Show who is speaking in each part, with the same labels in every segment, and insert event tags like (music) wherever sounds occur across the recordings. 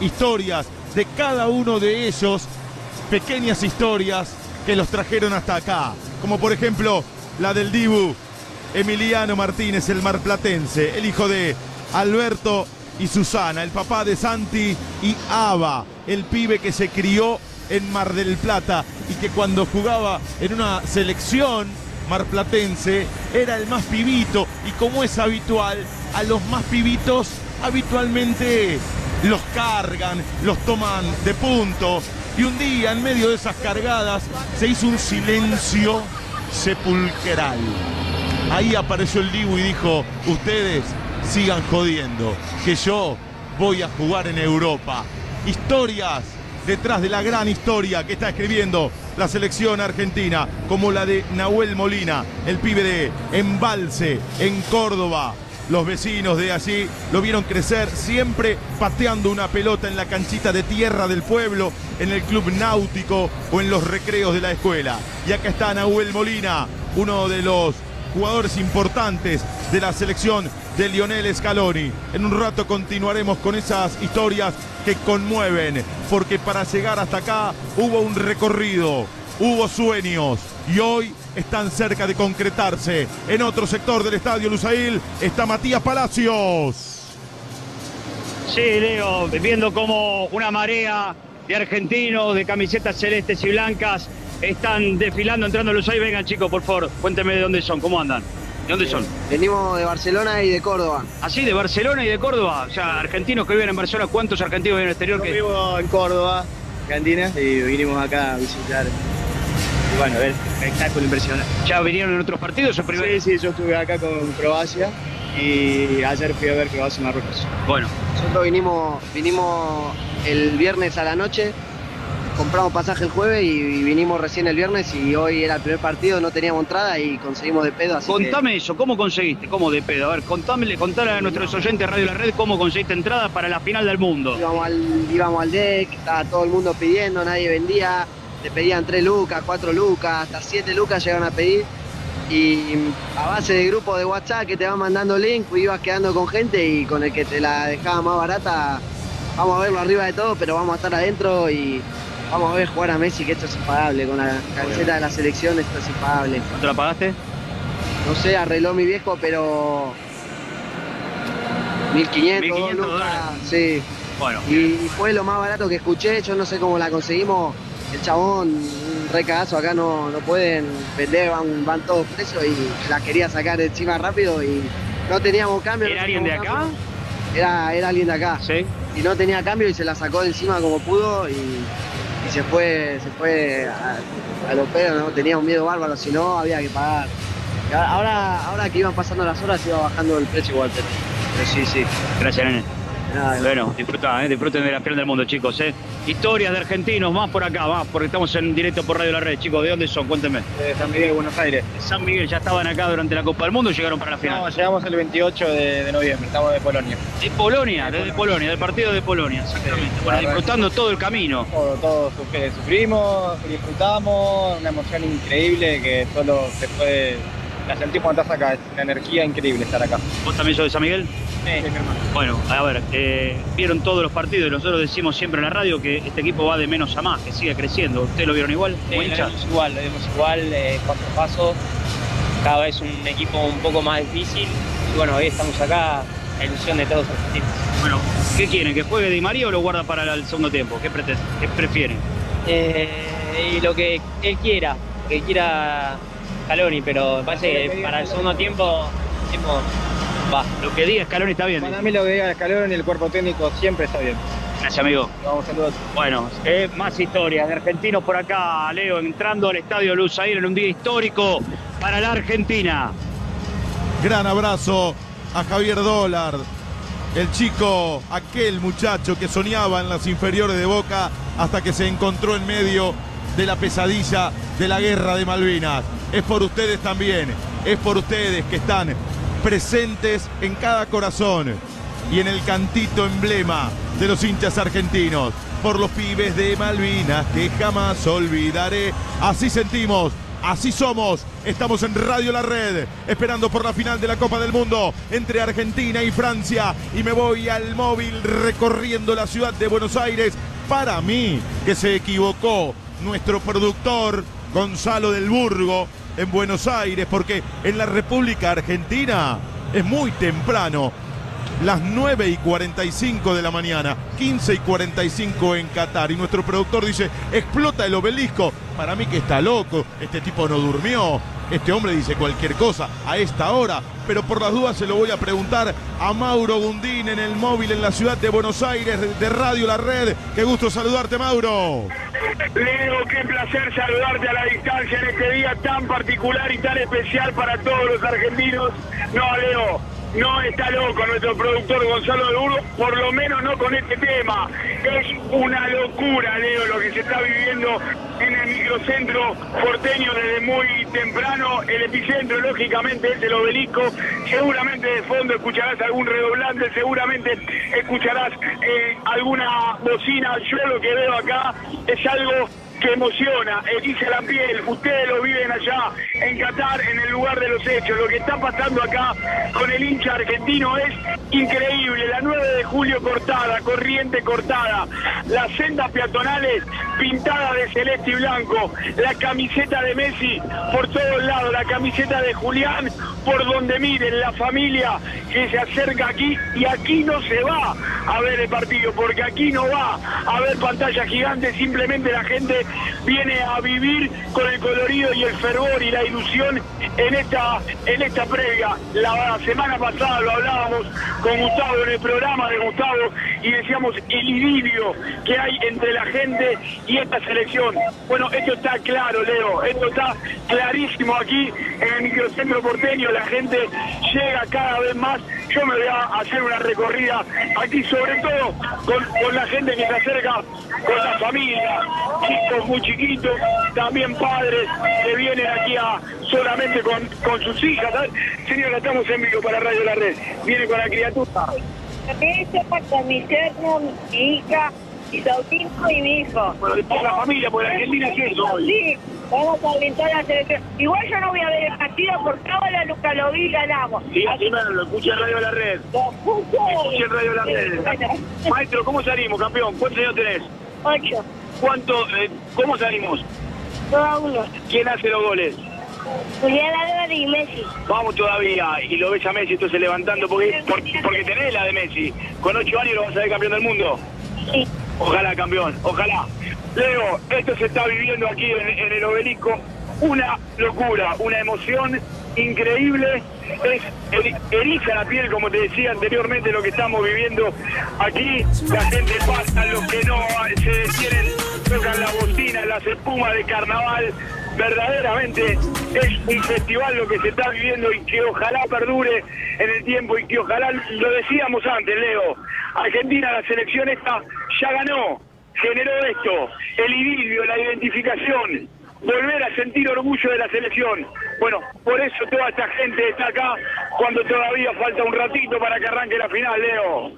Speaker 1: historias de cada uno de ellos, pequeñas historias que los trajeron hasta acá, como por ejemplo la del Dibu Emiliano Martínez, el marplatense, el hijo de Alberto y Susana, el papá de Santi y Ava, el pibe que se crió en Mar del Plata y que cuando jugaba en una selección marplatense era el más pibito y como es habitual, a los más pibitos habitualmente los cargan, los toman de punto y un día en medio de esas cargadas se hizo un silencio sepulcral. Ahí apareció el Dibu y dijo, ustedes sigan jodiendo, que yo voy a jugar en Europa. Historias detrás de la gran historia que está escribiendo la selección argentina, como la de Nahuel Molina, el pibe de Embalse, en Córdoba. Los vecinos de allí lo vieron crecer siempre pateando una pelota en la canchita de tierra del pueblo, en el club náutico o en los recreos de la escuela. Y acá está Nahuel Molina, uno de los jugadores importantes de la selección de Lionel Scaloni. En un rato continuaremos con esas historias que conmueven, porque para llegar hasta acá hubo un recorrido, hubo sueños y hoy están cerca de concretarse. En otro sector del estadio Lusail está Matías Palacios.
Speaker 2: Sí, Leo, viendo como una marea de argentinos de camisetas celestes y blancas están desfilando, entrando a Lusail. Vengan, chicos, por favor, cuéntenme de dónde son, cómo andan. ¿De dónde son?
Speaker 3: Venimos de Barcelona y de Córdoba.
Speaker 2: ¿Así? ¿De Barcelona y de Córdoba? O sea, argentinos que viven en Barcelona, ¿cuántos argentinos viven en el exterior?
Speaker 3: Yo
Speaker 2: que...
Speaker 3: vivo en Córdoba, Argentina, y vinimos acá a visitar. Bueno, a ver, espectáculo impresionante.
Speaker 2: ¿Ya vinieron en otros partidos o primero?
Speaker 3: Sí, sí, yo estuve acá con Croacia y ayer fui a ver Croacia y Marruecos.
Speaker 2: Bueno,
Speaker 3: Nosotros vinimos, vinimos el viernes a la noche, compramos pasaje el jueves y, y vinimos recién el viernes y hoy era el primer partido, no teníamos entrada y conseguimos de pedo, así que-
Speaker 2: contame eso, ¿cómo conseguiste? ¿Cómo de pedo? A ver, contame, contale a nuestros oyentes de Radio La Red cómo conseguiste entradas para la final del mundo.
Speaker 3: Íbamos al, íbamos al deck, estaba todo el mundo pidiendo, nadie vendía, te pedían 3 lucas, 4 lucas, hasta 7 lucas llegaron a pedir. Y a base de grupo de WhatsApp que te van mandando link, ibas quedando con gente y con el que te la dejaba más barata, vamos a verlo arriba de todo, pero vamos a estar adentro y vamos a ver jugar a Messi, que esto es impagable, con la camiseta de la selección esto es impagable.
Speaker 2: ¿Cuánto la pagaste?
Speaker 3: No sé, arregló mi viejo, pero 1500,
Speaker 2: 1500
Speaker 3: lucas,
Speaker 2: dólares.
Speaker 3: sí.
Speaker 2: Bueno,
Speaker 3: Y fue lo más barato que escuché, yo no sé cómo la conseguimos. El chabón, un recagazo acá no, no pueden vender, van, van todos presos y la quería sacar encima rápido y no teníamos cambio. no
Speaker 2: ¿era alguien de acá?
Speaker 3: cambio. Era, era alguien de acá.
Speaker 2: Sí.
Speaker 3: Y no tenía cambio y se la sacó de encima como pudo y, y se fue, se fue a, a los pedos, ¿no? tenía un miedo bárbaro, si no había que pagar. Y ahora- ahora, ahora que iban pasando las horas iba bajando el precio igual, pero, pero sí, sí.
Speaker 2: Gracias, nene. Bueno, disfruta, eh, disfruten de la final del mundo, chicos. Eh. Historias de argentinos, más por acá, más, porque estamos en directo por Radio La Red, chicos. ¿De dónde son? Cuéntenme.
Speaker 3: de San Miguel, Buenos Aires.
Speaker 2: San Miguel ya estaban acá durante la Copa del Mundo y llegaron para la final.
Speaker 3: No, llegamos el 28 de, de noviembre, estamos de Polonia.
Speaker 2: De Polonia, desde Polonia, del partido de Polonia, exactamente. Bueno, disfrutando todo el camino.
Speaker 4: Todo, todo sufri- sufrimos, disfrutamos, una emoción increíble que solo se puede, la sentimos cuando estás acá, es una energía increíble estar acá.
Speaker 2: ¿Vos también sos de San Miguel?
Speaker 4: Sí, hermano.
Speaker 2: Bueno, a ver, eh, vieron todos los partidos y nosotros decimos siempre en la radio que este equipo va de menos a más, que sigue creciendo. ¿Ustedes lo vieron igual?
Speaker 4: Sí, lo vemos igual, lo vemos igual, eh, paso a paso, cada vez un equipo un poco más difícil y bueno, hoy estamos acá, la ilusión de todos los argentinos.
Speaker 2: Bueno, ¿qué quieren? ¿Que juegue Di María o lo guarda para el segundo tiempo? ¿Qué prefieren?
Speaker 4: Eh, y lo que él quiera, lo que quiera Caloni, pero me parece que para el segundo tiempo, tiempo va.
Speaker 2: Lo que diga Scaloni está bien.
Speaker 4: Para mí lo que diga Escalón y el cuerpo técnico siempre está bien.
Speaker 2: Gracias, amigo.
Speaker 4: Vamos, saludos.
Speaker 2: Bueno, eh, más historias de argentinos por acá, Leo, entrando al estadio Lusail en un día histórico para la Argentina.
Speaker 1: Gran abrazo a Javier Dólar, el chico, aquel muchacho que soñaba en las inferiores de Boca hasta que se encontró en medio de la pesadilla de la guerra de Malvinas. Es por ustedes también, es por ustedes que están presentes en cada corazón y en el cantito emblema de los hinchas argentinos. Por los pibes de Malvinas que jamás olvidaré. Así sentimos Así somos. Estamos en Radio La Red, esperando por la final de la Copa del Mundo entre Argentina y Francia. Y me voy al móvil recorriendo la ciudad de Buenos Aires. Para mí, que se equivocó nuestro productor Gonzalo del Burgo en Buenos Aires, porque en la República Argentina es muy temprano las 9 y 45 de la mañana, 15 y 45 en Qatar. Y nuestro productor dice, explota el obelisco. Para mí que está loco, este tipo no durmió, este hombre dice cualquier cosa a esta hora, pero por las dudas se lo voy a preguntar a Mauro Gundín en el móvil en la ciudad de Buenos Aires de Radio La Red. Qué gusto saludarte, Mauro.
Speaker 5: Leo, qué placer saludarte a la distancia en este día tan particular y tan especial para todos los argentinos. No, Leo, no está loco nuestro productor Gonzalo de Burgos, por lo menos no con este tema. Es una locura, Leo, lo que se está viviendo en el microcentro porteño desde muy temprano. El epicentro, lógicamente, es el obelisco. Seguramente de fondo escucharás algún redoblante, seguramente escucharás eh, alguna bocina. Yo lo que veo acá es algo que emociona, eriza la piel. Ustedes lo viven allá en Qatar, en el lugar de los hechos. Lo que está pasando acá con el hincha argentino es increíble. La 9 de julio cortada, corriente cortada, las sendas peatonales pintadas de celeste y blanco, la camiseta de Messi por todos lados, la camiseta de Julián por donde miren, la familia que se acerca aquí y aquí no se va a ver el partido, porque aquí no va a haber pantalla gigante, simplemente la gente viene a vivir con el colorido y el fervor y la ilusión en esta, en esta previa. La semana pasada lo hablábamos con Gustavo en el programa de Gustavo y decíamos el idilio que hay entre la gente y esta selección. Bueno, esto está claro, Leo, esto está clarísimo aquí en el microcentro porteño, la gente llega cada vez más. Yo me voy a hacer una recorrida aquí, sobre todo con, con la gente que se acerca con la familia, chicos muy chiquitos, también padres que vienen aquí a solamente con, con sus hijas. ¿sabes? Señora, estamos en vivo para Radio La Red. Viene con la criatura.
Speaker 6: con mi yerno, mi hija, mi sobrino y mi hijo.
Speaker 5: Bueno, por la familia, por la Argentina, ¿qué es hoy?
Speaker 6: Sí, vamos a alentar la selección. Igual yo no voy a ver el partido porque ahora nunca lo vi ganamos.
Speaker 5: Sí, así me lo escucha en Radio La Red.
Speaker 6: Lo.
Speaker 5: Escucha en Radio La Red. Maestro, ¿cómo salimos, campeón? ¿Cuántos años tenés?
Speaker 6: Ocho.
Speaker 5: ¿Cuánto, eh, ¿Cómo salimos?
Speaker 6: Dos a uno.
Speaker 5: ¿Quién hace los goles?
Speaker 6: Julián Álvarez y Messi.
Speaker 5: Vamos todavía, y lo ves a Messi entonces levantando, porque, porque, porque tenés la de Messi. Con ocho años lo vas a ver campeón del mundo.
Speaker 6: Sí.
Speaker 5: Ojalá, campeón, ojalá. Leo, esto se está viviendo aquí en, en el obelisco. Una locura, una emoción increíble. Es eri- eriza la piel, como te decía anteriormente, lo que estamos viviendo aquí. La gente pasa, los que no se detienen, tocan la bocina, las espumas de carnaval. Verdaderamente es un festival lo que se está viviendo y que ojalá perdure en el tiempo y que ojalá, lo decíamos antes, Leo, Argentina, la selección esta ya ganó, generó esto, el idilio, la identificación, volver a sentir orgullo de la selección. Bueno, por eso toda esta gente está acá cuando todavía falta un ratito para que arranque la final, Leo.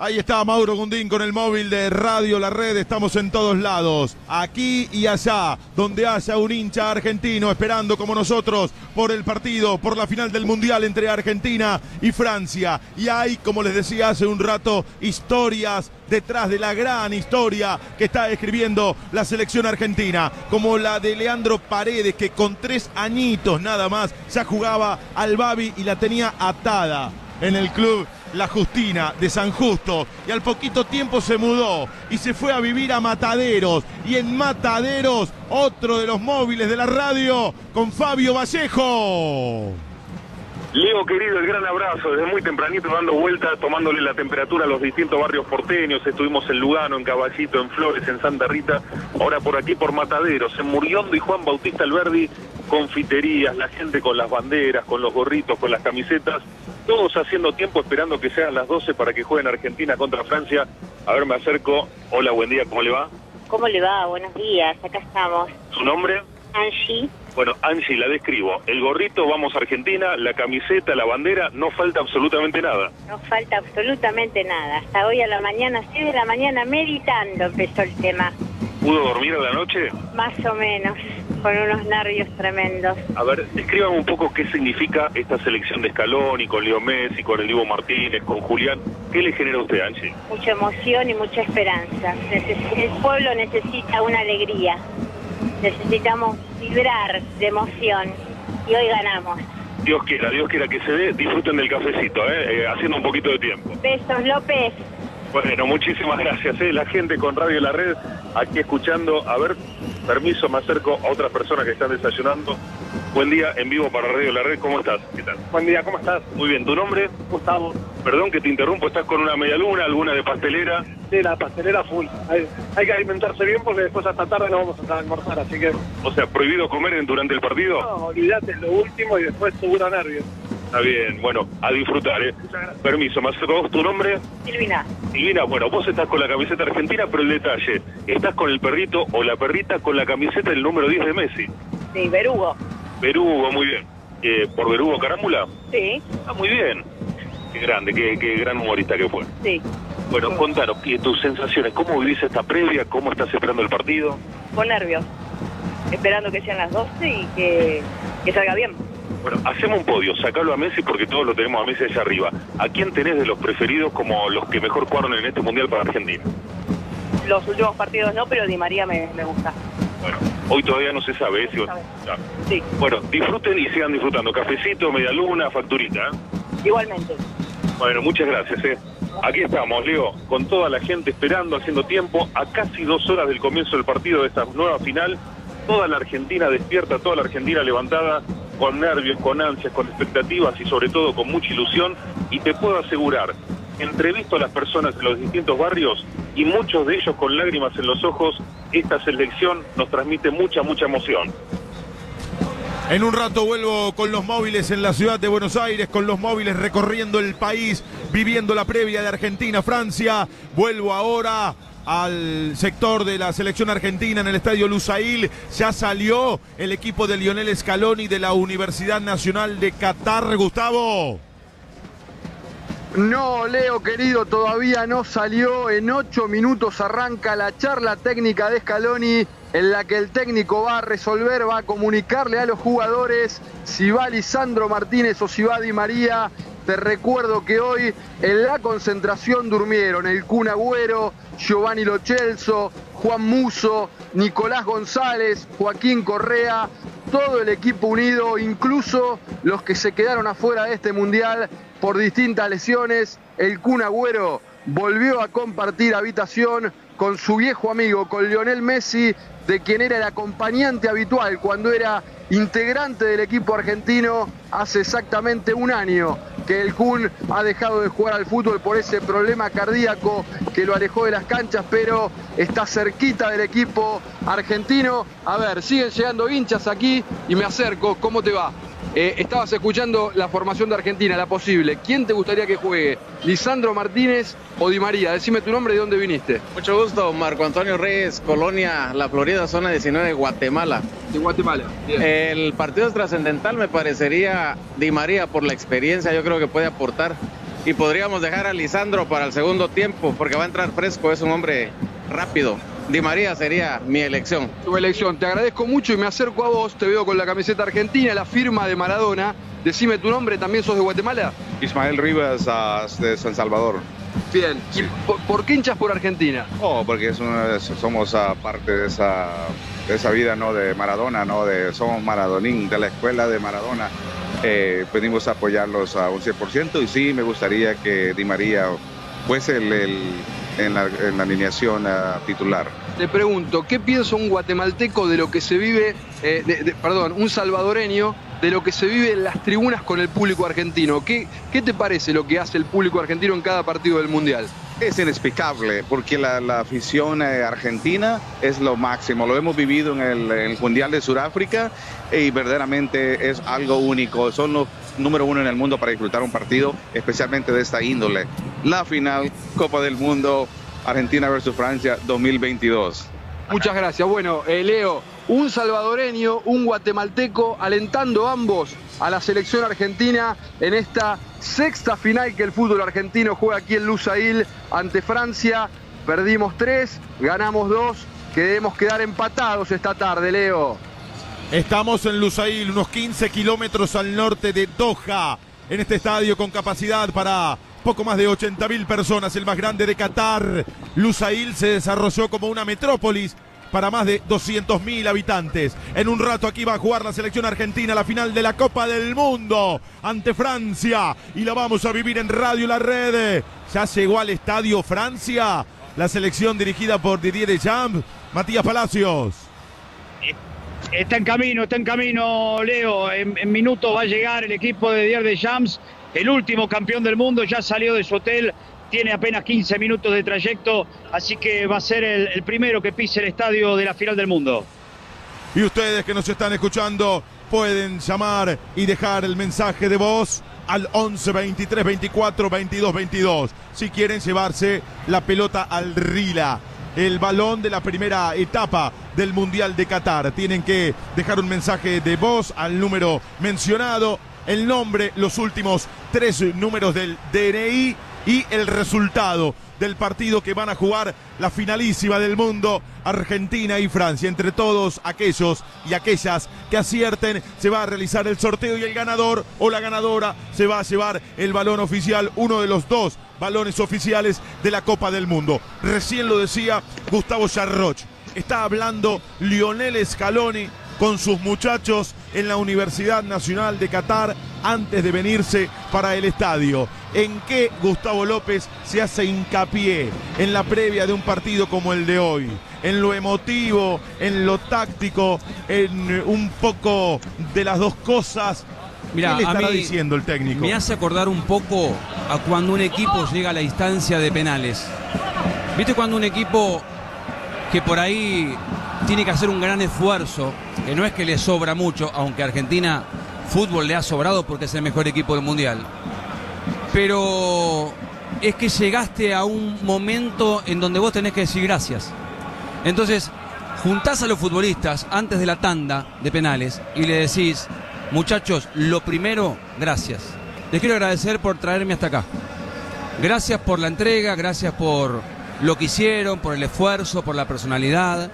Speaker 1: Ahí está Mauro Gundín con el móvil de Radio La Red. Estamos en todos lados, aquí y allá, donde haya un hincha argentino esperando como nosotros por el partido, por la final del Mundial entre Argentina y Francia. Y hay, como les decía hace un rato, historias detrás de la gran historia que está escribiendo la selección argentina, como la de Leandro Paredes, que con tres añitos nada más ya jugaba al Babi y la tenía atada en el club La Justina de San Justo y al poquito tiempo se mudó y se fue a vivir a Mataderos y en Mataderos otro de los móviles de la radio con Fabio Vallejo.
Speaker 7: Leo querido, el gran abrazo, desde muy tempranito dando vueltas, tomándole la temperatura a los distintos barrios porteños, estuvimos en Lugano, en Caballito, en Flores, en Santa Rita, ahora por aquí por Mataderos, en Muriondo y Juan Bautista Alberdi, confiterías, la gente con las banderas, con los gorritos, con las camisetas, todos haciendo tiempo esperando que sean las 12 para que jueguen Argentina contra Francia. A ver, me acerco. Hola, buen día, ¿cómo le va?
Speaker 6: ¿Cómo le va? Buenos días, acá estamos.
Speaker 7: ¿Su nombre?
Speaker 6: Angie,
Speaker 7: Bueno, Angie, la describo. El gorrito, vamos a Argentina, la camiseta, la bandera, no falta absolutamente nada.
Speaker 6: no falta absolutamente nada. Hasta hoy a la mañana, 6 de la mañana, meditando empezó el tema.
Speaker 7: ¿Pudo dormir a la noche?
Speaker 6: Más o menos, con unos nervios tremendos.
Speaker 7: A ver, descríbame un poco qué significa esta selección de Scaloni, con Leo Messi, con el Divo Martínez, con Julián. ¿Qué le genera a usted, Angie?
Speaker 6: Mucha emoción y mucha esperanza. El pueblo necesita una alegría. Necesitamos vibrar de emoción. Y hoy ganamos.
Speaker 7: Dios quiera, Dios quiera que se dé. Disfruten del cafecito, ¿eh? Eh, haciendo un poquito de tiempo.
Speaker 6: Besos, López.
Speaker 7: Bueno, muchísimas gracias. ¿eh? La gente con Radio La Red, aquí escuchando. A ver, permiso, me acerco a otras personas que están desayunando. Buen día, en vivo para Radio La Red. ¿Cómo estás? ¿Qué tal?
Speaker 8: Buen día, ¿cómo estás?
Speaker 7: Muy bien, ¿tu nombre?
Speaker 8: Gustavo.
Speaker 7: Perdón que te interrumpo, ¿estás con una media luna, alguna de pastelera?
Speaker 8: Sí, la pastelera full. Hay, hay que alimentarse bien porque después hasta tarde no vamos a almorzar, así que
Speaker 7: O sea, ¿prohibido comer en- durante el partido?
Speaker 8: no, olvídate, lo último y después seguro nervios.
Speaker 7: Está bien, bueno, a disfrutar, ¿eh? Permiso, me acerco a vos, ¿tu nombre?
Speaker 6: Silvina.
Speaker 7: Silvina, bueno, vos estás con la camiseta argentina, pero el detalle, estás con el perrito o la perrita con la camiseta del número 10 de Messi.
Speaker 6: Sí, Berugo.
Speaker 7: Berugo, muy bien. Eh, ¿Por Berugo Carámbula?
Speaker 6: Sí,
Speaker 7: Ah, muy bien. Qué grande, qué, qué gran humorista que fue.
Speaker 6: sí.
Speaker 7: Bueno, contanos, ¿qué- tus sensaciones, ¿cómo vivís esta previa? ¿Cómo estás esperando el partido?
Speaker 6: Con nervios. Esperando que sean las 12 y que, que salga bien.
Speaker 7: Bueno, hacemos un podio, sacalo a Messi porque todos lo tenemos a Messi allá arriba. ¿A quién tenés de los preferidos como los que mejor jugaron en este Mundial para Argentina?
Speaker 6: Los últimos partidos no, pero Di María me, me gusta.
Speaker 7: Bueno, hoy todavía no se sabe. Si-
Speaker 6: sabe.
Speaker 7: Ya.
Speaker 6: Sí,
Speaker 7: Bueno, disfruten y sigan disfrutando. Cafecito, media luna, facturita. ¿eh?
Speaker 6: igualmente.
Speaker 7: Bueno, muchas gracias. ¿eh? Aquí estamos, Leo, con toda la gente esperando, haciendo tiempo, a casi dos horas del comienzo del partido de esta nueva final. Toda la Argentina despierta, toda la Argentina levantada, con nervios, con ansias, con expectativas y sobre todo con mucha ilusión. Y te puedo asegurar, entrevisto a las personas en los distintos barrios y muchos de ellos con lágrimas en los ojos, esta selección nos transmite mucha, mucha emoción.
Speaker 1: En un rato vuelvo con los móviles en la ciudad de Buenos Aires, con los móviles recorriendo el país, viviendo la previa de Argentina-Francia. Vuelvo ahora al sector de la selección argentina en el estadio Lusail. Ya salió el equipo de Lionel Scaloni de la Universidad Nacional de Qatar. Gustavo.
Speaker 9: No, Leo querido, todavía no salió. En ocho minutos arranca la charla técnica de Scaloni en la que el técnico va a resolver, va a comunicarle a los jugadores si va Lisandro Martínez o si va Di María. Te recuerdo que hoy en la concentración durmieron el Kun Agüero, Giovanni Lochelso, Juan Muso, Nicolás González, Joaquín Correa, todo el equipo unido, incluso los que se quedaron afuera de este mundial por distintas lesiones. El Kun Agüero volvió a compartir habitación con su viejo amigo, con Lionel Messi, de quien era el acompañante habitual cuando era integrante del equipo argentino hace exactamente un año que el Kun ha dejado de jugar al fútbol por ese problema cardíaco que lo alejó de las canchas, pero está cerquita del equipo argentino. A ver, siguen llegando hinchas aquí y me acerco. ¿Cómo te va? Eh, estabas escuchando la formación de Argentina, la posible. ¿Quién te gustaría que juegue? ¿Lisandro Martínez o Di María? Decime tu nombre y de dónde viniste.
Speaker 10: Mucho gusto, Marco Antonio Reyes, Colonia, La Florida, zona 19, Guatemala.
Speaker 9: De Guatemala.
Speaker 10: El partido es trascendental, me parecería Di María por la experiencia, yo creo que puede aportar. Y podríamos dejar a Lisandro para el segundo tiempo, porque va a entrar fresco, es un hombre rápido. Di María sería mi elección.
Speaker 9: Tu elección. Te agradezco mucho y me acerco a vos. Te veo con la camiseta argentina, la firma de Maradona. Decime tu nombre, ¿también sos de Guatemala?
Speaker 11: Ismael Rivas ah, de San Salvador.
Speaker 9: Bien. ¿Y por, por qué hinchas por Argentina?
Speaker 11: Oh, porque es una- somos ah, parte de esa, de esa vida ¿no? de Maradona, ¿no? de, somos maradonín, de la escuela de Maradona. Eh, venimos a apoyarlos a un 100% y sí me gustaría que Di María fuese el, el- en, la, en la alineación titular.
Speaker 9: Te pregunto, ¿qué piensa un guatemalteco de lo que se vive, eh, de- de- perdón, un salvadoreño de lo que se vive en las tribunas con el público argentino? ¿Qué, ¿Qué te parece lo que hace el público argentino en cada partido del Mundial?
Speaker 11: Es inexplicable porque la, la afición eh, argentina es lo máximo. Lo hemos vivido en el, en el Mundial de Sudáfrica y verdaderamente es algo único. Son los número uno en el mundo para disfrutar un partido, especialmente de esta índole. La final, Copa del Mundo, Argentina versus Francia 2022.
Speaker 9: Muchas gracias. Bueno, eh, Leo, un salvadoreño, un guatemalteco, alentando ambos a la selección argentina en esta sexta final que el fútbol argentino juega aquí en Lusail ante Francia. Perdimos tres, ganamos dos.
Speaker 12: que debemos quedar empatados esta tarde, Leo.
Speaker 1: Estamos en Lusail, unos 15 kilómetros al norte de Doha, en este estadio con capacidad para poco más de 80 mil personas, el más grande de Qatar. Lusail se desarrolló como una metrópolis para más de 200 mil habitantes. En un rato aquí va a jugar la selección argentina la final de la Copa del Mundo ante Francia y la vamos a vivir en Radio La Red. Ya llegó al estadio Francia la selección dirigida por Didier Deschamps. Matías Palacios.
Speaker 2: Está en camino, está en camino, Leo. En, minutos va a llegar el equipo de Didier Deschamps, el último campeón del mundo, ya salió de su hotel tiene apenas 15 minutos de trayecto, así que va a ser el, el, primero que pise el estadio de la final del mundo.
Speaker 1: Y ustedes que nos están escuchando pueden llamar y dejar el mensaje de voz al 11 23 24 22 22 si quieren llevarse la pelota al Rila. El balón de la primera etapa del Mundial de Qatar. Tienen que dejar un mensaje de voz al número mencionado, el nombre, los últimos tres números del DNI y el resultado del partido que van a jugar la finalísima del mundo, Argentina y Francia. Entre todos aquellos y aquellas que acierten, se va a realizar el sorteo y el ganador o la ganadora se va a llevar el balón oficial, uno de los dos balones oficiales de la Copa del Mundo. Recién lo decía Gustavo Charroch. Está hablando Lionel Scaloni con sus muchachos en la Universidad Nacional de Qatar antes de venirse para el estadio. ¿En qué Gustavo López se hace hincapié en la previa de un partido como el de hoy? En lo emotivo, en lo táctico, en un poco de las dos cosas.
Speaker 13: Mirá,
Speaker 1: ¿Qué le estará
Speaker 13: a mí
Speaker 1: diciendo el técnico?
Speaker 13: Me hace acordar un poco a cuando un equipo llega a la instancia de penales. ¿Viste cuando un equipo que por ahí tiene que hacer un gran esfuerzo, que no es que le sobra mucho, aunque a Argentina fútbol le ha sobrado porque es el mejor equipo del mundial. Pero es que llegaste a un momento en donde vos tenés que decir gracias. Entonces, juntás a los futbolistas antes de la tanda de penales y le decís, muchachos, lo primero, gracias. Les quiero agradecer por traerme hasta acá. Gracias por la entrega, gracias por lo que hicieron, por el esfuerzo, por la personalidad,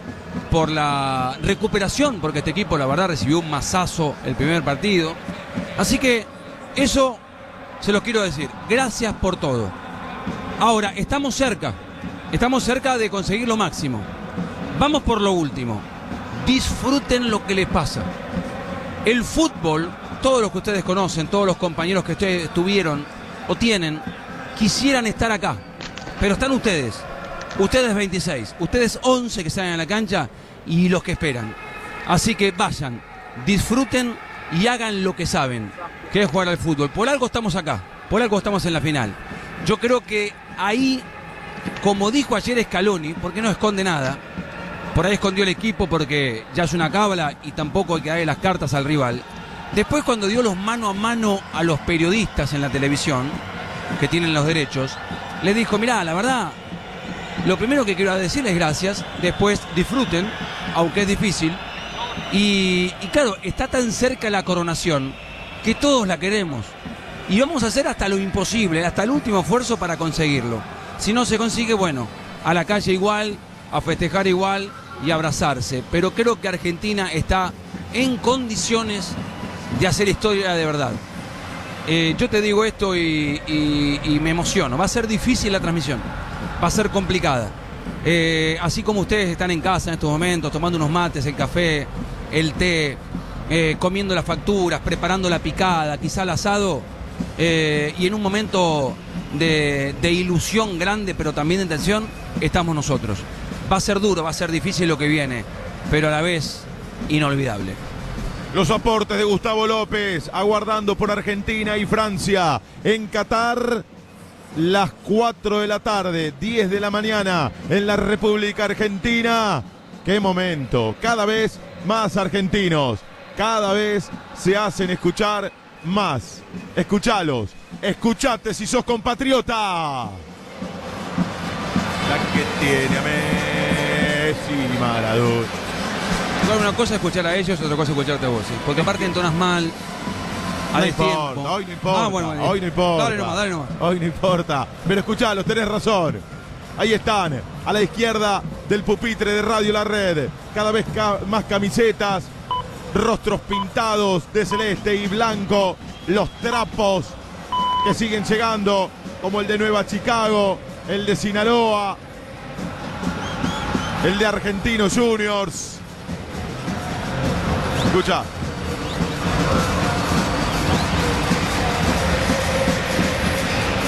Speaker 13: por la recuperación, porque este equipo la verdad recibió un masazo el primer partido. Así que eso se los quiero decir. Gracias por todo. Ahora, estamos cerca. Estamos cerca de conseguir lo máximo. Vamos por lo último. Disfruten lo que les pasa. El fútbol, todos los que ustedes conocen, todos los compañeros que ustedes tuvieron o tienen, quisieran estar acá. Pero están ustedes. Ustedes 26, ustedes 11 que salen a la cancha y los que esperan. Así que vayan, disfruten y hagan lo que saben, que es jugar al fútbol. Por algo estamos acá, por algo estamos en la final. Yo creo que ahí, como dijo ayer Scaloni, porque no esconde nada, por ahí escondió el equipo porque ya es una cábala y tampoco hay que darle las cartas al rival. Después cuando dio los mano a mano a los periodistas en la televisión, que tienen los derechos, le dijo, mirá, la verdad, lo primero que quiero decirles gracias, después disfruten, aunque es difícil. Y, claro, está tan cerca la coronación que todos la queremos. Y vamos a hacer hasta lo imposible, hasta el último esfuerzo para conseguirlo. Si no se consigue, bueno, a la calle igual, a festejar igual y abrazarse. Pero creo que Argentina está en condiciones de hacer historia de verdad. Eh, yo te digo esto y, me emociono. Va a ser difícil la transmisión va a ser complicada. Eh, así como ustedes están en casa en estos momentos, tomando unos mates, el café, el té, eh, comiendo las facturas, preparando la picada, quizá el asado, y en un momento de, de, ilusión grande, pero también de tensión, estamos nosotros. Va a ser duro, va a ser difícil lo que viene, pero a la vez inolvidable.
Speaker 1: Los aportes de Gustavo López, aguardando por Argentina y Francia en Qatar las 4 de la tarde, 10 de la mañana en la República Argentina. ¡Qué momento! Cada vez más argentinos, cada vez se hacen escuchar más. Escuchalos, escuchate si sos compatriota. La que tiene a Messi Maradona.
Speaker 13: Igual una cosa es escuchar a ellos, otra cosa es escucharte a vos. ¿sí? Porque aparte entonas mal,
Speaker 1: no importa, hoy no importa,
Speaker 13: Ah, bueno, bueno.
Speaker 1: hoy no importa.
Speaker 13: Dale nomás, dale nomás.
Speaker 1: Hoy no importa. Pero escuchalos, tenés razón. Ahí están, a la izquierda del pupitre de Radio La Red. Cada vez más camisetas, rostros pintados de celeste y blanco. Los trapos que siguen llegando, como el de Nueva Chicago, el de Sinaloa, el de Argentinos Juniors. Escucha.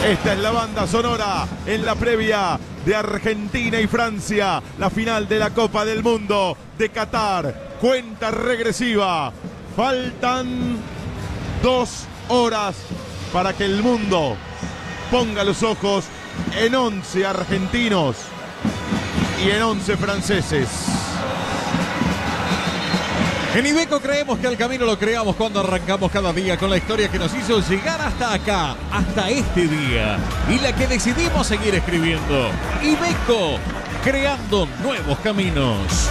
Speaker 1: Esta es la banda sonora en la previa de Argentina y Francia, la final de la Copa del Mundo de Qatar. Cuenta regresiva. Faltan dos horas para que el mundo ponga los ojos en 11 argentinos y en 11 franceses.
Speaker 14: En Ibeco creemos que el camino lo creamos cuando arrancamos cada día con la historia que nos hizo llegar hasta acá, hasta este día, y la que decidimos seguir escribiendo. Ibeco, creando nuevos caminos.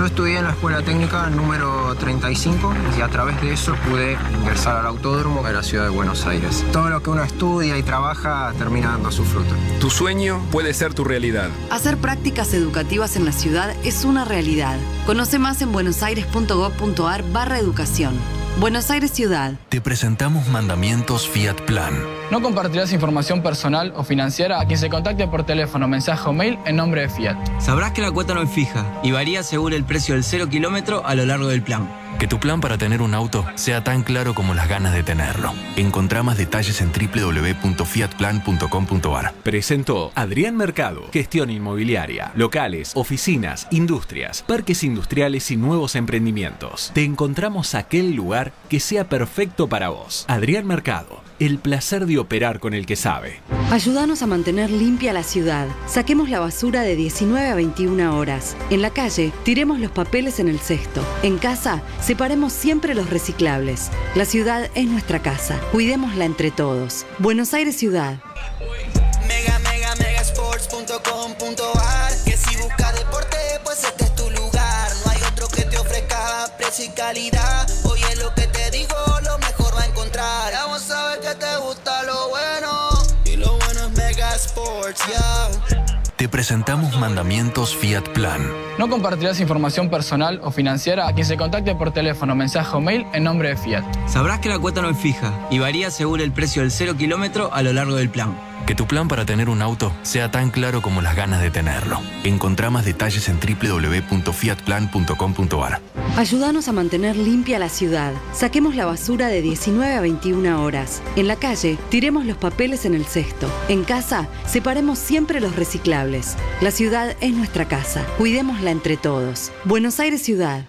Speaker 15: Yo estudié en la escuela técnica número 35 y a través de eso pude ingresar al autódromo de la ciudad de Buenos Aires. Todo lo que uno estudia y trabaja termina dando su fruto.
Speaker 16: Tu sueño puede ser tu realidad.
Speaker 17: Hacer prácticas educativas en la ciudad es una realidad. Conoce más en buenosaires.gov.ar barra educación. Buenos Aires Ciudad.
Speaker 18: Te presentamos Mandamientos Fiat Plan.
Speaker 19: No compartirás información personal o financiera a quien se contacte por teléfono, mensaje o mail en nombre de Fiat.
Speaker 20: Sabrás que la cuota no es fija y varía según el precio del cero kilómetro a lo largo del plan.
Speaker 18: Que tu plan para tener un auto sea tan claro como las ganas de tenerlo. Encontrá más detalles en www.fiatplan.com.ar.
Speaker 21: Presentó Adrián Mercado, gestión inmobiliaria, locales, oficinas, industrias, parques industriales y nuevos emprendimientos. Te encontramos aquel lugar que sea perfecto para vos. Adrián Mercado el placer de operar con el que sabe.
Speaker 17: Ayúdanos a mantener limpia la ciudad. Saquemos la basura de 19 a 21 horas. En la calle, tiremos los papeles en el cesto. En casa, separemos siempre los reciclables. La ciudad es nuestra casa. Cuidémosla entre todos. Buenos Aires Ciudad.
Speaker 22: Mega, mega, megasports.com.ar Que si busca deporte, pues este es tu lugar. No hay otro que te ofrezca precio y calidad. Encontrar. Vamos a ver que te gusta lo bueno. Y lo bueno es Mega Sports, ya.
Speaker 18: Te presentamos Mandamientos Fiat Plan.
Speaker 19: No compartirás información personal o financiera a quien se contacte por teléfono, mensaje o mail en nombre de Fiat.
Speaker 20: Sabrás que la cuota no es fija y varía según el precio del cero kilómetro a lo largo del plan.
Speaker 18: Que tu plan para tener un auto sea tan claro como las ganas de tenerlo. Encontrá más detalles en www.fiatplan.com.ar.
Speaker 17: Ayúdanos a mantener limpia la ciudad. Saquemos la basura de 19 a 21 horas. En la calle, tiremos los papeles en el cesto. En casa, separemos siempre los reciclables. La ciudad es nuestra casa. Cuidémosla entre todos. Buenos Aires Ciudad.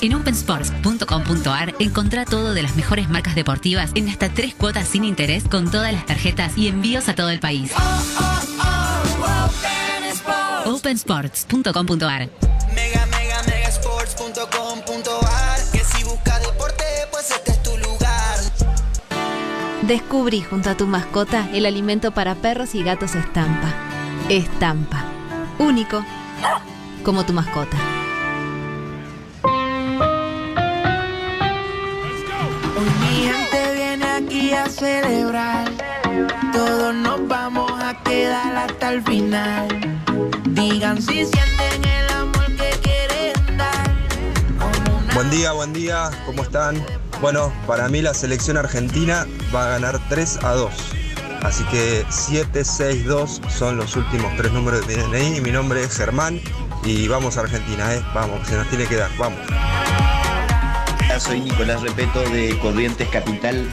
Speaker 23: En opensports.com.ar encontrá todo de las mejores marcas deportivas en hasta tres cuotas sin interés con todas las tarjetas y envíos a todo el país. opensports.com.ar
Speaker 22: Mega, mega, megasports.com.ar Que si busca deporte, pues este es tu lugar.
Speaker 24: Descubrí junto a tu mascota el alimento para perros y gatos estampa. Estampa. Único. Como tu mascota.
Speaker 22: Viene aquí a celebrar. Todos nos vamos a quedar hasta el final. Digan si sienten el amor que quieren dar.
Speaker 25: Buen día, buen día, ¿cómo están? Bueno, para mí la selección argentina va a ganar 3 a 2. Así que 7, 6, 2 son los últimos tres números que tienen ahí. Mi nombre es Germán y vamos a Argentina, ¿eh? Vamos, se nos tiene que dar, vamos.
Speaker 26: Soy Nicolás Repeto de Corrientes Capital.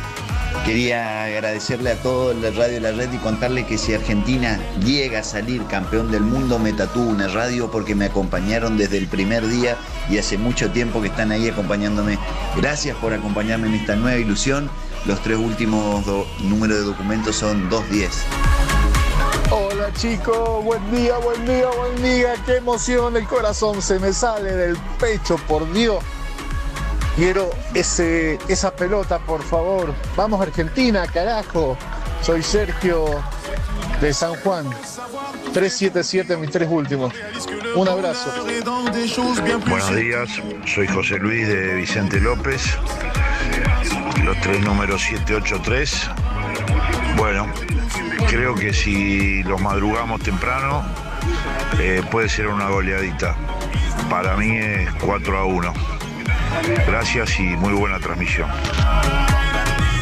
Speaker 26: Quería agradecerle a todo la radio de la red y contarle que si Argentina llega a salir campeón del mundo, me tatúo una radio porque me acompañaron desde el primer día y hace mucho tiempo que están ahí acompañándome. Gracias por acompañarme en esta nueva ilusión. Los tres últimos números de documentos son 210.
Speaker 27: Hola chicos, buen día, buen día, buen día, qué emoción, el corazón se me sale del pecho, por Dios. Quiero ese, esa pelota, por favor. Vamos Argentina, carajo. Soy Sergio de San Juan. 377, mis tres últimos. Un abrazo.
Speaker 28: Buenos días, soy José Luis de Vicente López.
Speaker 29: los tres números 783. Bueno, creo que si los madrugamos temprano, eh, puede ser una goleadita. Para mí es 4 a 1. Gracias y muy buena transmisión.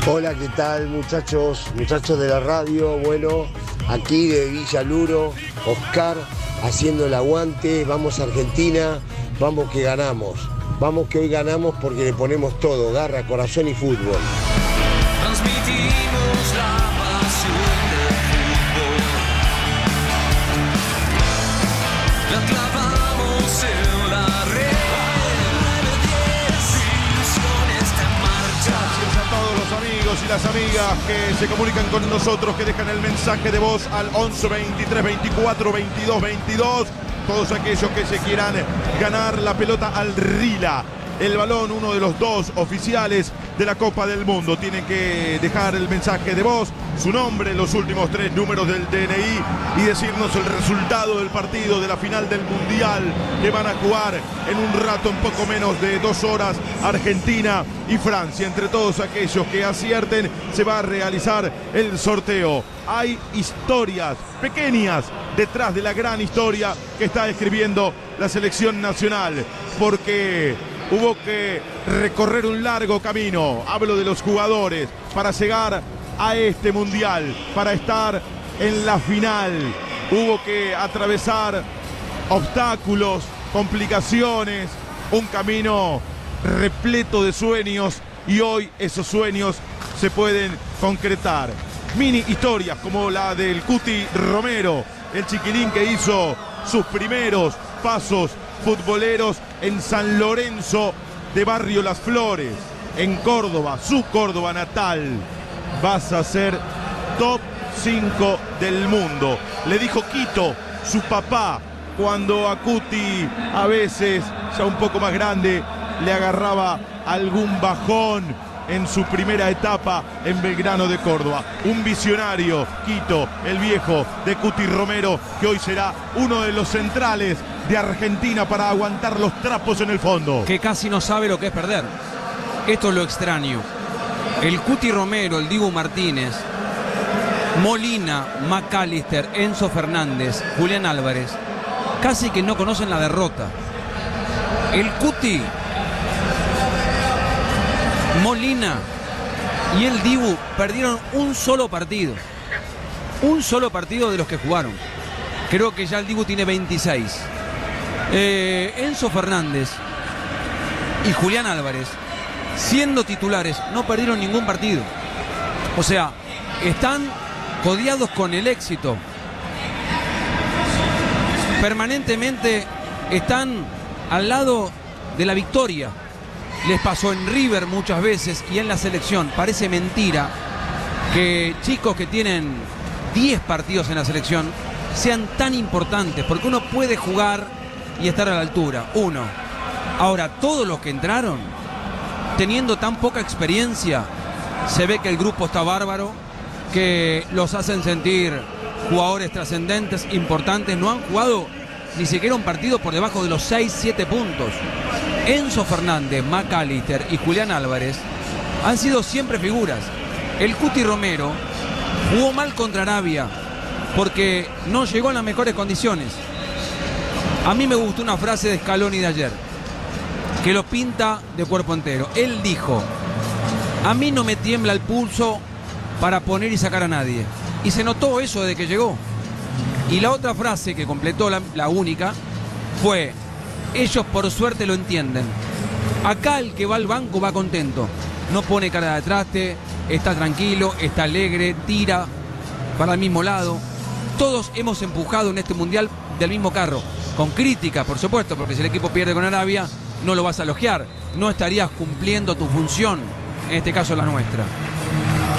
Speaker 25: Hola, ¿qué tal muchachos? Muchachos de la radio, bueno, aquí de Villa Luro, Oscar, haciendo el aguante, vamos a Argentina, vamos que ganamos, vamos que hoy ganamos porque le ponemos todo, garra, corazón y fútbol.
Speaker 1: Las amigas que se comunican con nosotros, que dejan el mensaje de voz al 11 23 24 22 22. Todos aquellos que se quieran ganar la pelota al Rila. El balón, uno de los dos oficiales de la Copa del Mundo. Tienen que dejar el mensaje de voz, su nombre, los últimos tres números del DNI y decirnos el resultado del partido de la final del Mundial que van a jugar en un rato, en poco menos de dos horas, Argentina y Francia. Entre todos aquellos que acierten, se va a realizar el sorteo. Hay historias pequeñas detrás de la gran historia que está escribiendo la selección nacional, porque hubo que recorrer un largo camino, hablo de los jugadores, para llegar a este mundial, para estar en la final. Hubo que atravesar obstáculos, complicaciones, un camino repleto de sueños y hoy esos sueños se pueden concretar. Mini historias como la del Cuti Romero, el chiquilín que hizo sus primeros pasos futboleros en San Lorenzo de Barrio Las Flores, en Córdoba, su Córdoba natal. Vas a ser top 5 del mundo. Le dijo Quito, su papá, cuando a Cuti a veces, ya un poco más grande, le agarraba algún bajón en su primera etapa en Belgrano de Córdoba. Un visionario, Quito, el viejo de Cuti Romero, que hoy será uno de los centrales de Argentina para aguantar los trapos en el fondo.
Speaker 13: Que casi no sabe lo que es perder. Esto es lo extraño. El Cuti Romero, el Dibu Martínez, Molina, McAllister, Enzo Fernández, Julián Álvarez, casi que no conocen la derrota. El Cuti, Molina y el Dibu perdieron un solo partido. Un solo partido de los que jugaron. Creo que ya el Dibu tiene 26. Eh, Enzo Fernández y Julián Álvarez, siendo titulares, no perdieron ningún partido. O sea, están codiados con el éxito. Permanentemente están al lado de la victoria. Les pasó en River muchas veces y en la selección. Parece mentira que chicos que tienen 10 partidos en la selección sean tan importantes, porque uno puede jugar y estar a la altura. Uno. Ahora, todos los que entraron, teniendo tan poca experiencia, se ve que el grupo está bárbaro, que los hacen sentir jugadores trascendentes, importantes. No han jugado ni siquiera un partido por debajo de los 6, 7 puntos. Enzo Fernández, McAllister y Julián Álvarez han sido siempre figuras. El Cuti Romero jugó mal contra Arabia porque no llegó en las mejores condiciones. A mí me gustó una frase de Scaloni de ayer, que lo pinta de cuerpo entero. Él dijo, a mí no me tiembla el pulso para poner y sacar a nadie. Y se notó eso desde que llegó. Y la otra frase que completó la, única fue, ellos por suerte lo entienden. Acá el que va al banco va contento. No pone cara de traste, está tranquilo, está alegre, tira para el mismo lado. Todos hemos empujado en este mundial del mismo carro. Con crítica, por supuesto, porque si el equipo pierde con Arabia, no lo vas a elogiar. No estarías cumpliendo tu función, en este caso la nuestra.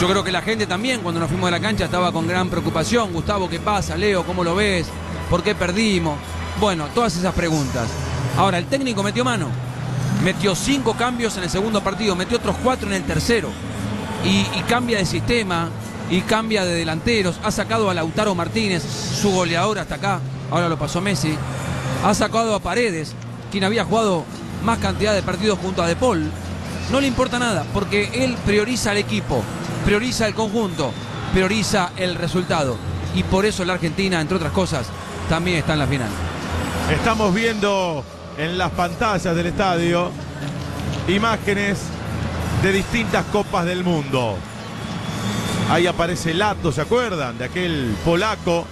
Speaker 13: Yo creo que la gente también, cuando nos fuimos de la cancha, estaba con gran preocupación. Gustavo, ¿qué pasa? Leo, ¿cómo lo ves? ¿Por qué perdimos? Bueno, todas esas preguntas. Ahora, el técnico metió mano. Metió cinco cambios en el segundo partido, metió otros cuatro en el tercero. Y, y cambia de sistema, y cambia de delanteros. Ha sacado a Lautaro Martínez, su goleador hasta acá. Ahora lo pasó Messi. Ha sacado a Paredes, quien había jugado más cantidad de partidos junto a De Paul. no le importa nada, porque él prioriza al equipo, prioriza el conjunto, prioriza el resultado. Y por eso la Argentina, entre otras cosas, también está en la final.
Speaker 1: Estamos viendo en las pantallas del estadio imágenes de distintas copas del mundo. Ahí aparece Lato, ¿se acuerdan? De aquel polaco,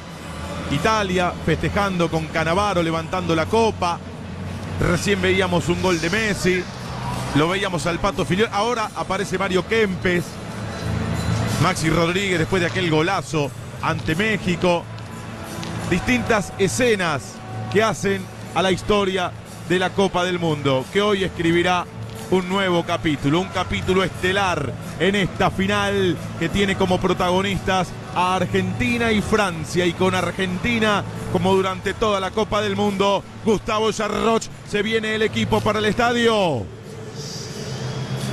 Speaker 1: Italia, festejando con Canavaro, levantando la copa. Recién veíamos un gol de Messi, lo veíamos al Pato Filiol. Ahora aparece Mario Kempes, Maxi Rodríguez después de aquel golazo ante México. Distintas escenas que hacen a la historia de la Copa del Mundo, que hoy escribirá un nuevo capítulo, un capítulo estelar en esta final que tiene como protagonistas a Argentina y Francia y con Argentina como durante toda la Copa del Mundo, Gustavo Charroch se viene el equipo para el estadio.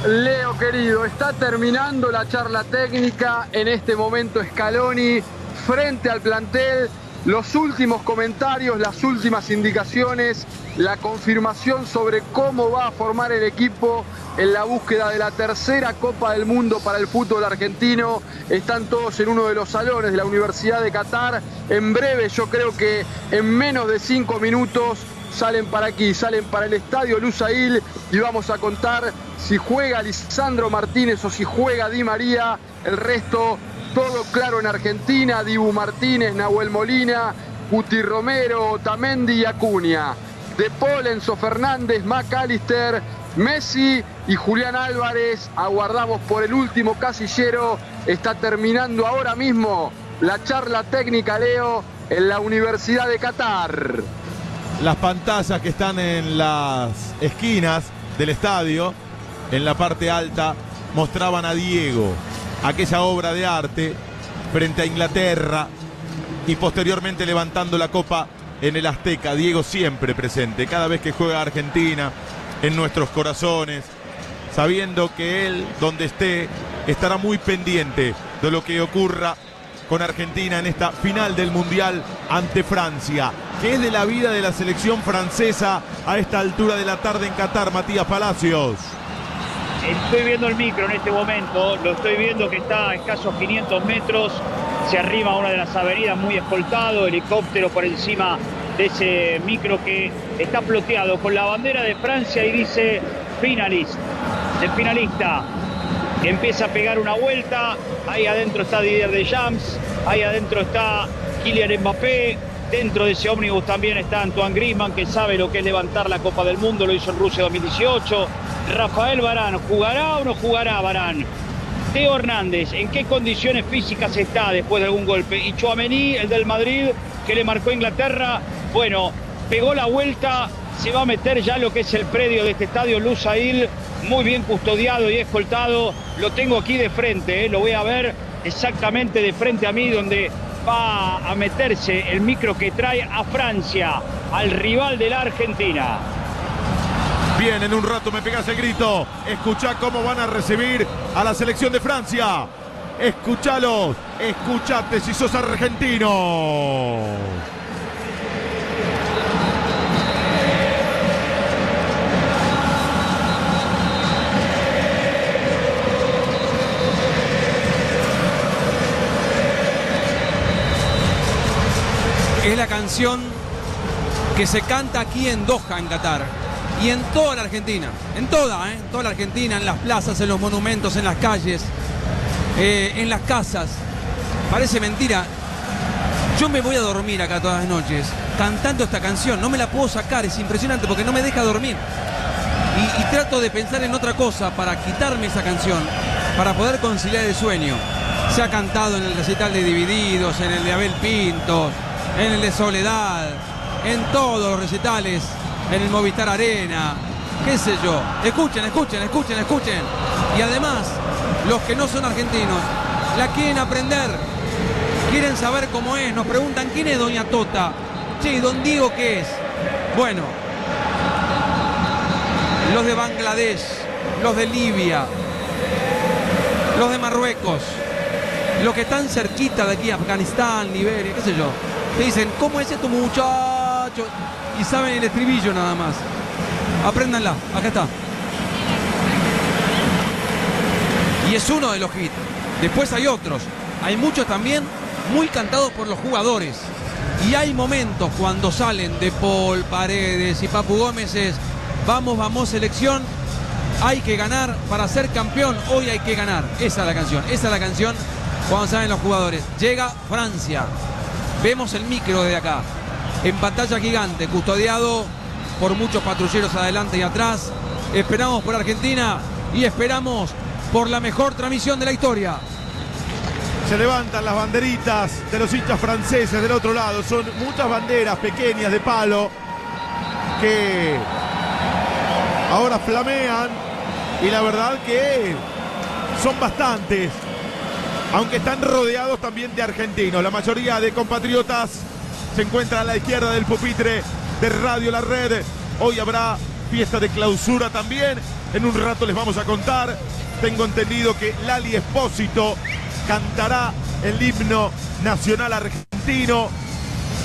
Speaker 9: Leo querido, está terminando la charla técnica en este momento Scaloni frente al plantel. Los últimos comentarios, las últimas indicaciones, la confirmación sobre cómo va a formar el equipo en la búsqueda de la tercera Copa del Mundo para el fútbol argentino. Están todos en uno de los salones de la Universidad de Qatar. En breve, yo creo que en menos de cinco minutos salen para aquí, salen para el estadio Lusail y vamos a contar si juega Lisandro Martínez o si juega Di María. El resto, todo claro en Argentina. Dibu Martínez, Nahuel Molina, Guti Romero, Otamendi y Acuña. De Paul, Enzo Fernández, McAllister, Messi y Julián Álvarez. Aguardamos por el último casillero. Está terminando ahora mismo la charla técnica, Leo, en la Universidad de Qatar.
Speaker 1: Las pantallas que están en las esquinas del estadio, en la parte alta, mostraban a Diego, aquella obra de arte frente a Inglaterra y posteriormente levantando la copa en el Azteca. Diego siempre presente, cada vez que juega Argentina, en nuestros corazones, sabiendo que él, donde esté, estará muy pendiente de lo que ocurra con Argentina en esta final del Mundial ante Francia. ¿Qué es de la vida de la selección francesa a esta altura de la tarde en Qatar, Matías Palacios?
Speaker 2: Estoy viendo el micro en este momento, lo estoy viendo que está a escasos 500 metros, se arriba a una de las avenidas muy escoltado, helicóptero por encima de ese micro que está ploteado con la bandera de Francia y dice finalista, el finalista, que empieza a pegar una vuelta, ahí adentro está Didier Deschamps, ahí adentro está Kylian Mbappé, dentro de ese ómnibus también está Antoine Griezmann, que sabe lo que es levantar la Copa del Mundo, lo hizo en Rusia 2018, Rafael Barán, ¿jugará o no jugará Barán? Teo Hernández, ¿en qué condiciones físicas está después de algún golpe? Y Chouameni, el del Madrid, que le marcó a Inglaterra, bueno, pegó la vuelta, se va a meter ya lo que es el predio de este estadio Lusail, muy bien custodiado y escoltado. Lo tengo aquí de frente, ¿eh? lo voy a ver exactamente de frente a mí, donde va a meterse el micro que trae a Francia, al rival de la Argentina.
Speaker 1: Bien, en un rato me pegas el grito. Escucha cómo van a recibir a la selección de Francia. Escuchalos, escuchate si sos argentino.
Speaker 13: Es la canción que se canta aquí en Doha, en Qatar. Y en toda la Argentina. En toda, ¿eh? En toda la Argentina, en las plazas, en los monumentos, en las calles, eh, en las casas. Parece mentira. Yo me voy a dormir acá todas las noches cantando esta canción. No me la puedo sacar, es impresionante porque no me deja dormir. Y, y trato de pensar en otra cosa para quitarme esa canción, para poder conciliar el sueño. Se ha cantado en el recital de Divididos, en el de Abel Pintos, en el de Soledad, en todos los recitales, en el Movistar Arena, qué sé yo. Escuchen, escuchen, escuchen, escuchen. Y además, los que no son argentinos, la quieren aprender, quieren saber cómo es, nos preguntan quién es Doña Tota. Che, ¿y Don Diego qué es? Bueno, los de Bangladesh, los de Libia, los de Marruecos, los que están cerquita de aquí, Afganistán, Liberia, qué sé yo. Te dicen, ¿cómo es esto muchacho? Y saben el estribillo nada más. Apréndanla, acá está. Y es uno de los hits. Después hay otros. Hay muchos también muy cantados por los jugadores. Y hay momentos cuando salen de Paul, Paredes y Papu Gómez es, vamos, vamos, selección, hay que ganar para ser campeón, hoy hay que ganar. Esa es la canción, esa es la canción cuando salen los jugadores. Llega Francia, vemos el micro de acá, en pantalla gigante, custodiado por muchos patrulleros adelante y atrás. Esperamos por Argentina y esperamos por la mejor transmisión de la historia.
Speaker 1: Se levantan las banderitas de los hinchas franceses del otro lado. Son muchas banderas pequeñas de palo que ahora flamean y la verdad que son bastantes. Aunque están rodeados también de argentinos. La mayoría de compatriotas se encuentran a la izquierda del pupitre de Radio La Red. Hoy habrá fiesta de clausura también. En un rato les vamos a contar. Tengo entendido que Lali Espósito cantará el himno nacional argentino.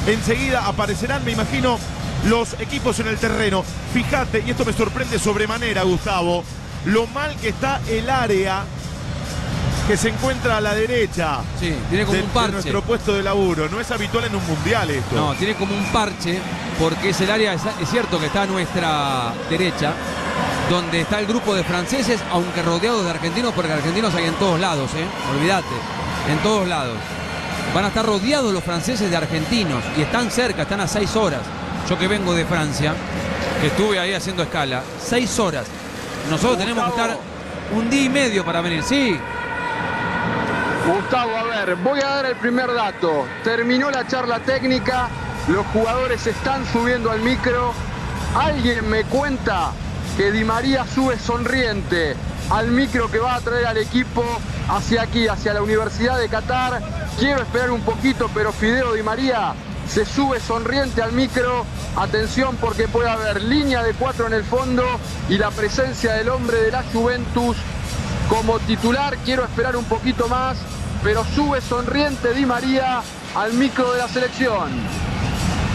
Speaker 1: Enseguida aparecerán, me imagino, los equipos en el terreno. Fíjate, y esto me sorprende sobremanera, Gustavo, lo mal que está el área que se encuentra a la derecha.
Speaker 13: Sí, tiene como
Speaker 1: de-
Speaker 13: un
Speaker 1: de
Speaker 13: parche.
Speaker 1: nuestro puesto de laburo. No es habitual en un mundial esto.
Speaker 13: No, tiene como un parche, porque es el área, es, es cierto que está a nuestra derecha, donde está el grupo de franceses, aunque rodeados de argentinos, porque argentinos hay en todos lados, ¿eh? Olvídate, en todos lados. Van a estar rodeados los franceses de argentinos y están cerca, están a seis horas. Yo que vengo de Francia, que estuve ahí haciendo escala, seis horas. Nosotros tenemos que estar un día y medio para venir, sí.
Speaker 9: Gustavo, a ver, voy a dar el primer dato. Terminó la charla técnica, los jugadores están subiendo al micro. Alguien me cuenta que Di María sube sonriente al micro que va a traer al equipo hacia aquí, hacia la Universidad de Qatar. Quiero esperar un poquito, pero Fideo Di María se sube sonriente al micro. Atención porque puede haber línea de cuatro en el fondo y la presencia del hombre de la Juventus como titular. Quiero esperar un poquito más, pero sube sonriente Di María al micro de la selección.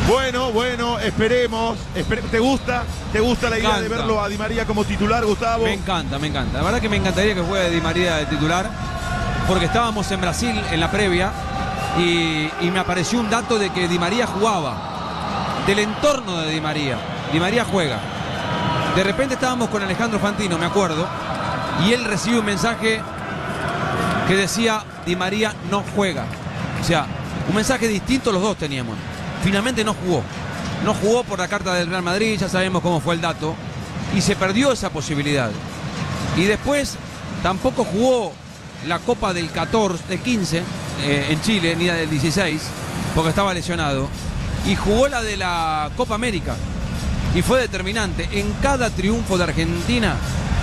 Speaker 1: Bueno, bueno, esperemos. Espere- ¿Te gusta? ¿Te gusta la idea de verlo a Di María como titular, Gustavo?
Speaker 13: Me encanta, me encanta. La verdad que me encantaría que juegue Di María de titular, porque estábamos en Brasil en la previa y, y me apareció un dato de que Di María jugaba. Del entorno de Di María. Di María juega. De repente estábamos con Alejandro Fantino, me acuerdo, y él recibe un mensaje que decía Di María no juega. O sea, un mensaje distinto los dos teníamos. Finalmente no jugó. No jugó por la carta del Real Madrid, ya sabemos cómo fue el dato. Y se perdió esa posibilidad. Y después tampoco jugó la Copa del 14, del 15 eh, en Chile, ni la del 16, porque estaba lesionado. Y jugó la de la Copa América. Y fue determinante. En cada triunfo de Argentina,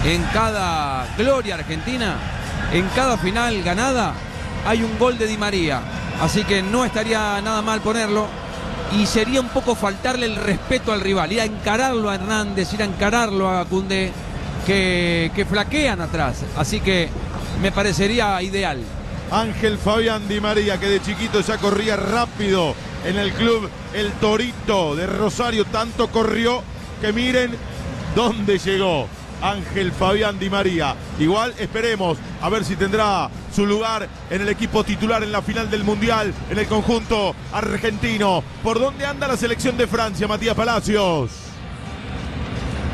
Speaker 13: en cada gloria argentina, en cada final ganada, hay un gol de Di María. Así que no estaría nada mal ponerlo. Y sería un poco faltarle el respeto al rival. Ir a encararlo a Hernández, ir a encararlo a Cundé, que, que flaquean atrás. Así que me parecería ideal.
Speaker 1: Ángel Fabián Di María, que de chiquito ya corría rápido en el club El Torito de Rosario. Tanto corrió que miren dónde llegó. Ángel Fabián Di María. Igual esperemos a ver si tendrá su lugar en el equipo titular en la final del Mundial, en el conjunto argentino. ¿Por dónde anda la selección de Francia, Matías Palacios?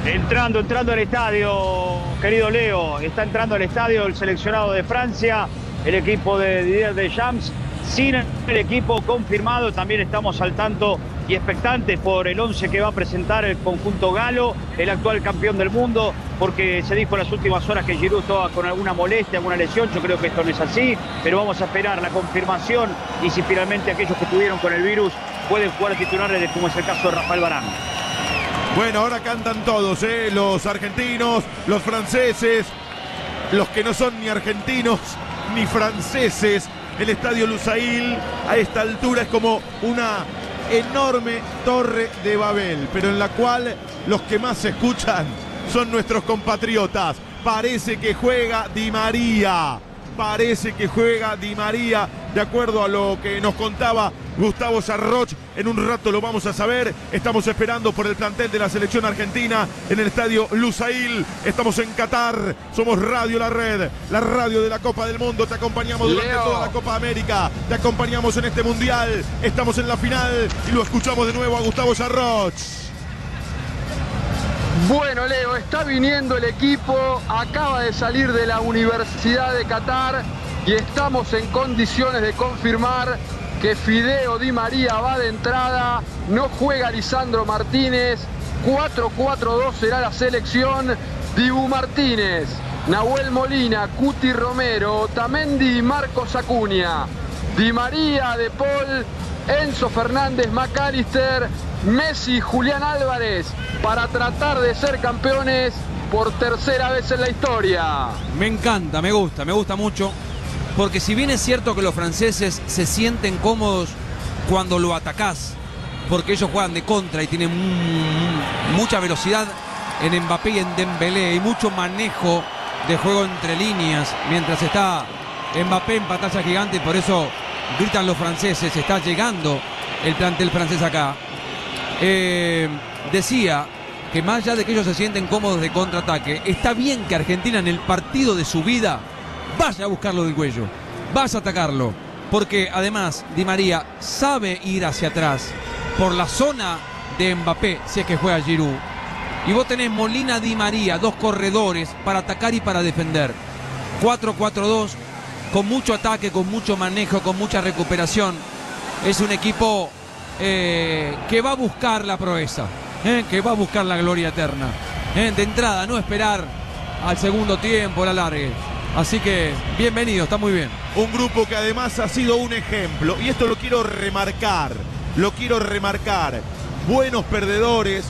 Speaker 2: Entrando, entrando al estadio, querido Leo, está entrando al estadio el seleccionado de Francia, el equipo de Didier Deschamps, sin el equipo confirmado, también estamos al tanto y expectantes por el 11 que va a presentar el conjunto galo, el actual campeón del mundo, porque se dijo en las últimas horas que Giroud estaba con alguna molestia, alguna lesión, yo creo que esto no es así, pero vamos a esperar la confirmación y si finalmente aquellos que estuvieron con el virus pueden jugar titulares, como es el caso de Rafael Barán.
Speaker 1: Bueno, ahora cantan todos, ¿eh? los argentinos, los franceses, los que no son ni argentinos ni franceses. El estadio Lusail a esta altura es como una enorme torre de Babel, pero en la cual los que más se escuchan son nuestros compatriotas. Parece que juega Di María. Parece que juega Di María, de acuerdo a lo que nos contaba Gustavo Sarroch. En un rato lo vamos a saber. Estamos esperando por el plantel de la selección argentina en el estadio Lusail. Estamos en Qatar. Somos Radio La Red, la radio de la Copa del Mundo. Te acompañamos durante
Speaker 9: Leo.
Speaker 1: toda la Copa América. Te acompañamos en este mundial. Estamos en la final y lo escuchamos de nuevo a Gustavo Sarroch.
Speaker 9: Bueno, Leo, está viniendo el equipo, acaba de salir de la Universidad de Qatar y estamos en condiciones de confirmar que Fideo Di María va de entrada, no juega Lisandro Martínez, 4-4-2 será la selección, Dibu Martínez, Nahuel Molina, Cuti Romero, Otamendi y Marcos Acuña, Di María, De Paul, Enzo Fernández, McAllister, Messi, Julián Álvarez, para tratar de ser campeones por tercera vez en la historia.
Speaker 13: Me encanta, me gusta, me gusta mucho. Porque si bien es cierto que los franceses se sienten cómodos cuando lo atacás, porque ellos juegan de contra y tienen mucha velocidad en Mbappé y en Dembélé y mucho manejo de juego entre líneas, mientras está Mbappé en pantalla gigante y por eso gritan los franceses, está llegando el plantel francés acá. Eh, decía que más allá de que ellos se sienten cómodos de contraataque, está bien que Argentina en el partido de su vida vaya a buscarlo del cuello, vaya a atacarlo, porque además Di María sabe ir hacia atrás por la zona de Mbappé, si es que juega Giroud. Y vos tenés Molina Di María, dos corredores para atacar y para defender. 4-4-2, con mucho ataque, con mucho manejo, con mucha recuperación. Es un equipo eh, que va a buscar la proeza, eh, que va a buscar la gloria eterna. Eh, de entrada, no esperar al segundo tiempo, la largue. Así que bienvenido, está muy bien.
Speaker 1: Un grupo que además ha sido un ejemplo, y esto lo quiero remarcar, lo quiero remarcar. Buenos perdedores,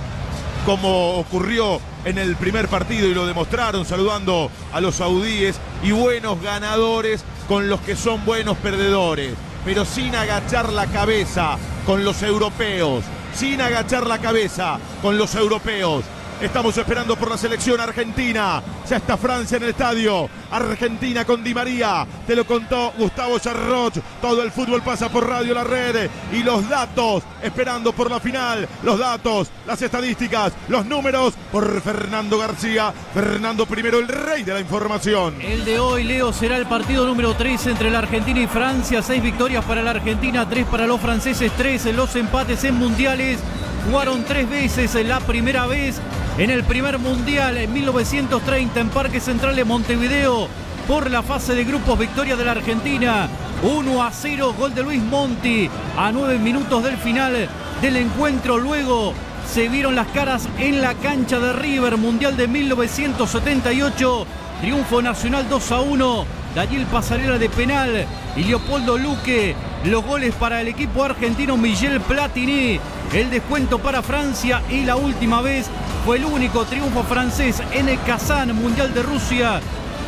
Speaker 1: como ocurrió en el primer partido y lo demostraron saludando a los saudíes, y buenos ganadores con los que son buenos perdedores, pero sin agachar la cabeza con los europeos, sin agachar la cabeza con los europeos. Estamos esperando por la selección argentina. Ya está Francia en el estadio. Argentina con Di María. Te lo contó Gustavo Charroch. Todo el fútbol pasa por Radio La Red. Y los datos, esperando por la final. Los datos, las estadísticas, los números por Fernando García. Fernando primero, el rey de la información.
Speaker 30: El de hoy, Leo, será el partido número 3 entre la Argentina y Francia. Seis victorias para la Argentina, tres para los franceses, tres en los empates en mundiales. Jugaron tres veces la primera vez en el primer mundial en 1930 en Parque Central de Montevideo por la fase de grupos victoria de la Argentina. 1 a 0 gol de Luis Monti a 9 minutos del final del encuentro. Luego se vieron las caras en la cancha de River Mundial de 1978 triunfo nacional 2 a 1 Daniel Pasarela de penal y Leopoldo Luque los goles para el equipo argentino Miguel Platini el descuento para Francia y la última vez fue el único triunfo francés en el Kazán Mundial de Rusia.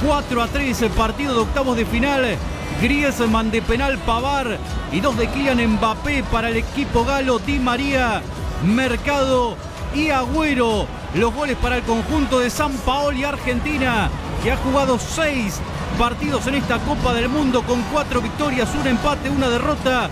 Speaker 30: 4 a 3 el partido de octavos de final. Griezmann de penal Pavar y dos de Kylian Mbappé para el equipo galo Di María, Mercado y Agüero. Los goles para el conjunto de San Paolo y Argentina, que ha jugado seis partidos en esta Copa del Mundo con cuatro victorias, un empate, una derrota.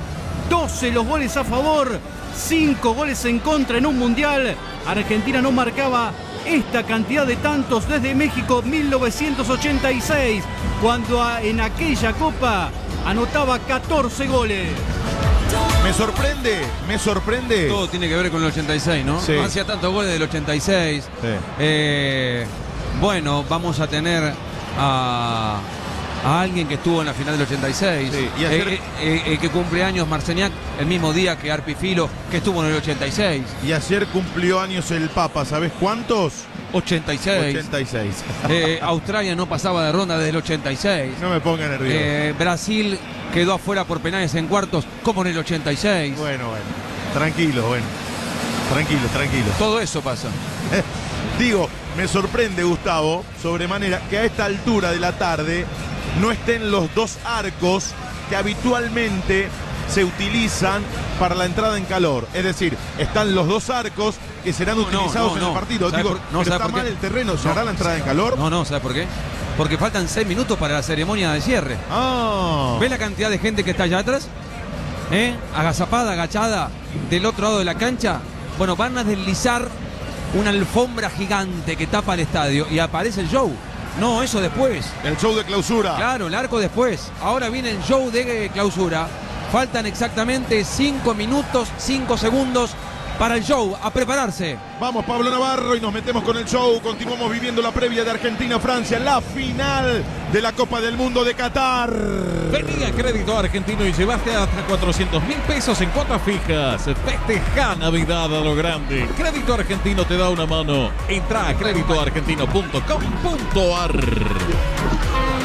Speaker 30: 12 los goles a favor, 5 goles en contra en un mundial. Argentina no marcaba esta cantidad de tantos desde México 1986, cuando en aquella copa anotaba 14 goles.
Speaker 1: Me sorprende, me sorprende.
Speaker 13: Todo tiene que ver con el 86, ¿no?
Speaker 1: Sí.
Speaker 13: No hacía tantos goles del 86. Eh, bueno, vamos a tener a, a alguien que estuvo en la final del 86.
Speaker 1: y ayer-
Speaker 13: Eh, eh, eh, que cumple años Marceniak el mismo día que Arpifilo, que estuvo en el 86.
Speaker 1: Y ayer cumplió años el Papa, ¿sabes cuántos?
Speaker 13: 86.
Speaker 1: 86.
Speaker 13: Eh, Australia no pasaba de ronda desde el 86.
Speaker 1: No me ponga nervioso.
Speaker 13: Brasil quedó afuera por penales en cuartos, como en el 86.
Speaker 1: Bueno, bueno. Tranquilo, bueno. Tranquilo, tranquilo.
Speaker 13: Todo eso pasa. (laughs)
Speaker 1: Digo, me sorprende, Gustavo, sobremanera, que a esta altura de la tarde no estén los dos arcos que habitualmente se utilizan para la entrada en calor. Es decir, están los dos arcos que serán
Speaker 13: No,
Speaker 1: utilizados
Speaker 13: no,
Speaker 1: en el partido.
Speaker 13: ¿Sabe
Speaker 1: Digo,
Speaker 13: por- no,
Speaker 1: pero
Speaker 13: ¿sabe
Speaker 1: está mal el terreno, ¿se hará la entrada en calor?
Speaker 13: No, no, ¿sabe por qué? Porque faltan seis minutos para la ceremonia de cierre.
Speaker 1: Ah.
Speaker 13: ¿Ves la cantidad de gente que está allá atrás? ¿eh? agazapada, agachada, del otro lado de la cancha, bueno, van a deslizar una alfombra gigante que tapa el estadio y aparece el show. No, eso después.
Speaker 1: El show de clausura.
Speaker 13: Claro, el arco después. Ahora viene el show de clausura. Faltan exactamente 5 minutos, 5 segundos para el show. A prepararse.
Speaker 1: Vamos, Pablo Navarro, y nos metemos con el show. Continuamos viviendo la previa de Argentina-Francia, la final de la Copa del Mundo de Qatar.
Speaker 14: Vení a Crédito Argentino y llevaste hasta 400 mil pesos en cuotas fijas. Festeja Navidad a lo grande. Crédito Argentino te da una mano. Entra a créditoargentino.com.ar.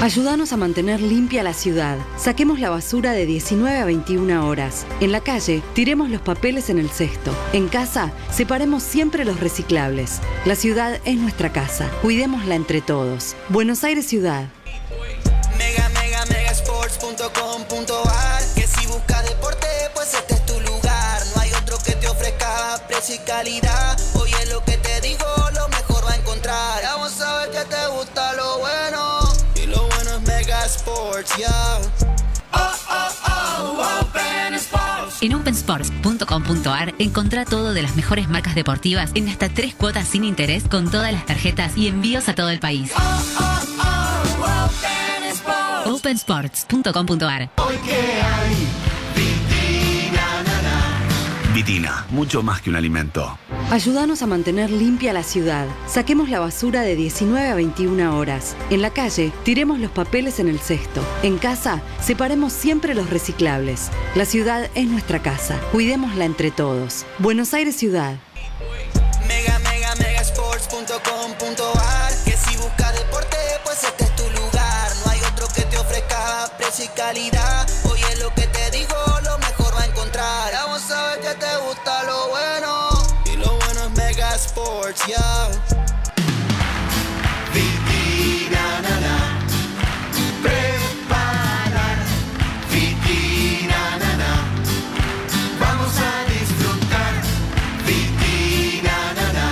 Speaker 17: Ayúdanos a mantener limpia la ciudad. Saquemos la basura de 19 a 21 horas. En la calle, tiremos los papeles en el cesto. En casa, separemos siempre los reciclables. La ciudad es nuestra casa. Cuidémosla entre todos. Buenos Aires Ciudad.
Speaker 22: Mega, mega, megasports.com.ar Que si buscas deporte, pues este es tu lugar. No hay otro que te ofrezca precio y calidad. Oye, lo que te digo, Oh, oh, oh, Open Sports.
Speaker 23: En opensports.com.ar encontrá todo de las mejores marcas deportivas en hasta tres cuotas sin interés con todas las tarjetas y envíos a todo el país. opensports.com.ar
Speaker 22: Hoy que hay Vitina,
Speaker 31: Vitina, mucho más que un alimento.
Speaker 17: Ayúdanos a mantener limpia la ciudad. Saquemos la basura de 19 a 21 horas. En la calle, tiremos los papeles en el cesto. En casa, separemos siempre los reciclables. La ciudad es nuestra casa. Cuidémosla entre todos. Buenos Aires Ciudad.
Speaker 22: Mega, mega, megasports.com.ar Que si buscas deporte, pues este es tu lugar. No hay otro que te ofrezca precio y calidad. Oye, lo que te Na, na. Preparar. Na, na. Vamos a disfrutar. Vitina, na, na.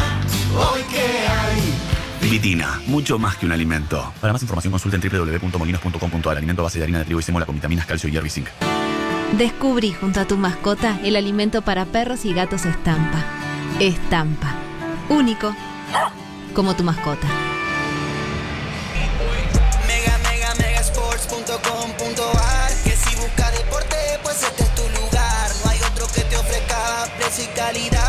Speaker 22: Hoy que hay.
Speaker 31: Vitina, mucho más que un alimento. Para más información consulta en www.molinos.com.ar. Alimento base de harina de trigo y sémola con vitaminas, calcio, hierro y zinc.
Speaker 32: Descubrí junto a tu mascota el alimento para perros y gatos estampa. Estampa. Único. Como tu mascota.
Speaker 22: Mega, mega, megasports.com.ar Que si buscas deporte, pues este es tu lugar. No hay otro que te ofrezca precio y calidad.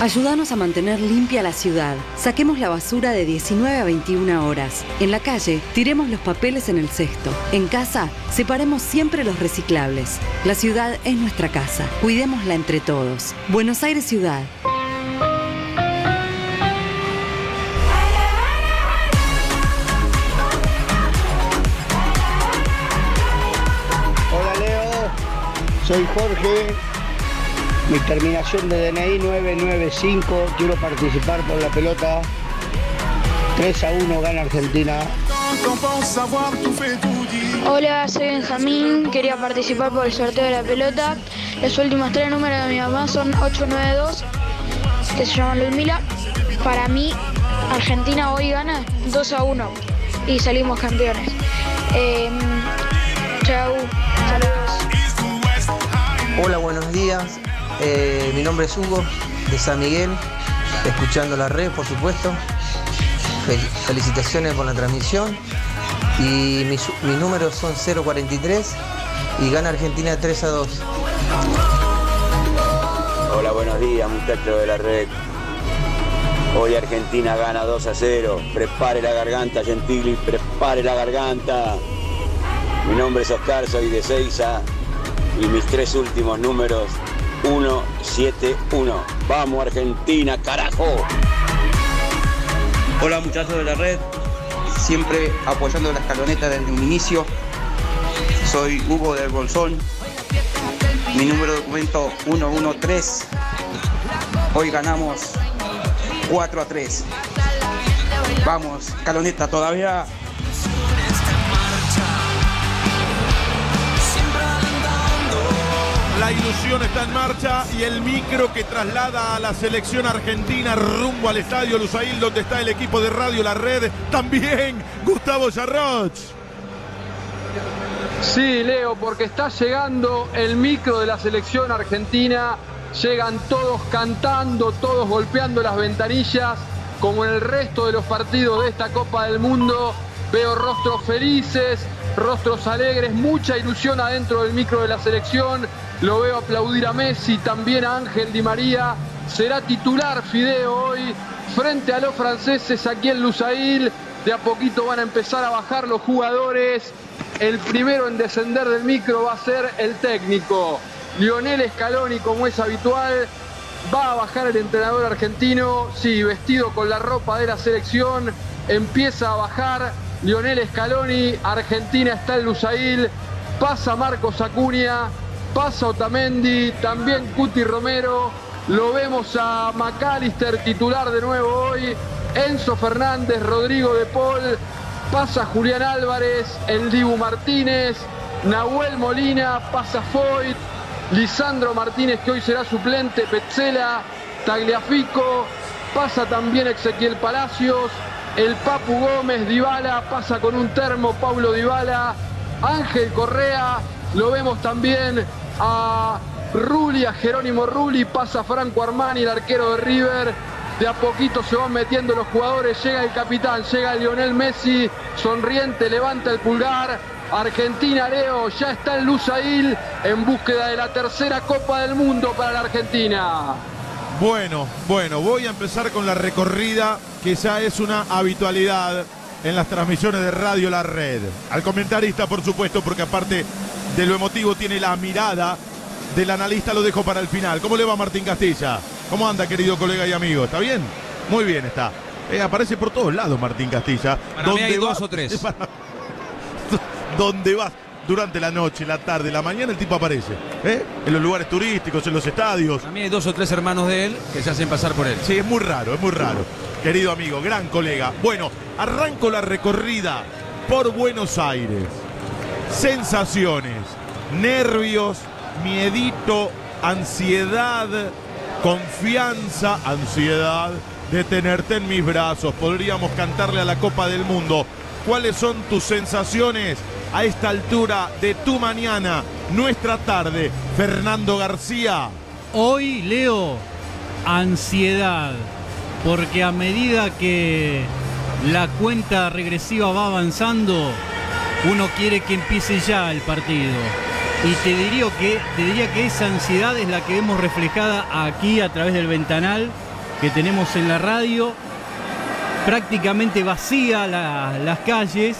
Speaker 17: Ayúdanos a mantener limpia la ciudad. Saquemos la basura de 19 a 21 horas. En la calle, tiremos los papeles en el cesto. En casa, separemos siempre los reciclables. La ciudad es nuestra casa. Cuidémosla entre todos. Buenos Aires Ciudad.
Speaker 33: Hola Leo, soy Jorge. Mi terminación de DNI 995. Quiero participar por la pelota. 3 a 1 gana Argentina.
Speaker 34: Hola, soy Benjamín, quería participar por el sorteo de la pelota. Los últimos tres números de mi mamá son 892, que se llama Ludmila. Para mí, Argentina hoy gana 2 a 1 y salimos campeones. Eh, chau, saludos.
Speaker 15: Hola, buenos días. Eh, mi nombre es Hugo, de San Miguel, escuchando la red, por supuesto. Fel- felicitaciones por la transmisión. Y mis, mis números son 043 y gana Argentina 3 a 2.
Speaker 35: Hola, buenos días muchachos de la red. Hoy Argentina gana 2 a 0. Prepare la garganta, Gentili, prepare la garganta. Mi nombre es Oscar, soy de Seiza y mis tres últimos números 171. Vamos Argentina, carajo.
Speaker 36: Hola muchachos de la red, siempre apoyando la escaloneta desde un inicio. Soy Hugo del Bolsón, mi número de documento 113. Hoy ganamos 4 a 3. Vamos, escaloneta todavía.
Speaker 1: La ilusión está en marcha y el micro que traslada a la selección argentina rumbo al estadio Lusail, donde está el equipo de Radio La Red, también Gustavo Yarroch.
Speaker 9: Sí, Leo, porque está llegando el micro de la selección argentina. Llegan todos cantando, todos golpeando las ventanillas, como en el resto de los partidos de esta Copa del Mundo. Veo rostros felices, rostros alegres, mucha ilusión adentro del micro de la selección. Lo veo aplaudir a Messi, también a Ángel Di María. Será titular Fideo hoy frente a los franceses aquí en Lusail. De a poquito van a empezar a bajar los jugadores. El primero en descender del micro va a ser el técnico. Lionel Scaloni, como es habitual, va a bajar el entrenador argentino, sí, vestido con la ropa de la selección, empieza a bajar Lionel Scaloni, Argentina está en Lusail, pasa Marcos Acuña, pasa Otamendi, también Cuti Romero, lo vemos a McAllister titular de nuevo hoy, Enzo Fernández, Rodrigo de Paul, pasa Julián Álvarez, el Dibu Martínez, Nahuel Molina, pasa Foyt, Lisandro Martínez que hoy será suplente, Petzela, Tagliafico, pasa también Ezequiel Palacios, el Papu Gómez, Dybala, pasa con un termo Pablo Dybala, Ángel Correa, lo vemos también a Rulli, a Jerónimo Rulli, pasa Franco Armani, el arquero de River, de a poquito se van metiendo los jugadores, llega el capitán, llega Lionel Messi, sonriente, levanta el pulgar, Argentina, Leo, ya está en Lusail en búsqueda de la tercera Copa del Mundo para la Argentina.
Speaker 1: Bueno, bueno, voy a empezar con la recorrida que ya es una habitualidad en las transmisiones de Radio La Red. Al comentarista, por supuesto, porque aparte de lo emotivo tiene la mirada del analista, lo dejo para el final. ¿Cómo le va Martín Castilla? ¿Cómo anda, querido colega y amigo? ¿Está bien? Muy bien está. Eh, aparece por todos lados Martín Castilla.
Speaker 13: Para mí hay
Speaker 1: va-
Speaker 13: dos o tres. (laughs)
Speaker 1: Donde vas durante la noche, la tarde, la mañana, el tipo aparece. ¿eh? En los lugares turísticos, en los estadios.
Speaker 13: A mí hay dos o tres hermanos de él que se hacen pasar por él.
Speaker 1: Sí, es muy raro, es muy raro. Querido amigo, gran colega. Bueno, arranco la recorrida por Buenos Aires. Sensaciones, nervios, miedito, ansiedad, confianza, ansiedad de tenerte en mis brazos. Podríamos cantarle a la Copa del Mundo. ¿Cuáles son tus sensaciones a esta altura de tu mañana, nuestra tarde? Fernando García.
Speaker 30: Hoy, Leo, ansiedad, porque a medida que la cuenta regresiva va avanzando, uno quiere que empiece ya el partido. Y te diría que, diría que esa ansiedad es la que vemos reflejada aquí a través del ventanal que tenemos en la radio. Prácticamente vacía la- las calles,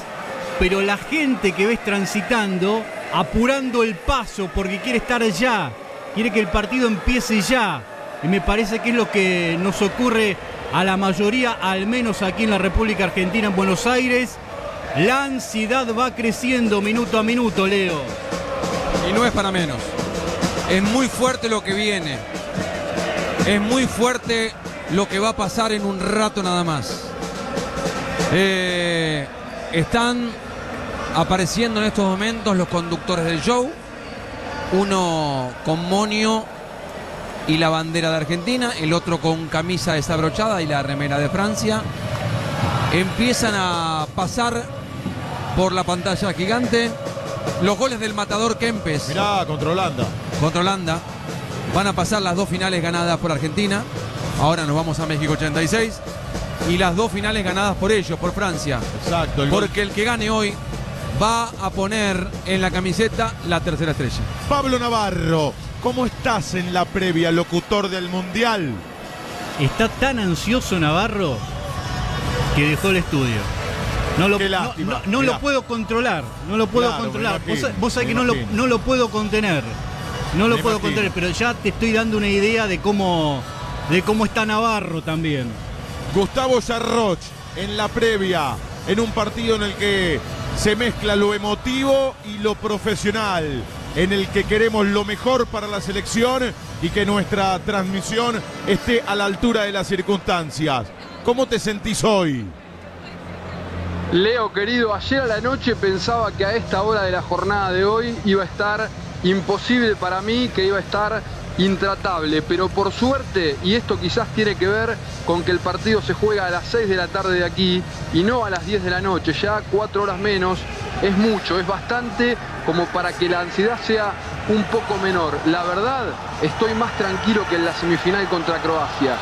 Speaker 30: pero la gente que ves transitando, apurando el paso porque quiere estar ya, quiere que el partido empiece ya. Y me parece que es lo que nos ocurre a la mayoría, al menos aquí en la República Argentina, en Buenos Aires. La ansiedad va creciendo minuto a minuto, Leo.
Speaker 13: Y no es para menos. Es muy fuerte lo que viene. Es muy fuerte lo que va a pasar en un rato nada más. Eh, están apareciendo en estos momentos los conductores del show. Uno con monio y la bandera de Argentina, el otro con camisa desabrochada y la remera de Francia. Empiezan a pasar por la pantalla gigante los goles del matador Kempes.
Speaker 1: Mirá, contra Holanda.
Speaker 13: Contra Holanda. Van a pasar las dos finales ganadas por Argentina. Ahora nos vamos a México 86. Y las dos finales ganadas por ellos, por Francia.
Speaker 1: Exacto. el.
Speaker 13: Porque el que gane hoy va a poner en la camiseta la tercera estrella.
Speaker 1: Pablo Navarro, ¿cómo estás en la previa, locutor del Mundial?
Speaker 30: Está tan ansioso Navarro que dejó el estudio. No lo, no-
Speaker 1: lástima,
Speaker 30: no- no lo puedo controlar, no lo puedo
Speaker 1: Claro,
Speaker 30: controlar.
Speaker 1: imagino,
Speaker 30: vos, vos sabés que no lo,
Speaker 1: imagino.
Speaker 30: no lo puedo contener. No lo
Speaker 1: Me
Speaker 30: puedo
Speaker 1: imagino.
Speaker 30: contener, pero ya te estoy dando una idea de cómo, de cómo está Navarro también.
Speaker 1: Gustavo Sarroch en la previa, en un partido en el que se mezcla lo emotivo y lo profesional, en el que queremos lo mejor para la selección y que nuestra transmisión esté a la altura de las circunstancias. ¿Cómo te sentís hoy?
Speaker 9: Leo, querido, ayer a la noche pensaba que a esta hora de la jornada de hoy iba a estar imposible para mí que iba a estar intratable, pero por suerte, y esto quizás tiene que ver con que el partido se juega a las 6 de la tarde de aquí y no a las 10 de la noche, ya 4 horas menos, es mucho, es bastante como para que la ansiedad sea un poco menor. La verdad, estoy más tranquilo que en la semifinal contra Croacia.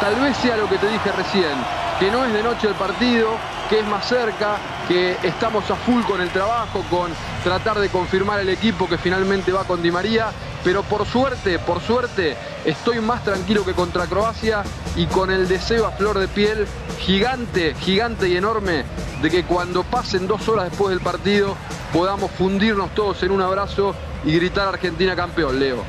Speaker 9: Tal vez sea lo que te dije recién, que no es de noche el partido, que es más cerca, que estamos a full con el trabajo, con tratar de confirmar el equipo que finalmente va con Di María, pero por suerte, por suerte, estoy más tranquilo que contra Croacia y con el deseo a flor de piel gigante, gigante y enorme de que cuando pasen dos horas después del partido podamos fundirnos todos en un abrazo y gritar Argentina campeón, Leo.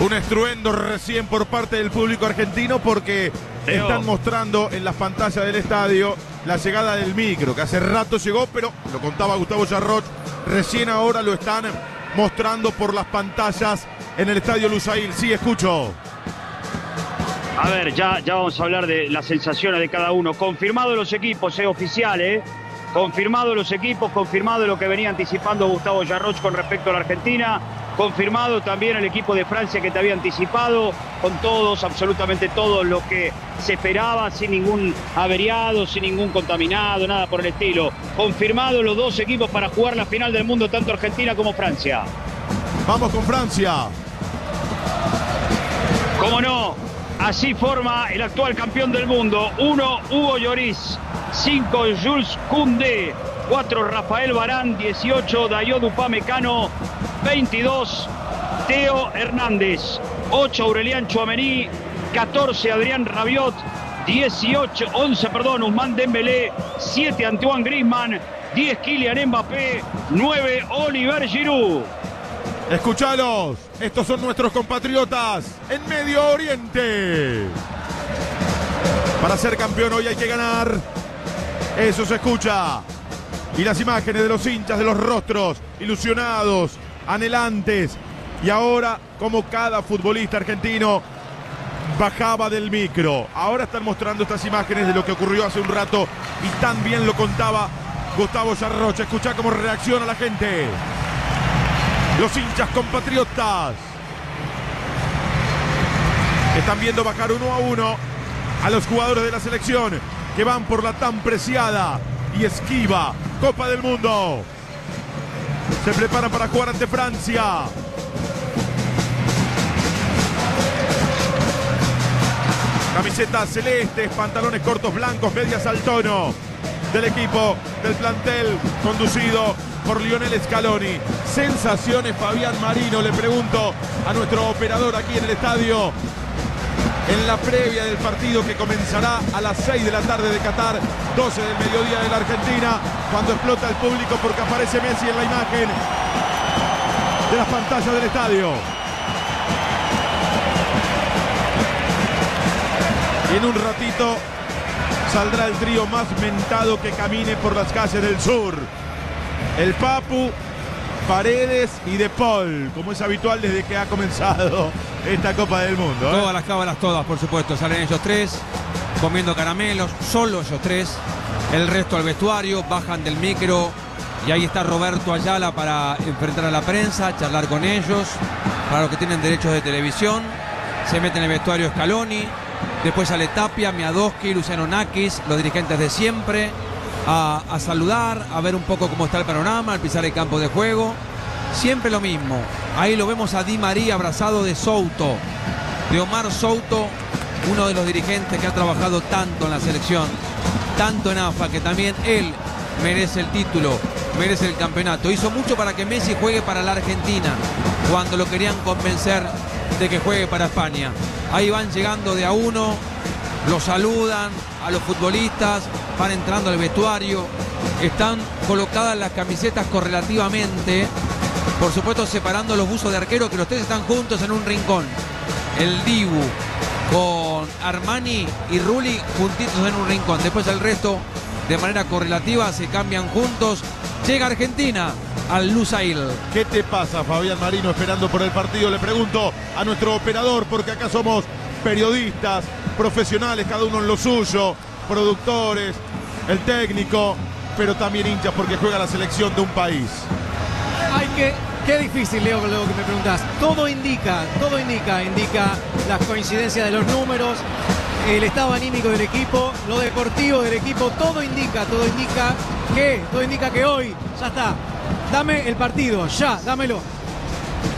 Speaker 1: Un estruendo recién por parte del público argentino porque Están mostrando en las pantallas del estadio la llegada del micro, que hace rato llegó, pero lo contaba Gustavo Charroch, recién ahora lo están mostrando por las pantallas en el estadio Lusail. Sí, escucho.
Speaker 2: A ver, ya, ya vamos a hablar de las sensaciones de cada uno. Confirmado los equipos, es oficial, ¿eh? Confirmado los equipos, confirmado lo que venía anticipando Gustavo Yarroch con respecto a la Argentina. Confirmado también el equipo de Francia que te había anticipado, con todos, absolutamente todos lo que se esperaba, sin ningún averiado, sin ningún contaminado, nada por el estilo. Confirmado los dos equipos para jugar la final del mundo, tanto Argentina como Francia.
Speaker 1: Vamos con Francia.
Speaker 2: ¿Cómo no? Así forma el actual campeón del mundo. 1, Hugo Lloris. 5, Jules Koundé. 4, Rafael Barán. 18, Dayot Upamecano. 22, Teo Hernández. 8, Aurelian Chouameni. 14, Adrián Rabiot. 18, 11, perdón, Usman Dembélé. 7, Antoine Griezmann. 10, Kylian Mbappé. 9, Oliver Giroud.
Speaker 1: Escuchalos, estos son nuestros compatriotas en Medio Oriente. Para ser campeón hoy hay que ganar. Eso se escucha. Y las imágenes de los hinchas, de los rostros, ilusionados, anhelantes. Y ahora, como cada futbolista argentino bajaba del micro. Ahora están mostrando estas imágenes de lo que ocurrió hace un rato y tan bien lo contaba Gustavo Sarrocha. Escucha cómo reacciona la gente. Los hinchas compatriotas están viendo bajar uno a uno a los jugadores de la selección que van por la tan preciada y esquiva Copa del Mundo. Se preparan para jugar ante Francia. Camisetas celestes, pantalones cortos blancos, medias al tono del equipo del plantel conducido por Lionel Scaloni. Sensaciones, Fabián Marino, le pregunto a nuestro operador aquí en el estadio. En la previa del partido que comenzará a las 6 de la tarde de Qatar, 12 del mediodía de la Argentina, cuando explota el público porque aparece Messi en la imagen de las pantallas del estadio. Y en un ratito saldrá el trío más mentado que camine por las calles del sur. El Papu, Paredes y De Paul, como es habitual desde que ha comenzado esta Copa del Mundo. ¿eh?
Speaker 13: Todas las cábalas, todas, por supuesto. Salen ellos tres, comiendo caramelos, solo ellos tres. El resto al vestuario, bajan del micro. Y ahí está Roberto Ayala para enfrentar a la prensa, charlar con ellos, para los que tienen derechos de televisión. Se mete en el vestuario Scaloni. Después sale Tapia, Miadoski, Luciano Nakis, los dirigentes de siempre, a, saludar, a ver un poco cómo está el panorama, al pisar el campo de juego. Siempre lo mismo. Ahí lo vemos a Di María abrazado de Souto, de Omar Souto, uno de los dirigentes que ha trabajado tanto en la selección, tanto en AFA, que también él merece el título, merece el campeonato. Hizo mucho para que Messi juegue para la Argentina, cuando lo querían convencer de que juegue para España. Ahí van llegando de a uno, los saludan a los futbolistas, van entrando al vestuario, están colocadas las camisetas correlativamente, por supuesto separando los buzos de arquero, que los tres están juntos en un rincón. El Dibu con Armani y Rulli juntitos en un rincón. Después el resto de manera correlativa se cambian juntos. Llega Argentina al Lusail.
Speaker 1: ¿Qué te pasa, Fabián Marino, esperando por el partido? Le pregunto a nuestro operador, porque acá somos periodistas, profesionales, cada uno en lo suyo, productores, el técnico, pero también hinchas porque juega la selección de un país.
Speaker 30: Hay que
Speaker 37: Qué difícil, Leo, lo que me preguntas. Todo indica, todo indica, indica las coincidencias de los números, el estado anímico del equipo, lo deportivo del equipo, todo indica, todo indica que, todo indica que hoy, ya está. Dame el partido, ya, dámelo.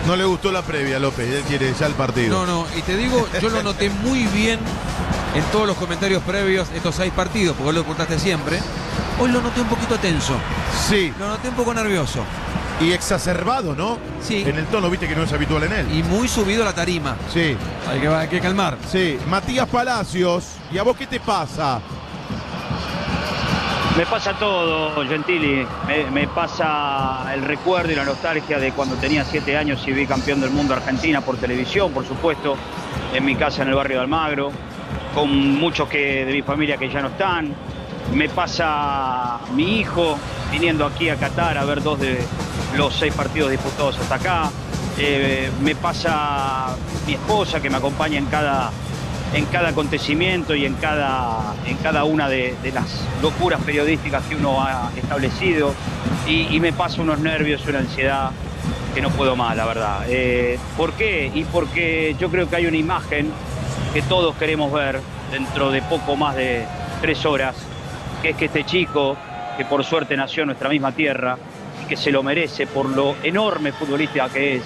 Speaker 1: No le gustó la previa, López. Él quiere ya el partido.
Speaker 13: No, no, y te digo, yo lo noté muy bien en todos los comentarios previos, estos seis partidos, porque vos lo ocultaste siempre. Hoy lo noté un poquito tenso.
Speaker 1: Sí.
Speaker 13: Lo noté un poco nervioso.
Speaker 1: Y exacerbado, ¿no?
Speaker 13: Sí.
Speaker 1: En el tono, viste que no es habitual en él.
Speaker 13: Y muy subido a la tarima.
Speaker 1: Sí.
Speaker 13: Hay que, hay que calmar.
Speaker 1: Sí. Matías Palacios. ¿Y a vos qué te pasa?
Speaker 2: Me pasa todo, Gentili. Me, pasa el recuerdo y la nostalgia de cuando tenía siete años y vi campeón del mundo Argentina por televisión, por supuesto, en mi casa en el barrio de Almagro, con muchos que, de mi familia que ya no están. Me pasa mi hijo viniendo aquí a Qatar a ver dos de los seis partidos disputados hasta acá. Eh, me pasa mi esposa que me acompaña en cada en cada acontecimiento y en cada, en cada una de, las locuras periodísticas que uno ha establecido. Y, y me pasa unos nervios, una ansiedad que no puedo más, la verdad. Eh, ¿Por qué? Y porque yo creo que hay una imagen que todos queremos ver dentro de poco más de tres horas, que es que este chico, que por suerte nació en nuestra misma tierra, y que se lo merece por lo enorme futbolista que es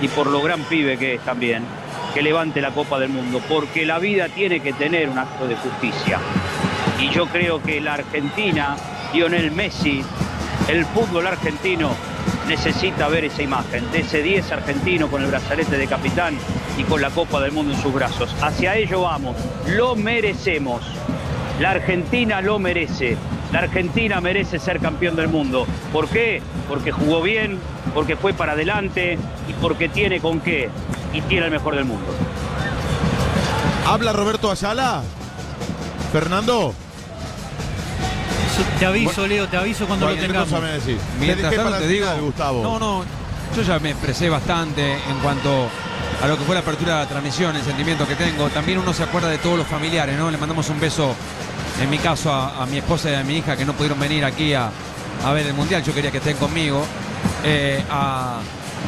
Speaker 2: y por lo gran pibe que es también, que levante la Copa del Mundo, porque la vida tiene que tener un acto de justicia. Y yo creo que la Argentina, Lionel Messi, el fútbol argentino necesita ver esa imagen de ese 10 argentino con el brazalete de capitán y con la Copa del Mundo en sus brazos. Hacia ello vamos, lo merecemos. La Argentina lo merece. La Argentina merece ser campeón del mundo. ¿Por qué? Porque jugó bien, porque fue para adelante y porque tiene con qué. Y tiene el mejor del mundo.
Speaker 1: ¿Habla Roberto Ayala? ¿Fernando?
Speaker 30: Te aviso, Leo, te aviso cuando lo
Speaker 1: Cualquier cosa
Speaker 30: tengamos.
Speaker 1: me decís.
Speaker 13: Mientras
Speaker 1: ¿Qué
Speaker 13: tanto te digo,
Speaker 1: Gustavo?
Speaker 13: no, no, yo ya me expresé bastante en cuanto a lo que fue la apertura de la transmisión, el sentimiento que tengo. También uno se acuerda de todos los familiares, ¿no? Le mandamos un beso, en mi caso, a, mi esposa y a mi hija que no pudieron venir aquí a, ver el Mundial. Yo quería que estén conmigo. Eh, a,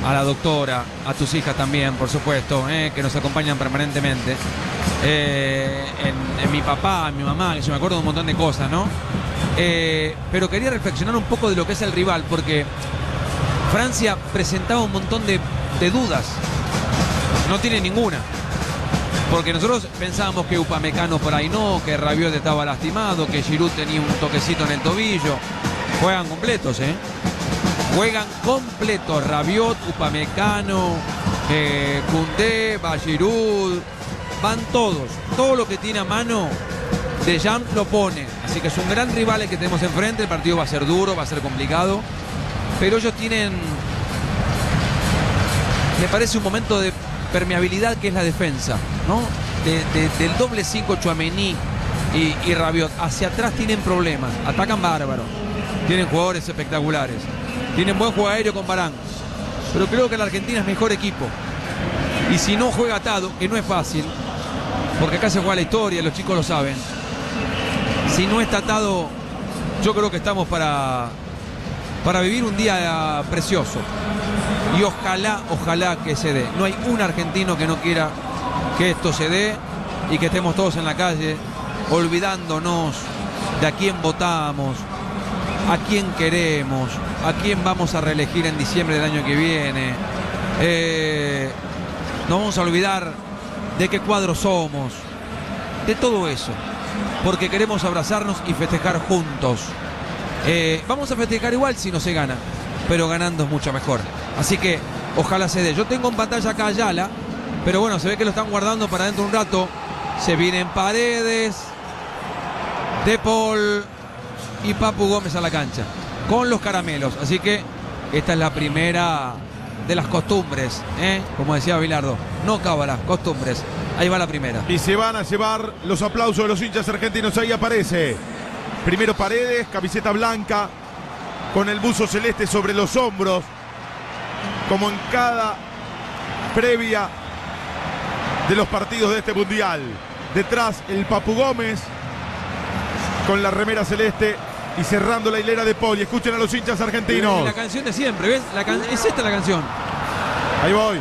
Speaker 13: la doctora, a tus hijas también, por supuesto, eh, que nos acompañan permanentemente. Eh, en, mi papá, en mi mamá, que yo me acuerdo de un montón de cosas, ¿no? Eh, pero quería reflexionar un poco de lo que es el rival, porque Francia presentaba un montón de dudas. No tiene ninguna. Porque nosotros pensábamos que Upamecano por ahí no, que Rabiot estaba lastimado, que Giroud tenía un toquecito en el tobillo. Juegan completos, ¿eh? Juegan completos. Rabiot, Upamecano, eh, Koundé, Giroud. Van todos. Todo lo que tiene a mano, De Jam lo pone. Así que es un gran rival el que tenemos enfrente. El partido va a ser duro, va a ser complicado. Pero ellos tienen, me parece, un momento de permeabilidad que es la defensa, ¿no? De- de- del doble 5 Chuamení y, y Rabiot. Hacia atrás tienen problemas. Atacan bárbaro. Tienen jugadores espectaculares. Tienen buen juego aéreo con Barán. Pero creo que la Argentina es mejor equipo. Y si no juega atado, que no es fácil, porque acá se juega la historia, los chicos lo saben. Si no está atado, yo creo que estamos para, para vivir un día precioso. Y ojalá, ojalá que se dé. No hay un argentino que no quiera que esto se dé y que estemos todos en la calle olvidándonos de a quién votamos, a quién queremos, a quién vamos a reelegir en diciembre del año que viene. Eh, no vamos a olvidar de qué cuadro somos, de todo eso, porque queremos abrazarnos y festejar juntos. Eh, vamos a festejar igual si no se gana, pero ganando es mucho mejor. Así que ojalá se dé. Yo tengo en pantalla acá a Ayala, pero bueno, se ve que lo están guardando para dentro de un rato. Se vienen paredes, De Paul y Papu Gómez a la cancha con los caramelos. Así que esta es la primera de las costumbres, ¿eh? como decía Bilardo. No cábalas, costumbres. Ahí va la primera.
Speaker 1: Y se van a llevar los aplausos de los hinchas argentinos. Ahí aparece. Primero Paredes, camiseta blanca, con el buzo celeste sobre los hombros, como en cada previa de los partidos de este mundial. Detrás el Papu Gómez, con la remera celeste y cerrando la hilera de Poli. Escuchen a los hinchas argentinos.
Speaker 13: La canción de siempre, ¿ves? La can- es esta la canción.
Speaker 1: Ahí voy.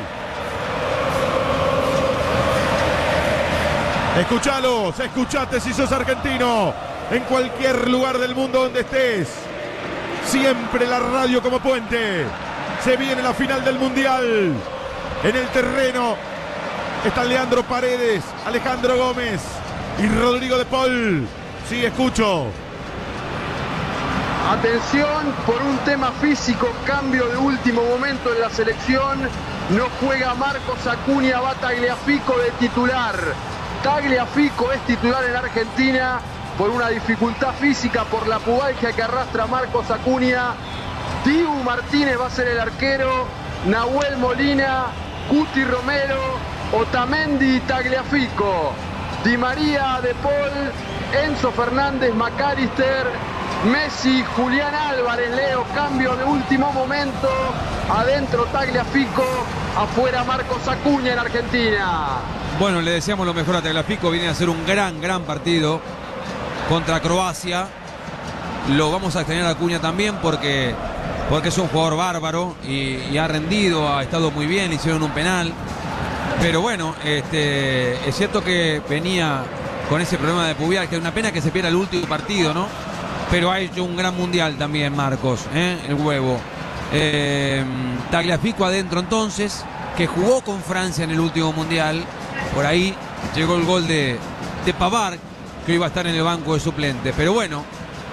Speaker 1: Escuchalos, escuchate si sos argentino. En cualquier lugar del mundo donde estés. Siempre la radio como puente. Se viene la final del Mundial. En el terreno están Leandro Paredes, Alejandro Gómez y Rodrigo de Paul. Sí, escucho.
Speaker 9: Atención, por un tema físico, cambio de último momento en la selección. No juega Marcos Acuña, va Tagliafico de titular. Tagliafico es titular en Argentina por una dificultad física, por la pubalgia que arrastra Marcos Acuña. Dibu Martínez va a ser el arquero. Nahuel Molina, Cuti Romero, Otamendi Tagliafico. Di María, De Paul, Enzo Fernández, Macalister, Messi, Julián Álvarez, Leo, cambio de último momento. Adentro Tagliafico, afuera Marcos Acuña en Argentina.
Speaker 13: Bueno, le deseamos lo mejor a Tagliafico. Viene a hacer un gran, gran partido contra Croacia. Lo vamos a extrañar a Acuña también porque, porque es un jugador bárbaro y, y ha rendido, ha estado muy bien, le hicieron un penal. Pero bueno, este, es cierto que venía con ese problema de pubial, que es una pena que se pierda el último partido, ¿no? Pero ha hecho un gran mundial también, Marcos, ¿eh? el huevo. Eh, Tagliafico adentro entonces, que jugó con Francia en el último mundial. Por ahí llegó el gol de, de Pavar, que iba a estar en el banco de suplentes. Pero bueno,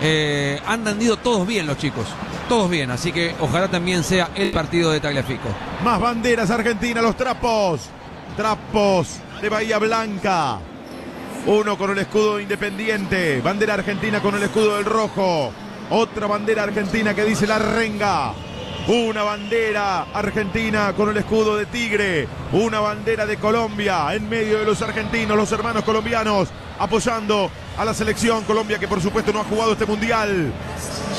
Speaker 13: eh, han rendido todos bien los chicos. Todos bien, así que ojalá también sea el partido de Tagliafico.
Speaker 1: Más banderas Argentina, los trapos. Trapos de Bahía Blanca. Uno con el escudo independiente. Bandera argentina con el escudo del rojo. Otra bandera argentina que dice la renga. Una bandera argentina con el escudo de Tigre. Una bandera de Colombia en medio de los argentinos, los hermanos colombianos, apoyando a la selección Colombia que por supuesto no ha jugado este mundial.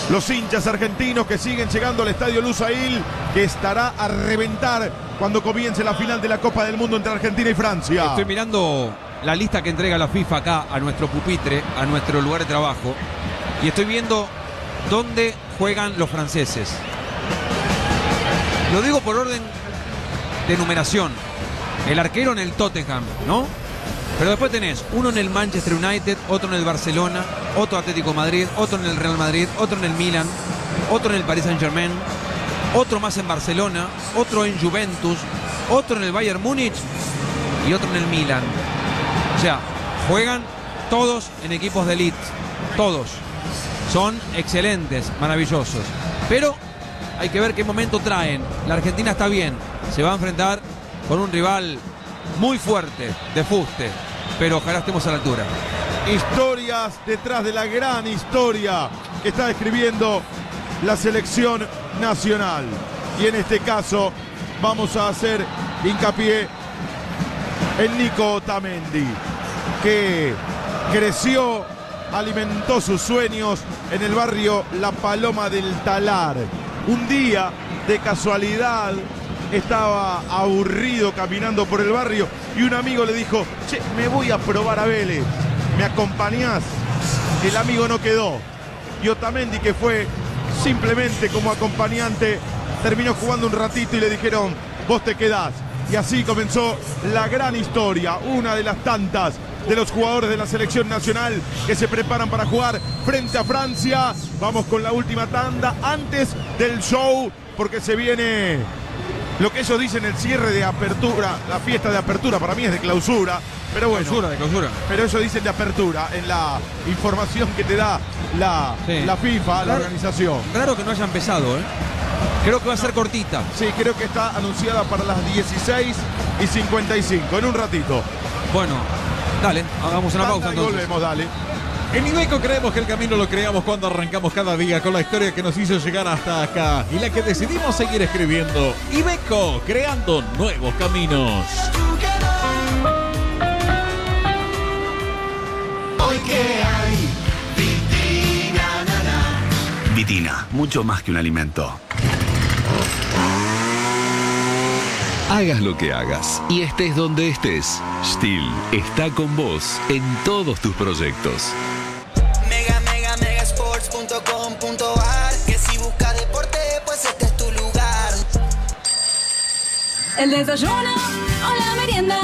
Speaker 1: Los hinchas argentinos que siguen llegando al estadio Lusail, que estará a reventar cuando comience la final de la Copa del Mundo entre Argentina y Francia.
Speaker 13: Estoy mirando la lista que entrega la FIFA acá a nuestro pupitre, a nuestro lugar de trabajo, y estoy viendo dónde juegan los franceses. Lo digo por orden de numeración. El arquero en el Tottenham, ¿no? Pero después tenés uno en el Manchester United, otro en el Barcelona, otro Atlético Madrid, otro en el Real Madrid, otro en el Milan, otro en el Paris Saint Germain, otro más en Barcelona, otro en Juventus, otro en el Bayern Múnich y otro en el Milan. O sea, juegan todos en equipos de elite, todos. Son excelentes, maravillosos. Pero hay que ver qué momento traen. La Argentina está bien, se va a enfrentar con un rival muy fuerte, de fuste, pero ojalá estemos a la altura.
Speaker 1: Historias detrás de la gran historia que está escribiendo la selección nacional. Y en este caso vamos a hacer hincapié en Nico Otamendi, que creció, alimentó sus sueños en el barrio La Paloma del Talar. Un día, de casualidad, estaba aburrido caminando por el barrio y un amigo le dijo, che, me voy a probar a Vélez, ¿me acompañás? El amigo no quedó. Y Otamendi, que fue simplemente como acompañante, terminó jugando un ratito y le dijeron, vos te quedás. Y así comenzó la gran historia, una de las tantas de los jugadores de la selección nacional que se preparan para jugar frente a Francia. Vamos con la última tanda antes del show porque se viene lo que ellos dicen el cierre de apertura, la fiesta de apertura, para mí es de clausura, pero bueno.
Speaker 13: Clausura, de clausura.
Speaker 1: Pero ellos dicen de apertura en la información que te da la,
Speaker 13: Sí.
Speaker 1: la FIFA, la organización.
Speaker 13: Raro que no haya empezado, ¿eh? Creo que va a ser cortita.
Speaker 1: Sí, creo que está anunciada para las 16 y 55, en un ratito.
Speaker 13: Bueno, dale, hagamos una pausa entonces.
Speaker 1: volvemos, dale.
Speaker 14: En Ibeco creemos que el camino lo creamos cuando arrancamos cada día con la historia que nos hizo llegar hasta acá y la que decidimos seguir escribiendo. Ibeco, creando nuevos caminos.
Speaker 22: que hay. Vitina, na, na.
Speaker 31: Vitina, mucho más que un alimento.
Speaker 38: Hagas lo que hagas y estés donde estés, Steel está con vos en todos tus proyectos.
Speaker 22: Mega, mega, megasports.com.ar
Speaker 39: Que si buscas deporte, pues este es tu lugar. El desayuno o la merienda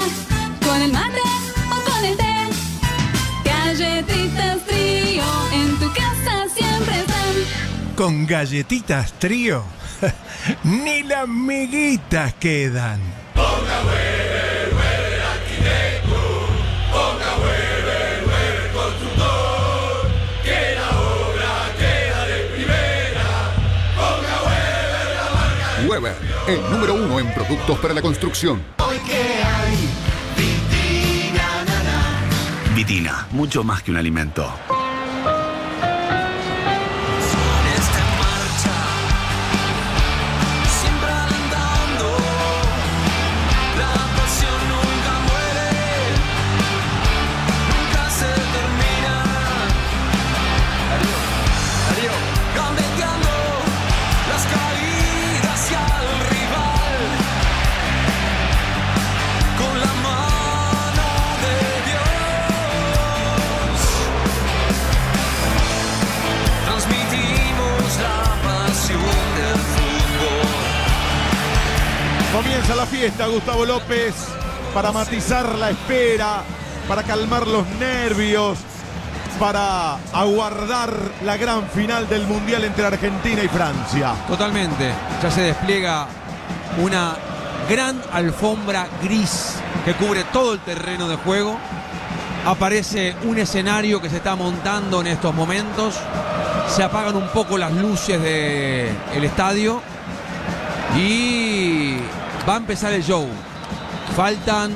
Speaker 39: Galletitas trío, en tu casa siempre están.
Speaker 40: Con galletitas trío, (laughs) ni las miguitas quedan.
Speaker 36: Que la obra queda de primera. Ponga Weber la marca.
Speaker 41: Weber, el número uno en productos para la construcción.
Speaker 31: Mucho más que un alimento.
Speaker 1: Comienza la fiesta, Gustavo López, para matizar la espera, para calmar los nervios, para aguardar la gran final del Mundial entre Argentina y Francia.
Speaker 13: Totalmente. Ya se despliega una gran alfombra gris que cubre todo el terreno de juego. Aparece un escenario que se está montando en estos momentos. Se apagan un poco las luces del estadio. Y va a empezar el show. Faltan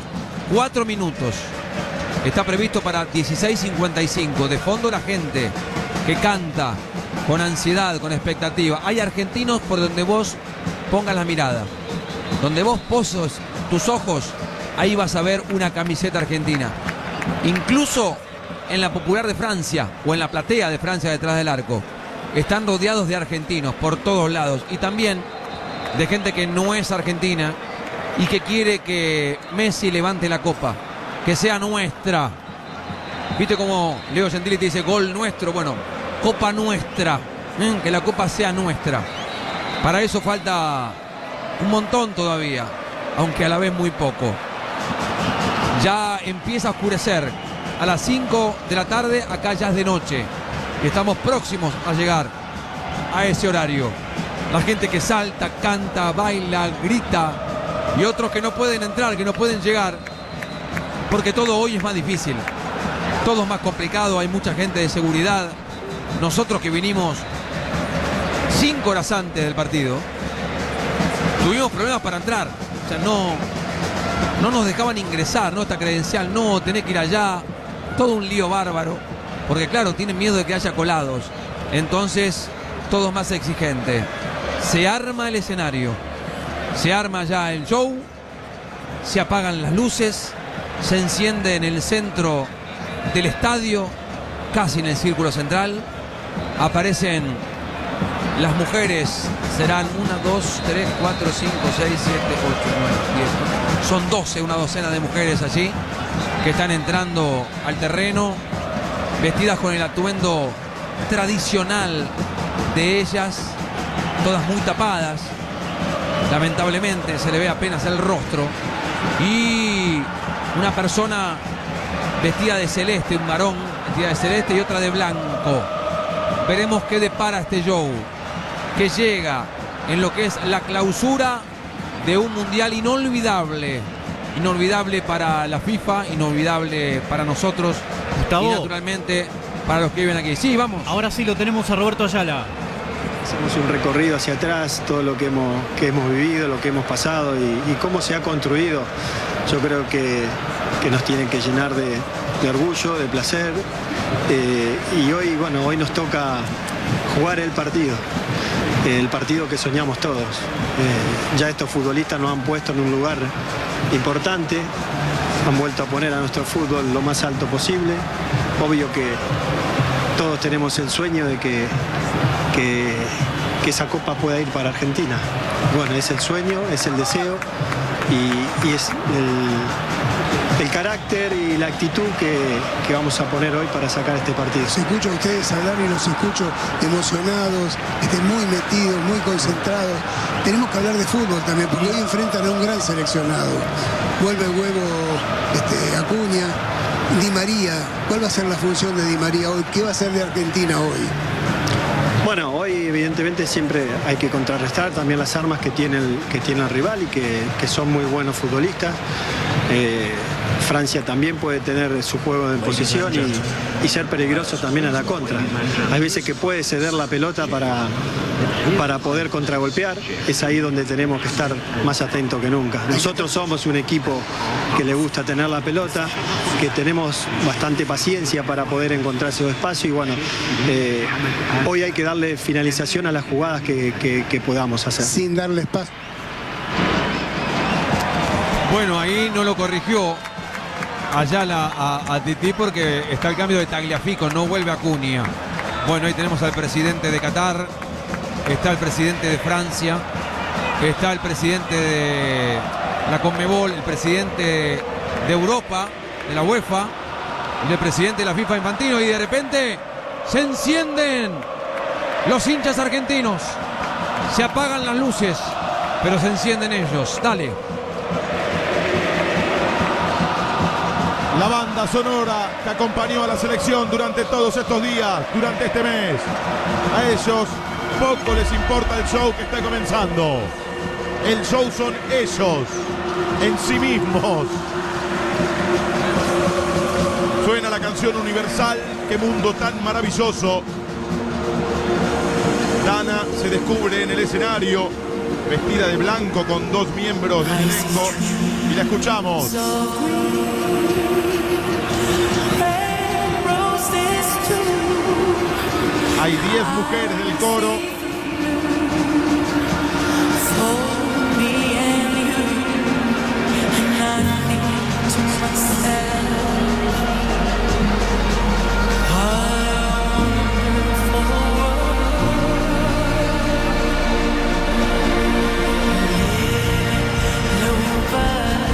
Speaker 13: cuatro minutos. Está previsto para 16.55. De fondo la gente que canta con ansiedad, con expectativa. Hay argentinos por donde vos pongas la mirada. Donde vos posos tus ojos, ahí vas a ver una camiseta argentina. Incluso en la popular de Francia o en la platea de Francia detrás del arco. Están rodeados de argentinos por todos lados. Y también de gente que no es argentina y que quiere que Messi levante la copa. Que sea nuestra. ¿Viste cómo Leo Gentili te dice gol nuestro? Bueno, copa nuestra. ¿eh? Que la copa sea nuestra. Para eso falta un montón todavía, aunque a la vez muy poco. Ya empieza a oscurecer. A las 5 de la tarde, acá ya es de noche. Y estamos próximos a llegar a ese horario. La gente que salta, canta, baila, grita. Y otros que no pueden entrar, que no pueden llegar. Porque todo hoy es más difícil. Todo es más complicado, hay mucha gente de seguridad. Nosotros que vinimos cinco horas antes del partido, tuvimos problemas para entrar. O sea, no, no nos dejaban ingresar, ¿no? Esta credencial, no, tenés que ir allá. Todo un lío bárbaro. Porque claro, tienen miedo de que haya colados. Entonces, todo es más exigente. Se arma el escenario. Se arma ya el show. Se apagan las luces. Se enciende en el centro del estadio, casi en el círculo central. Aparecen las mujeres. Serán 1, 2, 3, 4, 5, 6, 7, 8, 9, 10. Son 12, una docena de mujeres allí que están entrando al terreno, vestidas con el atuendo tradicional de ellas, todas muy tapadas. Lamentablemente se le ve apenas el rostro. Y una persona vestida de celeste, un varón vestida de celeste y otra de blanco. Veremos qué depara este show, que llega en lo que es la clausura de un mundial inolvidable. Inolvidable para la FIFA, inolvidable para nosotros
Speaker 30: Gustavo.
Speaker 13: y naturalmente para los que viven aquí. Sí, vamos.
Speaker 30: Ahora sí lo tenemos a Roberto Ayala.
Speaker 42: Hacemos un recorrido hacia atrás, todo lo que hemos, que hemos vivido, lo que hemos pasado y, cómo se ha construido. Yo creo que, que nos tiene que llenar de, de orgullo, de placer. eh, y hoy, bueno, hoy nos toca jugar el partido, el partido que soñamos todos. Eh, ya estos futbolistas nos han puesto en un lugar importante, han vuelto a poner a nuestro fútbol lo más alto posible. Obvio que todos tenemos el sueño de que, que, esa copa pueda ir para Argentina. Bueno, es el sueño, es el deseo y, es el, carácter y la actitud que, vamos a poner hoy para sacar este partido.
Speaker 43: Los escucho a ustedes hablar y los escucho emocionados, estén muy metidos, muy concentrados. Tenemos que hablar de fútbol también, porque hoy enfrentan a un gran seleccionado. Vuelve el huevo este, Acuña, Di María. ¿Cuál va a ser la función de Di María hoy? ¿Qué va a ser de Argentina hoy?
Speaker 42: Evidentemente siempre hay que contrarrestar también las armas que tiene el, que tiene el rival y que, que son muy buenos futbolistas. Eh, Francia también puede tener su juego de posición y, y ser peligroso también a la contra. Hay veces que puede ceder la pelota para, para poder contragolpear. Es ahí donde tenemos que estar más atentos que nunca. Nosotros somos un equipo que le gusta tener la pelota, que tenemos bastante paciencia para poder encontrar su espacio y bueno, eh, hoy hay que darle finalización a las jugadas que, que- que podamos hacer.
Speaker 43: Sin darle espacio.
Speaker 13: Bueno, ahí no lo corrigió Ayala a, a Titi porque está el cambio de Tagliafico, no vuelve a Cunha. Bueno, ahí tenemos al presidente de Qatar, está el presidente de Francia, está el presidente de la Conmebol, el presidente de Europa, de la UEFA, y el presidente de la FIFA Infantino y de repente se encienden los hinchas argentinos. Se apagan las luces, pero se encienden ellos. Dale.
Speaker 1: La banda sonora que acompañó a la selección durante todos estos días, durante este mes. A ellos poco les importa el show que está comenzando. El show son ellos, en sí mismos. Suena la canción universal, qué mundo tan maravilloso. Dana se descubre en el escenario, vestida de blanco con dos miembros del elenco, y la escuchamos. Hay 10 mujeres del coro.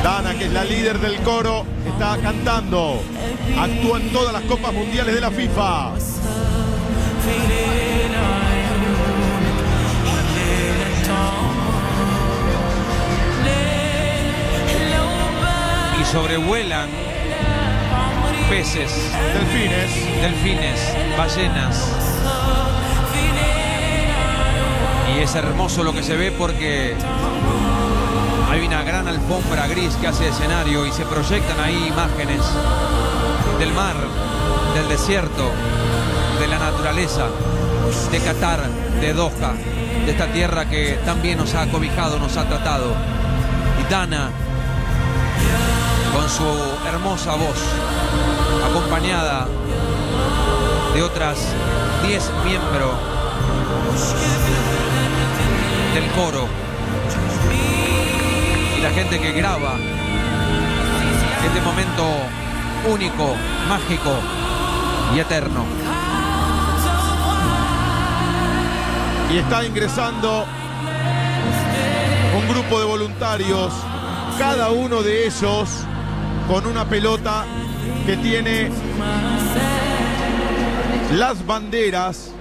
Speaker 1: Dana, que es la líder del coro, está cantando. Actúa en todas las copas mundiales de la FIFA.
Speaker 13: Y sobrevuelan peces,
Speaker 1: delfines,
Speaker 13: delfines, ballenas. Y es hermoso lo que se ve porque hay una gran alfombra gris que hace escenario y se proyectan ahí imágenes del mar, del desierto, de la naturaleza, de Qatar, de Doha, de esta tierra que también nos ha cobijado, nos ha tratado. Y Dana, con su hermosa voz, acompañada de otras 10 miembros del coro y la gente que graba este momento único, mágico y eterno.
Speaker 1: Y está ingresando un grupo de voluntarios, cada uno de ellos con una pelota que tiene las banderas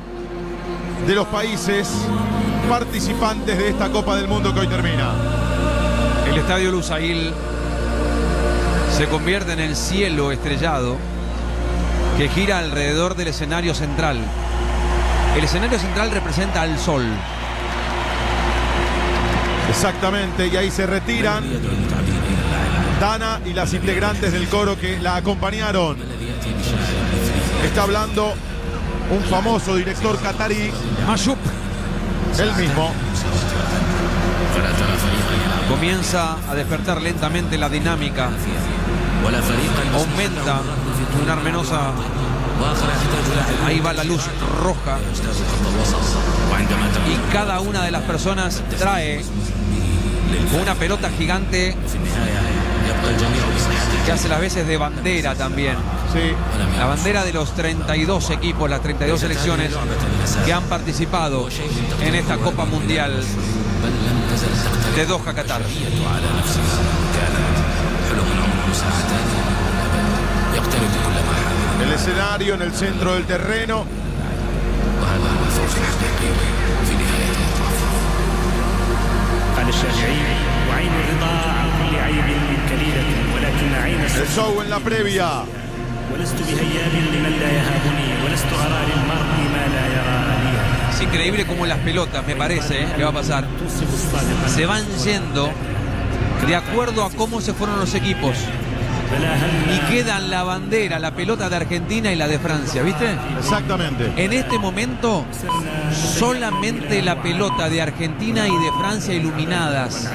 Speaker 1: de los países participantes de esta Copa del Mundo que hoy termina.
Speaker 13: El estadio Lusail se convierte en el cielo estrellado que gira alrededor del escenario central. El escenario central representa al sol.
Speaker 1: Exactamente, y ahí se retiran Dana y las integrantes del coro que la acompañaron. Está hablando un famoso director catarí.
Speaker 13: Mayup.
Speaker 1: El mismo.
Speaker 13: Comienza a despertar lentamente la dinámica. Aumenta una armenosa. Ahí va la luz roja. Y cada una de las personas trae una pelota gigante que hace las veces de bandera también. La bandera de los 32 equipos, las 32 selecciones que han participado en esta Copa Mundial de Doha, Qatar el
Speaker 1: escenario en el centro del terreno. El show en la previa.
Speaker 13: Es increíble como las pelotas, me parece, ¿eh? que va a pasar. Se van yendo de acuerdo a cómo se fueron los equipos. Y quedan la bandera, la pelota de Argentina y la de Francia, ¿viste?
Speaker 1: Exactamente.
Speaker 13: En este momento, solamente la pelota de Argentina y de Francia iluminadas.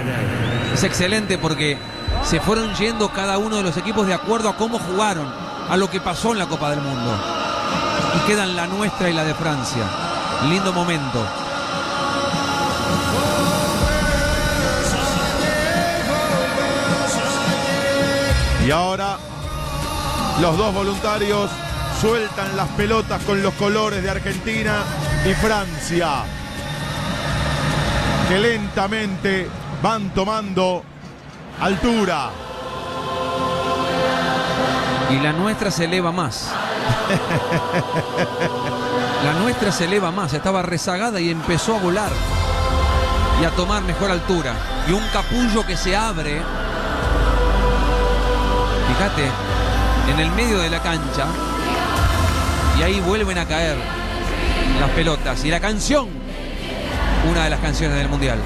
Speaker 13: Es excelente porque se fueron yendo cada uno de los equipos de acuerdo a cómo jugaron, a lo que pasó en la Copa del Mundo. Y quedan la nuestra y la de Francia. Lindo momento.
Speaker 1: Y ahora los dos voluntarios sueltan las pelotas con los colores de Argentina y Francia. Que lentamente van tomando altura.
Speaker 13: Y la nuestra se eleva más. (laughs) La nuestra se eleva más. Estaba rezagada y empezó a volar. Y a tomar mejor altura. Y un capullo que se abre. Fíjate, en el medio de la cancha. Y ahí vuelven a caer las pelotas. Y la canción, una de las canciones del Mundial.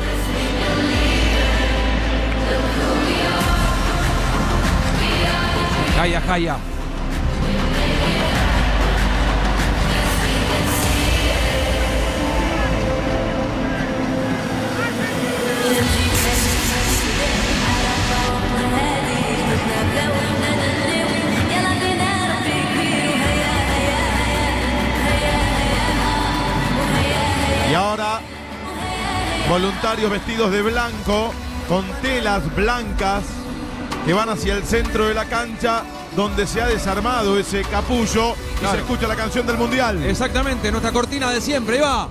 Speaker 13: Jaya, Jaya.
Speaker 1: Voluntarios vestidos de blanco con telas blancas que van hacia el centro de la cancha donde se ha desarmado ese capullo y se escucha la canción del mundial.
Speaker 13: Exactamente, nuestra cortina de siempre, va.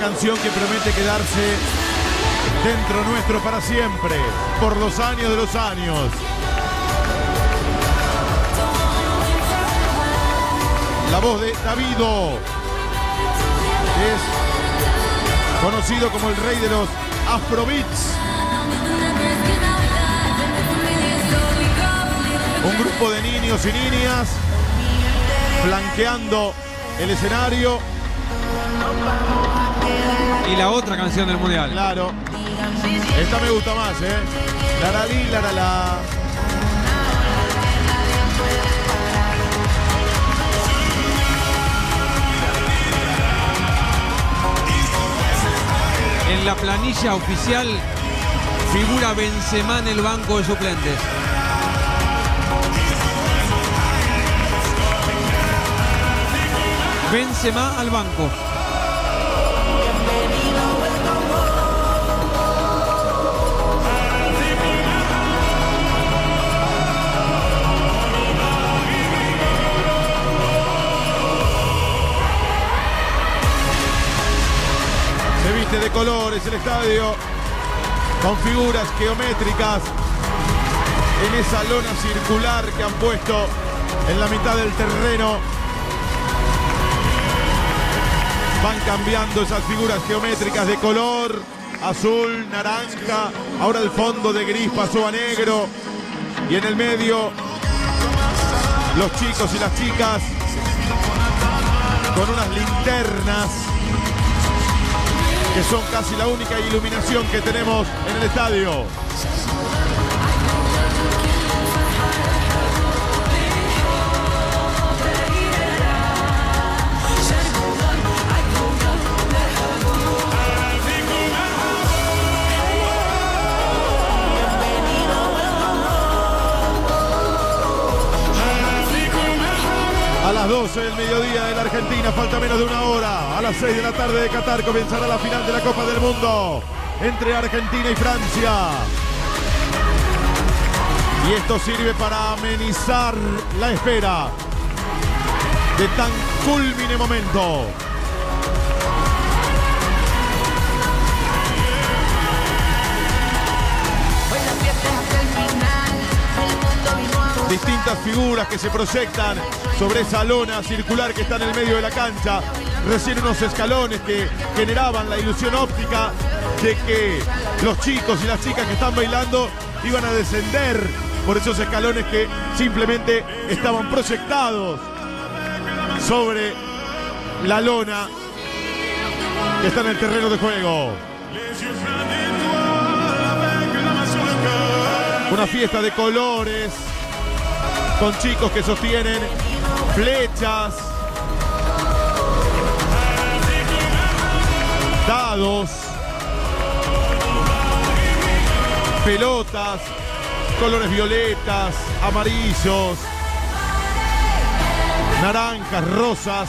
Speaker 1: Canción que promete quedarse dentro nuestro para siempre, por los años de los años. La voz de Davido, es conocido como el rey de los Afrobeats. Un grupo de niños y niñas flanqueando el escenario.
Speaker 13: Y la otra canción del Mundial.
Speaker 1: Claro. Esta me gusta más, ¿eh? Laralí, laralá.
Speaker 13: En la planilla oficial figura Benzema en el banco de suplentes. Benzema al banco.
Speaker 1: De colores el estadio, con figuras geométricas en esa lona circular que han puesto en la mitad del terreno. Van cambiando esas figuras geométricas de color, azul, naranja, ahora el fondo de gris pasó a negro y en el medio los chicos y las chicas con unas linternas que son casi la única iluminación que tenemos en el estadio. Las las 12 del mediodía de la Argentina, falta menos de una hora. A las 6 de la tarde de Qatar comenzará la final de la Copa del Mundo entre Argentina y Francia. Y esto sirve para amenizar la espera de tan culmine momento. Distintas figuras que se proyectan sobre esa lona circular que está en el medio de la cancha. Recién unos escalones que generaban la ilusión óptica de que los chicos y las chicas que están bailando iban a descender por esos escalones que simplemente estaban proyectados sobre la lona que está en el terreno de juego. Una fiesta de colores con chicos que sostienen flechas, dados, pelotas, colores violetas, amarillos, naranjas, rosas.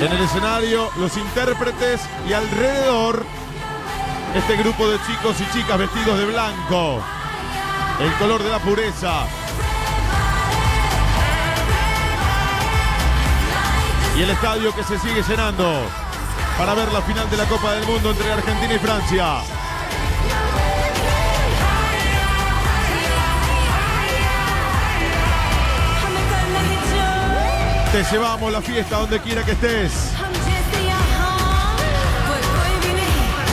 Speaker 1: En el escenario, los intérpretes y alrededor, este grupo de chicos y chicas vestidos de blanco. El color de la pureza. Y el estadio que se sigue llenando para ver la final de la Copa del Mundo entre Argentina y Francia. Te llevamos la fiesta donde quiera que estés.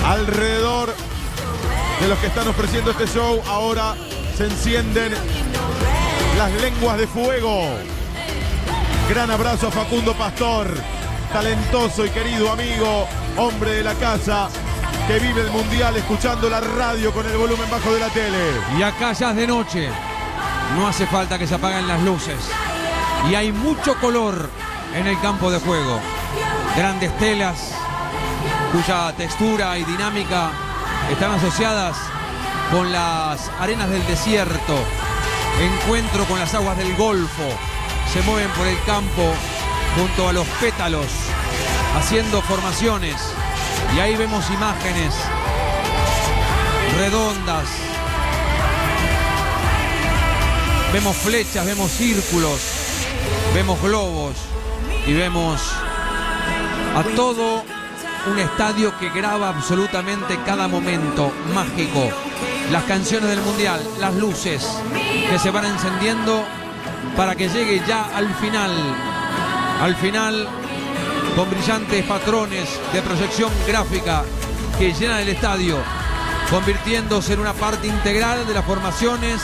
Speaker 1: Alrededor de los que están ofreciendo este show, ahora se encienden las lenguas de fuego. Gran abrazo a Facundo Pastor, talentoso y querido amigo, hombre de la casa, que vive el mundial escuchando la radio con el volumen bajo de la tele.
Speaker 13: Y acá ya es de noche. No hace falta que se apaguen las luces. Y hay mucho color en el campo de juego. Grandes telas cuya textura y dinámica están asociadas con las arenas del desierto. Encuentro con las aguas del Golfo. Se mueven por el campo junto a los pétalos, haciendo formaciones. Y ahí vemos imágenes redondas. Vemos flechas, vemos círculos, vemos globos y vemos a todo un estadio que graba absolutamente cada momento mágico. Las canciones del mundial, las luces que se van encendiendo para que llegue ya al final. Al final, con brillantes patrones de proyección gráfica que llenan el estadio, convirtiéndose en una parte integral de las formaciones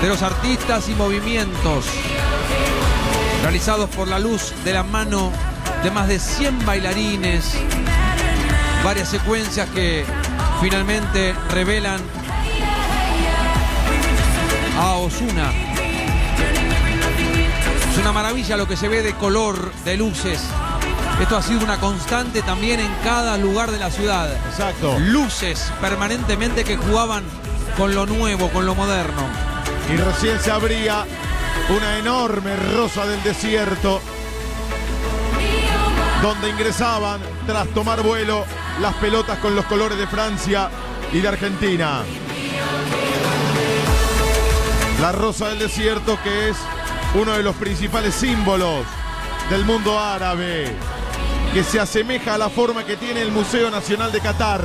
Speaker 13: de los artistas y movimientos realizados por la luz de la mano de más de 100 bailarines, varias secuencias que finalmente revelan a Osuna. Es una maravilla lo que se ve de color, de luces. Esto ha sido una constante también en cada lugar de la ciudad.
Speaker 1: Exacto.
Speaker 13: Luces permanentemente que jugaban con lo nuevo, con lo moderno.
Speaker 1: Y recién se abría una enorme rosa del desierto donde ingresaban tras tomar vuelo las pelotas con los colores de Francia y de Argentina. La rosa del desierto que es uno de los principales símbolos del mundo árabe, que se asemeja a la forma que tiene el Museo Nacional de Qatar.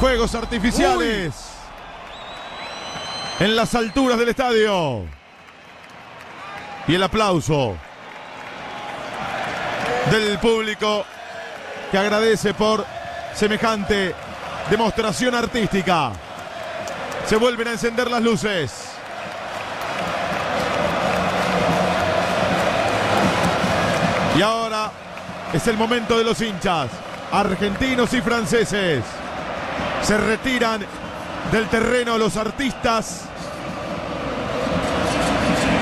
Speaker 1: Fuegos artificiales en las alturas del estadio. Y el aplauso del público que agradece por semejante demostración artística. Se vuelven a encender las luces. Y ahora es el momento de los hinchas, argentinos y franceses. Se retiran del terreno los artistas.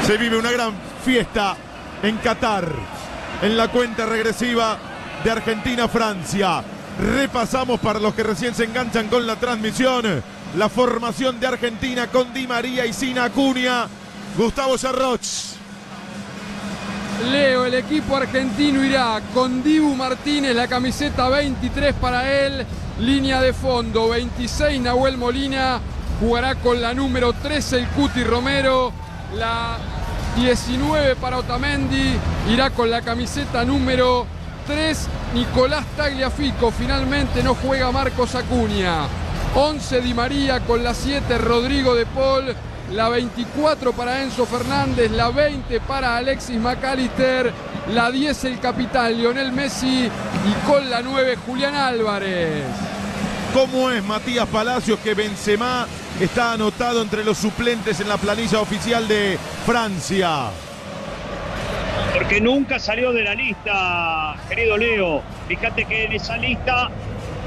Speaker 1: Se vive una gran fiesta en Qatar, en la cuenta regresiva de Argentina-Francia. Repasamos para los que recién se enganchan con la transmisión la formación de Argentina con Di María y sin Acuña. Gustavo Sarroch.
Speaker 44: Leo, el equipo argentino irá con Dibu Martínez, la camiseta 23 para él, línea de fondo 26 Nahuel Molina, jugará con la número 13 el Cuti Romero, la 19 para Otamendi, irá con la camiseta número 3 Nicolás Tagliafico, finalmente no juega Marcos Acuña, 11 Di María con la 7 Rodrigo de Paul, la 24 para Enzo Fernández, la 20 para Alexis McAllister, la 10 el capitán Lionel Messi y con la 9 Julián Álvarez.
Speaker 1: ¿Cómo es Matías Palacios que Benzema está anotado entre los suplentes en la planilla oficial de Francia?
Speaker 2: Porque nunca salió de la lista, querido Leo. Fíjate que en esa lista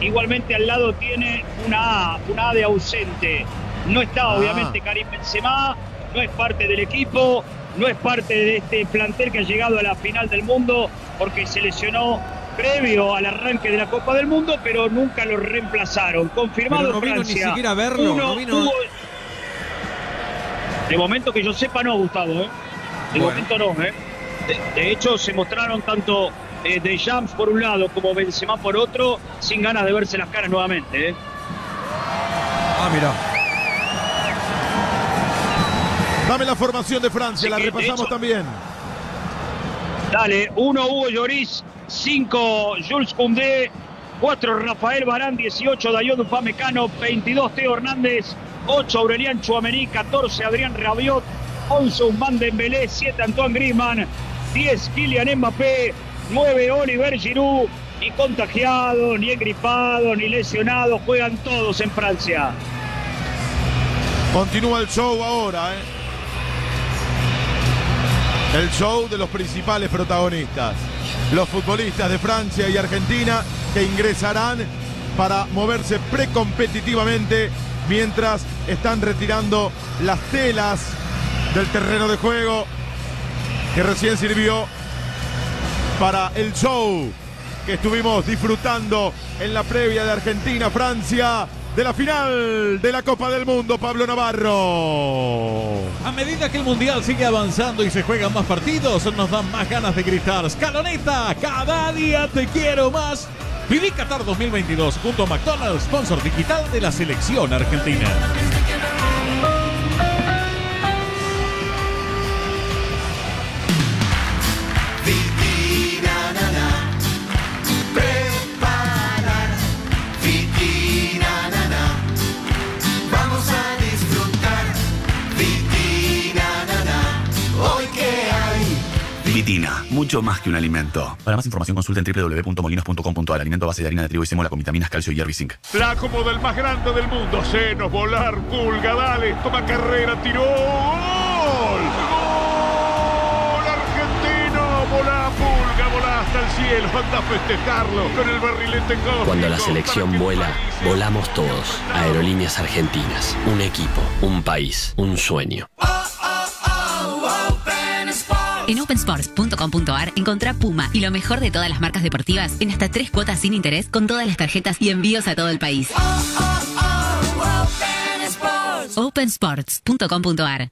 Speaker 2: igualmente al lado tiene una A, una A de ausente. No está
Speaker 1: Ah.
Speaker 2: obviamente Karim Benzema, no es parte del equipo, no es parte de este plantel que ha llegado a la final del mundo porque se lesionó previo al arranque de la Copa del Mundo, pero nunca lo reemplazaron. Confirmado
Speaker 13: Pero no vino ni siquiera a verlo,
Speaker 2: Uno,
Speaker 13: no vino-
Speaker 2: De momento que yo sepa no, Gustavo, ¿eh? De
Speaker 13: Bueno.
Speaker 2: momento no, ¿eh? De, de hecho, se mostraron tanto eh, De Jams por un lado como Benzema por otro, sin ganas de verse las caras nuevamente, ¿eh?
Speaker 13: Ah, mira.
Speaker 1: Dame la formación de Francia, la
Speaker 2: que, de
Speaker 1: repasamos
Speaker 2: hecho-
Speaker 1: también.
Speaker 2: Dale, 1 Hugo Lloris, 5 Jules Koundé, 4 Rafael Barán, 18 Dayot Upamecano, 22 Teo Hernández, 8 Aurelian Chouameni, 14 Adrián Rabiot, 11 Usman Dembélé, 7 Antoine Griezmann, 10 Kylian Mbappé, 9 Oliver Giroud, ni contagiado, ni engripado, ni lesionado, juegan todos en Francia.
Speaker 1: Continúa el show ahora, ¿eh? El show de los principales protagonistas. Los futbolistas de Francia y Argentina que ingresarán para moverse precompetitivamente mientras están retirando las telas del terreno de juego que recién sirvió para el show que estuvimos disfrutando en la previa de Argentina-Francia de la final de la Copa del Mundo, Pablo Navarro.
Speaker 14: A medida que el Mundial sigue avanzando y se juegan más partidos, nos dan más ganas de gritar, Scaloneta, cada día te quiero más. Viví Qatar 2022 junto a McDonald's, sponsor digital de la selección argentina.
Speaker 31: Vitina, mucho más que un alimento. Para más información consulta en www.molinos.com.ar. Alimento a base de harina de trigo y sémola con vitaminas, calcio y hierro y zinc.
Speaker 45: La como del más grande del mundo. Senos, volar, pulga, dale. Toma carrera, tiró. ¡Gol! ¡Gol! Argentino. Volá, pulga, volá hasta el cielo. Anda a festejarlo con el barrilete cósmico.
Speaker 46: Cuando la selección vuela, volamos todos. Aerolíneas Argentinas. Un equipo, un país, un sueño.
Speaker 47: En opensports.com.ar encontrá Puma y lo mejor de todas las marcas deportivas en hasta tres cuotas sin interés con todas las tarjetas y envíos a todo el país. opensports.com.ar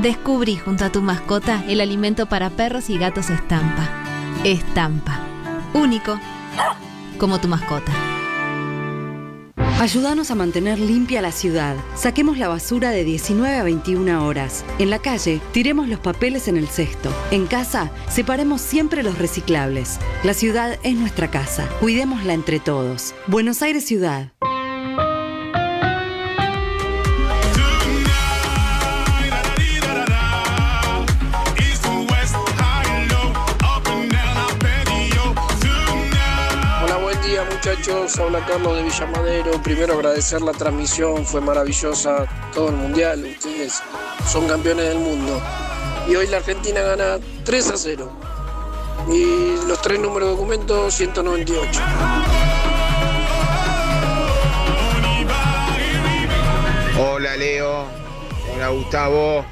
Speaker 48: Descubrí junto a tu mascota el alimento para perros y gatos estampa. Estampa. Único. Como tu mascota.
Speaker 17: Ayúdanos a mantener limpia la ciudad. Saquemos la basura de 19 a 21 horas. En la calle, tiremos los papeles en el cesto. En casa, separemos siempre los reciclables. La ciudad es nuestra casa. Cuidémosla entre todos. Buenos Aires Ciudad.
Speaker 49: Muchachos. Habla Carlos de Villamadero. Primero agradecer la transmisión, fue maravillosa. Todo el mundial, ustedes son campeones del mundo. Y hoy la Argentina gana 3 a 0. Y los tres números de documento 198.
Speaker 50: Hola Leo, hola Gustavo.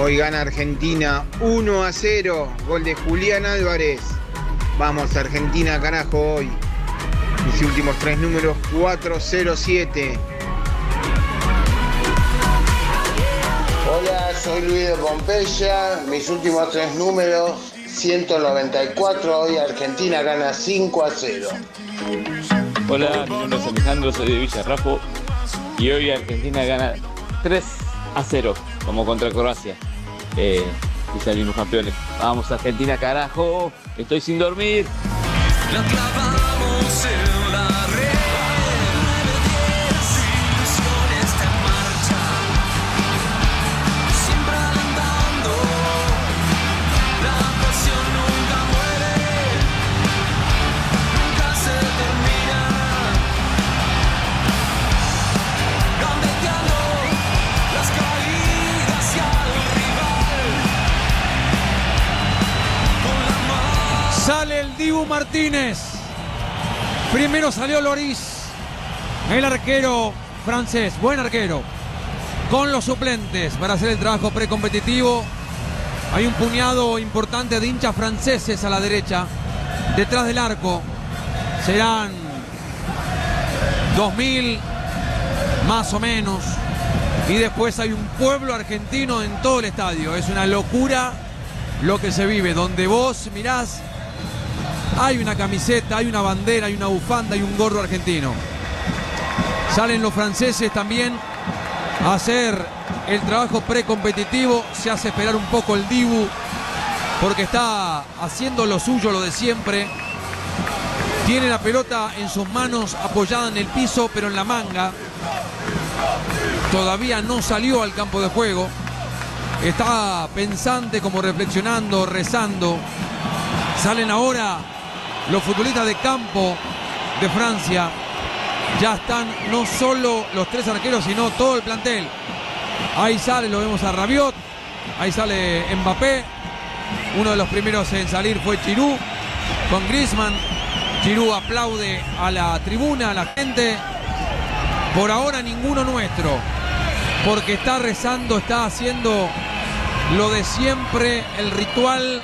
Speaker 50: Hoy gana Argentina 1 a 0, gol de Julián Álvarez. Vamos Argentina carajo hoy. Mis últimos tres números 407.
Speaker 51: Hola,
Speaker 50: soy Luis de Pompeya. Mis últimos tres números, 194. Hoy Argentina gana 5 a 0.
Speaker 52: Hola, mi nombre es Alejandro, soy de Villarrafo y hoy Argentina gana 3 a 0 como contra Croacia. Eh, y salimos campeones. Vamos Argentina, carajo. Estoy sin dormir.
Speaker 36: La clavamos en
Speaker 13: Dibu Martínez. Primero salió Loris, el arquero francés, buen arquero. Con los suplentes para hacer el trabajo precompetitivo. Hay un puñado importante de hinchas franceses a la derecha. Detrás del arco serán 2.000 más o menos. Y después hay un pueblo argentino en todo el estadio. Es una locura lo que se vive. Donde vos mirás, hay una camiseta, hay una bandera, hay una bufanda, hay un gorro argentino. Salen los franceses también a hacer el trabajo precompetitivo. Se hace esperar un poco el Dibu porque está haciendo lo suyo, lo de siempre. Tiene la pelota en sus manos apoyada en el piso, pero en la manga. Todavía no salió al campo de juego. Está pensante, como reflexionando, rezando. Salen ahora los futbolistas de campo de Francia. Ya están no solo los tres arqueros, sino todo el plantel. Ahí sale, lo vemos a Rabiot. Ahí sale Mbappé. Uno de los primeros en salir fue Chirú con Griezmann. Chirú aplaude a la tribuna, a la gente. Por ahora ninguno nuestro. Porque está rezando, está haciendo lo de siempre, el ritual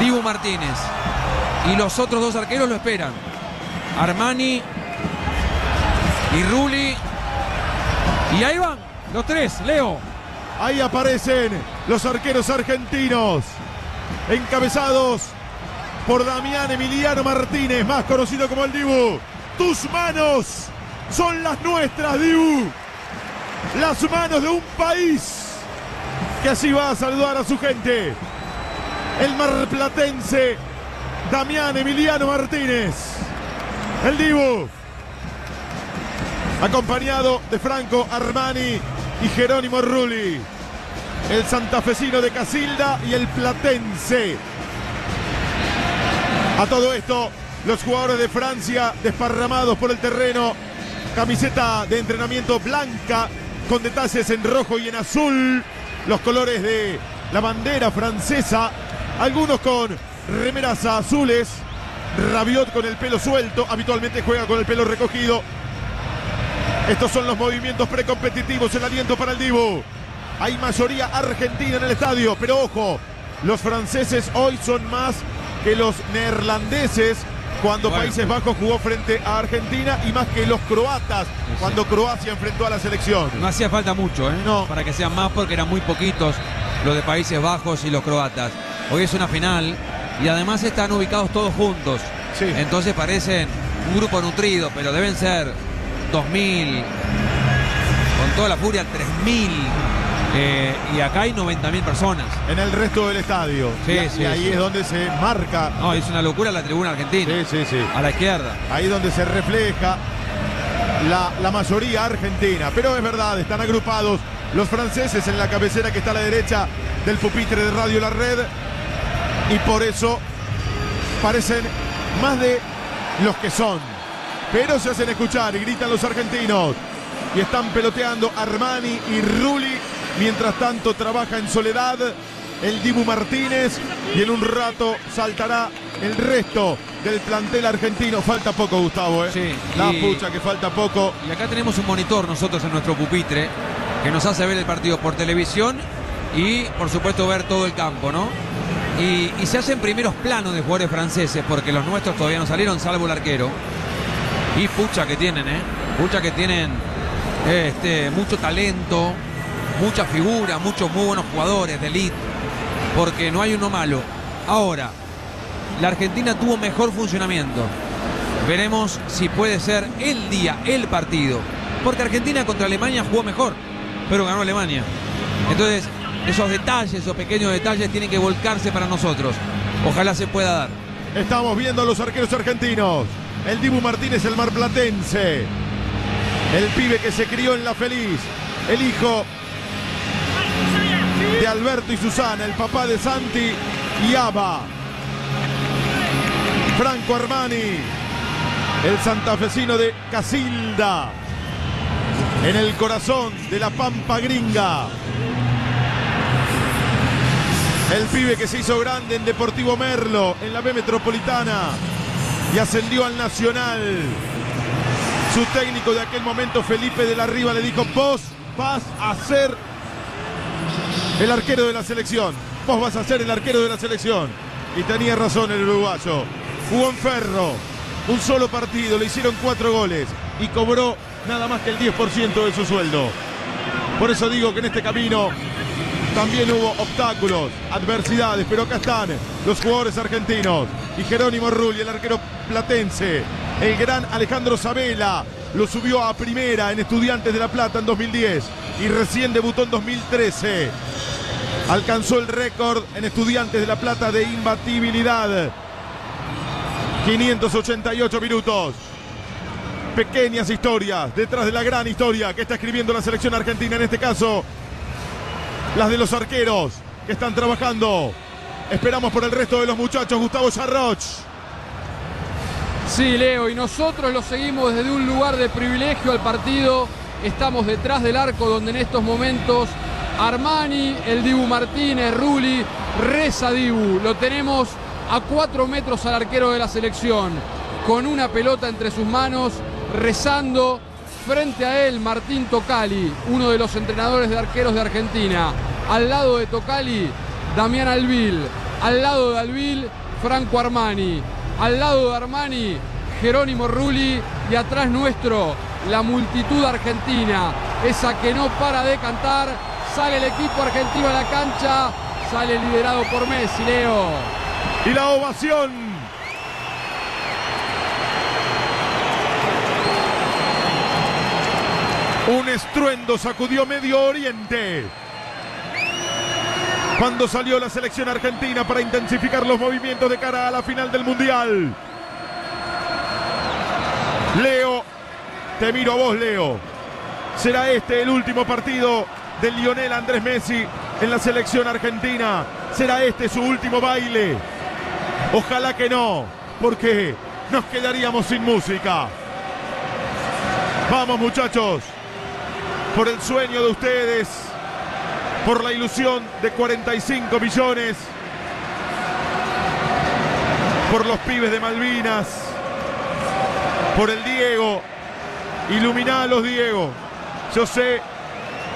Speaker 13: Dibu Martínez. Y los otros dos arqueros lo esperan. Armani y Rulli. Y ahí van los tres, Leo.
Speaker 1: Ahí aparecen los arqueros argentinos, encabezados por Damián Emiliano Martínez, más conocido como el Dibu. Tus manos son las nuestras, Dibu. Las manos de un país que así va a saludar a su gente. El marplatense Damián Emiliano Martínez. El Dibu. Acompañado de Franco Armani y Jerónimo Rulli. El santafesino de Casilda y el platense. A todo esto, los jugadores de Francia desparramados por el terreno. Camiseta de entrenamiento blanca con detalles en rojo y en azul. Los colores de la bandera francesa. Algunos con remeras azules. Rabiot con el pelo suelto. Habitualmente juega con el pelo recogido. Estos son los movimientos precompetitivos. El aliento para el Dibu. Hay mayoría argentina en el estadio. Pero ojo, los franceses hoy son más que los neerlandeses cuando
Speaker 13: Bueno.
Speaker 1: Países Bajos jugó frente a Argentina y más que los croatas cuando Croacia enfrentó a la selección.
Speaker 13: No hacía falta mucho, ¿eh? Para que sean más porque eran muy poquitos los de Países Bajos y los croatas. Hoy es una final y además están ubicados todos juntos. Entonces parecen un grupo nutrido, pero deben ser 2.000, con toda la furia 3.000. eh, y acá hay 90.000 personas.
Speaker 1: En el resto del estadio.
Speaker 13: Sí,
Speaker 1: y,
Speaker 13: sí,
Speaker 1: y ahí
Speaker 13: sí.
Speaker 1: es donde se marca.
Speaker 13: No, es una locura la tribuna argentina.
Speaker 1: Sí, sí, sí.
Speaker 13: A la izquierda.
Speaker 1: Ahí donde se refleja la, la mayoría argentina. Pero es verdad, están agrupados los franceses en la cabecera que está a la derecha del pupitre de Radio La Red. Y por eso parecen más de los que son. Pero se hacen escuchar y gritan los argentinos. Y están peloteando Armani y Rulli. Mientras tanto trabaja en soledad el Dibu Martínez. Y en un rato saltará el resto del plantel argentino. Falta poco, Gustavo. ¿eh? La
Speaker 13: y-
Speaker 1: pucha que falta poco.
Speaker 13: Y acá tenemos un monitor nosotros en nuestro pupitre que nos hace ver el partido por televisión y por supuesto ver todo el campo, ¿no? Y, se hacen primeros planos de jugadores franceses porque los nuestros todavía no salieron, salvo el arquero. Y pucha que tienen, ¿eh? Pucha que tienen este, mucho talento. mucha figura, muchos muy buenos jugadores de elite, porque no hay uno malo. Ahora, la Argentina tuvo mejor funcionamiento. Veremos si puede ser el día, el partido. Porque Argentina contra Alemania jugó mejor, pero ganó Alemania. Entonces, esos detalles, esos pequeños detalles tienen que volcarse para nosotros. Ojalá se pueda dar.
Speaker 1: Estamos viendo a los arqueros argentinos. El Dibu Martínez, el marplatense. El pibe que se crió en La Feliz. El hijo de Alberto y Susana. El papá de Santi y Ava. Franco Armani. El santafesino de Casilda. En el corazón de la Pampa Gringa. El pibe que se hizo grande en Deportivo Merlo, en la B Metropolitana y ascendió al Nacional. Su técnico de aquel momento, Felipe de la Riva, le dijo, vos vas a ser el arquero de la selección. Vos vas a ser el arquero de la selección. Y tenía razón el uruguayo. Jugó en Ferro, un solo partido, le hicieron cuatro goles y cobró nada más que el 10% de su sueldo. Por eso digo que en este camino también hubo obstáculos, adversidades, pero acá están los jugadores argentinos. Y Jerónimo Rulli, el arquero platense. El gran Alejandro Sabela lo subió a primera en Estudiantes de La Plata en 2010 y recién debutó en 2013. Alcanzó el récord en Estudiantes de La Plata de imbatibilidad. 588 minutos. Pequeñas historias detrás de la gran historia que está escribiendo la selección argentina en este caso las de los arqueros que están trabajando. Esperamos por el resto de los muchachos, Gustavo Charroch.
Speaker 44: Sí, Leo, y nosotros lo seguimos desde un lugar de privilegio al partido. Estamos detrás del arco donde en estos momentos Armani, el Dibu Martínez, Ruli, Reza Dibu. Lo tenemos a cuatro metros al arquero de la selección, con una pelota entre sus manos, rezando. Frente a él, Martín Tocali, uno de los entrenadores de arqueros de Argentina. Al lado de Tocali, Damián Albil. Al lado de Albil, Franco Armani. Al lado de Armani, Jerónimo Rulli. Y atrás nuestro, la multitud argentina. Esa que no para de cantar. Sale el equipo argentino a la cancha. Sale liderado por Messi, Leo.
Speaker 1: Y la ovación Un estruendo sacudió Medio Oriente. Cuando salió la selección argentina para intensificar los movimientos de cara a la final del Mundial. Leo, te miro a vos, Leo. ¿Será este el último partido de Lionel Andrés Messi en la selección argentina? ¿Será este su último baile? Ojalá que no, porque nos quedaríamos sin música. Vamos muchachos, por el sueño de ustedes, por la ilusión de 45 millones, por los pibes de Malvinas, por el Diego, iluminalos Diego. Yo sé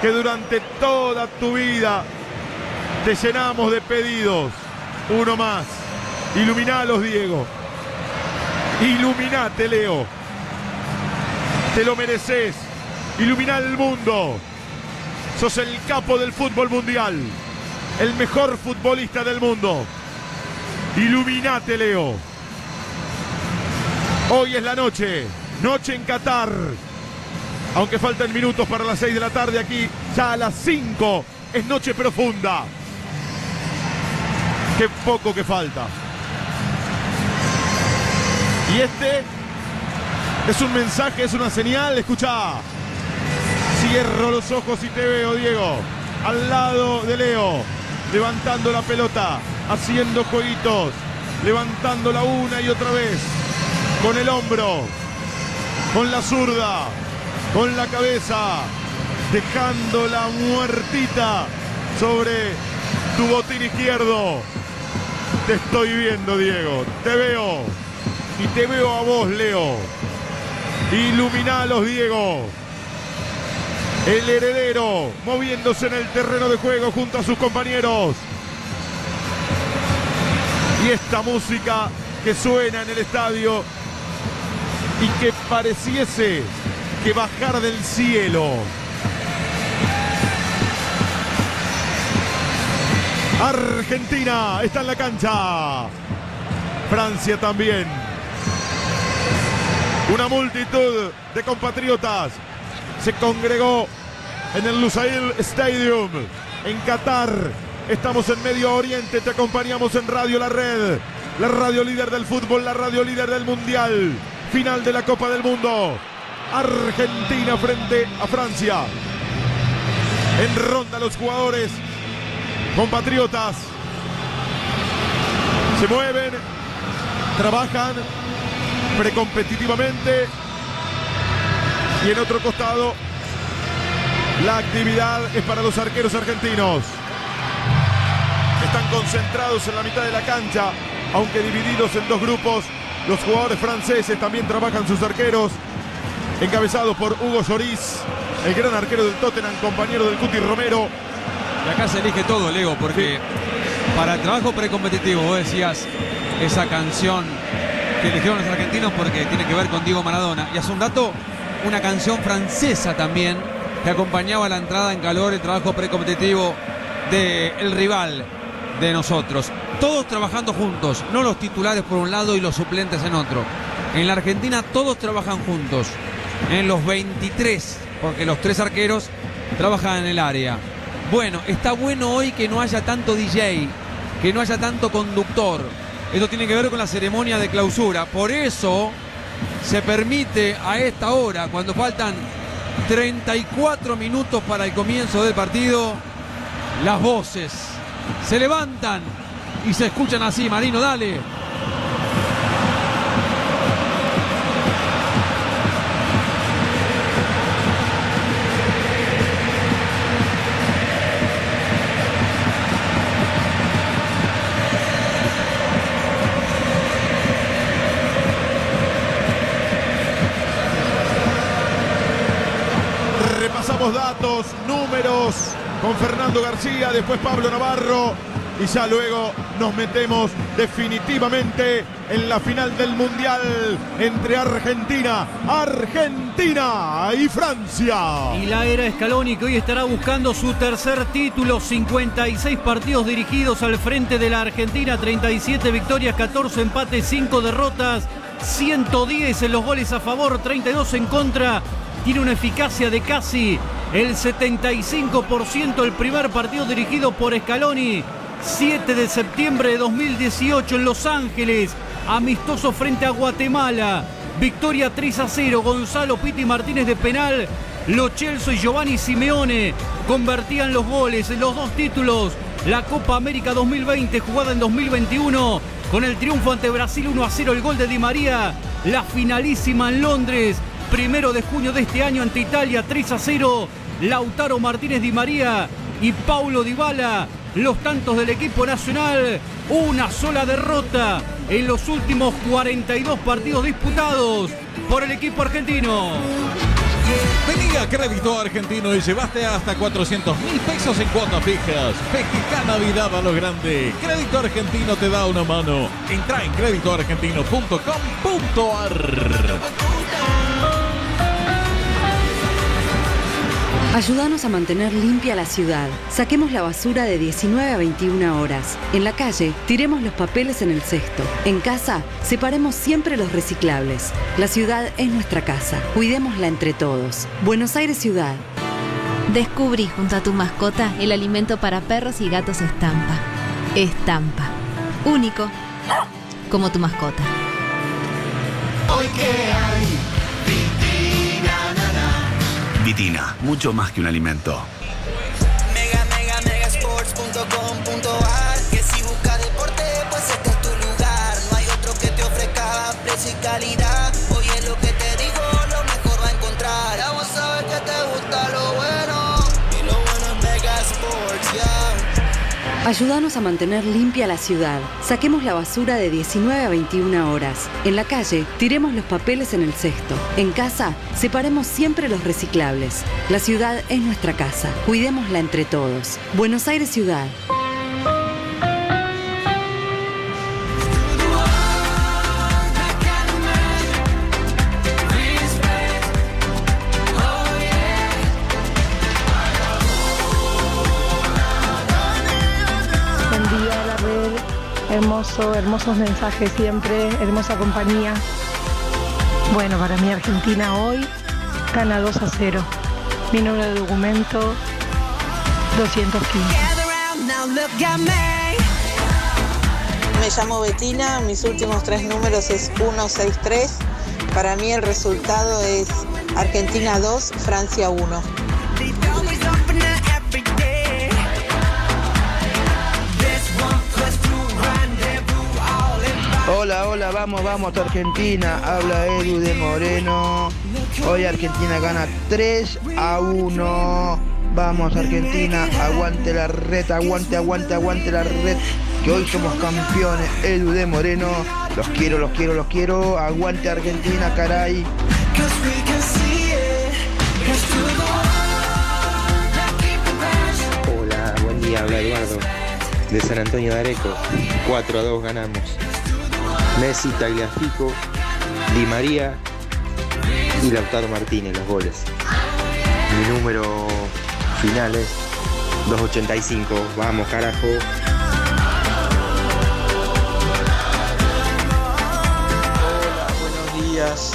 Speaker 1: que durante toda tu vida te llenamos de pedidos. Uno más. Iluminalos, Diego. Iluminate, Leo. Te lo mereces. Iluminar el mundo. Sos el capo del fútbol mundial. El mejor futbolista del mundo. Iluminate, Leo. Hoy es la noche. Noche en Qatar. Aunque faltan minutos para las 6 de la tarde aquí, ya a las 5 es noche profunda. Qué poco que falta. Y este es un mensaje, es una señal, escucha. Cierro los ojos y te veo, Diego. Al lado de Leo, levantando la pelota, haciendo jueguitos, levantándola una y otra vez, con el hombro, con la zurda, con la cabeza, dejando la muertita sobre tu botín izquierdo. Te estoy viendo, Diego. Te veo. Y te veo a vos, Leo. Iluminalos, Diego. El heredero moviéndose en el terreno de juego junto a sus compañeros. Y esta música que suena en el estadio y que pareciese que bajar del cielo. Argentina está en la cancha. Francia también. Una multitud de compatriotas se congregó en el Lusail Stadium en Qatar. Estamos en Medio Oriente, te acompañamos en Radio La Red, la radio líder del fútbol, la radio líder del Mundial. Final de la Copa del Mundo. Argentina frente a Francia. En ronda los jugadores compatriotas se mueven, trabajan precompetitivamente y en otro costado la actividad es para los arqueros argentinos. Están concentrados en la mitad de la cancha, aunque divididos en dos grupos. Los jugadores franceses también trabajan sus arqueros, encabezados por Hugo Lloris, el gran arquero del Tottenham, compañero del Cuti Romero.
Speaker 13: Y acá se elige todo, Lego, porque para el trabajo precompetitivo, vos decías esa canción que eligieron los argentinos porque tiene que ver con Diego Maradona. Y hace un rato, una canción francesa también que acompañaba la entrada en calor, el trabajo precompetitivo del rival de nosotros. Todos trabajando juntos, no los titulares por un lado y los suplentes en otro. En la Argentina todos trabajan juntos. En los 23, porque los tres arqueros trabajan en el área. Bueno, está bueno hoy que no haya tanto DJ, que no haya tanto conductor. Esto tiene que ver con la ceremonia de clausura. Por eso se permite a esta hora, cuando faltan 34 minutos para el comienzo del partido, las voces se levantan y se escuchan así. Marino, dale.
Speaker 1: Datos, números con Fernando García, después Pablo Navarro y ya luego nos metemos definitivamente en la final del Mundial entre Argentina, Argentina y Francia.
Speaker 30: Y la era Scaloni que hoy estará buscando su tercer título, 56 partidos dirigidos al frente de la Argentina, 37 victorias, 14 empates, 5 derrotas, 110 en los goles a favor, 32 en contra. Tiene una eficacia de casi el 75% el primer partido dirigido por Scaloni. 7 de septiembre de 2018 en Los Ángeles, amistoso frente a Guatemala. Victoria 3 a 0, Gonzalo Piti Martínez de penal. Lo Celso y Giovanni Simeone convertían los goles en los dos títulos. La Copa América 2020 jugada en 2021 con el triunfo ante Brasil 1 a 0 el gol de Di María. La finalísima en Londres, primero de junio de este año ante Italia 3 a 0. Lautaro Martínez Di María y Paulo Dybala los tantos del equipo nacional. Una sola derrota en los últimos 42 partidos disputados por el equipo argentino.
Speaker 14: Vení a Crédito Argentino y llevaste hasta 400 mil pesos en cuotas fijas. Festeja Navidad a lo grande. Crédito Argentino te da una mano. Entra en créditoargentino.com.ar.
Speaker 17: Ayúdanos a mantener limpia la ciudad. Saquemos la basura de 19 a 21 horas. En la calle, tiremos los papeles en el cesto. En casa, separemos siempre los reciclables. La ciudad es nuestra casa. Cuidémosla entre todos. Buenos Aires Ciudad.
Speaker 48: Descubrí junto a tu mascota el alimento para perros y gatos estampa. Estampa. Único. Como tu mascota.
Speaker 36: Hoy que hay
Speaker 31: Mucho más que un alimento.
Speaker 17: Ayúdanos a mantener limpia la ciudad. Saquemos la basura de 19 a 21 horas. En la calle, tiremos los papeles en el cesto. En casa, separemos siempre los reciclables. La ciudad es nuestra casa. Cuidémosla entre todos. Buenos Aires Ciudad.
Speaker 53: Hermoso, hermosos mensajes siempre, hermosa compañía. Bueno, para mí Argentina hoy gana 2 a 0. Mi número de documento 215.
Speaker 54: Me llamo Betina, mis últimos tres números es 163. Para mí el resultado es Argentina 2, Francia 1.
Speaker 55: Hola, hola, vamos, vamos Argentina. Habla Edu de Moreno. Hoy Argentina gana 3 a 1. Vamos Argentina, aguante la red, aguante, aguante, aguante la red. Que hoy somos campeones. Edu de Moreno. Los quiero, los quiero, los quiero. Aguante Argentina, caray.
Speaker 56: Hola, buen día, habla Eduardo de San Antonio de Areco. 4 a 2 ganamos. Messi, Tagliafico, Di María y Lautaro Martínez los goles. Mi número final es 285. Vamos, carajo.
Speaker 57: Buenos días,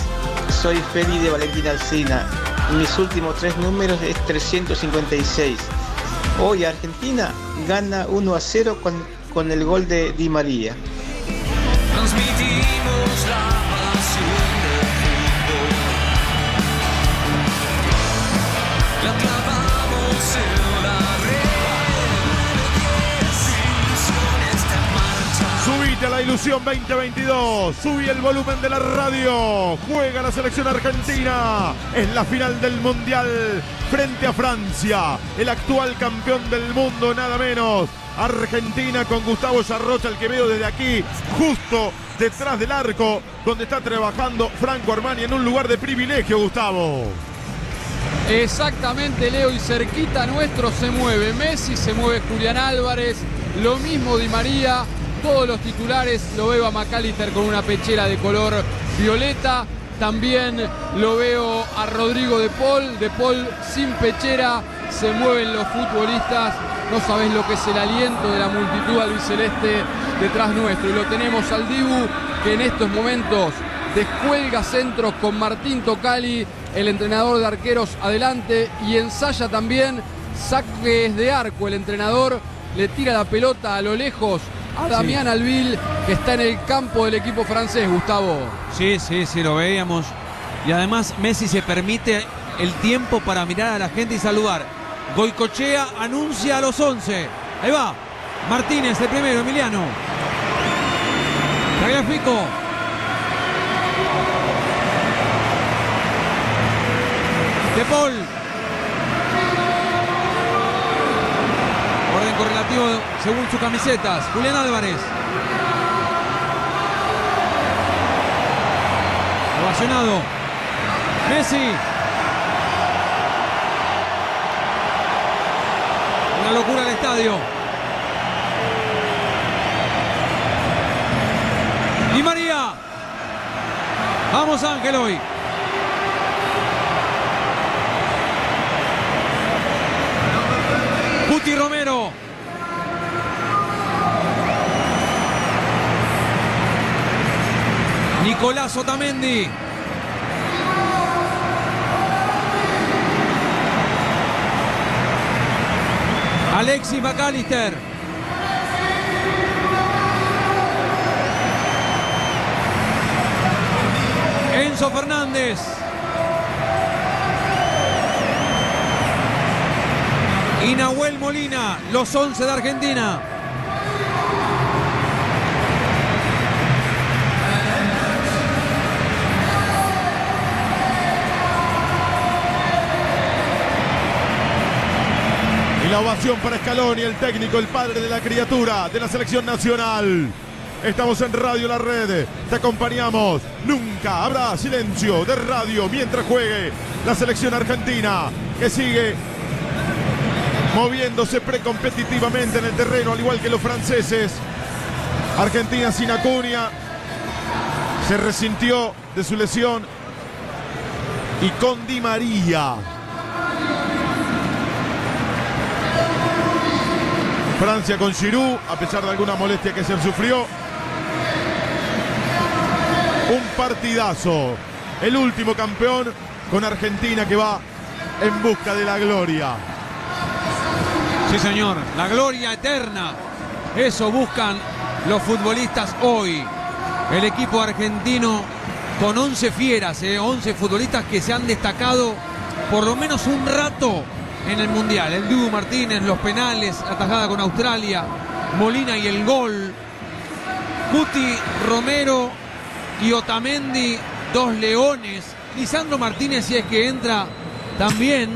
Speaker 57: soy Feli de Valentina Alcina. Mis últimos tres números es 356. Hoy Argentina gana 1 a 0 con, con el gol de Di María.
Speaker 36: Transmitimos la pasión del fútbol. En en.
Speaker 1: Subite a la ilusión 2022. Subí el volumen de la radio. Juega la selección argentina. Es la final del mundial frente a Francia. El actual campeón del mundo, nada menos. Argentina con Gustavo Sarrocha, el que veo desde aquí, justo detrás del arco, donde está trabajando Franco Armani en un lugar de privilegio, Gustavo.
Speaker 44: Exactamente, Leo, y cerquita nuestro se mueve Messi, se mueve Julián Álvarez, lo mismo Di María, todos los titulares, lo veo a McAllister con una pechera de color violeta, también lo veo a Rodrigo de Paul, de Paul sin pechera, se mueven los futbolistas, no sabés lo que es el aliento de la multitud albiceleste detrás nuestro, y lo tenemos al Dibu que en estos momentos descuelga centros con Martín Tocali, el entrenador de arqueros adelante y ensaya también saques de arco. El entrenador le tira la pelota a lo lejos a Damián Alvil, que está en el campo del equipo francés, Gustavo.
Speaker 13: Sí, sí, sí, lo veíamos. Y además Messi se permite el tiempo para mirar a la gente y saludar. Goicochea anuncia a los 11. Ahí va. Martínez, el primero, Emiliano. Tagliafico. De Paul. Orden correlativo según sus camisetas. Julián Álvarez. Ovacionado. Messi. Una locura el estadio. Di María. Vamos Ángel hoy. Guti Romero. Nicolás Otamendi. Alexis McAllister. Enzo Fernández. Y Nahuel Molina, los 11 de Argentina.
Speaker 1: La ovación para Scaloni, el técnico, el padre de la criatura de la selección nacional. Estamos en Radio La Red, te acompañamos. Nunca habrá silencio de radio mientras juegue la selección argentina, que sigue moviéndose precompetitivamente en el terreno, al igual que los franceses. Argentina sin Acuña se resintió de su lesión y con Di María Francia con Giroud, a pesar de alguna molestia que se sufrió. Un partidazo. El último campeón con Argentina que va en busca de la gloria.
Speaker 13: Sí, señor. La gloria eterna. Eso buscan los futbolistas hoy. El equipo argentino con 11 fieras, eh, 11 futbolistas que se han destacado por lo menos un rato en el Mundial. El Dibu Martínez, los penales, atajada con Australia, Molina y el gol. Cuti Romero y Otamendi, dos leones. Lisandro Martínez, si es que entra también.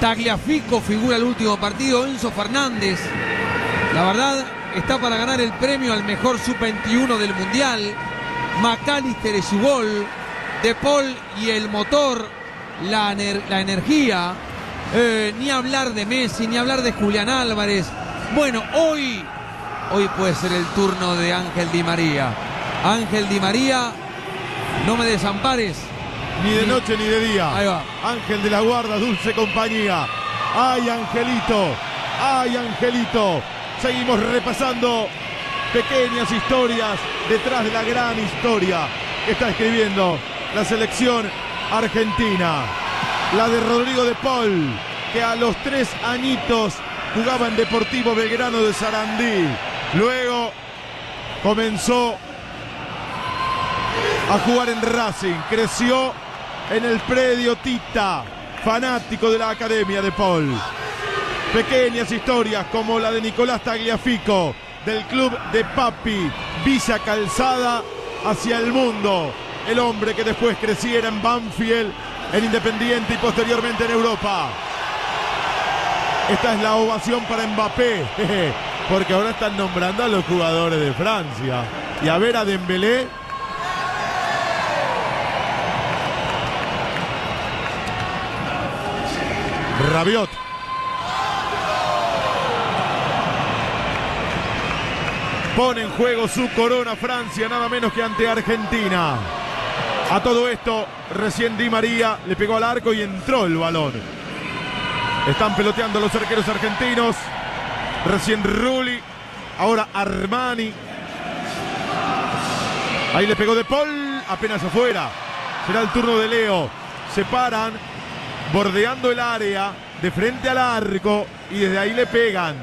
Speaker 13: Tagliafico figura el último partido. Enzo Fernández. La verdad, está para ganar el premio al mejor sub-21 del Mundial. McAllister y su gol. De Paul y el motor. La, ener- la energía. Eh, ni hablar de Messi, ni hablar de Julián Álvarez. Bueno, hoy, hoy puede ser el turno de Ángel Di María. Ángel Di María, no me desampares.
Speaker 1: Ni de noche ni de día.
Speaker 13: Ahí va.
Speaker 1: Ángel de la guarda, dulce compañía. ¡Ay, Angelito! ¡Ay, Angelito! Seguimos repasando pequeñas historias detrás de la gran historia que está escribiendo la selección argentina. La de Rodrigo de Paul, que a los tres añitos jugaba en Deportivo Belgrano de Sarandí. Luego comenzó a jugar en Racing. Creció en el predio Tita, fanático de la Academia de Paul. Pequeñas historias como la de Nicolás Tagliafico, del club de Papi, Villa Calzada hacia el mundo. El hombre que después creciera en Banfield, en Independiente y posteriormente en Europa. Esta es la ovación para Mbappé, porque ahora están nombrando a los jugadores de Francia. Y a ver a Dembélé, Rabiot. Pone en juego su corona Francia, nada menos que ante Argentina. A todo esto, recién Di María le pegó al arco y entró el balón. Están peloteando los arqueros argentinos. Recién Rulli, ahora Armani. Ahí le pegó de Paul, apenas afuera. Será el turno de Leo. Se paran, bordeando el área, de frente al arco, y desde ahí le pegan.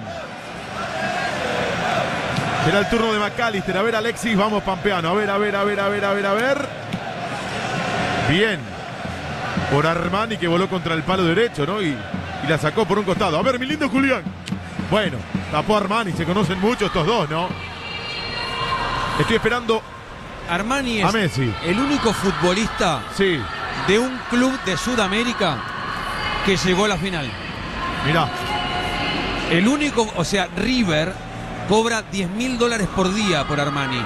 Speaker 1: Será el turno de McAllister. A ver, Alexis, vamos, Pampeano. A ver, a ver, a ver, a ver, a ver, a ver. Bien. Por Armani que voló contra el palo derecho, ¿no? Y, y la sacó por un costado. A ver, mi lindo Julián. Bueno, tapó Armani. Se conocen mucho estos dos, ¿no? Estoy esperando
Speaker 13: Armani
Speaker 1: a
Speaker 13: es
Speaker 1: Messi.
Speaker 13: el único futbolista
Speaker 1: Sí.
Speaker 13: de un club de Sudamérica que llegó a la final.
Speaker 1: Mirá.
Speaker 13: El único, o sea, River cobra 10 mil dólares por día por Armani.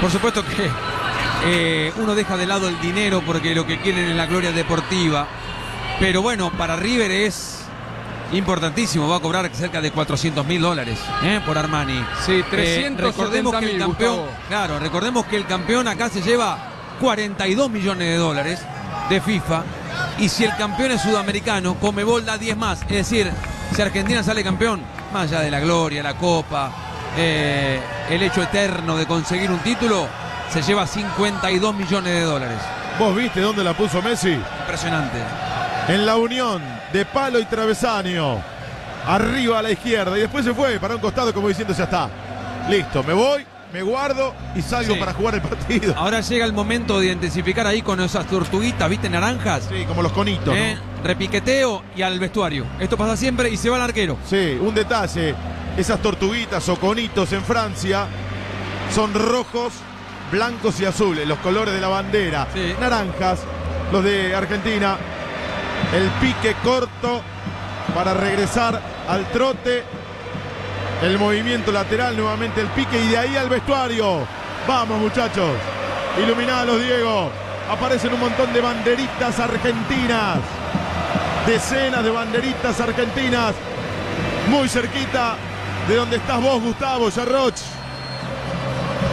Speaker 13: Por supuesto que eh, uno deja de lado el dinero porque lo que quieren es la gloria deportiva. Pero bueno, para River es importantísimo. Va a cobrar cerca de 400 mil dólares ¿eh? por Armani.
Speaker 44: Sí,
Speaker 13: Eh,
Speaker 44: 370
Speaker 13: recordemos que el campeón,
Speaker 44: Gustavo.
Speaker 13: claro, recordemos que el campeón acá se lleva 42 millones de dólares de FIFA. Y si el campeón es sudamericano, Comebol da 10 más. Es decir, si Argentina sale campeón, más allá de la gloria, la copa, eh, el hecho eterno de conseguir un título, se lleva 52 millones de dólares.
Speaker 1: ¿Vos viste dónde la puso Messi?
Speaker 13: Impresionante.
Speaker 1: En la unión de palo y travesaño. Arriba a la izquierda. Y después se fue para un costado como diciendo ya está. Listo, me voy, me guardo y salgo
Speaker 13: Sí.
Speaker 1: para jugar el partido.
Speaker 13: Ahora llega el momento de identificar ahí con esas tortuguitas, ¿viste? Naranjas.
Speaker 1: Sí, como los conitos.
Speaker 13: Eh, Repiqueteo y al vestuario. Esto pasa siempre y se va al arquero.
Speaker 1: Sí, un detalle. Esas tortuguitas o conitos en Francia son rojos, blancos y azules, los colores de la bandera. Naranjas, los de Argentina. El pique corto para regresar al trote. El movimiento lateral, nuevamente el pique y de ahí al vestuario. Vamos muchachos. Iluminados Diego. Aparecen un montón de banderitas argentinas. Decenas de banderitas argentinas. Muy cerquita de donde estás vos, Gustavo Yarroch.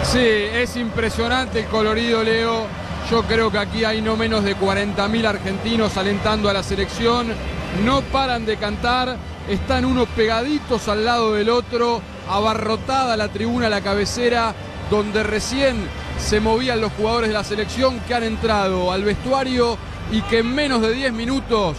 Speaker 44: Sí, es impresionante el colorido, Leo. Yo creo que aquí hay no menos de 40.000 argentinos alentando a la selección. No paran de cantar. están unos pegaditos al lado del otro, abarrotada la tribuna, la cabecera, donde recién se movían los jugadores de la selección que han entrado al vestuario y que en menos de 10 minutos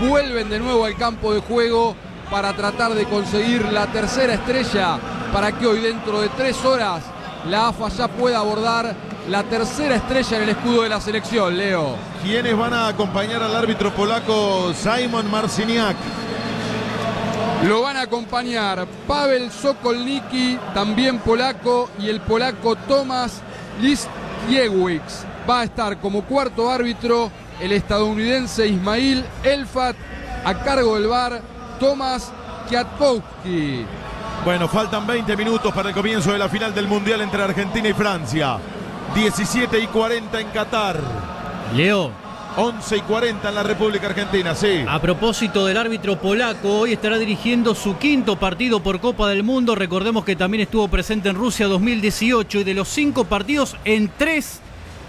Speaker 44: vuelven de nuevo al campo de juego para tratar de conseguir la tercera estrella para que hoy dentro de tres horas la AFA ya pueda abordar la tercera estrella en el escudo de la selección, Leo.
Speaker 1: ¿Quiénes van a acompañar al árbitro polaco Simon Marciniak?
Speaker 44: Lo van a acompañar Pavel Sokolniki, también polaco, y el polaco Tomasz Liskiewicz. Va a estar como cuarto árbitro el estadounidense Ismail Elfat, a cargo del bar Tomás Kwiatkowski.
Speaker 1: Bueno, faltan 20 minutos para el comienzo de la final del Mundial entre Argentina y Francia. 17 y 40 en Qatar.
Speaker 30: Leo.
Speaker 1: 11 y 40 en la República Argentina, sí.
Speaker 30: A propósito del árbitro polaco, hoy estará dirigiendo su quinto partido por Copa del Mundo. Recordemos que también estuvo presente en Rusia 2018 y de los cinco partidos, en tres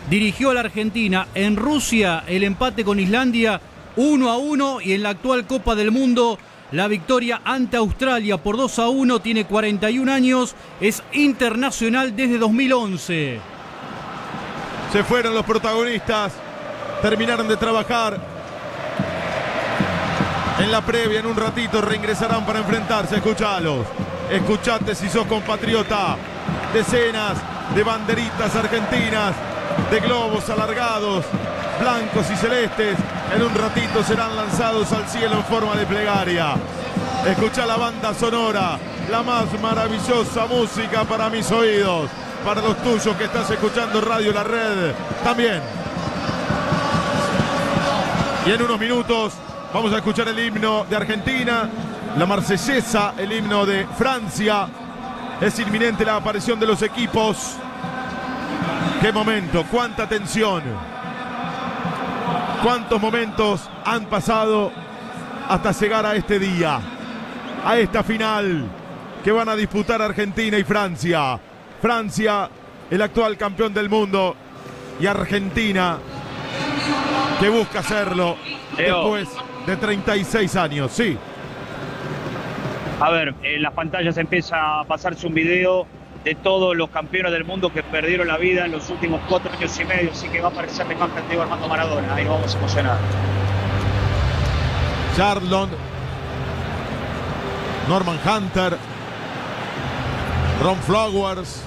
Speaker 30: dirigió a la Argentina. En Rusia, el empate con Islandia 1 a 1 y en la actual Copa del Mundo la victoria ante Australia por 2 a 1, tiene 41 años, es internacional desde 2011.
Speaker 1: Se fueron los protagonistas, terminaron de trabajar. En la previa, en un ratito, reingresarán para enfrentarse. Escuchalos. Escuchate si sos compatriota. Decenas de banderitas argentinas, de globos alargados, blancos y celestes, en un ratito serán lanzados al cielo en forma de plegaria. Escucha la banda sonora, la más maravillosa música para mis oídos, para los tuyos que estás escuchando Radio La Red también. Y en unos minutos vamos a escuchar el himno de Argentina, la marsellesa, el himno de Francia. Es inminente la aparición de los equipos. Qué momento, cuánta tensión. Cuántos momentos han pasado hasta llegar a este día, a esta final que van a disputar Argentina y Francia. Francia, el actual campeón del mundo, y Argentina, que busca hacerlo después de 36 años. Sí,
Speaker 58: A ver, en las pantallas empieza a pasarse un video de todos los campeones del mundo que perdieron la vida en los últimos cuatro años y medio, así que va a aparecer la imagen de Diego Armando Maradona, ahí vamos a emocionar.
Speaker 1: Charlon, Norman Hunter, Ron Flowers.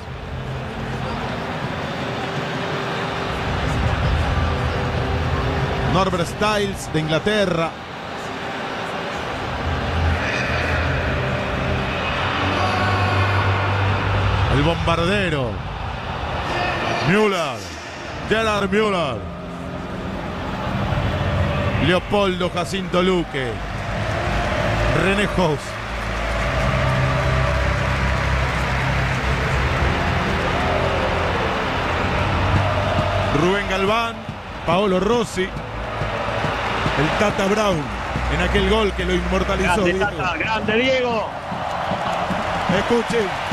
Speaker 1: Norbert Stiles de Inglaterra. El bombardero. Müller. Gerard Müller. Leopoldo Jacinto Luque. René Hoss. Rubén Galván, Paolo Rossi, el Tata Brown en aquel gol que lo inmortalizó.
Speaker 58: Grande,
Speaker 1: Diego.
Speaker 58: Tata, grande Diego.
Speaker 1: Escuchen.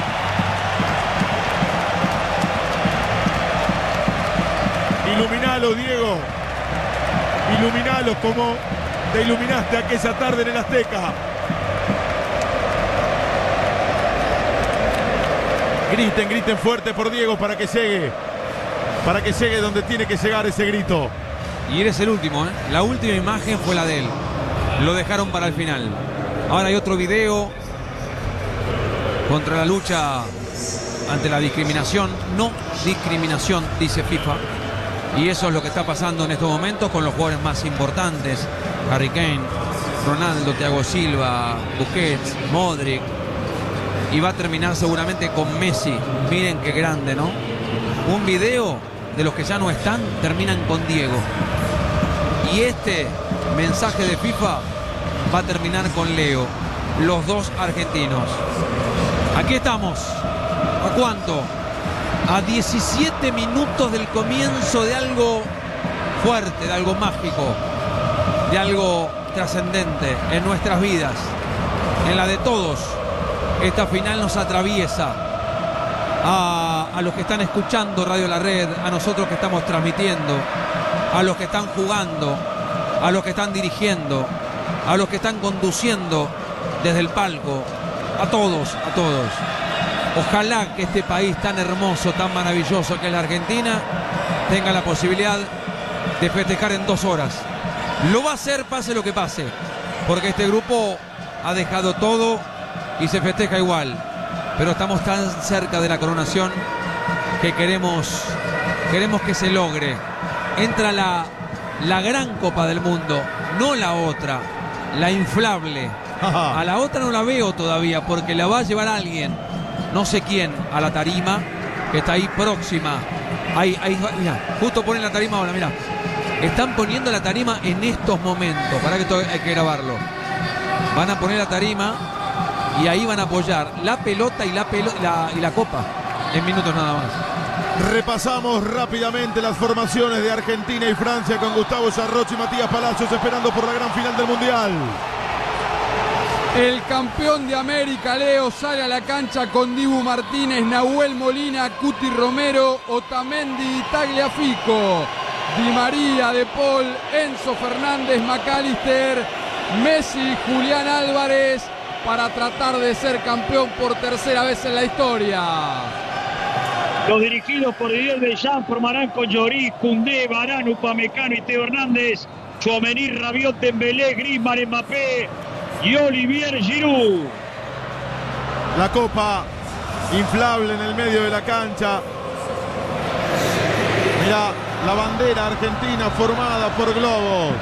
Speaker 1: Iluminalo, Diego. Iluminalo como te iluminaste aquella tarde en el Azteca. Griten, griten fuerte por Diego para que llegue. Para que llegue donde tiene que llegar ese grito.
Speaker 13: Y eres el último, ¿eh? La última imagen fue la de él. Lo dejaron para el final. Ahora hay otro video contra la lucha ante la discriminación. No discriminación, dice FIFA. Y eso es lo que está pasando en estos momentos con los jugadores más importantes. Harry Kane, Ronaldo, Thiago Silva, Busquets, Modric. Y va a terminar seguramente con Messi. Miren qué grande, ¿no? Un video de los que ya no están terminan con Diego. Y este mensaje de FIFA va a terminar con Leo. Los dos argentinos. Aquí estamos. ¿A cuánto? A 17 minutos del comienzo de algo fuerte, de algo mágico, de algo trascendente en nuestras vidas, en la de todos. Esta final nos atraviesa a, los que están escuchando Radio La Red, a nosotros que estamos transmitiendo, a los que están jugando, a los que están dirigiendo, a los que están conduciendo desde el palco, a todos, a todos. Ojalá que este país tan hermoso, tan maravilloso que es la Argentina, tenga la posibilidad de festejar en dos horas. Lo va a hacer pase lo que pase, porque este grupo ha dejado todo y se festeja igual. Pero estamos tan cerca de la coronación que queremos, queremos que se logre. Entra la, la gran Copa del Mundo, no la otra, la inflable. (laughs) A la otra no la veo todavía porque la va a llevar alguien, no sé quién, a la tarima, que está ahí próxima. Ahí, ahí, mira, justo ponen la tarima ahora, mira. Están poniendo la tarima en estos momentos. Para que esto hay que grabarlo. Van a poner la tarima y ahí van a apoyar la pelota y la, y la copa en minutos nada más.
Speaker 1: Repasamos rápidamente las formaciones de Argentina y Francia con Gustavo Sarroch y Matías Palacios esperando por la gran final del Mundial.
Speaker 44: El campeón de América, Leo, sale a la cancha con Dibu Martínez, Nahuel Molina, Cuti Romero, Otamendi, Tagliafico, Di María, De Paul, Enzo Fernández, McAllister, Messi, Julián Álvarez, para tratar de ser campeón por tercera vez en la historia.
Speaker 58: Los dirigidos por Didier Deschamps formarán con Lloris, Koundé, Varane, Upamecano y Teo Hernández, Chouameni, Rabiot, Dembélé, Griezmann, Mbappé y Olivier Giroud.
Speaker 1: La copa inflable en el medio de la cancha. Mira la bandera argentina formada por globos.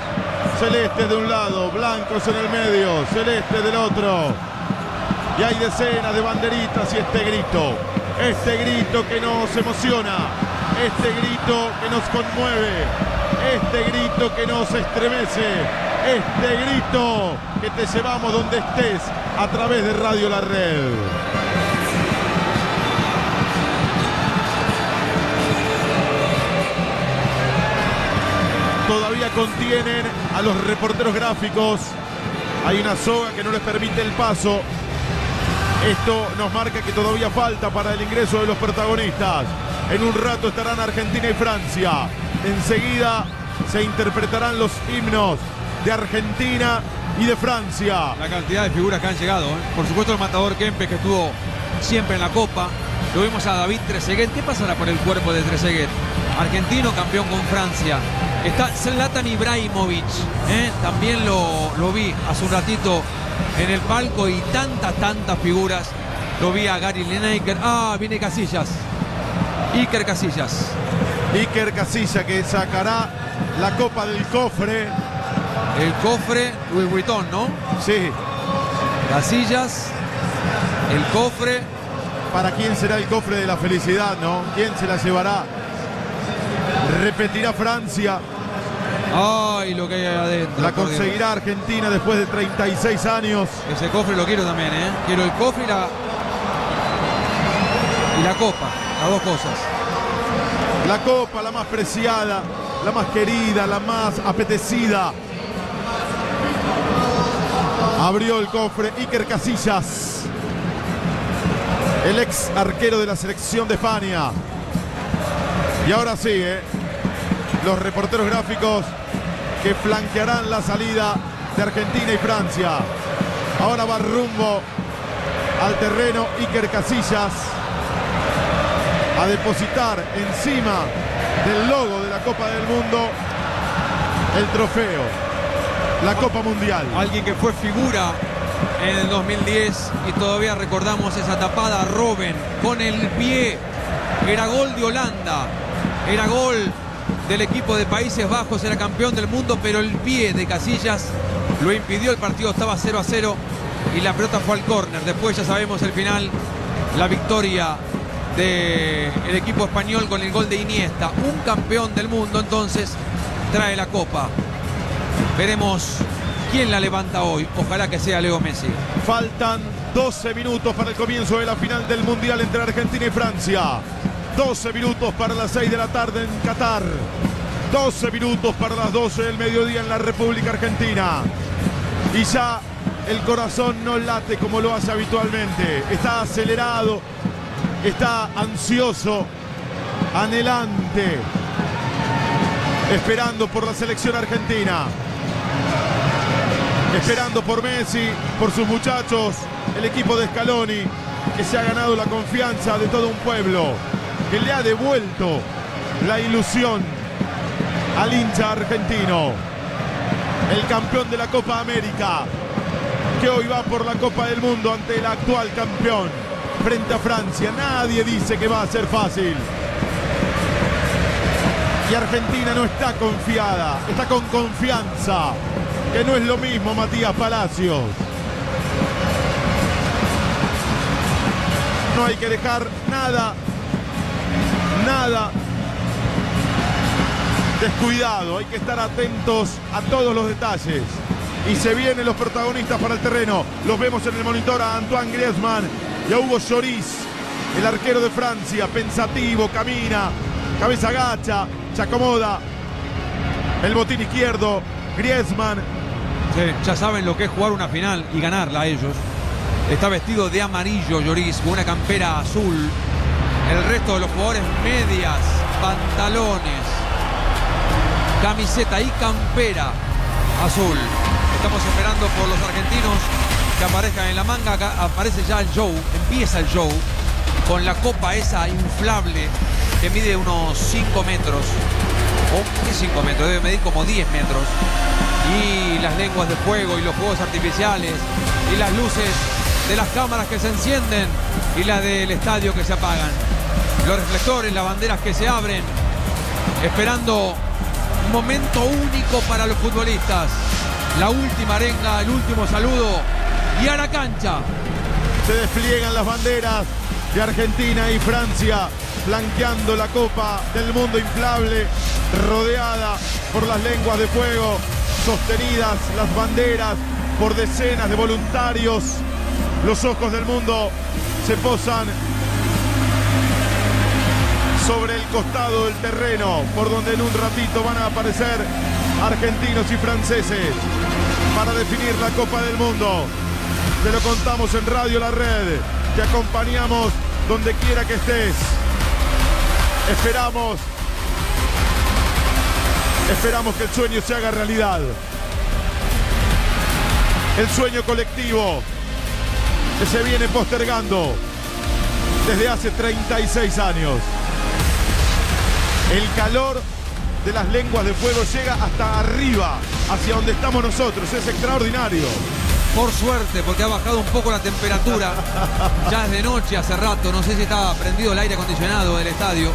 Speaker 1: Celeste de un lado, blancos en el medio, celeste del otro. Y hay decenas de banderitas y este grito. Este grito que nos emociona. Este grito que nos conmueve. Este grito que nos estremece. Este grito que te llevamos donde estés a través de Radio La Red. Todavía contienen a los reporteros gráficos. Hay una soga que no les permite el paso. Esto nos marca que todavía falta para el ingreso de los protagonistas. En un rato estarán Argentina y Francia. Enseguida se interpretarán los himnos de Argentina y de Francia.
Speaker 13: La cantidad de figuras que han llegado. ¿eh? Por supuesto el matador Kempes que estuvo siempre en la Copa. Lo vimos a David Trezeguet. ¿Qué pasará por el cuerpo de Trezeguet? Argentino campeón con Francia. Está Zlatan Ibrahimovic. ¿eh? También lo, lo vi hace un ratito en el palco y tantas, tantas figuras. Lo vi a Gary Lineker. Ah, viene Casillas. Iker Casillas.
Speaker 1: Iker Casilla que sacará la copa del cofre.
Speaker 13: El cofre Louis Vuitton, ¿no?
Speaker 1: Sí.
Speaker 13: Casillas. El cofre.
Speaker 1: ¿Para quién será el cofre de la felicidad, no? ¿Quién se la llevará? Repetirá Francia.
Speaker 13: Ay, lo que hay adentro.
Speaker 1: La conseguirá Argentina después de 36 años.
Speaker 13: Ese cofre lo quiero también, ¿eh? Quiero el cofre y la, y la copa. Las dos cosas.
Speaker 1: La copa, la más preciada, la más querida, la más apetecida. Abrió el cofre Iker Casillas, el ex arquero de la selección de España. Y ahora sí, ¿eh? los reporteros gráficos que flanquearán la salida de Argentina y Francia. Ahora va rumbo al terreno Iker Casillas a depositar encima del logo de la Copa del Mundo el trofeo, la Copa Mundial.
Speaker 13: Alguien que fue figura en el 2010 y todavía recordamos esa tapada Robben con el pie. Era gol de Holanda, era gol del equipo de Países Bajos, era campeón del mundo, pero el pie de Casillas lo impidió. El partido estaba 0 a 0 y la pelota fue al córner. Después ya sabemos el final, la victoria del equipo español con el gol de Iniesta. Un campeón del mundo entonces trae la copa. Veremos quién la levanta hoy. Ojalá que sea Leo Messi.
Speaker 1: Faltan 12 minutos para el comienzo de la final del Mundial entre Argentina y Francia. 12 minutos para las 6 de la tarde en Qatar. 12 minutos para las 12 del mediodía en la República Argentina. Y ya el corazón no late como lo hace habitualmente. Está acelerado, está ansioso, anhelante, esperando por la selección argentina. Esperando por Messi, por sus muchachos, el equipo de Scaloni, que se ha ganado la confianza de todo un pueblo, que le ha devuelto la ilusión al hincha argentino. El campeón de la Copa América, que hoy va por la Copa del Mundo ante el actual campeón frente a Francia. Nadie dice que va a ser fácil. Y Argentina no está confiada, está con confianza, que no es lo mismo Matías Palacios. No hay que dejar nada, nada descuidado, hay que estar atentos a todos los detalles. Y se vienen los protagonistas para el terreno. Los vemos en el monitor a Antoine Griezmann y a Hugo Lloris, el arquero de Francia, pensativo, camina, cabeza agacha, se acomoda. El botín izquierdo, Griezmann.
Speaker 13: Ya saben lo que es jugar una final y ganarla ellos. Está vestido de amarillo Lloris, con una campera azul. El resto de los jugadores medias, pantalones, camiseta y campera azul. Estamos esperando por los argentinos que aparezcan en la manga. Acá aparece ya el show, empieza el show con la copa esa inflable que mide unos 5 metros. ¿O qué 5 metros? Debe medir como 10 metros. Y las lenguas de fuego y los fuegos artificiales y las luces de las cámaras que se encienden y las del estadio que se apagan. Los reflectores, las banderas que se abren, esperando un momento único para los futbolistas. La última arenga, el último saludo y a la cancha.
Speaker 1: Se despliegan las banderas de Argentina y Francia, flanqueando la Copa del Mundo inflable, rodeada por las lenguas de fuego, sostenidas las banderas por decenas de voluntarios. Los ojos del mundo se posan sobre el costado del terreno, por donde en un ratito van a aparecer argentinos y franceses para definir la Copa del Mundo. Te lo contamos en Radio La Red. Te acompañamos donde quiera que estés. Esperamos. Esperamos que el sueño se haga realidad. El sueño colectivo que se viene postergando desde hace 36 años. El calor de las lenguas de fuego llega hasta arriba, hacia donde estamos nosotros. Es extraordinario.
Speaker 13: Por suerte, porque ha bajado un poco la temperatura. Ya es de noche hace rato. No sé si estaba prendido el aire acondicionado del estadio,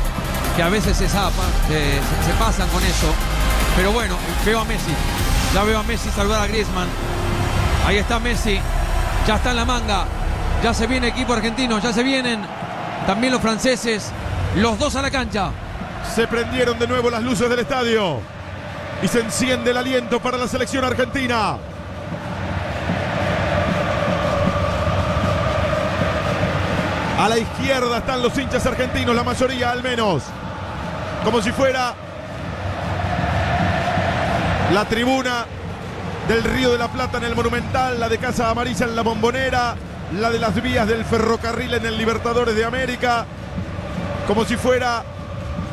Speaker 13: que a veces se zapa, se, se pasan con eso. Pero bueno, veo a Messi. Ya veo a Messi saludar a Griezmann. Ahí está Messi. Ya está en la manga. Ya se viene equipo argentino. Ya se vienen también los franceses. Los dos a la cancha.
Speaker 1: Se prendieron de nuevo las luces del estadio. Y se enciende el aliento para la selección argentina. A la izquierda están los hinchas argentinos, la mayoría al menos. Como si fuera la tribuna del Río de la Plata en el Monumental, la de Casa Amarilla en la Bombonera, la de las vías del ferrocarril en el Libertadores de América, como si fuera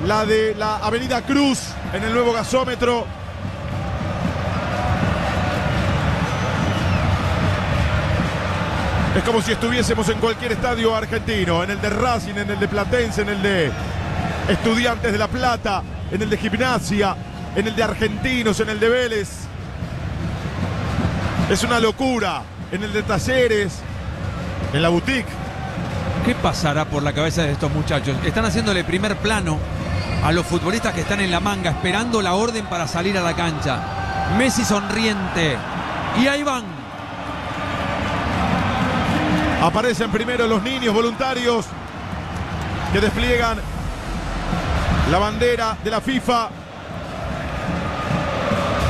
Speaker 1: la de la Avenida Cruz en el nuevo gasómetro. Es como si estuviésemos en cualquier estadio argentino, en el de Racing, en el de Platense, en el de Estudiantes de La Plata, en el de Gimnasia, en el de Argentinos, en el de Vélez. Es una locura, en el de Talleres, en la boutique.
Speaker 13: ¿Qué pasará por la cabeza de estos muchachos? Están haciéndole primer plano a los futbolistas que están en la manga, esperando la orden para salir a la cancha. Messi sonriente. Y ahí van.
Speaker 1: Aparecen primero los niños voluntarios que despliegan la bandera de la FIFA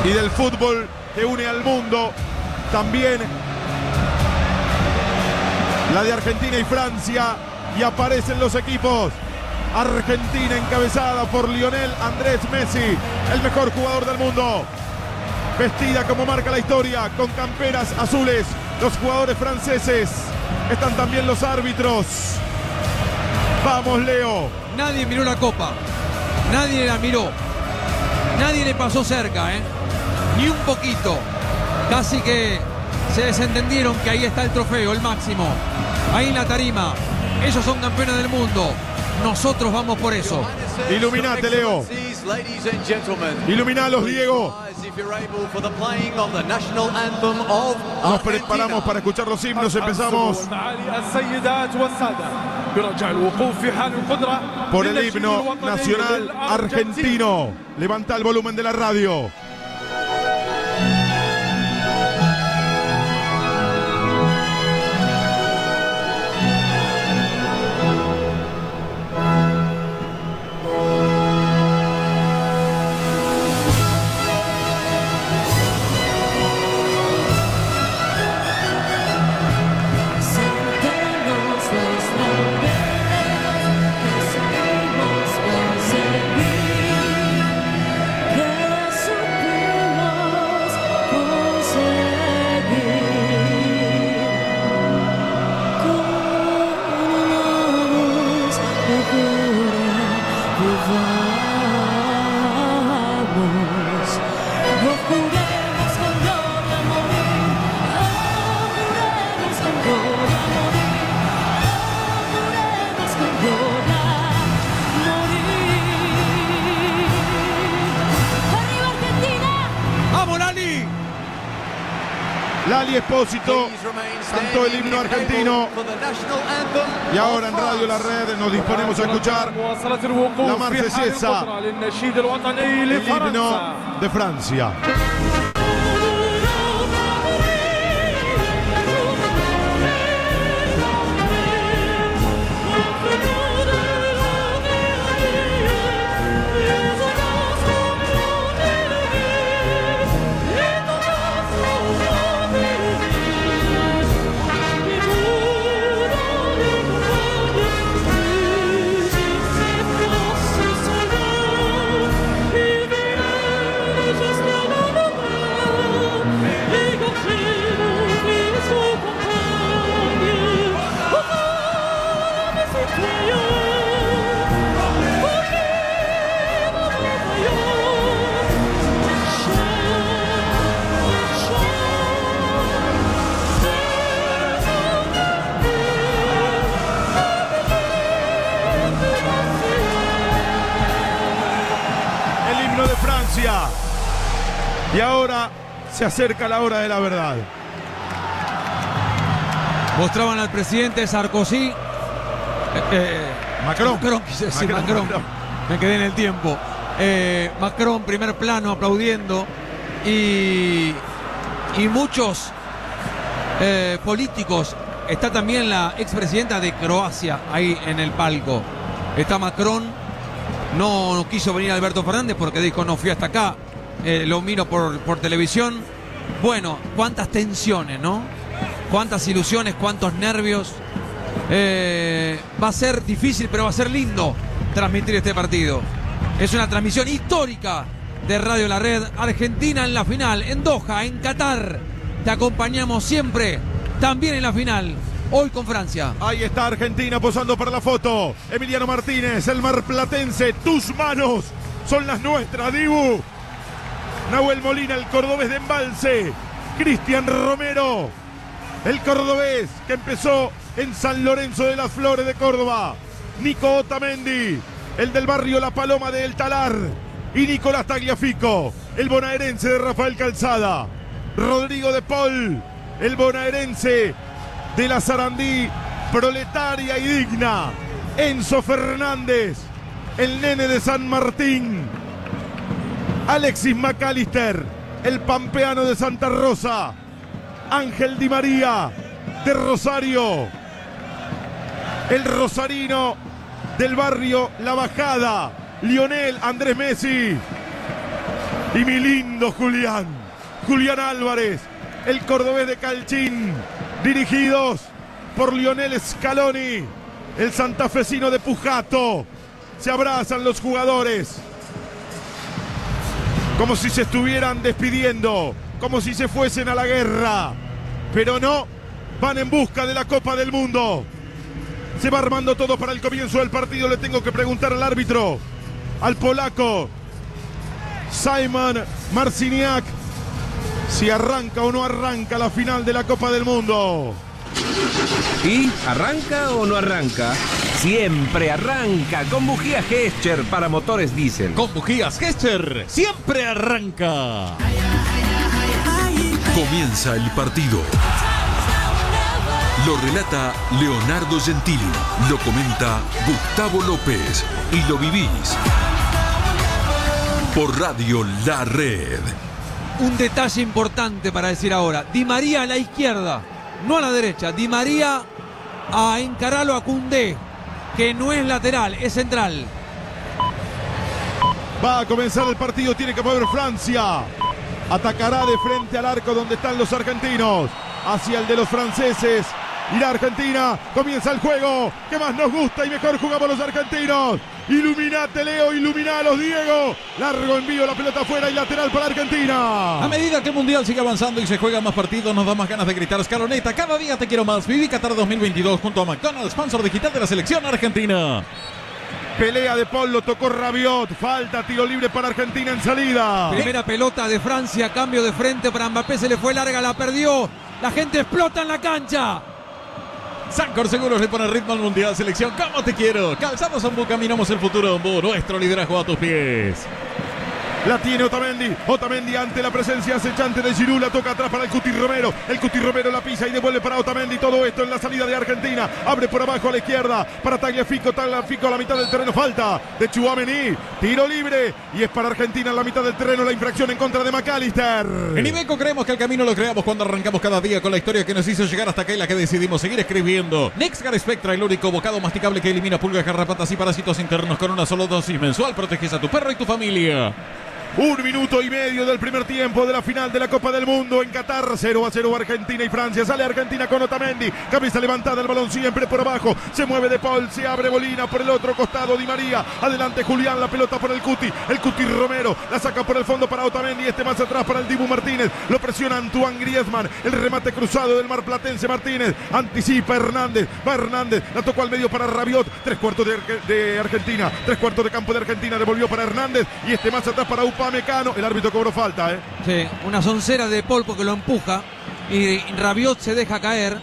Speaker 1: y del fútbol que une al mundo. También la de Argentina y Francia. Y aparecen los equipos. Argentina encabezada por Lionel Andrés Messi, el mejor jugador del mundo. Vestida como marca la historia, con camperas azules. Los jugadores franceses. Están también los árbitros. Vamos, Leo.
Speaker 13: Nadie miró la copa. Nadie la miró. Nadie le pasó cerca, ¿eh? Ni un poquito. Casi que se desentendieron que ahí está el trofeo, el máximo. Ahí en la tarima. Ellos son campeones del mundo. Nosotros vamos por eso.
Speaker 1: Iluminate, Leo. Iluminalos, Diego. Nos preparamos para escuchar los himnos. Empezamos por el himno nacional argentino. Levanta el volumen de la radio.
Speaker 13: Lali
Speaker 1: Espósito cantó el himno argentino. Y ahora en Radio La Red nos disponemos a escuchar la marsellesa, el himno de Francia. Se acerca la hora de la verdad.
Speaker 13: Mostraban al presidente Sarkozy. eh, eh,
Speaker 1: Macron.
Speaker 13: Macron, quise decir,
Speaker 1: Macron.
Speaker 13: Me quedé en el tiempo. Eh, Macron, primer plano, aplaudiendo. Y, y muchos políticos. Está también la expresidenta de Croacia ahí en el palco. Está Macron. No, no quiso venir Alberto Fernández porque dijo no fui hasta acá. Eh, lo miro por, por televisión. Bueno, cuántas tensiones, ¿no? Cuántas ilusiones, cuántos nervios. Eh, va a ser difícil, pero va a ser lindo transmitir este partido. Es una transmisión histórica de Radio La Red. Argentina en la final, en Doha, en Qatar. Te acompañamos siempre, también en la final. Hoy con Francia.
Speaker 1: Ahí está Argentina posando para la foto. Emiliano Martínez, el marplatense. Tus manos son las nuestras, Dibu. Nahuel Molina, el cordobés de embalse. Cristian Romero, el cordobés que empezó en San Lorenzo de las Flores de Córdoba. Nico Otamendi, el del barrio La Paloma de El Talar. Y Nicolás Tagliafico, el bonaerense de Rafael Calzada. Rodrigo de Paul, el bonaerense de la Sarandí, proletaria y digna. Enzo Fernández, el nene de San Martín. Alexis McAllister, el pampeano de Santa Rosa. Ángel Di María, de Rosario. El rosarino del barrio La Bajada. Lionel Andrés Messi. Y mi lindo Julián. Julián Álvarez, el cordobés de Calchín. Dirigidos por Lionel Scaloni, el santafesino de Pujato. Se abrazan los jugadores. Como si se estuvieran despidiendo. Como si se fuesen a la guerra. Pero no, van en busca de la Copa del Mundo. Se va armando todo para el comienzo del partido. Le tengo que preguntar al árbitro, al polaco, Simon Marciniak. si arranca o no arranca la final de la Copa del Mundo.
Speaker 59: ¿Y arranca o no arranca? Siempre arranca con bujías Gescher para motores diésel.
Speaker 14: Con bujías Gescher, siempre arranca.
Speaker 60: Comienza el partido. Lo relata Leonardo Gentili, lo comenta Gustavo López y lo vivís por Radio La Red.
Speaker 13: Un detalle importante para decir ahora. Di María a la izquierda, no a la derecha. Di María a encararlo a Cundé, que no es lateral, es central.
Speaker 1: Va a comenzar el partido, tiene que mover Francia. Atacará de frente al arco donde están los argentinos. Hacia el de los franceses. Irá Argentina. Comienza el juego. Que más nos gusta y mejor jugamos los argentinos. Iluminate, Leo. Iluminalos, Diego. Largo envío, la pelota afuera y lateral para Argentina.
Speaker 14: A medida que el Mundial sigue avanzando y se juegan más partidos, nos da más ganas de gritar escaloneta. Cada día te quiero más. Viví Qatar 2022 junto a McDonald's, sponsor digital de la selección argentina.
Speaker 1: Pelea de Paul, lo tocó Rabiot. Falta, tiro libre para Argentina en salida.
Speaker 13: Primera pelota de Francia, cambio de frente para Mbappé, se le fue larga, la perdió. La gente explota en la cancha.
Speaker 14: Sancor Seguros le pone ritmo al Mundial Selección. ¿Cómo te quiero? Calzados Ombú, caminamos el futuro Ombú. Nuestro liderazgo a tus pies.
Speaker 1: La tiene Otamendi. Otamendi ante la presencia acechante de Giroud. La toca atrás para el Cuti Romero. El Cuti Romero la pisa y devuelve para Otamendi. Todo esto en la salida de Argentina. Abre por abajo a la izquierda para Tagliafico. Tagliafico a la mitad del terreno. Falta de Chuamení. Tiro libre. Y es para Argentina en la mitad del terreno. La infracción en contra de McAllister.
Speaker 14: En Ibeco creemos que el camino lo creamos cuando arrancamos cada día con la historia que nos hizo llegar hasta acá y la que decidimos seguir escribiendo. Nexgar Spectra, el único bocado masticable que elimina pulgas, garrapatas y parásitos internos con una sola dosis mensual. Proteges a tu perro y tu familia.
Speaker 1: Un minuto y medio del primer tiempo de la final de la Copa del Mundo en Qatar. 0 a 0 Argentina y Francia. Sale Argentina con Otamendi. Cabeza levantada, el balón siempre por abajo. Se mueve De Paul, se abre Bolina por el otro costado. Di María. Adelante Julián, la pelota por el Cuti. El Cuti Romero la saca por el fondo para Otamendi. Este más atrás para el Dibu Martínez. Lo presiona Antoine Griezmann. El remate cruzado del Mar Platense Martínez. Anticipa Hernández. Va Hernández. La tocó al medio para Rabiot. Tres cuartos de, de Argentina. Tres cuartos de campo de Argentina. Devolvió para Hernández. Y este más atrás para Upa El árbitro cobró falta, ¿eh?
Speaker 13: Sí, una soncera de Paul porque lo empuja y Rabiot se deja caer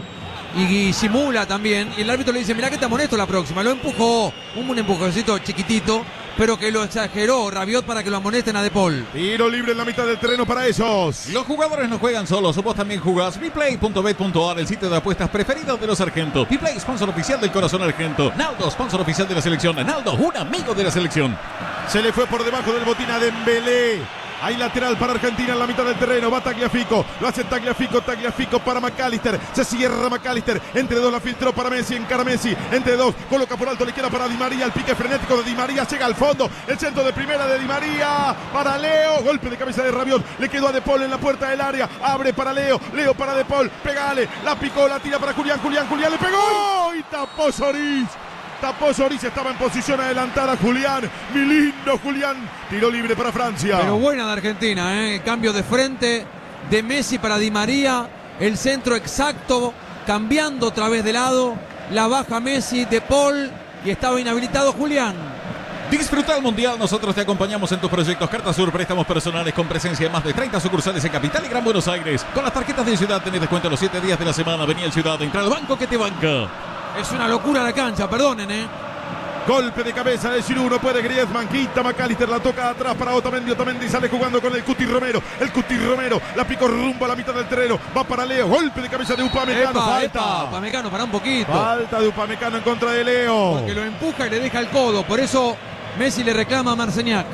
Speaker 13: y, simula también. Y el árbitro le dice, mirá que te amonesto la próxima. Lo empujó, un empujoncito chiquitito, pero que lo exageró Rabiot para que lo amonesten a De Paul.
Speaker 1: Tiro libre en la mitad del terreno para esos.
Speaker 14: Los jugadores no juegan solos, vos también jugás. Replay.bet.ar, el sitio de apuestas preferido de los argentos. Replay, sponsor oficial del corazón argento. Naldo, sponsor oficial de la selección. Naldo, un amigo de la selección.
Speaker 1: Se le fue por debajo del botín a Dembélé. Hay lateral para Argentina en la mitad del terreno. Va Tagliafico. Lo hace Tagliafico. Tagliafico para McAllister. Se cierra McAllister. Entre dos la filtró para Messi. Encara Messi. Entre dos. Coloca por alto la izquierda para Di María. El pique frenético de Di María. Llega al fondo. El centro de primera de Di María. Para Leo. Golpe de cabeza de Rabiot. Le quedó a De Paul en la puerta del área. Abre para Leo. Leo para De Paul. Pegale. La picó. La tira para Julián. Julián. Julián le pegó. Y tapó Solís. Tapó Solís, estaba en posición adelantada Julián. Mi lindo Julián. Tiro libre para Francia.
Speaker 13: Pero buena de Argentina, ¿eh? Cambio de frente de Messi para Di María. El centro exacto, cambiando otra vez de lado. La baja Messi de Paul y estaba inhabilitado Julián.
Speaker 14: Disfruta el Mundial, nosotros te acompañamos en tus proyectos Carta Sur, préstamos personales con presencia en más de 30 sucursales en Capital y Gran Buenos Aires. Con las tarjetas de Ciudad tenés descuento los 7 días de la semana. Venía el Ciudad, entra al banco que te banca.
Speaker 13: Es una locura la cancha, perdonen, ¿eh?
Speaker 1: Golpe de cabeza de Giroud, no puede Griezmann, quita McAllister, la toca atrás para Otamendi, Otamendi sale jugando con el Cuti Romero, el Cuti Romero, la picó rumbo a la mitad del terreno, va para Leo, golpe de cabeza de Upamecano,
Speaker 13: Epa,
Speaker 1: falta.
Speaker 13: epa, Upamecano, para un poquito.
Speaker 1: Falta de Upamecano en contra de Leo.
Speaker 13: Porque lo empuja y le deja el codo, por eso Messi le reclama a Marceñac.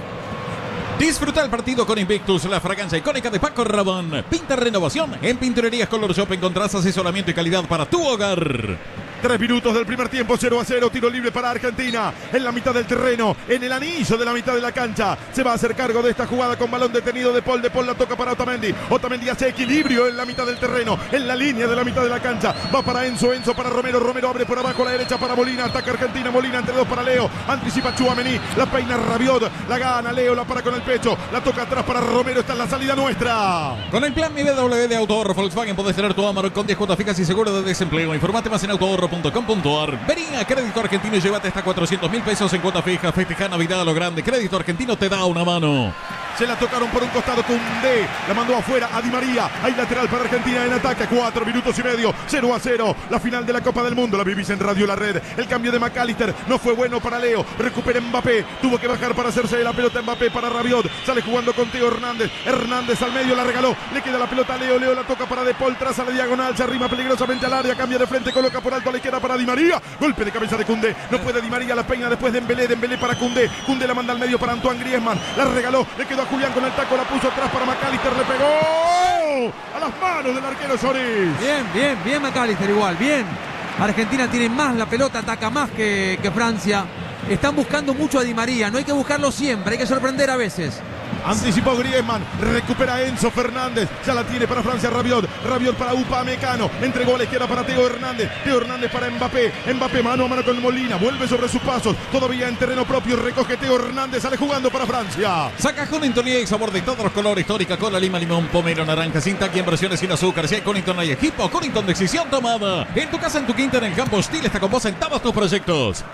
Speaker 14: Disfruta el partido con Invictus, la fragancia icónica de Paco Rabón. Pinta renovación en Pinturerías Color Shop encontrás asesoramiento y calidad para tu hogar.
Speaker 1: Tres minutos del primer tiempo, 0 a 0, tiro libre para Argentina. En la mitad del terreno, en el anillo de la mitad de la cancha. Se va a hacer cargo de esta jugada con balón detenido de Paul. De Paul la toca para Otamendi. Otamendi hace equilibrio en la mitad del terreno, en la línea de la mitad de la cancha. Va para Enzo, Enzo para Romero. Romero abre por abajo la derecha para Molina. Ataca Argentina, Molina entre dos para Leo. Anticipa Chuamení, la peina Rabiot. La gana Leo, la para con el pecho. La toca atrás para Romero. Esta es la salida nuestra.
Speaker 14: Con el plan Mi BW de Autohorro Volkswagen podés tener tu Amarok con 10 cuotas fijas y seguro de desempleo. Informate más en autohorro.com.ar. Vení a Crédito Argentino y llévate hasta 400 mil pesos en cuota fija. Festeja Navidad a lo grande. Crédito Argentino te da una mano.
Speaker 1: Se la tocaron por un costado con D. La mandó afuera a Di María. Hay lateral para Argentina en ataque. Cuatro minutos y medio. 0 a 0. La final de la Copa del Mundo. La vivís en Radio La Red. El cambio de McAllister no fue bueno para Leo. Recupera Mbappé. Tuvo que bajar para hacerse de la pelota Mbappé para Rabiot. Sale jugando con Teo Hernández. Hernández al medio la regaló. Le queda la pelota a Leo. Leo la toca para De Paul. Traza la diagonal. Se arrima peligrosamente al área. Cambia de frente. Coloca por alto a izquierda para Di María. Golpe de cabeza de Cundé. No puede Di María. La peina después de Embelé. De Embelé para Cundé. Cundé la manda al medio para Antoine Griezmann. La regaló. Le quedó a Julián con el taco. La puso atrás para McAllister. Le pegó a las manos del arquero Solís.
Speaker 13: Bien, bien, bien McAllister igual, bien. Argentina tiene más la pelota, ataca más que Francia. Están buscando mucho a Di María, no hay que buscarlo siempre, hay que sorprender a veces.
Speaker 1: Anticipó Griezmann, recupera Enzo Fernández, ya la tiene para Francia Rabiot, Rabiot para Upamecano, entregó a la izquierda para Teo Hernández, Teo Hernández para Mbappé, Mbappé mano a mano con Molina, vuelve sobre sus pasos, todavía en terreno propio, recoge Teo Hernández, sale jugando para Francia.
Speaker 14: Saca Conington y sabor de todos los colores, histórica con la lima, limón, pomelo, naranja, sin taqui en versiones sin azúcar. Si hay Conington hay equipo, Conington decisión tomada. En tu casa, en tu quinta, en el campo, Steel está con vos en todos tus proyectos.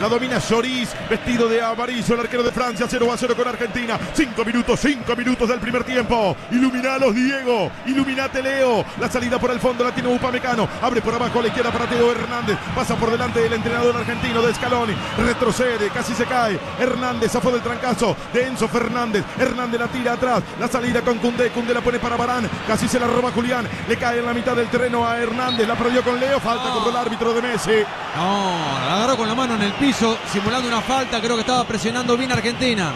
Speaker 1: La domina Lloris, vestido de amarillo, el arquero de Francia, 0 a 0 con Argentina. 5 minutos, 5 minutos del primer tiempo. Iluminalos, Diego. Iluminate, Leo. La salida por el fondo la tiene Upamecano. Abre por abajo a la izquierda para Teo Hernández. Pasa por delante del entrenador argentino de Scaloni. Retrocede, casi se cae. Hernández zafó del trancazo de Enzo Fernández. Hernández la tira atrás. La salida con Cundé. Cundé la pone para Barán. Casi se la roba Julián. Le cae en la mitad del terreno a Hernández. La perdió con Leo. Falta contra el árbitro de Messi.
Speaker 13: No, la agarró con la mano en el piso, simulando una falta. Creo que estaba presionando bien Argentina.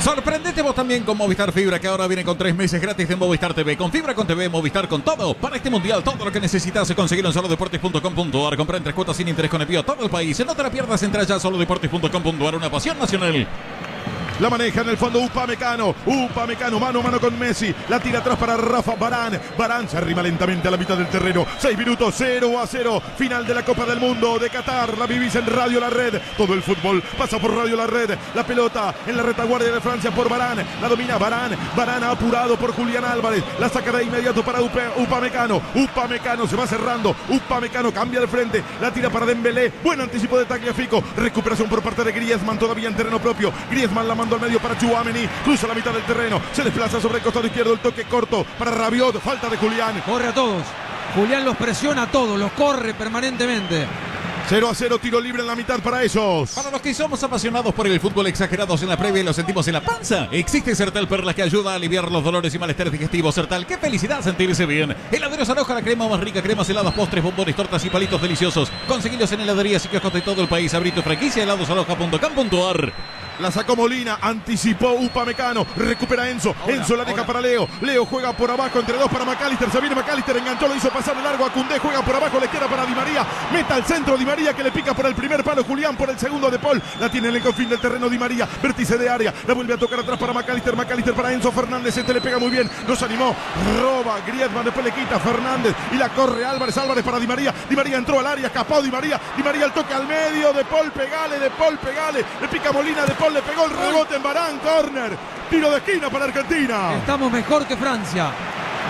Speaker 14: Sorprendete vos también con Movistar Fibra, que ahora viene con tres meses gratis de Movistar TV. Con Fibra, con TV, Movistar, con todo. Para este mundial, todo lo que necesitas se conseguir en solodeportes.com.ar. Comprar en tres cuotas sin interés con envío a todo el país. No te la pierdas, entra ya a solodeportes.com.ar. Una pasión nacional.
Speaker 1: La maneja en el fondo Upamecano. Upamecano, mano a mano con Messi. La tira atrás para Rafa Barán. Barán se arrima lentamente a la mitad del terreno. 6 minutos, 0 a 0. Final de la Copa del Mundo de Qatar. La vivís en Radio La Red. Todo el fútbol pasa por Radio La Red. La pelota en la retaguardia de Francia por Barán. La domina Barán. Barán apurado por Julián Álvarez. La saca de inmediato para Upamecano. Upamecano se va cerrando. Upamecano cambia de frente. La tira para Dembélé. Buen anticipo de Tagliafico. Recuperación por parte de Griezmann. Todavía en terreno propio. Griezmann la mandó al medio para Chuameni. Cruza la mitad del terreno. Se desplaza sobre el costado izquierdo. El toque corto para Rabiot. Falta de Julián.
Speaker 13: Corre a todos. Julián los presiona a todos, los corre permanentemente.
Speaker 1: 0 a 0, tiro libre en la mitad para ellos.
Speaker 14: Para los que somos apasionados por el fútbol exagerados en la previa y lo sentimos en la panza, existe Sertal Perlas que ayuda a aliviar los dolores y malestares digestivos. Sertal, qué felicidad sentirse bien. Heladeros Aroja, la crema más rica, cremas heladas, postres, bombones, tortas y palitos deliciosos. Conseguilos en heladerías y kioscos de todo el país. Abrí tu franquicia heladosaroja.com.ar.
Speaker 1: La sacó Molina, anticipó Upamecano, recupera Enzo, Enzo la deja para Leo, Leo juega por abajo entre dos para McAllister, se viene McAllister, enganchó, lo hizo pasar de largo a Cundé, juega por abajo, le queda para Di María, meta al centro Di María que le pica por el primer palo, Julián por el segundo de Paul, la tiene en el confín del terreno Di María, vértice de área, la vuelve a tocar atrás para McAllister, McAllister para Enzo Fernández, este le pega muy bien, nos animó, roba Griezmann, después le quita Fernández y la corre Álvarez, Álvarez para Di María, Di María entró al área, escapó Di María, Di María el toque al medio, de Paul pegale, de Paul pegale, le pica Molina, de Paul le pegó el rebote en Barán, corner, tiro de esquina para Argentina.
Speaker 13: Estamos mejor que Francia.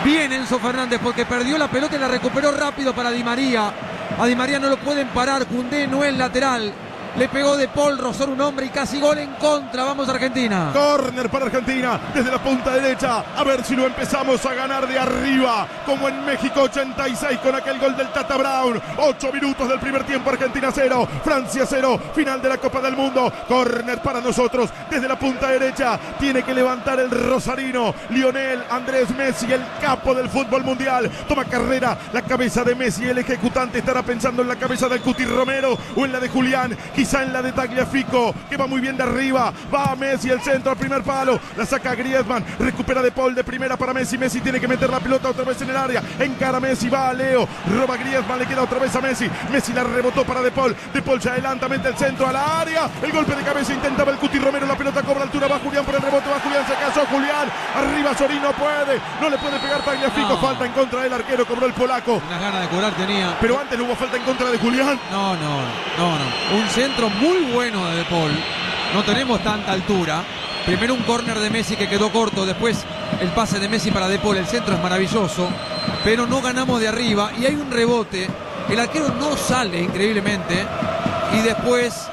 Speaker 13: Bien Enzo Fernández porque perdió la pelota y la recuperó rápido para Di María. A Di María no lo pueden parar. Cundé no es lateral. Le pegó de Paul, rozó un hombre y casi gol en contra. Vamos Argentina.
Speaker 1: Corner para Argentina desde la punta derecha. A ver si lo empezamos a ganar de arriba. Como en México 86 con aquel gol del Tata Brown. 8 minutos del primer tiempo. Argentina 0. Francia 0. Final de la Copa del Mundo. Corner para nosotros desde la punta derecha. Tiene que levantar el Rosarino. Lionel Andrés Messi, el capo del fútbol mundial. Toma carrera. La cabeza de Messi. El ejecutante estará pensando en la cabeza del Cuti Romero o en la de Julián. Quizá en la de Tagliafico, que va muy bien de arriba. Va Messi, el centro al primer palo. La saca Griezmann. Recupera de Paul de primera para Messi. Messi tiene que meter la pelota otra vez en el área. Encara Messi, va a Leo. Roba Griezmann, le queda otra vez a Messi. Messi la rebotó para De Paul. De Paul se adelanta, mete el centro a la área. El golpe de cabeza intentaba el Cuti Romero. La pelota cobra altura. Va Julián por el rebote. Va Julián, se casó Julián. Arriba Sorino puede. No le puede pegar Tagliafico.
Speaker 13: No.
Speaker 1: Falta en contra del arquero. Cobró el polaco.
Speaker 13: Unas ganas de cobrar tenía.
Speaker 1: Pero antes no hubo falta en contra de Julián.
Speaker 13: No, no, no, no. Un centro muy bueno de De Paul. No tenemos tanta altura. Primero un córner de Messi que quedó corto, después el pase de Messi para De Paul. El centro es maravilloso, pero no ganamos de arriba y hay un rebote. El arquero no sale increíblemente y después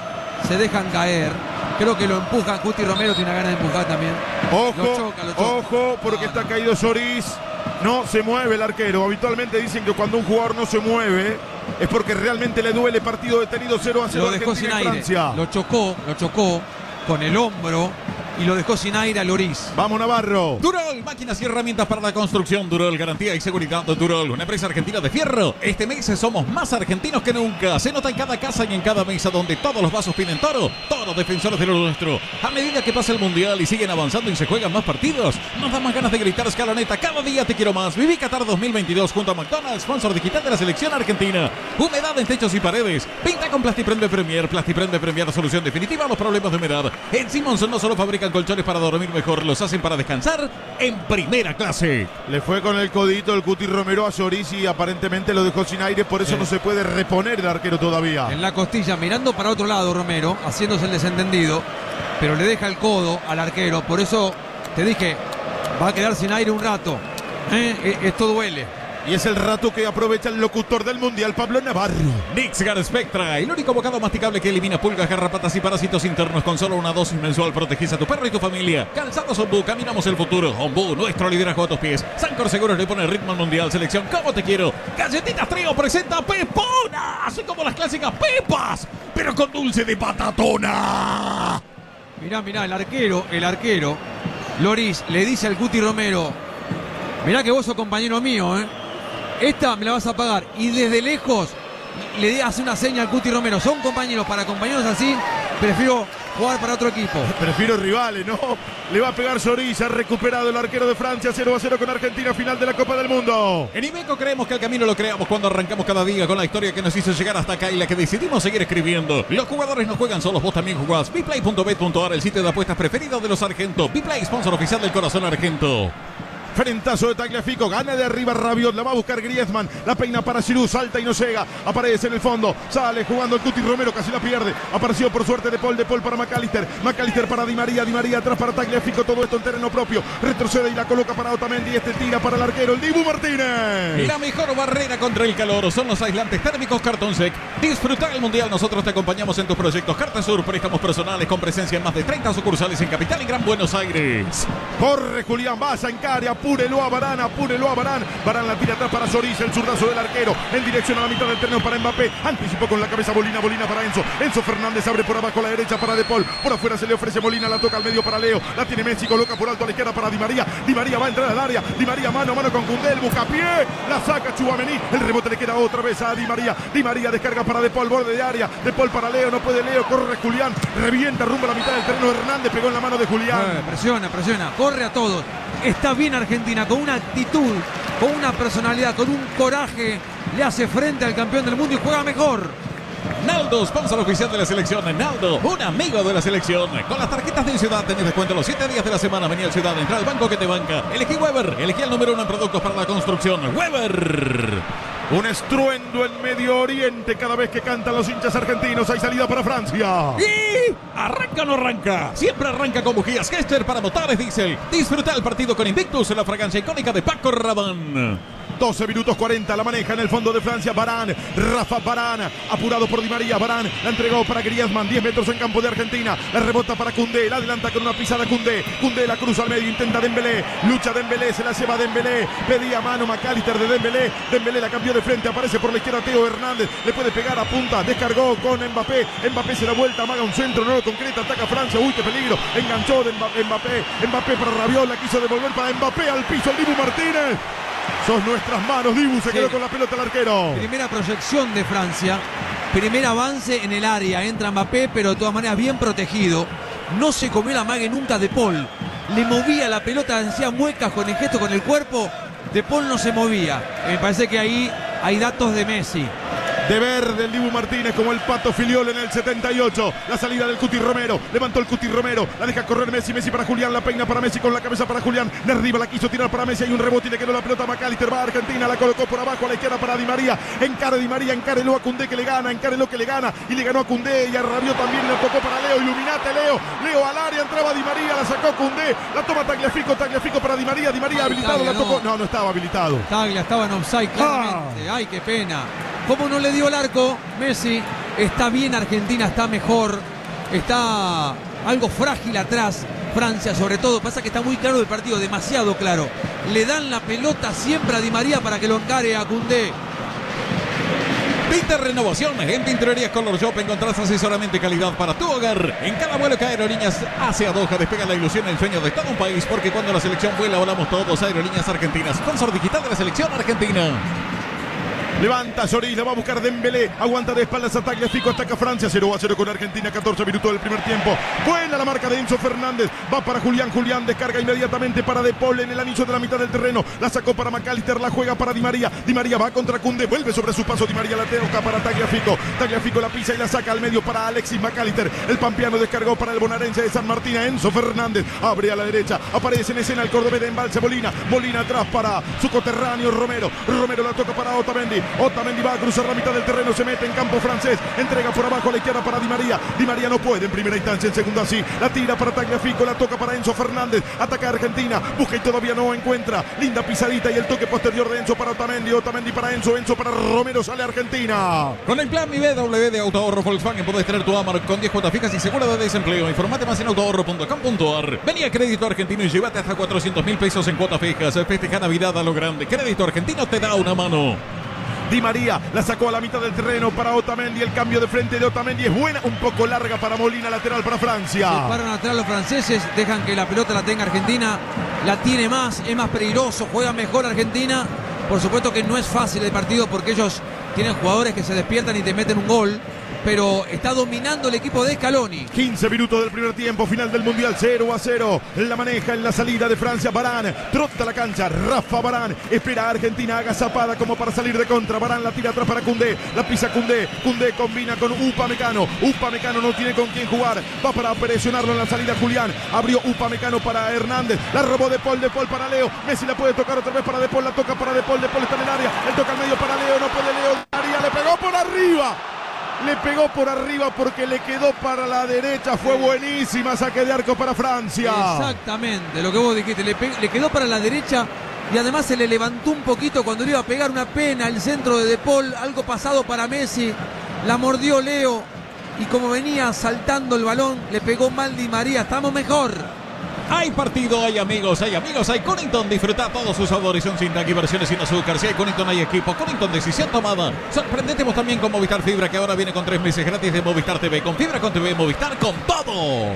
Speaker 13: se dejan caer. Creo que lo empuja. Cuti Romero tiene una gana de empujar también.
Speaker 1: Ojo,
Speaker 13: Lo choca, lo choca.
Speaker 1: ojo, porque está caído Solís. No se mueve el arquero. Habitualmente dicen que cuando un jugador no se mueve es porque realmente le duele partido detenido 0 a 0
Speaker 13: Lo dejó sin
Speaker 1: Argentina
Speaker 13: aire.
Speaker 1: Francia.
Speaker 13: Lo chocó, lo chocó con el hombro y lo dejó sin aire a Loris.
Speaker 1: Vamos Navarro.
Speaker 14: Durol, máquinas y herramientas para la construcción. Durol, garantía y seguridad. Durol, una empresa argentina de fierro. Este mes somos más argentinos que nunca. Se nota en cada casa y en cada mesa donde todos los vasos piden toro. Todos defensores de lo nuestro. A medida que pasa el mundial y siguen avanzando y se juegan más partidos, nos da más ganas de gritar escaloneta. Cada día te quiero más. Viví Qatar 2022 junto a McDonald's, sponsor digital de la selección argentina. Humedad en techos y paredes. Pinta con Plastiprem de Premier. Plastiprem de Premier, solución definitiva a los problemas de humedad. En Simonson no solo fabrican colchones para dormir mejor, los hacen para descansar en primera clase.
Speaker 1: Le fue con el codito el Cuti Romero a Solís y aparentemente lo dejó sin aire, por eso no se puede reponer el arquero todavía.
Speaker 13: En la costilla, mirando para otro lado Romero, haciéndose el desentendido, pero le deja el codo al arquero. Por eso te dije, va a quedar sin aire un rato. ¿Eh? E- Esto duele.
Speaker 1: Y es el rato que aprovecha el locutor del Mundial, Pablo Navarro.
Speaker 14: Nixgar Spectra, el único bocado masticable que elimina pulgas, garrapatas y parásitos internos con solo una dosis mensual. Protegís a tu perro y tu familia. Calzados Ombu, caminamos el futuro. Ombu, nuestro liderazgo a tus pies. Sancor Seguros le pone ritmo al mundial. Selección, ¿cómo te quiero? Galletitas Trío presenta Pepona, así como las clásicas Pepas, pero con dulce de patatona.
Speaker 13: Mirá, mirá, el arquero, el arquero, Loris, le dice al Cuti Romero, mirá que vos sos compañero mío, ¿eh? Esta me la vas a pagar. Y desde lejos le hace una seña al Cuti Romero. Son compañeros, para compañeros así, prefiero jugar para otro equipo. (laughs)
Speaker 1: Prefiero rivales, ¿no? Le va a pegar Solís, ha recuperado el arquero de Francia 0 a 0 con Argentina, final de la Copa del Mundo.
Speaker 14: En Imeco creemos que el camino lo creamos cuando arrancamos cada día con la historia que nos hizo llegar hasta acá y la que decidimos seguir escribiendo. Los jugadores no juegan solos, vos también jugás. Bplay.bet.ar, el sitio de apuestas preferido de los Argento. Bplay, sponsor oficial del corazón argento.
Speaker 1: Frentazo de Tagliafico, gana de arriba Rabiot, la va a buscar Griezmann, la peina para Giroud, salta y no llega, aparece en el fondo, sale jugando el Cuti Romero, casi la pierde, apareció por suerte de Paul, de Paul para McAllister, McAllister para Di María, Di María atrás para Tagliafico, todo esto en terreno propio, retrocede y la coloca para Otamendi, este tira para el arquero, el Dibu Martínez.
Speaker 14: La mejor barrera contra el calor son los aislantes térmicos Carton Sec. Disfruta el mundial, nosotros te acompañamos en tus proyectos. Carta Sur, préstamos personales con presencia en más de 30 sucursales en Capital y Gran Buenos Aires.
Speaker 1: Corre Julián Baza, encare, apúrelo a Barán, apúrelo a Barán. Barán la tira atrás para Solís, el zurdazo del arquero. En dirección a la mitad del terreno para Mbappé. Anticipó con la cabeza Molina, Molina para Enzo. Enzo Fernández abre por abajo la derecha para De Paul. Por afuera se le ofrece Molina, la toca al medio para Leo. La tiene Messi, coloca por alto a la izquierda para Di María. Di María va a entrar al área. Di María mano a mano con Cundel, busca pie. La saca Chuamení. El rebote le queda otra vez a Di María. Di María descarga para De Paul, borde de área. De Paul para Leo, no puede Leo. Corre Julián. Revienta rumbo a la mitad del terreno. Hernández pegó en la mano de Julián.
Speaker 13: Eh, presiona, presiona, corre a todos. Está bien Argentina, con una actitud, con una personalidad, con un coraje. Le hace frente al campeón del mundo y juega mejor.
Speaker 14: Naldo, sponsor oficial de la selección. Naldo, un amigo de la selección. Con las tarjetas de Ciudad tenés descuento los 7 días de la semana. Vení al Ciudad, entra al banco que te banca. Elegí Weber, elegí el número uno en productos para la construcción. Weber.
Speaker 1: Un estruendo en Medio Oriente cada vez que cantan los hinchas argentinos. Hay salida para Francia.
Speaker 14: Y arranca o no arranca. Siempre arranca con bujías Gester para motores diésel. Disfruta el partido con Invictus en la fragancia icónica de Paco Rabanne.
Speaker 1: 12 minutos 40, la maneja en el fondo de Francia, Barán, Rafa Barán, apurado por Di María, Barán, la entregó para Griezmann, 10 metros en campo de Argentina, la rebota para Cundé, la adelanta con una pisada Cundé, Cundé la cruza al medio, intenta Dembélé, lucha Dembélé, se la lleva Dembélé, pedía mano McAllister de Dembélé, Dembélé la cambió de frente, aparece por la izquierda Teo Hernández, le puede pegar a punta, descargó con Mbappé, Mbappé se da vuelta, amaga un centro, no lo concreta, ataca Francia, uy qué peligro, enganchó de Mbappé, Mbappé, para Rabiot, la quiso devolver para Mbappé al piso, el Dibu Martínez. Sos nuestras manos, Dibu se
Speaker 13: Sí.
Speaker 1: quedó con la pelota el arquero.
Speaker 13: Primera proyección de Francia. Primer avance en el área. Entra Mbappé, pero de todas maneras bien protegido. No se comió la mague nunca de Paul. Le movía la pelota, hacía muecas con el gesto, con el cuerpo. De Paul no se movía. Me parece que ahí hay datos de Messi.
Speaker 1: De verde el Dibu Martínez como el pato filiol en el 78. La salida del Cuti Romero. Levantó el Cuti Romero. La deja correr Messi. Messi para Julián. La peina para Messi con la cabeza para Julián. De arriba la quiso tirar para Messi. Hay un rebote y le quedó la pelota a McAllister. Va a Argentina. La colocó por abajo a la izquierda para Di María. Encare Di María. Encárelo a Cundé que le gana. Encárelo que le gana. Y le ganó a Cundé. Y a Rabiot también le tocó para Leo. Iluminate Leo. Leo al área. Entraba Di María. La sacó Cundé. La toma Tagliafico. Tagliafico para Di María. Di María habilitado.
Speaker 13: Taglia,
Speaker 1: La tocó.
Speaker 13: no.
Speaker 1: No, no estaba habilitado.
Speaker 13: Taglia estaba en offside claramente. Ay, qué pena. ¿Cómo no le dio el arco? Messi. Está bien Argentina, está mejor. está algo frágil atrás. Francia, sobre todo, pasa que está muy claro el partido, demasiado claro. Le dan la pelota siempre a Di María para que lo encare a Cundé.
Speaker 14: Pinta Renovación, en Pinturerías Color Shop encontrás asesoramiento y calidad para tu hogar. En cada vuelo que Aerolíneas hacia Doha despega la ilusión el sueño de todo un país, porque cuando la selección vuela volamos todos Aerolíneas Argentinas, sponsor digital de la selección argentina.
Speaker 1: Levanta Lloris, la va a buscar Dembélé. Aguanta de espaldas a Tagliafico, ataca Francia. 0 a 0 con Argentina, 14 minutos del primer tiempo. Buena la marca de Enzo Fernández. Va para Julián. Julián descarga inmediatamente para De Paul en el anillo de la mitad del terreno. La sacó para McAllister, la juega para Di María. Di María va contra Cunde, vuelve sobre su paso. Di María la toca para Tagliafico. Tagliafico la pisa y la saca al medio para Alexis McAllister. El pampeano descargó para el bonaerense de San Martín. Enzo Fernández abre a la derecha. Aparece en escena el cordobés de Embalse Molina. Molina atrás para su coterráneo Romero. Romero la toca para Otamendi. Otamendi va a cruzar la mitad del terreno, se mete en campo francés, entrega por abajo a la izquierda para Di María. Di María no puede en primera instancia, en segunda sí. La tira para Tagliafico, la toca para Enzo Fernández. Ataca a Argentina, busca y todavía no encuentra. Linda pisadita y el toque posterior de Enzo para Otamendi. Otamendi para Enzo, Enzo para Romero, sale Argentina.
Speaker 14: Con el plan Mi BW de Autoahorro Volkswagen podés tener tu Amar con 10 cuotas fijas y segura de desempleo. Informate más en autoahorro.com.ar. Vení a Crédito Argentino y llévate hasta 400 mil pesos en cuotas fijas. Festeja Navidad a lo grande. Crédito Argentino te da una mano.
Speaker 1: Di María la sacó a la mitad del terreno para Otamendi. El cambio de frente de Otamendi es buena, un poco larga para Molina, lateral para Francia.
Speaker 13: Se paran atrás los franceses, dejan que la pelota la tenga Argentina. La tiene más, es más peligroso, juega mejor Argentina. Por supuesto que no es fácil el partido porque ellos tienen jugadores que se despiertan y te meten un gol. Pero está dominando el equipo de Scaloni.
Speaker 1: 15 minutos del primer tiempo, final del Mundial 0 a 0. La maneja en la salida de Francia Barán. Trota la cancha, Rafa Barán. Espera a Argentina, haga zapada como para salir de contra. Barán la tira atrás para Cundé. La pisa Cundé. Cundé combina con Upa Mecano. Upa Mecano no tiene con quién jugar. Va para presionarlo en la salida Julián. Abrió Upa Mecano para Hernández. La robó De Paul, De Paul para Leo. Messi la puede tocar otra vez para De Paul. La toca para De Paul. De Paul está en el área. El toca al medio para Leo. No puede Leo. María le pegó por arriba le pegó por arriba porque le quedó para la derecha. Fue buenísima saque de arco para Francia.
Speaker 13: Exactamente, lo que vos dijiste, le, le, quedó para la derecha y además se le levantó un poquito cuando le iba a pegar una pena el centro de De Paul, algo pasado para Messi. La mordió Leo y como venía saltando el balón, le pegó mal Di María. Estamos mejor.
Speaker 14: Hay partido, hay amigos, hay amigos, hay Cunnington. Disfruta todos sus sabores, son sin y versiones sin azúcar. Si hay Cunnington, hay equipo. Cunnington, decisión tomada. Sorprendemos también con Movistar Fibra, que ahora viene con tres meses gratis de Movistar TV. Con Fibra, con TV, Movistar, con todo.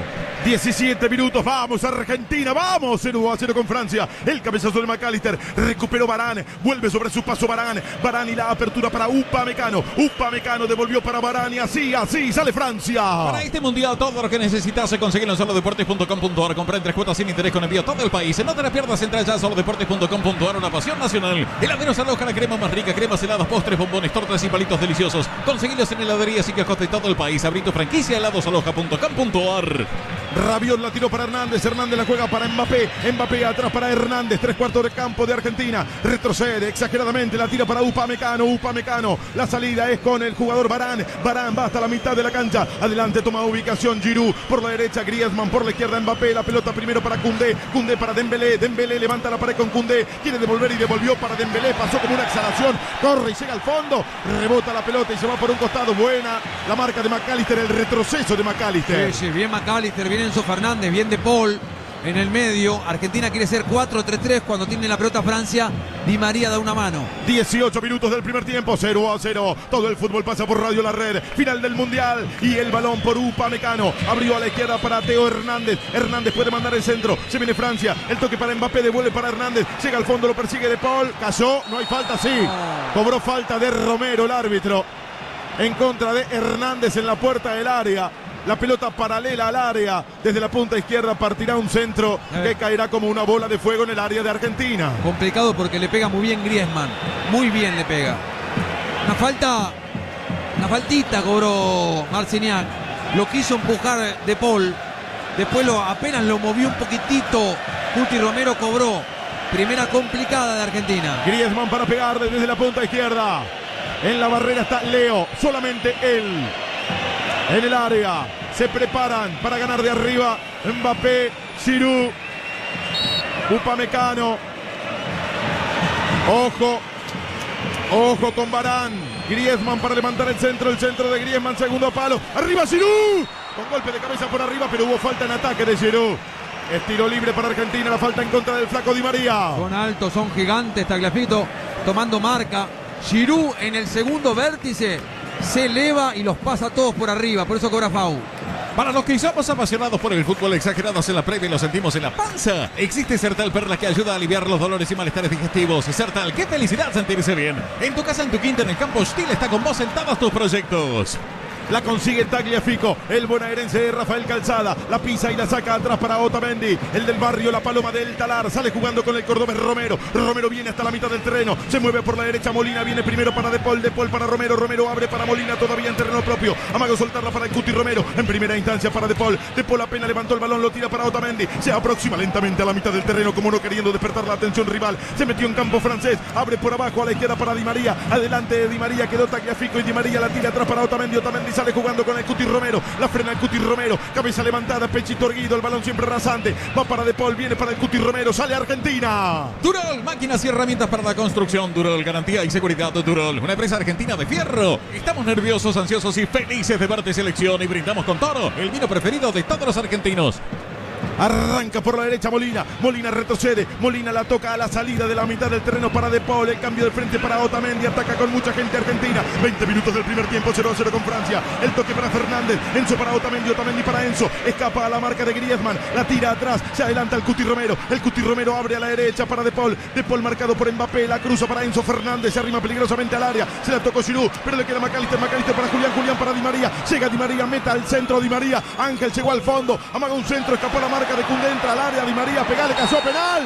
Speaker 1: 17 minutos, vamos Argentina, vamos 0 a 0 con Francia. El cabezazo de McAllister, recuperó Barán, vuelve sobre su paso Barán. Barán y la apertura para Upa Mecano. Upa Mecano devolvió para Barán y así, así sale Francia.
Speaker 14: Para este mundial, todo lo que necesitas se consigue en solodeportes.com.ar. Comprar en tres sin interés con envío a todo el país. No te la pierdas, entra ya a solodeportes.com.ar. Una pasión nacional. Heladeros aloja la crema más rica, cremas heladas, postres, bombones, tortas y palitos deliciosos. Conseguilos en heladerías y que de todo el país. Abrí tu franquicia heladosaloja.com.ar.
Speaker 1: Rabiot la tiró para Hernández. Hernández la juega para Mbappé. Mbappé atrás para Hernández. Tres cuartos de campo de Argentina. Retrocede exageradamente. La tira para Upamecano. Upamecano. La salida es con el jugador Barán. Barán va hasta la mitad de la cancha. Adelante toma ubicación Giroud. Por la derecha Griezmann. Por la izquierda Mbappé. La pelota primero para Cundé. Cundé para Dembélé. Dembélé levanta la pared con Cundé. Quiere devolver y devolvió para Dembélé. Pasó como una exhalación. Corre y llega al fondo. Rebota la pelota y se va por un costado. Buena la marca de McAllister. El retroceso de McAllister.
Speaker 13: Bien McAllister. Bien Enzo Fernández. Bien De Paul en el medio. Argentina quiere ser 4-3-3 cuando tiene la pelota Francia. Di María da una mano.
Speaker 1: 18 minutos del primer tiempo, 0 a 0. Todo el fútbol pasa por Radio La Red. Final del Mundial y el balón por Upa Mecano. Abrió a la izquierda para Teo Hernández. Hernández puede mandar el centro. Se viene Francia. El toque para Mbappé, devuelve para Hernández. Llega al fondo, lo persigue De Paul. Cayó, no hay falta, sí. Cobró falta de Romero, el árbitro. En contra de Hernández en la puerta del área. La pelota paralela al área. Desde la punta izquierda partirá un centro que caerá como una bola de fuego en el área de Argentina.
Speaker 13: Complicado porque le pega muy bien Griezmann. Muy bien le pega. Una falta. Una faltita cobró Marciniak. Lo quiso empujar De Paul. Después lo, apenas lo movió un poquitito. Cuti Romero cobró. Primera complicada de Argentina.
Speaker 1: Griezmann para pegar desde la punta izquierda. En la barrera está Leo. Solamente él en el área. Se preparan para ganar de arriba. Mbappé, Giroud, Upamecano. Ojo, ojo con Barán. Griezmann para levantar el centro, el centro de Griezmann, segundo palo. Arriba Giroud. con golpe de cabeza por arriba, pero hubo falta en ataque de Giroud. Estilo libre para Argentina, la falta en contra del flaco Di María.
Speaker 13: Son altos, son gigantes, Tagliafico tomando marca. Giroud en el segundo vértice se eleva y los pasa todos por arriba, por eso cobra FAU.
Speaker 14: Para los que somos apasionados por el fútbol, exagerados en la previa y lo sentimos en la panza, existe Sertal Perla que ayuda a aliviar los dolores y malestares digestivos. Sertal, qué felicidad sentirse bien. En tu casa, en tu quinta, en el campo hostil, está con vos en todos tus proyectos.
Speaker 1: La consigue Tagliafico, el bonaerense de Rafael Calzada. La pisa y la saca atrás para Otamendi. El del barrio, la paloma del talar. Sale jugando con el cordobés Romero. Romero viene hasta la mitad del terreno. Se mueve por la derecha. Molina viene primero para De Paul. De Paul para Romero. Romero abre para Molina todavía en terreno propio. Amago soltarla para el Cuti Romero. En primera instancia para De Paul. De Paul apenas levantó el balón. Lo tira para Otamendi. Se aproxima lentamente a la mitad del terreno como no queriendo despertar la atención rival. Se metió en campo francés. Abre por abajo a la izquierda para Di María. Adelante de Di María quedó Tagliafico y Di María la tira atrás para Otamendi. Otamendi sale jugando con el Cuti Romero. La frena el Cuti Romero. Cabeza levantada, pechito erguido. El balón siempre rasante. Va para De Paul. Viene para el Cuti Romero. Sale Argentina.
Speaker 14: Durol, máquinas y herramientas para la construcción. Durol, garantía y seguridad de Durol. Una empresa argentina de fierro. Estamos nerviosos, ansiosos y felices de verte selección y brindamos con Toro, el vino preferido de todos los argentinos.
Speaker 1: Arranca por la derecha Molina. Molina retrocede. Molina la toca a la salida de la mitad del terreno para De Paul. El cambio de frente para Otamendi. Ataca con mucha gente argentina. 20 minutos del primer tiempo. 0 a 0 con Francia. El toque para Fernández. Enzo para Otamendi. Otamendi para Enzo. Escapa a la marca de Griezmann. La tira atrás. Se adelanta el Cuti Romero. El Cuti Romero abre a la derecha para De Paul. De Paul marcado por Mbappé. La cruza para Enzo Fernández. Se arrima peligrosamente al área. Se la tocó Giroud. Pero le queda Macalister. Macalister para Julián. Julián para Di María. Llega Di María. Meta al centro Di María. Ángel llegó al fondo. Amaga un centro. Escapó la marca de Cundé. Entra al área Di María. Pegale. Cazó penal.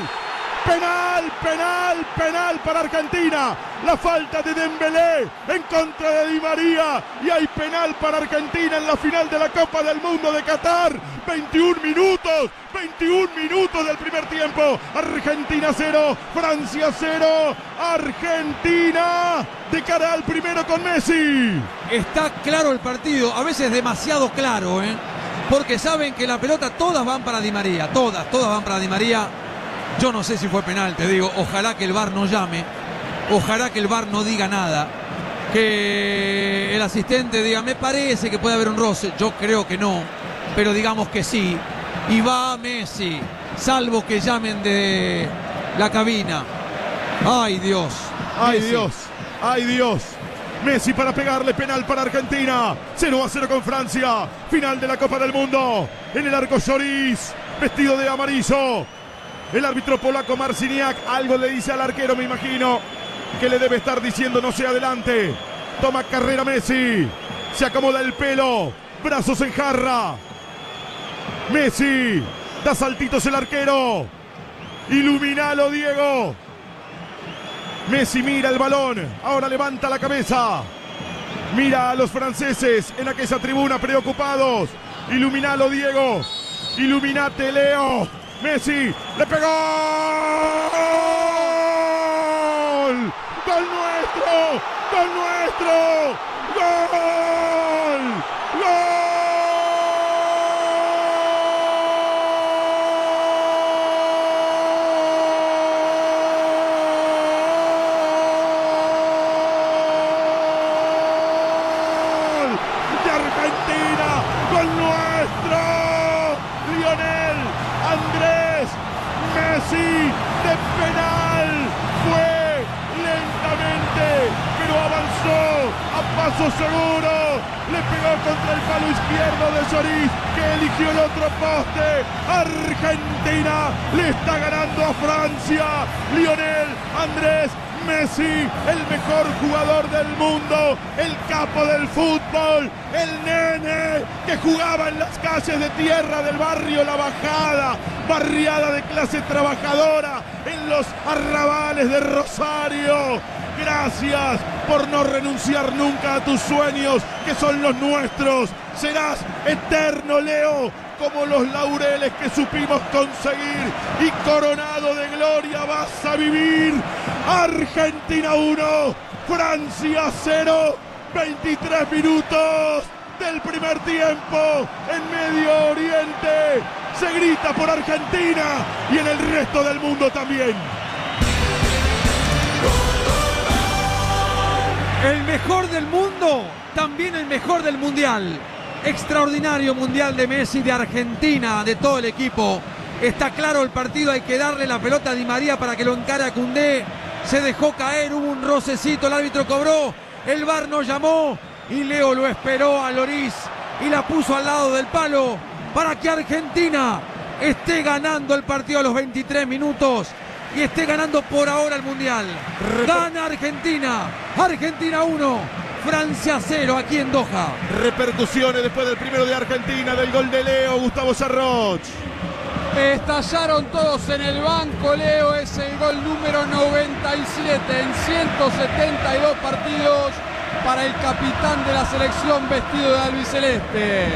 Speaker 1: Penal, penal, penal para Argentina. La falta de Dembélé en contra de Di María. Y hay penal para Argentina en la final de la Copa del Mundo de Qatar. 21 minutos, 21 minutos del primer tiempo. Argentina 0, Francia 0. Argentina de cara al primero con Messi.
Speaker 13: Está claro el partido, a veces demasiado claro, ¿eh? Porque saben que la pelota todas van para Di María, todas, todas van para Di María. Yo no sé si fue penal, te digo, ojalá que el VAR no llame, ojalá que el VAR no diga nada, que el asistente diga, me parece que puede haber un roce, yo creo que no, pero digamos que sí. Y va Messi, salvo que llamen de la cabina. Ay Dios.
Speaker 1: Ay
Speaker 13: Messi.
Speaker 1: Dios, ay Dios. Messi para pegarle penal para Argentina. 0 a 0 con Francia. Final de la Copa del Mundo. En el arco Lloris. Vestido de amarillo. El árbitro polaco Marciniak algo le dice al arquero, me imagino, que le debe estar diciendo no sea adelante. Toma carrera Messi. Se acomoda el pelo. Brazos en jarra. Messi. Da saltitos el arquero. Iluminalo, Diego. Messi mira el balón. Ahora levanta la cabeza. Mira a los franceses en aquella tribuna preocupados. Iluminalo, Diego. Iluminate, Leo. Messi le pegó. ¡Gol! ¡Gol nuestro! ¡Gol nuestro! ¡Gol! ¡Gol! ¡De Argentina! ¡Gol nuestro! Lionel Andrés Messi de penal. Fue lentamente, pero avanzó a paso seguro. Le pegó contra el palo izquierdo de Que eligió el otro poste. Argentina le está ganando a Francia. Lionel Andrés Messi, el mejor jugador del mundo, el capo del fútbol, el nene que jugaba en las calles de tierra del barrio La Bajada, barriada de clase trabajadora, en los arrabales de Rosario. Gracias por no renunciar nunca a tus sueños, que son los nuestros. Serás eterno, Leo, como los laureles que supimos conseguir y coronado de gloria vas a vivir. Argentina 1, Francia 0, 23 minutos del primer tiempo en Medio Oriente. Se grita por Argentina y en el resto del mundo también.
Speaker 13: El mejor del mundo, también el mejor del mundial. Extraordinario mundial de Messi, de Argentina, de todo el equipo. Está claro el partido, hay que darle la pelota a Di María para que lo encare a Cundé. Se dejó caer, hubo un rocecito, el árbitro cobró, el VAR no llamó y Leo lo esperó a Loris y la puso al lado del palo para que Argentina esté ganando el partido a los 23 minutos y esté ganando por ahora el Mundial. Gana Argentina, Argentina 1, Francia 0 aquí en Doha.
Speaker 1: Repercusiones después del primero de Argentina, del gol de Leo, Gustavo Sarroch.
Speaker 44: Estallaron todos en el banco, Leo, es el gol número 97 en 172 partidos para el capitán de la selección vestido de albiceleste.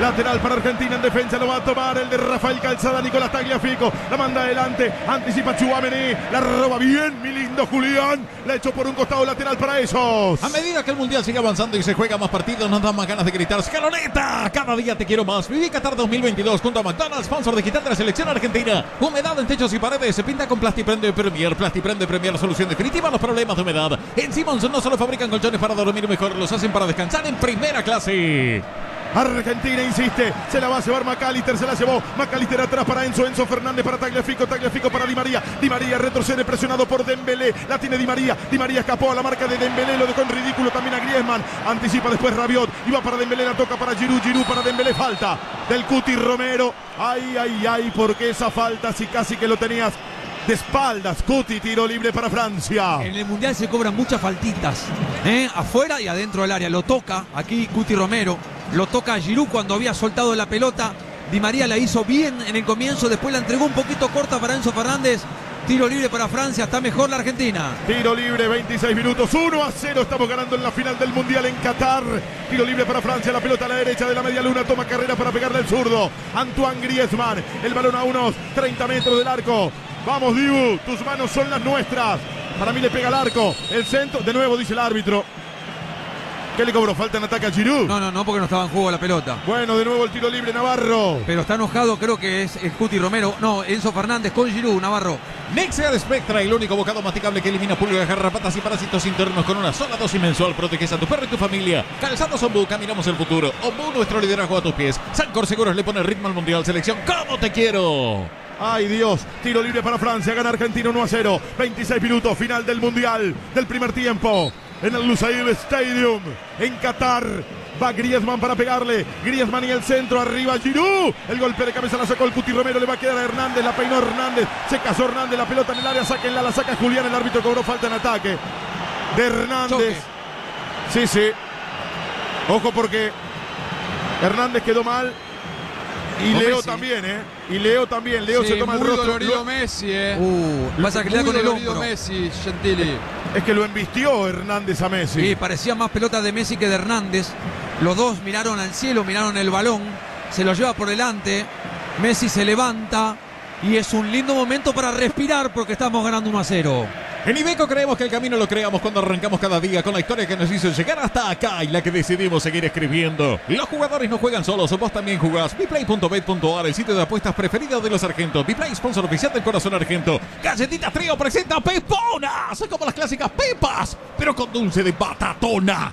Speaker 1: Lateral para Argentina en defensa, lo va a tomar el de Rafael Calzada, Nicolás Tagliafico, la manda adelante, anticipa Chuamení, la roba bien, mi lindo Julián, la echó por un costado lateral para esos.
Speaker 14: A medida que el Mundial sigue avanzando y se juega más partidos, nos dan más ganas de gritar ¡Scaloneta! Cada día te quiero más. Viví Qatar 2022 junto a McDonald's, sponsor digital de la selección argentina. Humedad en techos y paredes se pinta con Plastiprende Premier. Plastiprende Premier, solución definitiva a los problemas de humedad. En Simmons no solo fabrican colchones para dormir mejor, los hacen para descansar en primera clase.
Speaker 1: Argentina insiste, se la va a llevar Macalister, se la llevó Macalister atrás para Enzo, Enzo Fernández para Tagliafico, Tagliafico para Di María, Di María retrocede presionado por Dembélé, la tiene Di María, Di María escapó a la marca de Dembélé, lo dejó en ridículo también a Griezmann, anticipa después Rabiot, iba para Dembélé, la toca para Giroud, Giroud para Dembélé, falta del Cuti Romero, ay, ay, ay, porque esa falta si casi que lo tenías de espaldas, Cuti, tiro libre para Francia.
Speaker 13: En el Mundial se cobran muchas faltitas, ¿eh? afuera y adentro del área. Lo toca aquí Cuti Romero, lo toca Giroud cuando había soltado la pelota. Di María la hizo bien en el comienzo, después la entregó un poquito corta para Enzo Fernández. Tiro libre para Francia, está mejor la Argentina.
Speaker 1: Tiro libre, 26 minutos, 1 a 0. Estamos ganando en la final del Mundial en Qatar. Tiro libre para Francia, la pelota a la derecha de la media luna, toma carrera para pegarle al zurdo. Antoine Griezmann, el balón a unos 30 metros del arco. Vamos, Dibu, tus manos son las nuestras. Para mí le pega al arco. El centro, de nuevo dice el árbitro. ¿Qué le cobró? ¿Falta en ataque a Giroud?
Speaker 13: No, no, no, porque no estaba en juego la pelota.
Speaker 1: Bueno, de nuevo el tiro libre Navarro.
Speaker 13: Pero está enojado, creo que es el Cuti Romero. No, Enzo Fernández con Giroud, Navarro.
Speaker 14: Nexia de Spectra, el único bocado masticable que elimina pulgas, garrapatas y parásitos internos con una sola dosis mensual. Proteges a tu perro y tu familia. Calzados Ombu, caminamos el futuro. Ombu, nuestro liderazgo a tus pies. Sancor Seguros le pone ritmo al Mundial. Selección, ¿cómo te quiero?
Speaker 1: Ay Dios, tiro libre para Francia, gana Argentina 1 a 0. 26 minutos, final del Mundial, del primer tiempo. En el Lusail Stadium, en Qatar. Va Griezmann para pegarle. Griezmann y el centro, arriba Giroud. El golpe de cabeza la sacó el Cuti Romero, le va a quedar a Hernández, la peinó Hernández. Se casó Hernández, la pelota en el área, sáquenla, la saca Julián. El árbitro cobró falta en ataque. De Hernández. Sí, sí. Ojo porque Hernández quedó mal. Y Leo
Speaker 44: Messi.
Speaker 1: también, ¿eh? Y Leo también. Leo
Speaker 44: Sí,
Speaker 1: se toma el
Speaker 44: muy
Speaker 1: rostro.
Speaker 44: dolorido
Speaker 1: Lo-
Speaker 44: Messi, eh.
Speaker 13: Uh,
Speaker 44: Muy
Speaker 13: con el hombro.
Speaker 44: Messi, Gentili.
Speaker 1: Es que lo embistió Hernández a Messi.
Speaker 13: Sí, parecía más pelota de Messi que de Hernández. Los dos miraron al cielo, miraron el balón, se lo lleva por delante. Messi se levanta y es un lindo momento para respirar porque estamos ganando 1 a 0.
Speaker 14: En Ibeco creemos que el camino lo creamos cuando arrancamos cada día con la historia que nos hizo llegar hasta acá y la que decidimos seguir escribiendo. Los jugadores no juegan solos, vos también jugás. Biplay.bet.ar, el sitio de apuestas preferido de los argentos. Biplay, sponsor oficial del corazón argento. Galletitas Trío presenta Peponas. Como las clásicas pepas, pero con dulce de batatona.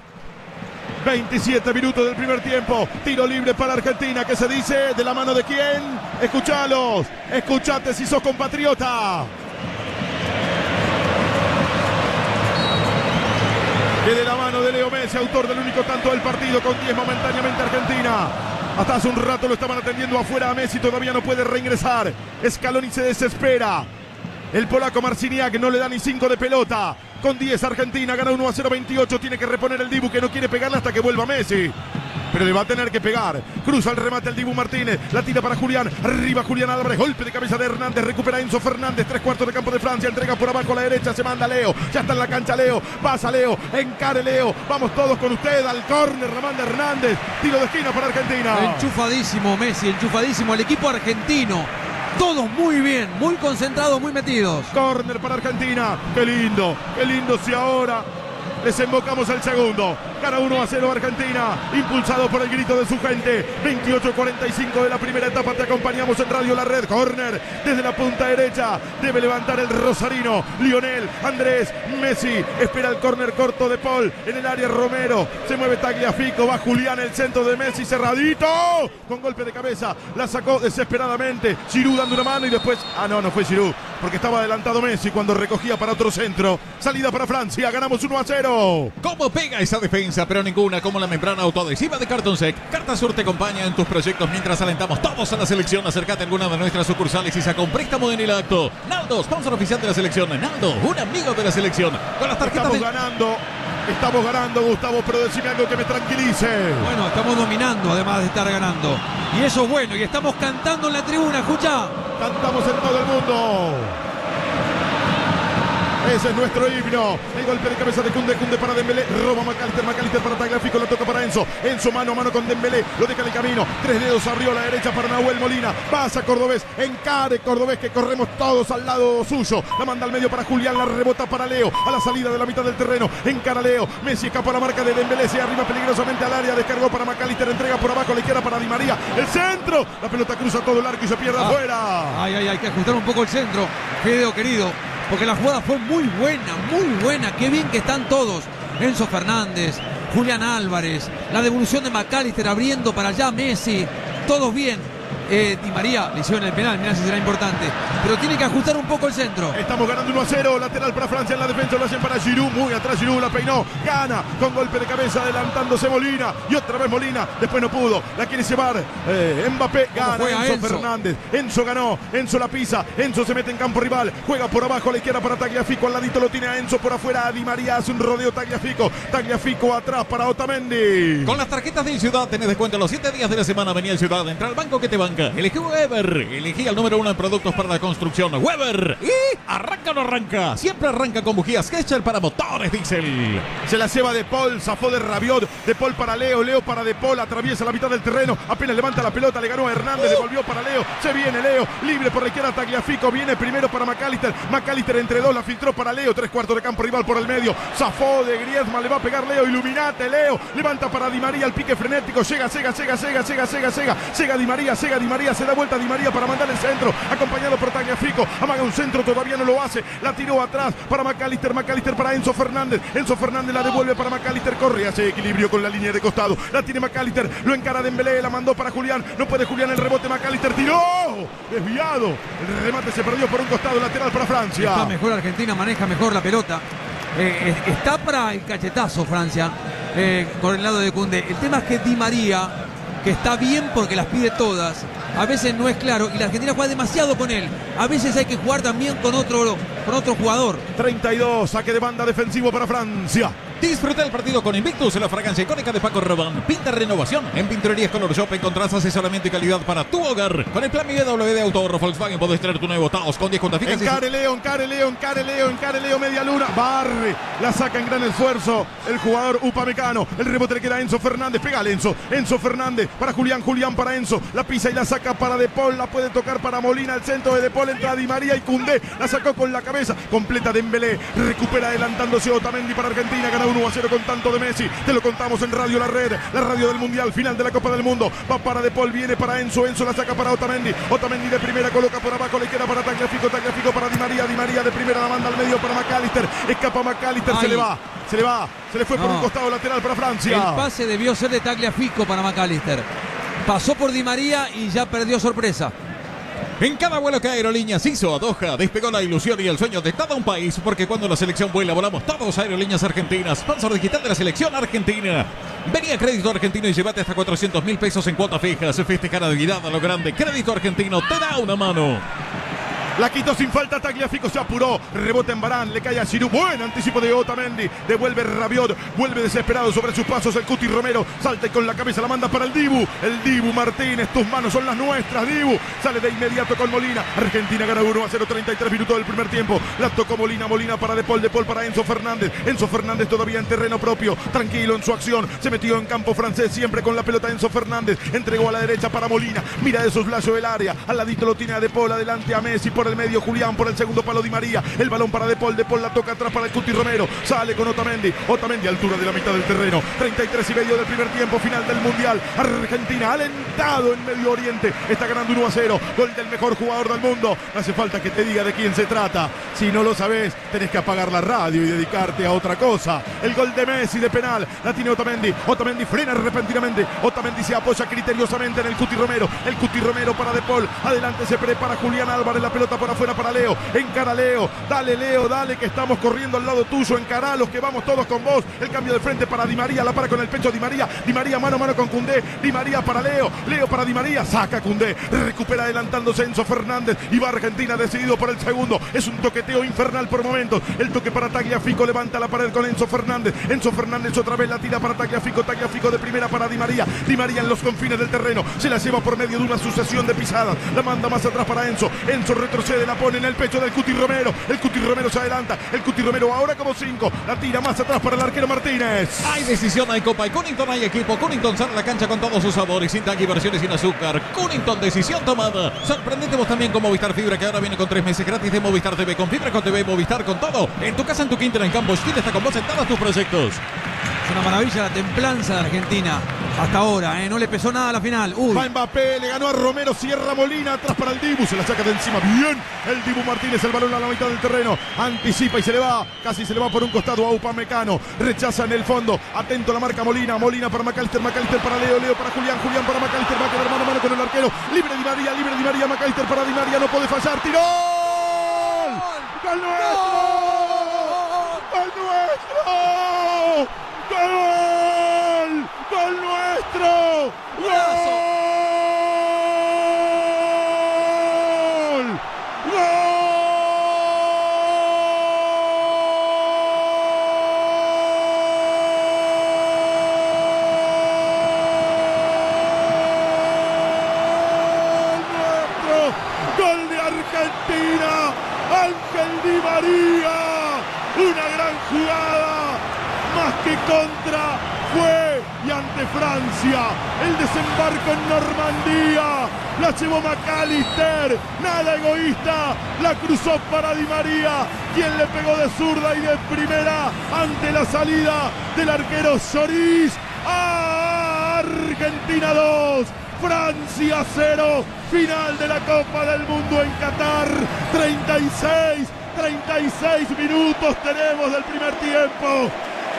Speaker 1: 27 minutos del primer tiempo. Tiro libre para Argentina. ¿Qué se dice? ¿De la mano de quién? Escuchalos. Escuchate si sos compatriota. Que de la mano de Leo Messi, autor del único tanto del partido, con 10 momentáneamente Argentina. Hasta hace un rato lo estaban atendiendo afuera a Messi, todavía no puede reingresar. Scaloni se desespera. El polaco Marciniak no le da ni 5 de pelota. Con 10 Argentina gana 1 a 0 28. Tiene que reponer el Dibu que no quiere pegarle hasta que vuelva Messi. Pero le va a tener que pegar. Cruza el remate el Dibu Martínez. La tira para Julián. Arriba Julián Álvarez. Golpe de cabeza de Hernández. Recupera Enzo Fernández. Tres cuartos de campo de Francia. Entrega por abajo a la derecha. Se manda Leo. Ya está en la cancha Leo. Pasa Leo. Encare Leo. Vamos todos con usted al córner. Manda Hernández. Tiro de esquina para Argentina.
Speaker 13: Enchufadísimo Messi, enchufadísimo el equipo argentino. Todos muy bien, muy concentrados, muy metidos.
Speaker 1: Córner para Argentina. Qué lindo, qué lindo si ahora desembocamos el segundo. Gana 1 a 0 Argentina. Impulsado por el grito de su gente. 28-45 de la primera etapa. Te acompañamos en Radio La Red. Corner desde la punta derecha. Debe levantar el Rosarino. Lionel, Andrés, Messi. Espera el corner corto de Paul. En el área Romero. Se mueve Tagliafico. Va Julián, el centro de Messi. Cerradito. Con golpe de cabeza. La sacó desesperadamente. Giroud dando una mano y después. Ah, no, no fue Giroud. Porque estaba adelantado Messi cuando recogía para otro centro. Salida para Francia. Ganamos 1 a 0.
Speaker 14: ¿Cómo pega esa defensa? Pero ninguna como la membrana autoadhesiva de Carton Sec. Carta Sur te acompaña en tus proyectos mientras alentamos todos a la selección. Acércate a alguna de nuestras sucursales y saca un préstamo en el acto. Naldo, sponsor oficial de la selección. Naldo, un amigo de la selección. Con las tarjetas
Speaker 1: Estamos
Speaker 14: de-
Speaker 1: ganando. Estamos ganando, Gustavo, pero decime algo que me tranquilice.
Speaker 13: Bueno, estamos dominando además de estar ganando. Y eso es bueno. Y estamos cantando en la tribuna, escucha.
Speaker 1: Cantamos en todo el mundo. Ese es nuestro himno. El golpe de cabeza de Kunde, Kunde para Dembélé. Roba Macalister, Macalister para Tagliafico. La toca para Enzo. Enzo mano a mano con Dembélé. Lo deja en el camino. Tres dedos abrió a la derecha para Nahuel Molina. Pasa Cordobés. Encare Cordobés que corremos todos al lado suyo. La manda al medio para Julián. La rebota para Leo. A la salida de la mitad del terreno. Encara Leo. Messi escapa a la marca de Dembélé. Se arriba peligrosamente al área. Descargó para Macalister. Entrega por abajo a la izquierda para Di María. El centro. La pelota cruza todo el arco y se pierde
Speaker 13: Ah.
Speaker 1: afuera.
Speaker 13: Ay, ay, hay que ajustar un poco el centro, Fedeo querido, porque la jugada fue muy buena, muy buena. Qué bien que están todos. Enzo Fernández, Julián Álvarez, la devolución de McAllister abriendo para allá Messi, todos bien. Eh, Di María le hicieron el penal, mirá si será importante. Pero tiene que ajustar un poco el centro.
Speaker 1: Estamos ganando 1 a 0. Lateral para Francia en la defensa. Lo hacen para Giroud. Muy atrás Giroud. La peinó. Gana con golpe de cabeza. Adelantándose Molina. Y otra vez Molina. Después no pudo. La quiere llevar. eh, Mbappé. Gana Enzo,
Speaker 13: Enzo?
Speaker 1: Fernández. Enzo ganó. Enzo la pisa. Enzo se mete en campo rival. Juega por abajo a la izquierda para Tagliafico. Al ladito lo tiene a Enzo por afuera. A Di María hace un rodeo Tagliafico. Tagliafico atrás para Otamendi.
Speaker 14: Con las tarjetas de Ciudad tenés descuento los 7 días de la semana. Venía en Ciudad. Entra al banco que te banca arranca. Elegí Weber. Elegí el número uno en productos para la construcción. Weber. Y arranca o no arranca. Siempre arranca con bujías Ketcher para motores diésel.
Speaker 1: Se la lleva De Paul. Zafó de Rabiot. De Paul para Leo. Leo para De Paul. Atraviesa la mitad del terreno. Apenas levanta la pelota. Le ganó a Hernández. ¡Uh! Devolvió para Leo. Se viene Leo. Libre por la izquierda. Tagliafico. Viene primero para McAllister. McAllister entre dos. La filtró para Leo. Tres cuartos de campo rival por el medio. Zafó de Griezmann. Le va a pegar Leo. Iluminate Leo. Levanta para Di María. El pique frenético. Llega, llega, llega, llega, llega, llega, llega. Llega Di María. Llega Di María, se da vuelta Di María para mandar el centro, acompañado por Tagliafico, amaga un centro, todavía no lo hace, la tiró atrás para McAllister, McAllister para Enzo Fernández, Enzo Fernández la devuelve para McAllister, corre, hace equilibrio con la línea de costado, la tiene McAllister, lo encara Dembélé, la mandó para Julián, no puede Julián el rebote, McAllister tiró, desviado, el remate se perdió por un costado lateral para Francia.
Speaker 13: Mejor Argentina, maneja mejor la pelota. Eh, es- está para el cachetazo Francia eh, por el lado de Cundé. El tema es que Di María, que está bien porque las pide todas, a veces no es claro y la Argentina juega demasiado con él. A veces hay que jugar también con otro, con otro jugador.
Speaker 1: 32, saque de banda defensivo para Francia.
Speaker 14: Disfruta el partido con Invictus, la fragancia icónica de Paco Rabanne. Pinta renovación. En Pinturerías Color Shop encontrás asesoramiento y calidad para tu hogar. Con el plan MW de Autohorro Volkswagen podés tener tu nuevo Taos con 10 cuantificas.
Speaker 1: Encare Leo, encare Leo, encare Leo, encare Leo, media luna. Barre, la saca en gran esfuerzo el jugador Upamecano. El rebote le queda a Enzo Fernández. Pega Enzo. Enzo Fernández para Julián, Julián para Enzo. La pisa y la saca para De Paul. La puede tocar para Molina. El centro de De Paul entra Di María y Cundé. La sacó con la cabeza. Completa Dembélé. Recupera adelantándose Otamendi para Argentina. 1 a 0 con tanto de Messi. Te lo contamos en Radio La Red. La radio del Mundial. Final de la Copa del Mundo. Va para De Paul. Viene para Enzo. Enzo la saca para Otamendi. Otamendi de primera coloca por abajo. Le queda para Tagliafico. Tagliafico para Di María. Di María de primera la manda al medio para McAllister. Escapa McAllister. Se
Speaker 13: Ay.
Speaker 1: le va. Se le va. Se le fue por un costado lateral para Francia.
Speaker 13: El pase debió ser de Tagliafico para McAllister. Pasó por Di María y ya perdió sorpresa.
Speaker 14: En cada vuelo que Aerolíneas hizo a Doha, despegó la ilusión y el sueño de todo un país, porque cuando la selección vuela, volamos todos Aerolíneas Argentinas, sponsor digital de la selección argentina. Vení a Crédito Argentino y llévate hasta 400 mil pesos en cuotas fijas. Festeja Navidad a lo grande. Crédito Argentino te da una mano.
Speaker 1: La quitó sin falta, Tagliafico se apuró, rebota en Barán, le cae a Giroud, buen anticipo de Otamendi, devuelve Rabiot, vuelve desesperado sobre sus pasos el Cuti Romero, salta y con la cabeza la manda para el Dibu, el Dibu Martínez, tus manos son las nuestras, Dibu, sale de inmediato con Molina, Argentina gana 1 a 0, 33 minutos del primer tiempo, la tocó Molina, Molina para De Paul, De Paul para Enzo Fernández, Enzo Fernández todavía en terreno propio, tranquilo en su acción, se metió en campo francés, siempre con la pelota Enzo Fernández, entregó a la derecha para Molina, mira de soslayo el área, al ladito lo tiene a De Paul, adelante a Messi por el medio, Julián por el segundo palo Di María, el balón para De Paul, De Paul la toca atrás para el Cuti Romero, sale con Otamendi, Otamendi altura de la mitad del terreno, 33 y medio del primer tiempo, final del Mundial, Argentina alentado en Medio Oriente, está ganando 1 a 0, gol del mejor jugador del mundo, no hace falta que te diga de quién se trata, si no lo sabes, tenés que apagar la radio y dedicarte a otra cosa, el gol de Messi de penal, la tiene Otamendi, Otamendi frena repentinamente, Otamendi se apoya criteriosamente en el Cuti Romero, el Cuti Romero para De Paul, adelante se prepara Julián Álvarez, la pelota por afuera para Leo, encara Leo, dale Leo, dale que estamos corriendo al lado tuyo, encara los que vamos todos con vos, el cambio de frente para Di María, la para con el pecho Di María, Di María mano a mano con Cundé, Di María para Leo, Leo para Di María, saca Cundé, recupera adelantándose Enzo Fernández. Y va Argentina decidido por el segundo, es un toqueteo infernal por momentos, el toque para Tagliafico, levanta la pared con Enzo Fernández, Enzo Fernández otra vez la tira para Tagliafico, Tagliafico de primera para Di María, Di María en los confines del terreno, se la lleva por medio de una sucesión de pisadas, la manda más atrás para Enzo, Enzo retrocede, la pone en el pecho del Cuti Romero, el Cuti Romero se adelanta, el Cuti Romero ahora como cinco, la tira más atrás para el arquero Martínez.
Speaker 14: Hay decisión, hay copa, hay Cunnington, hay equipo. Cunnington sale a la cancha con todos sus sabores, sin y versiones sin azúcar. Cunnington, decisión tomada. Sorprendente vos también con Movistar Fibra, que ahora viene con tres meses gratis de Movistar TV. Con Fibra, con TV, Movistar, con todo. En tu casa, en tu quinta, en Campo Chile, está con vos en todos tus proyectos.
Speaker 13: Es una maravilla la templanza de Argentina. Hasta ahora, ¿eh? no le pesó nada a la final. Uy.
Speaker 1: Va Mbappé, le ganó a Romero, Sierra Molina, atrás para el Dibu, se la saca de encima. Bien, el Dibu Martínez, el balón a la mitad del terreno, anticipa y se le va, casi se le va por un costado a Upamecano, rechaza en el fondo, atento la marca Molina, Molina para Macalister, Macalister para Leo, Leo para Julián, Julián para Macalister, va a quedar mano a mano con el arquero, libre Di María, libre Di María, Macalister para Di María, no puede fallar, tiró. ¡Gol nuestro! ¡Gol nuestro! ¡Gol! ¡Gol nuestro! ¡Gol! ¡Gol! ¡Gol de Argentina! ¡Ángel Di María! ¡Una gran jugada! Más que ante El desembarco en Normandía. La llevó McAllister. Nada egoísta. La cruzó para Di María. Quien le pegó de zurda y de primera ante la salida del arquero Solís. Argentina 2. Francia 0. Final de la Copa del Mundo en Qatar. 36. 36 minutos tenemos del primer tiempo.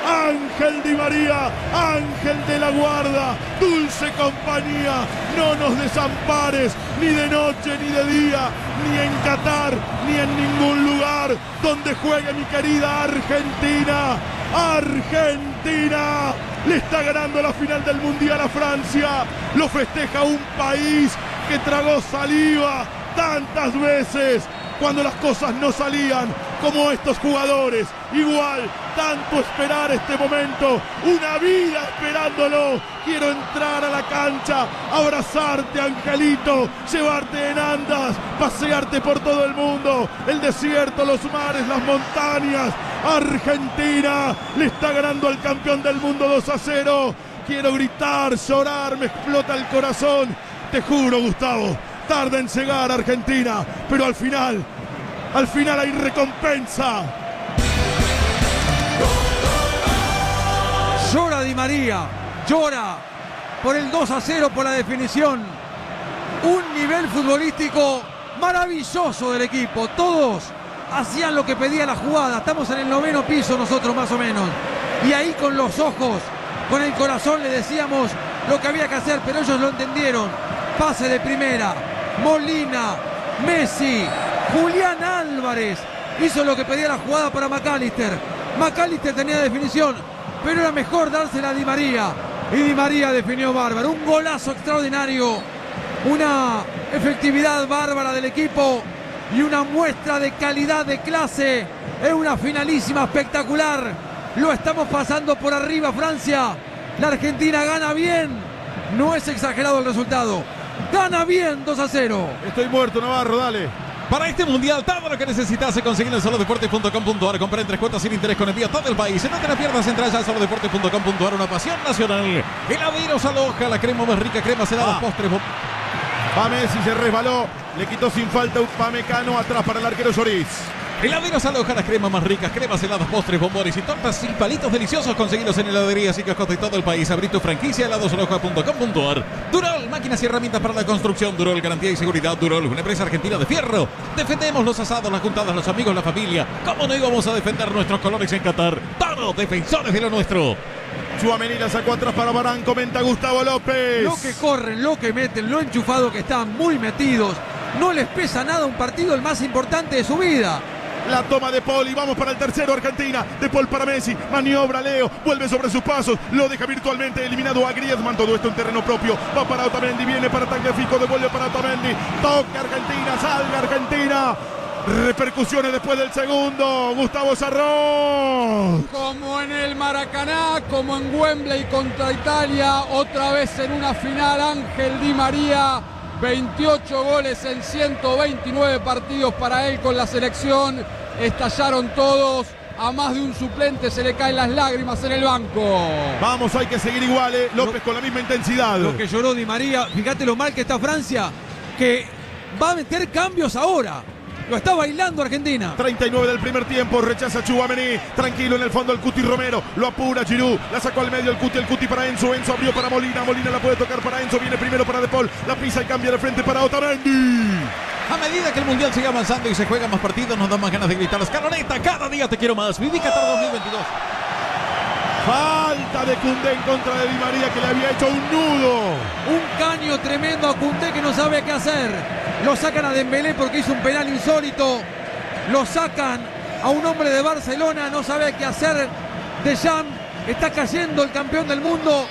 Speaker 1: Ángel Di María, Ángel de la Guarda, dulce compañía, no nos desampares ni de noche ni de día, ni en Qatar, ni en ningún lugar donde juegue mi querida Argentina. Argentina le está ganando la final del Mundial a Francia, lo festeja un país que tragó saliva tantas veces cuando las cosas no salían como estos jugadores. Igual, tanto esperar este momento, una vida esperándolo. Quiero entrar a la cancha, abrazarte, Angelito, llevarte en andas, pasearte por todo el mundo, el desierto, los mares, las montañas. Argentina le está ganando al campeón del mundo 2 a 0. Quiero gritar, llorar, me explota el corazón. Te juro, Gustavo, tarda en llegar Argentina, pero al final, al final hay recompensa.
Speaker 13: Llora Di María, llora por el 2 a 0, por la definición. Un nivel futbolístico maravilloso del equipo. Todos hacían lo que pedía la jugada. Estamos en el noveno piso nosotros más o menos. Y ahí con los ojos, con el corazón le decíamos lo que había que hacer, pero ellos lo entendieron. Pase de primera, Molina, Messi, Julián Álvarez hizo lo que pedía la jugada para McAllister. McAllister tenía definición, pero era mejor dársela a Di María. Y Di María definió bárbaro. Un golazo extraordinario, una efectividad bárbara del equipo y una muestra de calidad de clase. Es una finalísima espectacular. Lo estamos pasando por arriba Francia. La Argentina gana bien. No es exagerado el resultado. Gana bien 2 a 0.
Speaker 1: Estoy muerto, Navarro, dale.
Speaker 14: Para este mundial, todo lo que necesitas se consigue en solodeportes.com.ar. Comprar en tres cuotas sin interés con envío a todo el país. No te la pierdas, entra ya a solodeportes.com.ar. Una pasión nacional. Heladeros aloja la crema más rica, crema será los postres.
Speaker 1: Va Messi, se resbaló. Le quitó sin falta Upamecano atrás para el arquero Solís.
Speaker 14: Heladeros Aloja, las cremas más ricas, cremas heladas, postres, bombones y tortas y palitos deliciosos. Conseguilos en heladerías y kioscos de todo el país. Abrí tu franquicia heladosaloja.com.ar. Durol, máquinas y herramientas para la construcción. Durol, garantía y seguridad. Durol, una empresa argentina de fierro. Defendemos los asados, las juntadas, los amigos, la familia. ¿Cómo no íbamos a defender nuestros colores en Qatar? Todos defensores de lo nuestro.
Speaker 1: Chuamení la sacó atrás para Barán, comenta Gustavo López.
Speaker 13: Lo que corren, lo que meten, lo enchufado que están, muy metidos. No les pesa nada un partido el más importante de su vida.
Speaker 1: La toma de Paul y vamos para el tercero Argentina. De Paul para Messi. Maniobra Leo. Vuelve sobre sus pasos. Lo deja virtualmente eliminado a Griezmann. Todo esto en terreno propio. Va para Otamendi. Viene para Tagliafico. Devuelve para Otamendi. Toque Argentina. Salga Argentina. Repercusiones después del segundo. Gustavo Sarrón.
Speaker 44: Como en el Maracaná, como en Wembley contra Italia, otra vez en una final Ángel Di María. 28 goles en 129 partidos para él con la selección. Estallaron todos. A más de un suplente se le caen las lágrimas en el banco.
Speaker 1: Vamos, hay que seguir iguales. López con la misma intensidad.
Speaker 13: Lo que lloró Di María, fíjate lo mal que está Francia, que va a meter cambios ahora. Lo está bailando Argentina.
Speaker 1: 39 del primer tiempo, rechaza Chubamení. Tranquilo en el fondo el Cuti Romero. Lo apura Giroud. La sacó al medio el Cuti, el Cuti para Enzo. Enzo abrió para Molina. Molina la puede tocar para Enzo. Viene primero para De Paul. La pisa y cambia de frente para Otamendi.
Speaker 14: A medida que el Mundial sigue avanzando y se juegan más partidos, nos dan más ganas de gritar. Escaloneta, cada día te quiero más. Viví Qatar 2022.
Speaker 1: Falta de Cundé en contra de Di María que le había hecho un nudo.
Speaker 13: Un caño tremendo a Cundé que no sabe qué hacer. Lo sacan a Dembélé porque hizo un penal insólito. Lo sacan a un hombre de Barcelona, no sabe qué hacer. De Jam está cayendo el campeón del mundo.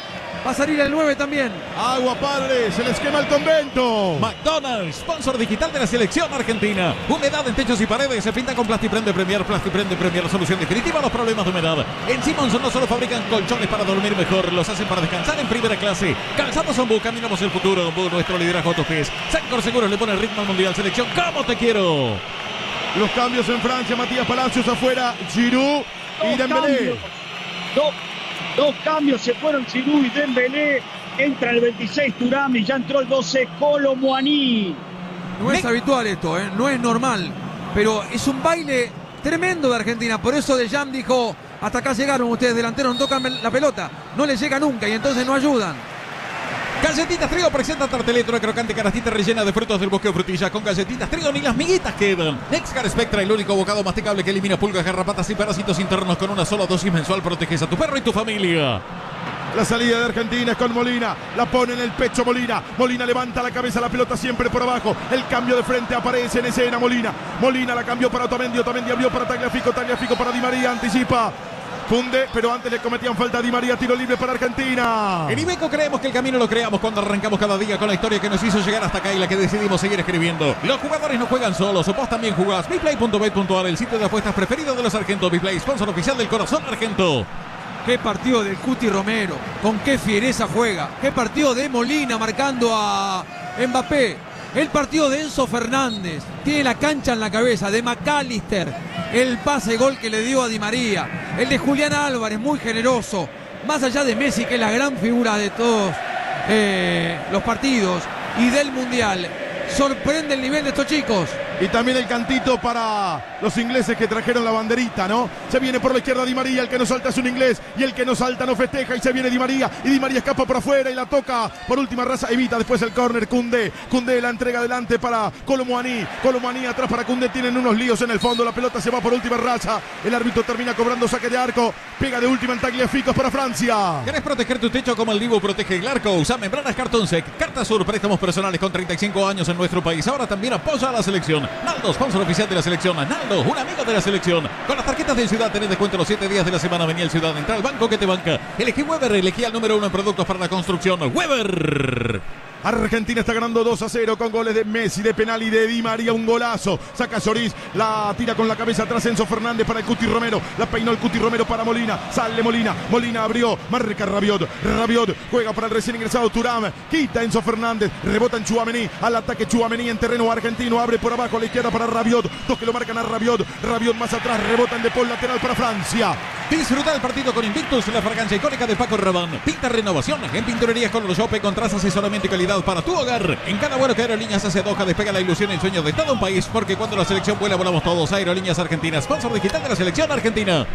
Speaker 13: Va a salir el 9 también.
Speaker 1: Agua padre, se les quema el convento.
Speaker 14: McDonald's, sponsor digital de la selección argentina. Humedad en techos y paredes se pinta con Plastiprende Premier. Plastiprende Premier, la solución definitiva a los problemas de humedad. En Simonson no solo fabrican colchones para dormir mejor, los hacen para descansar en primera clase. Calzados Ombú, caminamos el futuro. Ombú, nuestro liderazgo a tus pies. Sancor Seguros le pone el ritmo al mundial. Selección, ¿cómo te quiero?
Speaker 1: Los cambios en Francia, Matías Palacios afuera, Giroud y Dembélé.
Speaker 58: Dos, dos cambios, se fueron Giroud y Dembélé. Entra el 26 Turam y ya entró el 12 Colomuaní.
Speaker 13: No es habitual esto, ¿eh? no es normal. Pero es un baile tremendo de Argentina. Por eso De Jam dijo, hasta acá llegaron ustedes delanteros, no tocan la pelota. No les llega nunca y entonces no ayudan.
Speaker 14: Galletitas Trigo presenta tarteleta, una crocante canastita rellena de frutos del bosque o frutilla. Con galletitas Trigo ni las miguitas quedan. Nexcar Spectra, el único bocado masticable que elimina pulgas, garrapatas y parásitos internos con una sola dosis mensual. Proteges a tu perro y tu familia.
Speaker 1: La salida de Argentina es con Molina. La pone en el pecho Molina. Molina levanta la cabeza, la pelota siempre por abajo. El cambio de frente aparece en escena Molina. Molina la cambió para Otamendi. Otamendi abrió para Tagliafico. Tagliafico para Di María. Anticipa. Funde, pero antes le cometían falta a Di María, tiro libre para Argentina.
Speaker 14: En Ibeco creemos que el camino lo creamos cuando arrancamos cada día con la historia que nos hizo llegar hasta acá y la que decidimos seguir escribiendo. Los jugadores no juegan solos, o vos también jugás. Biplay.bet.ar, el sitio de apuestas preferido de los argentos. Biplay, sponsor oficial del corazón argento.
Speaker 13: Qué partido del Cuti Romero, con qué fiereza juega. Qué partido de Molina marcando a Mbappé. El partido de Enzo Fernández. Tiene la cancha en la cabeza. De McAllister. El pase gol que le dio a Di María. El de Julián Álvarez, muy generoso. Más allá de Messi, que es la gran figura de todos eh, los partidos y del Mundial. Sorprende el nivel de estos chicos.
Speaker 1: Y también el cantito para los ingleses que trajeron la banderita, ¿no? Se viene por la izquierda Di María, el que no salta es un inglés y el que no salta no festeja y se viene Di María y Di María escapa por afuera y la toca por última raza, evita después el córner Cundé, Cundé la entrega adelante para Colomuaní, Colomuaní atrás para Cundé, tienen unos líos en el fondo, la pelota se va por última raza, el árbitro termina cobrando saque de arco, pega de última en Tagliaficos para Francia.
Speaker 14: ¿Querés proteger tu techo como el Divo protege el arco? Usa membranas Cartón Sec, Carta Sur, préstamos personales con 35 años en nuestro país, ahora también apoya a la selección. Naldo, sponsor oficial de la selección. Naldo, un amigo de la selección. Con las tarjetas de Ciudad tenés descuento los 7 días de la semana. Venía el Ciudad, entra al banco que te banca. Elegí Weber, elegí al número uno en productos para la construcción. Weber.
Speaker 1: Argentina está ganando 2 a 0 con goles de Messi, de penal y de Di María. Un golazo. Saca Solís, la tira con la cabeza atrás Enzo Fernández para el Cuti Romero. La peinó el Cuti Romero para Molina. Sale Molina. Molina abrió. Marca Rabiot. Rabiot juega para el recién ingresado Turam. Quita Enzo Fernández. Rebota en Chuamení. Al ataque Chuamení en terreno argentino. Abre por abajo a la izquierda para Rabiot. Dos que lo marcan a Rabiot. Rabiot más atrás. Rebota en De Paul lateral para Francia.
Speaker 14: Disfruta el partido con Invictus, la fragancia icónica de Paco Rabanne. Pinta renovación en pinturerías Color Shop con asesoramiento y calidad para tu hogar. En cada vuelo que Aerolíneas hace Doha despega la ilusión y el sueño de todo un país porque cuando la selección vuela volamos todos. Aerolíneas Argentinas, sponsor digital de la selección argentina.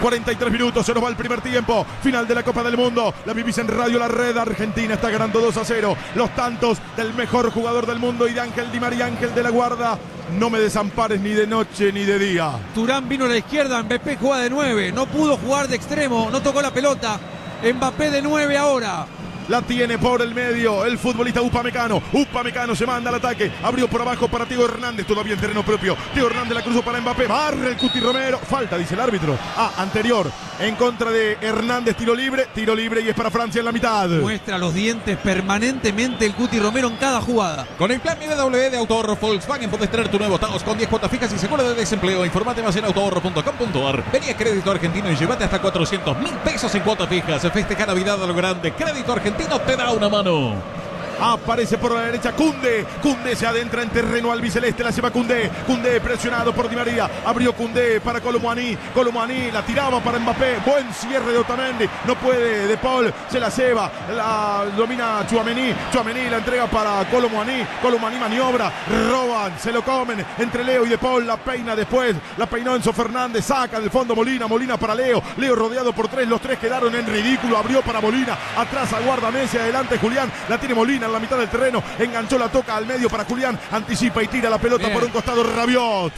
Speaker 1: 43 minutos, se nos va el primer tiempo. Final de la Copa del Mundo. La vivís en Radio La Red. Argentina está ganando 2 a 0. Los tantos del mejor jugador del mundo y de Ángel Di María, Ángel de la Guarda. No me desampares ni de noche ni de día.
Speaker 13: Turán vino a la izquierda, Mbappé juega de 9. No pudo jugar de extremo, no tocó la pelota. Mbappé de 9 ahora.
Speaker 1: La tiene por el medio el futbolista Upamecano. Upamecano se manda al ataque. Abrió por abajo para Teo Hernández. Todavía en terreno propio. Teo Hernández la cruzó para Mbappé. Barre el Cuti Romero. Falta, dice el árbitro. Ah, anterior. En contra de Hernández. Tiro libre. Tiro libre y es para Francia en la mitad.
Speaker 13: Muestra los dientes permanentemente el Cuti Romero en cada jugada.
Speaker 14: Con el plan MW de Autohorro Volkswagen puedes tener tu nuevo Taos con 10 cuotas fijas y seguro de desempleo. Informate más en autohorro.com.ar. Vení a Crédito Argentino y llévate hasta 400 mil pesos en cuotas fijas. Festeja Navidad a lo grande. Crédito Argentino te da una mano.
Speaker 1: Aparece por la derecha Cunde. Cunde se adentra en terreno albiceleste. La lleva Cunde. Cunde presionado por Di María. Abrió Cunde para Colomani. Colomani la tiraba para Mbappé. Buen cierre de Otamendi. No puede De Paul. Se la lleva. La domina Chuamení. Chuamení la entrega para Colomani. Colomani maniobra. Roban. Se lo comen entre Leo y De Paul. La peina después. La peinó Enzo Fernández. Saca del fondo Molina. Molina para Leo. Leo rodeado por tres. Los tres quedaron en ridículo. Abrió para Molina. Atrás aguarda Messi. Adelante Julián. La tiene Molina la mitad del terreno. Enganchó la toca al medio para Julián. Anticipa y tira la pelota
Speaker 14: Bien.
Speaker 1: por un costado Rabiot.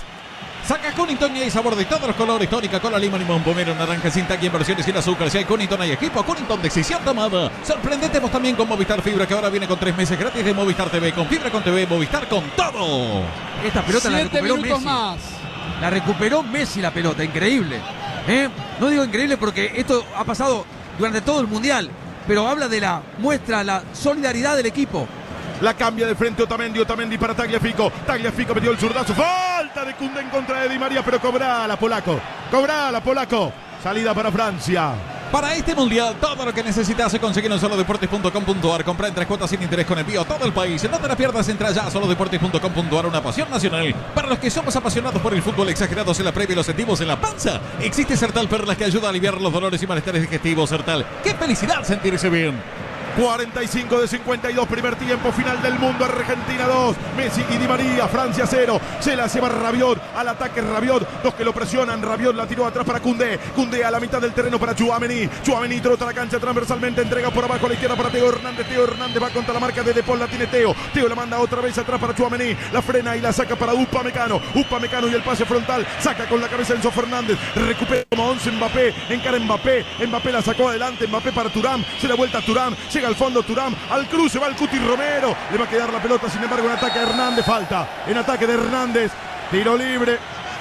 Speaker 14: Saca Cunnington y hay sabor de todos los colores. Tónica, cola, limón, limón, pomero, naranja, sin taqui, en versiones sin azúcar. Si hay Cunnington, hay equipo. Cunnington, decisión tomada. Sorprendente vos también con Movistar Fibra, que ahora viene con tres meses gratis de Movistar TV. Con Fibra, con TV, Movistar, con todo.
Speaker 13: Esta pelota la
Speaker 44: Siete
Speaker 13: recuperó
Speaker 44: minutos
Speaker 13: Messi.
Speaker 44: más.
Speaker 13: La recuperó Messi la pelota, increíble. ¿Eh? No digo increíble porque esto ha pasado durante todo el mundial, pero habla de la muestra, la solidaridad del equipo.
Speaker 1: La cambia de frente Otamendi, Otamendi para Tagliafico. Tagliafico metió el zurdazo. Falta de Cunde en contra de Di María, pero cobra la Polaco. Cobra la Polaco. Salida para Francia.
Speaker 14: Para este mundial, todo lo que necesitas se consigue en solodeportes.com.ar. Compra en tres cuotas sin interés con envío a todo el país. No te la pierdas, entra ya a solodeportes.com.ar. Una pasión nacional. Para los que somos apasionados por el fútbol, exagerados en la previa y los sentimos en la panza. Existe Sertal Perlas que ayuda a aliviar los dolores y malestares digestivos. Sertal, qué felicidad sentirse bien.
Speaker 1: 45 de 52, primer tiempo, final del mundo, Argentina 2, Messi y Di María, Francia 0, se la lleva Rabiot, al ataque Rabiot, los que lo presionan, Rabiot la tiró atrás para Cundé, Cundé a la mitad del terreno para Chuamení, Chuamení trota la cancha transversalmente, entrega por abajo a la izquierda para Teo Hernández, Teo Hernández va contra la marca de Depol, la tiene Teo, Teo la manda otra vez atrás para Chuamení, la frena y la saca para Upa Mecano, Upa Mecano y el pase frontal, saca con la cabeza Enzo Fernández, recupera como 11 Mbappé, encara Mbappé, Mbappé la sacó adelante, Mbappé para Turán, se da vuelta a Turán, llega al fondo Turán, al cruce va el Cuti Romero, le va a quedar la pelota, sin embargo en ataque a Hernández, falta, en ataque de Hernández, tiro libre,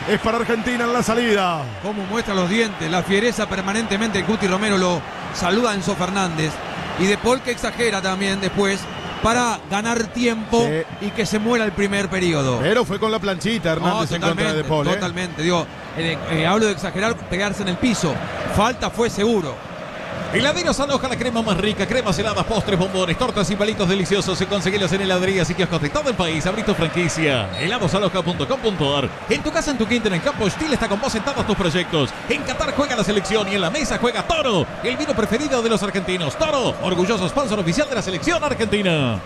Speaker 1: es para Argentina en la salida.
Speaker 13: Cómo muestra los dientes, la fiereza permanentemente. El Cuti Romero lo saluda a Enzo Fernández. Y De Paul que exagera también después para ganar tiempo y que se muera el primer periodo.
Speaker 1: Pero fue con la planchita Hernández en contra de De Paul. ¿eh?
Speaker 13: Totalmente, digo, eh, eh, hablo de exagerar, pegarse en el piso. Falta fue seguro.
Speaker 14: Heladeros aloja la crema más rica, cremas heladas, postres, bombones, tortas y palitos deliciosos. Se conseguirlos en heladerías y kioscos de todo el país. Abrí tu franquicia. Heladosaloja.com.ar. En tu casa, en tu quinta, en el campo, Steel está con vos en todos tus proyectos. En Qatar juega la selección y en la mesa juega Toro, el vino preferido de los argentinos. Toro, orgulloso sponsor oficial de la selección argentina.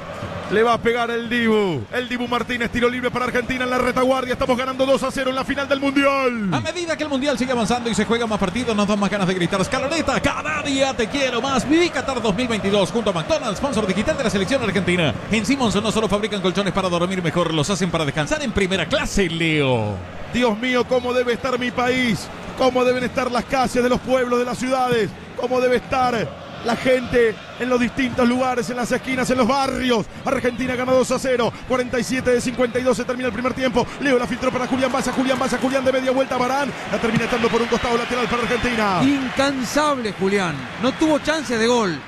Speaker 1: Le va a pegar el Dibu. El Dibu Martínez, tiro libre para Argentina en la retaguardia. Estamos ganando 2 a 0 en la final del Mundial.
Speaker 14: A medida que el Mundial sigue avanzando y se juegan más partidos, nos dan más ganas de gritar escaloneta. Cada día te quiero más. Viví Qatar 2022 junto a McDonald's, sponsor digital de la selección argentina. En Simonson no solo fabrican colchones para dormir mejor, los hacen para descansar en primera clase, Leo.
Speaker 1: Dios mío, cómo debe estar mi país. Cómo deben estar las calles de los pueblos, de las ciudades. Cómo debe estar la gente en los distintos lugares, en las esquinas, en los barrios. Argentina gana 2 a 0. 47 de 52 se termina el primer tiempo. Leo la filtró para Julián Baza. Julián Baza. Julián de media vuelta. Barán la termina estando por un costado lateral para Argentina.
Speaker 13: Incansable Julián. No tuvo chance de gol.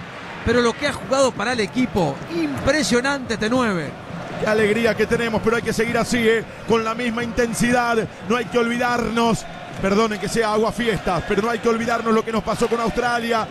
Speaker 13: Pero lo que ha jugado para el equipo, impresionante este 9.
Speaker 1: Qué alegría que tenemos, pero hay que seguir así, ¿eh? con la misma intensidad. No hay que olvidarnos. Perdonen que sea agua fiestas, pero no hay que olvidarnos lo que nos pasó con Australia.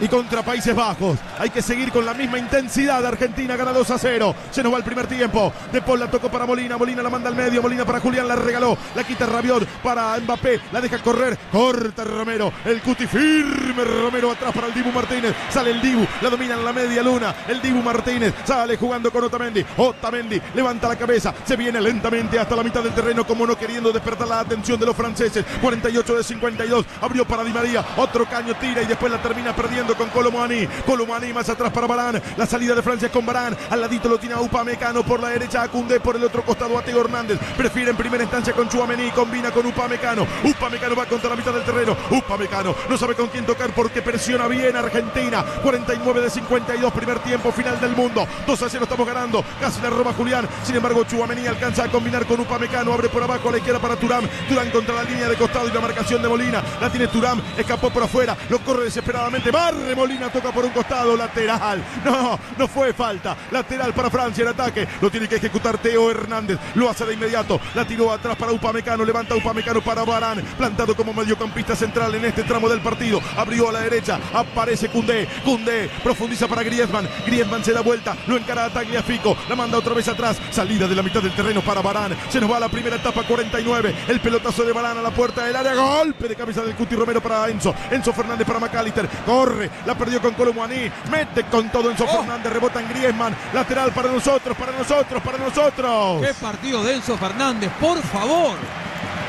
Speaker 1: Y contra Países Bajos. Hay que seguir con la misma intensidad. Argentina gana 2 a 0. Se nos va el primer tiempo. De Paul la tocó para Molina. Molina la manda al medio. Molina para Julián. La regaló. La quita Rabiot para Mbappé. La deja correr. Corta Romero. El cuti firme. Romero atrás para el Dibu Martínez. Sale el Dibu. La domina en la media luna. El Dibu Martínez sale jugando con Otamendi. Otamendi levanta la cabeza. Se viene lentamente hasta la mitad del terreno. Como no queriendo despertar la atención de los franceses. 48 de 52. Abrió para Di María. Otro caño tira y después la termina perdiendo con Colomani. Colomani más atrás para Barán. La salida de Francia con Barán. Al ladito lo tiene a Upamecano por la derecha. A por el otro costado a Hernández. Prefiere en primera instancia con Chuamení. Combina con Upamecano. Upamecano va contra la mitad del terreno. Upamecano no sabe con quién tocar porque presiona bien Argentina. 49 de 52. Primer tiempo final del mundo. 2 a 0 estamos ganando. Casi la roba Julián. Sin embargo, Chuamení alcanza a combinar con Upamecano. Abre por abajo a la izquierda para Turán. Turán contra la línea de costado y la marcación de Molina. La tiene Turán. Escapó por afuera. Lo corre desesperadamente. Barre Molina. Toca por un costado. Lateral. No, no fue falta. Lateral para Francia en ataque. Lo tiene que ejecutar Teo Hernández. Lo hace de inmediato. La tiró atrás para Upamecano. Levanta Upamecano para Barán. Plantado como mediocampista central en este tramo del partido. Abrió a la derecha. Aparece Cundé. Cundé profundiza para Griezmann. Griezmann se da vuelta. Lo encara a Tagliafico. La manda otra vez atrás. Salida de la mitad del terreno para Barán. Se nos va la primera etapa 49. El pelotazo de Barán a la puerta del área. Golpe de cabeza del Cuti Romero para Enzo. Enzo Fernández para McAllister. Corre. La perdió con Colomboaní. Mete con todo Enzo Fernández. Rebota en Griezmann. Lateral para nosotros, para nosotros, para nosotros.
Speaker 13: Qué partido de Enzo Fernández, por favor.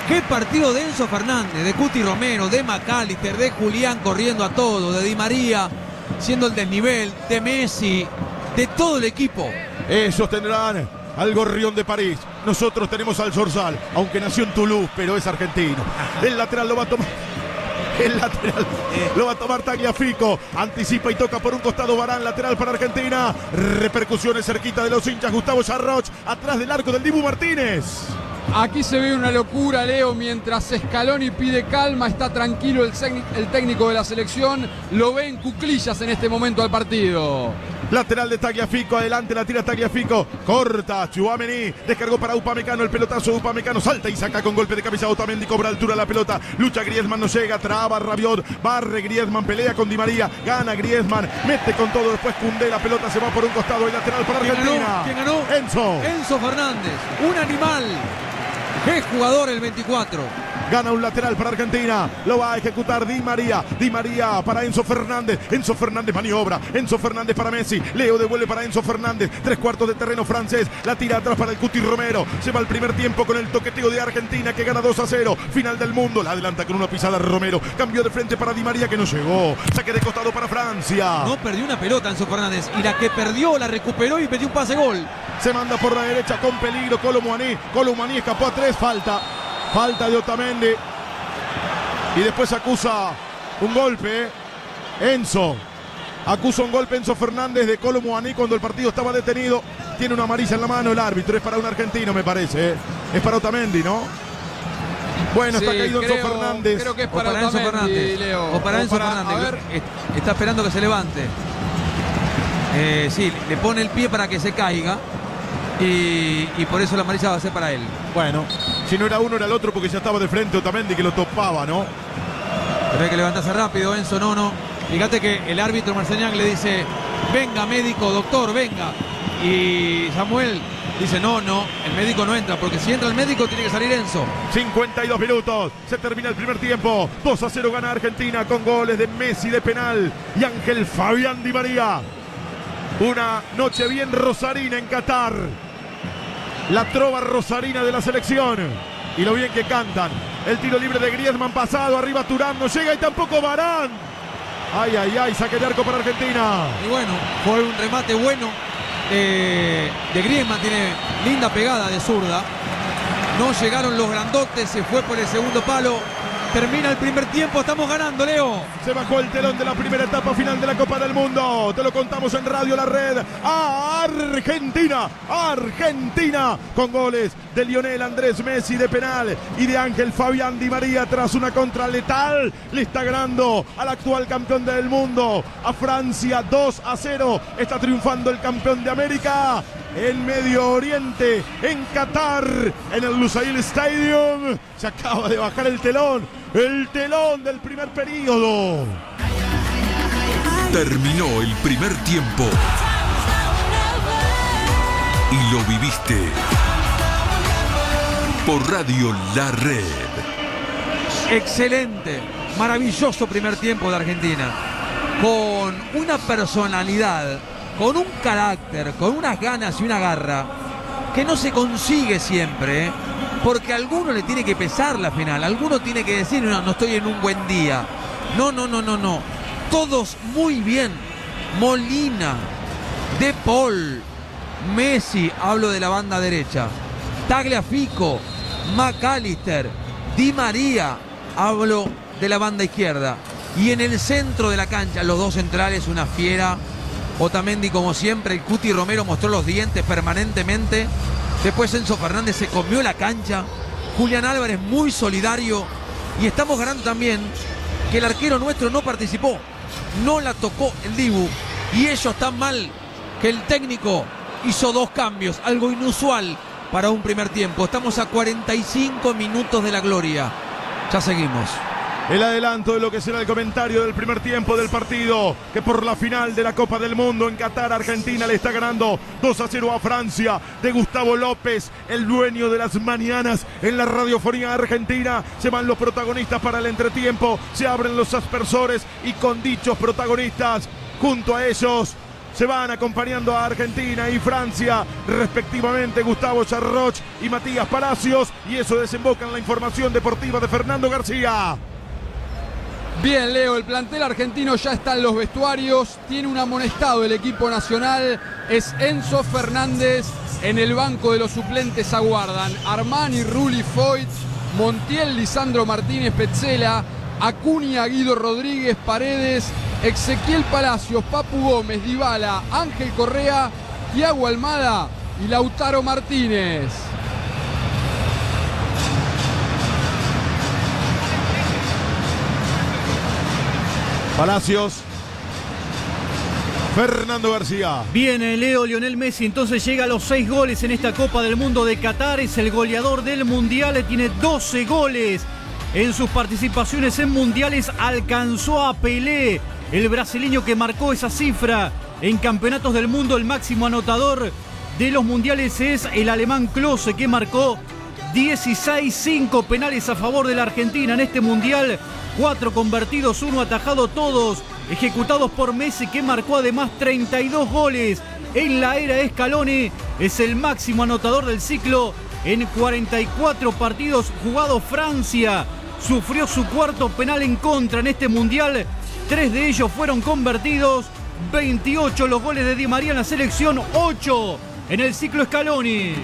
Speaker 13: Qué partido de Enzo Fernández, de Cuti Romero, de McAllister, de Julián corriendo a todo, de Di María siendo el desnivel, de Messi, de todo el equipo.
Speaker 1: Ellos tendrán al Gorrión de París. Nosotros tenemos al Zorzal, aunque nació en Toulouse, pero es argentino. El lateral lo va a tomar. El lateral lo va a tomar Tagliafico. Anticipa y toca por un costado Barán. Lateral para Argentina. Repercusiones cerquita de los hinchas. Gustavo Charroch. Atrás del arco del Dibu Martínez.
Speaker 44: Aquí se ve una locura, Leo, mientras Scaloni pide calma, está tranquilo el, el, técnico de la selección, lo ve en cuclillas en este momento al partido.
Speaker 1: Lateral de Tagliafico, adelante la tira Tagliafico, corta, Chuamení, descargó para Upamecano, el pelotazo de Upamecano, salta y saca con golpe de cabeza Otamendi, cobra altura la pelota, lucha Griezmann, no llega, traba Rabiot, barre Griezmann, pelea con Di María, gana Griezmann, mete con todo, después Cundé, la pelota se va por un costado, el lateral para Argentina.
Speaker 13: ¿Quién ganó?
Speaker 1: Enzo.
Speaker 13: Enzo Fernández, un animal. ¡Qué jugador el 24!
Speaker 1: Gana un lateral para Argentina. Lo va a ejecutar Di María. Di María para Enzo Fernández. Enzo Fernández maniobra. Enzo Fernández para Messi. Leo devuelve para Enzo Fernández. Tres cuartos de terreno francés. La tira atrás para el Cuti Romero. Se va el primer tiempo con el toqueteo de Argentina que gana 2 a 0. Final del mundo. La adelanta con una pisada Romero. Cambio de frente para Di María que no llegó. Saque de costado para Francia.
Speaker 13: No perdió una pelota Enzo Fernández. Y la que perdió la recuperó y metió un pase gol.
Speaker 1: Se manda por la derecha con peligro. Colomani. Colomani escapó a tres. Falta. Falta de Otamendi. Y después acusa un golpe. Enzo. Acusa un golpe Enzo Fernández de Colo Muaní cuando el partido estaba detenido. Tiene una amarilla en la mano el árbitro. Es para un argentino, me parece. ¿eh? Es para Otamendi, ¿no? Bueno, está caído
Speaker 44: creo-
Speaker 1: Enzo Fernández.
Speaker 44: creo que es
Speaker 13: O para Enzo Fernández.
Speaker 44: Leo.
Speaker 13: O para
Speaker 44: O
Speaker 13: Enzo
Speaker 44: para-
Speaker 13: Fernández.
Speaker 44: a ver.
Speaker 13: que Está esperando que se levante. Eh, sí, le pone el pie para que se caiga. Y, y por eso la amarilla va a ser para él.
Speaker 1: Bueno, si no era uno, era el otro porque ya estaba de frente Otamendi que lo topaba, ¿no?
Speaker 13: Pero hay que levantarse rápido, Enzo, no, no. Fíjate que el árbitro Marceñán le dice, venga médico, doctor, venga. Y Samuel dice, no, no, el médico no entra, porque si entra el médico tiene que salir Enzo.
Speaker 1: 52 minutos. Se termina el primer tiempo. 2 a 0 gana Argentina con goles de Messi de penal y Ángel Fabián Di María. Una noche bien rosarina en Qatar. La trova rosarina de la selección. Y lo bien que cantan. El tiro libre de Griezmann pasado. Arriba Turán. No llega y tampoco Barán. Ay, ay, ay. Saque de arco para Argentina.
Speaker 13: Y bueno, fue un remate bueno de, de Griezmann, tiene linda pegada de zurda. No llegaron los grandotes, se fue por el segundo palo. Termina el primer tiempo, estamos ganando, Leo.
Speaker 1: Se bajó el telón de la primera etapa final de la Copa del Mundo. Te lo contamos en Radio La Red. A Argentina, Argentina, con goles de Lionel Andrés Messi de penal y de Ángel Fabián Di María tras una contra letal. Le está ganando al actual campeón del mundo, a Francia 2 a 0. Está triunfando el campeón de América. En Medio Oriente, en Qatar, en el Lusail Stadium, se acaba de bajar el telón, el telón del primer periodo.
Speaker 60: Terminó el primer tiempo. Y lo viviste por Radio La Red.
Speaker 13: Excelente, maravilloso primer tiempo de Argentina. Con una personalidad, con un carácter, con unas ganas y una garra que no se consigue siempre, ¿eh? porque a alguno le tiene que pesar la final, alguno tiene que decir, no, no estoy en un buen día. No, no, no, no, no. Todos muy bien. Molina, De Paul, Messi, hablo de la banda derecha. Tagliafico, McAllister, Di María, hablo de la banda izquierda. Y en el centro de la cancha, los dos centrales, una fiera. Otamendi, como siempre, el Cuti Romero mostró los dientes permanentemente. Después Enzo Fernández se comió la cancha. Julián Álvarez muy solidario. Y estamos ganando también que el arquero nuestro no participó. No la tocó el Dibu. Y ellos están mal que el técnico hizo dos cambios, algo inusual para un primer tiempo. Estamos a 45 minutos de la gloria. Ya seguimos.
Speaker 1: El adelanto de lo que será el comentario del primer tiempo del partido, que por la final de la Copa del Mundo en Qatar, Argentina le está ganando 2 a 0 a Francia, de Gustavo López, el dueño de las mañanas en la radiofonía argentina. Se van los protagonistas para el entretiempo, se abren los aspersores y con dichos protagonistas, junto a ellos, se van acompañando a Argentina y Francia, respectivamente Gustavo Charroch y Matías Palacios, y eso desemboca en la información deportiva de Fernando García.
Speaker 44: Bien, Leo, el plantel argentino ya está en los vestuarios, tiene un amonestado el equipo nacional, es Enzo Fernández, en el banco de los suplentes aguardan Armani, Rulli, Foyt, Montiel, Lisandro Martínez, Petzela, Acuña, Guido Rodríguez, Paredes, Ezequiel Palacios, Papu Gómez, Dybala, Ángel Correa, Tiago Almada y Lautaro Martínez.
Speaker 1: Palacios. Fernando García.
Speaker 30: Viene Leo Lionel Messi, entonces llega a los seis goles en esta Copa del Mundo de Qatar. Es el goleador del Mundial, tiene 12 goles. En sus participaciones en mundiales alcanzó a Pelé, el brasileño que marcó esa cifra. En campeonatos del mundo, el máximo anotador de los mundiales es el alemán Klose, que marcó 16-5 penales a favor de la Argentina en este mundial. Cuatro convertidos, uno atajado, todos ejecutados por Messi, que marcó además 32 goles en la era Scaloni. Es el máximo anotador del ciclo en 44 partidos jugados. Francia sufrió su cuarto penal en contra en este mundial. Tres de ellos fueron convertidos. 28 los goles de Di María en la selección, 8 en el ciclo Scaloni.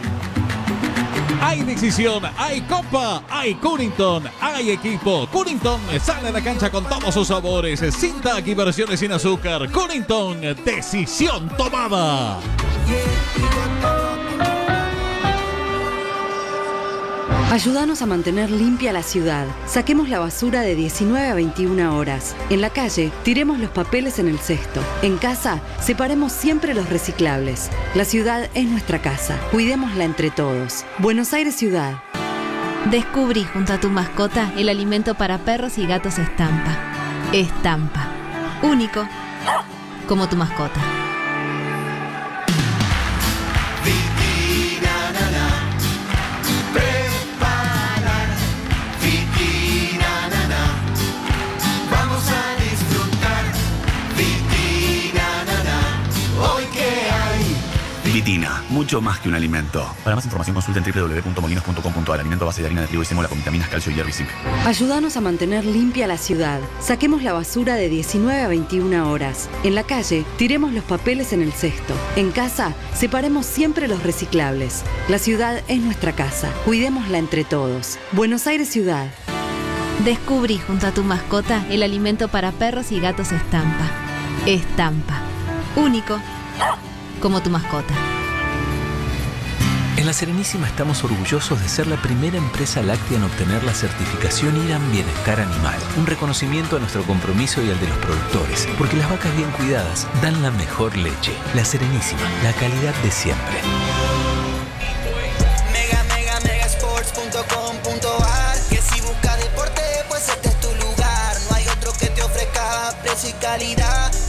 Speaker 14: Hay decisión, hay copa, hay Cunnington, hay equipo. Cunnington sale a la cancha con todos sus sabores. Sin tac y versiones sin azúcar. Cunnington, decisión tomada.
Speaker 17: Ayúdanos a mantener limpia la ciudad. Saquemos la basura de 19 a 21 horas. En la calle, tiremos los papeles en el cesto. En casa, separemos siempre los reciclables. La ciudad es nuestra casa. Cuidémosla entre todos. Buenos Aires Ciudad.
Speaker 48: Descubrí junto a tu mascota el alimento para perros y gatos estampa. Estampa. Único como tu mascota.
Speaker 31: Mucho más que un alimento. Para más información consulta en www.molinos.com.ar. Alimento base de harina de trigo y sémola con vitaminas, calcio, hierro y zinc.
Speaker 17: Ayúdanos a mantener limpia la ciudad. Saquemos la basura de 19 a 21 horas. En la calle, tiremos los papeles en el cesto. En casa, separemos siempre los reciclables. La ciudad es nuestra casa. Cuidémosla entre todos. Buenos Aires Ciudad.
Speaker 48: Descubrí junto a tu mascota el alimento para perros y gatos estampa. Estampa. Único como tu mascota.
Speaker 61: La Serenísima estamos orgullosos de ser la primera empresa láctea en obtener la certificación IRAM Bienestar Animal, un reconocimiento a nuestro compromiso y al de los productores, porque las vacas bien cuidadas dan la mejor leche. La Serenísima, la calidad de siempre.
Speaker 36: Mega, mega, Que si busca deporte, pues este es tu lugar. No hay otro que te ofrezca precio y calidad.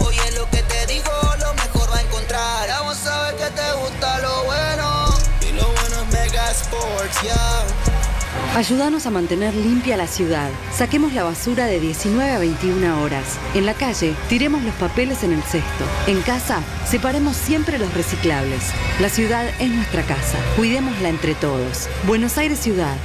Speaker 17: Ayúdanos a mantener limpia la ciudad. Saquemos la basura de 19 a 21 horas. En la calle, tiremos los papeles en el cesto. En casa, separemos siempre los reciclables. La ciudad es nuestra casa. Cuidémosla entre todos. Buenos Aires Ciudad.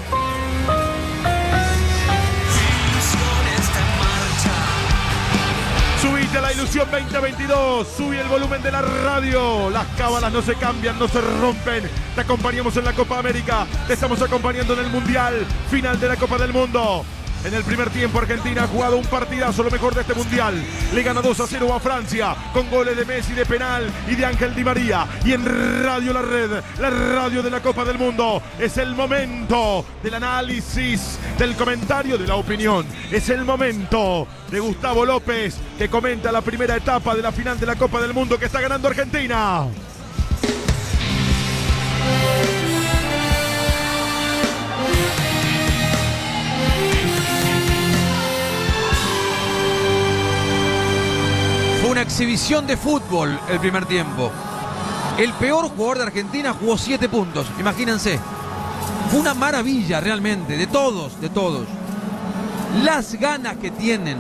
Speaker 1: Ilusión 2022, sube el volumen de la radio, las cábalas no se cambian, no se rompen, te acompañamos en la Copa América, te estamos acompañando en el Mundial, final de la Copa del Mundo. En el primer tiempo Argentina ha jugado un partidazo, lo mejor de este mundial. Le gana 2 a 0 a Francia con goles de Messi de penal y de Ángel Di María. Y en Radio La Red, la radio de la Copa del Mundo, es el momento del análisis, del comentario, de la opinión. Es el momento de Gustavo López que comenta la primera etapa de la final de la Copa del Mundo que está ganando Argentina.
Speaker 13: Fue una exhibición de fútbol el primer tiempo. El peor jugador de Argentina jugó 7 puntos, imagínense. Fue una maravilla realmente, de todos, de todos. Las ganas que tienen,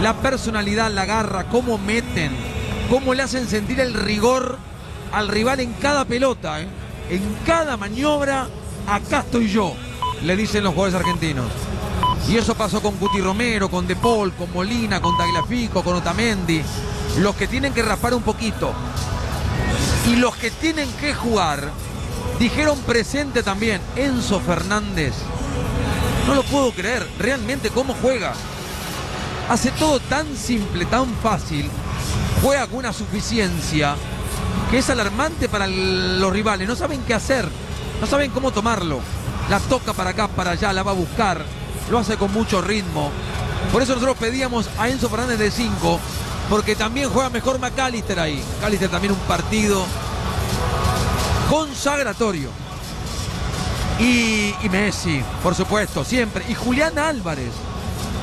Speaker 13: la personalidad, la garra, cómo meten, cómo le hacen sentir el rigor al rival en cada pelota, ¿eh? en cada maniobra. Acá estoy yo, le dicen los jugadores argentinos. Y eso pasó con Cuti Romero, con De Paul, con Molina, con Tagliafico, con Otamendi. Los que tienen que raspar un poquito. Y los que tienen que jugar, dijeron presente también Enzo Fernández. No lo puedo creer, realmente cómo juega. Hace todo tan simple, tan fácil. Juega con una suficiencia que es alarmante para los rivales. No saben qué hacer, no saben cómo tomarlo. La toca para acá, para allá, la va a buscar. Lo hace con mucho ritmo. Por eso nosotros pedíamos a Enzo Fernández de 5, porque también juega mejor McAllister ahí. McAllister también un partido consagratorio. Y, y Messi, por supuesto, siempre. Y Julián Álvarez.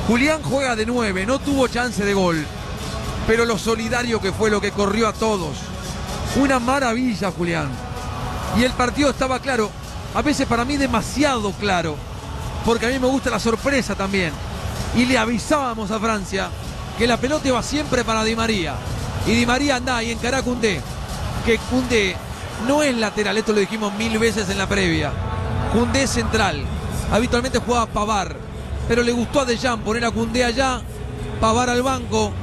Speaker 13: Julián juega de 9, no tuvo chance de gol. Pero lo solidario que fue lo que corrió a todos. Una maravilla, Julián. Y el partido estaba claro. A veces para mí demasiado claro. Porque a mí me gusta la sorpresa también. Y le avisábamos a Francia que la pelota iba siempre para Di María. Y Di María anda y encará a Koundé. Que Koundé no es lateral, esto lo dijimos mil veces en la previa. Koundé es central. Habitualmente jugaba Pavar. Pero le gustó a Dejan poner a Koundé allá. Pavar al banco.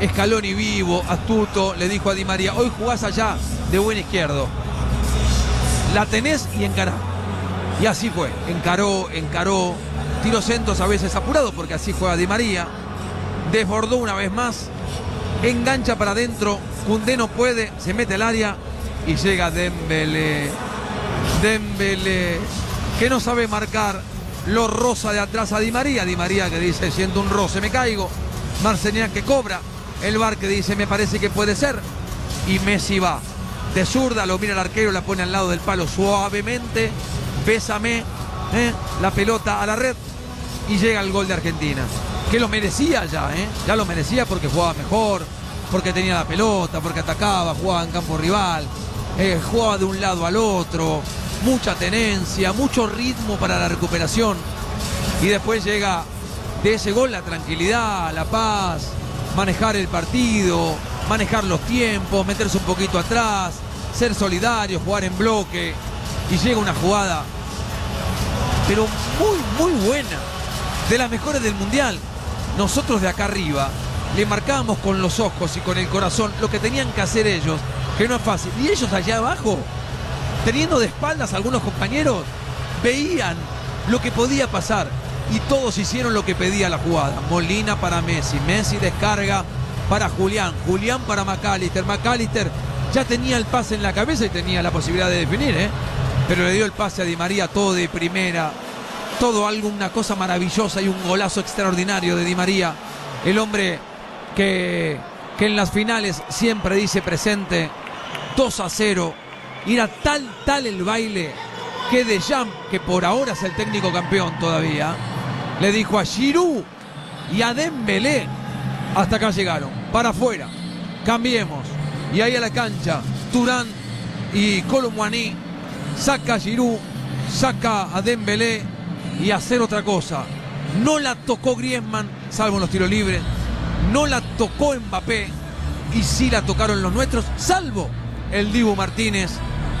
Speaker 13: Escaloni vivo, astuto, le dijo a Di María, hoy jugás allá de buen izquierdo. La tenés y encará. Y así fue. Encaró, encaró. Tiro centros a veces apurado porque así juega Di María. Desbordó una vez más. Engancha para adentro. Cundé no puede. Se mete al área. Y llega Dembele. Dembele. Que no sabe marcar. Lo rosa de atrás a Di María. Di María que dice, siento un roce, me caigo. Marcenian que cobra. El bar que dice, me parece que puede ser. Y Messi va. De zurda, lo mira el arquero, la pone al lado del palo suavemente. Bésame. ¿eh? La pelota a la red. Y llega el gol de Argentina. Que lo merecía ya, ¿eh? Ya lo merecía porque jugaba mejor. Porque tenía la pelota, porque atacaba, jugaba en campo rival. eh, jugaba de un lado al otro. Mucha tenencia, mucho ritmo para la recuperación. Y después llega de ese gol la tranquilidad, la paz, manejar el partido, manejar los tiempos, meterse un poquito atrás, ser solidario, jugar en bloque. Y llega una jugada, pero muy, muy buena, de las mejores del Mundial. Nosotros de acá arriba le marcábamos con los ojos y con el corazón lo que tenían que hacer ellos, que no es fácil. Y ellos allá abajo, teniendo de espaldas a algunos compañeros, veían lo que podía pasar y todos hicieron lo que pedía la jugada. Molina para Messi, Messi descarga para Julián, Julián para McAllister, McAllister ya tenía el pase en la cabeza y tenía la posibilidad de definir, ¿eh? Pero le dio el pase a Di María todo de primera, todo algo, una cosa maravillosa y un golazo extraordinario de Di María, el hombre que, que en las finales siempre dice presente 2 a 0, y era tal, tal el baile que Deschamps, que por ahora es el técnico campeón todavía, le dijo a Giroud y a Dembélé, hasta acá llegaron, para afuera, cambiemos. Y ahí a la cancha, Turán y Colomboani saca a Giroud, saca a Dembélé y hacer otra cosa. No la tocó Griezmann, salvo en los tiros libres. No la tocó Mbappé y sí la tocaron los nuestros, salvo el Dibu Martínez,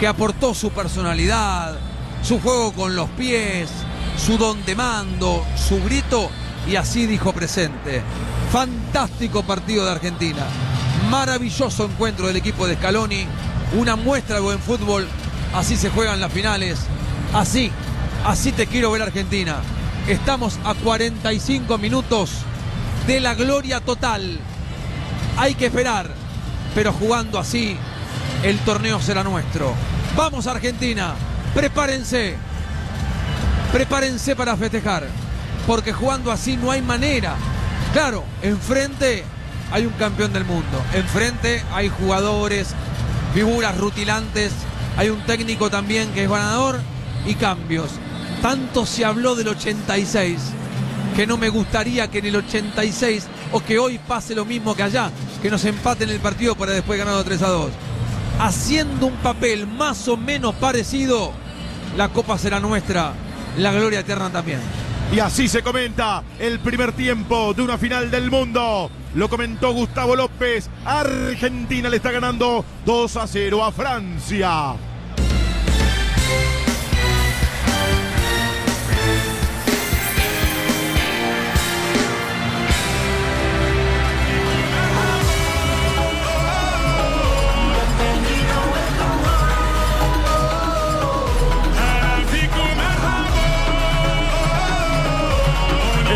Speaker 13: que aportó su personalidad, su juego con los pies, su don de mando, su grito y así dijo presente. Fantástico partido de Argentina. Maravilloso encuentro del equipo de Scaloni. Una muestra de buen fútbol. Así se juegan las finales. Así, así te quiero ver Argentina. Estamos a 45 minutos de la gloria total. Hay que esperar, pero jugando así, el torneo será nuestro. Vamos Argentina, prepárense. Prepárense para festejar, porque jugando así no hay manera. Claro, enfrente hay un campeón del mundo, enfrente hay jugadores, figuras rutilantes, hay un técnico también que es ganador y cambios. Tanto se habló del 86 que no me gustaría que en el 86 o que hoy pase lo mismo que allá, que nos empaten el partido para después ganar 3 a 2. Haciendo un papel más o menos parecido, la copa será nuestra, la gloria eterna también.
Speaker 1: Y así se comenta el primer tiempo de una final del mundo. Lo comentó Gustavo López. Argentina le está ganando 2 a 0 a Francia.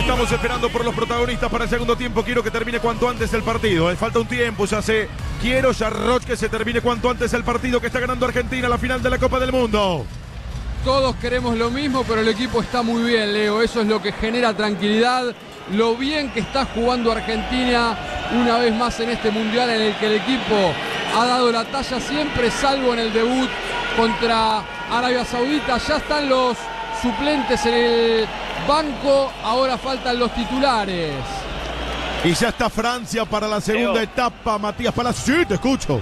Speaker 1: Estamos esperando por los protagonistas para el segundo tiempo. Quiero que termine cuanto antes el partido. Eh, Falta un tiempo, ya sé. Quiero, Yarroch, que se termine cuanto antes el partido que está ganando Argentina la final de la Copa del Mundo.
Speaker 44: Todos queremos lo mismo, pero el equipo está muy bien, Leo. Eso es lo que genera tranquilidad. Lo bien que está jugando Argentina una vez más en este mundial en el que el equipo ha dado la talla siempre, salvo en el debut contra Arabia Saudita. Ya están los suplentes en el banco, ahora faltan los titulares.
Speaker 1: Y ya está Francia para la segunda
Speaker 58: Leo.
Speaker 1: etapa. Matías Palacio, sí, te escucho.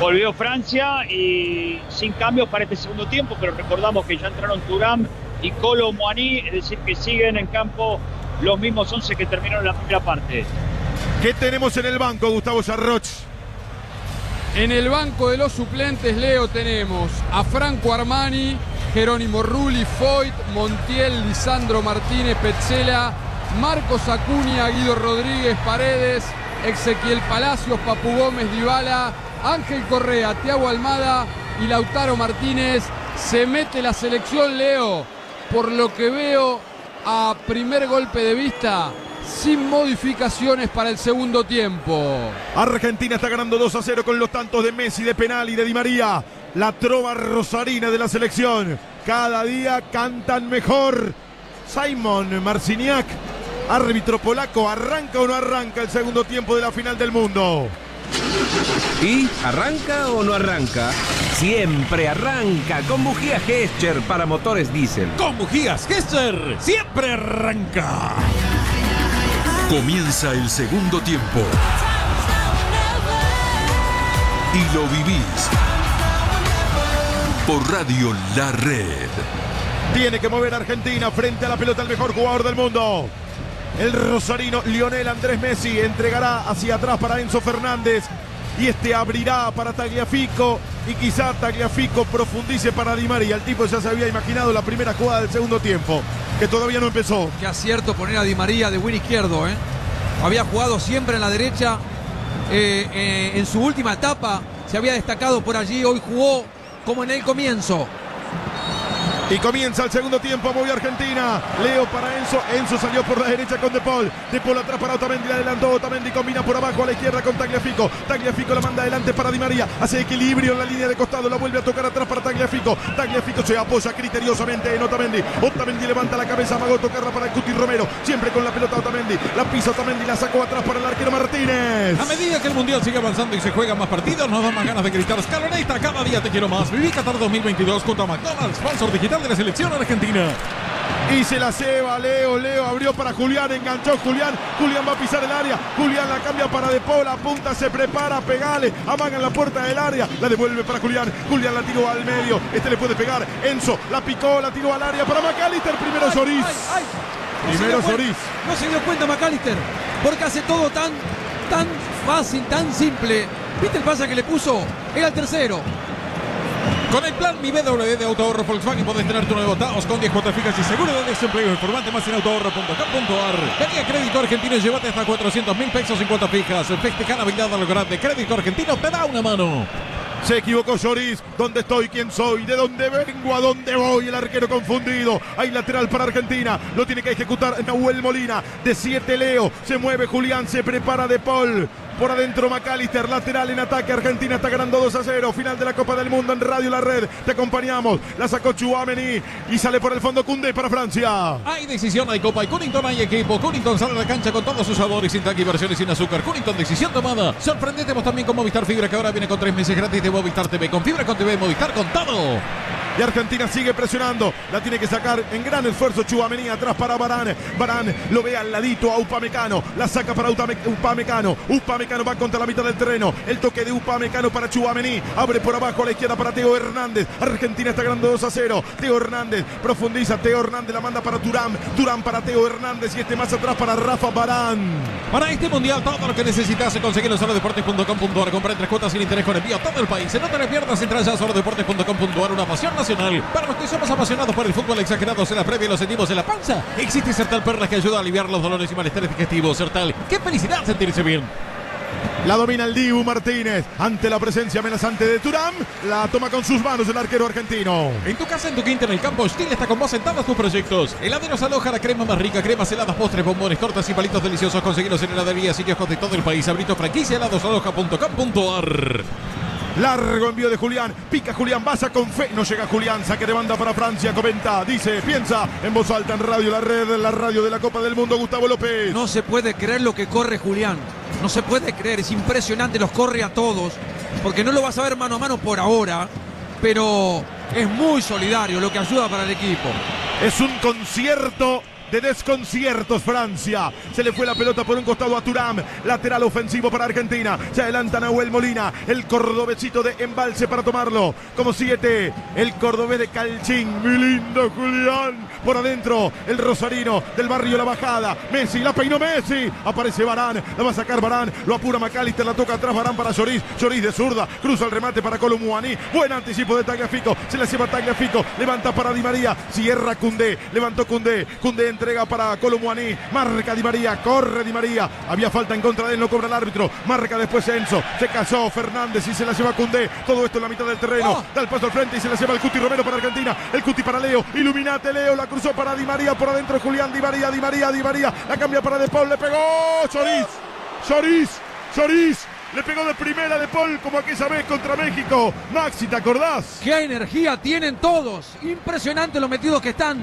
Speaker 58: Volvió Francia y sin cambios para este segundo tiempo, pero recordamos que ya entraron Turán y Colo Moaní, es decir, que siguen en campo los mismos 11 que terminaron la primera parte.
Speaker 1: ¿Qué tenemos en el banco, Gustavo Yarroch?
Speaker 44: En el banco de los suplentes, Leo, tenemos a Franco Armani, Jerónimo Rulli, Foyt, Montiel, Lisandro Martínez, Petzela, Marcos Acuña, Guido Rodríguez, Paredes, Ezequiel Palacios, Papu Gómez, Dybala, Ángel Correa, Tiago Almada y Lautaro Martínez. Se mete la selección, Leo, por lo que veo a primer golpe de vista, sin modificaciones para el segundo tiempo.
Speaker 1: Argentina está ganando 2 a 0 con los tantos de Messi, de Penal y de Di María. La trova rosarina de la selección. Cada día cantan mejor. Simon Marciniak, árbitro polaco, ¿arranca o no arranca el segundo tiempo de la final del mundo?
Speaker 59: ¿Y arranca o no arranca? Siempre arranca con bujías Gescher para motores diésel.
Speaker 14: Con bujías Gesser siempre arranca.
Speaker 60: Comienza el segundo tiempo. Y lo vivís. Por Radio La Red.
Speaker 1: Tiene que mover Argentina frente a la pelota el mejor jugador del mundo. El rosarino Lionel Andrés Messi entregará hacia atrás para Enzo Fernández. Y este abrirá para Tagliafico. Y quizá Tagliafico profundice para Di María. El tipo ya se había imaginado la primera jugada del segundo tiempo. Que todavía no empezó.
Speaker 13: Qué acierto poner a Di María de win izquierdo, ¿eh? Había jugado siempre en la derecha. eh, eh, en su última etapa se había destacado por allí. Hoy jugó como en el comienzo.
Speaker 1: Y comienza el segundo tiempo, movió Argentina. Leo para Enzo. Enzo salió por la derecha con De Paul. De Paul atrás para Otamendi, le adelantó. Otamendi combina por abajo a la izquierda con Tagliafico. Tagliafico la manda adelante para Di María. Hace equilibrio en la línea de costado. La vuelve a tocar atrás para Tagliafico. Tagliafico se apoya criteriosamente en Otamendi. Otamendi levanta la cabeza. Amagó tocarla para Cuti Romero. Siempre con la pelota Otamendi. La pisa Otamendi. La sacó atrás para el arquero Martínez.
Speaker 14: A medida que el mundial sigue avanzando y se juegan más partidos, nos dan más ganas de gritar Scaloneta, cada día te quiero más. Viví Qatar 2022 junto a McDonald's, sponsor digital de la selección argentina.
Speaker 1: Y se la lleva Leo, Leo abrió para Julián, enganchó Julián, Julián va a pisar el área, Julián la cambia para De Paul, punta, se prepara, pegale, amaga en la puerta del área, la devuelve para Julián, Julián la tiró al medio, este le puede pegar, Enzo la picó, la tiró al área para McAllister, primero Solís.
Speaker 13: No
Speaker 1: Primero Solís.
Speaker 13: No se dio cuenta McAllister. Porque hace todo tan, tan fácil, tan simple. ¿Viste el pase que le puso? Era el tercero.
Speaker 14: Con el plan Mi BW de Autoahorro Volkswagen podés tener tu nuevo Taos con 10 cuotas fijas y seguro de desempleo. Informante más en autoahorro.com.ar. Vení a Crédito Argentino y llévate hasta 400 mil pesos en cuotas fijas. Festeja Navidad a lo grande. Crédito Argentino te da una mano.
Speaker 1: Se equivocó Lloris. ¿Dónde estoy? ¿Quién soy? ¿De dónde vengo? ¿A dónde voy? El arquero confundido. Hay lateral para Argentina. Lo tiene que ejecutar Nahuel Molina. De 7 Leo. Se mueve Julián. Se prepara De Paul. Por adentro McAllister, lateral en ataque. Argentina está ganando 2 a 0. Final de la Copa del Mundo en Radio La Red. Te acompañamos. La sacó Chuameni y sale por el fondo Cundé para Francia.
Speaker 14: Hay decisión, hay copa, hay Cunnington, hay equipo. Cunnington sale a la cancha con todos sus sabores, sin tanque y versiones sin azúcar. Cunnington, decisión tomada. Sorprendemos también con Movistar Fibra, que ahora viene con tres meses gratis de Movistar TV. Con Fibra, con TV, Movistar, con todo.
Speaker 1: Y Argentina sigue presionando. La tiene que sacar en gran esfuerzo Chuamení atrás para Barán. Barán lo ve al ladito a Upamecano. La saca para Upamecano. Upamecano va contra la mitad del terreno. El toque de Upamecano para Chuamení. Abre por abajo a la izquierda para Teo Hernández. Argentina está ganando 2 a 0. Teo Hernández profundiza. Teo Hernández la manda para Turán. Turán para Teo Hernández. Y este más atrás para Rafa Barán.
Speaker 14: Para este mundial, todo lo que necesitas conseguir en solodeportes.com.ar. Compra en tres cuotas sin interés con envío a todo el país. No te pierdas, entra ya a solodeportes.com.ar. Una pasión nacional. Para los que somos apasionados por el fútbol exagerados en la previa y lo sentimos en la panza. Existe Sertal Perlas que ayuda a aliviar los dolores y malestares digestivos. Sertal, qué felicidad sentirse bien.
Speaker 1: La domina el Dibu Martínez. Ante la presencia amenazante de Turán. La toma con sus manos el arquero argentino.
Speaker 14: En tu casa, en tu quinta, en el campo, Steel está con vos en todos tus proyectos. Heladeros Aloja, la crema más rica, cremas heladas, postres, bombones, tortas y palitos deliciosos. Conseguilos en heladerías y kioscos de todo el país. Abrito franquicia heladosaloja.com.ar.
Speaker 1: Largo envío de Julián. Pica Julián. Basa con fe. No llega Julián. Saque de banda para Francia. Comenta. Dice. Piensa. En voz alta en radio. La red. La radio de la Copa del Mundo. Gustavo López.
Speaker 13: No se puede creer lo que corre Julián. No se puede creer, es impresionante, los corre a todos. Porque no lo vas a ver mano a mano por ahora. Pero es muy solidario, lo que ayuda para el equipo.
Speaker 1: Es un concierto de desconciertos Francia. Se le fue la pelota por un costado a Turam. Lateral ofensivo para Argentina. Se adelanta Nahuel Molina. El cordobesito de embalse para tomarlo. Como siete. El cordobés de Calchín. Mi lindo Julián. Por adentro. El rosarino del barrio La Bajada. Messi. La peinó Messi. Aparece Barán. La va a sacar Barán. Lo apura Macalister. La toca atrás Barán para Lloris. Lloris de zurda. Cruza el remate para Columuani. Buen anticipo de Tagliafico. Se la lleva Tagliafico. Levanta para Di María. Cierra Cundé. Levantó Cundé. Cundé entrega para Columuani. Marca Di María. Corre Di María. Había falta en contra de él. No cobra el árbitro. Marca después Enzo. Se casó Fernández y se la lleva Cundé. Todo esto en la mitad del terreno. Da el paso al frente y se la lleva el Cuti Romero para Argentina. El Cuti para Leo. Iluminate Leo. La cruzó para Di María. Por adentro Julián Di María. Di María. Di María. La cambia para De Paul. Le pegó. Choriz. Choriz. Choriz. Le pegó de primera de Paul como aquella vez contra México. Maxi, ¿te acordás?
Speaker 13: ¡Qué energía tienen todos! Impresionante lo metidos que están.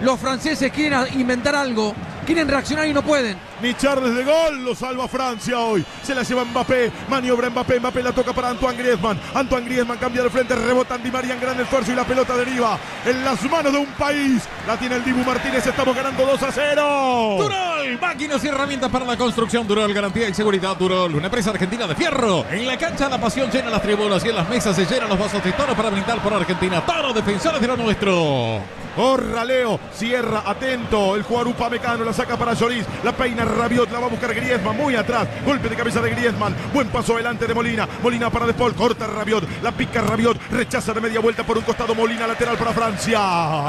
Speaker 13: Los franceses quieren inventar algo, quieren reaccionar y no pueden.
Speaker 1: Ni Charles de gol lo salva Francia hoy. Se la lleva Mbappé. Maniobra Mbappé. Mbappé la toca para Antoine Griezmann. Antoine Griezmann cambia de frente. Rebota Di María en gran esfuerzo y la pelota deriva en las manos de un país. La tiene el Dibu Martínez. Estamos ganando 2 a 0.
Speaker 14: Durol, máquinas y herramientas para la construcción. Durol, garantía y seguridad. Durol, una empresa argentina de fierro. En la cancha la pasión llena las tribunas y en las mesas se llenan los vasos de toro para brindar por Argentina. Toro, defensores de lo nuestro.
Speaker 1: Corra Leo, cierra, atento, el jugador Upamecano la saca para Lloris, la peina Rabiot, la va a buscar Griezmann, muy atrás, golpe de cabeza de Griezmann, buen paso adelante de Molina, Molina para De Paul, corta Rabiot, la pica Rabiot, rechaza de media vuelta por un costado Molina, lateral para Francia.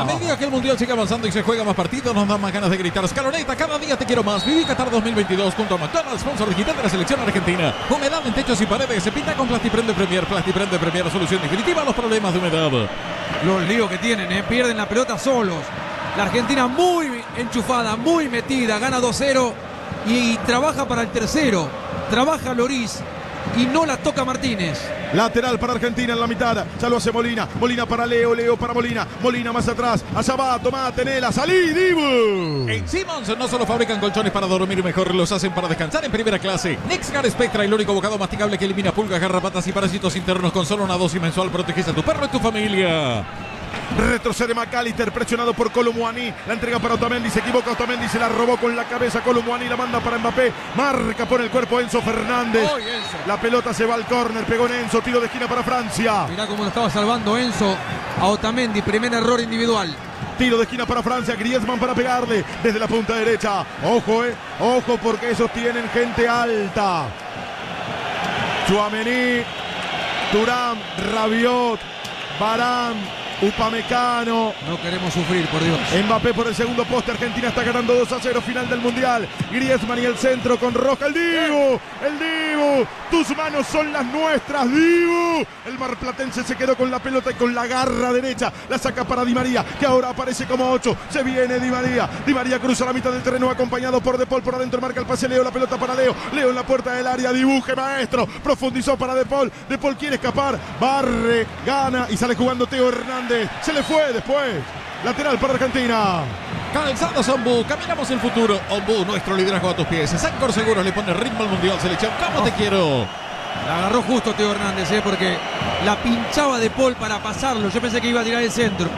Speaker 14: A medida que el mundial sigue avanzando y se juega más partidos, nos dan más ganas de gritar. Escaloneta, cada día te quiero más. Viví Qatar 2022 junto a McDonald's, sponsor digital de la selección argentina. Humedad en techos y paredes se pinta con Plastiprende Premier. Plastiprende Premier, solución definitiva a los problemas de humedad.
Speaker 13: Los líos que tienen, ¿eh? pierden la pelota solos. La Argentina muy enchufada, muy metida, gana 2-0 y trabaja para el tercero. Trabaja Loris y no la toca Martínez.
Speaker 1: Lateral para Argentina en la mitad. Ya lo hace Molina. Molina para Leo. Leo para Molina. Molina más atrás. Allá va. Tomá, tenela. Salí, Dibu.
Speaker 14: En Simmons no solo fabrican colchones para dormir mejor, los hacen para descansar en primera clase. Nexgar Spectra, el único bocado masticable que elimina pulgas, garrapatas y parásitos internos con solo una dosis mensual. Proteges a tu perro y tu familia.
Speaker 1: Retrocede McAllister, presionado por Colomwani. La entrega para Otamendi, se equivoca Otamendi, se la robó con la cabeza Colomwani, la manda para Mbappé. Marca por el cuerpo Enzo Fernández.
Speaker 62: Enzo.
Speaker 1: La pelota se va al córner, pegó en Enzo, tiro de esquina para Francia.
Speaker 62: Mirá cómo lo estaba salvando Enzo a Otamendi, primer error individual.
Speaker 1: Tiro de esquina para Francia, Griezmann para pegarle desde la punta derecha. Ojo, eh, ojo porque esos tienen gente alta. Chuamení, Turán, Rabiot, Barán, Upamecano.
Speaker 62: No queremos sufrir, por Dios.
Speaker 1: Mbappé por el segundo poste. Argentina está ganando 2 a 0. Final del Mundial. Griezmann y el centro con Roja. El Dibu. El Dibu. Tus manos son las nuestras, Dibu. El marplatense se quedó con la pelota y con la garra derecha. La saca para Di María, que ahora aparece como 8. Se viene Di María. Di María cruza la mitad del terreno acompañado por De Paul. Por adentro marca el pase Leo. La pelota para Leo. Leo en la puerta del área. Dibuje, maestro. Profundizó para De Paul. De Paul quiere escapar. Barre, gana y sale jugando Teo Hernández. Se le fue después. Lateral para Argentina.
Speaker 14: Calzados Ombu, caminamos el futuro. Ombu, nuestro liderazgo a tus pies. Sancor Seguros le pone ritmo al Mundial Selección. ¿Cómo te quiero?
Speaker 62: La agarró justo Teo Hernández, ¿eh? porque la pinchaba de Paul para pasarlo. Yo pensé que iba a tirar el centro.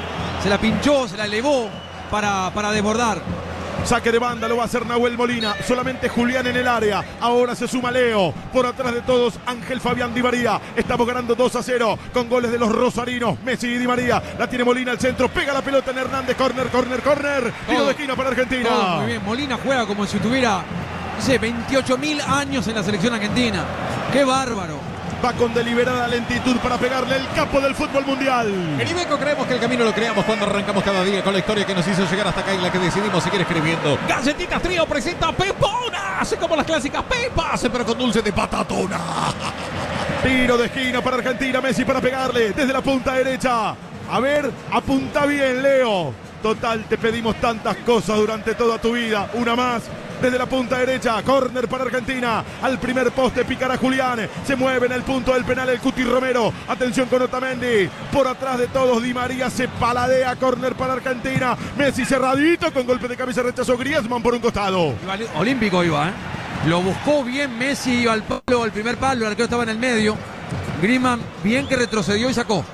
Speaker 62: Se la pinchó, se la elevó para, para desbordar.
Speaker 1: Saque de banda lo va a hacer Nahuel Molina. Solamente Julián en el área. Ahora se suma Leo. Por atrás de todos, Ángel Fabián Di María. Estamos ganando 2 a 0 con goles de los rosarinos. Messi y Di María. La tiene Molina al centro. Pega la pelota en Hernández. Corner, corner, corner. Tiro de esquina para Argentina.
Speaker 62: Todo muy bien. Molina juega como si tuviera, sé, 28 mil años en la selección argentina. ¡Qué bárbaro!
Speaker 1: Va con deliberada lentitud para pegarle el capo del fútbol mundial.
Speaker 14: En Ibeco creemos que el camino lo creamos cuando arrancamos cada día con la historia que nos hizo llegar hasta acá y la que decidimos seguir escribiendo. Galletitas Trío presenta Pepona, así como las clásicas Pepas, pero con dulce de patatona. (laughs)
Speaker 1: Tiro de esquina para Argentina. Messi para pegarle desde la punta derecha. A ver, apunta bien, Leo. Total, te pedimos tantas cosas durante toda tu vida. Una más. Desde la punta derecha, córner para Argentina. Al primer poste picará Julián. Se mueve en el punto del penal el Cuti Romero. Atención con Otamendi. Por atrás de todos, Di María se paladea. Córner para Argentina. Messi cerradito con golpe de cabeza rechazó Griezmann por un costado.
Speaker 62: Olímpico iba, ¿eh? Lo buscó bien Messi, iba al palo, al primer palo, el arquero estaba en el medio. Griezmann bien que retrocedió y sacó.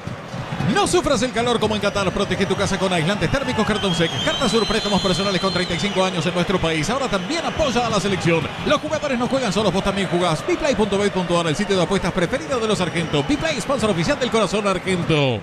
Speaker 14: No sufras el calor como en Qatar. Protege tu casa con aislantes térmicos Cartón Sec. Carta Sur, préstamos personales con 35 años en nuestro país. Ahora también apoya a la selección. Los jugadores no juegan solos, vos también jugás. Bplay.bet.ar, el sitio de apuestas preferido de los Argento. Bplay, sponsor oficial del corazón argento.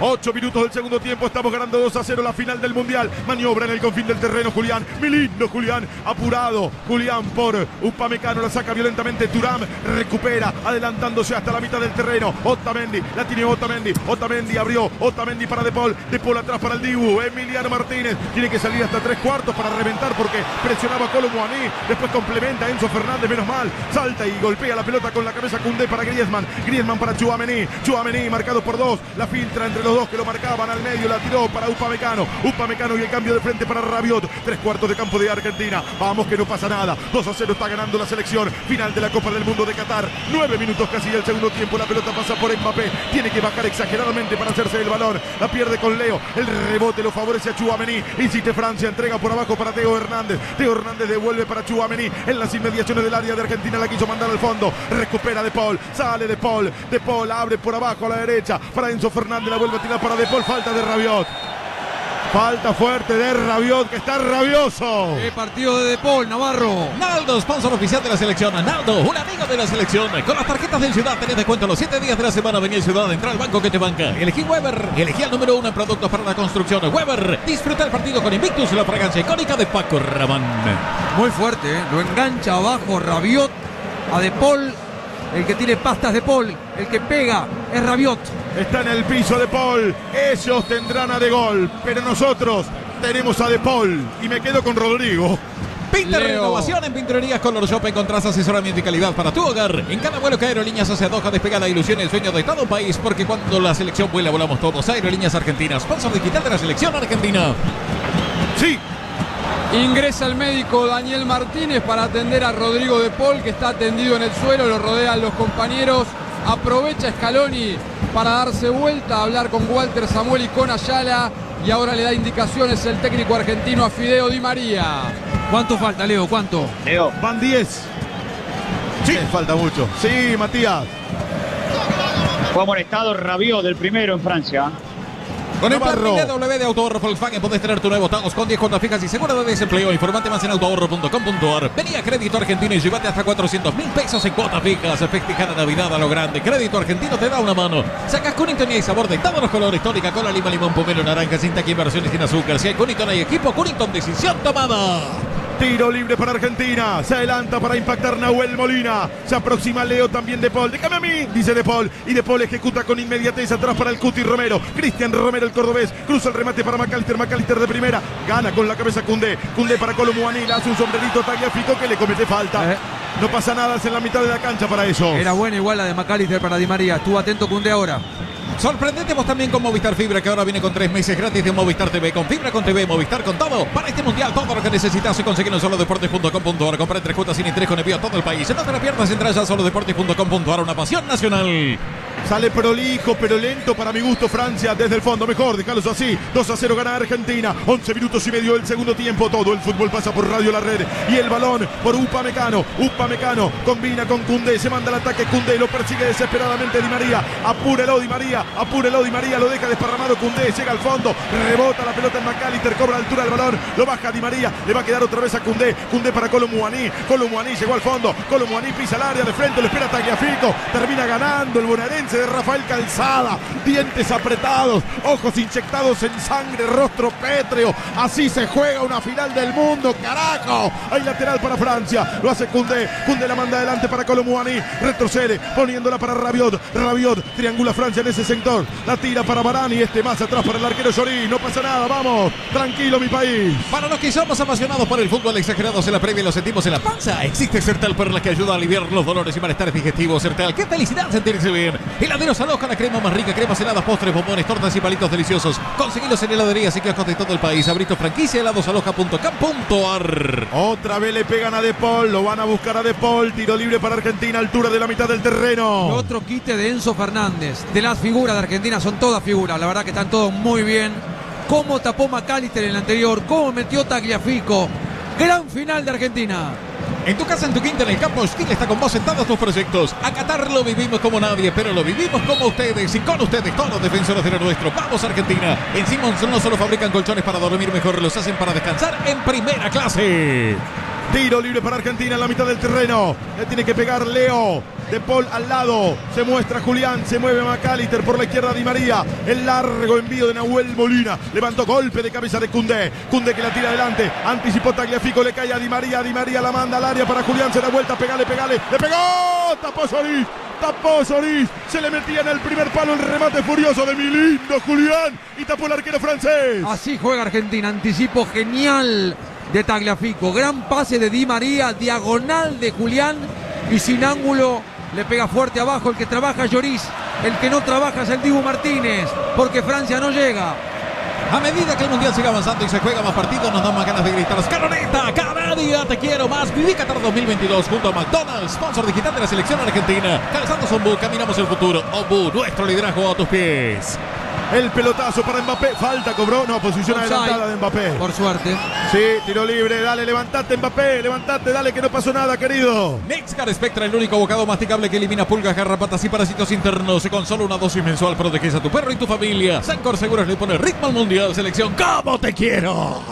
Speaker 1: 8 minutos del segundo tiempo, estamos ganando 2 a 0 la final del Mundial. Maniobra en el confín del terreno, Julián. Mi lindo Julián, apurado. Julián por Upamecano, la saca violentamente. Turam recupera, adelantándose hasta la mitad del terreno. Otamendi, la tiene Otamendi. Otamendi abrió, Otamendi para De Paul. De Paul atrás para el Dibu. Emiliano Martínez tiene que salir hasta tres cuartos para reventar porque presionaba a Colomboaní. Después complementa Enzo Fernández, menos mal. Salta y golpea la pelota con la cabeza Cundé para Griezmann. Griezmann para Chuamení. Chuamení marcado por dos. La filtra entre los dos que lo marcaban al medio. La tiró para Upamecano. Upamecano y el cambio de frente para Rabiot. Tres cuartos de campo de Argentina. Vamos que no pasa nada. 2 a 0 está ganando la selección. Final de la Copa del Mundo de Qatar. Nueve minutos casi del segundo tiempo. La pelota pasa por Mbappé. Tiene que bajar exageradamente para hacerse el balón. La pierde con Leo. El rebote lo favorece a Chuamení. Insiste Francia. Entrega por abajo para Teo Hernández. Teo Hernández devuelve para Chuamení. En las inmediaciones del área de Argentina la quiso mandar al fondo. Recupera De Paul. Sale De Paul. De Paul abre por abajo a la derecha. Para Enzo Fernández la vuelve tirar para De Paul. Falta de Rabiot. Falta fuerte de Rabiot que está rabioso.
Speaker 62: ¡Qué partido de De Paul, Navarro!
Speaker 14: Naldo, sponsor oficial de la selección. Naldo, un amigo de la selección. Con las tarjetas del Ciudad tenés descuento los 7 días de la semana. Vení a Ciudad, entra al banco que te banca. Elegí Weber. Elegí el número uno en productos para la construcción. Weber. Disfruta el partido con Invictus, la fragancia icónica de Paco Rabanne.
Speaker 62: Muy fuerte, ¿eh? Lo engancha abajo Rabiot a De Paul. El que tiene pastas de Paul, el que pega es Rabiot.
Speaker 1: Está en el piso de Paul. Ellos tendrán a De Gol, pero nosotros tenemos a De Paul. Y me quedo con Rodrigo.
Speaker 14: Pinta
Speaker 62: Leo.
Speaker 14: renovación en Pinturerías Color Shop encontrás asesoramiento y calidad para tu hogar. En cada vuelo que Aerolíneas hace Doha despega la ilusión y el sueño de todo país, porque cuando la selección vuela, volamos todos. Aerolíneas Argentinas, sponsor digital de la selección argentina.
Speaker 1: Sí,
Speaker 44: Ingresa el médico Daniel Martínez para atender a Rodrigo de Paul, que está atendido en el suelo, lo rodean los compañeros. Aprovecha Scaloni para darse vuelta, a hablar con Walter Samuel y con Ayala. Y ahora le da indicaciones el técnico argentino a Fideo Di María.
Speaker 62: ¿Cuánto falta, Leo? ¿Cuánto?
Speaker 58: Leo,
Speaker 1: van 10. Sí, falta mucho. Sí, Matías.
Speaker 58: fue amonestado Rabiot del primero en Francia.
Speaker 14: Con el plan
Speaker 1: Navarro.
Speaker 14: W de Autoahorro Volkswagen podés tener tu nuevo Taos con 10 cuotas fijas y seguro de desempleo. Informate más en autoahorro.com.ar. Vení a Crédito Argentino y llévate hasta 400 mil pesos en cuotas fijas. Festejar la Navidad a lo grande. Crédito Argentino te da una mano. Sacas Cunington y hay sabor de todos los colores. Tónica, cola, lima, limón, pomelo, naranja, cinta y inversiones sin azúcar. Si hay Cunington hay equipo. Cunington, decisión tomada.
Speaker 1: Tiro libre para Argentina. Se adelanta para impactar Nahuel Molina. Se aproxima Leo también de Paul. Déjame a mí, dice de Paul. Y de Paul ejecuta con inmediatez atrás para el Cuti Romero. Cristian Romero, el cordobés. Cruza el remate para Macalister. Macalister de primera. Gana con la cabeza Cundé. Cundé para Colomuani. Le hace un sombrerito tagliafico que le comete falta. No pasa nada, es en la mitad de la cancha para ellos.
Speaker 13: Era buena igual la de McAllister para Di María. Estuvo atento Cundé ahora.
Speaker 14: Sorprendete vos también con Movistar Fibra, que ahora viene con tres meses gratis de Movistar TV. Con Fibra, con TV, Movistar, con todo. Para este mundial, todo lo que necesitas y conseguirlo en solodeportes.com.ar. Compra tres cuotas sin interés con envío a todo el país. No te la pierdas, entra ya a solodeportes.com.ar. Una pasión nacional.
Speaker 1: Sale prolijo, pero lento para mi gusto Francia desde el fondo. Mejor, dejarlos así. 2 a 0 gana Argentina. 11 minutos y medio del segundo tiempo. Todo el fútbol pasa por Radio La Red. Y el balón por Upa Mecano. Upa Mecano combina con Cundé. Se manda el ataque Cundé. Lo persigue desesperadamente Di María. Apúrelo Di María. Apúrelo Di María. Lo deja desparramado Cundé. Llega al fondo. Rebota la pelota en McAllister. Cobra altura el balón. Lo baja Di María. Le va a quedar otra vez a Cundé. Cundé para Colomuani. Colomuani llegó al fondo. Colomuani pisa el área de frente. Lo espera Tagliafico. Termina ganando el bonaerense de Rafael Calzada. Dientes apretados. Ojos inyectados en sangre. Rostro pétreo. Así se juega una final del mundo. Carajo. Hay lateral para Francia. Lo hace Cundé. Cundé la manda adelante para Colomuani. Retrocede. Poniéndola para Rabiot. Rabiot. Triangula Francia en ese sector. La tira para Barani. Este más atrás para el arquero Llorí. No pasa nada. Vamos. Tranquilo mi país.
Speaker 14: Para los que somos apasionados por el fútbol, exagerados en la previa lo sentimos en la panza, existe Sertal Perla que ayuda a aliviar los dolores y malestares digestivos. Sertal, qué felicidad sentirse bien. Heladeros Aloja, la crema más rica, cremas heladas, postres, bombones, tortas y palitos deliciosos. Conseguilos en heladerías y kioscos de todo el país. Abrito franquicia heladosaloja.com.ar.
Speaker 1: Otra vez le pegan a De Paul. Lo van a buscar a De Paul. Tiro libre para Argentina. Altura de la mitad del terreno.
Speaker 13: Otro quite de Enzo Fernández. De las figuras de Argentina son todas figuras. La verdad que están todos muy bien. Cómo tapó McAllister en el anterior. Cómo metió Tagliafico. Gran final de Argentina.
Speaker 14: En tu casa, en tu quinta, en el campo, Steel está con vos en todos tus proyectos. A lo vivimos como nadie, pero lo vivimos como ustedes y con ustedes, todos los defensores de lo nuestro. ¡Vamos, Argentina! En Simmons no solo fabrican colchones para dormir mejor, los hacen para descansar en primera clase.
Speaker 1: Tiro libre para Argentina en la mitad del terreno. Le tiene que pegar Leo. De Paul al lado. Se muestra Julián. Se mueve McAllister por la izquierda Di María. El largo envío de Nahuel Molina. Levantó golpe de cabeza de Cundé. Cundé que la tira adelante. Anticipó Tagliafico. Le cae a Di María. Di María la manda al área para Julián. Se da vuelta. Pegale, pegale. Le pegó. Tapó Solís. Tapó Solís. Se le metía en el primer palo el remate furioso de mi lindo Julián. Y tapó el arquero francés.
Speaker 13: Así juega Argentina. Anticipo genial de Tagliafico. Gran pase de Di María. Diagonal de Julián. Y sin ángulo le pega fuerte abajo. El que trabaja Lloris. El que no trabaja es el Dibu Martínez. Porque Francia no llega.
Speaker 14: A medida que el mundial sigue avanzando y se juega más partidos, nos dan más ganas de gritar: ¡Escaloneta! ¡Cada día te quiero más! Viví Qatar 2022 junto a McDonald's, sponsor digital de la selección argentina. Calzando Zombu, caminamos el futuro. Ombu, nuestro liderazgo a tus pies.
Speaker 1: El pelotazo para Mbappé. Falta cobró. No, posición
Speaker 13: Offside.
Speaker 1: adelantada de Mbappé.
Speaker 13: Por suerte.
Speaker 1: Sí, tiro libre. Dale, levantate Mbappé. Levantate, dale que no pasó nada, querido.
Speaker 14: Nexcar Spectra, el único bocado masticable que elimina pulgas, garrapatas y parásitos internos. Con solo una dosis mensual proteges a tu perro y tu familia. Sancor Seguros le pone ritmo al mundial. Selección, ¿cómo te quiero?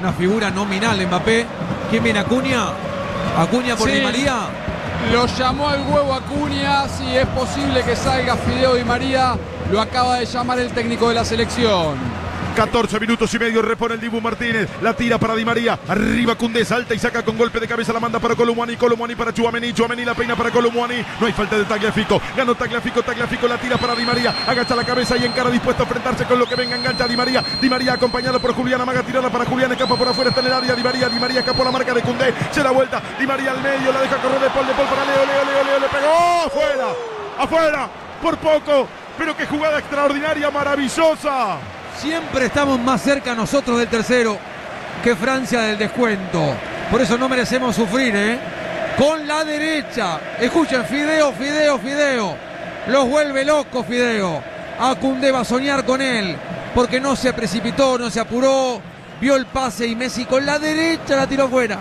Speaker 13: Una figura nominal Mbappé. ¿Quién viene Acuña? Acuña por
Speaker 44: Sí.
Speaker 13: Di María.
Speaker 44: Lo llamó al huevo Acuña, si es posible que salga Fideo Di María, lo acaba de llamar el técnico de la selección.
Speaker 1: 14 minutos y medio repone el Dibu Martínez. La tira para Di María. Arriba Cundé salta y saca con golpe de cabeza. La manda para Colomwani. Colomwani para Chuamení. Chuamení la peina para Colomwani. No hay falta de Tagliafico. Ganó Tagliafico. Tagliafico la tira para Di María. Agacha la cabeza y encara dispuesto a enfrentarse con lo que venga. Engancha Di María. Di María acompañado por Julián. Amaga tirada para Julián. Escapa por afuera. Está en el área. Di María. Di María escapó la marca de Cundé. Se da vuelta. Di María al medio. La deja correr de Paul. De Paul para Leo. Leo, Leo, Leo. Le pegó. Afuera. Afuera. Por poco. Pero qué jugada extraordinaria. Maravillosa.
Speaker 13: Siempre estamos más cerca nosotros del tercero que Francia del descuento. Por eso no merecemos sufrir, ¿eh? Con la derecha. Escuchen, Fideo, Fideo, Fideo. Los vuelve locos, Fideo. Acundé va a soñar con él. Porque no se precipitó, no se apuró. Vio el pase y Messi con la derecha la tiró fuera.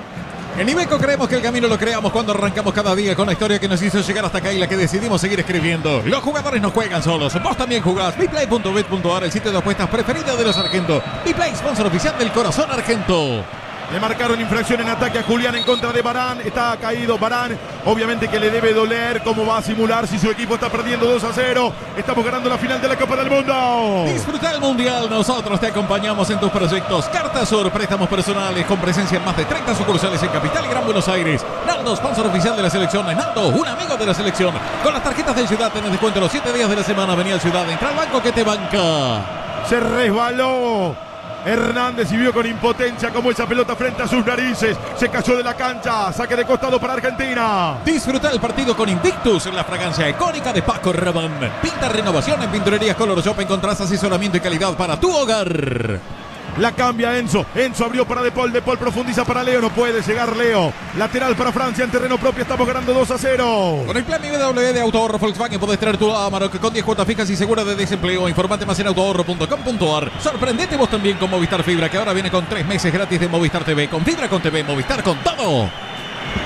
Speaker 14: En Ibeco creemos que el camino lo creamos cuando arrancamos cada día con la historia que nos hizo llegar hasta acá y la que decidimos seguir escribiendo. Los jugadores no juegan solos, vos también jugás. Biplay.bet.ar, el sitio de apuestas preferido de los argentos. Biplay, sponsor oficial del corazón argento.
Speaker 1: Le marcaron infracción en ataque a Julián en contra de Barán. Está caído Barán. Obviamente que le debe doler cómo va a simular si su equipo está perdiendo 2 a 0. Estamos ganando la final de la Copa del Mundo.
Speaker 14: Disfruta el Mundial. Nosotros te acompañamos en tus proyectos. Carta Sur, préstamos personales con presencia en más de 30 sucursales en Capital y Gran Buenos Aires. Naldo, sponsor oficial de la selección. Naldo, un amigo de la selección. Con las tarjetas de Ciudad tenés descuento los 7 días de la semana. Venía al Ciudad. Entra al banco que te banca.
Speaker 1: Se resbaló. Hernández y vio con impotencia como esa pelota frente a sus narices. Se cayó de la cancha. Saque de costado para Argentina.
Speaker 14: Disfruta el partido con Invictus en la fragancia icónica de Paco Rabanne. Pinta renovación en Pinturerías Color Shop. Encontrás asesoramiento y calidad para tu hogar.
Speaker 1: La cambia Enzo. Enzo abrió para De Paul. De Paul profundiza para Leo. No puede llegar Leo. Lateral para Francia en terreno propio. Estamos ganando 2 a 0.
Speaker 14: Con el plan MW de Autoahorro Volkswagen podés traer tu Amarok con 10 cuotas fijas y segura de desempleo. Informate más en autoahorro.com.ar. Sorprendete vos también con Movistar Fibra, que ahora viene con 3 meses gratis de Movistar TV. Con Fibra con TV, Movistar con todo.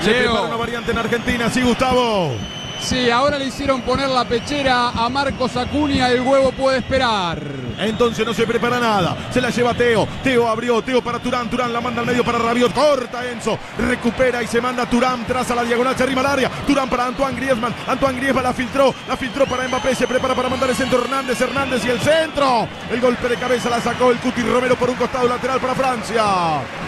Speaker 1: Se prepara una variante en Argentina. Sí, Gustavo.
Speaker 44: Sí, ahora le hicieron poner la pechera a Marcos Acuña. El huevo puede esperar.
Speaker 1: Entonces no se prepara nada. Se la lleva Teo. Teo abrió. Teo para Turán. Turán la manda al medio para Rabiot. Corta Enzo. Recupera y se manda Turán. Traza la diagonal. Se arriba al área. Turán para Antoine Griezmann. Antoine Griezmann la filtró. La filtró para Mbappé. Se prepara para mandar el centro. Hernández. Hernández y el centro. El golpe de cabeza la sacó el Cuti Romero por un costado lateral para Francia.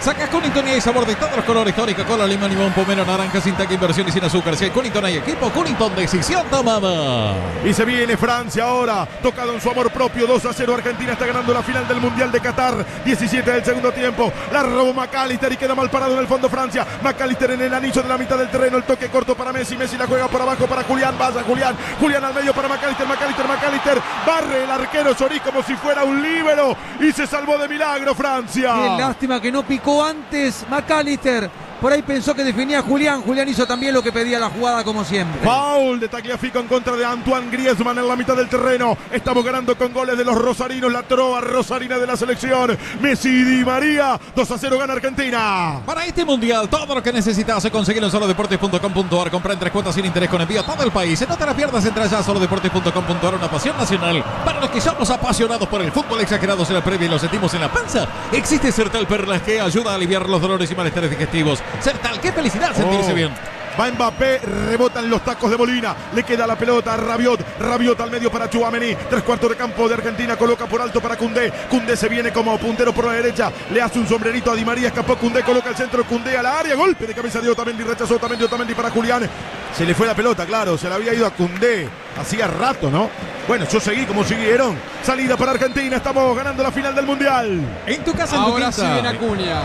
Speaker 14: Sacas Cunnington y hay sabor de todos los colores. Tónica, cola, limón, limón, pomelo, naranja, sin taca, inversión y sin azúcar. Si hay Cunnington hay equipo. Cunnington, decisión tomada.
Speaker 1: Y se viene Francia ahora. Tocado en su amor propio. 2 a 0. Argentina está ganando la final del Mundial de Qatar. 17 del segundo tiempo. La robó McAllister y queda mal parado en el fondo Francia. McAllister en el anillo de la mitad del terreno. El toque corto para Messi. Messi la juega por abajo para Julián. Vaya Julián. Julián al medio para McAllister. McAllister, McAllister. Barre el arquero Solís como si fuera un líbero. Y se salvó de milagro Francia.
Speaker 62: Qué lástima que no picó antes McAllister. Por ahí pensó que definía a Julián. Julián hizo también lo que pedía la jugada, como siempre.
Speaker 1: Foul de Tagliafico en contra de Antoine Griezmann en la mitad del terreno. Estamos ganando con goles de los rosarinos. La trova rosarina de la selección. Messi y Di María. 2 a 0 gana Argentina.
Speaker 14: Para este mundial, todo lo que necesitas se consigue en solodeportes.com.ar. Compra en tres cuotas sin interés con envío a todo el país. No te la pierdas, entra ya a solodeportes.com.ar. Una pasión nacional. Para los que somos apasionados por el fútbol, exagerados en la previa y lo sentimos en la panza. Existe Sertal Perlas que ayuda a aliviar los dolores y malestares digestivos. Sertal, qué felicidad sentirse
Speaker 1: Oh.
Speaker 14: bien.
Speaker 1: Va Mbappé, rebotan los tacos de Molina, le queda la pelota a Rabiot, Rabiot al medio para Chuamení, tres cuartos de campo de Argentina, coloca por alto para Cundé, Cundé se viene como puntero por la derecha, le hace un sombrerito a Di María, escapó Cundé, coloca el centro, Cundé a la área, golpe de cabeza de Otamendi, rechazó Otamendi, Otamendi para Julián, se le fue la pelota, claro, se la había ido a Cundé, hacía rato, ¿no? Bueno, yo seguí como siguieron, salida para Argentina, estamos ganando la final del Mundial.
Speaker 14: En tu casa, en tu
Speaker 44: Ahora
Speaker 14: quinta.
Speaker 44: sí viene Acuña.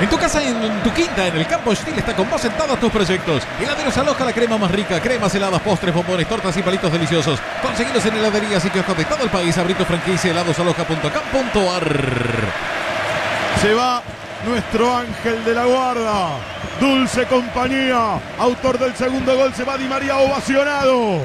Speaker 14: En tu casa, en, en tu quinta, en el campo Steel está con vos en todos tus proyectos. Heladeros Aloja, la crema más rica, cremas heladas, postres, bombones, tortas y palitos deliciosos. Conseguilos en heladerías y kioscos de todo el país. Abrí tu franquicia heladosaloja.com.ar.
Speaker 1: Se va nuestro ángel de la guarda. Dulce compañía. Autor del segundo gol se va Di María ovacionado.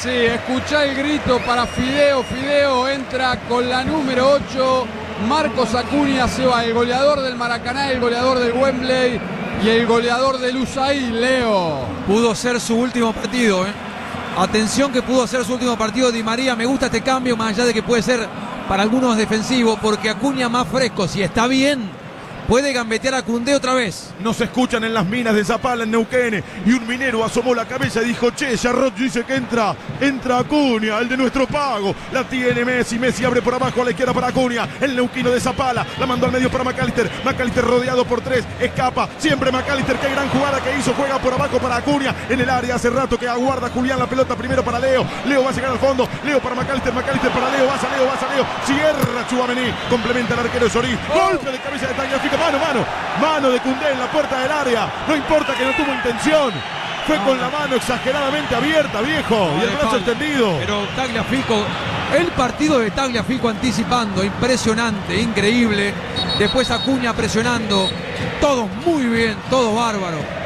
Speaker 44: Sí, escuchá el grito para Fideo. Fideo entra con la número 8. Marcos Acuña se va, el goleador del Maracaná, el goleador del Wembley y el goleador del USAID, Leo.
Speaker 62: Pudo ser su último partido, ¿eh? Atención que pudo ser su último partido Di María. Me gusta este cambio, más allá de que puede ser para algunos defensivo, porque Acuña más fresco, si está bien, puede gambetear a Cundé otra vez.
Speaker 1: Nos escuchan en las minas de Zapala, en Neuquén. Y un minero asomó la cabeza y dijo, che, Charrot dice que entra, entra Acuña, el de nuestro pago. La tiene Messi, Messi abre por abajo a la izquierda para Acuña. El neuquino de Zapala, la mandó al medio para McAllister. McAllister rodeado por tres, escapa. Siempre McAllister, qué gran jugada que hizo. Juega por abajo para Acuña. En el área hace rato que aguarda Julián la pelota primero para Leo. Leo va a llegar al fondo. Leo para McAllister, McAllister para Leo. Vas a Leo, vas a Leo. Cierra Chubamení. Complementa el arquero Solís. Golpe de cabeza de Tagliafico. Mano, mano. Mano de Cundé en la puerta del área. No importa que no tuvo intención. Fue con la mano exageradamente abierta, viejo. Y el brazo extendido.
Speaker 62: Pero Tagliafico, el partido de Tagliafico anticipando, impresionante, increíble. Después Acuña presionando, todos muy bien, todos bárbaro.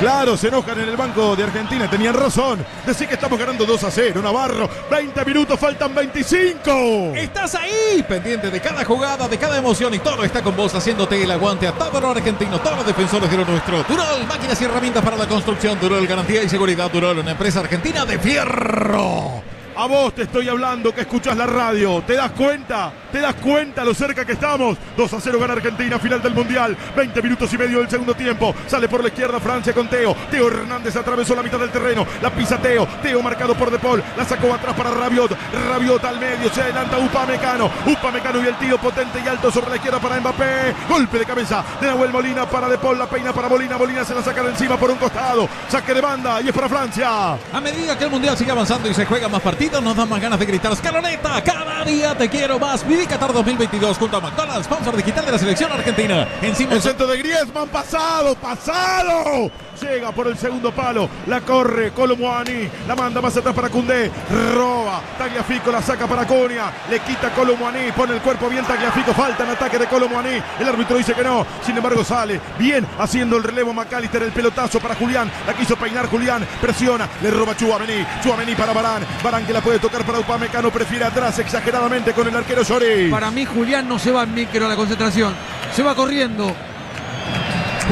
Speaker 1: Claro, se enojan en el banco de Argentina. Tenían razón. Decir que estamos ganando 2 a 0. Navarro, 20 minutos, faltan 25.
Speaker 14: Estás ahí, pendiente de cada jugada, de cada emoción y todo está con vos haciéndote el aguante a todo lo argentino, todos los defensores de lo nuestro. Durol, máquinas y herramientas para la construcción. Durol, garantía y seguridad. Durol, una empresa argentina de fierro.
Speaker 1: A vos te estoy hablando que escuchas la radio. ¿Te das cuenta? ¿Te das cuenta lo cerca que estamos? 2 a 0 gana Argentina, final del Mundial. 20 minutos y medio del segundo tiempo. Sale por la izquierda Francia con Teo. Teo Hernández atravesó la mitad del terreno. La pisa Teo. Teo marcado por De. La sacó atrás para Rabiot. Rabiot al medio. Se adelanta Upamecano. Upamecano y el tiro potente y alto sobre la izquierda para Mbappé. Golpe de cabeza de Nahuel Molina para De. La peina para Molina. Molina se la saca de encima por un costado. Saque de banda y es para Francia.
Speaker 14: A medida que el Mundial sigue avanzando y se juega más partidos, nos dan más ganas de gritar Escaloneta, cada día te quiero más. Viví Qatar 2022 junto a McDonald's, sponsor digital de la selección argentina. Encima
Speaker 1: El centro de Griezmann, pasado, pasado. Llega por el segundo palo, la corre Colomuani, la manda más atrás para Cundé, roba, Tagliafico la saca para Conia, le quita Colomuani, pone el cuerpo bien Tagliafico, falta en ataque de Colomuani, el árbitro dice que no, sin embargo sale, bien haciendo el relevo McAllister, el pelotazo para Julián, la quiso peinar Julián, presiona, le roba Chuamení, Chuamení para Barán, Barán que la puede tocar para Upamecano, prefiere atrás exageradamente con el arquero Sori.
Speaker 62: Para mí Julián no se va en micro a la concentración, se va corriendo.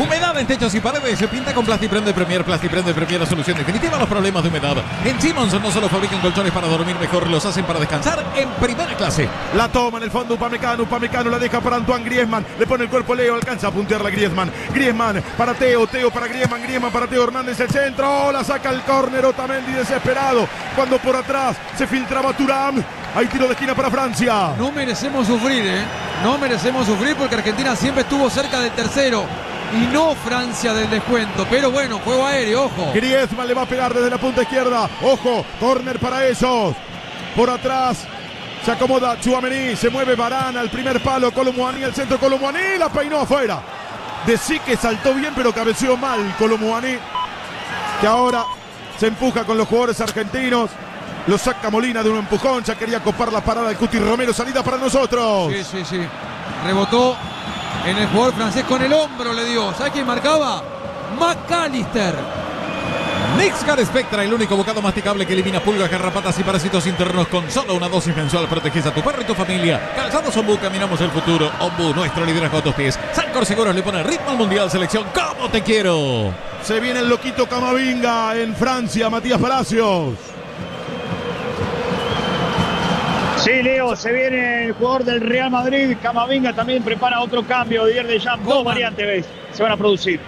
Speaker 14: Humedad en techos y paredes se pinta con Plastiprem Premier. Plastiprem de Premier, la solución definitiva a los problemas de humedad. En Simmons no solo fabrican colchones para dormir mejor, los hacen para descansar en primera clase.
Speaker 1: La toma en el fondo Upamecano, Upamecano la deja para Antoine Griezmann, le pone el cuerpo Leo, alcanza a puntearla Griezmann. Griezmann para Teo, Teo para Griezmann, Griezmann para Teo Hernández, el centro, la saca el córner Otamendi desesperado, cuando por atrás se filtraba Turam. Hay tiro de esquina para Francia.
Speaker 62: No merecemos sufrir, ¿eh? No merecemos sufrir porque Argentina siempre estuvo cerca del tercero y no Francia del descuento. Pero bueno, juego aéreo, ojo.
Speaker 1: Griezmann le va a pegar desde la punta izquierda. Ojo, córner para ellos. Por atrás se acomoda Chuamení, se mueve Barán al primer palo, Colomuani al centro, Colomuani la peinó afuera. Decí que saltó bien, pero cabeceó mal Colomuani, que ahora se empuja con los jugadores argentinos. Lo saca Molina de un empujón, ya quería copar la parada del Cuti Romero, salida para nosotros.
Speaker 62: Sí, sí, sí. Rebotó en el jugador francés con el hombro, le dio. ¿Sabes quién marcaba? McAllister.
Speaker 14: Nixcar Spectra, el único bocado masticable que elimina pulgas, garrapatas y parásitos internos con solo una dosis mensual. Proteges a tu perro y tu familia. Calzados Ombu, caminamos el futuro. Ombu, nuestro liderazgo a tus pies. Sancor Seguros le pone ritmo al mundial. Selección, ¿cómo te quiero?
Speaker 1: Se viene el loquito Camavinga en Francia, Matías Palacios.
Speaker 58: Sí, Leo, se viene el jugador del Real Madrid. Camavinga también prepara otro cambio. Dier de Jam, dos variantes ¿ves? se van a producir.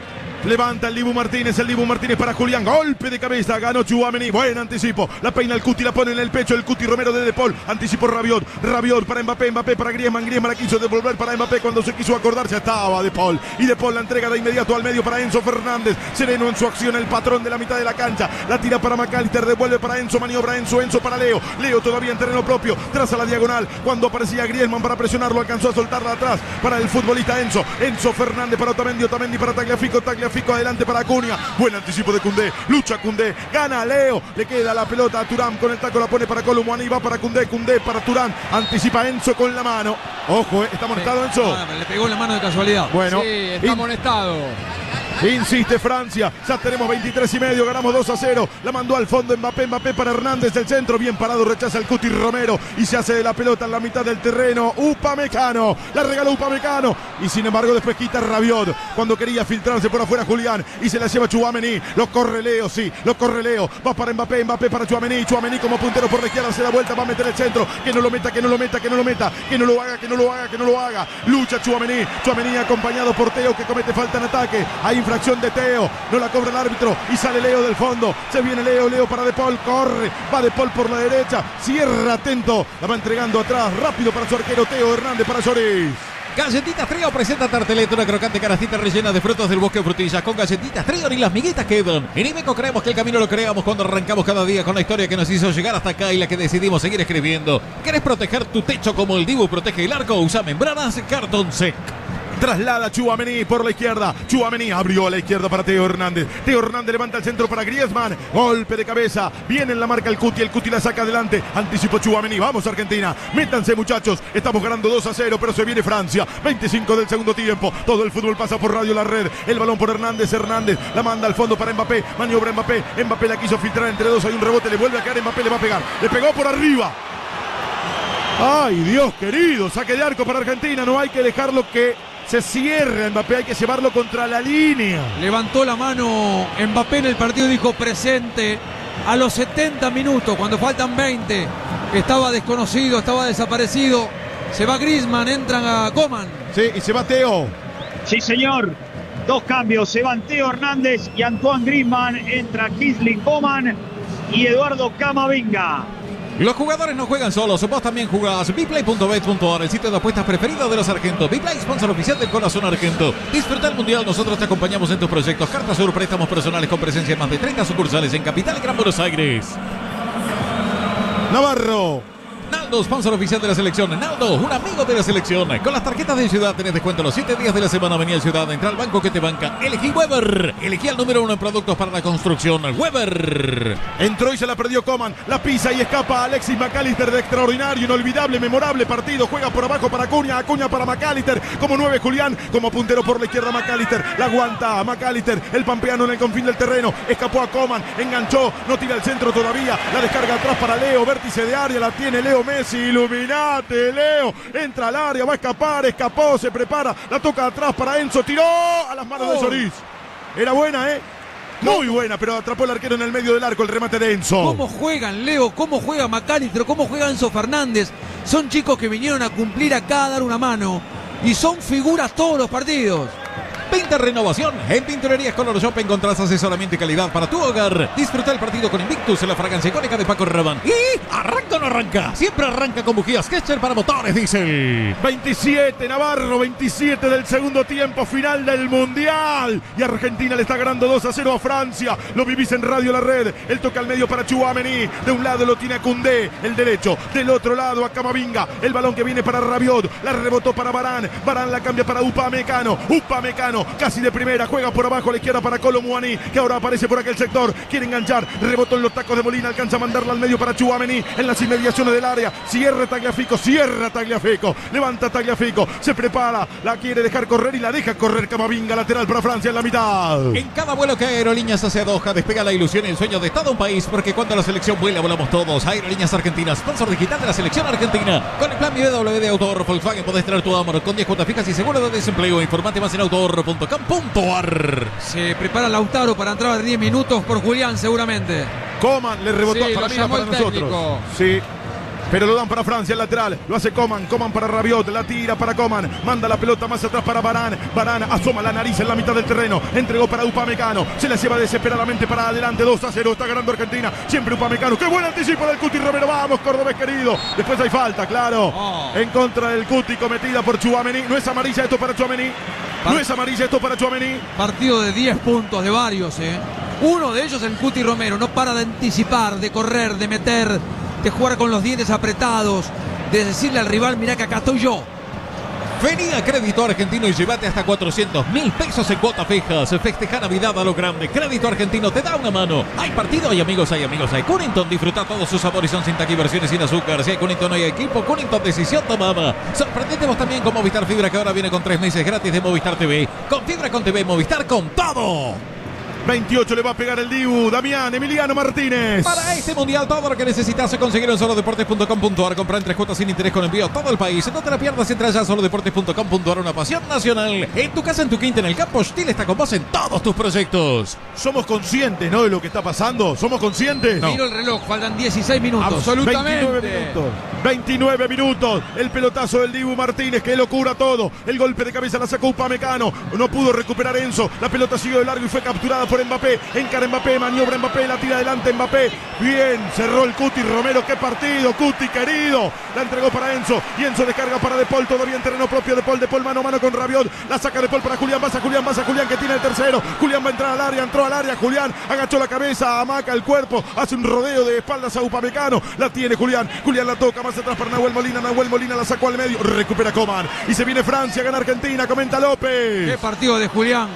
Speaker 1: Levanta el Dibu Martínez, el Dibu Martínez para Julián. Golpe de cabeza, ganó Chuamení. Buen anticipo. La peina el Cuti, la pone en el pecho. El Cuti Romero de De Paul. Anticipo Rabiot. Rabiot para Mbappé. Mbappé para Griezmann. Griezmann la quiso devolver para Mbappé cuando se quiso acordar. Ya estaba De Paul. Y De Paul la entrega de inmediato al medio para Enzo Fernández. Sereno en su acción, el patrón de la mitad de la cancha. La tira para McAllister. Devuelve para Enzo. Maniobra Enzo. Enzo para Leo. Leo todavía en terreno propio. Traza la diagonal. Cuando aparecía Griezmann para presionarlo, alcanzó a soltarla atrás para el futbolista Enzo. Enzo Fernández para Otamendi. Otamendi para Tagliafico. Tagliafico adelante para Acuña. Buen anticipo de Cundé. Lucha Cundé. Gana Leo. Le queda la pelota a Turán. Con el taco la pone para Colomani. Va para Cundé. Cundé para Turán. Anticipa Enzo con la mano. Ojo, eh, ¿está amonestado Enzo?
Speaker 62: Ah, le pegó en la mano de casualidad.
Speaker 1: Bueno.
Speaker 44: Sí, está amonestado.
Speaker 1: Insiste Francia, ya tenemos 23 y medio, ganamos 2 a 0. La mandó al fondo Mbappé, Mbappé para Hernández del centro, bien parado, rechaza el Cuti Romero y se hace de la pelota en la mitad del terreno. Upamecano, la regaló Upamecano y sin embargo después quita Rabiot cuando quería filtrarse por afuera Julián y se la lleva Chuamení. Lo corre Leo, sí, lo corre Leo. Va para Mbappé, Mbappé para Chuamení, Chuamení como puntero por la izquierda, se da vuelta, va a meter el centro. Que no lo meta, que no lo meta, que no lo meta, que no lo haga, que no lo haga, que no lo haga. Lucha Chuamení, Chuamení acompañado por Teo que comete falta en ataque. Hay infracción de Teo, no la cobra el árbitro y sale Leo del fondo. Se viene Leo, Leo para De Paul, corre, va De Paul por la derecha, cierra atento, la va entregando atrás, rápido para su arquero Teo Hernández para Lloris.
Speaker 14: Galletitas Trío presenta tarteleta, una crocante canastita rellena de frutos del bosque frutillas. Con galletitas Trío ni las miguitas quedan. En Imeco creemos que el camino lo creamos cuando arrancamos cada día con la historia que nos hizo llegar hasta acá y la que decidimos seguir escribiendo. ¿Querés proteger tu techo como el Dibu protege el arco? Usa membranas Cartón Sec.
Speaker 1: Traslada Chuamení por la izquierda. Chuamení abrió a la izquierda para Teo Hernández. Teo Hernández levanta el centro para Griezmann. Golpe de cabeza. Viene en la marca el Cuti. El Cuti la saca adelante. Anticipo Chuamení. Vamos Argentina. Métanse muchachos. Estamos ganando 2 a 0, pero se viene Francia. 25 del segundo tiempo. Todo el fútbol pasa por Radio La Red. El balón por Hernández. Hernández la manda al fondo para Mbappé. Maniobra Mbappé. Mbappé la quiso filtrar entre dos. Hay un rebote. Le vuelve a caer Mbappé. Le va a pegar. Le pegó por arriba. Ay, Dios querido. Saque de arco para Argentina. No hay que dejarlo que se cierre Mbappé. Hay que llevarlo contra la línea.
Speaker 62: Levantó la mano Mbappé en el partido y dijo presente. A los 70 minutos, cuando faltan 20, estaba desconocido, estaba desaparecido. Se va Grisman, entran a Coman.
Speaker 1: Sí, y se va Teo.
Speaker 58: Sí, señor. Dos cambios. Se van Teo Hernández y Antoine Griezmann. Entra Kisling Coman y Eduardo Camavinga.
Speaker 14: Los jugadores no juegan solos, vos también jugás. Bplay.bet.ar, el sitio de apuestas preferido de los argentos. Bplay, sponsor oficial del corazón argento. Disfruta el mundial, nosotros te acompañamos en tus proyectos. Cartas Sur, préstamos personales con presencia en más de 30 sucursales en Capital y Gran Buenos Aires.
Speaker 1: Navarro.
Speaker 14: Naldo, sponsor oficial de la selección. Naldo, un amigo de la selección. Con las tarjetas de Ciudad tenés descuento los 7 días de la semana. Venía a Ciudad, entra al banco que te banca. Elegí Weber. Elegí al número uno en productos para la construcción. Weber.
Speaker 1: Entró y se la perdió Coman. La pisa y escapa Alexis McAllister de extraordinario, inolvidable, memorable partido. Juega por abajo para Acuña, Acuña para McAllister. Como nueve Julián, como puntero por la izquierda McAllister. La aguanta McAllister, el pampeano en el confín del terreno. Escapó a Coman, enganchó, no tira el centro todavía. La descarga atrás para Leo, vértice de área, la tiene Leo Messi. Iluminate, Leo. Entra al área, va a escapar, escapó, se prepara. La toca atrás para Enzo, tiró a las manos de. Solís. Era buena, ¿eh? Muy buena, pero atrapó el arquero en el medio del arco, el remate de Enzo.
Speaker 62: ¿Cómo juegan Leo? ¿Cómo juega Macalistro? ¿Cómo juega Enzo Fernández? Son chicos que vinieron a cumplir acá, a dar una mano. Y son figuras todos los partidos.
Speaker 14: Pinta renovación. En Pinturerías Color Shop encontrás asesoramiento y calidad para tu hogar. Disfruta el partido con Invictus en la fragancia icónica de Paco Rabanne. Y arranca o no arranca. Siempre arranca con bujías Sketcher para motores diésel.
Speaker 1: 27 Navarro, 27 del segundo tiempo, final del Mundial. Y Argentina le está ganando 2 a 0 a Francia. Lo vivís en Radio La Red. Él toca al medio para Chuamení. De un lado lo tiene a Cundé, el derecho. Del otro lado a Camavinga. El balón que viene para Rabiot. La rebotó para Barán. Barán la cambia para Upamecano. Upamecano casi de primera. Juega por abajo a la izquierda para Colo Muani, que ahora aparece por aquel sector. Quiere enganchar. Rebotó en los tacos de Molina. Alcanza a mandarla al medio para Chuamení. En las inmediaciones del área. Cierra Tagliafico. Cierra Tagliafico. Levanta Tagliafico. Se prepara. La quiere dejar correr y la deja correr Camavinga. Lateral para Francia en la mitad.
Speaker 14: En cada vuelo que Aerolíneas hacia Doha despega la ilusión y el sueño de todo un país, porque cuando la selección vuela, volamos todos. Aerolíneas Argentinas, sponsor digital de la selección argentina. Con el plan BW de Autor Volkswagen podés traer tu amor con 10 cuotas fijas y seguro de desempleo. Informate más en
Speaker 62: Se prepara Lautaro para entrar en 10 minutos por Julián, seguramente.
Speaker 1: Coman le rebotó
Speaker 62: Sí,
Speaker 1: mí,
Speaker 62: llamó
Speaker 1: para nosotros.
Speaker 62: técnico.
Speaker 1: Sí. Pero lo dan para Francia, el lateral. Lo hace Coman. Coman para Rabiot. La tira para Coman. Manda la pelota más atrás para Barán. Barán asoma la nariz en la mitad del terreno. Entregó para Upamecano. Se la lleva desesperadamente para adelante. 2 a 0. Está ganando Argentina. Siempre Upamecano. ¡Qué buen anticipo del Cuti Romero! Vamos, Cordobés querido. Después hay falta, claro. En contra del Cuti cometida por Chuamení. No es amarilla esto para Chuamení. No es amarilla esto para Chuamení.
Speaker 62: Partido de 10 puntos de varios, ¿eh? Uno de ellos, el Cuti Romero, no para de anticipar, de correr, de meter, de jugar con los dientes apretados, de decirle al rival, mirá que acá estoy yo.
Speaker 14: Vení a Crédito Argentino y llévate hasta 400 mil pesos en cuotas fijas. Festeja Navidad a lo grande. Crédito Argentino te da una mano. Hay partido, hay amigos, hay amigos, hay Cunnington. Disfruta todos sus sabores, son sin taquiversiones sin azúcar. Si hay Cunnington, no hay equipo. Cunnington, decisión tomada. Sorprendete vos también con Movistar Fibra, que ahora viene con tres meses gratis de Movistar TV. Con Fibra con TV, Movistar con todo.
Speaker 1: 28 le va a pegar el Dibu. Damián, Emiliano Martínez.
Speaker 14: Para este mundial, todo lo que necesitas conseguir en solodeportes.com.ar. Comprar en tres cuotas sin interés con envío a todo el país. No te la pierdas, entra ya a solodeportes.com.ar. Una pasión nacional. En tu casa, en tu quinta, en el campo, Steel está con vos en todos tus proyectos.
Speaker 1: Somos conscientes, ¿no? De lo que está pasando. Somos conscientes.
Speaker 62: Miro el reloj, faltan 16 minutos.
Speaker 1: Absolutamente. 29 minutos. 29 minutos. El pelotazo del Dibu Martínez, que locura todo. El golpe de cabeza la sacó Upamecano. No pudo recuperar Enzo. La pelota siguió de largo y fue capturada por Mbappé. Encara Mbappé, maniobra Mbappé, la tira adelante Mbappé. Bien, cerró el Cuti Romero. Qué partido, Cuti querido. La entregó para Enzo. Y Enzo descarga para De Paul. Todavía en terreno propio De Paul. De Paul mano a mano con Rabiot. La saca De Paul para Julián. Pasa Julián, pasa Julián que tiene el tercero. Julián va a entrar al área, entró al área. Julián agachó la cabeza, amaca el cuerpo. Hace un rodeo de espaldas a Upamecano. La tiene Julián. Julián la toca más atrás para Nahuel Molina. Nahuel Molina la sacó al medio. Recupera Coman. Y se viene Francia, gana Argentina. Comenta López.
Speaker 13: Qué partido de Julián.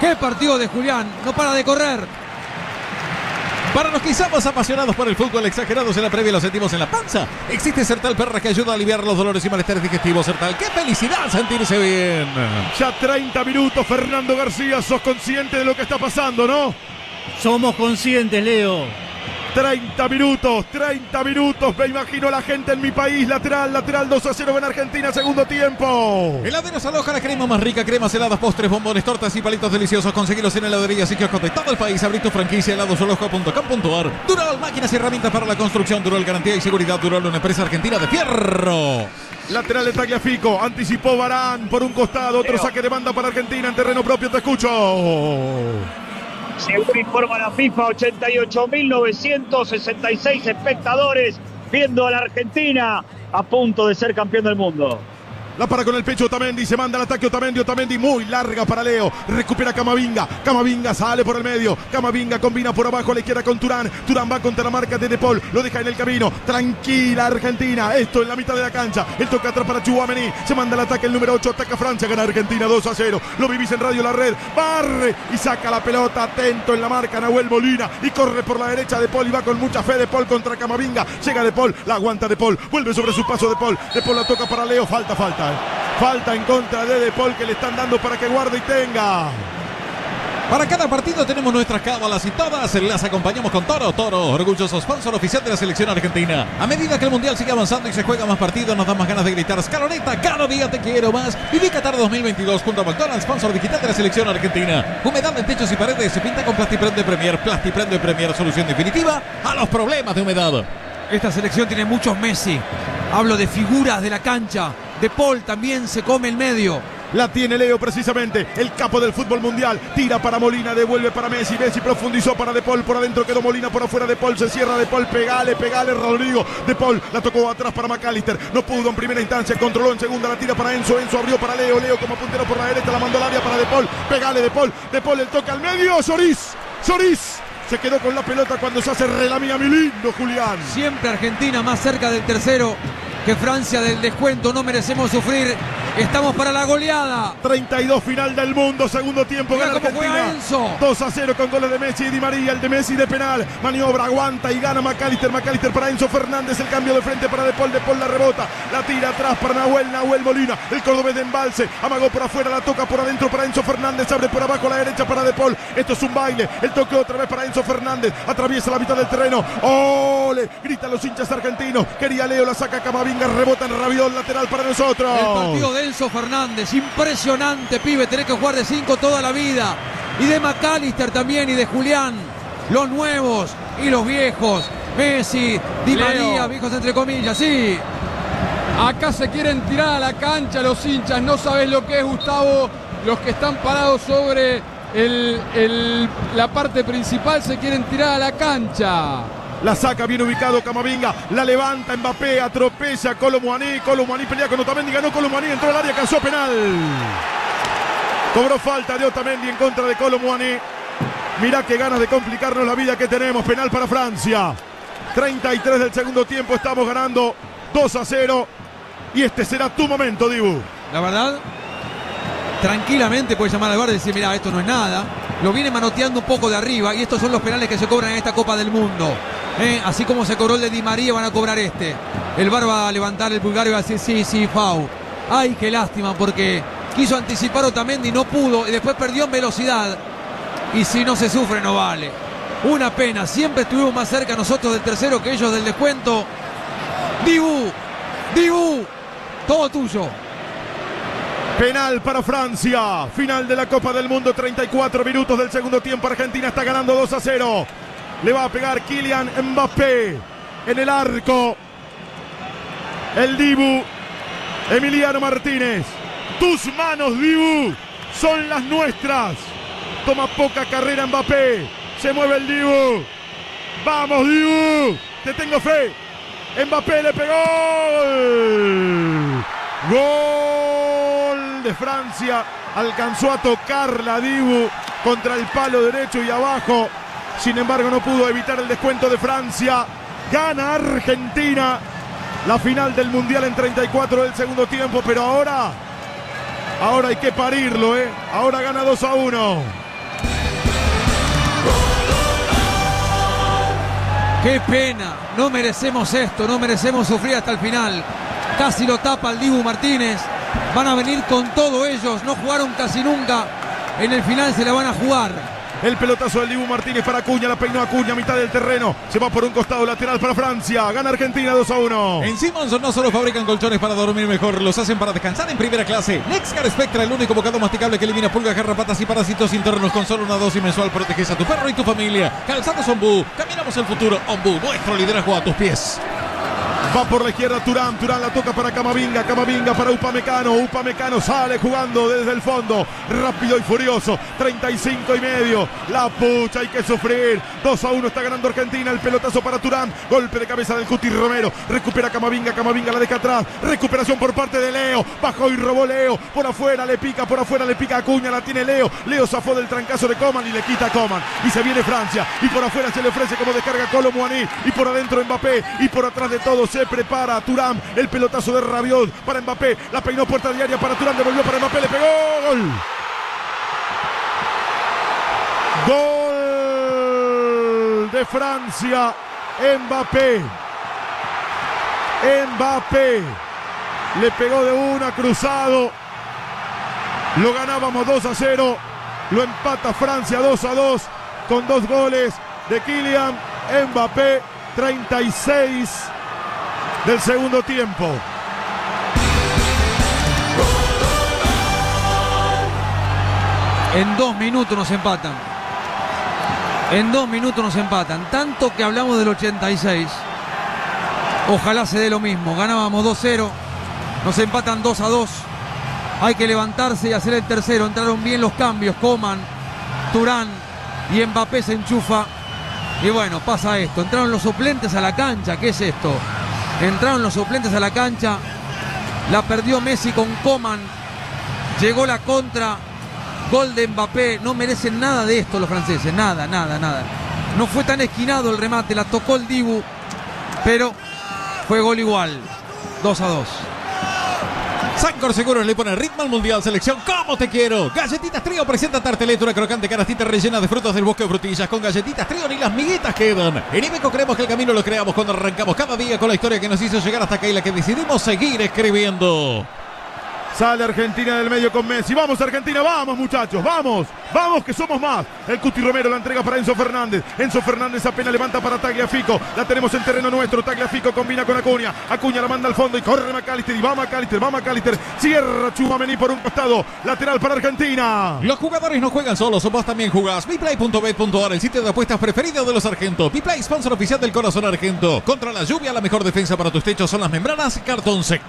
Speaker 13: Qué partido de Julián. No para de correr.
Speaker 14: Para los que somos apasionados por el fútbol, exagerados en la previa, lo sentimos en la panza. Existe Sertal Perra que ayuda a aliviar los dolores y malestares digestivos. Sertal, qué felicidad sentirse bien.
Speaker 1: Ya 30 minutos, Fernando García. Sos consciente de lo que está pasando, ¿no?
Speaker 30: Somos conscientes, Leo.
Speaker 1: 30 minutos, 30 minutos. Me imagino la gente en mi país. Lateral, lateral 2 a 0 en Argentina, segundo tiempo.
Speaker 14: Heladeros Aloja, la crema más rica, cremas heladas, postres, bombones, tortas y palitos deliciosos. Conseguilos en heladerías y kioscos de todo el país. Abrí tu franquicia heladosoloja.com.ar. Dural, máquinas y herramientas para la construcción. Dural, garantía y seguridad. Dural, una empresa argentina de fierro.
Speaker 1: Lateral de Tagliafico, anticipó Barán por un costado, otro saque de banda para Argentina en terreno propio, te escucho.
Speaker 2: Según informa la FIFA, 88.966 espectadores viendo a la Argentina a punto de ser campeón del mundo.
Speaker 1: La para con el pecho Otamendi, se manda el ataque Otamendi, Otamendi muy larga para Leo, recupera Camavinga, Camavinga sale por el medio, Camavinga combina por abajo a la izquierda con Turán, Turán va contra la marca de Depol, lo deja en el camino, tranquila Argentina, esto en la mitad de la cancha, el toque atrás para Chuamení, se manda el ataque el número 8, ataca Francia, gana Argentina 2 a 0, lo vivís en Radio La Red, barre y saca la pelota, atento en la marca Nahuel Molina y corre por la derecha de Paul y va con mucha fe de Paul contra Camavinga, llega de Paul, la aguanta de Paul, vuelve sobre su paso de Paul, de Paul la toca para Leo, falta, falta. Falta en contra de De Paul que le están dando para que guarde y tenga.
Speaker 14: Para cada partido tenemos nuestras cábalas y todas las acompañamos con Toro. Toro, orgulloso sponsor oficial de la selección argentina. A medida que el mundial sigue avanzando y se juega más partidos, nos da más ganas de gritar Scaloneta, cada día te quiero más. Viví Qatar 2022 junto a McDonald's, sponsor digital de la selección argentina. Humedad en techos y paredes se pinta con Plastiprem de Premier. Plastiprem de Premier, solución definitiva a los problemas de humedad.
Speaker 13: Esta selección tiene muchos Messi. Hablo de figuras de la cancha. De Paul también se come el medio.
Speaker 1: La tiene Leo precisamente, el capo del fútbol mundial. Tira para Molina, devuelve para Messi. Messi profundizó para De Paul. Por adentro quedó Molina, por afuera De Paul. Se cierra De Paul. Pegale, pegale, Rodrigo. De Paul la tocó atrás para McAllister. No pudo en primera instancia, controló en segunda. La tira para Enzo. Enzo abrió para Leo. Leo como puntero por la derecha. La mandó al área para De Paul. Pegale De Paul. De Paul el toque al medio. Solís. Solís. Se quedó con la pelota cuando se hace relamía mi lindo Julián.
Speaker 13: Siempre Argentina más cerca del tercero que Francia del descuento. No merecemos sufrir. Estamos para la goleada.
Speaker 1: 32 final del mundo, segundo tiempo.
Speaker 13: Mira
Speaker 1: gana Argentina.
Speaker 13: Enzo.
Speaker 1: 2 a 0 con goles de Messi y Di María. El de Messi de penal. Maniobra, aguanta y gana McAllister. McAllister para Enzo Fernández. El cambio de frente para De Paul. De Paul la rebota. La tira atrás para Nahuel. Nahuel Molina. El cordobés de embalse. Amagó por afuera. La toca por adentro para Enzo Fernández. Abre por abajo a la derecha para De Paul. Esto es un baile. El toque otra vez para Enzo Fernández. Atraviesa la mitad del terreno. ¡Ole! Gritan los hinchas argentinos. Quería Leo. La saca Camavinga. Rebota en Rabiot. Lateral para nosotros.
Speaker 13: El partido de Enzo Fernández, impresionante, pibe, tenés que jugar de 5 toda la vida. Y de McAllister también y de Julián, los nuevos y los viejos. Messi, Di
Speaker 44: Leo.
Speaker 13: María, viejos entre comillas, sí.
Speaker 44: Acá se quieren tirar a la cancha los hinchas, no sabes lo que es Gustavo, los que están parados sobre el- el- la parte principal se quieren tirar a la cancha.
Speaker 1: La saca bien ubicado Camavinga. La levanta Mbappé. Atropella Colomuaní. Colomuaní pelea con Otamendi. Ganó Colomuaní. Entró al área. Cazó penal. Cobró falta de Otamendi en contra de Colomuaní. Mirá qué ganas de complicarnos la vida que tenemos. Penal para Francia. 33 del segundo tiempo. Estamos ganando 2 a 0. Y este será tu momento, Dibu.
Speaker 13: La verdad, tranquilamente puede llamar al bar y decir, mira, esto no es nada. Lo viene manoteando un poco de arriba y estos son los penales que se cobran en esta Copa del Mundo. ¿eh? Así como se cobró el de Di María, van a cobrar este. El bar va a levantar el pulgar y va a decir, sí, sí, Fau. Ay, qué lástima, porque quiso anticipar Otamendi, no pudo, y después perdió en velocidad. Y si no se sufre, no vale. Una pena, siempre estuvimos más cerca nosotros del tercero que ellos del descuento. Dibu, Dibu, todo tuyo.
Speaker 1: Penal para Francia. Final de la Copa del Mundo. 34 minutos del segundo tiempo. Argentina está ganando 2 a 0. Le va a pegar Kylian Mbappé en el arco. El Dibu. Emiliano Martínez. Tus manos, Dibu, son las nuestras. Toma poca carrera Mbappé. Se mueve el Dibu. Vamos, Dibu. Te tengo fe. Mbappé le pegó. Gol de Francia. Alcanzó a tocar la Dibu contra el palo derecho y abajo. Sin embargo, no pudo evitar el descuento de Francia. Gana Argentina la final del Mundial en 34 del segundo tiempo, pero ahora, ahora hay que parirlo, ¿eh? Ahora gana 2 a 1.
Speaker 13: Qué pena, no merecemos esto, no merecemos sufrir hasta el final. Casi lo tapa el Dibu Martínez. Van a venir con todo ellos, no jugaron casi nunca. En el final se la van a jugar.
Speaker 1: El pelotazo del Dibu Martínez para Acuña, la peinó Acuña mitad del terreno. Se va por un costado lateral para Francia. Gana Argentina 2 a 1.
Speaker 14: En Simonson no solo fabrican colchones para dormir mejor, los hacen para descansar en primera clase. Nexcar Spectra, el único bocado masticable que elimina pulgas, garrapatas y parásitos internos con solo una dosis mensual. Proteges a tu perro y tu familia. Calzados Ombú, caminamos el futuro. Ombú, nuestro liderazgo a tus pies.
Speaker 1: Va por la izquierda Turán, Turán la toca para Camavinga, Camavinga para Upamecano, Upamecano sale jugando desde el fondo, rápido y furioso, 35 y medio, la pucha hay que sufrir, 2 a 1 está ganando Argentina, el pelotazo para Turán, golpe de cabeza del Cuti Romero, recupera Camavinga, Camavinga la deja atrás, recuperación por parte de Leo, bajó y robó Leo, por afuera le pica, por afuera le pica Acuña, la tiene Leo, Leo zafó del trancazo de Coman y le quita a Coman, y se viene Francia, y por afuera se le ofrece como descarga Colo Muaní, y por adentro Mbappé, y por atrás de todos se prepara Turán, el pelotazo de Rabiot para Mbappé, la peinó puerta diaria para Turán, devolvió para Mbappé, le pegó, gol. Gol de Francia, Mbappé. Mbappé le pegó de una cruzado. Lo ganábamos 2 a 0. Lo empata Francia 2 a 2 con dos goles de Kylian Mbappé 36 del segundo tiempo.
Speaker 13: En dos minutos nos empatan. En dos minutos nos empatan. Tanto que hablamos del 86. Ojalá se dé lo mismo. Ganábamos 2-0. Nos empatan 2 a 2. Hay que levantarse y hacer el tercero. Entraron bien los cambios. Coman, Turán y Mbappé se enchufa. Y bueno, pasa esto. Entraron los suplentes a la cancha. ¿Qué es esto? Entraron los suplentes a la cancha. La perdió Messi con Coman. Llegó la contra. Gol de Mbappé. No merecen nada de esto los franceses. Nada, nada, nada. No fue tan esquinado el remate. La tocó el Dibu. Pero fue gol igual. 2 a 2.
Speaker 14: Sancor Seguros le pone ritmo al Mundial Selección. ¿Cómo te quiero? Galletitas Trío presenta tarteleta, una crocante canastita rellena de frutos del bosque de frutillas. Con galletitas Trío ni las miguitas quedan. En Ibeco creemos que el camino lo creamos cuando arrancamos cada día con la historia que nos hizo llegar hasta acá y la que decidimos seguir escribiendo.
Speaker 1: Sale Argentina del medio con Messi. Vamos Argentina, vamos muchachos, vamos, vamos que somos más. El Cuti Romero la entrega para Enzo Fernández. Enzo Fernández apenas levanta para Tagliafico. La tenemos en terreno nuestro. Tagliafico combina con Acuña. Acuña la manda al fondo y corre McAllister. Y va McAllister, va McAllister. Cierra Chumamení por un costado. Lateral para Argentina.
Speaker 14: Los jugadores no juegan solos, vos también jugás. Biplay.bet.ar, el sitio de apuestas preferido de los argentos. Biplay, sponsor oficial del corazón argento. Contra la lluvia, la mejor defensa para tus techos son las membranas cartón sec.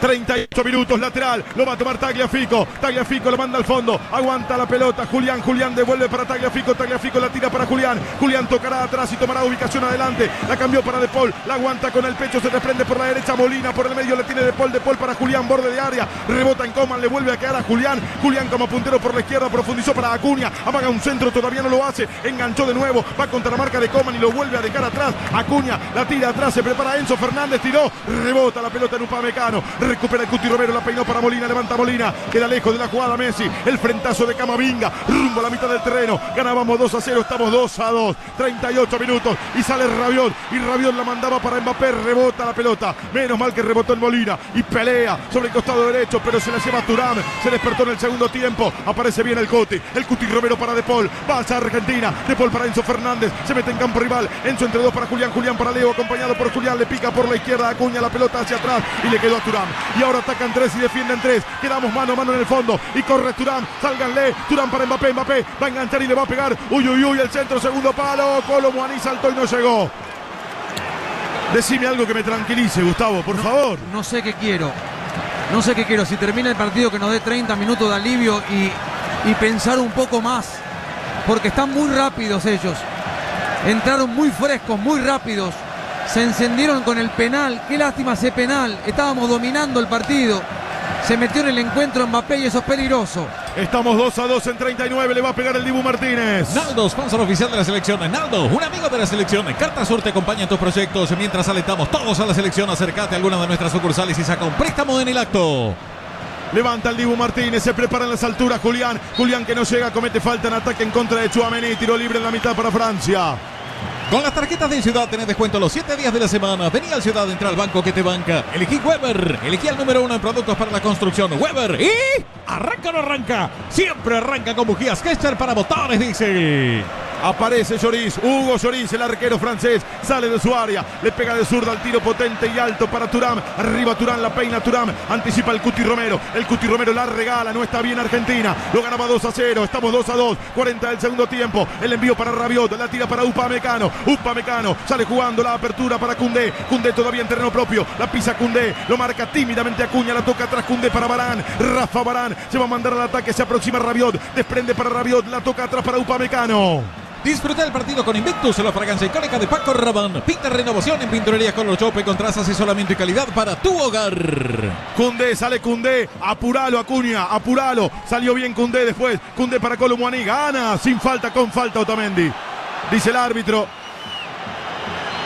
Speaker 1: 38 minutos lateral, lo va a tomar Tagliafico, Tagliafico lo manda al fondo, aguanta la pelota, Julián, Julián devuelve para Tagliafico, Tagliafico la tira para Julián, Julián tocará atrás y tomará ubicación adelante, la cambió para De Paul, la aguanta con el pecho, se desprende por la derecha, Molina por el medio. Le tiene De Paul, De Paul para Julián, borde de área, rebota en Coman, le vuelve a quedar a Julián, Julián como puntero por la izquierda, profundizó para Acuña, amaga un centro, todavía no lo hace, enganchó de nuevo, va contra la marca de Coman y lo vuelve a dejar atrás, Acuña la tira atrás, se prepara Enzo Fernández, tiró, rebota la pelota en Upamecano, recupera el Cuti Romero, la peinó para Molina, levanta Molina, queda lejos de la jugada Messi, el frentazo de Camavinga, rumbo a la mitad del terreno, ganábamos 2 a 0, estamos 2 a 2, 38 minutos y sale Rabiot y Rabiot la mandaba para Mbappé, rebota la pelota, menos mal que rebotó en Molina y pelea sobre el costado derecho, pero se la lleva Turán, se despertó en el segundo tiempo, aparece bien el Cuti, el Cuti Romero para De Paul, pasa Argentina, De Paul para Enzo Fernández, se mete en campo rival, Enzo entre dos para Julián, Julián para Leo, acompañado por Julián, le pica por la izquierda, Acuña la pelota hacia atrás y le quedó a Turán, y ahora atacan tres y defienden tres, quedamos mano a mano en el fondo y corre Turán, sálganle, Turán para Mbappé, Mbappé va a enganchar y le va a pegar, uy, uy, uy, el centro, segundo palo, Colo Muaní saltó y no llegó. Decime algo que me tranquilice, Gustavo, por favor.
Speaker 13: No sé qué quiero. No sé qué quiero. Si termina el partido que nos dé 30 minutos de alivio y, y pensar un poco más porque están muy rápidos ellos. Entraron muy frescos, muy rápidos. Se encendieron con el penal. Qué lástima ese penal. Estábamos dominando el partido. Se metió en el encuentro Mbappé y eso es peligroso.
Speaker 1: Estamos 2 a 2 en 39. Le va a pegar el Dibu Martínez.
Speaker 14: Naldo, sponsor oficial de la selección. Naldo, un amigo de la selección. Carta Sur te acompaña en tus proyectos. Mientras alentamos todos a la selección, acércate a alguna de nuestras sucursales y saca un préstamo en el acto.
Speaker 1: Levanta el Dibu Martínez, se prepara en las alturas Julián. Julián que no llega, comete falta en ataque en contra de Chuamení. Tiro libre en la mitad para Francia.
Speaker 14: Con las tarjetas de Ciudad tenés descuento los 7 días de la semana. Vení al Ciudad, entra al banco que te banca. Elegí Weber. Elegí al número uno en productos para la construcción. Weber. Y arranca o no arranca. Siempre arranca con bujías Kester para motores, dice.
Speaker 1: Aparece Lloris, Hugo Lloris, el arquero francés, sale de su área, le pega de zurda al tiro potente y alto para Turán, arriba Turán, la peina Turán, anticipa el Cuti Romero, el Cuti Romero la regala, no está bien Argentina, lo ganaba 2 a 0, estamos 2 a 2, 40 del segundo tiempo, el envío para Rabiot, la tira para Upamecano, Upamecano, sale jugando la apertura para Cundé, Cundé todavía en terreno propio, la pisa Cundé, lo marca tímidamente Acuña, la toca atrás Cundé para Barán, Rafa Barán, se va a mandar al ataque, se aproxima Rabiot, desprende para Rabiot, la toca atrás para Upamecano.
Speaker 14: Disfruta el partido con Invictus, la fragancia icónica de Paco Rabanne. Pinta renovación en pinturería Color Chope con trazas, asesoramiento y calidad para tu hogar.
Speaker 1: Cundé, sale Cundé, apuralo Acuña, apuralo. Salió bien Cundé después. Cundé para Colomboani, gana sin falta, con falta Otamendi. Dice el árbitro.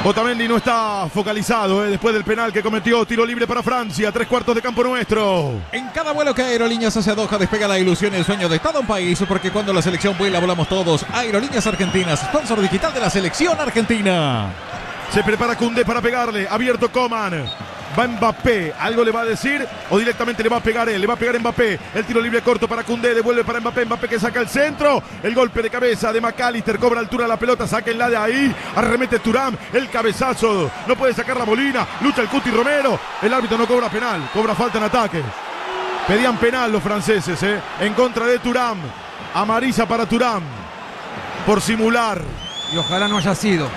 Speaker 1: Otamendi no está focalizado eh, después del penal que cometió. Tiro libre para Francia, tres cuartos de campo nuestro.
Speaker 14: En cada vuelo que Aerolíneas hacia Doha despega la ilusión y el sueño de todo un país, porque cuando la selección vuela volamos todos. Aerolíneas Argentinas, sponsor digital de la selección argentina.
Speaker 1: Se prepara Cundé para pegarle, abierto Coman. Va Mbappé, algo le va a decir o directamente le va a pegar él, le va a pegar Mbappé. El tiro libre corto para Cundé, devuelve para Mbappé, Mbappé que saca el centro. El golpe de cabeza de McAllister, cobra altura la pelota, sáquenla de ahí. Arremete Turán, el cabezazo, no puede sacar la Molina, lucha el Cuti Romero. El árbitro no cobra penal, cobra falta en ataque. Pedían penal los franceses, ¿eh? en contra de Turán. Amarilla para Turán por simular.
Speaker 13: Y ojalá no haya sido.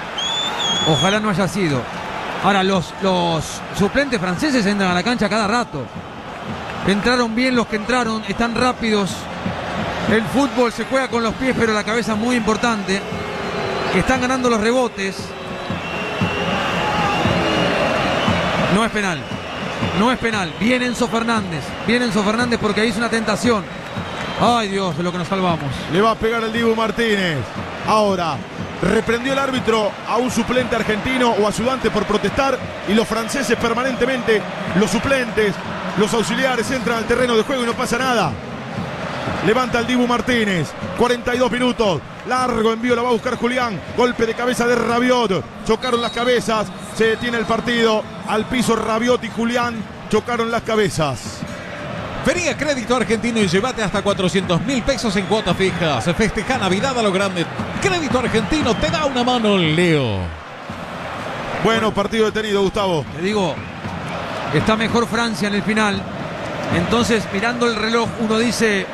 Speaker 13: Ojalá no haya sido. Ahora, los, los suplentes franceses entran a la cancha cada rato. Entraron bien los que entraron, están rápidos. El fútbol se juega con los pies, pero la cabeza es muy importante. Están ganando los rebotes. No es penal. No es penal. Bien Enzo Fernández. Bien Enzo Fernández porque ahí es una tentación. Ay Dios, de lo que nos salvamos.
Speaker 1: Le va a pegar el Dibu Martínez. Ahora, reprendió el árbitro a un suplente argentino o ayudante por protestar y los franceses permanentemente, los suplentes, los auxiliares entran al terreno de juego y no pasa nada. Levanta el Dibu Martínez, 42 minutos, largo envío, la va a buscar Julián, golpe de cabeza de Rabiot, chocaron las cabezas, se detiene el partido, al piso Rabiot y Julián chocaron las cabezas.
Speaker 14: Vení a Crédito Argentino y llévate hasta 400 mil pesos en cuotas fijas. Festeja Navidad a lo grande. Crédito Argentino te da una mano, Leo.
Speaker 1: Bueno, partido detenido, Gustavo.
Speaker 13: Te digo, está mejor Francia en el final. Entonces, mirando el reloj, uno dice,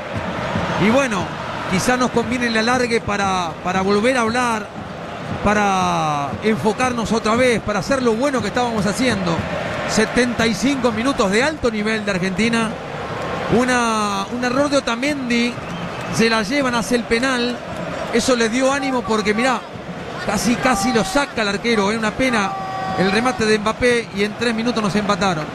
Speaker 13: y bueno, quizá nos conviene el alargue para, para volver a hablar, para enfocarnos otra vez, para hacer lo bueno que estábamos haciendo. 75 minutos de alto nivel de Argentina. Una, un error de Otamendi, se la llevan hacia el penal. Eso le dio ánimo porque mirá, casi casi lo saca el arquero. Es una pena el remate de Mbappé y en tres minutos nos empataron.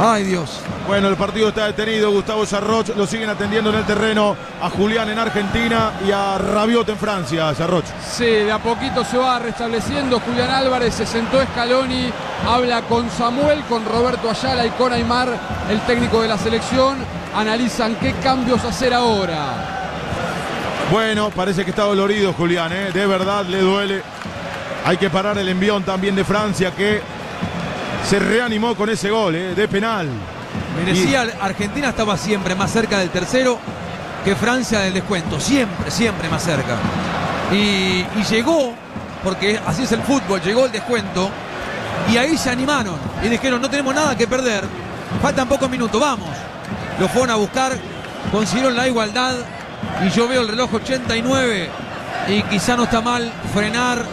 Speaker 13: Ay Dios.
Speaker 1: Bueno, el partido está detenido. Gustavo Sarroch lo siguen atendiendo en el terreno. A Julián en Argentina y a Rabiot en Francia. Sarroch.
Speaker 44: Sí, de a poquito se va restableciendo. Julián Álvarez se sentó Scaloni. Habla con Samuel, con Roberto Ayala y con Aymar, el técnico de la selección. Analizan qué cambios hacer ahora.
Speaker 1: Bueno, parece que está dolorido Julián, ¿eh? de verdad le duele. Hay que parar el envión también de Francia que se reanimó con ese gol ¿eh? de penal.
Speaker 13: Merecía, Argentina estaba siempre más cerca del tercero que Francia del descuento, siempre, siempre más cerca. Y, y llegó, porque así es el fútbol, llegó el descuento y ahí se animaron y dijeron no tenemos nada que perder, faltan pocos minutos, vamos. Lo fueron a buscar, consiguieron la igualdad y yo veo el reloj 89 y quizá no está mal frenar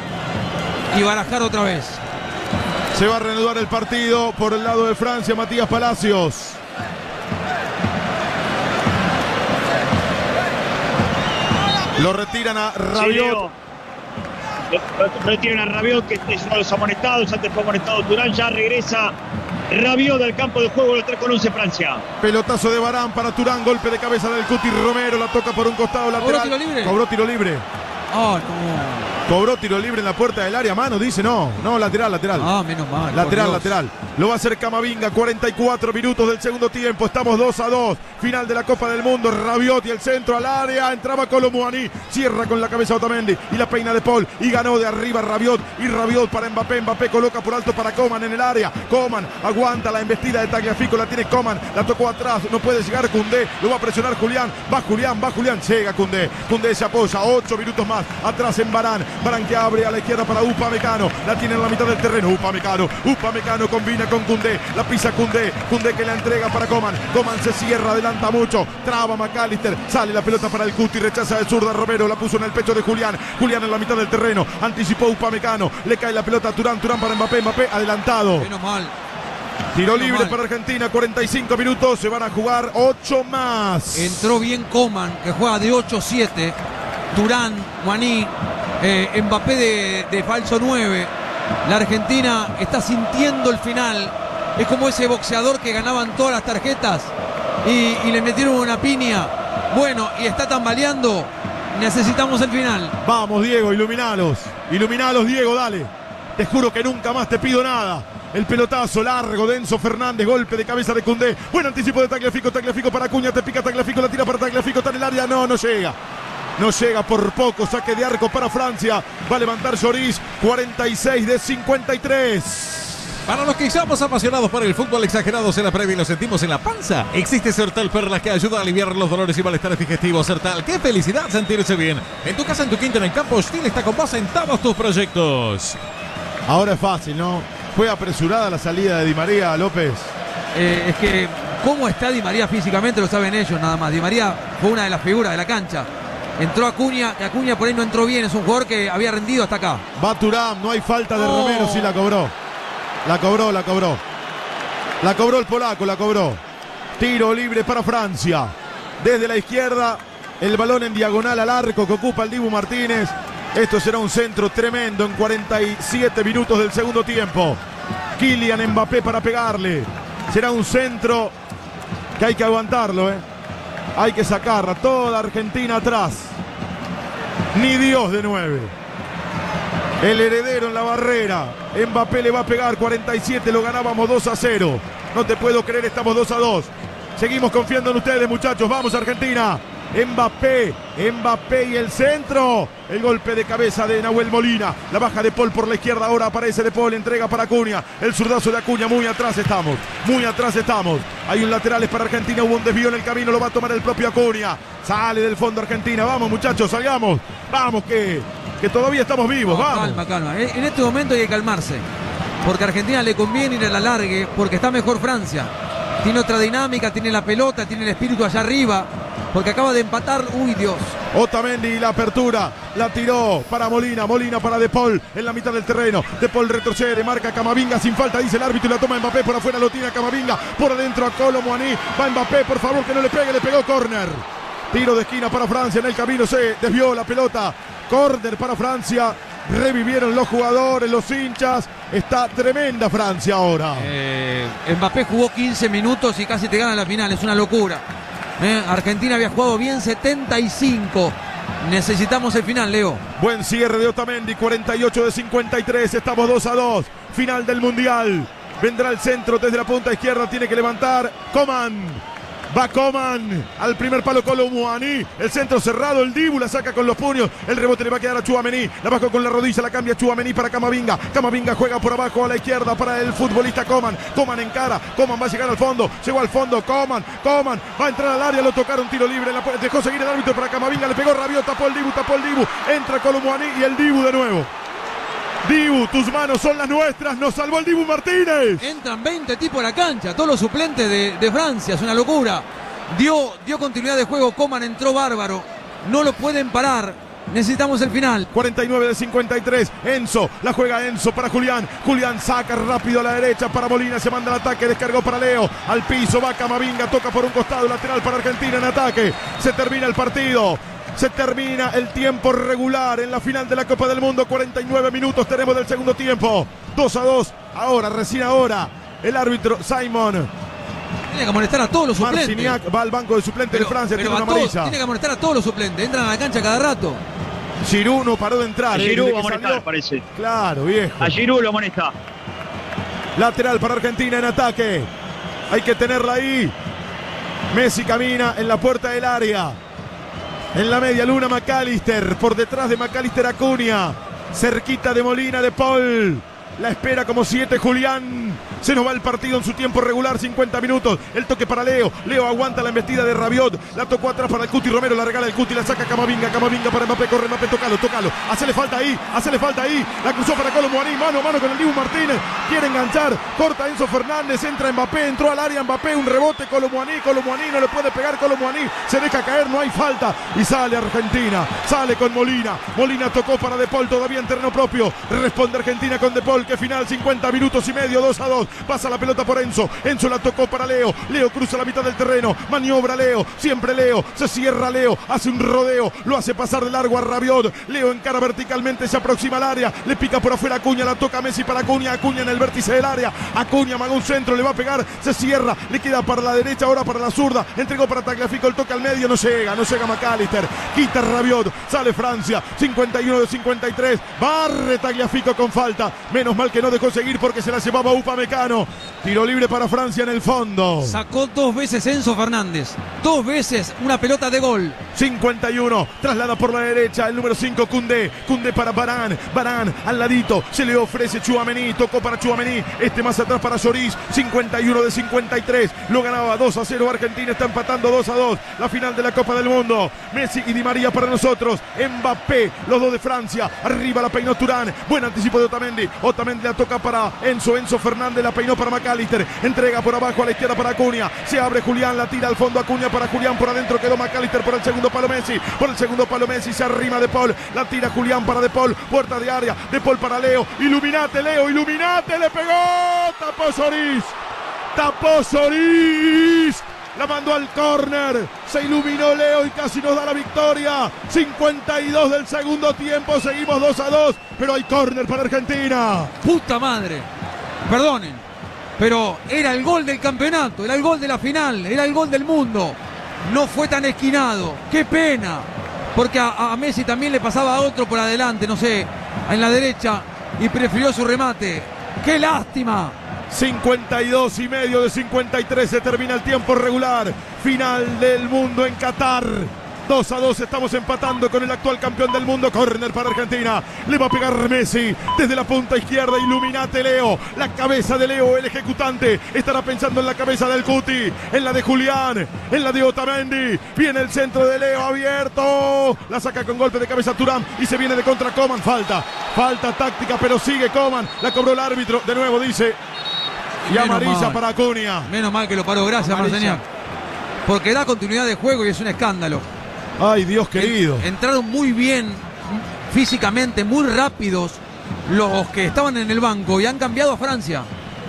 Speaker 13: y barajar otra vez.
Speaker 1: Se va a reanudar el partido por el lado de Francia, Matías Palacios. Lo retiran a Rabiot.
Speaker 2: Lo- lo Retiran a Rabiot, que es uno de los amonestados. Antes fue amonestado Turán. Ya regresa Rabiot del campo de juego. Los 3 con 11 Francia.
Speaker 1: Pelotazo de Barán para Turán, golpe de cabeza del Cuti Romero, la toca por un costado lateral.
Speaker 13: tiro libre?
Speaker 1: Cobró tiro libre.
Speaker 13: Ah, no.
Speaker 1: Cobró tiro libre en la puerta del área, mano, dice no, no, lateral, lateral.
Speaker 13: Ah, menos mal.
Speaker 1: Lateral, lateral. Lo va a hacer Camavinga, 44 minutos del segundo tiempo. Estamos 2 a 2. Final de la Copa del Mundo. Rabiot y el centro al área. Entraba Colomuani. Cierra con la cabeza Otamendi y la peina de Paul. Y ganó de arriba Rabiot. Y Rabiot para Mbappé. Mbappé coloca por alto para Coman en el área. Coman aguanta la embestida de Tagliafico. La tiene Coman. La tocó atrás. No puede llegar Cundé. Lo va a presionar Julián. Va Julián, va Julián. Llega Cundé. Cundé se apoya. 8 minutos más. Atrás en Barán. Barán que abre a la izquierda para Upa Mecano. La tiene en la mitad del terreno. Upa Mecano. Upa Mecano combina con Cundé. La pisa Cundé. Cundé que la entrega para Coman. Coman se cierra, adelanta mucho. Traba McAllister. Sale la pelota para el Cuti. Rechaza de zurda Romero. La puso en el pecho de Julián. Julián en la mitad del terreno. Anticipó Upa Mecano. Le cae la pelota a Turán. Turán para Mbappé. Mbappé adelantado.
Speaker 13: Menos mal.
Speaker 1: Tiro libre para Argentina. 45 minutos. Se van a jugar 8 más.
Speaker 13: Entró bien Coman, que juega de 8-7. Turán, Guaní, eh, Mbappé de, de falso 9. La Argentina está sintiendo el final. Es como ese boxeador que ganaban todas las tarjetas y, le metieron una piña. Bueno, y está tambaleando. Necesitamos el final.
Speaker 1: Vamos, Diego, iluminalos. Iluminalos, Diego, dale. Te juro que nunca más te pido nada. El pelotazo largo de Enzo Fernández, golpe de cabeza de Cundé. Buen anticipo de Tagliafico, Tagliafico para Cuña, te pica Tagliafico, la tira para Tagliafico, está en el área. No, no llega. No llega por poco, saque de arco para Francia. Va a levantar Lloris, 46 de 53.
Speaker 14: Para los que somos apasionados por el fútbol exagerados en la previa y lo sentimos en la panza, existe Sertal Perlas que ayuda a aliviar los dolores y malestares digestivos. Sertal, qué felicidad sentirse bien. En tu casa, en tu quinta, en el campo, Hostil está con vos en todos tus proyectos.
Speaker 1: Ahora es fácil, ¿no? Fue apresurada la salida de Di María López.
Speaker 13: Eh, es que cómo está Di María físicamente lo saben ellos nada más. Di María fue una de las figuras de la cancha. Entró Acuña, que Acuña por ahí no entró bien, es un jugador que había rendido hasta acá.
Speaker 1: Va Turán, no hay falta de
Speaker 13: No.
Speaker 1: Romero, sí la cobró. La cobró, la cobró. La cobró el polaco, la cobró. Tiro libre para Francia. Desde la izquierda, el balón en diagonal al arco que ocupa el Dibu Martínez. Esto será un centro tremendo en 47 minutos del segundo tiempo. Kylian Mbappé para pegarle. Será un centro que hay que aguantarlo, ¿eh? Hay que sacarla. Toda Argentina atrás. Ni Dios de nueve. El heredero en la barrera. Mbappé le va a pegar 47, lo ganábamos 2 a 0. No te puedo creer, estamos 2 a 2. Seguimos confiando en ustedes, muchachos. Vamos, Argentina. Mbappé, Mbappé y el centro. El golpe de cabeza de Nahuel Molina. La baja de Paul por la izquierda. Ahora aparece de Paul. Entrega para Acuña. El zurdazo de Acuña. Muy atrás estamos. Muy atrás estamos. Hay un laterales para Argentina. Hubo un desvío en el camino. Lo va a tomar el propio Acuña. Sale del fondo Argentina. Vamos, muchachos, salgamos. Vamos, que, que todavía estamos vivos.
Speaker 13: No,
Speaker 1: Vamos.
Speaker 13: Calma, calma. En en este momento hay que calmarse. Porque a Argentina le conviene ir a la largue, porque está mejor Francia. Tiene otra dinámica, tiene la pelota, tiene el espíritu allá arriba. Porque acaba de empatar. Uy, Dios.
Speaker 1: Otamendi, la apertura, la tiró para Molina, Molina para De Paul en la mitad del terreno. De Paul retrocede, marca Camavinga sin falta, dice el árbitro y la toma Mbappé por afuera, lo tiene a Camavinga, por adentro a Colo Muaní. Va Mbappé, por favor que no le pegue, le pegó córner. Tiro de esquina para Francia, en el camino se desvió la pelota. Córner para Francia. Revivieron los jugadores, los hinchas. Está tremenda Francia ahora.
Speaker 13: Eh, Mbappé jugó 15 minutos y casi te gana la final, es una locura. Eh, Argentina había jugado bien 75. Necesitamos el final, Leo.
Speaker 1: Buen cierre de Otamendi, 48 de 53, estamos 2 a 2. Final del Mundial. Vendrá el centro desde la punta izquierda, tiene que levantar Coman. Va Coman al primer palo Colomboani. El centro cerrado, el Dibu la saca con los puños. El rebote le va a quedar a Chuamení. La bajó con la rodilla, la cambia Chuamení para Camavinga. Camavinga juega por abajo a la izquierda para el futbolista Coman. Coman en cara. Coman va a llegar al fondo. Llegó al fondo. Coman. Coman va a entrar al área. Lo tocaron tiro libre. La, dejó seguir el árbitro para Camavinga. Le pegó Rabiot. Tapó el Dibu. Tapó el Dibu. Entra Colomboani y el Dibu de nuevo. Dibu, tus manos son las nuestras. Nos salvó el Dibu Martínez.
Speaker 13: Entran 20 tipos a la cancha, todos los suplentes de, de Francia, es una locura. Dio, dio continuidad de juego, Coman entró bárbaro, no lo pueden parar. Necesitamos el final.
Speaker 1: 49 de 53. Enzo. La juega Enzo para Julián. Julián saca rápido a la derecha para Molina. Se manda el ataque. Descargó para Leo. Al piso va Camavinga. Toca por un costado lateral para Argentina en ataque. Se termina el partido. Se termina el tiempo regular en la final de la Copa del Mundo. 49 minutos tenemos del segundo tiempo. 2 a 2. Ahora, recién ahora. El árbitro Simon.
Speaker 62: Tiene que amonestar a todos los suplentes.
Speaker 1: Marciniak va al banco de suplentes de Francia.
Speaker 62: Pero
Speaker 1: tiene una
Speaker 62: todos, tiene que amonestar a todos los suplentes. Entran a la cancha cada rato.
Speaker 1: Giroud no paró de entrar.
Speaker 58: A Giroud va a amonestar, parece.
Speaker 1: Claro, viejo.
Speaker 58: A Giroud lo amonesta.
Speaker 1: Lateral para Argentina en ataque. Hay que tenerla ahí. Messi camina en la puerta del área. En la media luna McAllister. Por detrás de McAllister Acuña. Cerquita de Molina de Paul. La espera como siete Julián. Se nos va el partido en su tiempo regular, 50 minutos. El toque para Leo. Leo aguanta la embestida de Rabiot. La tocó atrás para el Cuti Romero. La regala el Cuti. La saca Camavinga. Camavinga para Mbappé. Corre Mbappé. Tocalo, tocalo. Hacele falta ahí. Hacele falta ahí. La cruzó para Colo Muaní. Mano a mano con el Dibu Martínez. Quiere enganchar. Corta Enzo Fernández. Entra Mbappé. Entró al área Mbappé. Un rebote. Colo Muaní. Colo Muaní no le puede pegar. Colo Muaní. Se deja caer. No hay falta. Y sale Argentina. Sale con Molina. Molina tocó para De Paul. Todavía en terreno propio. Responde Argentina con De Paul. Final 50 minutos y medio. 2 a 2. Pasa la pelota por Enzo. Enzo la tocó para Leo. Leo cruza la mitad del terreno. Maniobra Leo. Siempre Leo. Se cierra Leo. Hace un rodeo. Lo hace pasar de largo a Rabiot. Leo encara verticalmente. Se aproxima al área. Le pica por afuera Acuña. La toca Messi para Acuña. Acuña en el vértice del área. Acuña maga un centro. Le va a pegar. Se cierra. Le queda para la derecha. Ahora para la zurda. Entregó para Tagliafico. El toque al medio. No llega. No llega McAllister. Quita Rabiot. Sale Francia. 51 de 53. Barre Tagliafico con falta. Menos mal que no dejó seguir porque se la llevaba Upamecano. Tiro libre para Francia en el fondo.
Speaker 62: Sacó dos veces Enzo Fernández. Dos veces una pelota de gol.
Speaker 1: 51. Traslada por la derecha el número 5, Cundé. Cundé para Barán. Barán al ladito. Se le ofrece Chuamení. Tocó para Chuamení. Este más atrás para Lloris. 51 de 53. Lo ganaba 2 a 0. Argentina está empatando 2 a 2. La final de la Copa del Mundo. Messi y Di María para nosotros. Mbappé. Los dos de Francia. Arriba la peinó Turán. Buen anticipo de Otamendi. Otamendi la toca para Enzo. Enzo Fernández la peinó para McAllister. Entrega por abajo a la izquierda para Acuña. Se abre Julián. La tira al fondo Acuña para Julián. Por adentro quedó McAllister por el segundo palo Messi. Por el segundo palo Messi. Se arrima de Paul. La tira Julián para De Paul. Puerta de área. De Paul para Leo. Iluminate, Leo. Iluminate. Le pegó. Tapó Solís. Tapó Solís. La mandó al córner. Se iluminó Leo y casi nos da la victoria. 52 del segundo tiempo. Seguimos 2 a 2. Pero hay córner para Argentina.
Speaker 62: Puta madre. Perdonen. Pero era el gol del campeonato, era el gol de la final, era el gol del mundo. No fue tan esquinado. Qué pena. Porque a, a Messi también le pasaba a otro por adelante, no sé, en la derecha, y prefirió su remate. ¡Qué lástima!
Speaker 1: 52 y medio de 53 se termina el tiempo regular. Final del mundo en Qatar. 2 a 2 estamos empatando con el actual campeón del mundo. Corner para Argentina. Le va a pegar Messi desde la punta izquierda. Iluminate Leo. La cabeza de Leo, el ejecutante. Estará pensando en la cabeza del Cuti. En la de Julián. En la de Otamendi. Viene el centro de Leo abierto. La saca con golpe de cabeza Turán. Y se viene de contra Coman. Falta. Falta táctica, pero sigue Coman. La cobró el árbitro. De nuevo dice. Y
Speaker 62: Menos
Speaker 1: amarilla
Speaker 62: mal.
Speaker 1: para Acuña.
Speaker 62: Menos mal que lo paró, gracias. Marceniak. Porque da continuidad de juego y es un escándalo.
Speaker 1: Ay, Dios querido.
Speaker 62: Entraron muy bien físicamente, muy rápidos los que estaban en el banco y han cambiado a Francia.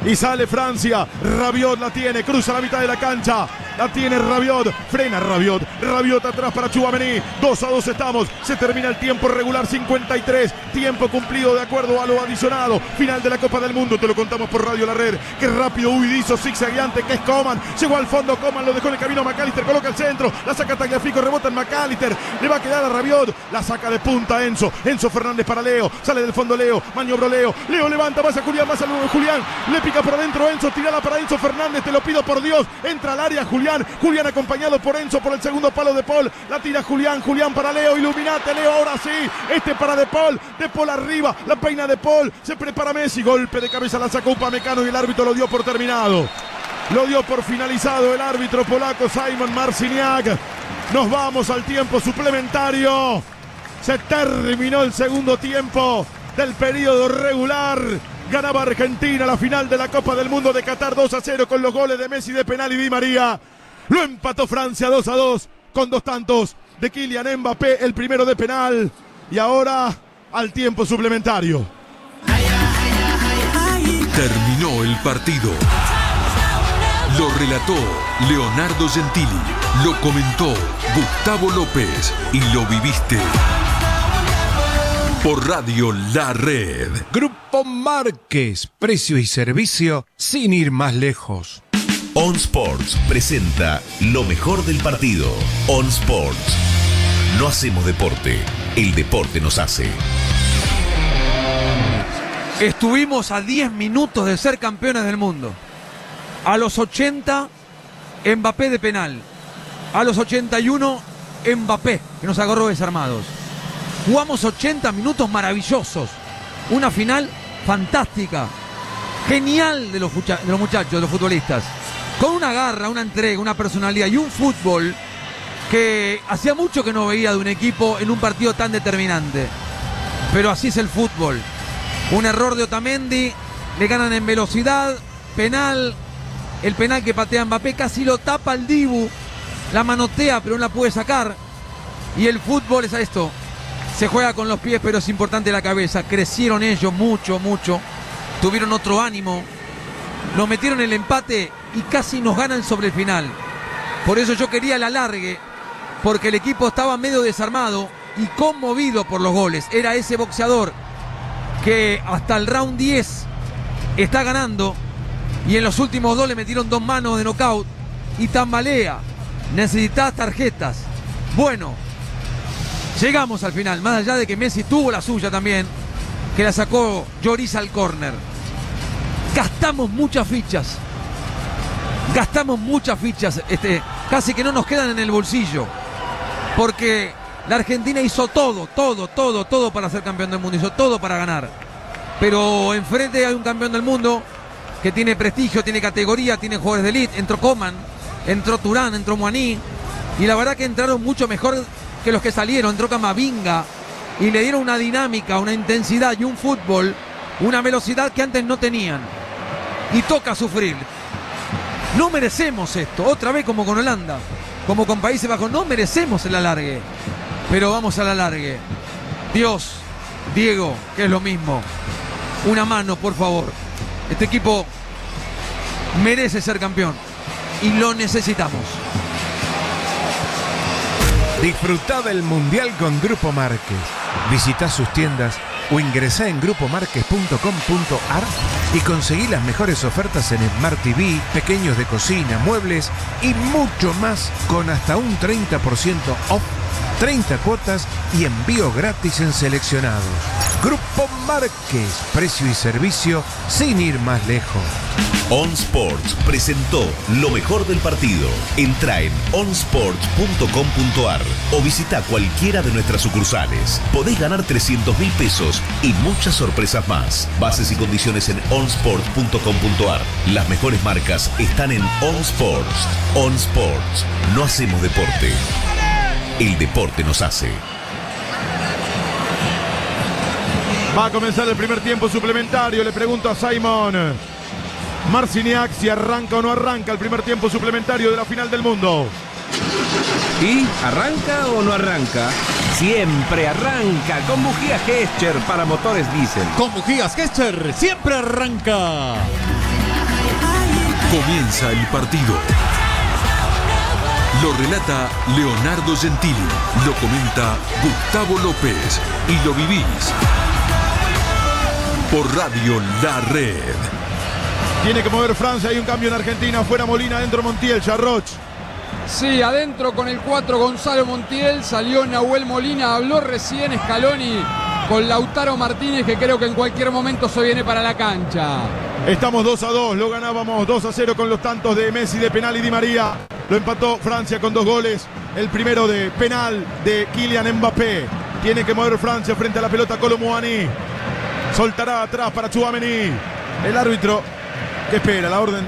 Speaker 1: Y sale Francia. Rabiot la tiene. Cruza la mitad de la cancha. La tiene Rabiot. Frena Rabiot. Rabiot atrás para Chouameni. 2 a 2 estamos. Se termina el tiempo regular 53. Tiempo cumplido de acuerdo a lo adicionado. Final de la Copa del Mundo. Te lo contamos por Radio La Red. Qué rápido huidizo zigzagueante que es Coman. Llegó al fondo Coman. Lo dejó en el camino McAllister. Coloca el centro. La saca Tagliafico. Rebota en McAllister. Le va a quedar a Rabiot. La saca de punta Enzo. Enzo Fernández para Leo. Sale del fondo Leo. Maniobro Leo. Leo levanta más a Julián. Más a Julián. Le pica por adentro Enzo. Tirala para Enzo Fernández. Te lo pido por Dios. Entra al área Julián. Julián acompañado por Enzo por el segundo palo de Paul. La tira Julián. Julián para Leo. Iluminate Leo. Ahora sí. Este para De Paul. De Paul arriba. La peina de Paul. Se prepara Messi. Golpe de cabeza. La sacó Upamecano y el árbitro lo dio por terminado. Lo dio por finalizado el árbitro polaco Simon Marciniak. Nos vamos al tiempo suplementario. Se terminó el segundo tiempo del periodo regular. Ganaba Argentina la final de la Copa del Mundo de Qatar 2 a 0 con los goles de Messi de penal y Di María. Lo empató Francia 2 a 2 con dos tantos de Kylian Mbappé, el primero de penal. Y ahora al tiempo suplementario.
Speaker 60: Terminó el partido. Lo relató
Speaker 14: Leonardo Gentili. Lo comentó Gustavo López. Y lo viviste por Radio La Red.
Speaker 63: Grupo Márquez, precio y servicio sin ir más lejos.
Speaker 64: On Sports presenta lo mejor del partido. On Sports. No hacemos deporte, el deporte nos hace.
Speaker 13: Estuvimos a 10 minutos de ser campeones del mundo. A los 80, Mbappé de penal. A los 81, Mbappé, que nos agarró desarmados. Jugamos 80 minutos maravillosos. Una final fantástica. Genial de los, de los muchachos, de los futbolistas. Con una garra, una entrega, una personalidad y un fútbol que hacía mucho que no veía de un equipo en un partido tan determinante. Pero así es el fútbol. Un error de Otamendi, le ganan en velocidad, penal, el penal que patea Mbappé casi lo tapa el Dibu, la manotea pero no la puede sacar. Y el fútbol es a esto, se juega con los pies pero es importante la cabeza. Crecieron ellos mucho, mucho, tuvieron otro ánimo, nos metieron el empate y casi nos ganan sobre el final. Por eso yo quería la largue, porque el equipo estaba medio desarmado y conmovido por los goles. Era ese boxeador que hasta el round 10 está ganando y en los últimos dos le metieron dos manos de knockout y tambalea. Necesitas tarjetas. Bueno, llegamos al final, más allá de que Messi tuvo la suya también, que la sacó Lloris al córner. Gastamos muchas fichas. Gastamos muchas fichas, este, casi que no nos quedan en el bolsillo. Porque la Argentina hizo todo, todo, todo, todo para ser campeón del mundo, hizo todo para ganar. Pero enfrente hay un campeón del mundo que tiene prestigio, tiene categoría, tiene jugadores de elite. Entró Coman, entró Turán, entró Moaní. Y la verdad que entraron mucho mejor que los que salieron. Entró Camavinga y le dieron una dinámica, una intensidad y un fútbol, una velocidad que antes no tenían. Y toca sufrir. No merecemos esto, otra vez como con Holanda, como con Países Bajos, no merecemos el alargue. Pero vamos al alargue. Dios, Diego, que es lo mismo. Una mano, por favor. Este equipo merece ser campeón y lo necesitamos.
Speaker 63: Disfruta del Mundial con Grupo Márquez. Visita sus tiendas o ingresá en grupomarquez.com.ar y conseguí las mejores ofertas en Smart TV, pequeños de cocina, muebles y mucho más con hasta un 30% off, 30 cuotas y envío gratis en seleccionados. Grupo Márquez, precio y servicio sin ir más lejos.
Speaker 64: On Sports presentó lo mejor del partido. Entra en onsports.com.ar o visita cualquiera de nuestras sucursales. Podés ganar 300 mil pesos y muchas sorpresas más. Bases y condiciones en onsports.com.ar. Las mejores marcas están en On Sports. On Sports. No hacemos deporte. El deporte nos hace.
Speaker 1: Va a comenzar el primer tiempo suplementario. Le pregunto a Simon Marciniak si arranca o no arranca el primer tiempo suplementario de la final del mundo.
Speaker 59: ¿Y arranca o no arranca? Siempre arranca con bujías Gescher para motores diésel.
Speaker 65: Con bujías Gescher siempre arranca.
Speaker 14: Comienza el partido. Lo relata Leonardo Gentili. Lo comenta Gustavo López. Y lo vivís por Radio La Red.
Speaker 1: Tiene que mover Francia. Hay un cambio en Argentina. Fuera Molina, dentro Montiel. Charroch.
Speaker 44: Sí, adentro con el 4 Gonzalo Montiel, salió Nahuel Molina, habló recién Scaloni con Lautaro Martínez que creo que en cualquier momento se viene para la cancha.
Speaker 1: Estamos 2 a 2. Lo ganábamos 2 a 0 con los tantos de Messi de penal y Di María. Lo empató Francia con dos goles. El primero de penal de Kylian Mbappé. Tiene que mover Francia frente a la pelota Colomuani. Soltará atrás para Chuamení. El árbitro que espera la orden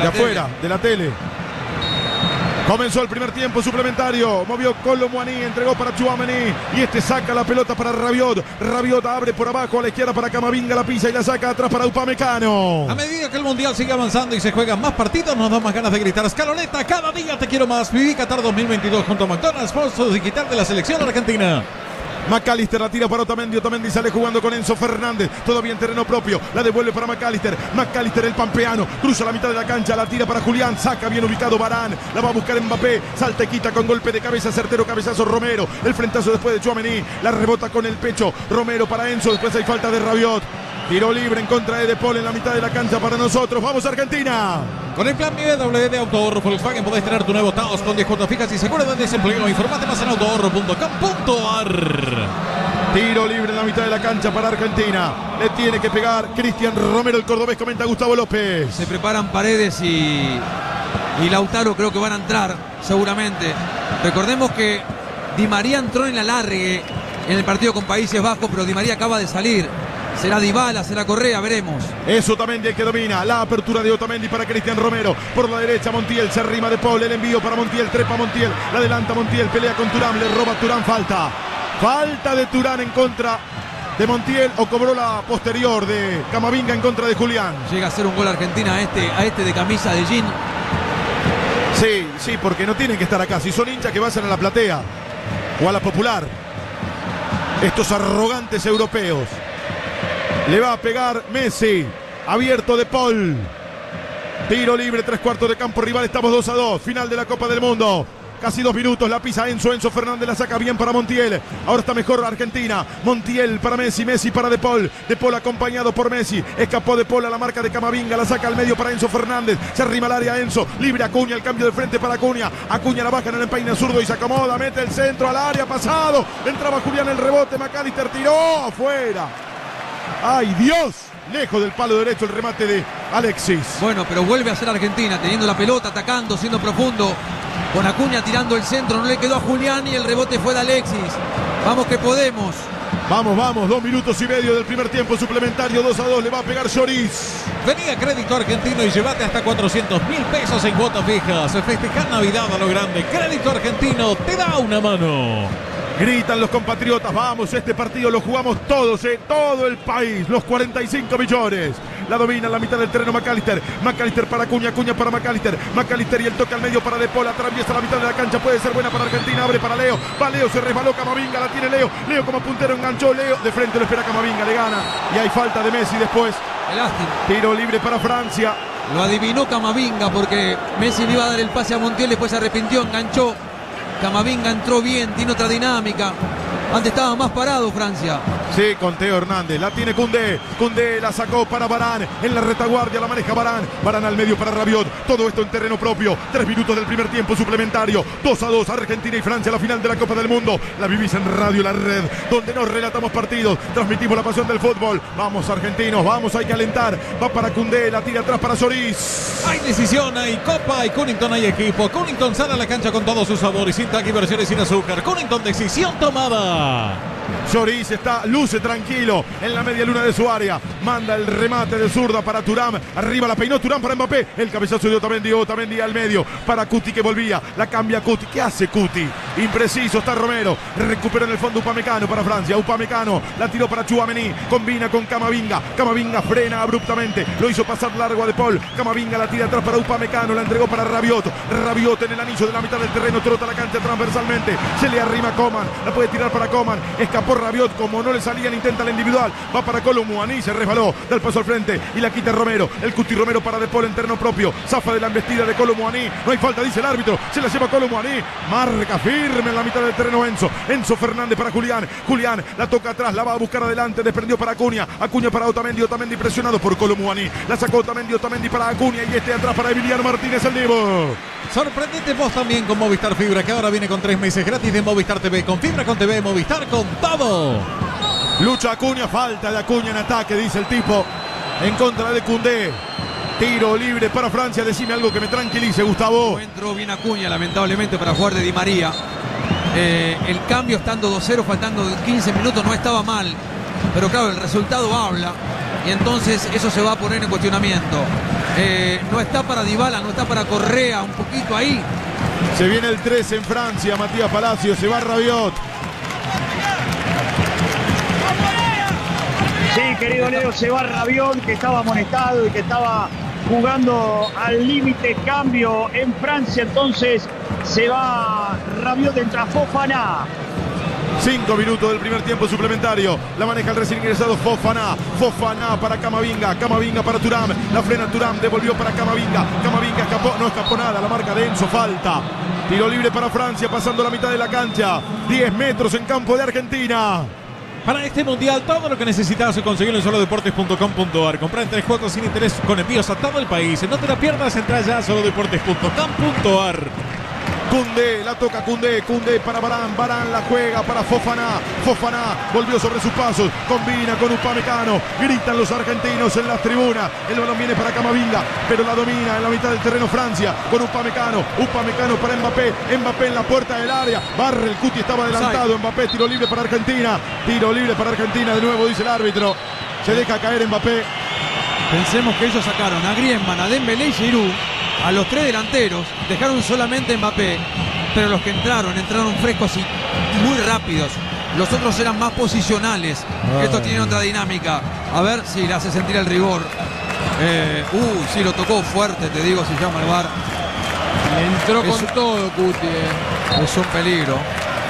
Speaker 1: de, afuera, de la tele. Comenzó el primer tiempo suplementario. Movió Colomuani, entregó para Chuamení. Y este saca la pelota para Rabiot. Rabiot abre por abajo a la izquierda para Camavinga, la pisa y la saca atrás para Upamecano.
Speaker 65: A medida que el Mundial sigue avanzando y se juegan más partidos, nos da más ganas de gritar Escaloneta, cada día te quiero más. Viví Qatar 2022 junto a McDonald's, sponsor digital de la selección argentina.
Speaker 1: McAllister la tira para Otamendi. Otamendi sale jugando con Enzo Fernández. Todavía en terreno propio. La devuelve para McAllister. McAllister el pampeano. Cruza la mitad de la cancha. La tira para Julián. Saca bien ubicado Barán. La va a buscar Mbappé. Salta quita con golpe de cabeza. Certero cabezazo Romero. El frentazo después de Chuamení. La rebota con el pecho. Romero para Enzo. Después hay falta de Rabiot. Tiro libre en contra de De Paul en la mitad de la cancha para nosotros. Vamos Argentina.
Speaker 14: Con el plan MW de Autoahorro Volkswagen podés tener tu nuevo Taos con 10 cuotas fijas y seguro de desempleo. Informate más en autoahorro.com.ar.
Speaker 1: Tiro libre en la mitad de la cancha para Argentina. Le tiene que pegar Cristian Romero, el cordobés, comenta Gustavo López.
Speaker 13: Se preparan Paredes y, y Lautaro, creo que van a entrar, seguramente. Recordemos que Di María entró en la largue en el partido con Países Bajos, pero Di María acaba de salir. Será Dybala, será Correa, veremos.
Speaker 1: Es Otamendi el que domina. La apertura de Otamendi para Cristian Romero. Por la derecha Montiel se arrima de Paul. El envío para Montiel. Trepa Montiel. La adelanta Montiel. Pelea con Turán. Le roba Turán. Falta. Falta de Turán en contra de Montiel. O cobró la posterior de Camavinga en contra de Julián.
Speaker 13: Llega a ser un gol Argentina a este, a este de camisa de Jean.
Speaker 1: Sí, sí, porque no tienen que estar acá. Si son hinchas que vayan a la platea o a la popular. Estos arrogantes europeos. Le va a pegar Messi. Abierto de Paul. Tiro libre, tres cuartos de campo rival. Estamos 2 a 2. Final de la Copa del Mundo. Casi dos minutos, la pisa Enzo, Enzo Fernández la saca bien para Montiel. Ahora está mejor Argentina. Montiel para Messi, Messi para De Paul. De Paul acompañado por Messi. Escapó De Paul a la marca de Camavinga, la saca al medio para Enzo Fernández. Se arrima al área Enzo, libre Acuña, el cambio de frente para Acuña. Acuña la baja en el empeine zurdo y se acomoda, mete el centro al área, pasado. Entraba Julián el rebote, McAllister tiró afuera. ¡Ay, Dios! Lejos del palo derecho el remate de Alexis.
Speaker 13: Bueno, pero vuelve a ser Argentina, teniendo la pelota, atacando, siendo profundo. Con Acuña tirando el centro, no le quedó a Julián y el rebote fue de Alexis. Vamos que podemos.
Speaker 1: Vamos, vamos, dos minutos y medio del primer tiempo suplementario, 2 a 2, le va a pegar Lloris.
Speaker 14: Vení a Crédito Argentino y llévate hasta 400 mil pesos en cuotas fijas. Festejar Navidad a lo grande. Crédito Argentino te da una mano.
Speaker 1: Gritan los compatriotas, vamos, este partido lo jugamos todos, eh, todo el país, los 45 millones. La domina en la mitad del terreno McAllister. McAllister para Cuña, Cuña para McAllister. McAllister y el toque al medio para De Paul. Atraviesa la mitad de la cancha, puede ser buena para Argentina. Abre para Leo. Va Leo, se resbaló Camavinga, la tiene Leo. Leo como puntero enganchó Leo. De frente lo espera Camavinga, le gana. Y hay falta de Messi después. Tiro libre para Francia.
Speaker 13: Lo adivinó Camavinga porque Messi le iba a dar el pase a Montiel, después se arrepintió, enganchó. Camavinga entró bien, tiene otra dinámica. Antes estaba más parado Francia.
Speaker 1: Sí, con Teo Hernández. La tiene Cundé. Cundé la sacó para Barán. En la retaguardia la maneja Barán. Barán al medio para Rabiot. Todo esto en terreno propio. Tres minutos del primer tiempo suplementario. 2 a 2. Argentina y Francia la final de la Copa del Mundo. La vivís en Radio La Red, donde nos relatamos partidos. Transmitimos la pasión del fútbol. Vamos, argentinos. Vamos, hay que alentar. Va para Cundé. La tira atrás para Solís.
Speaker 14: Hay decisión, hay copa, hay Cunnington, hay equipo. Cunnington sale a la cancha con todos sus sabores, sin taqui, versiones sin azúcar. Cunnington, decisión tomada. bola.
Speaker 1: Lloris está, luce tranquilo en la media luna de su área. Manda el remate de zurda para Turán. Arriba la peinó Turán para Mbappé. El cabezazo de Otamendi. Otamendi al medio para Cuti que volvía. La cambia Cuti. ¿Qué hace Cuti? Impreciso está Romero. Recupera en el fondo Upamecano para Francia. Upamecano la tiró para Chuamení. Combina con Camavinga. Camavinga frena abruptamente. Lo hizo pasar largo De Paul. Camavinga la tira atrás para Upamecano. La entregó para Rabiot. Rabiot en el anillo de la mitad del terreno. Trota la cancha transversalmente. Se le arrima Coman. La puede tirar para Coman. Escapó Rabiot. Como no le salían, intenta la individual. Va para Colomuani. Se resbaló. Da el paso al frente. Y la quita Romero. El Cuti Romero para De Paul en terreno propio. Zafa de la embestida de Colomuani. No hay falta, dice el árbitro. Se la lleva Colomuani. Marca firme en la mitad del terreno Enzo. Enzo Fernández para Julián. Julián la toca atrás. La va a buscar adelante. Desprendió para Acuña. Acuña para Otamendi. Otamendi presionado por Colomuani. La sacó Otamendi. Otamendi para Acuña. Y este atrás para Emiliano Martínez el Divo.
Speaker 14: Sorprendente vos también con Movistar Fibra, que ahora viene con tres meses gratis de Movistar TV. Con Fibra, con TV, Movistar, con
Speaker 1: Lucha Acuña, falta de Acuña en ataque, dice el tipo. En contra de Cundé. Tiro libre para Francia. Decime algo que me tranquilice, Gustavo.
Speaker 13: Entró bien Acuña, lamentablemente, para jugar de Di María. Eh, el cambio estando 2-0, faltando 15 minutos, no estaba mal. Pero claro, el resultado habla. Y entonces eso se va a poner en cuestionamiento. Eh, no está para Dybala, no está para Correa, un poquito ahí.
Speaker 1: Se viene el 3 en Francia, Matías Palacio, se va Rabiot.
Speaker 58: Sí, querido Leo, se va Rabiot, que estaba amonestado y que estaba jugando al límite. Cambio en Francia, entonces se va Rabiot, entra Fofana.
Speaker 1: Cinco minutos del primer tiempo suplementario. La maneja el recién ingresado Fofana. Fofana para Camavinga. Camavinga para Turam. La frena Turam. Devolvió para Camavinga. Camavinga escapó. No escapó nada. La marca de Enzo. Falta. Tiro libre para Francia. Pasando la mitad de la cancha. 10 metros en campo de Argentina.
Speaker 14: Para este mundial, todo lo que necesitas conseguirlo en solodeportes.com.ar. Comprar en tres cuotas sin interés con envíos a todo el país. No te la pierdas, entra ya a solodeportes.com.ar.
Speaker 1: Cundé, la toca Cundé, Cundé para Barán, Barán la juega para Fofana, Fofana volvió sobre sus pasos, combina con Upamecano, gritan los argentinos en las tribunas, el balón viene para Camavinga, pero la domina en la mitad del terreno Francia, con Upamecano, Upamecano para Mbappé, Mbappé en la puerta del área, barre el Cuti estaba adelantado, Mbappé tiro libre para Argentina, tiro libre para Argentina de nuevo dice el árbitro, se deja caer Mbappé.
Speaker 62: Pensemos que ellos sacaron a Griezmann, a Dembélé y Giroud a los tres delanteros, dejaron solamente Mbappé, pero los que entraron, entraron frescos y muy rápidos. Los otros eran más posicionales. Estos tienen otra dinámica. A ver si le hace sentir el rigor. Eh, uh, sí, lo tocó fuerte, te digo, si llama el bar.
Speaker 44: Entró
Speaker 62: Es
Speaker 44: con
Speaker 62: un-
Speaker 44: todo, Cuti. eh.
Speaker 62: Es un peligro.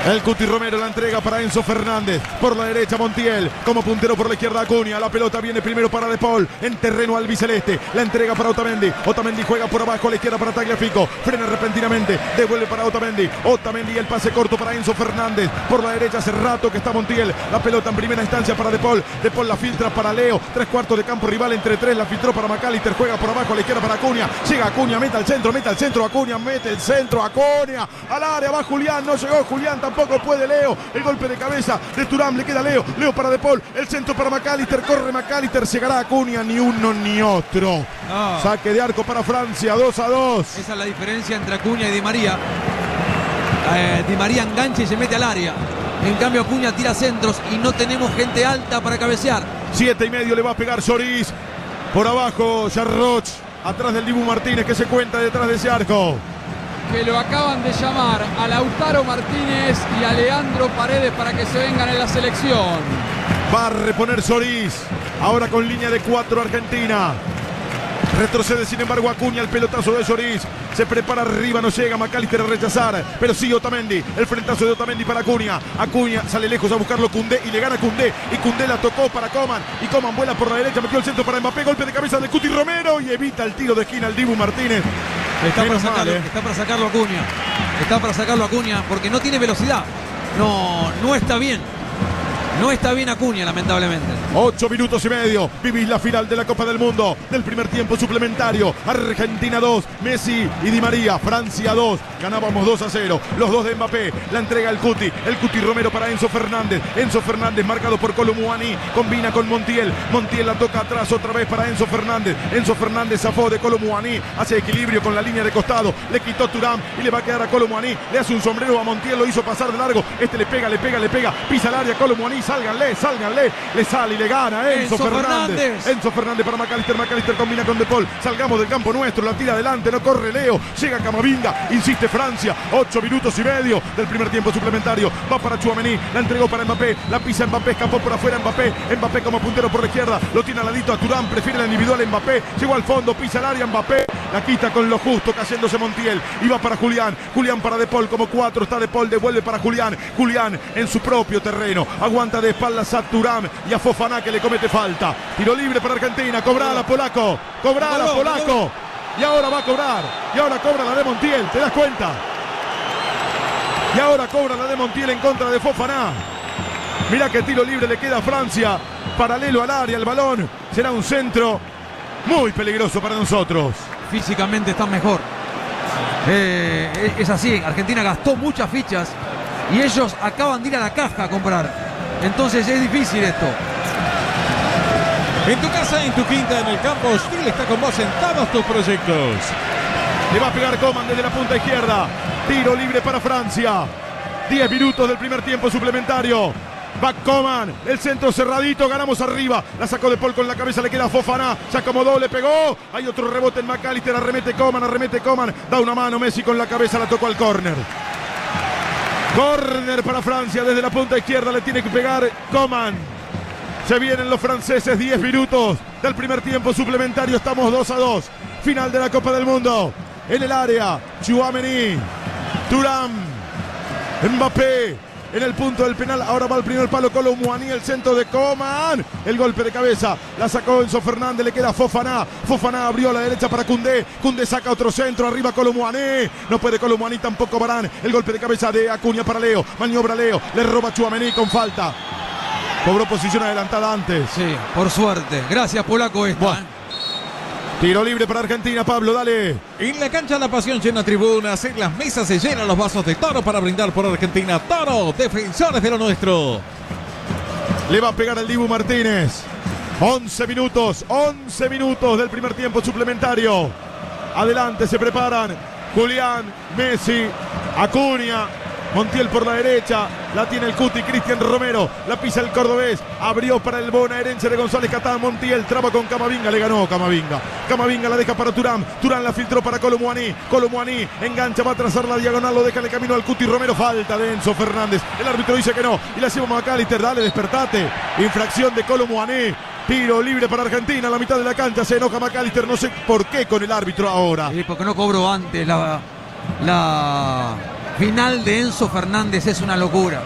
Speaker 1: El Cuti Romero la entrega para Enzo Fernández. Por la derecha Montiel. Como puntero por la izquierda Acuña. La pelota viene primero para De Paul. En terreno albiceleste. La entrega para Otamendi. Otamendi juega por abajo a la izquierda para Tagliafico. Frena repentinamente. Devuelve para Otamendi. Otamendi el pase corto para Enzo Fernández. Por la derecha hace rato que está Montiel. La pelota en primera instancia para De Paul. De Paul la filtra para Leo. Tres cuartos de campo rival entre tres. La filtró para McAllister. Juega por abajo a la izquierda para Acuña. Llega Acuña. Mete al centro. Mete al centro. Acuña mete el centro. Acuña. Al área va Julián. No llegó Julián. Tampoco puede Leo. El golpe de cabeza de Turán. Le queda Leo. Leo para De Paul. El centro para McAllister. Corre McAllister. Llegará Acuña. Ni uno ni otro.
Speaker 62: No.
Speaker 1: Saque de arco para Francia. 2 a 2.
Speaker 62: Esa es la diferencia entre Acuña y Di María. Eh, Di María engancha y se mete al área. En cambio Acuña tira centros y no tenemos gente alta para cabecear.
Speaker 1: Siete y medio le va a pegar Solís. Por abajo, Jarroch. Atrás del Dibu Martínez que se cuenta detrás de ese arco.
Speaker 44: Que lo acaban de llamar a Lautaro Martínez y a Leandro Paredes para que se vengan en la selección.
Speaker 1: Va a reponer Solís. Ahora con línea de cuatro Argentina. Retrocede sin embargo Acuña el pelotazo de Solís. Se prepara arriba, no llega McAllister a rechazar. Pero sigue Otamendi. El frentazo de Otamendi para Acuña. Acuña sale lejos a buscarlo Cundé y le gana Cundé. Y Cundé la tocó para Coman. Y Coman vuela por la derecha, metió el centro para Mbappé. Golpe de cabeza de Cuti Romero y evita el tiro de esquina el Dibu Martínez.
Speaker 62: Está para,
Speaker 1: mal,
Speaker 62: sacarlo,
Speaker 1: eh.
Speaker 62: está para sacarlo Acuña. Está para sacarlo Acuña porque no tiene velocidad. No, no está bien. No está bien Acuña, lamentablemente.
Speaker 1: Ocho minutos y medio. Vivís la final de la Copa del Mundo. Del primer tiempo suplementario. Argentina 2. Messi y Di María. Francia 2. Ganábamos 2 a 0. Los dos de Mbappé. La entrega el Cuti. El Cuti Romero para Enzo Fernández. Enzo Fernández marcado por Colomuani. Combina con Montiel. Montiel la toca atrás otra vez para Enzo Fernández. Enzo Fernández zafó de Colomuani. Hace equilibrio con la línea de costado. Le quitó Turán y le va a quedar a Colomuani. Le hace un sombrero a Montiel. Lo hizo pasar de largo. Este le pega, le pega, le pega. Pisa el área Colomuani. Sálganle, sálganle. Le sale y le gana Enzo,
Speaker 62: Enzo
Speaker 1: Fernández.
Speaker 62: Fernández.
Speaker 1: Enzo Fernández para Macalister. Macalister combina con De Paul. Salgamos del campo nuestro. La tira adelante. No corre Leo. Llega Camavinga. Insiste Francia. Ocho minutos y medio del primer tiempo suplementario. Va para Chuamení. La entregó para Mbappé. La pisa Mbappé. Escapó por afuera Mbappé. Mbappé como puntero por la izquierda. Lo tiene al ladito a Turán. Prefiere la individual Mbappé. Llegó al fondo. Pisa el área Mbappé. La quita con lo justo. Cayéndose Montiel. Y va para Julián. Julián para De Paul. Como cuatro está De Paul. Devuelve para Julián. Julián en su propio terreno. Aguanta de espaldas a Turán y a Fofaná que le comete falta. Tiro libre para Argentina. Cobrala Polaco. Cobrala Polaco. Y ahora va a cobrar. Y ahora cobra la de Montiel. ¿Te das cuenta? Y ahora cobra la de Montiel en contra de Fofaná. Mirá que tiro libre le queda a Francia. Paralelo al área, el balón. Será un centro muy peligroso para nosotros.
Speaker 62: Físicamente está mejor. Eh, es así, Argentina gastó muchas fichas y ellos acaban de ir a la caja a comprar. Entonces es difícil esto.
Speaker 14: En tu casa, en tu quinta, en el campo, Steel está con vos en todos tus proyectos.
Speaker 1: Le va a pegar Coman desde la punta izquierda. Tiro libre para Francia. 10 minutos del primer tiempo suplementario. Va Coman, el centro cerradito, ganamos arriba. La sacó de Paul con la cabeza, le queda a Fofana. Se acomodó, le pegó. Hay otro rebote en McAllister, arremete Coman, arremete Coman. Da una mano Messi con la cabeza, la tocó al córner. Córner para Francia desde la punta izquierda, le tiene que pegar Coman. Se vienen los franceses, 10 minutos del primer tiempo suplementario. Estamos 2 a 2. Final de la Copa del Mundo. En el área, Chouameni, Turán, Mbappé. En el punto del penal. Ahora va al primer palo Colo Muani, el centro de Coman. El golpe de cabeza. La sacó Enzo Fernández. Le queda Fofaná. Fofaná abrió a la derecha para Cundé. Cundé saca otro centro. Arriba Colo Muani. No puede Colo Muani tampoco Barán. El golpe de cabeza de Acuña para Leo. Maniobra Leo. Le roba Chuamení con falta. Cobró posición adelantada antes.
Speaker 62: Sí, por suerte. Gracias, Polaco. Esta, ¿eh?
Speaker 1: Tiro libre para Argentina, Pablo, dale.
Speaker 14: En la cancha la pasión llena tribunas, en las mesas se llenan los vasos de toro para brindar por Argentina. Toro, defensores de lo nuestro.
Speaker 1: Le va a pegar el Dibu Martínez. 11 minutos, 11 minutos del primer tiempo suplementario. Adelante se preparan Julián, Messi, Acuña, Montiel por la derecha, la tiene el Cuti, Cristian Romero, la pisa el cordobés, abrió para el bonaerense de González Catán, Montiel, traba con Camavinga, le ganó Camavinga. Camavinga la deja para Turán, Turán la filtró para Colomuaní, Colomuaní engancha, va a trazar la diagonal, lo deja camino al Cuti Romero, falta de Enzo Fernández, el árbitro dice que no, y la lleva Macalister, dale, despertate, infracción de Colomuaní. Tiro libre para Argentina, la mitad de la cancha se enoja Macalister, no sé por qué con el árbitro ahora.
Speaker 62: Sí, porque no cobró antes la, la final de Enzo Fernández es una locura.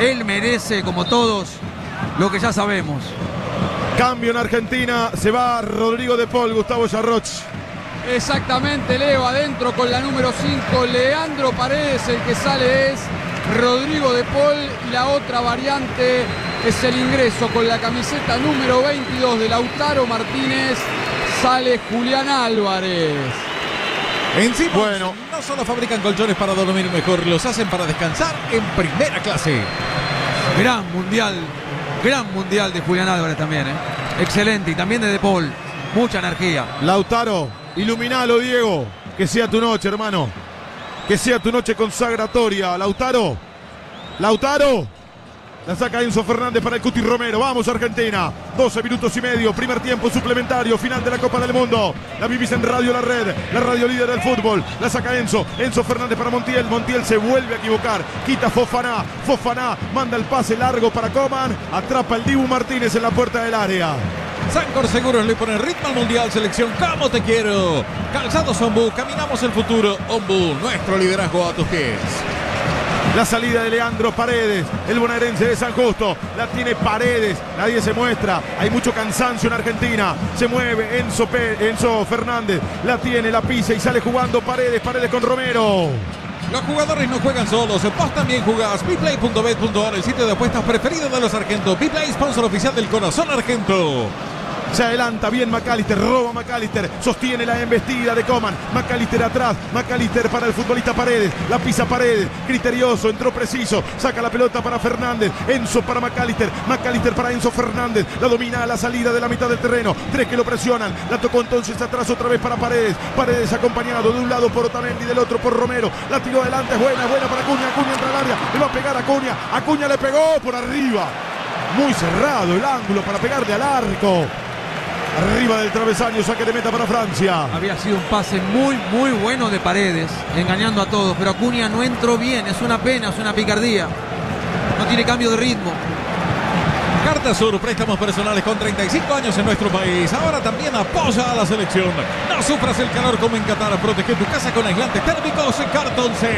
Speaker 62: Él merece, como todos, lo que ya sabemos.
Speaker 1: Cambio en Argentina, se va Rodrigo de Paul, Gustavo Yarroch.
Speaker 44: Exactamente, Leo adentro con la número 5, Leandro Paredes, el que sale es Rodrigo de Paul y la otra variante es el ingreso con la camiseta número 22 de Lautaro Martínez, sale Julián Álvarez.
Speaker 14: Encima, bueno, no solo fabrican colchones para dormir mejor, los hacen para descansar en primera clase.
Speaker 62: Gran mundial, gran mundial de Julián Álvarez también, ¿eh? Excelente, y también de De Paul. Mucha energía.
Speaker 1: Lautaro, iluminalo, Diego. Que sea tu noche, hermano. Que sea tu noche consagratoria, Lautaro. Lautaro. La saca Enzo Fernández para el Cuti Romero. Vamos, Argentina. 12 minutos y medio. Primer tiempo suplementario. Final de la Copa del Mundo. La vivís en Radio La Red. La radio líder del fútbol. La saca Enzo. Enzo Fernández para Montiel. Montiel se vuelve a equivocar. Quita Fofaná. Fofaná manda el pase largo para Coman. Atrapa el Dibu Martínez en la puerta del área.
Speaker 14: Sancor Seguros le pone ritmo al Mundial Selección Como Te Quiero. Calzados Ombu, caminamos el futuro. Ombu, nuestro liderazgo a tus pies.
Speaker 1: La salida de Leandro Paredes, el bonaerense de San Justo. La tiene Paredes, nadie se muestra. Hay mucho cansancio en Argentina. Se mueve Enzo, Enzo Fernández. La tiene, la pisa y sale jugando Paredes. Paredes con Romero.
Speaker 14: Los jugadores no juegan solos, vos también jugás. Bplay.bet.ar, el sitio de apuestas preferido de los argentos. Bplay, sponsor oficial del corazón argento.
Speaker 1: Se adelanta bien McAllister, roba McAllister, sostiene la embestida de Coman. McAllister atrás, McAllister para el futbolista Paredes, la pisa Paredes, criterioso, entró preciso, saca la pelota para Fernández, Enzo para McAllister, McAllister para Enzo Fernández, la domina a la salida de la mitad del terreno, tres que lo presionan, la tocó entonces atrás otra vez para Paredes, Paredes acompañado de un lado por Otamendi, del otro por Romero, la tiró adelante, es buena, es buena para Acuña, Acuña entra al le va a pegar a Acuña, Acuña le pegó por arriba, muy cerrado el ángulo para pegarle al arco. Arriba del travesaño, saque de meta para Francia.
Speaker 62: Había sido un pase muy, muy bueno de Paredes, engañando a todos, pero Acuña no entró bien, es una pena, es una picardía. No tiene cambio de ritmo.
Speaker 14: Sur, préstamos personales con 35 años en nuestro país. Ahora también apoya a la selección. No sufras el calor como en Qatar. Protege tu casa con aislantes térmicos Cartón C.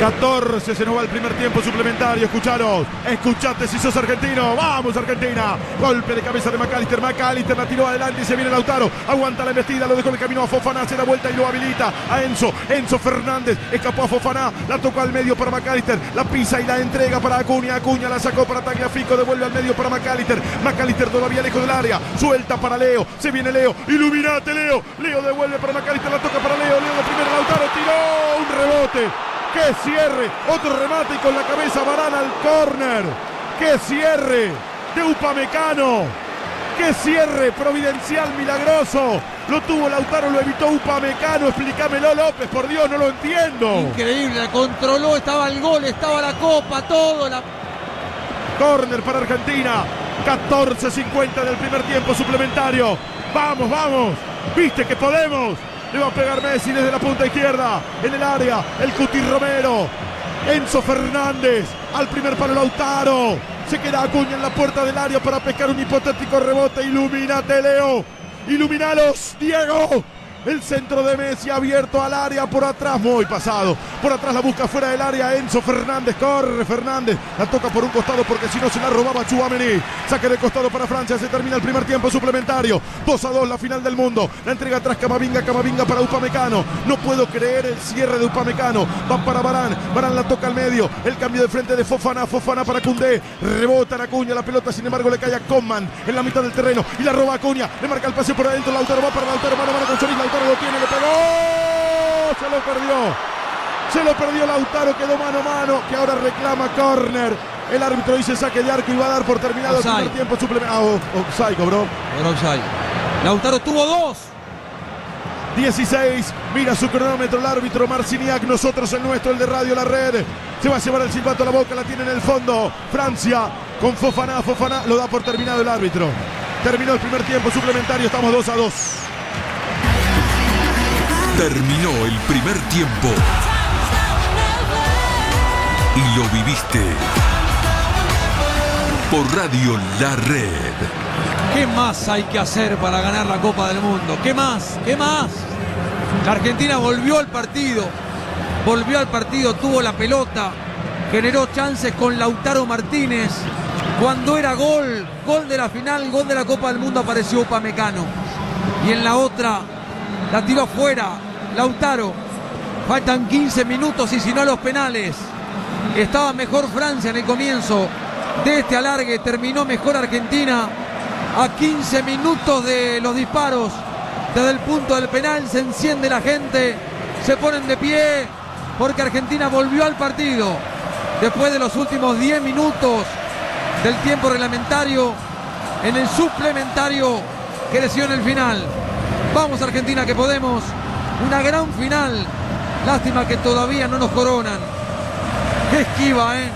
Speaker 1: 14 se nos va el primer tiempo suplementario. Escucharos, escuchate si sos argentino. Vamos, Argentina. Golpe de cabeza de McAllister. McAllister la tiró adelante y se viene Lautaro. Aguanta la embestida, lo dejó en el camino a Fofana. Se da vuelta y lo habilita a Enzo. Enzo Fernández escapó a Fofana. La tocó al medio para McAllister. La pisa y la entrega para Acuña. Acuña la sacó para Tagliafico. Devuelve al medio para McAllister. McAllister todavía lejos del área. Suelta para Leo. Se viene Leo. Iluminate, Leo. Leo devuelve para McAllister. La toca para Leo. Leo de primera. Lautaro tiró. Un rebote. ¡Qué cierre! Otro remate y con la cabeza Varán al córner. ¡Qué cierre! De Upamecano. ¡Qué cierre! Providencial, milagroso. Lo tuvo Lautaro, lo evitó Upamecano. Explícamelo, López, por Dios, no lo entiendo.
Speaker 62: Increíble, la controló, estaba el gol, estaba la copa, todo. La...
Speaker 1: Córner para Argentina. 14.50 del primer tiempo suplementario. Vamos, vamos. Viste que podemos. Le va a pegar Messi desde la punta izquierda. En el área, el Cuti Romero. Enzo Fernández. Al primer palo Lautaro. Se queda Acuña en la puerta del área para pescar un hipotético rebote. Ilumínate, Leo. Iluminalos, Diego. El centro de Messi abierto al área por atrás, muy pasado. Por atrás la busca fuera del área. Enzo Fernández corre. Fernández la toca por un costado porque si no se la robaba Chuamení. Saque de costado para Francia. Se termina el primer tiempo suplementario. 2 a 2 la final del mundo. La entrega atrás Camavinga. Camavinga para Upamecano. No puedo creer el cierre de Upamecano. Va para Barán. Barán la toca al medio. El cambio de frente de Fofana. Fofana para Cundé. Rebota la cuña. La pelota sin embargo le cae a Coman en la mitad del terreno. Y la roba Acuña. Le marca el pase por adentro. Lautaro va para Lautaro. Mano mano con Solís. Lautaro lo tiene. Le pegó. Se lo perdió. Se lo perdió Lautaro, quedó mano a mano, que ahora reclama córner. El árbitro dice saque de arco y va a dar por terminado
Speaker 66: Offside.
Speaker 1: el primer tiempo suplementario. Ah, o- offside, cobró.
Speaker 66: Lautaro tuvo dos.
Speaker 1: 16, mira su cronómetro el árbitro Marciniak, nosotros el nuestro, el de Radio La Red. Se va a llevar el silbato a la boca, la tiene en el fondo. Francia con Fofana, Fofana lo da por terminado el árbitro. Terminó el primer tiempo suplementario, estamos 2 a 2.
Speaker 67: Terminó el primer tiempo. Y lo viviste. Por Radio La Red.
Speaker 13: ¿Qué más hay que hacer para ganar la Copa del Mundo? ¿Qué más? ¿Qué más? La Argentina volvió al partido. Volvió al partido, tuvo la pelota. Generó chances con Lautaro Martínez. Cuando era gol, gol de la final, gol de la Copa del Mundo, apareció Upamecano. Y en la otra la tiró afuera. Lautaro. Faltan 15 minutos y si no los penales. Estaba mejor Francia en el comienzo de este alargue. Terminó mejor Argentina. A 15 minutos de los disparos. Desde el punto del penal se enciende la gente. Se ponen de pie porque Argentina volvió al partido. Después de los últimos 10 minutos del tiempo reglamentario. En el suplementario creció en el final. Vamos Argentina que podemos. Una gran final. Lástima que todavía no nos coronan. Qué esquiva, ¿eh?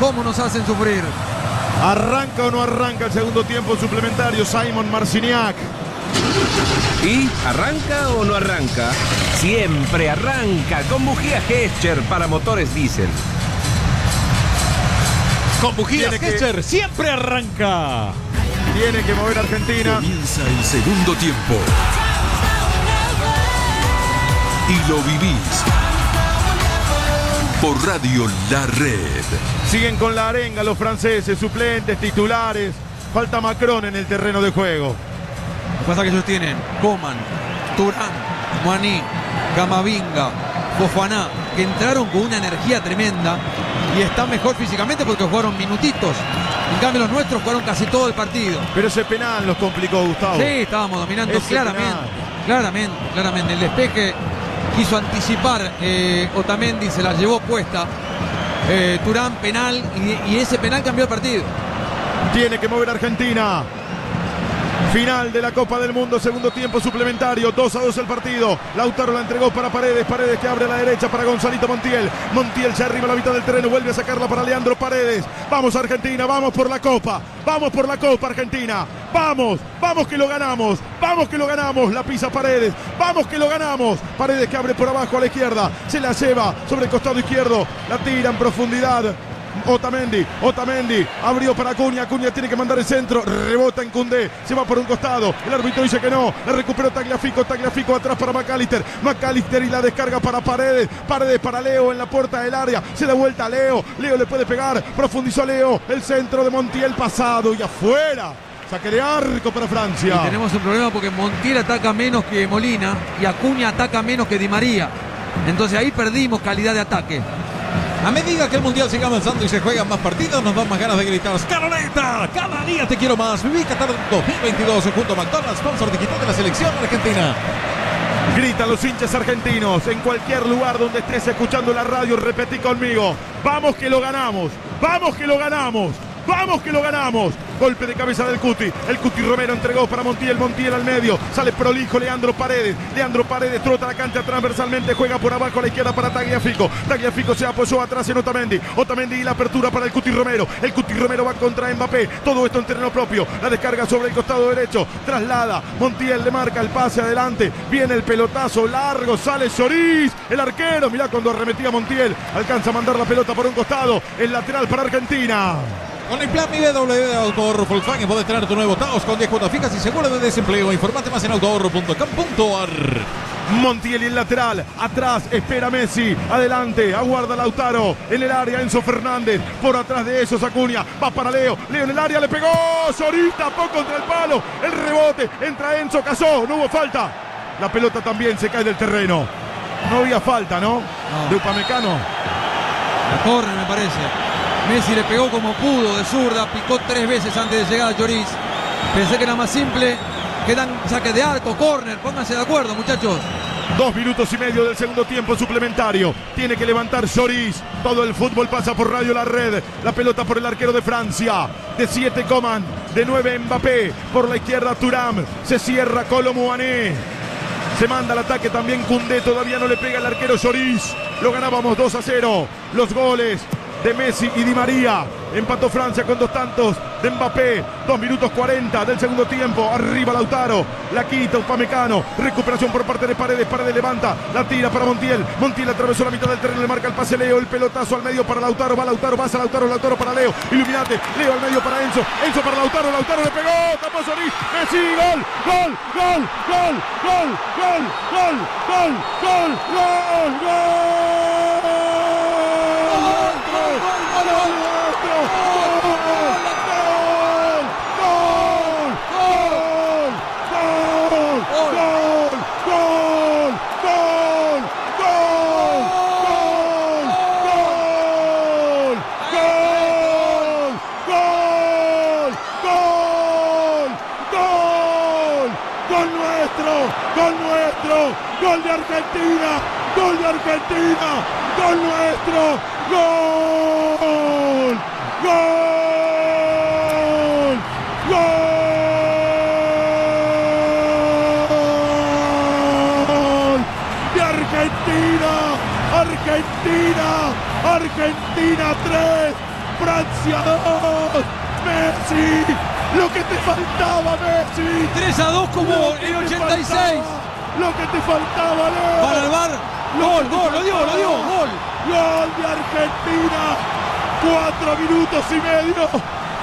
Speaker 13: Cómo nos hacen sufrir.
Speaker 1: ¿Arranca o no arranca el segundo tiempo suplementario Simon Marciniak?
Speaker 59: ¿Y arranca o no arranca? Siempre arranca con bujía Gescher para motores diésel.
Speaker 14: Con
Speaker 1: que-
Speaker 14: Gescher siempre arranca.
Speaker 1: Tiene que mover Argentina.
Speaker 67: Comienza el segundo tiempo. Y lo vivís. Por Radio La Red.
Speaker 1: Siguen con la arenga los franceses, suplentes, titulares. Falta Macron en el terreno de juego.
Speaker 13: Lo que pasa es que ellos tienen Coman, Turán, Maní, Camavinga, Fofaná, que entraron con una energía tremenda y están mejor físicamente porque jugaron minutitos. En cambio, los nuestros jugaron casi todo el partido.
Speaker 1: Pero ese penal los complicó, Gustavo.
Speaker 13: Sí, estábamos dominando
Speaker 1: Ese
Speaker 13: claramente.
Speaker 1: penal.
Speaker 13: Claramente, claramente. El despeje quiso anticipar eh, Otamendi, se la llevó puesta. Eh, Turán, penal, y, ese penal cambió el partido.
Speaker 1: Tiene que mover Argentina. Final de la Copa del Mundo, segundo tiempo suplementario, 2 a 2 el partido. Lautaro la entregó para Paredes, Paredes que abre a la derecha para Gonzalito Montiel. Montiel se arriba a la mitad del terreno, vuelve a sacarla para Leandro Paredes. Vamos Argentina, vamos por la Copa, vamos por la Copa Argentina. Vamos, vamos que lo ganamos, vamos que lo ganamos. La pisa Paredes, vamos que lo ganamos. Paredes que abre por abajo a la izquierda, se la lleva sobre el costado izquierdo, la tira en profundidad. Otamendi, Otamendi, abrió para Acuña, Acuña tiene que mandar el centro, rebota en Cundé, se va por un costado, el árbitro dice que no, la recuperó Tagliafico, Tagliafico atrás para McAllister, McAllister y la descarga para Paredes, Paredes para Leo en la puerta del área, se da vuelta a Leo, Leo le puede pegar, profundizó Leo, el centro de Montiel pasado y afuera, saque de arco para Francia.
Speaker 13: Y tenemos un problema porque Montiel ataca menos que Molina y Acuña ataca menos que Di María. Entonces ahí perdimos calidad de ataque.
Speaker 14: A medida que el mundial siga avanzando y se juegan más partidos, nos dan más ganas de gritar: ¡Scarletta! Cada día te quiero más. Viví Qatar 2022 junto a McDonald's, sponsor digital de la selección argentina.
Speaker 1: Gritan los hinchas argentinos en cualquier lugar donde estés escuchando la radio, repetí conmigo. Vamos que lo ganamos, vamos que lo ganamos, vamos que lo ganamos. Golpe de cabeza del Cuti, el Cuti Romero entregó para Montiel, Montiel al medio, sale prolijo Leandro Paredes, Leandro Paredes trota la cancha transversalmente, juega por abajo a la izquierda para Tagliafico, Tagliafico se apoyó atrás en Otamendi, Otamendi y la apertura para el Cuti Romero, el Cuti Romero va contra Mbappé, todo esto en terreno propio, la descarga sobre el costado derecho, traslada, Montiel le marca el pase adelante, viene el pelotazo largo, sale Lloris, el arquero, mirá cuando arremetía Montiel, alcanza a mandar la pelota por un costado, el lateral para Argentina.
Speaker 14: Con el plan Mi BW de Autoahorro Volkswagen puedes tener tu nuevo Taos con 10 cuotas fijas y seguro de desempleo. Informate más en autoahorro.com.ar.
Speaker 1: Montiel y el lateral. Atrás espera Messi. Adelante. Aguarda Lautaro. En el área Enzo Fernández. Por atrás de eso Acuña. Va para Leo. Leo en el área. Le pegó. Sorita. Poco contra el palo. El rebote. Entra Enzo. Casó. No hubo falta. La pelota también se cae del terreno. No había falta, ¿no? De Upamecano.
Speaker 13: La corre, me parece. Messi le pegó como pudo de zurda. Picó tres veces antes de llegar a Lloris. Pensé que era más simple. Quedan saques de arco, córner. Pónganse de acuerdo, muchachos.
Speaker 1: Dos minutos y medio del segundo tiempo suplementario. Tiene que levantar Lloris. Todo el fútbol pasa por Radio La Red. La pelota por el arquero de Francia. De 7 Coman. De 9 Mbappé. Por la izquierda Turam. Se cierra Colo Muané. Se manda el ataque también Cundé. Todavía no le pega el arquero Lloris. Lo ganábamos 2 a 0. Los goles de Messi y Di María. Empató Francia con dos tantos de Mbappé. Dos minutos 40 del segundo tiempo. Arriba Lautaro. La quita Upamecano. Recuperación por parte de Paredes. Paredes levanta. La tira para Montiel. Montiel atravesó la mitad del terreno. Le marca el pase Leo. El pelotazo al medio para Lautaro. Va Lautaro. Pasa Lautaro. Lautaro para Leo. Iluminate. Leo al medio para Enzo. Enzo para Lautaro. Lautaro le pegó. Tapó Solís. Messi. Gol. Gol. Gol. Gol. Gol. Gol. Gol. Gol. Gol. Gol. Gol. Argentina, gol nuestro, gol, gol, gol de Argentina, Argentina, Argentina 3, Francia 2, Messi, lo que te faltaba Messi,
Speaker 13: 3 a 2 como el 86
Speaker 1: lo que te faltaba, Leo.
Speaker 13: Para el bar. Gol, gol, lo dio, lo dio, gol.
Speaker 1: Gol de Argentina. Cuatro minutos y medio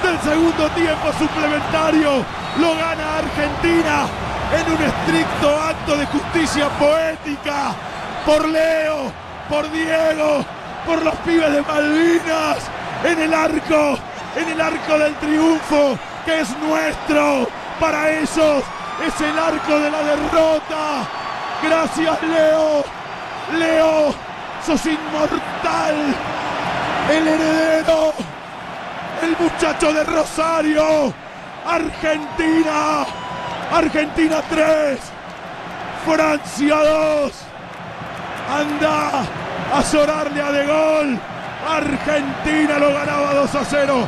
Speaker 1: del segundo tiempo suplementario. Lo gana Argentina en un estricto acto de justicia poética. Por Leo, por Diego, por los pibes de Malvinas. En el arco, en el arco del triunfo que es nuestro. Para esos es el arco de la derrota. Gracias, Leo. Leo, sos inmortal. El heredero. El muchacho de Rosario. Argentina. Argentina 3. Francia 2. Anda a llorarle a De Gol. Argentina lo ganaba 2 a 0.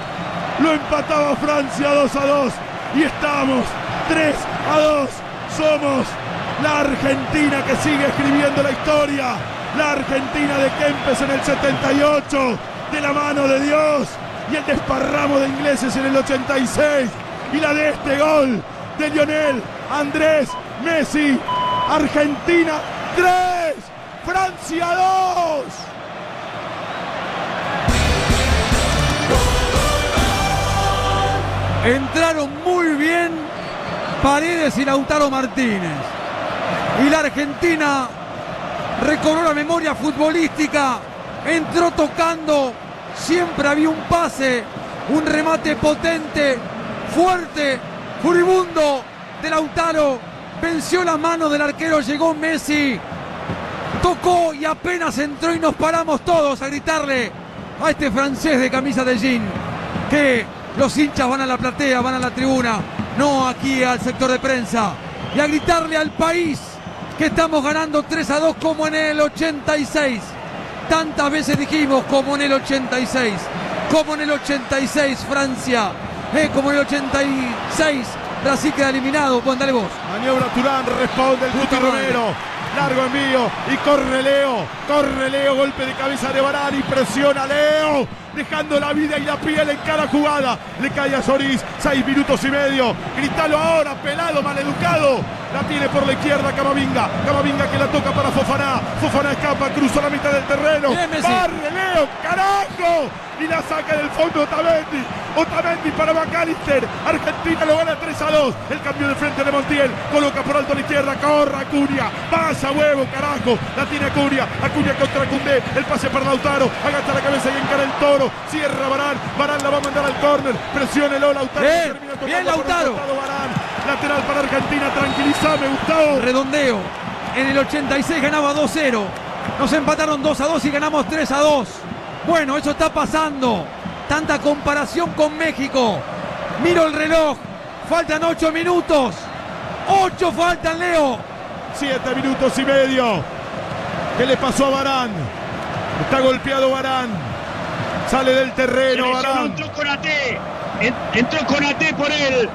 Speaker 1: Lo empataba Francia 2 a 2. Y estamos 3 a 2. Somos la Argentina que sigue escribiendo la historia. La Argentina de Kempes en el 78. De la mano de Dios. Y el desparramo de ingleses en el 86. Y la de este gol de Lionel Andrés Messi. Argentina 3. Francia 2.
Speaker 13: Entraron muy bien Paredes y Lautaro Martínez. Y la Argentina recobró la memoria futbolística. Entró tocando. Siempre había un pase. Un remate potente. Fuerte. Furibundo de Lautaro. Venció la mano del arquero. Llegó Messi. Tocó y apenas entró y nos paramos todos a gritarle a este francés de camisa de jean que los hinchas van a la platea, van a la tribuna, no aquí al sector de prensa. Y a gritarle al país que estamos ganando 3 a 2 como en el 86. Tantas veces dijimos como en el 86, como en el 86 Francia, eh, como en el 86 Brasil queda eliminado. Bueno, dale vos.
Speaker 1: Maniobra Turán, responde el Guti Romero. Largo envío y corre Leo, corre Leo, golpe de cabeza de Barani, presiona Leo, dejando la vida y la piel en cada jugada. Le cae a Solís, seis minutos y medio. Gritalo ahora, pelado, maleducado. La tiene por la izquierda Camavinga. Camavinga que la toca para Fofaná. Fofaná escapa, cruza la mitad del terreno.
Speaker 13: Bien.
Speaker 1: Barre Leo, carajo. Y la saca del fondo Otamendi. Otamendi para McAllister. Argentina lo gana 3 a 2. El cambio de frente de Montiel. Coloca por alto a la izquierda. Corre Acuña. Pasa huevo, carajo. La tiene Acuña. Acuña contra Cundé. El pase para Lautaro. Agacha la cabeza y encara el toro. Cierra Barán. Barán la va a mandar al córner. Presione Lautaro.
Speaker 13: Bien,
Speaker 1: Termina tocando
Speaker 13: bien,
Speaker 1: el
Speaker 13: Lautaro.
Speaker 1: Lateral para Argentina. Tranquilízame, Gustavo.
Speaker 13: Redondeo. En el 86 ganaba 2-0. Nos empataron 2 a 2 y ganamos 3 a 2. Bueno, eso está pasando. Tanta comparación con México. Miro el reloj. Faltan 8 minutos. 8 faltan, Leo.
Speaker 1: 7 minutos y medio. ¿Qué le pasó a Barán? Está golpeado Barán. Sale del terreno Barán.
Speaker 2: entró Conate. En- Entró Conate por él.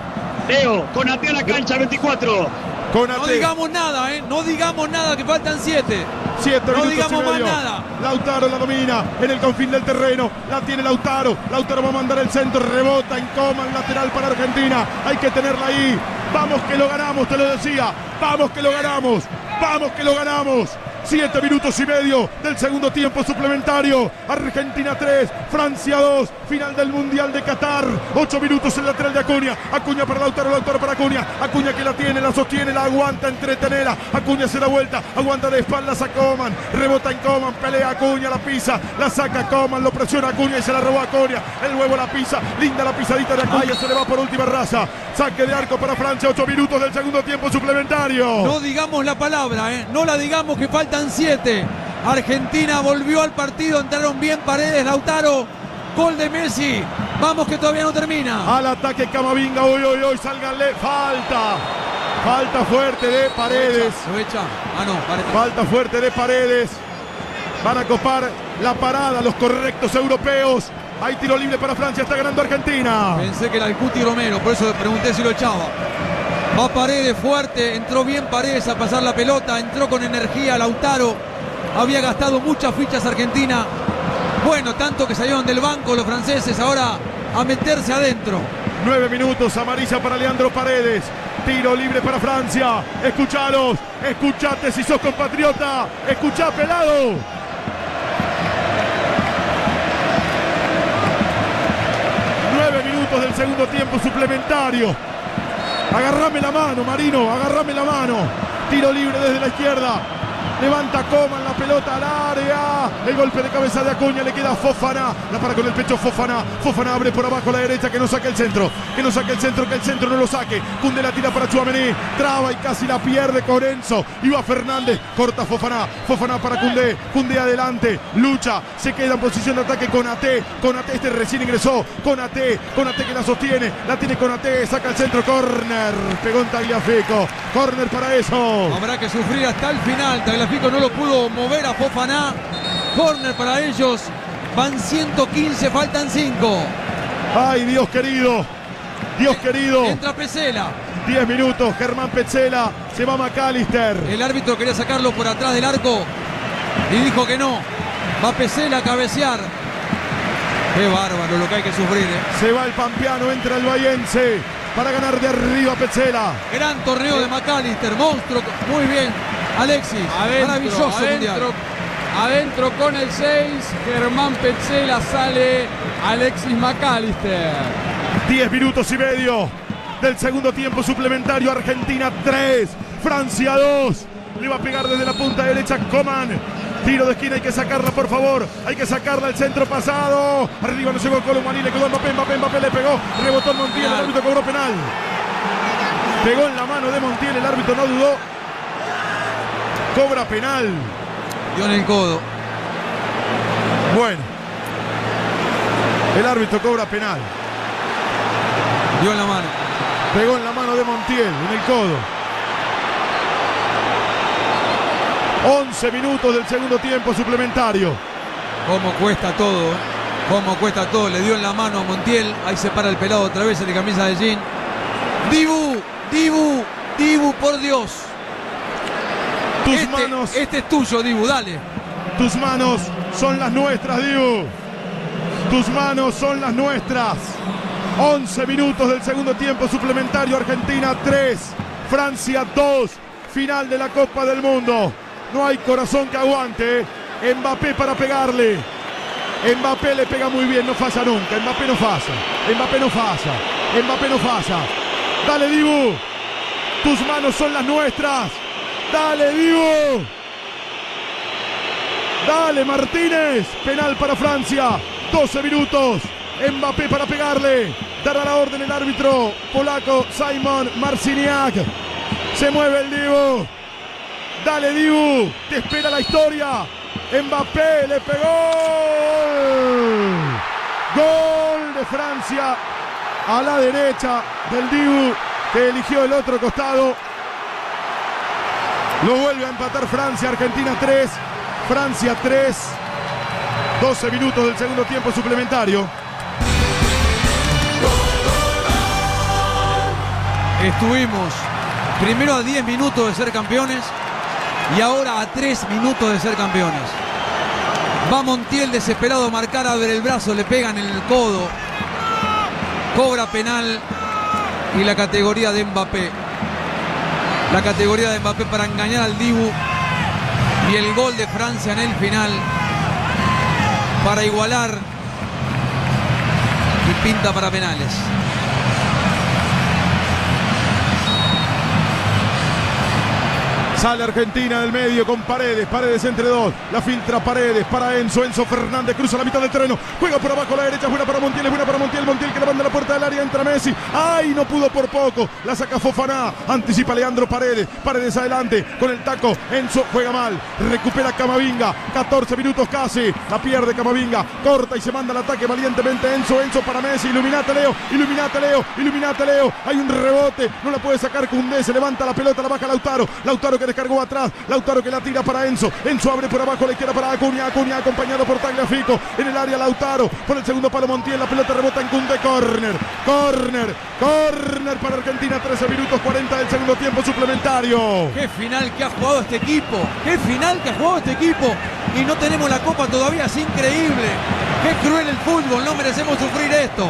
Speaker 2: Leo, Conate a la cancha 24.
Speaker 13: No digamos nada, ¿eh? No digamos nada, que faltan 7.
Speaker 1: 7
Speaker 13: No
Speaker 1: minutos
Speaker 13: digamos
Speaker 1: y
Speaker 13: más nada.
Speaker 1: Lautaro la domina en el confín del terreno. La tiene Lautaro. Lautaro va a mandar el centro. Rebota en coma el lateral para Argentina. Hay que tenerla ahí. Vamos que lo ganamos, te lo decía. Vamos que lo ganamos. Vamos que lo ganamos. Siete minutos y medio del segundo tiempo suplementario. Argentina 3, Francia 2. Final del Mundial de Qatar. 8 minutos el lateral de Acuña. Acuña para Lautaro, Lautaro para Acuña. Acuña que la tiene, la sostiene, la aguanta, entretenela. Acuña se da vuelta, aguanta de espaldas a Coman. Rebota en Coman, pelea Acuña, la pisa, la saca Coman, lo presiona Acuña y se la robó Acuña. El huevo la pisa, linda la pisadita de Acuña, se le va por última raza. Saque de arco para Francia, 8 minutos del segundo tiempo suplementario.
Speaker 13: No digamos la palabra, ¿eh? No la digamos que faltan 7. Argentina volvió al partido, entraron bien Paredes, Lautaro. Gol de Messi. Vamos que todavía no termina.
Speaker 1: Al ataque Camavinga, hoy, hoy, hoy, sálganle. Falta. Falta fuerte de Paredes.
Speaker 13: Lo echa. Ah, no, Paredes.
Speaker 1: Falta fuerte de Paredes. Van a copar la parada los correctos europeos. Hay tiro libre para Francia, está ganando Argentina.
Speaker 13: Pensé que era el Cuti Romero, por eso pregunté si lo echaba. Va Paredes fuerte, entró bien Paredes a pasar la pelota, entró con energía Lautaro. Había gastado muchas fichas Argentina. Bueno, tanto que salieron del banco los franceses, ahora a meterse adentro.
Speaker 1: Nueve minutos, amarilla para Leandro Paredes. Tiro libre para Francia. Escuchalos, escuchate si sos compatriota. Escuchá, pelado. Nueve minutos del segundo tiempo suplementario. Agarrame la mano, Marino, agarrame la mano. Tiro libre desde la izquierda. Levanta Coman la pelota al área. El golpe de cabeza de Acuña le queda Fofana. La para con el pecho Fofana. Fofana abre por abajo la derecha que no saque el centro. Que no saque el centro, que el centro no lo saque. Cunde la tira para Chuamení. Traba y casi la pierde con Enzo. Iba Fernández. Corta Fofana. Fofana para Cundé. Cundé adelante. Lucha. Se queda en posición de ataque con AT. Con AT este recién ingresó. Con AT. Con AT que la sostiene. La tiene con AT. Saca el centro. Corner. Pegó en Tagliafico. Corner para eso.
Speaker 13: Habrá que sufrir hasta el final. Tagliafico no lo pudo mover a Fofaná. Corner para ellos. Van 115, faltan 5.
Speaker 1: Ay, Dios querido. Dios querido.
Speaker 13: Entra Pesela.
Speaker 1: 10 minutos. Germán Petzela. Se va McAllister.
Speaker 13: El árbitro quería sacarlo por atrás del arco y dijo que no. Va Pesela a cabecear. Qué bárbaro lo que hay que sufrir. ¿eh?
Speaker 1: Se va el Pampeano. Entra el Bayense. Para ganar de arriba Petzela.
Speaker 13: Gran torneo de McAllister. Monstruo. Muy bien. Alexis.
Speaker 44: Adentro,
Speaker 13: Maravilloso
Speaker 44: adentro,
Speaker 13: mundial.
Speaker 44: adentro con el 6, Germán Petzela sale Alexis McAllister.
Speaker 1: 10 minutos y medio del segundo tiempo suplementario. Argentina 3, Francia 2. Le va a pegar desde la punta derecha Coman. Tiro de esquina, hay que sacarla por favor. Hay que sacarla al centro pasado. Arriba no llegó Colomani, le quedó Mbappé, Mbappé, Mbappé le pegó. Rebotó Montiel, el árbitro cobró penal. Pegó en la mano de Montiel, el árbitro no dudó. Cobra penal.
Speaker 13: Dio en el codo.
Speaker 1: Bueno. El árbitro cobra penal.
Speaker 13: Dio en la mano.
Speaker 1: Pegó en la mano de Montiel, en el codo. 11 minutos del segundo tiempo suplementario.
Speaker 13: Cómo cuesta todo, ¿eh? Cómo cuesta todo. Le dio en la mano a Montiel. Ahí se para el pelado otra vez el de camisa de jean. Dibu, Dibu, Dibu, por Dios.
Speaker 1: Tus
Speaker 13: Este-
Speaker 1: manos.
Speaker 13: Este es tuyo, Dibu, dale.
Speaker 1: Tus manos son las nuestras, Dibu. Tus manos son las nuestras. 11 minutos del segundo tiempo suplementario. Argentina 3. Francia 2. Final de la Copa del Mundo. No hay corazón que aguante. Mbappé para pegarle. Mbappé le pega muy bien, no falla nunca. Mbappé no falla. Mbappé no falla. Mbappé no falla. Dale, Dibu. Tus manos son las nuestras. Dale, Dibu. Dale, Martínez. Penal para Francia. 12 minutos. Mbappé para pegarle. Dará la orden el árbitro polaco Simon Marciniak. Se mueve el Dibu. Dale, Dibu. Te espera la historia. Mbappé le pegó. Gol de Francia a la derecha del Dibu que eligió el otro costado. Lo vuelve a empatar Francia, Argentina 3, Francia 3. 12 minutos del segundo tiempo suplementario.
Speaker 13: Estuvimos primero a 10 minutos de ser campeones y ahora a 3 minutos de ser campeones. Va Montiel desesperado a marcar, abre el brazo, le pegan en el codo. Cobra penal y la categoría de Mbappé. La categoría de Mbappé para engañar al Dibu. Y el gol de Francia en el final para igualar y pinta para penales.
Speaker 1: Sale Argentina del medio con Paredes, Paredes entre dos, la filtra Paredes para Enzo, Enzo Fernández cruza la mitad del terreno, juega por abajo a la derecha, buena para Montiel, buena para Montiel, Montiel que le manda la puerta del área, entra Messi, ay, no pudo por poco, la saca Fofaná, anticipa Leandro Paredes, Paredes adelante con el taco, Enzo juega mal, recupera Camavinga, 14 minutos casi, la pierde Camavinga, corta y se manda al ataque valientemente Enzo, Enzo para Messi, iluminate Leo, iluminate Leo, iluminate Leo, hay un rebote, no la puede sacar Cundé, se levanta la pelota, la baja Lautaro, Lautaro que descargó atrás. Lautaro que la tira para Enzo. Enzo abre por abajo la izquierda para Acuña. Acuña acompañado por Tagliafico. En el área Lautaro. Por el segundo palo Montiel. La pelota rebota en Cunde. Corner. Corner. Corner para Argentina. 13 minutos 40 del segundo tiempo suplementario.
Speaker 13: Qué final que ha jugado este equipo. Qué final que ha jugado este equipo. Y no tenemos la copa todavía. Es increíble. Qué cruel el fútbol. No merecemos sufrir esto.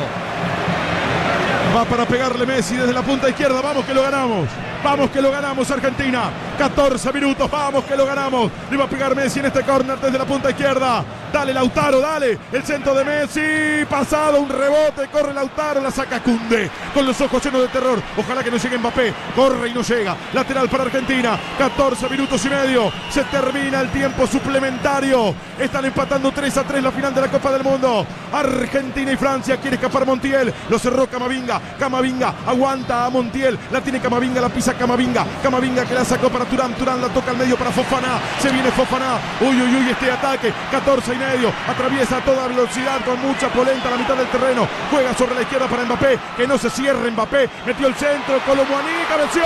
Speaker 1: Va para pegarle Messi desde la punta izquierda. Vamos que lo ganamos. Vamos que lo ganamos Argentina. 14 minutos. Vamos que lo ganamos. Le va a pegar Messi en este córner desde la punta izquierda. Dale Lautaro, dale. El centro de Messi. Pasado un rebote. Corre Lautaro. La saca Cunde. Con los ojos llenos de terror. Ojalá que no llegue Mbappé. Corre y no llega. Lateral para Argentina. 14 minutos y medio. Se termina el tiempo suplementario. Están empatando 3 a 3 la final de la Copa del Mundo. Argentina y Francia. Quiere escapar Montiel. Lo cerró Camavinga. Camavinga aguanta a Montiel. La tiene Camavinga. La pisa Camavinga. Camavinga que la sacó para Turán. Turán la toca al medio para Fofana. Se viene Fofana. Uy, uy, uy, este ataque. 14 y medio. Atraviesa a toda velocidad con mucha polenta a la mitad del terreno. Juega sobre la izquierda para Mbappé. Que no se cierre Mbappé. Metió el centro. Colomuaní. Cabeció.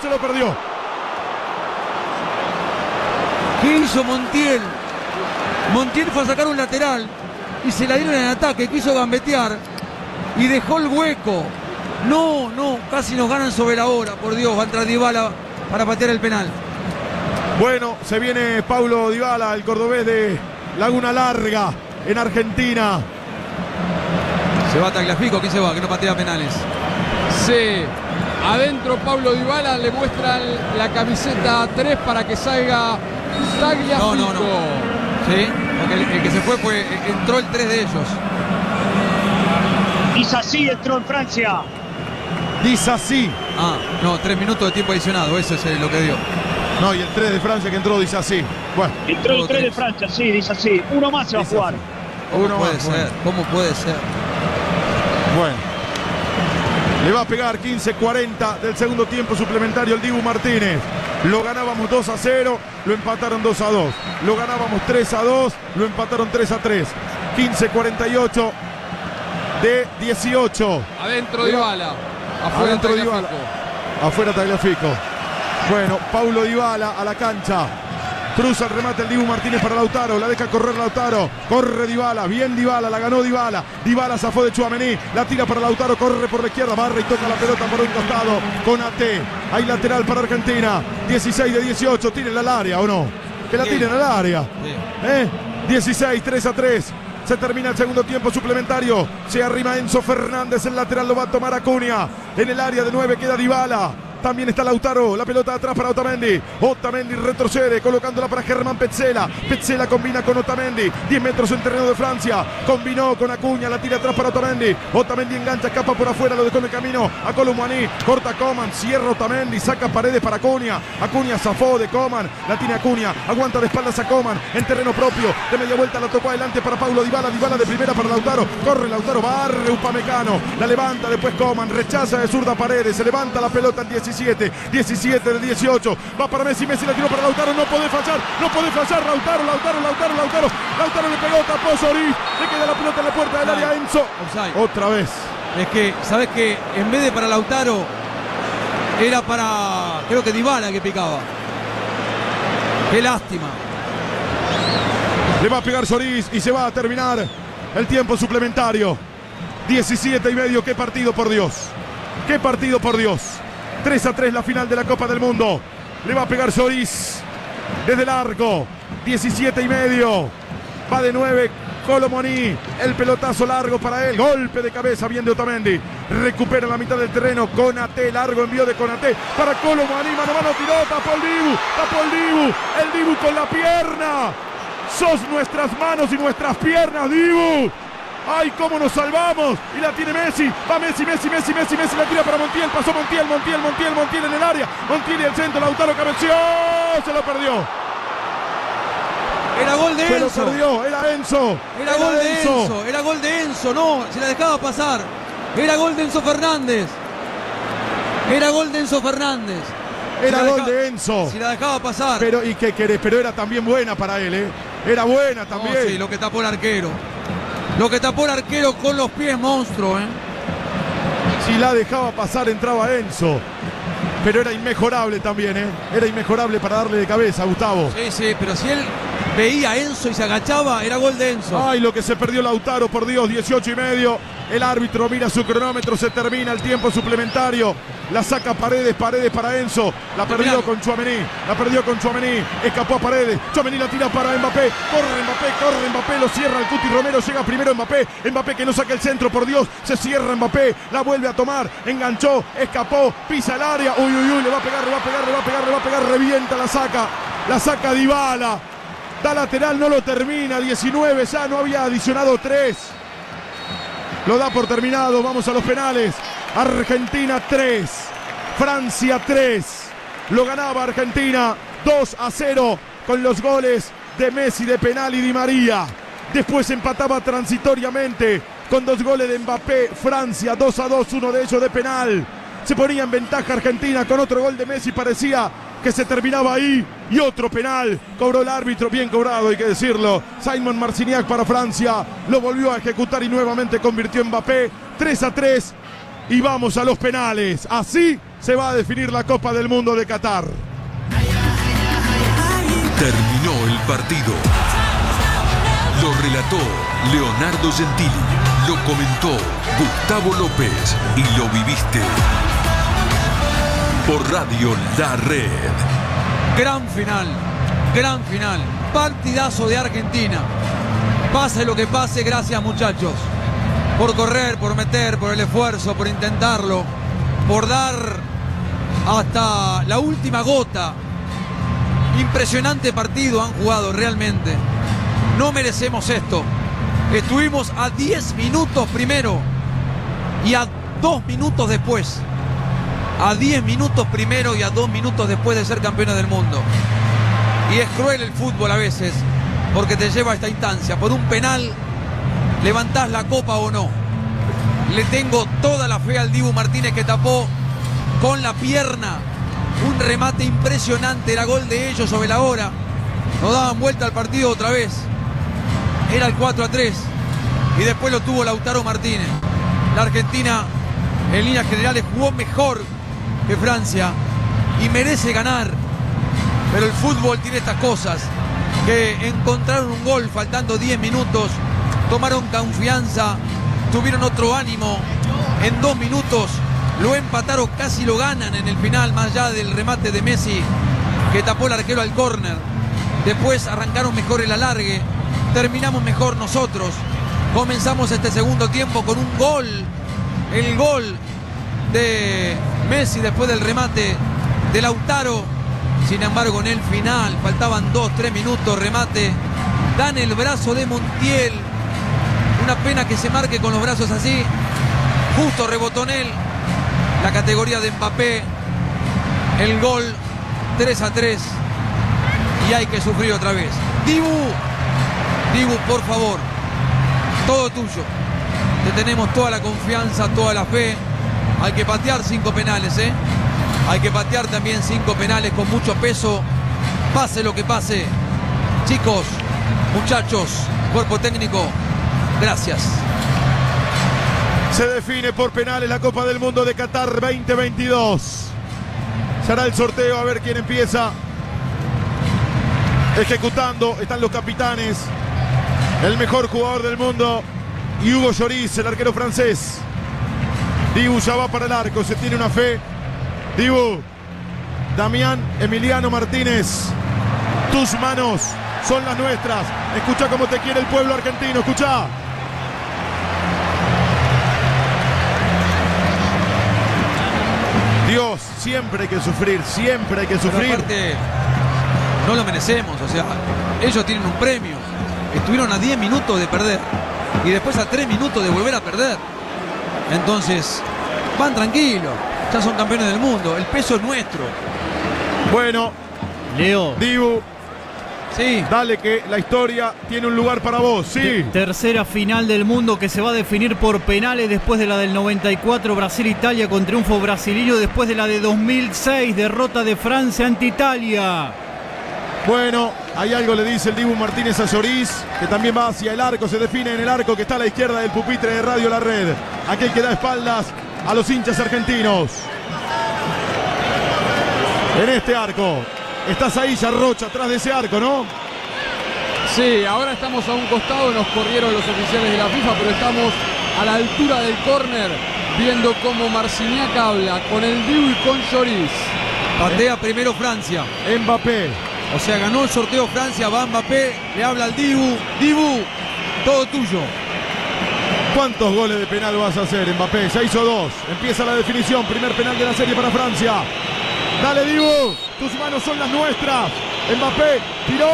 Speaker 1: Se lo perdió.
Speaker 13: ¿Qué hizo Montiel? Montiel fue a sacar un lateral y se la dieron en ataque. Quiso gambetear y dejó el hueco. No, no, casi nos ganan sobre la hora, por Dios. Va a entrar Dybala para patear el penal.
Speaker 1: Bueno, se viene Paulo Dybala, el cordobés de Laguna Larga, en Argentina.
Speaker 13: Se va Tagliafico, ¿quién se va? Que no patea penales.
Speaker 44: Sí. Adentro Pablo Dybala le muestra la camiseta 3 para que salga Tagliafico.
Speaker 13: No, no, no. Sí, porque el, el que se fue fue, entró el 3 de ellos.
Speaker 2: Isassi entró en Francia.
Speaker 1: Dice así.
Speaker 13: Ah, no, tres minutos de tiempo adicionado, eso es eh, lo que dio.
Speaker 1: No, y el 3 de Francia que entró dice así. Bueno.
Speaker 2: Entró el 3 de Francia, sí, dice así. Uno más se va a jugar.
Speaker 13: ¿Cómo
Speaker 1: Uno
Speaker 13: puede
Speaker 1: más,
Speaker 13: ser?
Speaker 1: bueno.
Speaker 13: ¿Cómo puede ser?
Speaker 1: Bueno. Le va a pegar 15-40 del segundo tiempo suplementario el Dibu Martínez. Lo ganábamos 2 a 0, lo empataron 2 a 2. Lo ganábamos 3 a 2, lo empataron 3 a 3. 15-48 de 18.
Speaker 44: Adentro Dybala. Afuera
Speaker 1: Adentro
Speaker 44: Tagliafico.
Speaker 1: Dybala. Afuera Tagliafico. Bueno, Paulo Dybala a la cancha. Cruza el remate el Dibu Martínez para Lautaro. La deja correr Lautaro. Corre Dybala. Bien Dybala. La ganó Dybala. Dybala zafó de Chuamení. La tira para Lautaro. Corre por la izquierda. Barra y toca la pelota por un costado. Con AT. Hay lateral para Argentina. 16 de 18. Tírenla al área o no. Que la tiren al área. ¿Eh? 16, 3 a 3. Se termina el segundo tiempo suplementario. Se arrima Enzo Fernández. El lateral lo va a tomar Acuña. En el área de 9 queda Dybala. También está Lautaro. La pelota atrás para Otamendi. Otamendi retrocede colocándola para Germán Petzela. Petzela combina con Otamendi. 10 metros en terreno de Francia. Combinó con Acuña. La tira atrás para Otamendi. Otamendi engancha, escapa por afuera. Lo dejó en el camino a Colomani. Corta Coman. Cierra Otamendi. Saca paredes para Acuña. Acuña zafó de Coman. La tiene Acuña. Aguanta de espaldas a Coman. En terreno propio. De media vuelta la tocó adelante para Paulo Dybala. Dybala de primera para Lautaro. Corre Lautaro. Barre Upamecano. La levanta después Coman. Rechaza de zurda paredes. Se levanta la pelota en 17. 17 de 18. Va para Messi. Messi la tiró para Lautaro. No puede fallar. No puede fallar. Lautaro, Lautaro, Lautaro, Lautaro. Lautaro le pegó. Tapó Solís. Le queda la pelota en la puerta del área. Enzo. Otra vez.
Speaker 13: Es que, ¿sabes que En vez de para Lautaro, era para, creo que Dybala que picaba. Qué lástima.
Speaker 1: Le va a pegar Solís y se va a terminar el tiempo suplementario. 17 y medio. Qué partido, por Dios. Qué partido, por Dios. 3 a 3 la final de la Copa del Mundo. Le va a pegar Solís desde el arco. 17 y medio. Va de 9 Colomoni. El pelotazo largo para él. Golpe de cabeza bien de Otamendi. Recupera la mitad del terreno. Conate. Largo envío de Conate. Para Colomoni. Mano mano tiró. Tapó el Dibu. Tapó el Dibu. El Dibu con la pierna. Sos nuestras manos y nuestras piernas, Dibu. ¡Ay, cómo nos salvamos! Y la tiene Messi. Va Messi, Messi, Messi, Messi, Messi. La tira para Montiel. Pasó Montiel, Montiel, Montiel, Montiel en el área. Montiel y el centro. Lautaro cabeció. Se lo perdió.
Speaker 13: Era gol de
Speaker 1: Se lo
Speaker 13: Enzo.
Speaker 1: perdió. Era Enzo.
Speaker 13: Era gol de Enzo. Era gol de Enzo. No, se la dejaba pasar. Era gol de Enzo Fernández. Era gol de Enzo Fernández.
Speaker 1: Era
Speaker 13: Se
Speaker 1: gol de Enzo.
Speaker 13: Se la dejaba pasar.
Speaker 1: Pero, ¿y qué querés? Pero era también buena para él, ¿eh? Era buena
Speaker 13: No,
Speaker 1: también.
Speaker 13: sí, lo que tapó el arquero. Lo que tapó el arquero con los pies monstruo, ¿eh?
Speaker 1: Si la dejaba pasar, entraba Enzo. Pero era inmejorable también, ¿eh? Era inmejorable para darle de cabeza, Gustavo.
Speaker 13: Sí, sí, pero si él veía a Enzo y se agachaba, era gol de Enzo.
Speaker 1: Ay, lo que se perdió Lautaro, por Dios, 18 y medio. El árbitro mira su cronómetro, se termina el tiempo suplementario. La saca Paredes, Paredes para Enzo. La perdió con Chuamení, la perdió con Chuamení. Escapó a Paredes. Chuamení la tira para Mbappé. Corre Mbappé, corre Mbappé, lo cierra el Cuti Romero. Llega primero Mbappé. Mbappé que no saca el centro, por Dios. Se cierra Mbappé, la vuelve a tomar. Enganchó, escapó, pisa el área. Uy, uy, uy, le va a pegar, le va a pegar, le va a pegar, le va a pegar. Revienta, la saca. La saca Dybala. Da lateral, no lo termina. 19 ya, no había adicionado 3. Lo da por terminado. Vamos a los penales. Argentina 3. Francia 3. Lo ganaba Argentina 2 a 0 con los goles de Messi de penal y Di María. Después empataba transitoriamente con dos goles de Mbappé. Francia 2 a 2, uno de ellos de penal. Se ponía en ventaja Argentina con otro gol de Messi. Parecía que se terminaba ahí. Y otro penal. Cobró el árbitro, bien cobrado, hay que decirlo. Simon Marciniak para Francia. Lo volvió a ejecutar y nuevamente convirtió Mbappé. 3 a 3. Y vamos a los penales. Así se va a definir la Copa del Mundo de Qatar.
Speaker 60: Terminó el partido. Lo relató Leonardo Gentili. Lo comentó Gustavo López. Y lo viviste por Radio La Red.
Speaker 13: Gran final, gran final. Partidazo de Argentina. Pase lo que pase, gracias muchachos. Por correr, por meter, por el esfuerzo, por intentarlo, por dar hasta la última gota. Impresionante partido han jugado realmente. No merecemos esto. Estuvimos a 10 minutos primero y a 2 minutos después. A 10 minutos primero y a 2 minutos después de ser campeones del mundo. Y es cruel el fútbol a veces, porque te lleva a esta instancia. Por un penal, levantás la copa o no. Le tengo toda la fe al Dibu Martínez que tapó con la pierna. Un remate impresionante, era gol de ellos sobre la hora. No daban vuelta al partido otra vez. Era el 4 a 3. Y después lo tuvo Lautaro Martínez. La Argentina, en líneas generales, jugó mejor que Francia y merece ganar. Pero el fútbol tiene estas cosas, que encontraron un gol faltando 10 minutos, tomaron confianza, tuvieron otro ánimo, en dos minutos lo empataron, casi lo ganan en el final, más allá del remate de Messi que tapó el arquero al córner. Después arrancaron mejor el alargue, terminamos mejor nosotros. Comenzamos este segundo tiempo con un gol, el gol de Messi después del remate de Lautaro. Sin embargo, en el final, faltaban dos, tres minutos, remate. Dan el brazo de Montiel. Una pena que se marque con los brazos así. Justo rebotó en él. La categoría de Mbappé. El gol 3 a 3. Y hay que sufrir otra vez. Dibu. Dibu, por favor. Todo tuyo. Te tenemos toda la confianza, toda la fe. Hay que patear cinco penales, ¿eh? Hay que patear también cinco penales con mucho peso. Pase lo que pase. Chicos, muchachos, cuerpo técnico, gracias.
Speaker 1: Se define por penales la Copa del Mundo de Qatar 2022. Será el sorteo a ver quién empieza. Ejecutando están los capitanes. El mejor jugador del mundo y Hugo Lloris, el arquero francés. Dibu ya va para el arco, se tiene una fe. Dibu, Damián Emiliano Martínez, tus manos son las nuestras. Escucha cómo te quiere el pueblo argentino, escucha. Dios, siempre hay que sufrir, siempre hay que sufrir.
Speaker 13: aparte, no lo merecemos, o sea, ellos tienen un premio. Estuvieron a 10 minutos de perder y después a 3 minutos de volver a perder. Entonces, van tranquilos, ya son campeones del mundo, el peso es nuestro.
Speaker 1: Bueno,
Speaker 30: Leo.
Speaker 1: Dibu,
Speaker 13: sí.
Speaker 1: dale que la historia tiene un lugar para vos, sí.
Speaker 30: Te- tercera final del mundo que se va a definir por penales después de la del 94 Brasil-Italia con triunfo brasileño después de la de 2006 derrota de Francia ante Italia.
Speaker 1: Bueno, hay algo le dice el Dibu Martínez a Lloris, que también va hacia el arco, se define en el arco que está a la izquierda del pupitre de Radio La Red. Aquel que da espaldas a los hinchas argentinos. En este arco. Estás ahí, ya Rocha, atrás de ese arco, ¿no?
Speaker 44: Sí, ahora estamos a un costado, nos corrieron los oficiales de la FIFA, pero estamos a la altura del córner, viendo cómo Marciniak habla con el Dibu y con Lloris.
Speaker 13: Patea primero Francia.
Speaker 1: Mbappé.
Speaker 13: O sea, ganó el sorteo Francia, va Mbappé, le habla al Dibu. Dibu, todo tuyo.
Speaker 1: ¿Cuántos goles de penal vas a hacer, Mbappé? Ya hizo dos. Empieza la definición. Primer penal de la serie para Francia. Dale, Dibu. Tus manos son las nuestras. Mbappé tiró.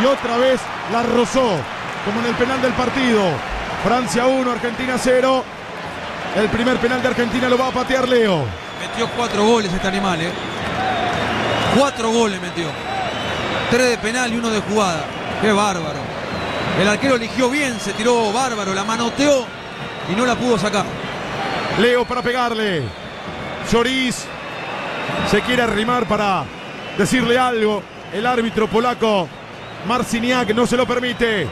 Speaker 1: Y otra vez la rozó. Como en el penal del partido. Francia 1, Argentina 0. El primer penal de Argentina lo va a patear Leo.
Speaker 13: Metió cuatro goles este animal, ¿eh? Cuatro goles metió. Tres de penal y uno de jugada. Qué bárbaro. El arquero eligió bien, se tiró bárbaro, la manoteó y no la pudo sacar.
Speaker 1: Leo para pegarle. Lloris se quiere arrimar para decirle algo. El árbitro polaco Marciniak no se lo permite.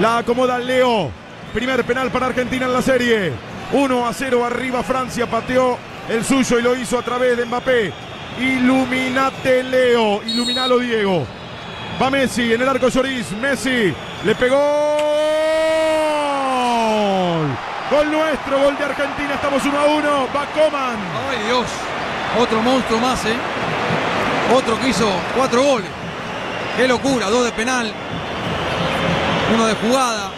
Speaker 1: La acomoda Leo. Primer penal para Argentina en la serie. 1 a 0 arriba Francia. Pateó el suyo y lo hizo a través de Mbappé. Iluminate Leo. Iluminalo Diego. Va Messi en el arco Lloris. Messi le pegó. Gol nuestro, gol de Argentina. Estamos 1 a 1. Va Coman.
Speaker 13: Ay Dios. Otro monstruo más, ¿eh? Otro que hizo cuatro goles. Qué locura, dos de penal. Uno de jugada.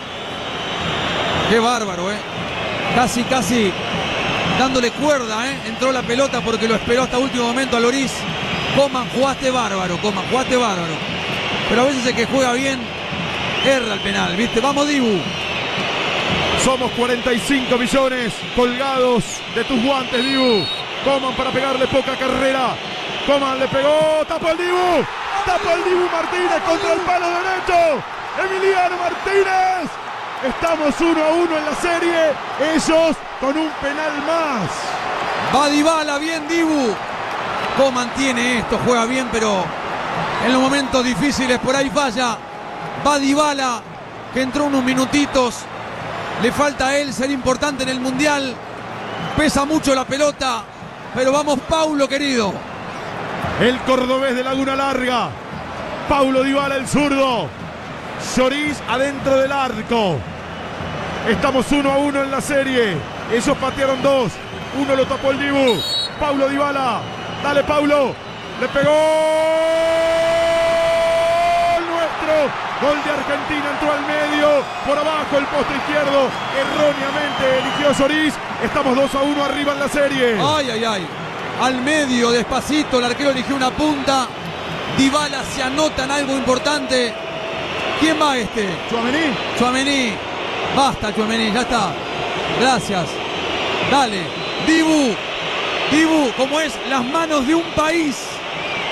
Speaker 13: Qué bárbaro, ¿eh? Casi, casi dándole cuerda, ¿eh? Entró la pelota porque lo esperó hasta último momento a Loris. Coman, jugaste bárbaro, Coman, jugaste bárbaro. Pero a veces el que juega bien erra el penal, ¿viste? Vamos, Dibu.
Speaker 1: Somos 45 millones colgados de tus guantes, Dibu. Coman para pegarle poca carrera. Coman le pegó, tapó el Dibu. Tapó el Dibu Martínez contra el palo derecho. Emiliano Martínez. Estamos 1 a 1 en la serie. Ellos con un penal más.
Speaker 13: Va bien Dibu. Coman tiene esto, juega bien, pero en los momentos difíciles por ahí falla. Va Dybala, que entró unos minutitos. Le falta a él ser importante en el Mundial. Pesa mucho la pelota. Pero vamos, Paulo, querido.
Speaker 1: El cordobés de Laguna Larga. Paulo Dybala, el zurdo. Lloris adentro del arco. Estamos 1 a 1 en la serie. Ellos patearon dos. Uno lo tapó el Dibu. Paulo Dybala. Dale, Paulo. Le pegó. Gol de Argentina entró al medio. por abajo el poste izquierdo. Erróneamente eligió Solís. Estamos 2 a 1 arriba en la serie.
Speaker 13: Ay, ay, ay. Al medio, despacito, el arquero eligió una punta. Dybala se anota en algo importante. ¿Quién va este?
Speaker 1: Chuamení.
Speaker 13: Chuamení. Basta, Chuamení, ya está. Gracias. Dale. Dibu. Dibu, como es las manos de un país.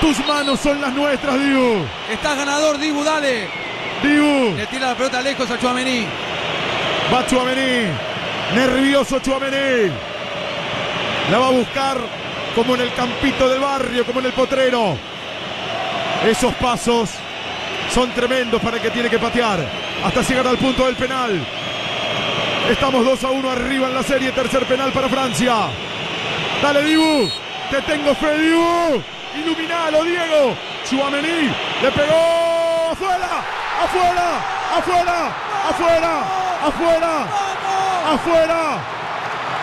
Speaker 1: Tus manos son las nuestras, Dibu.
Speaker 13: Estás ganador, Dibu, dale.
Speaker 1: Dibu.
Speaker 13: Le tira la pelota lejos a Chuamení.
Speaker 1: Va Chuamení. Nervioso Chuamení. La va a buscar como en el campito del barrio, como en el potrero. Esos pasos son tremendos para el que tiene que patear. Hasta llegar al punto del penal. Estamos 2 a 1 arriba en la serie. Tercer penal para Francia. Dale, Dibu. Te tengo fe, Dibu. Iluminalo, Diego. Chuamení. Le pegó. ¡Afuera! ¡Afuera! ¡Afuera! ¡Afuera! ¡Afuera! ¡Afuera!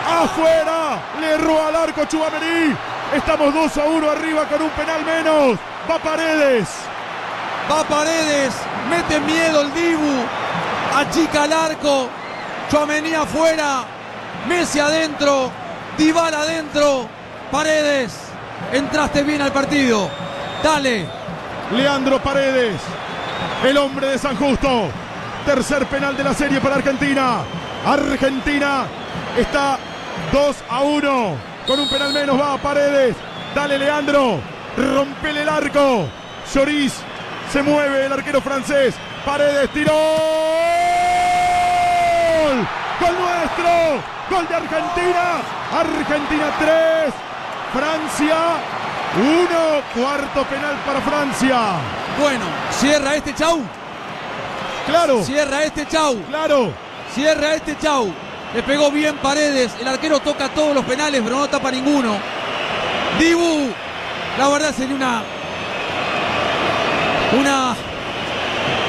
Speaker 1: ¡Afuera! Le erró al arco Chuamení. Estamos 2 a 1 arriba con un penal menos. Va Paredes.
Speaker 13: Va Paredes. Mete miedo el Dibu. Achica el arco. Chuamení afuera. Messi adentro. Dybala adentro. Paredes. Entraste bien al partido. Dale.
Speaker 1: Leandro Paredes. El hombre de San Justo. Tercer penal de la serie para Argentina. Argentina está 2 a 1. Con un penal menos va Paredes. Dale Leandro. Rompele el arco. Lloris. Se mueve el arquero francés. Paredes tiró. ¡Gol! ¡Gol nuestro! ¡Gol de Argentina! Argentina 3. Francia 1. Cuarto penal para Francia.
Speaker 13: Bueno, cierra este chau.
Speaker 1: Claro.
Speaker 13: Cierra este chau.
Speaker 1: Claro.
Speaker 13: Cierra este chau. Le pegó bien Paredes. El arquero toca todos los penales, pero no tapa ninguno. Dibu. La verdad sería una. Una.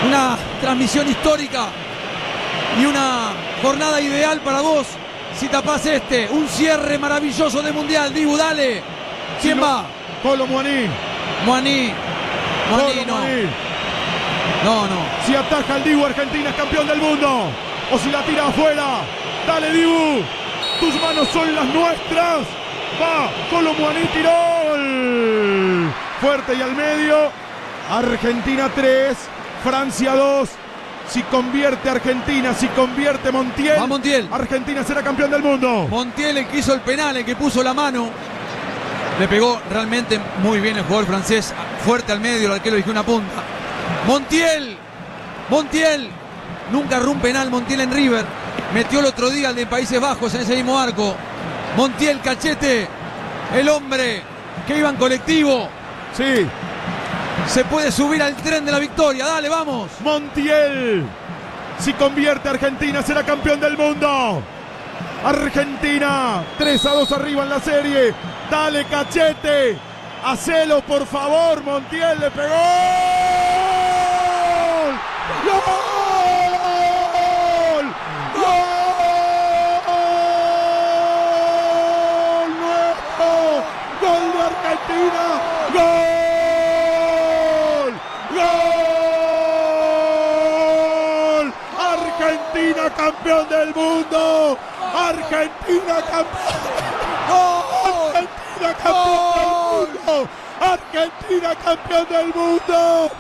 Speaker 13: Una transmisión histórica. Y una jornada ideal para vos. Si tapás este. Un cierre maravilloso de mundial. Dibu, dale. ¿Quién
Speaker 1: Si no-
Speaker 13: va?
Speaker 1: Colo Muaní.
Speaker 13: Moaní. Moaní no. No, no.
Speaker 1: Si ataja el Dibu, Argentina es campeón del mundo. O si la tira afuera. Dale, Dibu. Tus manos son las nuestras. Va, Colo Muaní tiró. Fuerte y al medio. Argentina 3, Francia 2. Si convierte Argentina, si convierte Montiel.
Speaker 13: Va Montiel.
Speaker 1: Argentina será campeón del mundo.
Speaker 13: Montiel, el que hizo el penal, el que puso la mano. Le pegó realmente muy bien el jugador francés. Fuerte al medio, el arquero eligió una punta. Montiel. Montiel. Nunca un penal Montiel en River. Metió el otro día el de Países Bajos en ese mismo arco. Montiel, cachete. El hombre que iba en colectivo.
Speaker 1: Sí.
Speaker 13: Se puede subir al tren de la victoria. Dale, vamos.
Speaker 1: Montiel. Si convierte Argentina será campeón del mundo. Argentina 3 a 2 arriba en la serie. Dale cachete. Hacelo por favor. Montiel le pegó. ¡Gol! ¡Gol! ¡Gol de Argentina! ¡Gol! Campeón del mundo! ¡Argentina campeón! ¡Argentina campeón del mundo! ¡Argentina campeón del mundo!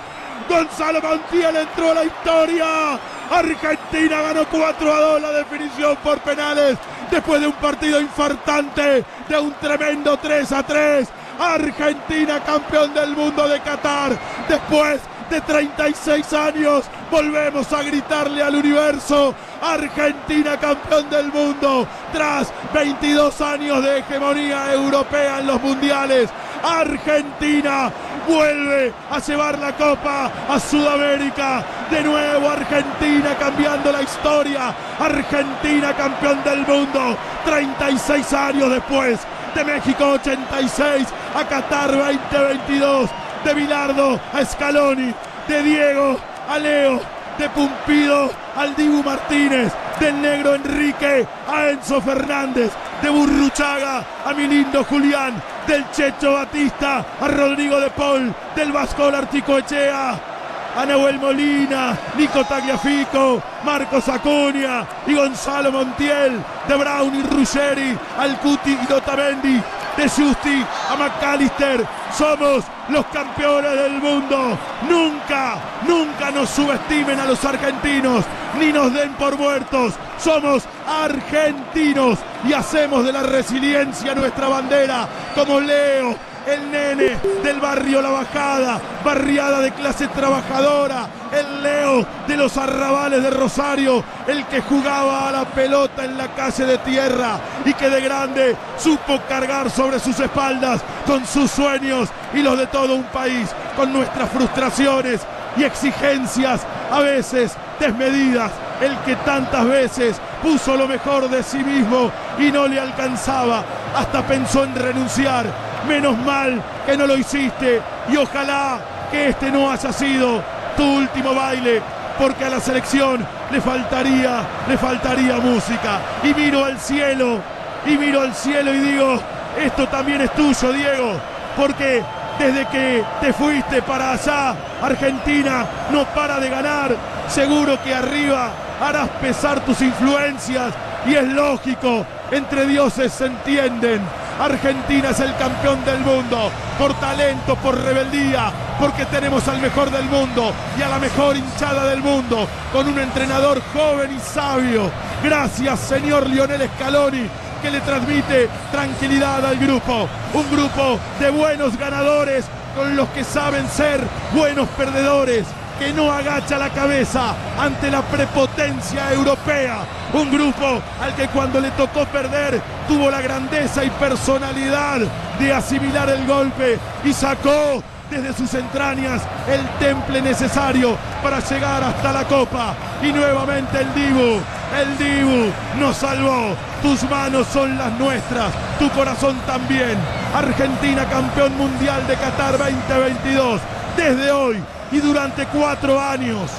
Speaker 1: Gonzalo Montiel entró a la historia. Argentina ganó 4 a 2 la definición por penales después de un partido infartante, de un tremendo 3 a 3. Argentina campeón del mundo de Qatar. Después de 36 años volvemos a gritarle al universo. Argentina campeón del mundo tras 22 años de hegemonía europea en los mundiales. Argentina vuelve a llevar la copa a Sudamérica. De nuevo Argentina cambiando la historia. Argentina campeón del mundo. 36 años después de México 86 a Qatar 2022. De Bilardo a Scaloni. De Diego a Leo. De Pumpido al Dibu Martínez. Del negro Enrique a Enzo Fernández. De Burruchaga a mi lindo Julián. Del Checho Batista a Rodrigo de Paul. Del Vasco Articoechea. a Nahuel Molina, Nico Tagliafico, Marcos Acuña y Gonzalo Montiel, de Brown y Ruggeri, al Cuti y Dotamendi, de Justi a McAllister. Somos los campeones del mundo. Nunca, nunca nos subestimen a los argentinos, ni nos den por muertos. Somos argentinos y hacemos de la resiliencia nuestra bandera, como Leo, el nene del barrio La Bajada, barriada de clase trabajadora, el Leo de los arrabales de Rosario, el que jugaba a la pelota en la calle de tierra y que de grande supo cargar sobre sus espaldas con sus sueños y los de todo un país, con nuestras frustraciones y exigencias a veces desmedidas, el que tantas veces puso lo mejor de sí mismo y no le alcanzaba, hasta pensó en renunciar. Menos mal que no lo hiciste y ojalá que este no haya sido tu último baile, porque a la selección le faltaría, le faltaría música. Y miro al cielo, y miro al cielo y digo, esto también es tuyo, Diego, porque desde que te fuiste para allá, Argentina no para de ganar. Seguro que arriba harás pesar tus influencias y es lógico, entre dioses se entienden. Argentina es el campeón del mundo, por talento, por rebeldía, porque tenemos al mejor del mundo y a la mejor hinchada del mundo, con un entrenador joven y sabio. Gracias, señor Lionel Scaloni, que le transmite tranquilidad al grupo. Un grupo de buenos ganadores con los que saben ser buenos perdedores que no agacha la cabeza ante la prepotencia europea. Un grupo al que cuando le tocó perder tuvo la grandeza y personalidad de asimilar el golpe y sacó desde sus entrañas el temple necesario para llegar hasta la copa. Y nuevamente el Dibu, el Dibu nos salvó. Tus manos son las nuestras, tu corazón también. Argentina campeón mundial de Qatar 2022. Desde hoy y durante cuatro años.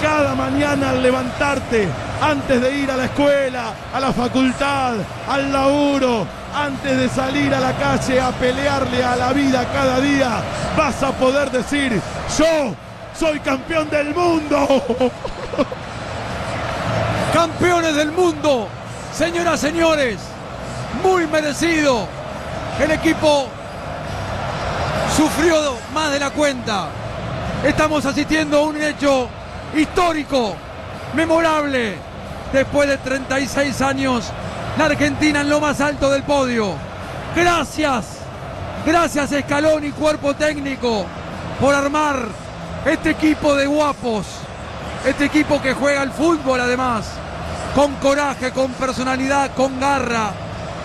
Speaker 1: Cada mañana al levantarte, antes de ir a la escuela, a la facultad, al laburo, antes de salir a la calle a pelearle a la vida cada día, vas a poder decir, yo soy campeón del mundo. (laughs)
Speaker 13: Campeones del mundo, señoras, señores, muy merecido. El equipo sufrió más de la cuenta. Estamos asistiendo a un hecho histórico, memorable. Después de 36 años, la Argentina en lo más alto del podio. Gracias, gracias Escalón y cuerpo técnico por armar este equipo de guapos. Este equipo que juega al fútbol además, con coraje, con personalidad, con garra,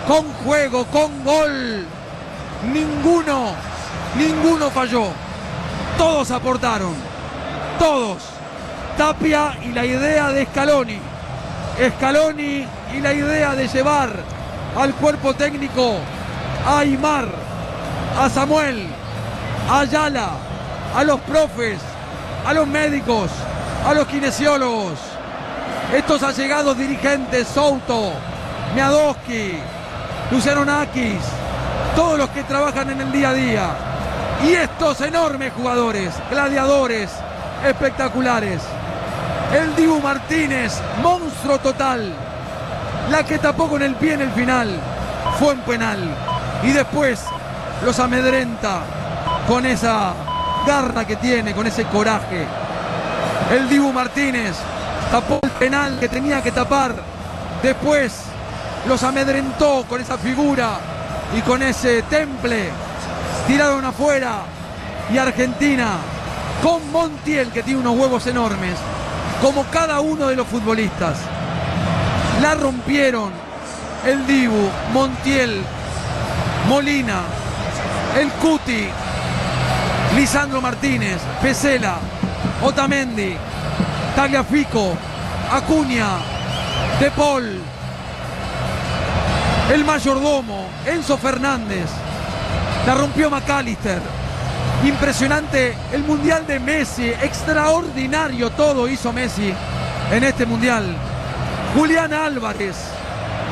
Speaker 13: con juego, con gol. Ninguno, ninguno falló. Todos aportaron. Todos. Tapia y la idea de Scaloni. Scaloni y la idea de llevar al cuerpo técnico a Aymar, a Samuel, a Ayala, a los profes, a los médicos, a los kinesiólogos. Estos allegados dirigentes, Souto, Miadoski, Luciano Nakis, todos los que trabajan en el día a día. Y estos enormes jugadores, gladiadores, espectaculares. El Dibu Martínez, monstruo total. La que tapó con el pie en el final fue en penal. Y después los amedrenta con esa garra que tiene, con ese coraje. El Dibu Martínez tapó el penal que tenía que tapar. Después los amedrentó con esa figura y con ese temple tiraron afuera. Y Argentina con Montiel que tiene unos huevos enormes, como cada uno de los futbolistas. La rompieron. El Dibu, Montiel, Molina, el Cuti, Lisandro Martínez, Pesela, Otamendi, Tagliafico, Acuña, De el mayordomo, Enzo Fernández, la rompió McAllister. Impresionante el mundial de Messi. Extraordinario todo hizo Messi en este mundial. Julián Álvarez.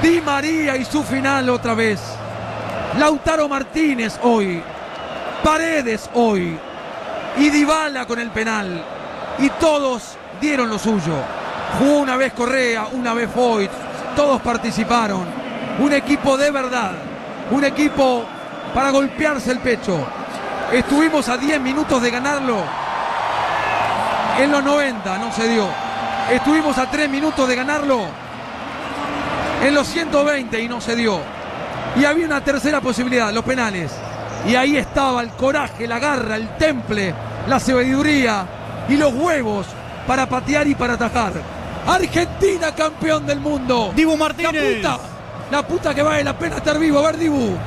Speaker 13: Di María y su final otra vez. Lautaro Martínez hoy. Paredes hoy. Y Dybala con el penal. y todos dieron lo suyo. Jugó una vez Correa, una vez Foyt, todos participaron. Un equipo de verdad, un equipo para golpearse el pecho. Estuvimos a 10 minutos de ganarlo. En los 90 no se dio. Estuvimos a 3 minutos de ganarlo. En los 120 y no se dio. Y había una tercera posibilidad, los penales. Y ahí estaba el coraje, la garra, el temple, la sabiduría y los huevos para patear y para atajar. Argentina campeón del mundo.
Speaker 30: Dibu Martínez.
Speaker 13: La puta, la puta que vale la pena estar vivo. A ver, Dibu.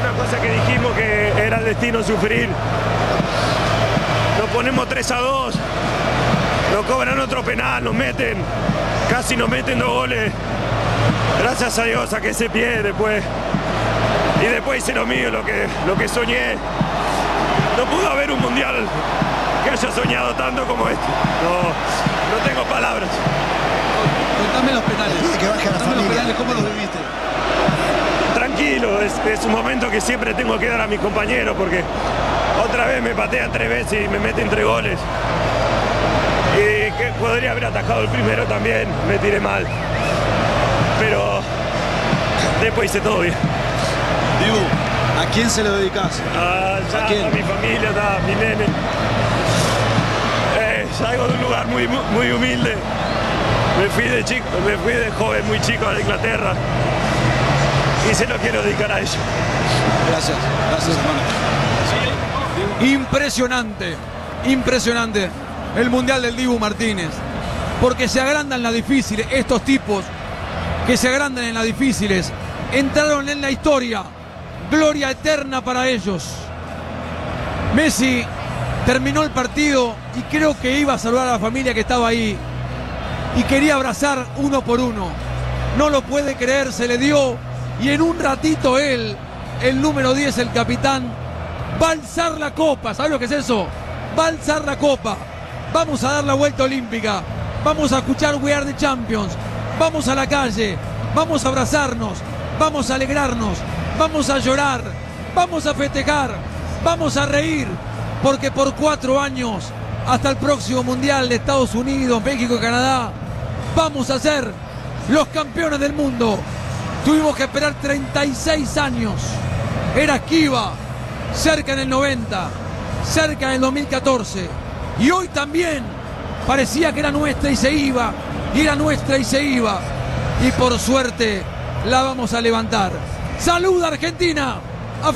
Speaker 68: Una cosa que dijimos que era el destino sufrir. Nos ponemos 3 a 2. Nos cobran otro penal, nos meten. Casi nos meten dos goles. Gracias a Dios saqué ese pie después. Y después hice lo mío, lo que, lo que soñé. No pudo haber un mundial que haya soñado tanto como este. No, no tengo palabras.
Speaker 69: Contame los penales. Contame los penales, ¿cómo los viviste?
Speaker 68: Tranquilo, es, es un momento que siempre tengo que dar a mis compañeros porque otra vez me patean tres veces y me meten tres goles. Y que podría haber atajado el primero también, me tiré mal. Pero después hice todo bien.
Speaker 69: Dibu, ¿a quién se lo dedicas?
Speaker 68: Ah, ya,
Speaker 69: ¿A quién?
Speaker 68: a mi familia, a mi nene. Eh, salgo de un lugar muy, muy humilde. Me fui de chico, me fui de joven, muy chico a Inglaterra. Y se lo quiero dedicar a ellos.
Speaker 69: Gracias, gracias hermano.
Speaker 13: Impresionante, impresionante el Mundial del Dibu Martínez. Porque se agrandan las difíciles, estos tipos que se agrandan en las difíciles, entraron en la historia. Gloria eterna para ellos. Messi terminó el partido y creo que iba a saludar a la familia que estaba ahí. Y quería abrazar uno por uno. No lo puede creer, se le dio. Y en un ratito él, el número 10, el capitán, va a alzar la copa. ¿Sabes lo que es eso? Va a alzar la copa. Vamos a dar la vuelta olímpica. Vamos a escuchar We Are the Champions. Vamos a la calle. Vamos a abrazarnos. Vamos a alegrarnos. Vamos a llorar. Vamos a festejar. Vamos a reír. Porque por cuatro años, hasta el próximo Mundial de Estados Unidos, México y Canadá, vamos a ser los campeones del mundo. Tuvimos que esperar 36 años. Era Kiva, cerca en el 90, cerca en el 2014. Y hoy también parecía que era nuestra y se iba, y era nuestra y se iba. Y por suerte la vamos a levantar. ¡Salud Argentina! ¡A!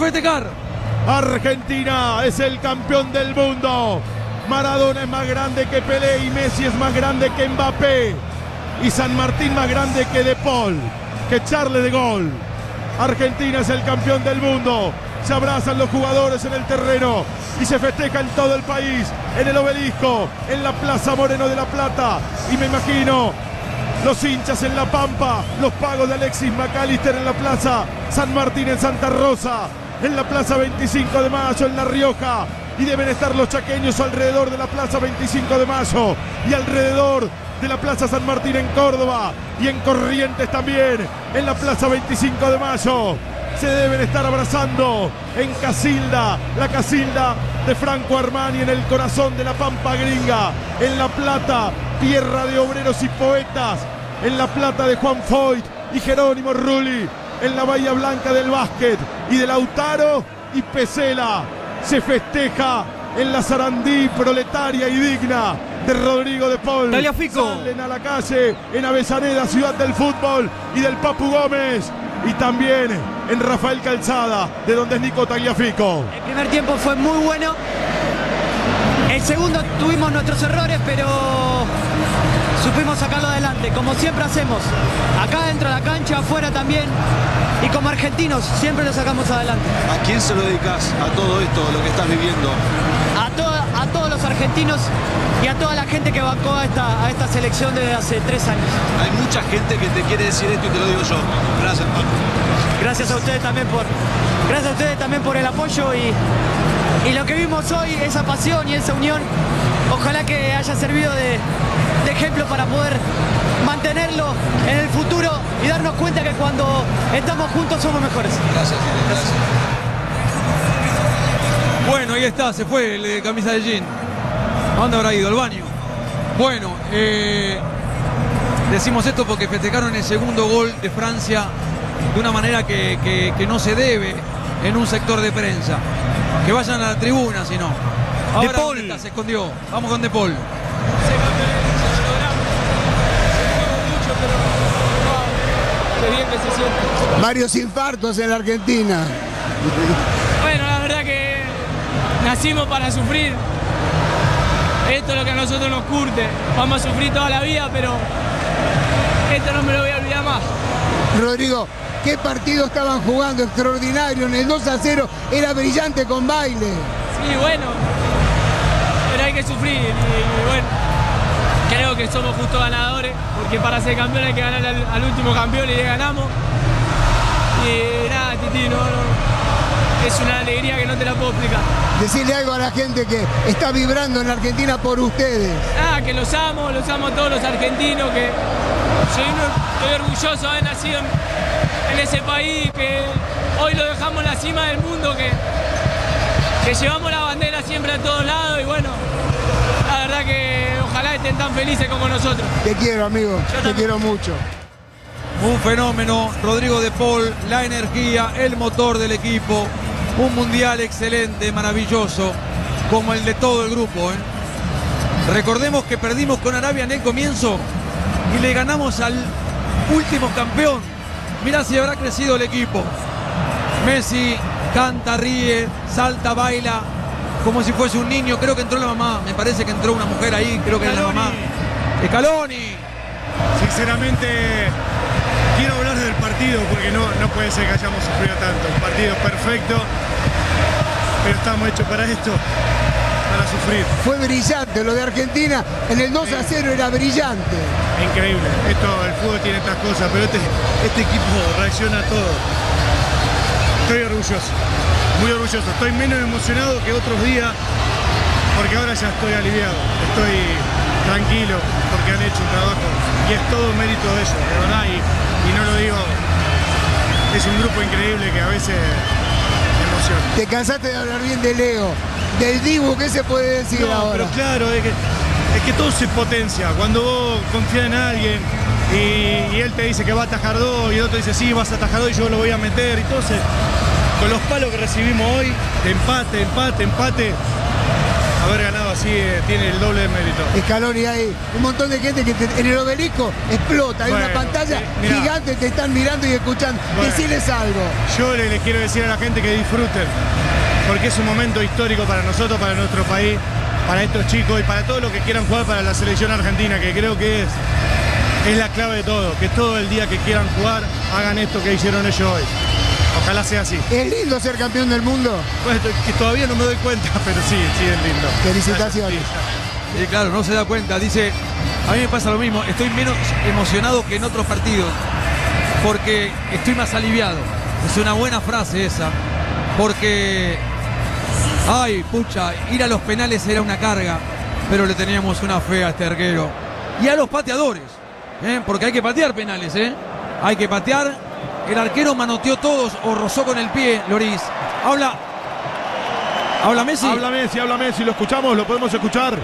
Speaker 1: Argentina es el campeón del mundo. Maradona es más grande que Pelé y Messi es más grande que Mbappé. Y San Martín más grande que De Paul, que Charles de Gol. Argentina es el campeón del mundo. Se abrazan los jugadores en el terreno y se festeja en todo el país, en el obelisco, en la Plaza Moreno de la Plata. Y me imagino los hinchas en La Pampa, los pagos de Alexis McAllister en la Plaza San Martín en Santa Rosa, en la Plaza 25 de Mayo en La Rioja. Y deben estar los chaqueños alrededor de la Plaza 25 de Mayo y alrededor de la Plaza San Martín en Córdoba y en Corrientes también, en la Plaza 25 de Mayo. Se deben estar abrazando en Casilda, la Casilda de Franco Armani en el corazón de la Pampa Gringa, en La Plata, tierra de obreros y poetas, en La Plata de Juan Foyt y Jerónimo Rulli, en la Bahía Blanca del básquet y de Lautaro y Pesela. Se festeja en la Sarandí proletaria y digna de Rodrigo de Paul. Salen a la calle en Avellaneda, ciudad del fútbol y del Papu Gómez. Y también en Rafael Calzada, de donde es Nico Tagliafico.
Speaker 70: El primer tiempo fue muy bueno. El segundo tuvimos nuestros errores, pero supimos sacarlo adelante, como siempre hacemos. Acá dentro de la cancha, afuera también. Y como argentinos, siempre lo sacamos adelante.
Speaker 69: ¿A quién se lo dedicas a todo esto, lo que estás viviendo?
Speaker 70: A, toda- a todos los argentinos y a toda la gente que bancó a esta, a esta selección desde hace tres años.
Speaker 69: Hay mucha gente que te quiere decir esto y te lo digo yo. Gracias, hermano.
Speaker 70: Gracias a ustedes también por, gracias a ustedes también por el apoyo y, y lo que vimos hoy, esa pasión y esa unión, ojalá que haya servido de, de ejemplo para poder mantenerlo en el futuro y darnos cuenta que cuando estamos juntos somos mejores.
Speaker 69: Gracias,
Speaker 13: Bueno, ahí está, se fue el de camisa de jean. ¿A dónde habrá ido? ¿Al baño? Bueno, eh, decimos esto porque festejaron el segundo gol de Francia de una manera que, que- que no se debe en un sector de prensa. Que vayan a la tribuna, si no. Ahora,
Speaker 71: De.
Speaker 13: Se escondió. Vamos con De Paul.
Speaker 71: Qué bien que se siente.
Speaker 72: Varios infartos en la Argentina.
Speaker 71: Bueno, la verdad que nacimos para sufrir. Esto es lo que a nosotros nos curte. Vamos a sufrir toda la vida, pero esto no me lo voy a olvidar más.
Speaker 72: Rodrigo, ¿qué partido estaban jugando? Extraordinario. En el 2 a 0 era brillante con baile.
Speaker 71: Sí, bueno, pero hay que sufrir y, y bueno, creo que somos justo ganadores, porque para ser campeón hay que ganar al, al último campeón y le ganamos. Y nada, Titi, no, no, es una alegría que no te la puedo explicar.
Speaker 72: Decirle algo a la gente que está vibrando en la Argentina por ustedes.
Speaker 71: Ah, que los amo, los amo a todos los argentinos, que soy estoy orgulloso de haber nacido en, en ese país, que hoy lo dejamos en la cima del mundo, que, que llevamos la bandera siempre a todos lados y bueno, la verdad que ojalá estén tan felices como nosotros.
Speaker 72: Te quiero, amigo. Te quiero mucho.
Speaker 13: Un fenómeno, Rodrigo de Paul, la energía, el motor del equipo. Un mundial excelente, maravilloso, como el de todo el grupo. ¿eh? Recordemos que perdimos con Arabia en el comienzo y le ganamos al último campeón. Mirá si habrá crecido el equipo. Messi canta, ríe, salta, baila, como si fuese un niño. Creo que entró la mamá, me parece que entró una mujer ahí, creo que es la mamá. Scaloni.
Speaker 73: Sinceramente, quiero hablar del partido porque no, no puede ser que hayamos sufrido tanto. Un partido perfecto, pero estamos hechos para esto, para sufrir.
Speaker 72: Fue brillante. Lo de Argentina en el 2 a 0 era brillante.
Speaker 73: Increíble. Esto, el fútbol tiene estas cosas, pero este, este equipo reacciona a todo. Estoy orgulloso, muy orgulloso. Estoy menos emocionado que otros días porque ahora ya estoy aliviado. Estoy tranquilo porque han hecho un trabajo y es todo mérito de ellos, de verdad. Y, y no lo digo, es un grupo increíble que a veces emociona.
Speaker 72: Te cansaste de hablar bien de Leo. Del Dibu, ¿qué se puede decir
Speaker 73: No,
Speaker 72: ahora?
Speaker 73: pero claro, es que, es que todo se potencia. Cuando vos confías en alguien y, y él te dice que va a atajar dos y el otro dice sí, vas a atajar dos y yo lo voy a meter. Entonces, con los palos que recibimos hoy, de empate, empate, empate, haber ganado así eh, tiene el doble de mérito.
Speaker 72: Escaloni hay un montón de gente que te- en el obelisco explota, hay una pantalla
Speaker 73: mirá.
Speaker 72: gigante, te están mirando y escuchando.
Speaker 73: Bueno.
Speaker 72: Decirles algo.
Speaker 73: Yo le, le quiero decir a la gente que disfruten, porque es un momento histórico para nosotros, para nuestro país, para estos chicos y para todos los que quieran jugar para la selección argentina, que creo que es, es la clave de todo, que todo el día que quieran jugar hagan esto que hicieron ellos hoy. Ojalá sea así.
Speaker 72: ¿Es lindo ser campeón del mundo?
Speaker 73: Pues, que todavía no me doy cuenta, (laughs) pero sí, sí es lindo.
Speaker 72: Felicitaciones.
Speaker 13: Sí, claro, no se da cuenta. Dice, a mí me pasa lo mismo. Estoy menos emocionado que en otros partidos porque estoy más aliviado. Es una buena frase esa. Porque, ay, pucha, ir a los penales era una carga, pero le teníamos una fe a este arquero. Y a los pateadores, ¿eh? porque hay que patear penales, ¿eh? Hay que patear. El arquero manoteó todos o rozó con el pie, Loris. Habla. Habla Messi.
Speaker 1: Habla Messi, habla Messi, lo escuchamos, lo podemos escuchar.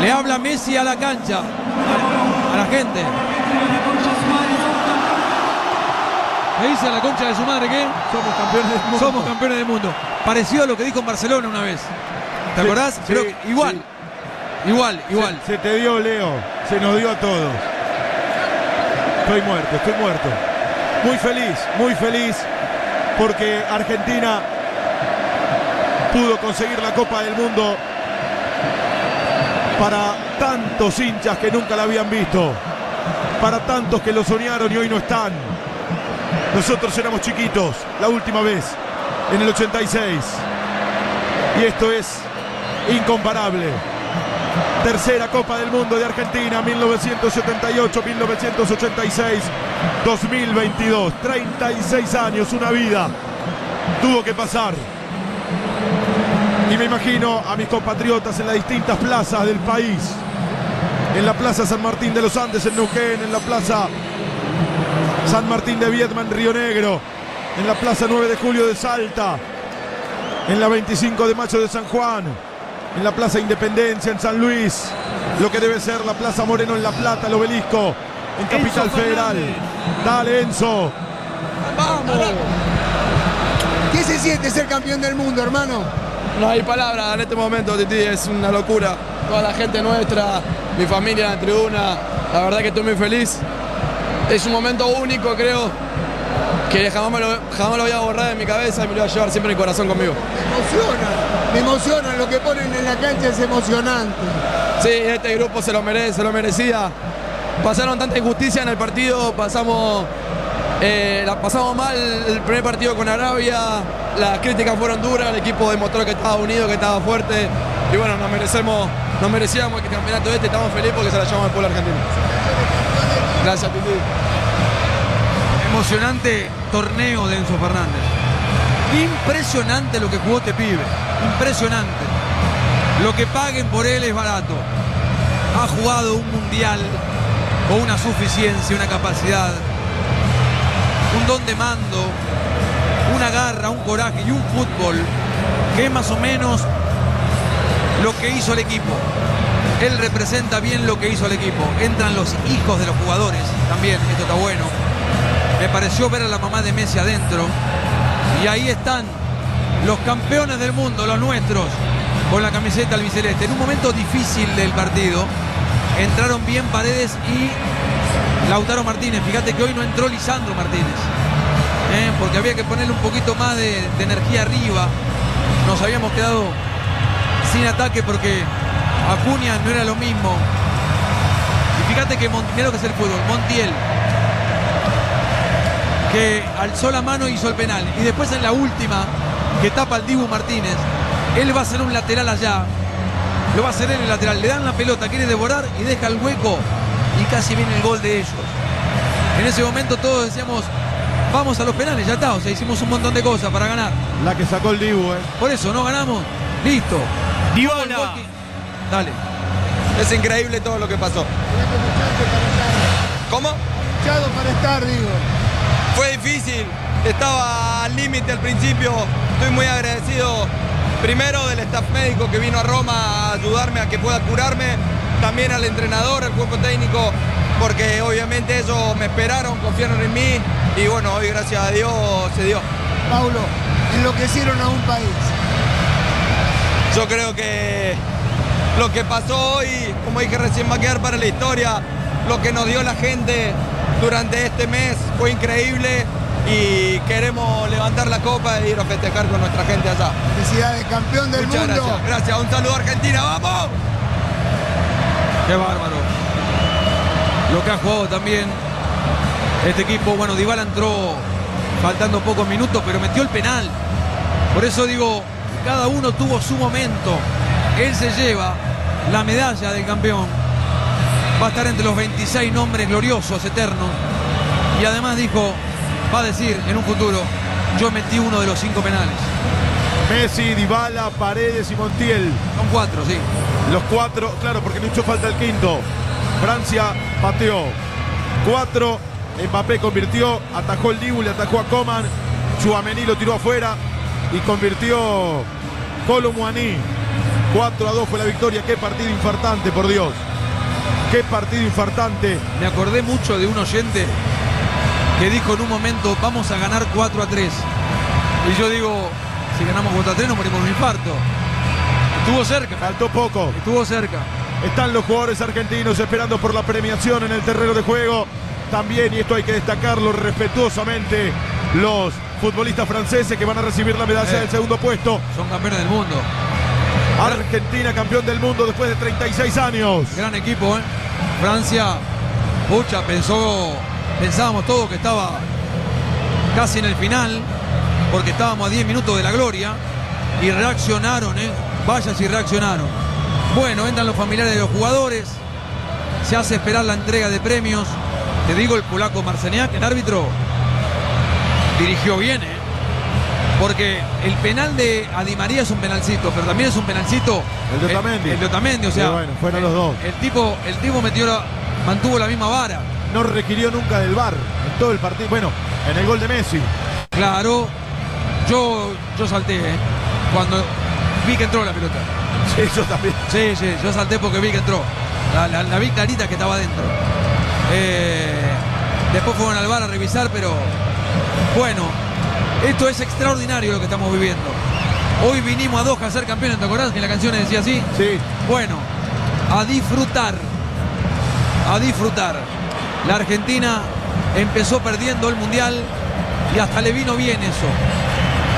Speaker 13: Le habla Messi a la cancha, a la gente. ¿Me dice a la concha de su madre qué?
Speaker 1: Somos campeones del mundo.
Speaker 13: Somos campeones del mundo. Parecido a lo que dijo en Barcelona una vez. ¿Te
Speaker 1: Sí,
Speaker 13: acordás?
Speaker 1: sí,
Speaker 13: que igual.
Speaker 1: sí.
Speaker 13: Igual, igual.
Speaker 1: Se, se te dio, Leo. Se nos dio a todos. Estoy muerto, estoy muerto. Muy feliz, muy feliz. Porque Argentina pudo conseguir la Copa del Mundo para tantos hinchas que nunca la habían visto. Para tantos que lo soñaron y hoy no están. Nosotros éramos chiquitos la última vez, en el 86. Y esto es incomparable. Tercera Copa del Mundo de Argentina, 1978, 1986, 2022. 36 años, una vida. Tuvo que pasar. Y me imagino a mis compatriotas en las distintas plazas del país. En la Plaza San Martín de los Andes en Neuquén, en la Plaza San Martín de Viedma en Río Negro, en la Plaza 9 de Julio de Salta, en la 25 de Mayo de San Juan, en la Plaza Independencia, en San Luis. Lo que debe ser la Plaza Moreno en La Plata, el obelisco, en Capital
Speaker 74: Enzo
Speaker 1: Federal. Dale, Enzo.
Speaker 72: ¡Vamos! ¿Qué se siente ser campeón del mundo, hermano?
Speaker 75: No hay palabras en este momento, Titi, es una locura. Toda la gente nuestra, mi familia en la tribuna, la verdad que estoy muy feliz. Es un momento único, creo, que jamás me, lo, jamás lo voy a borrar de mi cabeza y me lo voy a llevar siempre en el corazón conmigo.
Speaker 72: Me emociona, me emociona, lo que ponen en la cancha es emocionante.
Speaker 75: Sí, este grupo se lo merece, se lo merecía. Pasaron tanta injusticia en el partido, pasamos, eh, la pasamos mal el primer partido con Arabia, las críticas fueron duras, el equipo demostró que estaba unido, que estaba fuerte y bueno, nos merecemos, nos merecíamos que el campeonato este, estamos felices porque se la llevamos al pueblo argentino. Gracias, Titi.
Speaker 13: Emocionante torneo de Enzo Fernández. Impresionante lo que jugó este pibe. Impresionante. Lo que paguen por él es barato. Ha jugado un mundial con una suficiencia, una capacidad, un don de mando, una garra, un coraje y un fútbol que es más o menos lo que hizo el equipo. Él representa bien lo que hizo el equipo. Entran los hijos de los jugadores también, esto está bueno. Me pareció ver a la mamá de Messi adentro. Y ahí están los campeones del mundo, los nuestros, con la camiseta albiceleste. En un momento difícil del partido, entraron bien Paredes y Lautaro Martínez. Fíjate que hoy no entró Lisandro Martínez. ¿eh? Porque había que ponerle un poquito más de, energía arriba. Nos habíamos quedado sin ataque porque Acuña no era lo mismo. Y fíjate que Mon- mirá lo que es el fútbol. Montiel, que alzó la mano y hizo el penal. Y después en la última, que tapa al Dibu Martínez, él va a hacer un lateral allá. Lo va a hacer él el lateral. Le dan la pelota, quiere devorar y deja el hueco. Y casi viene el gol de ellos. En ese momento todos decíamos, vamos a los penales, ya está. O sea, hicimos un montón de cosas para ganar.
Speaker 1: La que sacó el Dibu, ¿eh?
Speaker 13: Por eso, no ganamos. Listo.
Speaker 74: Dybala.
Speaker 13: Dale.
Speaker 75: Es increíble todo lo que pasó. ¿Cómo?
Speaker 72: Chado para estar, digo.
Speaker 75: Fue difícil, estaba al límite al principio. Estoy muy agradecido primero del staff médico que vino a Roma a ayudarme a que pueda curarme, también al entrenador, al cuerpo técnico, porque obviamente ellos me esperaron, confiaron en mí y bueno, hoy gracias a Dios se dio.
Speaker 72: Paulo, enloquecieron a un país.
Speaker 75: Yo creo que lo que pasó hoy, como dije recién, va a quedar para la historia. Lo que nos dio la gente durante este mes fue increíble y queremos levantar la copa e ir a festejar con nuestra gente allá.
Speaker 72: Felicidades, campeón del
Speaker 75: Muchas
Speaker 72: mundo.
Speaker 75: gracias. Gracias, un saludo a Argentina, ¡vamos!
Speaker 13: Qué bárbaro. Lo que ha jugado también este equipo. Bueno, Dybala entró faltando pocos minutos, pero metió el penal. Por eso digo, cada uno tuvo su momento. Él se lleva la medalla del campeón. Va a estar entre los 26 nombres gloriosos, eternos. Y además dijo, va a decir en un futuro, yo metí uno de los cinco penales.
Speaker 1: Messi, Dybala, Paredes y Montiel.
Speaker 13: Son cuatro, sí.
Speaker 1: Los cuatro, claro, porque hizo falta el quinto. Francia pateó. Cuatro. Mbappé convirtió, atajó el Dibu, le atajó a Coman. Chuamení lo tiró afuera y convirtió Colo Muaní. 4 a 2 fue la victoria. Qué partido infartante, por Dios. Qué partido infartante.
Speaker 13: Me acordé mucho de un oyente que dijo en un momento, vamos a ganar 4 a 3. Y yo digo, si ganamos 4 a 3 nos morimos de un infarto. Estuvo cerca.
Speaker 1: Faltó poco.
Speaker 13: Estuvo cerca.
Speaker 1: Están los jugadores argentinos esperando por la premiación en el terreno de juego. También, y esto hay que destacarlo respetuosamente, los futbolistas franceses que van a recibir la medalla
Speaker 13: Eh.
Speaker 1: del segundo puesto.
Speaker 13: Son campeones del mundo.
Speaker 1: Argentina campeón del mundo después de 36 años.
Speaker 13: Gran equipo, ¿eh? Francia, pucha, pensó, pensábamos todos que estaba casi en el final, porque estábamos a 10 minutos de la gloria, y reaccionaron, ¿eh? Vaya si reaccionaron. Bueno, entran los familiares de los jugadores, se hace esperar la entrega de premios. Te digo, el polaco Marceniak, el árbitro, dirigió bien, ¿eh? Porque el penal de Adi María es un penalcito, pero también es un penalcito.
Speaker 1: El de Otamendi.
Speaker 13: El, de Otamendi, o sea.
Speaker 1: Bueno, fueron los dos.
Speaker 13: El tipo, el tipo metió la- mantuvo la misma vara.
Speaker 1: No requirió nunca del VAR en todo el partido. Bueno, en el gol de Messi.
Speaker 13: Claro, yo, yo salté, ¿eh? Cuando vi que entró la pelota.
Speaker 1: Sí, yo también.
Speaker 13: Sí, sí, yo salté porque vi que entró. La, la- la vi clarita que estaba adentro. Eh, después fueron al bar a revisar, pero bueno, esto es extraordinario lo que estamos viviendo. Hoy vinimos a Doha a ser campeones, ¿te acordás que la canción decía así?
Speaker 1: Sí.
Speaker 13: Bueno, a disfrutar. A disfrutar. La Argentina empezó perdiendo el Mundial y hasta le vino bien eso.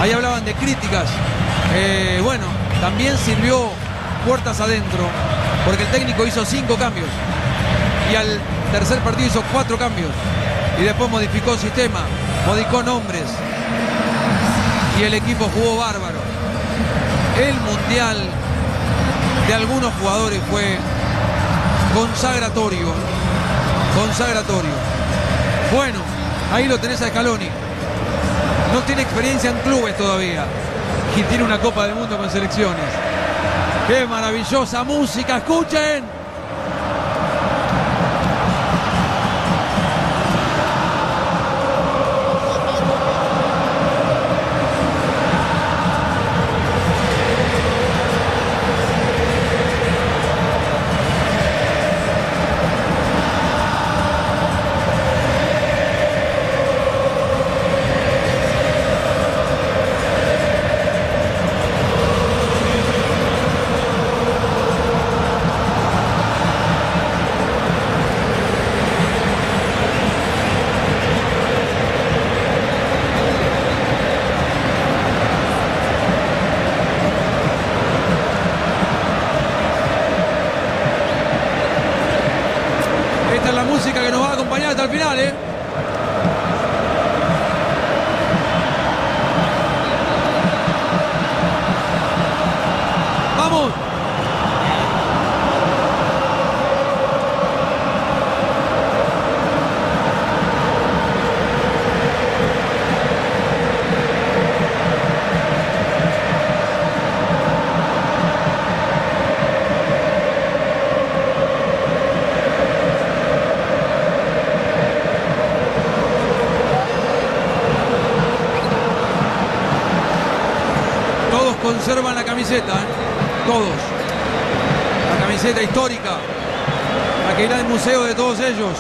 Speaker 13: Ahí hablaban de críticas. Eh, bueno, también sirvió puertas adentro, porque el técnico hizo cinco cambios. Y al tercer partido hizo cuatro cambios. Y después modificó sistema, modificó nombres. Y el equipo jugó bárbaro. El Mundial de algunos jugadores fue consagratorio. Consagratorio. Bueno, ahí lo tenés a Scaloni. No tiene experiencia en clubes todavía. Y tiene una Copa del Mundo con selecciones. ¡Qué maravillosa música! ¡Escuchen! camiseta, ¿eh? Todos. La camiseta histórica. La que irá al museo de todos ellos.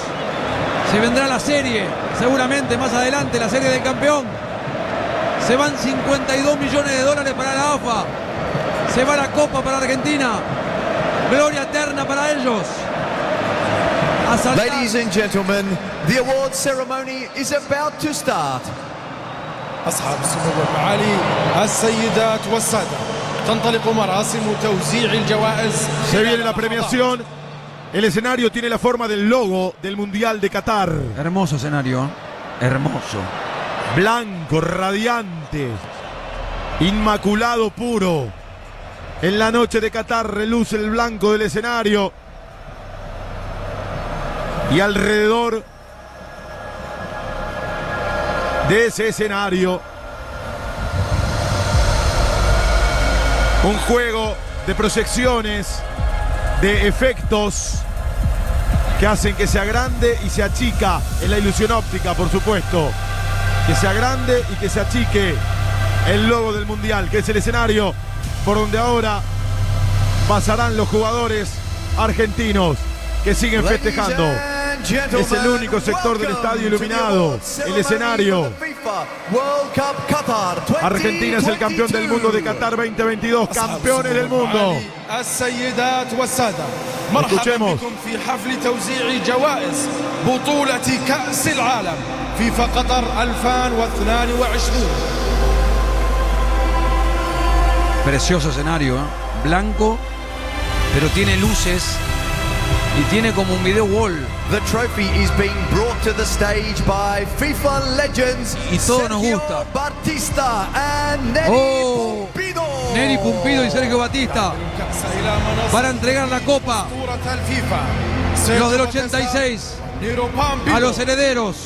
Speaker 13: Se vendrá la serie, seguramente más adelante, la serie del campeón. Se van 52 millones de dólares para la AFA. Se va la Copa para Argentina. Gloria eterna para ellos. A saltar.
Speaker 76: Ladies and gentlemen, the award ceremony is about to start.
Speaker 62: أصحاب السمو والمعالي السيدات والسادة
Speaker 1: se viene la premiación. El escenario tiene la forma del logo del Mundial de Qatar.
Speaker 13: Hermoso escenario. ¿eh? Hermoso.
Speaker 1: Blanco, radiante. Inmaculado puro. En la noche de Qatar reluce el blanco del escenario. Y alrededor de ese escenario un juego de proyecciones, de efectos que hacen que sea grande y se achica en la ilusión óptica, por supuesto. Que sea grande y que se achique el logo del Mundial, que es el escenario por donde ahora pasarán los jugadores argentinos que siguen festejando. Es el único sector del estadio iluminado, el escenario. Argentina es el campeón del mundo de Qatar 2022, campeones del mundo.
Speaker 62: السيدات والسادة مرحبا
Speaker 1: Escuchemos.
Speaker 62: بكم في حفل توزيع جوائز بطولة كأس العالم فيفا قطر 2022
Speaker 13: Precioso escenario, ¿eh? blanco, pero tiene luces y tiene como un video wall.
Speaker 76: The trophy is being brought to the stage by FIFA legends
Speaker 13: Y todo nos gusta.
Speaker 76: Batista and Neri
Speaker 13: Oh, Neri Pumpido y Sergio Batista para entregar la copa. Los del 86 a los herederos.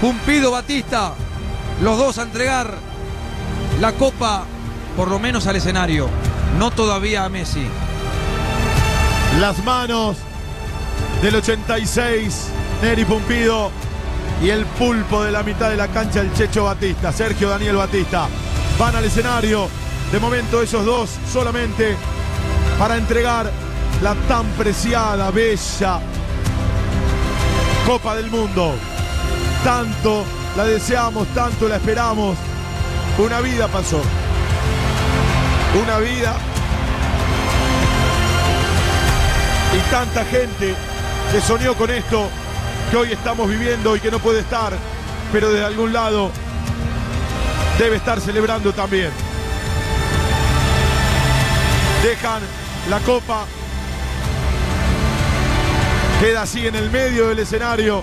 Speaker 13: Pumpido Batista, los dos a entregar la copa, por lo menos al escenario, no todavía a Messi.
Speaker 1: Las manos del 86, Neri Pumpido y el pulpo de la mitad de la cancha, el Checho Batista, Sergio Daniel Batista. Van al escenario De momento esos dos solamente para entregar la tan preciada, bella Copa del Mundo. Tanto la deseamos, tanto la esperamos. Una vida pasó. Una vida. Y tanta gente que soñó con esto, que hoy estamos viviendo y que no puede estar, pero desde algún lado debe estar celebrando también. Dejan la copa. Queda así en el medio del escenario.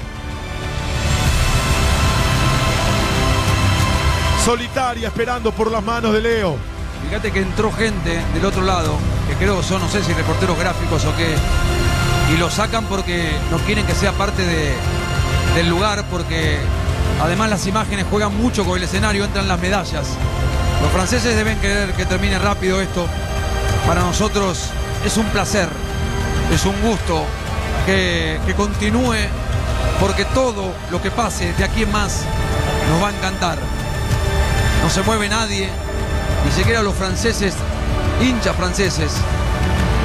Speaker 1: Solitaria esperando por las manos de Leo.
Speaker 13: Fíjate que entró gente del otro lado, que creo son, no sé si reporteros gráficos o qué, y lo sacan porque no quieren que sea parte de- del lugar, porque además las imágenes juegan mucho con el escenario, entran las medallas. Los franceses deben querer que termine rápido esto. Para nosotros es un placer, es un gusto que, que continúe, porque todo lo que pase de aquí en más nos va a encantar. No se mueve nadie, ni siquiera los franceses, hinchas franceses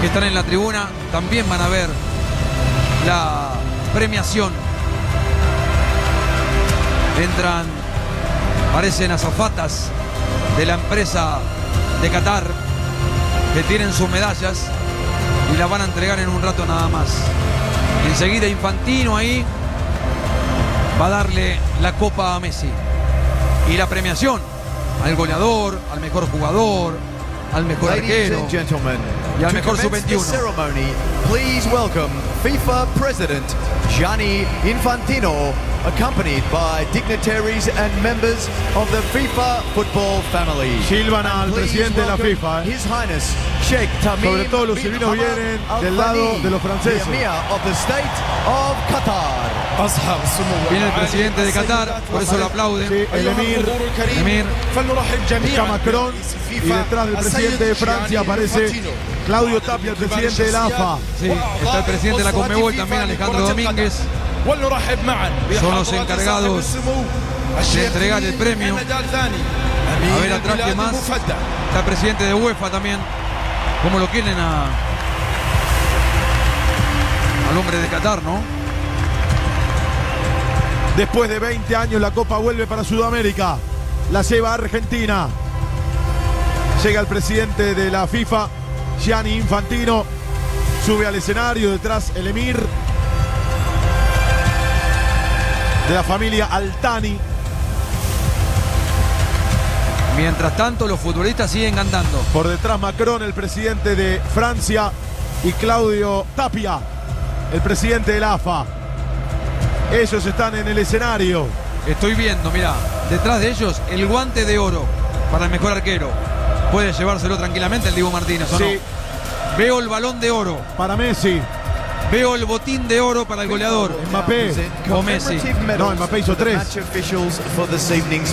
Speaker 13: que están en la tribuna, también van a ver la premiación. Entran, parecen azafatas de la empresa de Qatar que tienen sus medallas y las van a entregar en un rato nada más. Enseguida Infantino ahí va a darle la copa a Messi. Y la premiación al goleador, al mejor jugador, al mejor
Speaker 76: Ladies
Speaker 13: arquero
Speaker 76: and gentlemen,
Speaker 13: y al
Speaker 76: to
Speaker 13: mejor
Speaker 76: commence the
Speaker 13: sub-21.
Speaker 76: ceremony, please welcome FIFA President Gianni Infantino, accompanied by dignitaries and members of the FIFA football family.
Speaker 1: Silban al
Speaker 76: And please
Speaker 1: presidente de la FIFA, eh.
Speaker 76: His Highness Sheikh Tamim
Speaker 1: Sobre todo los
Speaker 76: bin
Speaker 1: silbinos
Speaker 76: Hamad
Speaker 1: vienen
Speaker 76: Al
Speaker 1: del lado
Speaker 76: Thani,
Speaker 1: de los franceses.
Speaker 76: the of the State of Qatar.
Speaker 13: Viene el presidente de Qatar, por eso lo aplauden.
Speaker 1: Sí, el emir,
Speaker 13: Emir.
Speaker 1: está Macron y detrás del presidente de Francia aparece Claudio Tapia, el presidente de la AFA.
Speaker 13: Sí, está el presidente de la Conmebol también, Alejandro Domínguez. Son los encargados de entregar el premio. A ver atrás qué más. Está el presidente de UEFA también. ¿Cómo lo quieren a al hombre de Qatar, no?
Speaker 1: Después de 20 años la Copa vuelve para Sudamérica. La lleva Argentina. Llega el presidente de la FIFA, Gianni Infantino. Sube al escenario, detrás el Emir de la familia Altani.
Speaker 13: Mientras tanto, los futbolistas siguen cantando.
Speaker 1: Por detrás Macron, el presidente de Francia, y Claudio Tapia, el presidente de la AFA. Ellos están en el escenario.
Speaker 13: Estoy viendo, mira, detrás de ellos el guante de oro para el mejor arquero. Puede llevárselo tranquilamente el Diego Martínez, ¿o
Speaker 1: Sí.
Speaker 13: no? Veo el balón de oro.
Speaker 1: Para Messi.
Speaker 13: Veo el botín de oro para el goleador.
Speaker 1: Mbappé.
Speaker 13: O Messi.
Speaker 1: No, Mbappé hizo tres.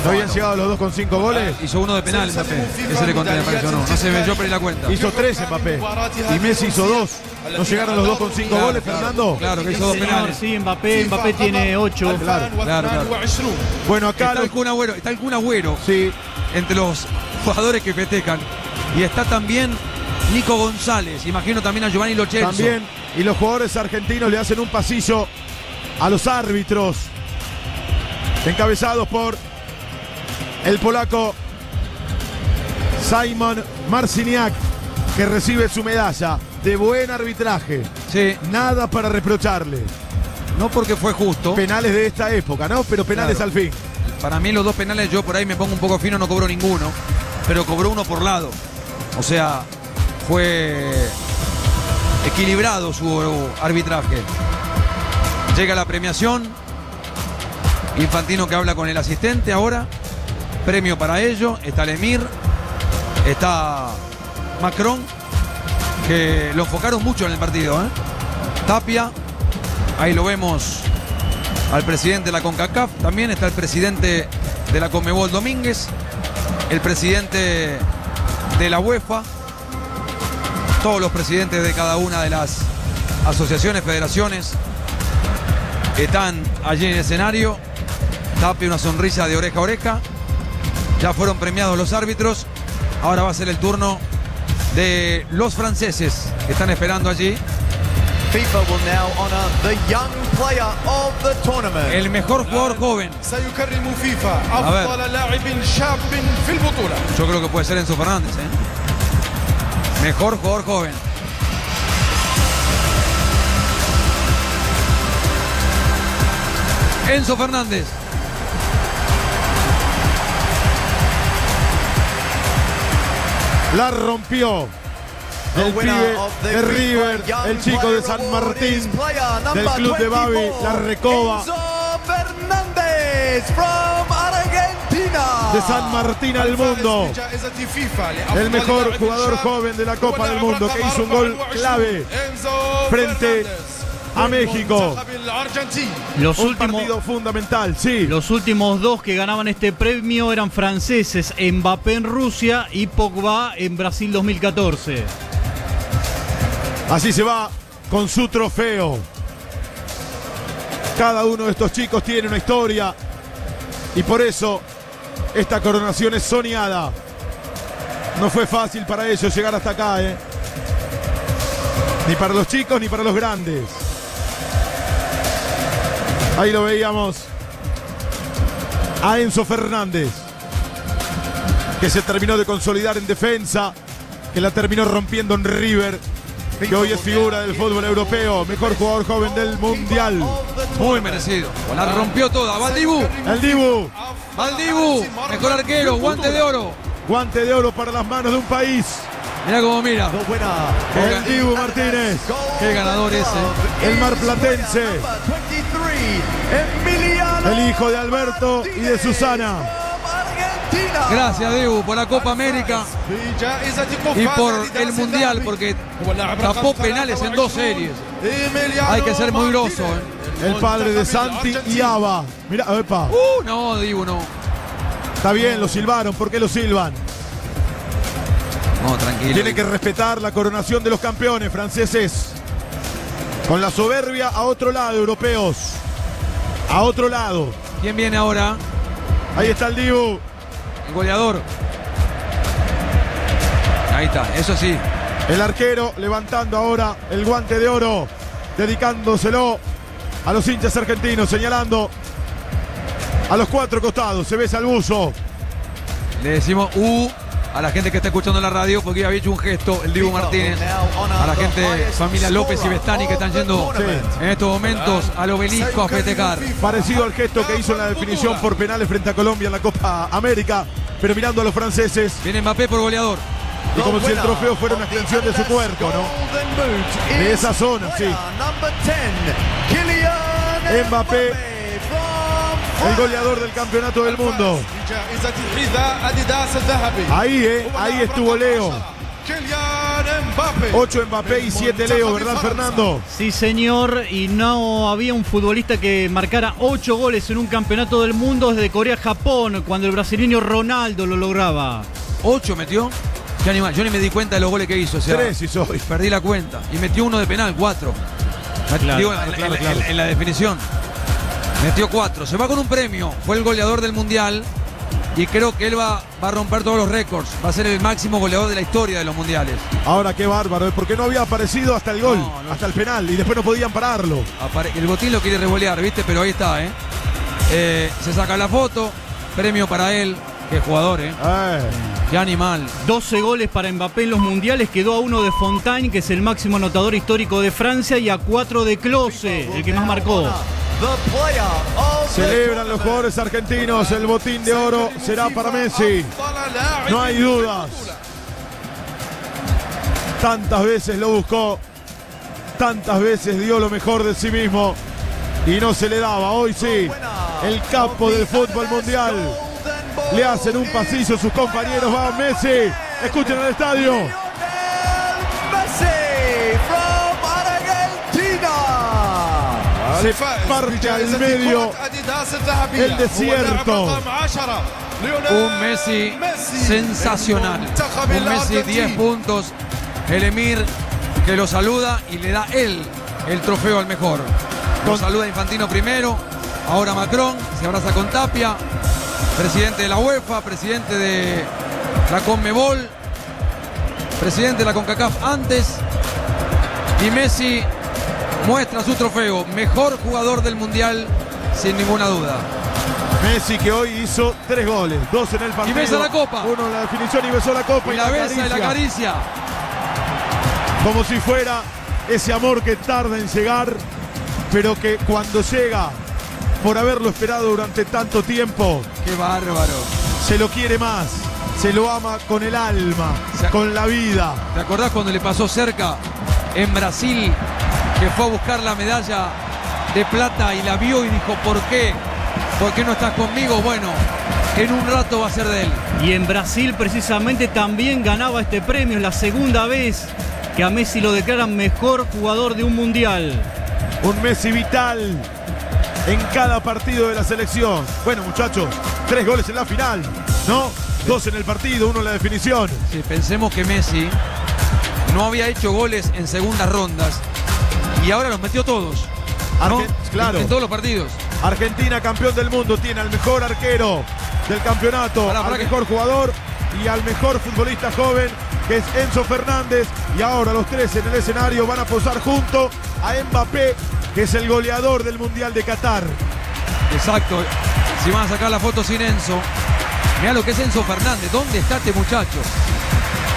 Speaker 1: ¿No habían llegado los dos con cinco goles?
Speaker 13: Hizo uno de penal Mbappé. Ese le conté, me pareció, no. No se me yo perdí la cuenta.
Speaker 1: Hizo tres Mbappé. Y Messi hizo dos. ¿No llegaron los dos con cinco
Speaker 13: Claro,
Speaker 1: goles,
Speaker 13: claro.
Speaker 1: Fernando?
Speaker 13: Claro, que hizo dos penales.
Speaker 30: sí, Mbappé, Mbappé tiene 8.
Speaker 13: Claro, claro, claro.
Speaker 1: Bueno, acá
Speaker 13: Está el Kun Agüero, está el Kun Agüero
Speaker 1: Sí.
Speaker 13: entre los jugadores que festejan. Y está también Nico González. Imagino también a Giovanni Lochelso.
Speaker 1: También. Y los jugadores argentinos le hacen un pasillo a los árbitros. Encabezados por el polaco Simon Marciniak, que recibe su medalla de buen arbitraje.
Speaker 13: Sí.
Speaker 1: Nada para reprocharle.
Speaker 13: No porque fue justo.
Speaker 1: Penales de esta época, ¿no? Pero penales
Speaker 13: Claro.
Speaker 1: al fin.
Speaker 13: Para mí los dos penales yo por ahí me pongo un poco fino, no cobró ninguno, pero cobró uno por lado. O sea, fue equilibrado su arbitraje. Llega la premiación. Infantino que habla con el asistente ahora. Premio para ello. Está el Emir. Está Macron. Que lo enfocaron mucho en el partido. ¿eh? Tapia. Ahí lo vemos al presidente de la CONCACAF. También está el presidente de la Conmebol Domínguez. El presidente de la UEFA. Todos los presidentes de cada una de las asociaciones, federaciones están allí en el escenario. Tapia una sonrisa de oreja a oreja. Ya fueron premiados los árbitros. Ahora va a ser el turno de los franceses que están esperando allí.
Speaker 76: FIFA will now honor the young player of the tournament.
Speaker 13: El mejor jugador joven. A ver. Yo creo que puede ser Enzo Fernández, ¿eh? Mejor jugador joven. Enzo Fernández.
Speaker 1: La rompió. El pibe de River, el chico de San Martín, del club de Babi, la recoba. De San Martín al mundo. El mejor jugador joven de la Copa del Mundo que hizo un gol clave frente a México.
Speaker 30: Los
Speaker 1: Un
Speaker 30: últimos,
Speaker 1: partido fundamental, sí.
Speaker 30: Los últimos dos que ganaban este premio eran franceses, Mbappé en Rusia y Pogba en Brasil 2014.
Speaker 1: Así se va con su trofeo. Cada uno de estos chicos tiene una historia y por eso esta coronación es soñada. No fue fácil para ellos llegar hasta acá, ¿eh? Ni para los chicos ni para los grandes. Ahí lo veíamos a Enzo Fernández, que se terminó de consolidar en defensa, que la terminó rompiendo en River, que hoy es figura del fútbol europeo, mejor jugador joven del mundial.
Speaker 13: Muy merecido. La rompió toda. Valdibu.
Speaker 1: El Dibu,
Speaker 13: Valdibu. Mejor arquero. Guante de oro.
Speaker 1: guante de oro para las manos de un país.
Speaker 13: Mirá cómo mira.
Speaker 1: El Dibu Martínez,
Speaker 13: Qué ganador ese.
Speaker 1: el marplatense,
Speaker 76: 23, Emiliano
Speaker 1: el hijo de Alberto y de Susana.
Speaker 13: Gracias, Dibu, por la Copa América y por el Mundial, porque tapó penales en dos series. Hay que ser muy
Speaker 62: groso.
Speaker 13: ¿eh?
Speaker 1: El padre de Santi y Ava. Mira, epa.
Speaker 13: Uh, no, Dibu, no.
Speaker 1: Está bien, lo silbaron. ¿Por qué lo silban?
Speaker 13: No, tranquilo.
Speaker 1: Tiene que respetar la coronación de los campeones franceses. Con la soberbia a otro lado, europeos. A otro lado.
Speaker 13: ¿Quién viene ahora?
Speaker 1: Ahí está el Dibu.
Speaker 13: El goleador. Ahí está, eso sí.
Speaker 1: El arquero levantando ahora el guante de oro. Dedicándoselo a los hinchas argentinos. Señalando a los cuatro costados. Se besa el buzo.
Speaker 13: Le decimos U a la gente que está escuchando en la radio porque había hecho un gesto el Dibu Martínez. A la gente de familia López y Vestani que están yendo en estos momentos al obelisco a festejar.
Speaker 1: Parecido al gesto que hizo en la definición por penales frente a Colombia en la Copa América. Pero mirando a los franceses.
Speaker 13: Viene Mbappé por goleador.
Speaker 1: Y como si el trofeo fuera una extensión de su cuerco, ¿no? De esa zona, sí.
Speaker 76: Number 10, Kylian
Speaker 1: Mbappé, el goleador del campeonato del mundo. Ahí, eh, ahí estuvo Leo. 8 Mbappé y 7 Leo, ¿verdad Fernando?
Speaker 30: Sí señor, y no había un futbolista que marcara 8 goles en un campeonato del mundo desde Corea-Japón, cuando el brasileño Ronaldo lo lograba.
Speaker 13: ¿8 metió? Qué animal, yo ni me di cuenta de los goles que hizo. O
Speaker 1: Tres hizo.
Speaker 13: Perdí la cuenta. Y metió uno de penal, cuatro.
Speaker 30: Claro,
Speaker 13: Digo,
Speaker 1: claro,
Speaker 13: en la definición. Metió cuatro. Se va con un premio. Fue el goleador del mundial. Y creo que él va, va a romper todos los récords. Va a ser el máximo goleador de la historia de los mundiales.
Speaker 1: Ahora qué bárbaro, ¿eh? porque no había aparecido hasta el gol,
Speaker 13: No, no.
Speaker 1: hasta el penal, y después no podían pararlo.
Speaker 13: Apare- el botín lo quiere revolear, ¿viste? Pero ahí está, ¿eh? Eh, se saca la foto. Premio para él. Qué jugador, ¿eh?
Speaker 1: Eh,
Speaker 13: Qué animal.
Speaker 30: 12 goles para Mbappé en los mundiales, quedó a uno de Fontaine, que es el máximo anotador histórico de Francia, y a cuatro de Close, el que más marcó.
Speaker 1: Celebran los jugadores argentinos, el botín de oro será para Messi. No hay dudas. Tantas veces lo buscó, tantas veces dio lo mejor de sí mismo y no se le daba. Hoy sí, el capo del fútbol mundial. Le hacen un pasillo sus compañeros, va Messi. Escuchen al estadio. Se parte al medio. el desierto.
Speaker 13: Un Messi sensacional. Un Messi 10 puntos. El Emir que lo saluda y le da él el trofeo al mejor. Lo saluda Infantino primero, ahora Macron, se abraza con Tapia, presidente de la UEFA, presidente de la Conmebol, presidente de la CONCACAF antes, y Messi muestra su trofeo, mejor jugador del Mundial, sin ninguna duda.
Speaker 1: Messi que hoy hizo tres goles, dos en el partido.
Speaker 13: besa la copa.
Speaker 1: Uno en la definición y besó la copa.
Speaker 13: Y la besa y la acaricia.
Speaker 1: Como si fuera ese amor que tarda en llegar, pero que cuando llega, por haberlo esperado durante tanto tiempo,
Speaker 13: Qué bárbaro.
Speaker 1: se lo quiere más, se lo ama con el alma, con la vida.
Speaker 13: ¿Te acordás cuando le pasó cerca en Brasil, que fue a buscar la medalla de plata y la vio y dijo, ¿por qué? ¿Por qué no estás conmigo? Bueno, en un rato va a ser de él.
Speaker 30: Y en Brasil precisamente también ganaba este premio, es la segunda vez que a Messi lo declaran mejor jugador de un mundial.
Speaker 1: Un Messi vital en cada partido de la selección. Bueno, muchachos, tres goles en la final, ¿no? Dos en el partido, uno en la definición.
Speaker 13: Sí, pensemos que Messi no había hecho goles en segundas rondas y ahora los metió todos.
Speaker 1: claro.
Speaker 13: En, en todos los partidos.
Speaker 1: Argentina, campeón del mundo, tiene al mejor arquero del campeonato, al
Speaker 13: que-
Speaker 1: mejor jugador y al mejor futbolista joven, que es Enzo Fernández. Y ahora los tres en el escenario van a posar junto a Mbappé, que es el goleador del Mundial de Qatar.
Speaker 13: Exacto. Si van a sacar la foto sin Enzo, mira lo que es Enzo Fernández. ¿Dónde está este muchacho?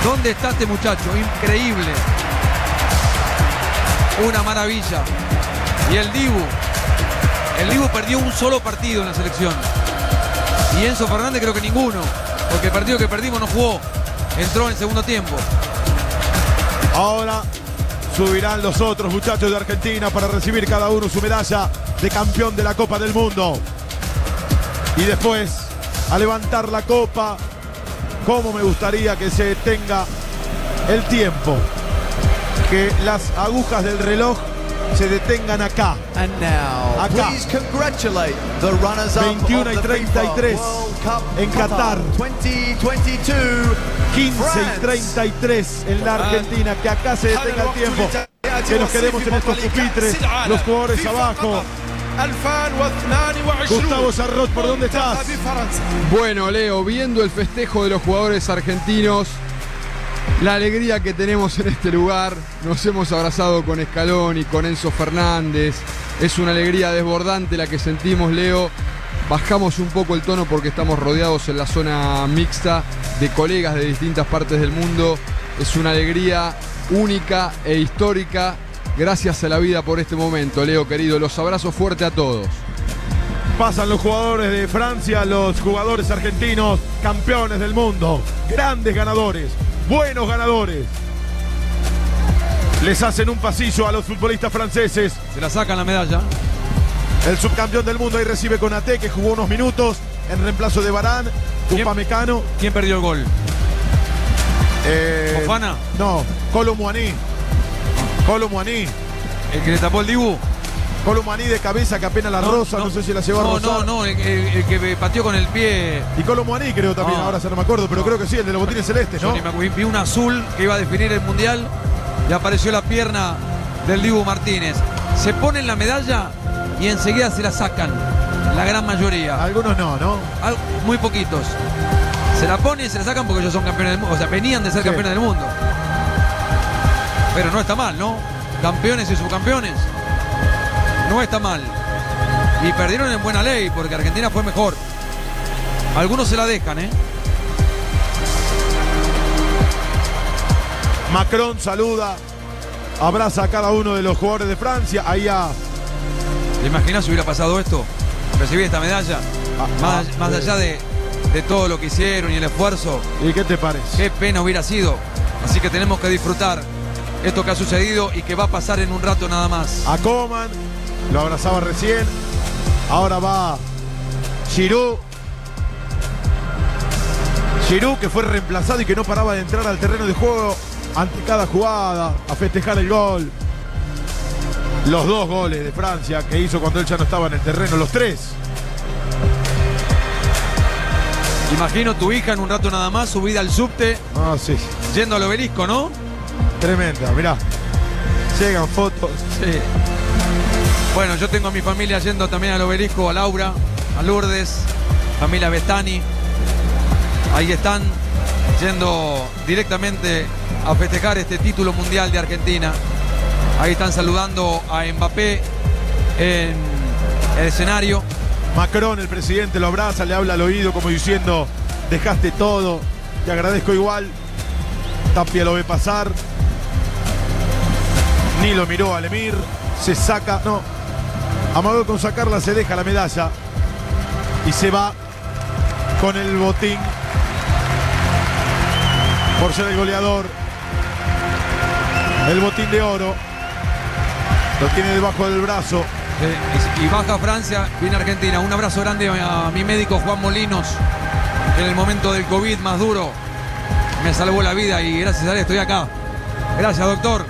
Speaker 13: ¿Dónde está este muchacho? Increíble. Una maravilla. Y el Dibu. El Dibu perdió un solo partido en la selección. Y Enzo Fernández creo que ninguno. Porque el partido que perdimos no jugó. Entró en segundo tiempo.
Speaker 1: Ahora subirán los otros muchachos de Argentina para recibir cada uno su medalla de campeón de la Copa del Mundo. Y después, a levantar la copa, como me gustaría que se tenga el tiempo. Que las agujas del reloj se detengan acá.
Speaker 76: And now,
Speaker 1: Acá.
Speaker 76: please congratulate the runners-up
Speaker 1: 21 y
Speaker 76: of the
Speaker 1: 33
Speaker 76: FIFA World Cup
Speaker 1: en Qatar.
Speaker 76: 2022.
Speaker 1: 15 y
Speaker 76: France.
Speaker 1: 33 en la Argentina. Que acá se detenga el tiempo. Que nos quedemos en estos pupitres. Los jugadores abajo. Gustavo Sarrot, ¿por dónde estás?
Speaker 77: Bueno, Leo, viendo el festejo de los jugadores argentinos, la alegría que tenemos en este lugar, nos hemos abrazado con Scaloni, con Enzo Fernández, es una alegría desbordante la que sentimos, Leo. Bajamos un poco el tono porque estamos rodeados en la zona mixta de colegas de distintas partes del mundo. Es una alegría única e histórica. Gracias a la vida por este momento, Leo querido. Los abrazo fuerte a todos.
Speaker 1: Pasan los jugadores de Francia, los jugadores argentinos, campeones del mundo, grandes ganadores, buenos ganadores. Les hacen un pasillo a los futbolistas franceses.
Speaker 13: Se la sacan la medalla.
Speaker 1: El subcampeón del mundo ahí recibe con Ate, que jugó unos minutos en reemplazo de Barán, Upamecano.
Speaker 13: ¿Quién perdió el gol?
Speaker 1: Eh,
Speaker 13: ¿Fofana?
Speaker 1: No, Colo Muaní. Colo Muaní.
Speaker 13: ¿El que le tapó el Dibu?
Speaker 1: Colo Muaní de cabeza que apenas la rosa, no, sé si la llevó a
Speaker 13: No, no, no, el, el- el que pateó con el pie.
Speaker 1: Y Colo Muaní creo también,
Speaker 13: No.
Speaker 1: ahora ya no me acuerdo, pero creo que sí, el de los botines celestes, ¿no?
Speaker 13: me vi un azul que iba a definir el mundial y apareció la pierna del Dibu Martínez. Se ponen la medalla y enseguida se la sacan. La gran mayoría.
Speaker 1: Algunos no, ¿no?
Speaker 13: Al- muy poquitos. Se la ponen y se la sacan porque ellos son campeones del mundo. O sea, venían de ser campeones del mundo. Pero no está mal, ¿no? Campeones y subcampeones. No está mal. Y perdieron en buena ley porque Argentina fue mejor. Algunos se la dejan, ¿eh?
Speaker 1: Macron saluda, abraza a cada uno de los jugadores de Francia. Ahí a.
Speaker 13: ¿Te imaginas si hubiera pasado esto? Recibir esta medalla. más
Speaker 1: ah,
Speaker 13: más
Speaker 1: eh.
Speaker 13: allá de, de todo lo que hicieron y el esfuerzo.
Speaker 1: ¿Y qué te parece?
Speaker 13: Qué pena hubiera sido. Así que tenemos que disfrutar esto que ha sucedido y que va a pasar en un rato nada más.
Speaker 1: A Coman, lo abrazaba recién. Ahora va Giroud. Giroud que fue reemplazado y que no paraba de entrar al terreno de juego ante cada jugada, a festejar el gol. Los dos goles de Francia que hizo cuando él ya no estaba en el terreno, los tres.
Speaker 13: Imagino tu hija en un rato nada más subida al subte.
Speaker 1: Ah, sí.
Speaker 13: Yendo al obelisco, ¿no?
Speaker 1: Tremenda, mirá. Llegan fotos.
Speaker 13: Sí. Bueno, yo tengo a mi familia yendo también al obelisco, a Laura, a Lourdes, familia Betani. Ahí están, yendo directamente a festejar este título mundial de Argentina. Ahí están saludando a Mbappé en el escenario.
Speaker 1: Macron, el presidente, lo abraza, le habla al oído como diciendo, dejaste todo, te agradezco igual. Tapia lo ve pasar. Ni lo miró al Emir, se saca, no. Amado con sacarla se deja la medalla y se va con el botín por ser el goleador. El botín de oro lo tiene debajo del brazo.
Speaker 13: Y baja Francia, viene Argentina. Un abrazo grande a mi médico Juan Molinos, que en el momento del COVID más duro me salvó la vida y gracias a él estoy acá. Gracias, doctor.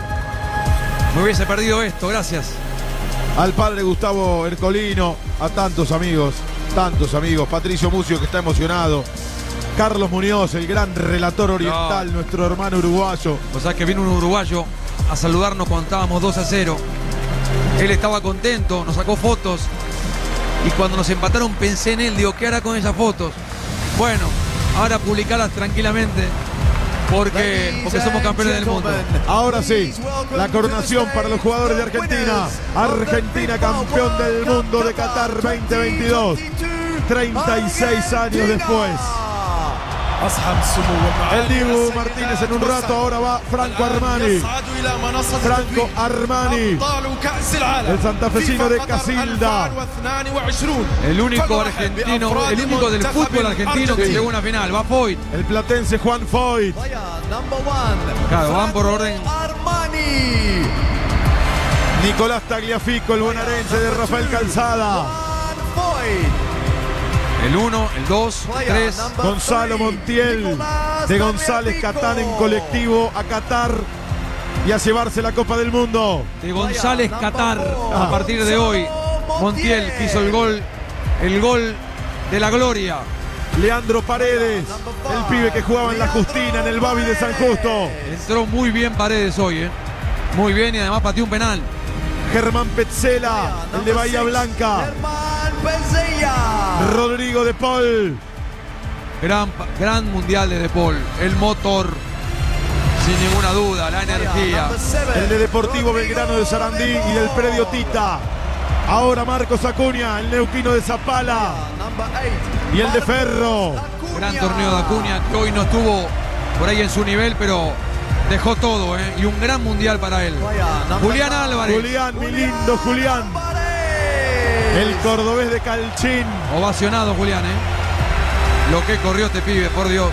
Speaker 13: Me hubiese perdido esto, gracias.
Speaker 1: Al padre Gustavo Ercolino, a tantos amigos, tantos amigos. Patricio Mucio, que está emocionado. Carlos Muñoz, el gran relator oriental, nuestro hermano uruguayo.
Speaker 13: O sea que vino un uruguayo a saludarnos cuando estábamos 2 a 0. Él estaba contento, nos sacó fotos. Y cuando nos empataron pensé en él, digo, ¿qué hará con esas fotos? Bueno, ahora publicarlas tranquilamente. Porque, porque somos campeones del mundo.
Speaker 1: Ahora sí, la coronación para los jugadores de Argentina. Argentina campeón del mundo de Qatar 2022. 36 años después. El Dibu Martínez en un rato, ahora va Franco Armani. Franco Armani. El santafesino de Casilda.
Speaker 13: El único argentino, el único del fútbol argentino que llegó a una final, va Foyt.
Speaker 1: El platense Juan Foyt.
Speaker 13: Claro, van por orden.
Speaker 1: Nicolás Tagliafico, el bonaerense de Rafael Calzada.
Speaker 13: El 1, el 2, el 3.
Speaker 1: Gonzalo Montiel de González Catán en colectivo a Qatar y a llevarse la Copa del Mundo.
Speaker 13: De González Qatar a partir de hoy. Montiel que hizo el gol, el gol de la gloria.
Speaker 1: Leandro Paredes, el pibe que jugaba en la Justina, en el Babi de San Justo.
Speaker 13: Entró muy bien Paredes hoy, ¿eh? Muy bien y además pateó un penal.
Speaker 1: Germán Petzela, el de Bahía Blanca. Rodrigo de Paul.
Speaker 13: Gran, gran mundial de De Paul. El motor, sin ninguna duda, la energía.
Speaker 1: El de Deportivo Belgrano de Sarandí y del Predio Tita. Ahora Marcos Acuña, el neuquino de Zapala. Y el de Ferro.
Speaker 13: Gran torneo de Acuña que hoy no estuvo por ahí en su nivel, pero dejó todo, ¿eh? Y un gran mundial para él. Julián Álvarez.
Speaker 1: Julián, mi lindo Julián. El cordobés de Calchín.
Speaker 13: Ovacionado, Julián, ¿eh? Lo que corrió este pibe, por Dios.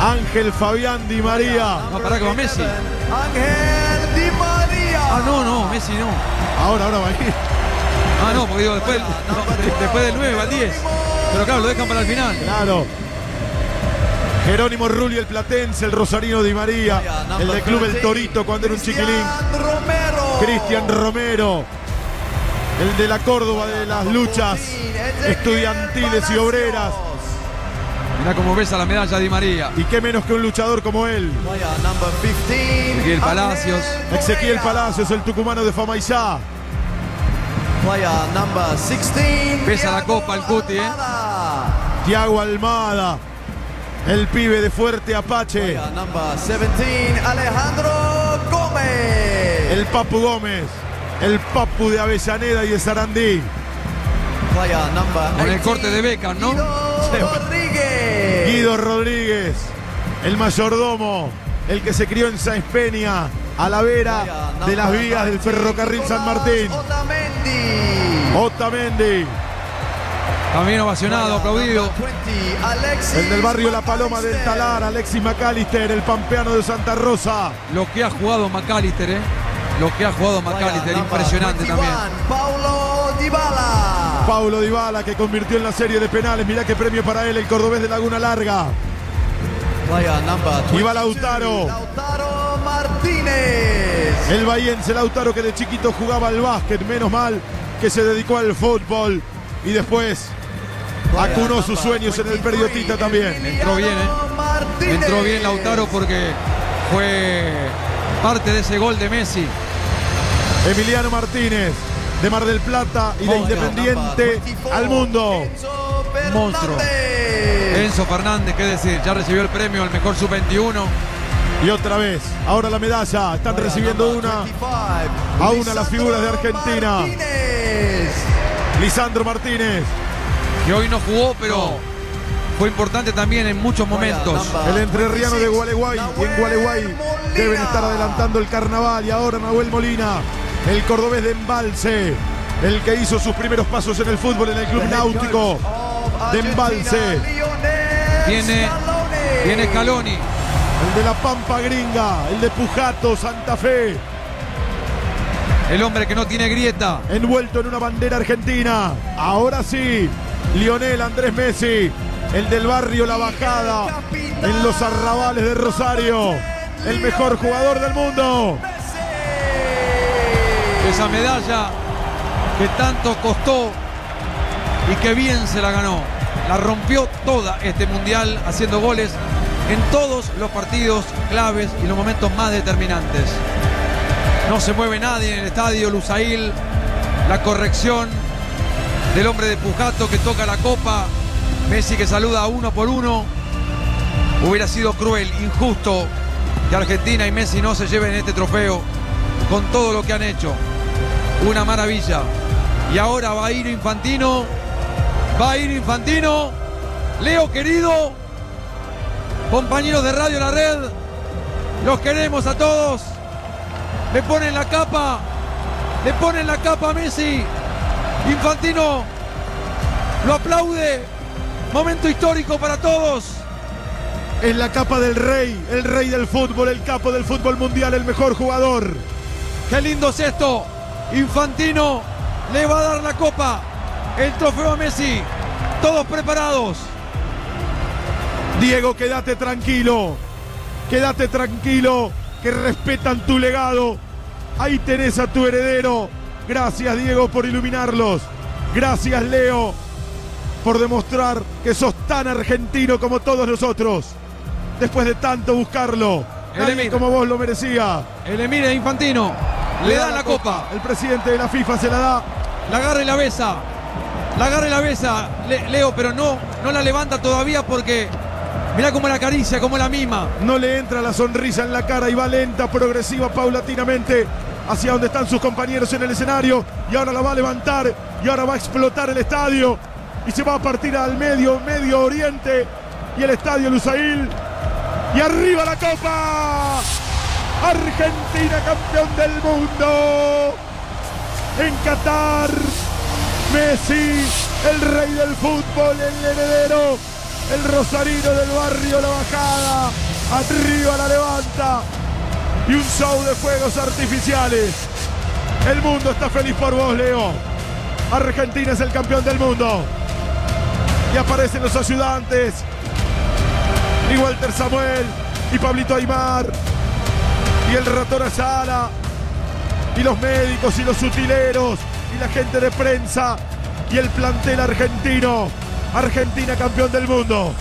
Speaker 1: Ángel Fabián Di María.
Speaker 13: No, pará que va Messi.
Speaker 76: Ángel Di María.
Speaker 13: Ah, no, no, Messi no.
Speaker 1: Ahora, ahora va a ir.
Speaker 13: Ah, no, porque digo, después, no, después del 9 va al 10. Pero claro, lo dejan para el final.
Speaker 1: Claro. Jerónimo Rulli, el platense, el rosarino Di María, el de Club El Torito cuando era un chiquilín. Cristian Romero, el de la Córdoba de las luchas estudiantiles y obreras.
Speaker 13: Mira cómo besa la medalla Di María.
Speaker 1: Y qué menos que un luchador como él.
Speaker 13: Ezequiel Palacios.
Speaker 1: Ezequiel Palacios, el tucumano de Famaizá.
Speaker 13: Pesa la copa el Cuti, ¿eh?
Speaker 1: Tiago Almada, el pibe de Fuerte Apache.
Speaker 76: Alejandro Gómez.
Speaker 1: El Papu Gómez, el Papu de Avellaneda y de Sarandí.
Speaker 13: Con el corte de Beckham, ¿no?
Speaker 76: Rodríguez.
Speaker 1: Guido Rodríguez, el mayordomo, el que se crió en Sáenz Peña, a la vera de las vías del ferrocarril San Martín. Otamendi.
Speaker 13: También ovacionado, aplaudido.
Speaker 1: El del barrio La Paloma del Talar, Alexis McAllister, el pampeano de Santa Rosa.
Speaker 13: Lo que ha jugado McAllister, ¿eh? Lo que ha jugado McAllister, impresionante también.
Speaker 76: Paulo Dybala.
Speaker 1: Paulo Dybala que convirtió en la serie de penales. Mirá qué premio para él, el cordobés de Laguna Larga. Y va Lautaro.
Speaker 76: Lautaro Martínez.
Speaker 1: El bahiense Lautaro que de chiquito jugaba al básquet, menos mal que se dedicó al fútbol y después acunó sus sueños en el periodista también.
Speaker 13: Entró bien, ¿eh? Entró bien Lautaro porque fue parte de ese gol de Messi.
Speaker 1: Emiliano Martínez de Mar del Plata y de Independiente al mundo.
Speaker 13: Monstruo. Enzo Fernández, qué decir, ya recibió el premio al mejor sub-21.
Speaker 1: Y otra vez, ahora la medalla. Están recibiendo una a una las figuras de Argentina. Lisandro Martínez.
Speaker 13: Que hoy no jugó, pero fue importante también en muchos momentos.
Speaker 1: El entrerriano de Gualeguay. Y en Gualeguay deben estar adelantando el carnaval. Y ahora Nahuel Molina, el cordobés de Embalse. El que hizo sus primeros pasos en el fútbol en el club náutico de Embalse.
Speaker 13: Viene, viene Scaloni.
Speaker 1: El de la Pampa Gringa, el de Pujato, Santa Fe.
Speaker 13: El hombre que no tiene grieta.
Speaker 1: Envuelto en una bandera argentina. Ahora sí, Lionel Andrés Messi, el del barrio La Bajada, en los arrabales de Rosario. El mejor jugador del mundo.
Speaker 13: Esa medalla que tanto costó y que bien se la ganó. La rompió toda este mundial haciendo goles en todos los partidos claves y los momentos más determinantes. No se mueve nadie en el estadio, Lusail, la corrección del hombre de Pujato que toca la copa, Messi que saluda uno por uno. Hubiera sido cruel, injusto que Argentina y Messi no se lleven este trofeo con todo lo que han hecho. Una maravilla. Y ahora va a ir Infantino, va a ir Infantino. Leo querido, compañeros de Radio La Red, los queremos a todos. Le ponen la capa, le ponen la capa a Messi. Infantino lo aplaude. Momento histórico para todos.
Speaker 1: Es la capa del rey, el rey del fútbol, el capo del fútbol mundial, el mejor jugador.
Speaker 13: Qué lindo es esto. Infantino le va a dar la copa, el trofeo a Messi. Todos preparados.
Speaker 1: Diego, quédate tranquilo. Quédate tranquilo, que respetan tu legado. Ahí tenés a tu heredero. Gracias, Diego, por iluminarlos. Gracias, Leo, por demostrar que sos tan argentino como todos nosotros. Después de tanto buscarlo,
Speaker 13: El
Speaker 1: nadie como vos lo merecía.
Speaker 13: El Emir de Infantino le da la copa.
Speaker 1: El presidente de la FIFA se la da.
Speaker 13: La agarra y la besa. La agarra y la besa, Le- Leo, pero no, no la levanta todavía porque mirá cómo la acaricia, cómo la mima.
Speaker 1: No le entra la sonrisa en la cara y va lenta, progresiva, paulatinamente hacia donde están sus compañeros en el escenario. Y ahora la va a levantar y ahora va a explotar el estadio. Y se va a partir al medio, medio oriente. Y el estadio Lusail. Y arriba la copa. Argentina campeón del mundo. En Qatar. Messi, el rey del fútbol, el heredero, el rosarino del barrio La Bajada, arriba la levanta y un show de fuegos artificiales. El mundo está feliz por vos, Leo. Argentina es el campeón del mundo. Y aparecen los ayudantes. Y Walter Samuel, y Pablito Aymar, y el ratón Ayala, y los médicos y los utileros y la gente de prensa y el plantel argentino. Argentina campeón del mundo.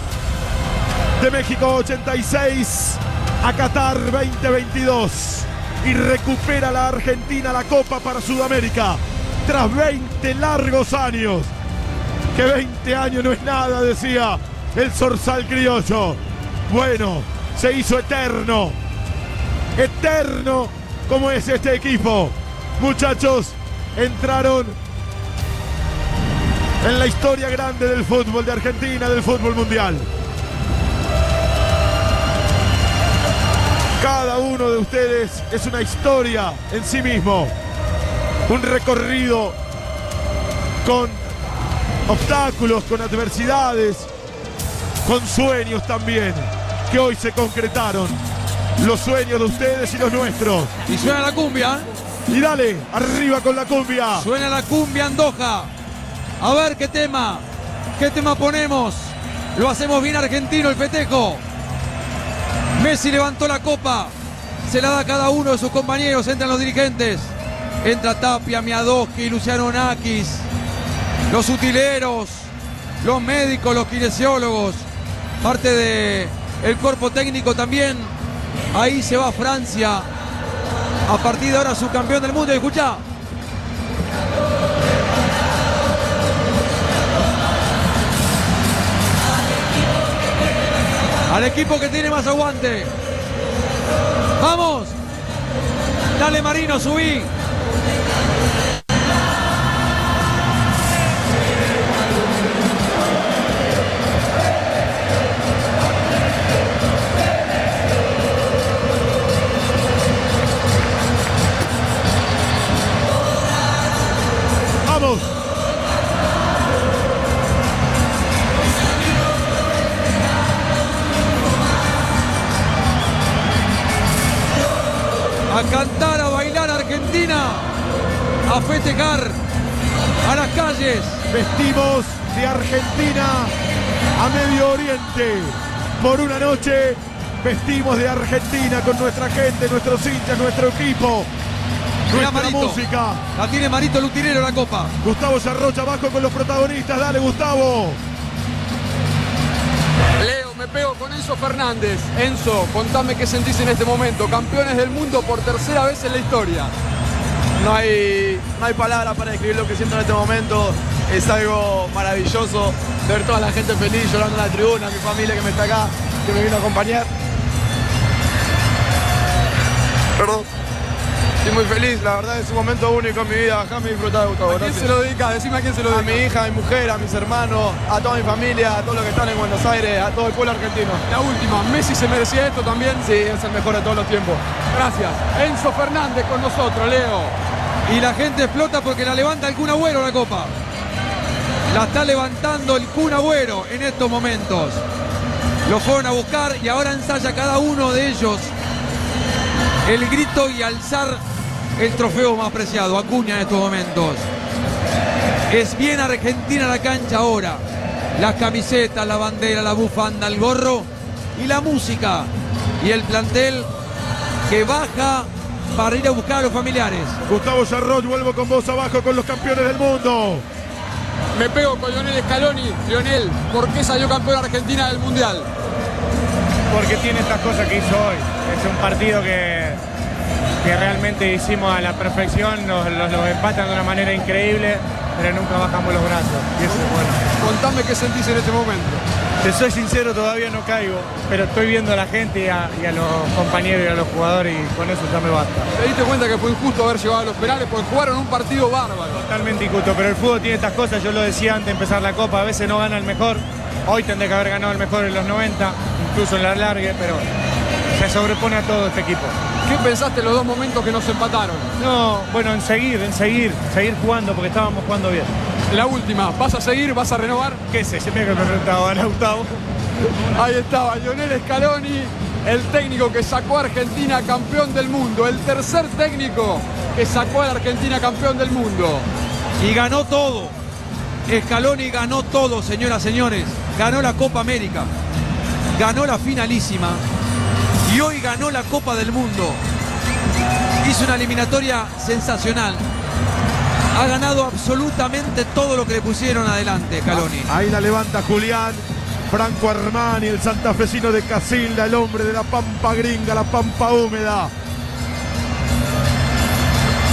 Speaker 1: De México 86 a Qatar 2022. Y recupera la Argentina la Copa para Sudamérica tras 20 largos años. Que 20 años no es nada, decía el zorzal criollo. Bueno, se hizo eterno. Eterno como es este equipo. Muchachos, entraron en la historia grande del fútbol de Argentina, del fútbol mundial. Cada uno de ustedes es una historia en sí mismo. Un recorrido con obstáculos, con adversidades, con sueños también, que hoy se concretaron. Los sueños de ustedes y los nuestros.
Speaker 13: Y suena la cumbia.
Speaker 1: Y dale, arriba con la cumbia.
Speaker 13: Suena la cumbia Andoja. A ver qué tema, qué tema ponemos. Lo hacemos bien argentino el festejo. Messi levantó la copa. Se la da a cada uno de sus compañeros. Entran los dirigentes. Entra Tapia, Miadoski, Luciano Nakis. Los utileros, los médicos, los kinesiólogos. Parte de el cuerpo técnico también. Ahí se va Francia. A partir de ahora su campeón del mundo. Escucha. Al equipo que tiene más aguante. ¡Vamos! Dale Marino, subí. A cantar, a bailar Argentina. A festejar. A las calles.
Speaker 1: Vestimos de Argentina a Medio Oriente. Por una noche vestimos de Argentina con nuestra gente, nuestros hinchas, nuestro equipo. Nuestra
Speaker 13: Marito.
Speaker 1: música.
Speaker 13: La tiene Marito Lutinero la copa.
Speaker 1: Gustavo Sarrocha abajo con los protagonistas. Dale, Gustavo.
Speaker 44: Me pego con Enzo Fernández. Enzo, contame qué sentís en este momento. Campeones del mundo por tercera vez en la historia.
Speaker 78: No hay, no hay palabras para describir lo que siento en este momento. Es algo maravilloso ver toda la gente feliz llorando en la tribuna, mi familia que me está acá, que me vino a acompañar. Perdón. Estoy muy feliz, la verdad es un momento único en mi vida. Déjame disfrutar, Gustavo.
Speaker 44: ¿A quién
Speaker 78: gracias.
Speaker 44: se lo dedica? Decime a quién se lo
Speaker 78: A
Speaker 44: dedica.
Speaker 78: mi hija, a mi mujer, a mis hermanos, a toda mi familia, a todos los que están en Buenos Aires, a todo el pueblo argentino.
Speaker 44: La última, ¿Messi se merecía esto también?
Speaker 78: Sí, es el mejor de todos los tiempos.
Speaker 44: Gracias. Enzo Fernández con nosotros, Leo.
Speaker 13: Y la gente explota porque la levanta el Kun Agüero la copa. La está levantando el Kun Agüero en estos momentos. Lo fueron a buscar y ahora ensaya cada uno de ellos el grito y alzar el trofeo más preciado, Acuña en estos momentos. Es bien Argentina la cancha ahora. Las camisetas, la bandera, la bufanda, el gorro y la música. Y el plantel que baja para ir a buscar a los familiares.
Speaker 1: Gustavo Sarroch, vuelvo con vos abajo con los campeones del mundo.
Speaker 44: Me pego con Lionel Scaloni. Lionel, ¿por qué salió campeón Argentina del Mundial?
Speaker 73: porque tiene estas cosas que hizo hoy. Es un partido que, que realmente hicimos a la perfección, nos los, los empatan de una manera increíble, pero nunca bajamos los brazos. Y eso es bueno.
Speaker 44: Contame qué sentís en este momento.
Speaker 73: Te soy sincero, todavía no caigo, pero estoy viendo a la gente y a, y a los compañeros y a los jugadores y con eso ya me basta.
Speaker 44: ¿Te diste cuenta que fue injusto haber llegado a los penales? Porque jugaron un partido bárbaro.
Speaker 73: Totalmente injusto, pero el fútbol tiene estas cosas, yo lo decía antes de empezar la Copa, a veces no gana el mejor, hoy tendré que haber ganado el mejor en los 90, incluso en la largue, pero se sobrepone a todo este equipo.
Speaker 44: ¿Qué pensaste en los dos momentos que nos empataron?
Speaker 73: No, bueno, en seguir, en seguir, seguir jugando porque estábamos jugando bien.
Speaker 44: La última, ¿vas a seguir? ¿Vas a renovar?
Speaker 73: ¿Qué sé? Se me que me preguntaba, ¿no, Gustavo?
Speaker 44: Ahí estaba Lionel Scaloni, el técnico que sacó a Argentina campeón del mundo, el tercer técnico que sacó a la Argentina campeón del mundo.
Speaker 13: Y ganó todo. Scaloni ganó todo, señoras, señores. Ganó la Copa América. Ganó la finalísima. Y hoy ganó la Copa del Mundo. Hizo una eliminatoria sensacional. Ha ganado absolutamente todo lo que le pusieron adelante, Scaloni.
Speaker 1: Ahí la levanta Julián. Franco Armani, el santafesino de Casilda, el hombre de la pampa gringa, la pampa húmeda.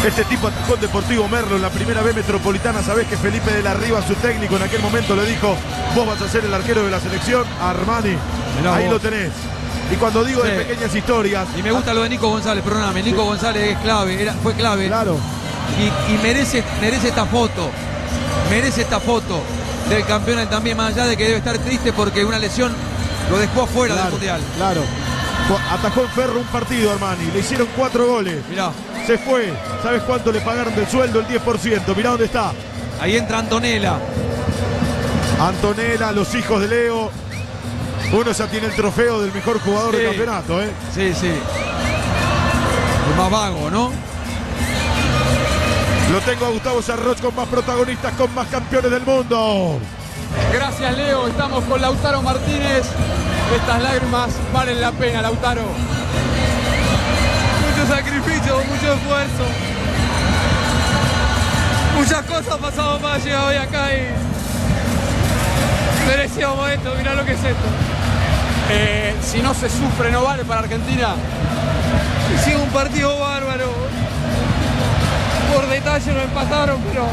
Speaker 1: Este tipo atajó Deportivo Merlo en la primera B metropolitana. Sabés que Felipe de la Riva, su técnico, en aquel momento le dijo: Vos vas a ser el arquero de la selección. Armani,
Speaker 13: Mirá
Speaker 1: ahí
Speaker 13: vos.
Speaker 1: lo tenés. Y cuando digo de
Speaker 13: Sí.
Speaker 1: pequeñas historias.
Speaker 13: Y me gusta lo de Nico González, perdóname. Nico González es clave, era- fue clave.
Speaker 1: Claro.
Speaker 13: Y, y merece, merece esta foto. Merece esta foto del campeón también, más allá de que debe estar triste porque una lesión lo dejó afuera
Speaker 1: Claro,
Speaker 13: del mundial.
Speaker 1: Claro. Atajó en Ferro un partido, Armani. Le hicieron cuatro goles.
Speaker 13: Mirá.
Speaker 1: Se fue. ¿Sabes cuánto le pagaron del sueldo? El 10%. Mirá dónde está.
Speaker 13: Ahí entra Antonella.
Speaker 1: Antonella, los hijos de Leo. Uno ya tiene el trofeo del mejor jugador del
Speaker 13: Sí.
Speaker 1: campeonato, ¿eh?
Speaker 13: Sí, sí. El más vago, ¿no?
Speaker 1: Lo tengo a Gustavo Sarroch con más protagonistas, con más campeones del mundo.
Speaker 44: Gracias Leo, estamos con Lautaro Martínez. Estas lágrimas valen la pena, Lautaro.
Speaker 79: mucho sacrificio, mucho esfuerzo. Muchas cosas pasamos para llegar hoy acá y merecíamos esto, mirá lo que es esto.
Speaker 44: Eh, si no se sufre, no vale para Argentina.
Speaker 79: Hicimos un partido bárbaro. Por detalle nos empataron, pero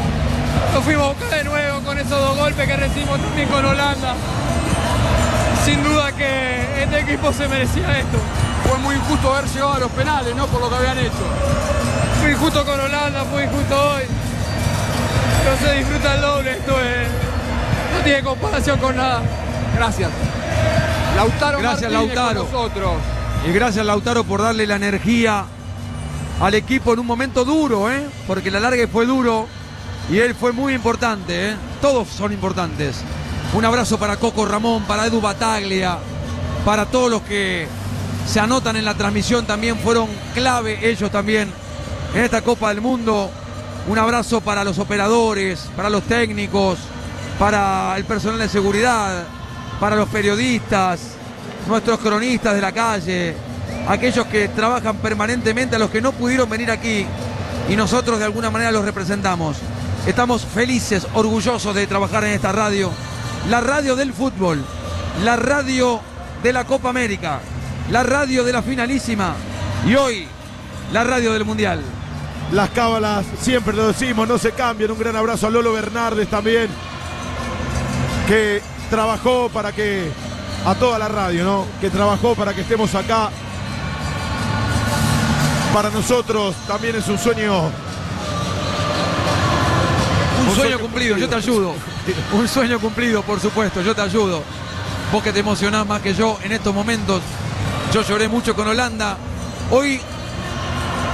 Speaker 79: nos fuimos a buscar de nuevo con esos dos golpes que recibimos también con Holanda. sin duda que este equipo se merecía esto.
Speaker 44: Fue muy injusto haber llegado a los penales, ¿no? Por lo que habían hecho.
Speaker 79: Fue injusto con Holanda, fue injusto hoy. No se disfruta el doble, esto es, no tiene comparación con nada.
Speaker 44: Gracias. Lautaro
Speaker 13: Gracias,
Speaker 44: Martínez con
Speaker 13: Lautaro.
Speaker 44: nosotros.
Speaker 13: Y gracias Lautaro por darle la energía al equipo en un momento duro, ¿eh? porque el alargue fue duro y él fue muy importante. ¿eh? Todos son importantes. Un abrazo para Coco Ramón, para Edu Bataglia, para todos los que se anotan en la transmisión también fueron clave ellos también en esta Copa del Mundo. Un abrazo para los operadores, para los técnicos, para el personal de seguridad, para los periodistas, nuestros cronistas de la calle, aquellos que trabajan permanentemente, a los que no pudieron venir aquí y nosotros de alguna manera los representamos. Estamos felices, orgullosos de trabajar en esta radio, la radio del fútbol, la radio de la Copa América, la radio de la finalísima y hoy la radio del Mundial.
Speaker 1: Las cábalas, siempre lo decimos, no se cambian. Un gran abrazo a Lolo Bernardes también, que trabajó para que, a toda la radio, ¿no? Que trabajó para que estemos acá. Para nosotros también es un sueño.
Speaker 13: Un sueño cumplido, yo te ayudo. Un sueño cumplido, por supuesto, yo te ayudo. Vos que te emocionás más que yo en estos momentos. Yo lloré mucho con Holanda. Hoy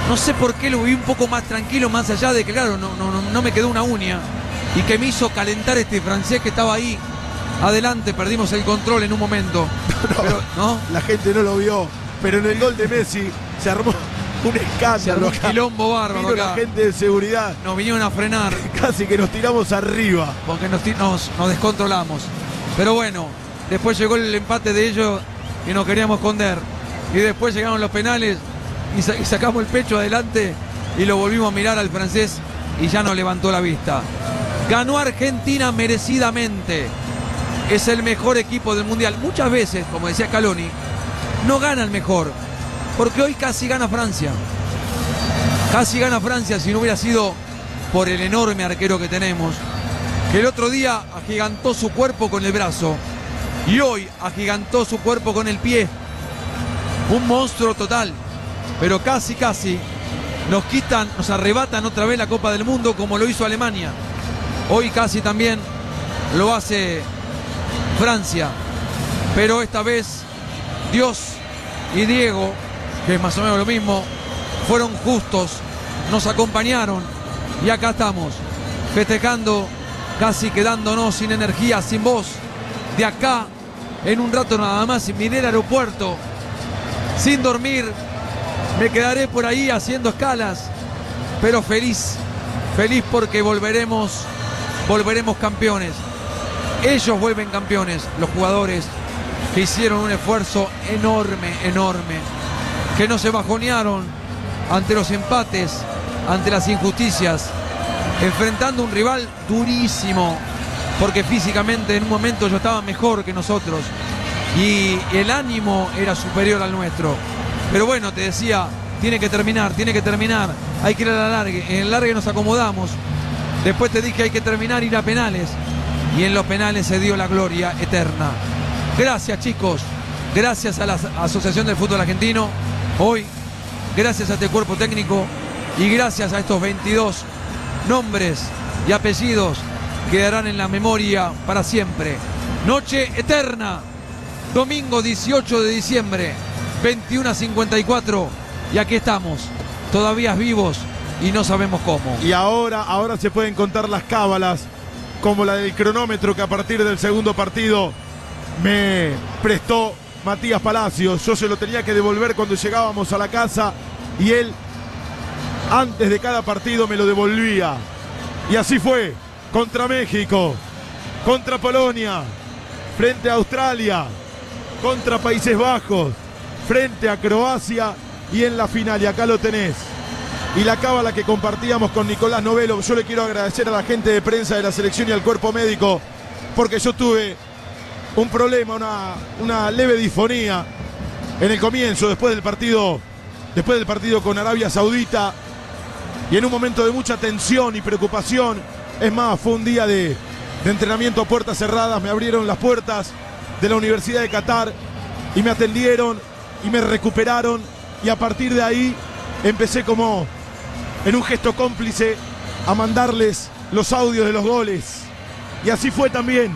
Speaker 13: no sé por qué lo vi un poco más tranquilo, más allá de que, claro, no, no, me quedó una uña. Y que me hizo calentar este francés que estaba ahí. Adelante, perdimos el control en un momento. (laughs) Pero, ¿no?
Speaker 1: La gente no lo vio, pero en el gol de Messi se armó un escándalo.
Speaker 13: Se armó un
Speaker 1: acá.
Speaker 13: quilombo bárbaro
Speaker 1: Vino la
Speaker 13: acá.
Speaker 1: gente de seguridad.
Speaker 13: Nos vinieron a frenar. (laughs)
Speaker 1: Casi que nos tiramos arriba.
Speaker 13: Porque nos, ti- nos, nos descontrolamos. Pero bueno, después llegó el empate de ellos y nos queríamos esconder. Y después llegaron los penales y, sa- y sacamos el pecho adelante y lo volvimos a mirar al francés y ya no levantó la vista. Ganó Argentina merecidamente. Es el mejor equipo del Mundial. Muchas veces, como decía Caloni, no gana el mejor. Porque hoy casi gana Francia. Casi gana Francia si no hubiera sido por el enorme arquero que tenemos. Que el otro día agigantó su cuerpo con el brazo. Y hoy agigantó su cuerpo con el pie. Un monstruo total. Pero casi, casi nos quitan, nos arrebatan otra vez la Copa del Mundo como lo hizo Alemania. Hoy casi también lo hace Francia. Pero esta vez Dios y Diego, que es más o menos lo mismo, fueron justos, nos acompañaron y acá estamos, festejando, casi quedándonos sin energía, sin voz. De acá, en un rato nada más, miré el aeropuerto, sin dormir, me quedaré por ahí haciendo escalas, pero feliz, feliz porque volveremos, volveremos campeones. Ellos vuelven campeones, los jugadores que hicieron un esfuerzo enorme, enorme, que no se bajonearon ante los empates, ante las injusticias, enfrentando un rival durísimo, porque físicamente en un momento ellos estaban mejor que nosotros y el ánimo era superior al nuestro. Pero bueno, te decía, tiene que terminar, tiene que terminar, hay que ir a la largue, en el largue nos acomodamos, después te dije hay que terminar, ir a penales, y en los penales se dio la gloria eterna. Gracias chicos, gracias a la Asociación del Fútbol Argentino, hoy, gracias a este cuerpo técnico y gracias a estos 22 nombres y apellidos quedarán en la memoria para siempre. Noche eterna, domingo 18 de diciembre, 21 a 54, y aquí estamos, todavía vivos y no sabemos cómo.
Speaker 1: Y ahora, ahora se pueden contar las cábalas, como la del cronómetro que a partir del segundo partido me prestó Matías Palacios. Yo se lo tenía que devolver cuando llegábamos a la casa y él, antes de cada partido, me lo devolvía. Y así fue, contra México, contra Polonia, frente a Australia, contra Países Bajos, frente a Croacia y en la final. Y acá lo tenés y la cábala que compartíamos con Nicolás Novelo. Yo le quiero agradecer a la gente de prensa de la selección y al cuerpo médico, porque yo tuve un problema, una, una leve disfonía en el comienzo, después del partido, después del partido con Arabia Saudita, y en un momento de mucha tensión y preocupación. Es más, fue un día de, de entrenamiento a puertas cerradas, me abrieron las puertas de la Universidad de Qatar y me atendieron y me recuperaron y a partir de ahí empecé como en un gesto cómplice a mandarles los audios de los goles. Y así fue también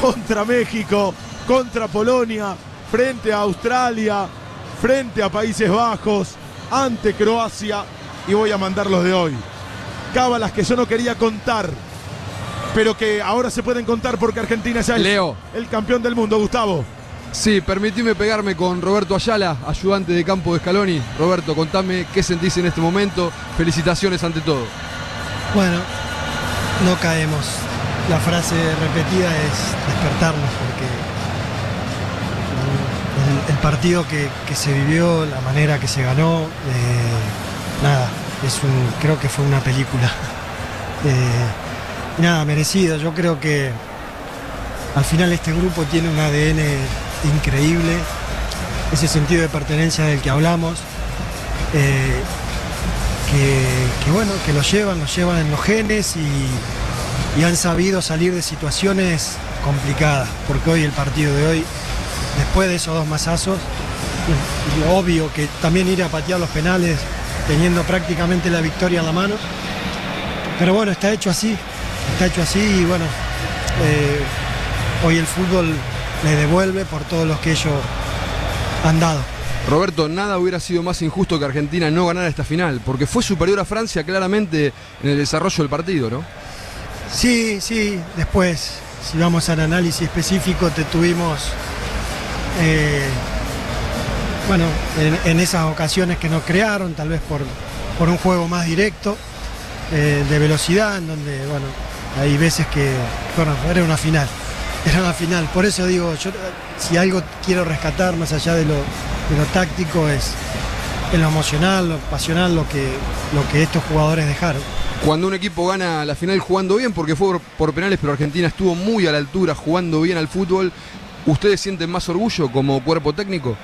Speaker 1: contra México, contra Polonia, frente a Australia, frente a Países Bajos, ante Croacia y voy a mandar los de hoy. Cábalas que yo no quería contar, pero que ahora se pueden contar porque Argentina ya es
Speaker 77: Leo.
Speaker 1: el campeón del mundo, Gustavo.
Speaker 77: Sí, permitime pegarme con Roberto Ayala, ayudante de campo de Scaloni. Roberto, contame qué sentís en este momento. Felicitaciones ante todo.
Speaker 80: Bueno, no caemos. La frase repetida es despertarnos porque el, partido que, que se vivió, la manera que se ganó, eh, nada, es un, creo que fue una película. (laughs) Eh, nada, merecido. Yo creo que al final este grupo tiene un ADN increíble, ese sentido de pertenencia del que hablamos, eh, que, bueno, que lo llevan, lo llevan en los genes y, han sabido salir de situaciones complicadas, porque hoy el partido de hoy, después de esos dos masazos, obvio que también ir a patear los penales teniendo prácticamente la victoria en la mano, pero bueno, está hecho así, está hecho así y bueno, eh, hoy el fútbol le devuelve por todos los que ellos han dado.
Speaker 77: Roberto, nada hubiera sido más injusto que Argentina no ganara esta final, porque fue superior a Francia claramente en el desarrollo del partido, ¿no?
Speaker 80: Sí, sí, después, si vamos al análisis específico, te tuvimos, eh, bueno, en, en, esas ocasiones que nos crearon, tal vez por, por un juego más directo, eh, de velocidad, en donde, bueno, hay veces que, bueno, era una final. Era una final. Por eso digo, yo si algo quiero rescatar más allá de lo, de lo táctico es en lo emocional, lo pasional, lo que, lo que estos jugadores dejaron.
Speaker 77: Cuando un equipo gana la final jugando bien, porque fue por, por penales, pero Argentina estuvo muy a la altura, jugando bien al fútbol, ¿ustedes sienten más orgullo como cuerpo técnico?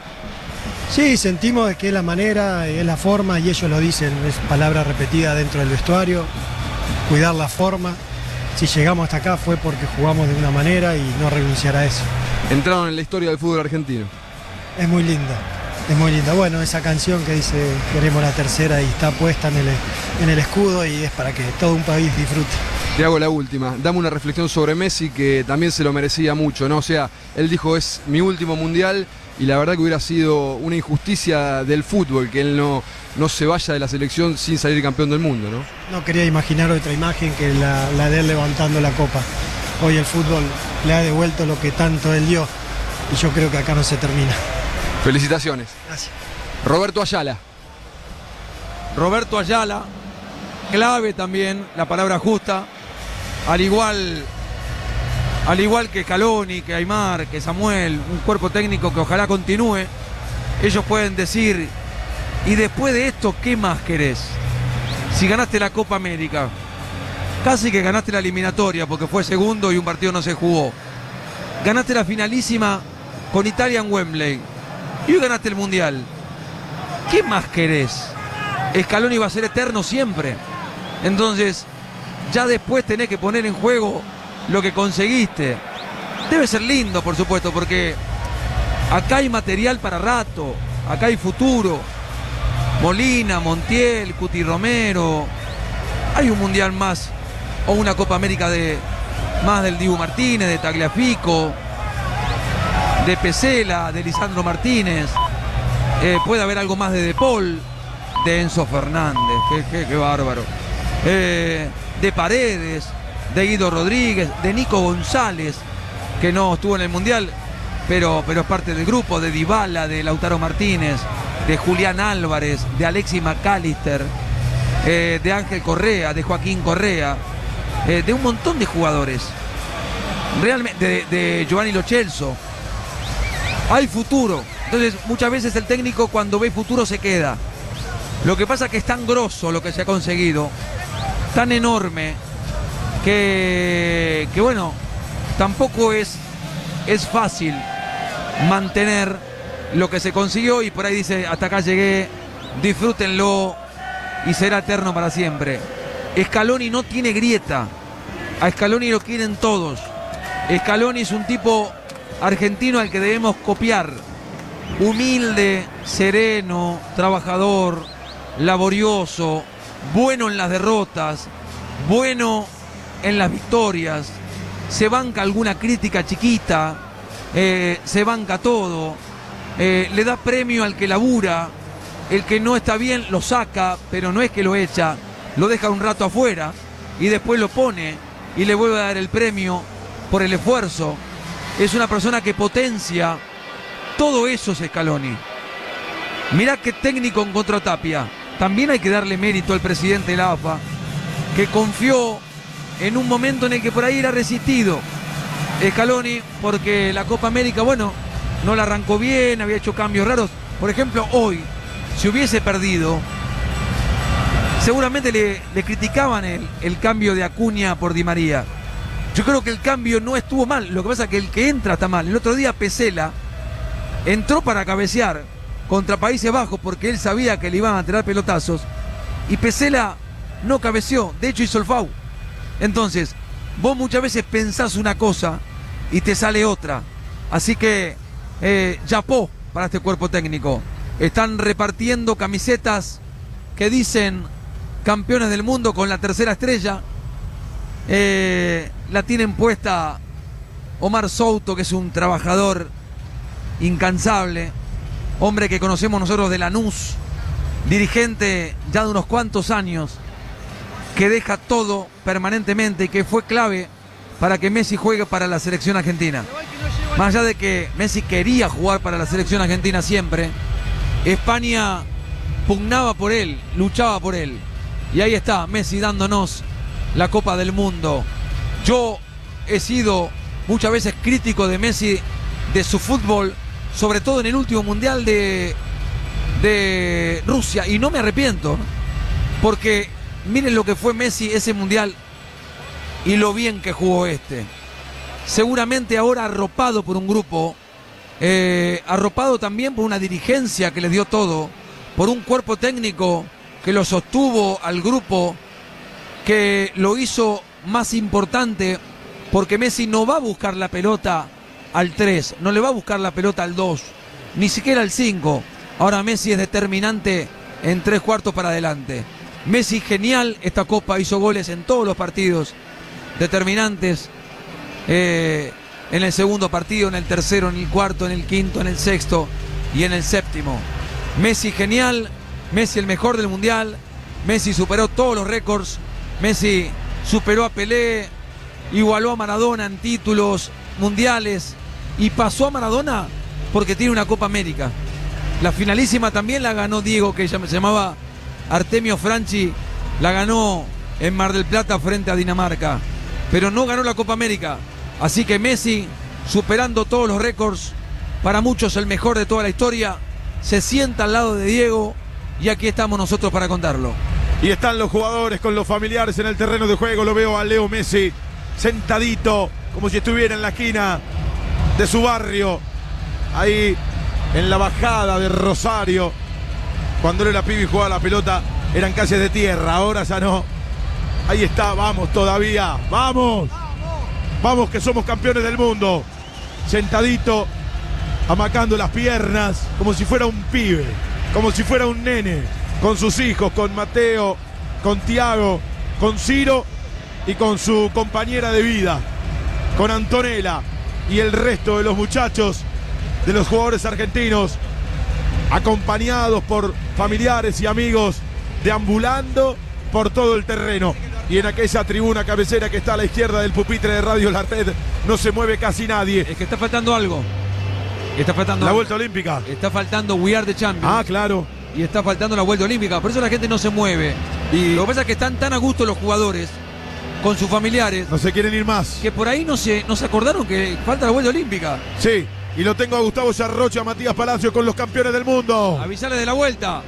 Speaker 80: Sí, sentimos que es la manera, es la forma, y ellos lo dicen, es palabra repetida dentro del vestuario, cuidar la forma. Si llegamos hasta acá fue porque jugamos de una manera y no renunciar a eso.
Speaker 77: Entraron en la historia del fútbol argentino.
Speaker 80: Es muy linda, es muy linda. Bueno, esa canción que dice queremos la tercera y está puesta en el, en el escudo y es para que todo un país disfrute.
Speaker 77: Te hago la última. Dame una reflexión sobre Messi que también se lo merecía mucho, ¿no? O sea, él dijo es mi último mundial y la verdad que hubiera sido una injusticia del fútbol que él no, no se vaya de la selección sin salir campeón del mundo, ¿no?
Speaker 80: No quería imaginar otra imagen que la, la de él levantando la copa. Hoy el fútbol le ha devuelto lo que tanto él dio y yo creo que acá no se termina.
Speaker 77: Felicitaciones.
Speaker 80: Gracias.
Speaker 77: Roberto Ayala.
Speaker 13: Roberto Ayala, clave también, la palabra justa, al igual, al igual que Caloni, que Aymar, que Samuel, un cuerpo técnico que ojalá continúe, ellos pueden decir, y después de esto, ¿qué más querés? Si ganaste la Copa América, casi que ganaste la eliminatoria porque fue segundo y un partido no se jugó. Ganaste la finalísima con Italia en Wembley y hoy ganaste el Mundial. ¿Qué más querés? Scaloni va a ser eterno siempre. Entonces, ya después tenés que poner en juego lo que conseguiste. Debe ser lindo, por supuesto, porque acá hay material para rato, acá hay futuro. Molina, Montiel, Cuti Romero. Hay un mundial más o una Copa América de más del Dibu Martínez, de Tagliafico, de Pesela, de Lisandro Martínez. Eh, puede haber algo más de De Paul, de Enzo Fernández, qué, bárbaro. Eh, de Paredes, de Guido Rodríguez, de Nico González, que no estuvo en el Mundial, pero, pero es parte del grupo, de Dybala, de Lautaro Martínez, de Julián Álvarez, de Alexis McAllister, eh, de Ángel Correa, de Joaquín Correa, eh, de un montón de jugadores. Realmente, de, de Giovanni Lochelso. Hay futuro. Entonces, muchas veces el técnico cuando ve futuro se queda. Lo que pasa es que es tan grosso lo que se ha conseguido, tan enorme, que, que bueno, tampoco es, es fácil mantener lo que se consiguió y por ahí dice, hasta acá llegué, disfrútenlo y será eterno para siempre. Scaloni no tiene grieta, a Scaloni lo quieren todos. Scaloni es un tipo argentino al que debemos copiar. Humilde, sereno, trabajador, laborioso, bueno en las derrotas, bueno en las victorias, se banca alguna crítica chiquita, eh, se banca todo, eh, le da premio al que labura, el que no está bien lo saca, pero no es que lo echa, lo deja un rato afuera y después lo pone y le vuelve a dar el premio por el esfuerzo. Es una persona que potencia todo eso es Scaloni. Mirá qué técnico en contratapia. También hay que darle mérito al presidente de la AFA, que confió en un momento en el que por ahí era resistido Scaloni, porque la Copa América, bueno, no la arrancó bien, había hecho cambios raros. Por ejemplo, hoy, si hubiese perdido, seguramente le, criticaban el, cambio de Acuña por Di María. Yo creo que el cambio no estuvo mal, lo que pasa es que el que entra está mal. El otro día Pesela entró para cabecear contra Países Bajos porque él sabía que le iban a tirar pelotazos y Pesela no cabeceó, de hecho hizo el FAU. Entonces, vos muchas veces pensás una cosa y te sale otra. Así que, eh, yapó para este cuerpo técnico. Están repartiendo camisetas que dicen campeones del mundo con la tercera estrella. Eh, la tienen puesta Omar Souto, que es un trabajador incansable, hombre que conocemos nosotros de Lanús, dirigente ya de unos cuantos años, que deja todo permanentemente y que fue clave para que Messi juegue para la selección argentina. Más allá de que Messi quería jugar para la selección argentina siempre, España pugnaba por él, luchaba por él. Y ahí está, Messi dándonos la Copa del Mundo. Yo he sido muchas veces crítico de Messi, de su fútbol, sobre todo en el último mundial de, de Rusia, y no me arrepiento, porque miren lo que fue Messi ese mundial y lo bien que jugó este. Seguramente ahora arropado por un grupo, eh, arropado también por una dirigencia que le dio todo, por un cuerpo técnico que lo sostuvo al grupo, que lo hizo más importante, porque Messi no va a buscar la pelota al 3, no le va a buscar la pelota al 2, ni siquiera al 5. Ahora Messi es determinante en tres cuartos para adelante. Messi genial, esta copa hizo goles en todos los partidos determinantes. Eh, en el segundo partido, en el tercero, en el cuarto, en el quinto, en el sexto y en el séptimo. Messi genial, Messi el mejor del mundial, Messi superó todos los récords, Messi superó a Pelé, igualó a Maradona en títulos mundiales y pasó a Maradona porque tiene una Copa América. La finalísima también la ganó Diego, que se llamaba Artemio Franchi, la ganó en Mar del Plata frente a Dinamarca, pero no ganó la Copa América. Así que Messi, superando todos los récords, para muchos el mejor de toda la historia, se sienta al lado de Diego y aquí estamos nosotros para contarlo.
Speaker 1: Y están los jugadores con los familiares en el terreno de juego. Lo veo a Leo Messi sentadito, como si estuviera en la esquina de su barrio. Ahí en la bajada de Rosario. Cuando él era pibe y jugaba la pelota, eran calles de tierra. Ahora ya no. Ahí está, vamos todavía. ¡Vamos! Vamos que somos campeones del mundo. Sentadito, amacando las piernas, como si fuera un pibe, como si fuera un nene, con sus hijos, con Mateo, con Tiago, con Ciro y con su compañera de vida, con Antonella y el resto de los muchachos, de los jugadores argentinos, acompañados por familiares y amigos, deambulando por todo el terreno. Y en aquella tribuna cabecera que está a la izquierda del pupitre de Radio La Red no se mueve casi nadie.
Speaker 13: Es que está faltando algo. Está faltando
Speaker 1: La
Speaker 13: algo.
Speaker 1: vuelta olímpica.
Speaker 13: Está faltando We Are the Champions.
Speaker 1: Ah, claro.
Speaker 13: Y está faltando la vuelta olímpica. Por eso la gente no se mueve. Y lo que pasa es que están tan a gusto los jugadores con sus familiares.
Speaker 1: No se quieren ir más.
Speaker 13: Que por ahí no se, no se acordaron que falta la vuelta olímpica.
Speaker 1: Sí, y lo tengo a Gustavo Sarrocha, a Matías Palacio con los campeones del mundo.
Speaker 13: Avisarle de la vuelta.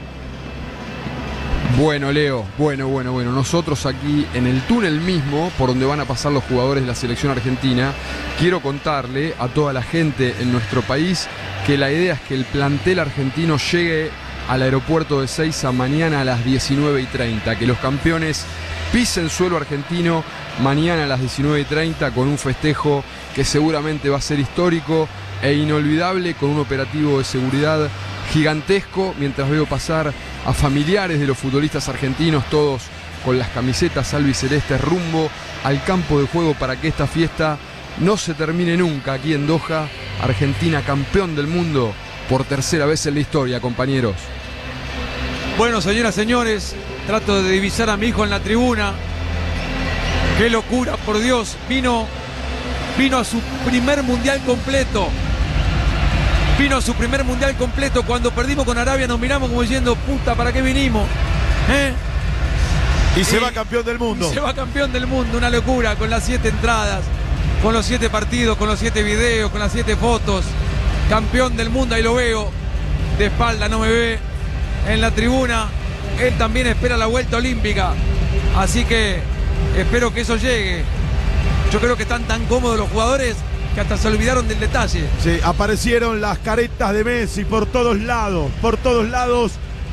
Speaker 77: Bueno, Leo, bueno, bueno, bueno. Nosotros aquí en el túnel mismo, por donde van a pasar los jugadores de la selección argentina, quiero contarle a toda la gente en nuestro país que la idea es que el plantel argentino llegue al aeropuerto de Seiza mañana a las 19 y 30, que los campeones pisen suelo argentino mañana a las 19 y 30 con un festejo que seguramente va a ser histórico e inolvidable con un operativo de seguridad gigantesco mientras veo pasar a familiares de los futbolistas argentinos, todos con las camisetas albicelestes rumbo al campo de juego para que esta fiesta no se termine nunca aquí en Doha. Argentina campeón del mundo por tercera vez en la historia, compañeros.
Speaker 13: Bueno, señoras, señores, trato de divisar a mi hijo en la tribuna. Qué locura, por Dios. Vino, vino a su primer mundial completo. Vino a su primer mundial completo. Cuando perdimos con Arabia nos miramos como diciendo, puta, ¿para qué vinimos? ¿Eh?
Speaker 1: Y se va campeón del mundo.
Speaker 13: Se va campeón del mundo, una locura, con las siete entradas, con los siete partidos, con los siete videos, con las siete fotos. Campeón del mundo, ahí lo veo. De espalda no me ve. En la tribuna. Él también espera la vuelta olímpica. Así que espero que eso llegue. Yo creo que están tan cómodos los jugadores que hasta se olvidaron del detalle.
Speaker 1: Sí, aparecieron las caretas de Messi por todos lados, por todos lados.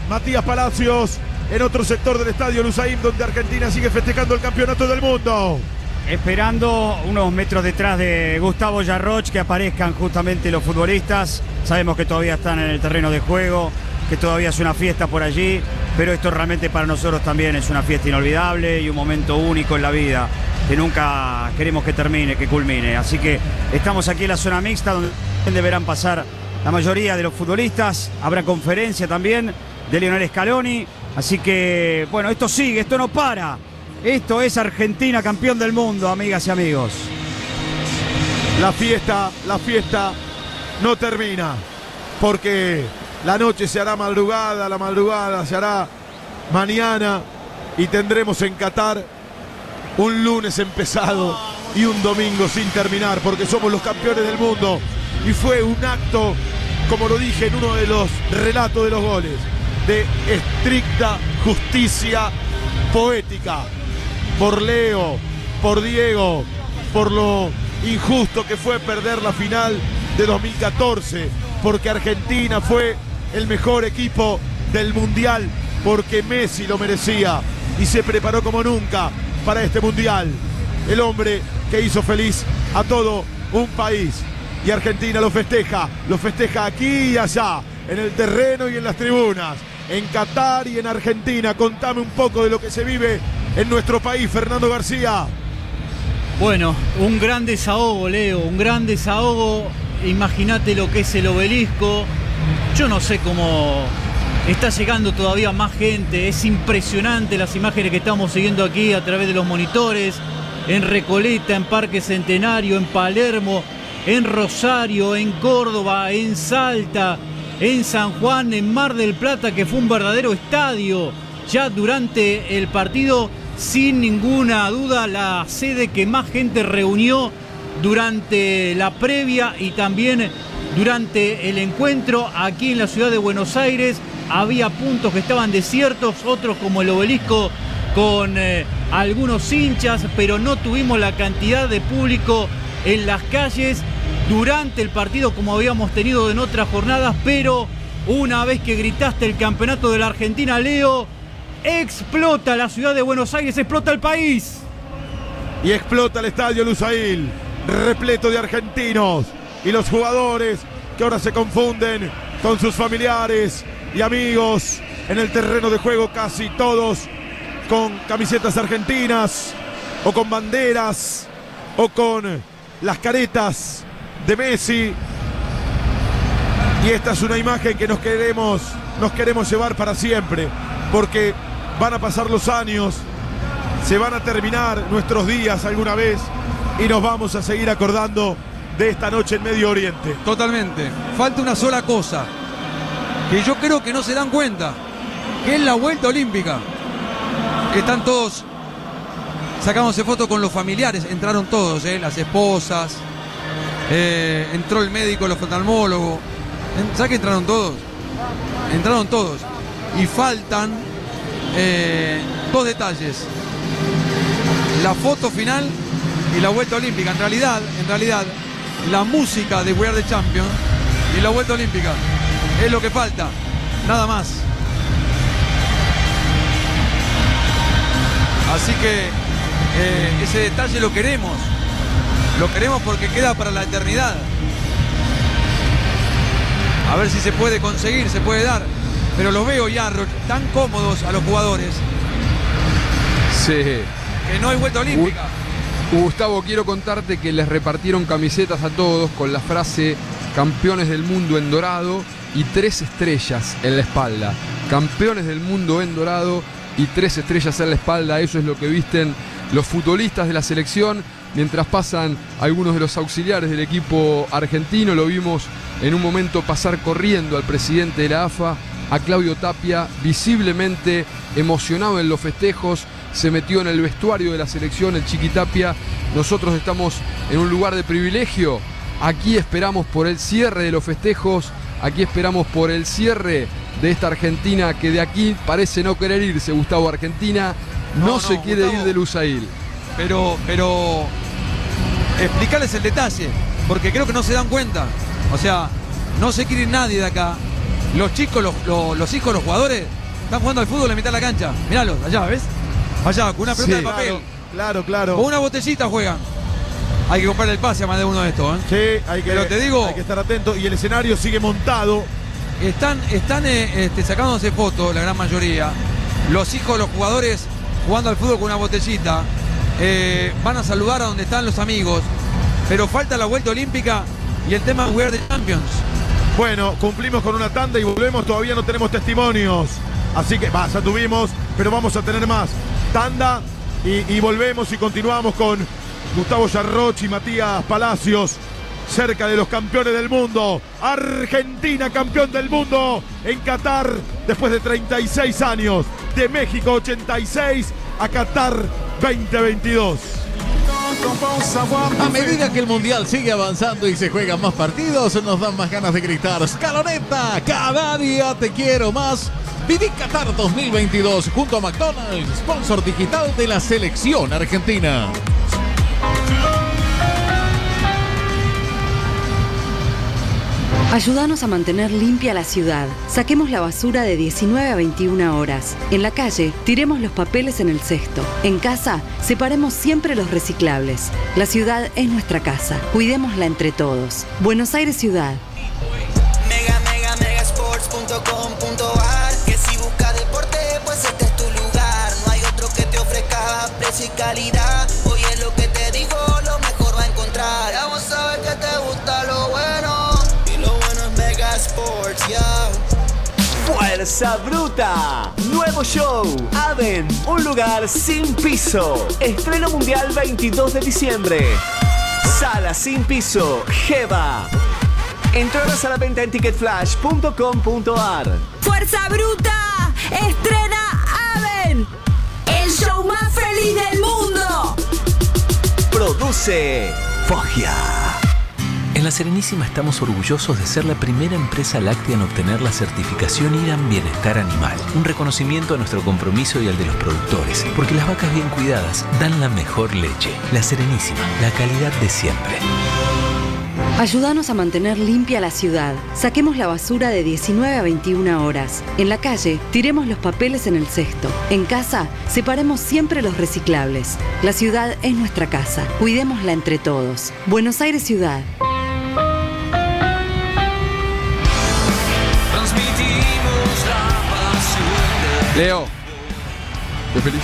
Speaker 1: Matías Palacios en otro sector del estadio Lusaim, donde Argentina sigue festejando el campeonato del mundo.
Speaker 58: Esperando unos metros detrás de Gustavo Yarroch que aparezcan justamente los futbolistas. Sabemos que todavía están en el terreno de juego, que todavía es una fiesta por allí, pero esto realmente para nosotros también es una fiesta inolvidable y un momento único en la vida que nunca queremos que termine, que culmine. Así que estamos aquí en la zona mixta donde deberán pasar la mayoría de los futbolistas. Habrá conferencia también de Lionel Scaloni. Así que, bueno, esto sigue, esto no para. Esto es Argentina campeón del mundo, amigas y amigos.
Speaker 1: La fiesta, la fiesta no termina. Porque la noche se hará madrugada, la madrugada se hará mañana y tendremos en Qatar un lunes empezado y un domingo sin terminar porque somos los campeones del mundo. Y fue un acto, como lo dije en uno de los relatos de los goles, de estricta justicia poética. Por Leo, por Diego, por lo injusto que fue perder la final de 2014, porque Argentina fue el mejor equipo del Mundial, porque Messi lo merecía y se preparó como nunca para este Mundial. El hombre que hizo feliz a todo un país. Y Argentina lo festeja, lo festeja aquí y allá, en el terreno y en las tribunas, en Qatar y en Argentina. Contame un poco de lo que se vive en nuestro país, Fernando García.
Speaker 30: Bueno, un gran desahogo, Leo, un gran desahogo. Imagínate lo que es el obelisco. Yo no sé cómo está llegando todavía más gente. Es impresionante las imágenes que estamos siguiendo aquí a través de los monitores. En Recoleta, en Parque Centenario, en Palermo, en Rosario, en Córdoba, en Salta, en San Juan, en Mar del Plata, que fue un verdadero estadio. Ya durante el partido, sin ninguna duda, la sede que más gente reunió durante la previa y también durante el encuentro aquí en la ciudad de Buenos Aires. Había puntos que estaban desiertos, otros como el obelisco con eh, algunos hinchas, pero no tuvimos la cantidad de público en las calles durante el partido como habíamos tenido en otras jornadas, pero una vez que gritaste el campeonato de la Argentina, Leo, explota la ciudad de Buenos Aires, explota el país.
Speaker 1: Y explota el estadio Lusail, repleto de argentinos y los jugadores que ahora se confunden con sus familiares y amigos en el terreno de juego, casi todos con camisetas argentinas o con banderas o con las caretas de Messi. Y esta es una imagen que nos queremos, nos queremos llevar para siempre, porque van a pasar los años, se van a terminar nuestros días alguna vez y nos vamos a seguir acordando de esta noche en Medio Oriente.
Speaker 13: Totalmente. Falta una sola cosa, que yo creo que no se dan cuenta, que es la vuelta olímpica. Que están todos sacándose fotos con los familiares, entraron todos, ¿eh? las esposas, eh, entró el médico, el oftalmólogo. ¿Sabes que entraron todos? Entraron todos. Y faltan eh, dos detalles. La foto final y la vuelta olímpica. En realidad, en realidad, la música de We Are the Champions y la vuelta olímpica es lo que falta. Nada más. Así que eh, ese detalle lo queremos. Lo queremos porque queda para la eternidad. A ver si se puede conseguir, se puede dar. Pero los veo ya tan cómodos a los jugadores
Speaker 77: Sí.
Speaker 13: que no hay vuelta olímpica.
Speaker 77: Gustavo, quiero contarte que les repartieron camisetas a todos con la frase campeones del mundo en dorado y tres estrellas en la espalda. Campeones del mundo en dorado y tres estrellas en la espalda. Eso es lo que visten los futbolistas de la selección. Mientras pasan algunos de los auxiliares del equipo argentino, lo vimos en un momento pasar corriendo al presidente de la AFA, a Claudio Tapia, visiblemente emocionado en los festejos, se metió en el vestuario de la selección, el Chiquitapia. Nosotros estamos en un lugar de privilegio. Aquí esperamos por el cierre de los festejos, aquí esperamos por el cierre de esta Argentina que de aquí parece no querer irse, Gustavo. Argentina no,
Speaker 13: No,
Speaker 77: se quiere
Speaker 13: Gustavo.
Speaker 77: ir de Lusail.
Speaker 13: Pero, pero explicarles el detalle, porque creo que no se dan cuenta. O sea, no se quiere ir nadie de acá. Los chicos, los, los- los hijos, los jugadores, están jugando al fútbol en mitad de la cancha. Míralos, allá, ¿ves? Allá, con una pelota
Speaker 1: Sí.
Speaker 13: de papel.
Speaker 1: Claro, claro.
Speaker 13: Con una botellita juegan. Hay que comprar el pase a más de uno de estos, ¿eh?
Speaker 1: Sí, hay que,
Speaker 13: Pero te digo-
Speaker 1: hay que estar atento. Y el escenario sigue montado.
Speaker 13: Están, están eh, este, sacándose fotos, la gran mayoría. Los hijos de los jugadores jugando al fútbol con una botellita. Eh, van a saludar a donde están los amigos. Pero falta la vuelta olímpica y el tema Are the Champions.
Speaker 1: Bueno, cumplimos con una tanda y volvemos. Todavía no tenemos testimonios. Así que, va, ya tuvimos, pero vamos a tener más. Tanda y, volvemos y continuamos con Gustavo Yarroch y Matías Palacios. Cerca de los campeones del mundo. Argentina campeón del mundo en Qatar después de 36 años. De México 86 a Qatar 2022.
Speaker 14: A medida que el mundial sigue avanzando y se juegan más partidos, nos dan más ganas de gritar: ¡Scaloneta! ¡Cada día te quiero más! Viví Qatar 2022 junto a McDonald's, sponsor digital de la selección argentina.
Speaker 17: Ayúdanos a mantener limpia la ciudad. Saquemos la basura de 19 a 21 horas. En la calle, tiremos los papeles en el cesto. En casa, separemos siempre los reciclables. La ciudad es nuestra casa. Cuidémosla entre todos. Buenos Aires Ciudad.
Speaker 22: Mega, mega, Que si deporte, pues este es tu lugar. No hay otro que te ofrezca precio y calidad.
Speaker 59: Fuerza Bruta. Nuevo show. Aden. Un lugar sin piso. Estreno mundial 22 de diciembre. Sala sin piso. Jeva. Entradas a la venta en ticketflash.com.ar.
Speaker 81: ¡Fuerza Bruta! ¡Estrena Aven! ¡El show más feliz del mundo!
Speaker 59: Produce Fogia.
Speaker 82: En La Serenísima estamos orgullosos de ser la primera empresa láctea en obtener la certificación IRAM Bienestar Animal, un reconocimiento a nuestro compromiso y al de los productores, porque las vacas bien cuidadas dan la mejor leche. La Serenísima, la calidad de siempre.
Speaker 17: Ayúdanos a mantener limpia la ciudad. Saquemos la basura de 19 a 21 horas. En la calle, tiremos los papeles en el cesto. En casa, separemos siempre los reciclables. La ciudad es nuestra casa. Cuidémosla entre todos. Buenos Aires Ciudad.
Speaker 77: Leo, te feliz.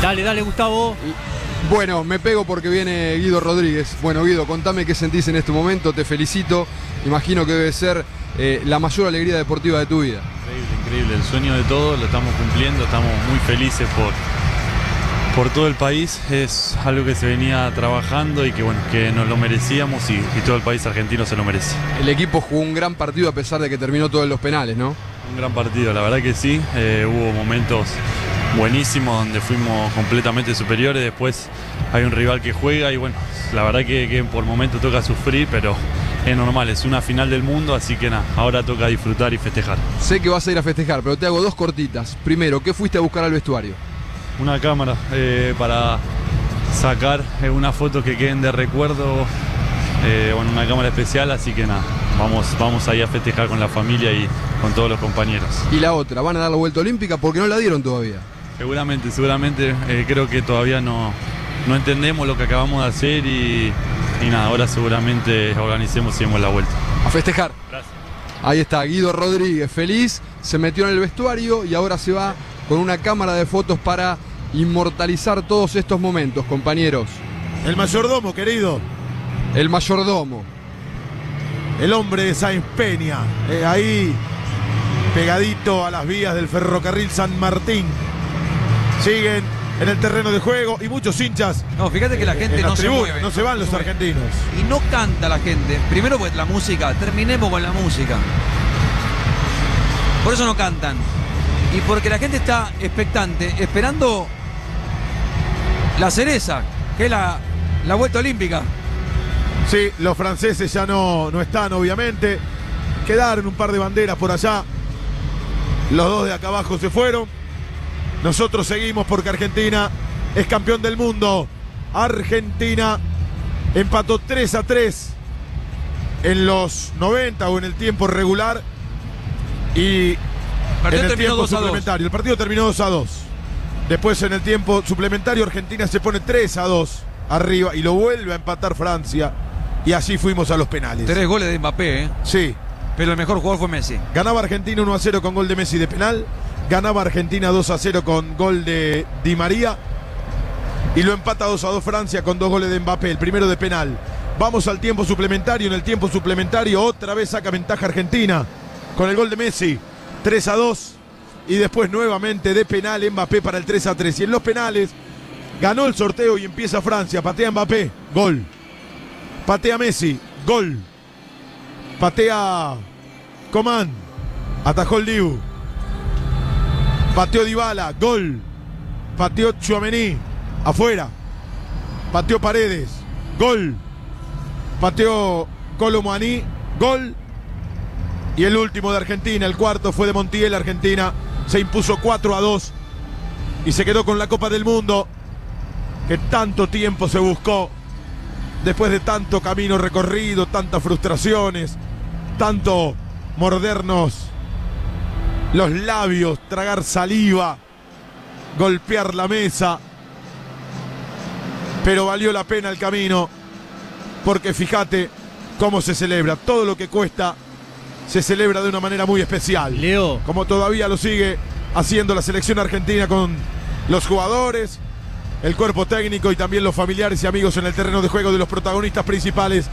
Speaker 30: Dale, dale, Gustavo.
Speaker 77: Bueno, me pego porque viene Guido Rodríguez. Bueno, Guido, contame qué sentís en este momento, te felicito. Imagino que debe ser eh, la mayor alegría deportiva de tu vida.
Speaker 83: Increíble, increíble. El sueño de todos lo estamos cumpliendo. Estamos muy felices por, por todo el país. Es algo que se venía trabajando y que bueno, que nos lo merecíamos y, y todo el país argentino se lo merece.
Speaker 77: El equipo jugó un gran partido a pesar de que terminó todo en los penales, ¿no?
Speaker 83: Un gran partido, la verdad que sí. Eh, hubo momentos buenísimos donde fuimos completamente superiores. Después hay un rival que juega y bueno, la verdad que, que por momentos toca sufrir, pero es normal, es una final del mundo, así que nada, ahora toca disfrutar y festejar.
Speaker 77: Sé que vas a ir a festejar, pero te hago dos cortitas. Primero, ¿qué fuiste a buscar al vestuario?
Speaker 83: Una cámara eh, para sacar eh, unas fotos que queden de recuerdo. eh, bueno, una cámara especial, así que nada, vamos, vamos ahí a festejar con la familia y con todos los compañeros.
Speaker 77: Y la otra, ¿van a dar la vuelta olímpica? Porque no la dieron todavía.
Speaker 83: Seguramente, seguramente eh, creo que todavía no, no entendemos lo que acabamos de hacer y, y nada, ahora seguramente organicemos y demos la vuelta.
Speaker 77: A festejar.
Speaker 83: Gracias.
Speaker 77: Ahí está, Guido Rodríguez, feliz, se metió en el vestuario y ahora se va con una cámara de fotos para inmortalizar todos estos momentos, compañeros.
Speaker 1: El mayordomo, querido.
Speaker 77: El mayordomo.
Speaker 1: El hombre de Sáenz Peña. eh, ahí, pegadito a las vías del ferrocarril San Martín. Siguen en el terreno de juego y muchos hinchas.
Speaker 13: No, fíjate que la gente
Speaker 1: en
Speaker 13: no se mueve.
Speaker 1: No se van los argentinos.
Speaker 13: Y no canta la gente. Primero pues la música, terminemos con la música. Por eso no cantan. Y porque la gente está expectante, esperando la cereza, que es la, la vuelta olímpica.
Speaker 1: Sí, los franceses ya no, no están, obviamente. Quedaron un par de banderas por allá. Los dos de acá abajo se fueron. Nosotros seguimos porque Argentina es campeón del mundo. Argentina empató 3 a 3 en los 90 o en el tiempo regular. Y
Speaker 13: partido
Speaker 1: en el
Speaker 13: terminó
Speaker 1: tiempo
Speaker 13: 2 a 2.
Speaker 1: suplementario. El partido terminó 2 a 2. Después en el tiempo suplementario Argentina se pone 3 a 2 arriba y lo vuelve a empatar Francia. Y así fuimos a los penales.
Speaker 13: Tres goles de Mbappé, ¿eh?
Speaker 1: Sí.
Speaker 13: Pero el mejor jugador fue Messi.
Speaker 1: Ganaba Argentina 1 a 0 con gol de Messi de penal. Ganaba Argentina 2 a 0 con gol de Di María. Y lo empata 2 a 2 Francia con dos goles de Mbappé, el primero de penal. Vamos al tiempo suplementario. En el tiempo suplementario otra vez saca ventaja Argentina con el gol de Messi. 3 a 2. Y después nuevamente de penal Mbappé para el 3 a 3. Y en los penales ganó el sorteo y empieza Francia. Patea Mbappé. Gol. Patea Messi. Gol. Patea Coman. Atajó el Dibu. Pateó Dybala. Gol. Pateó Chuamení. Afuera. Pateó Paredes. Gol. Pateó Colomani. Gol. Y el último de Argentina, el cuarto fue de Montiel. Argentina se impuso 4 a 2 y se quedó con la Copa del Mundo que tanto tiempo se buscó. Después de tanto camino recorrido, tantas frustraciones, tanto mordernos los labios, tragar saliva, golpear la mesa. Pero valió la pena el camino, porque fíjate cómo se celebra. Todo lo que cuesta se celebra de una manera muy especial.
Speaker 30: Leo.
Speaker 1: Como todavía lo sigue haciendo la selección argentina con los jugadores, el cuerpo técnico y también los familiares y amigos en el terreno de juego de los protagonistas principales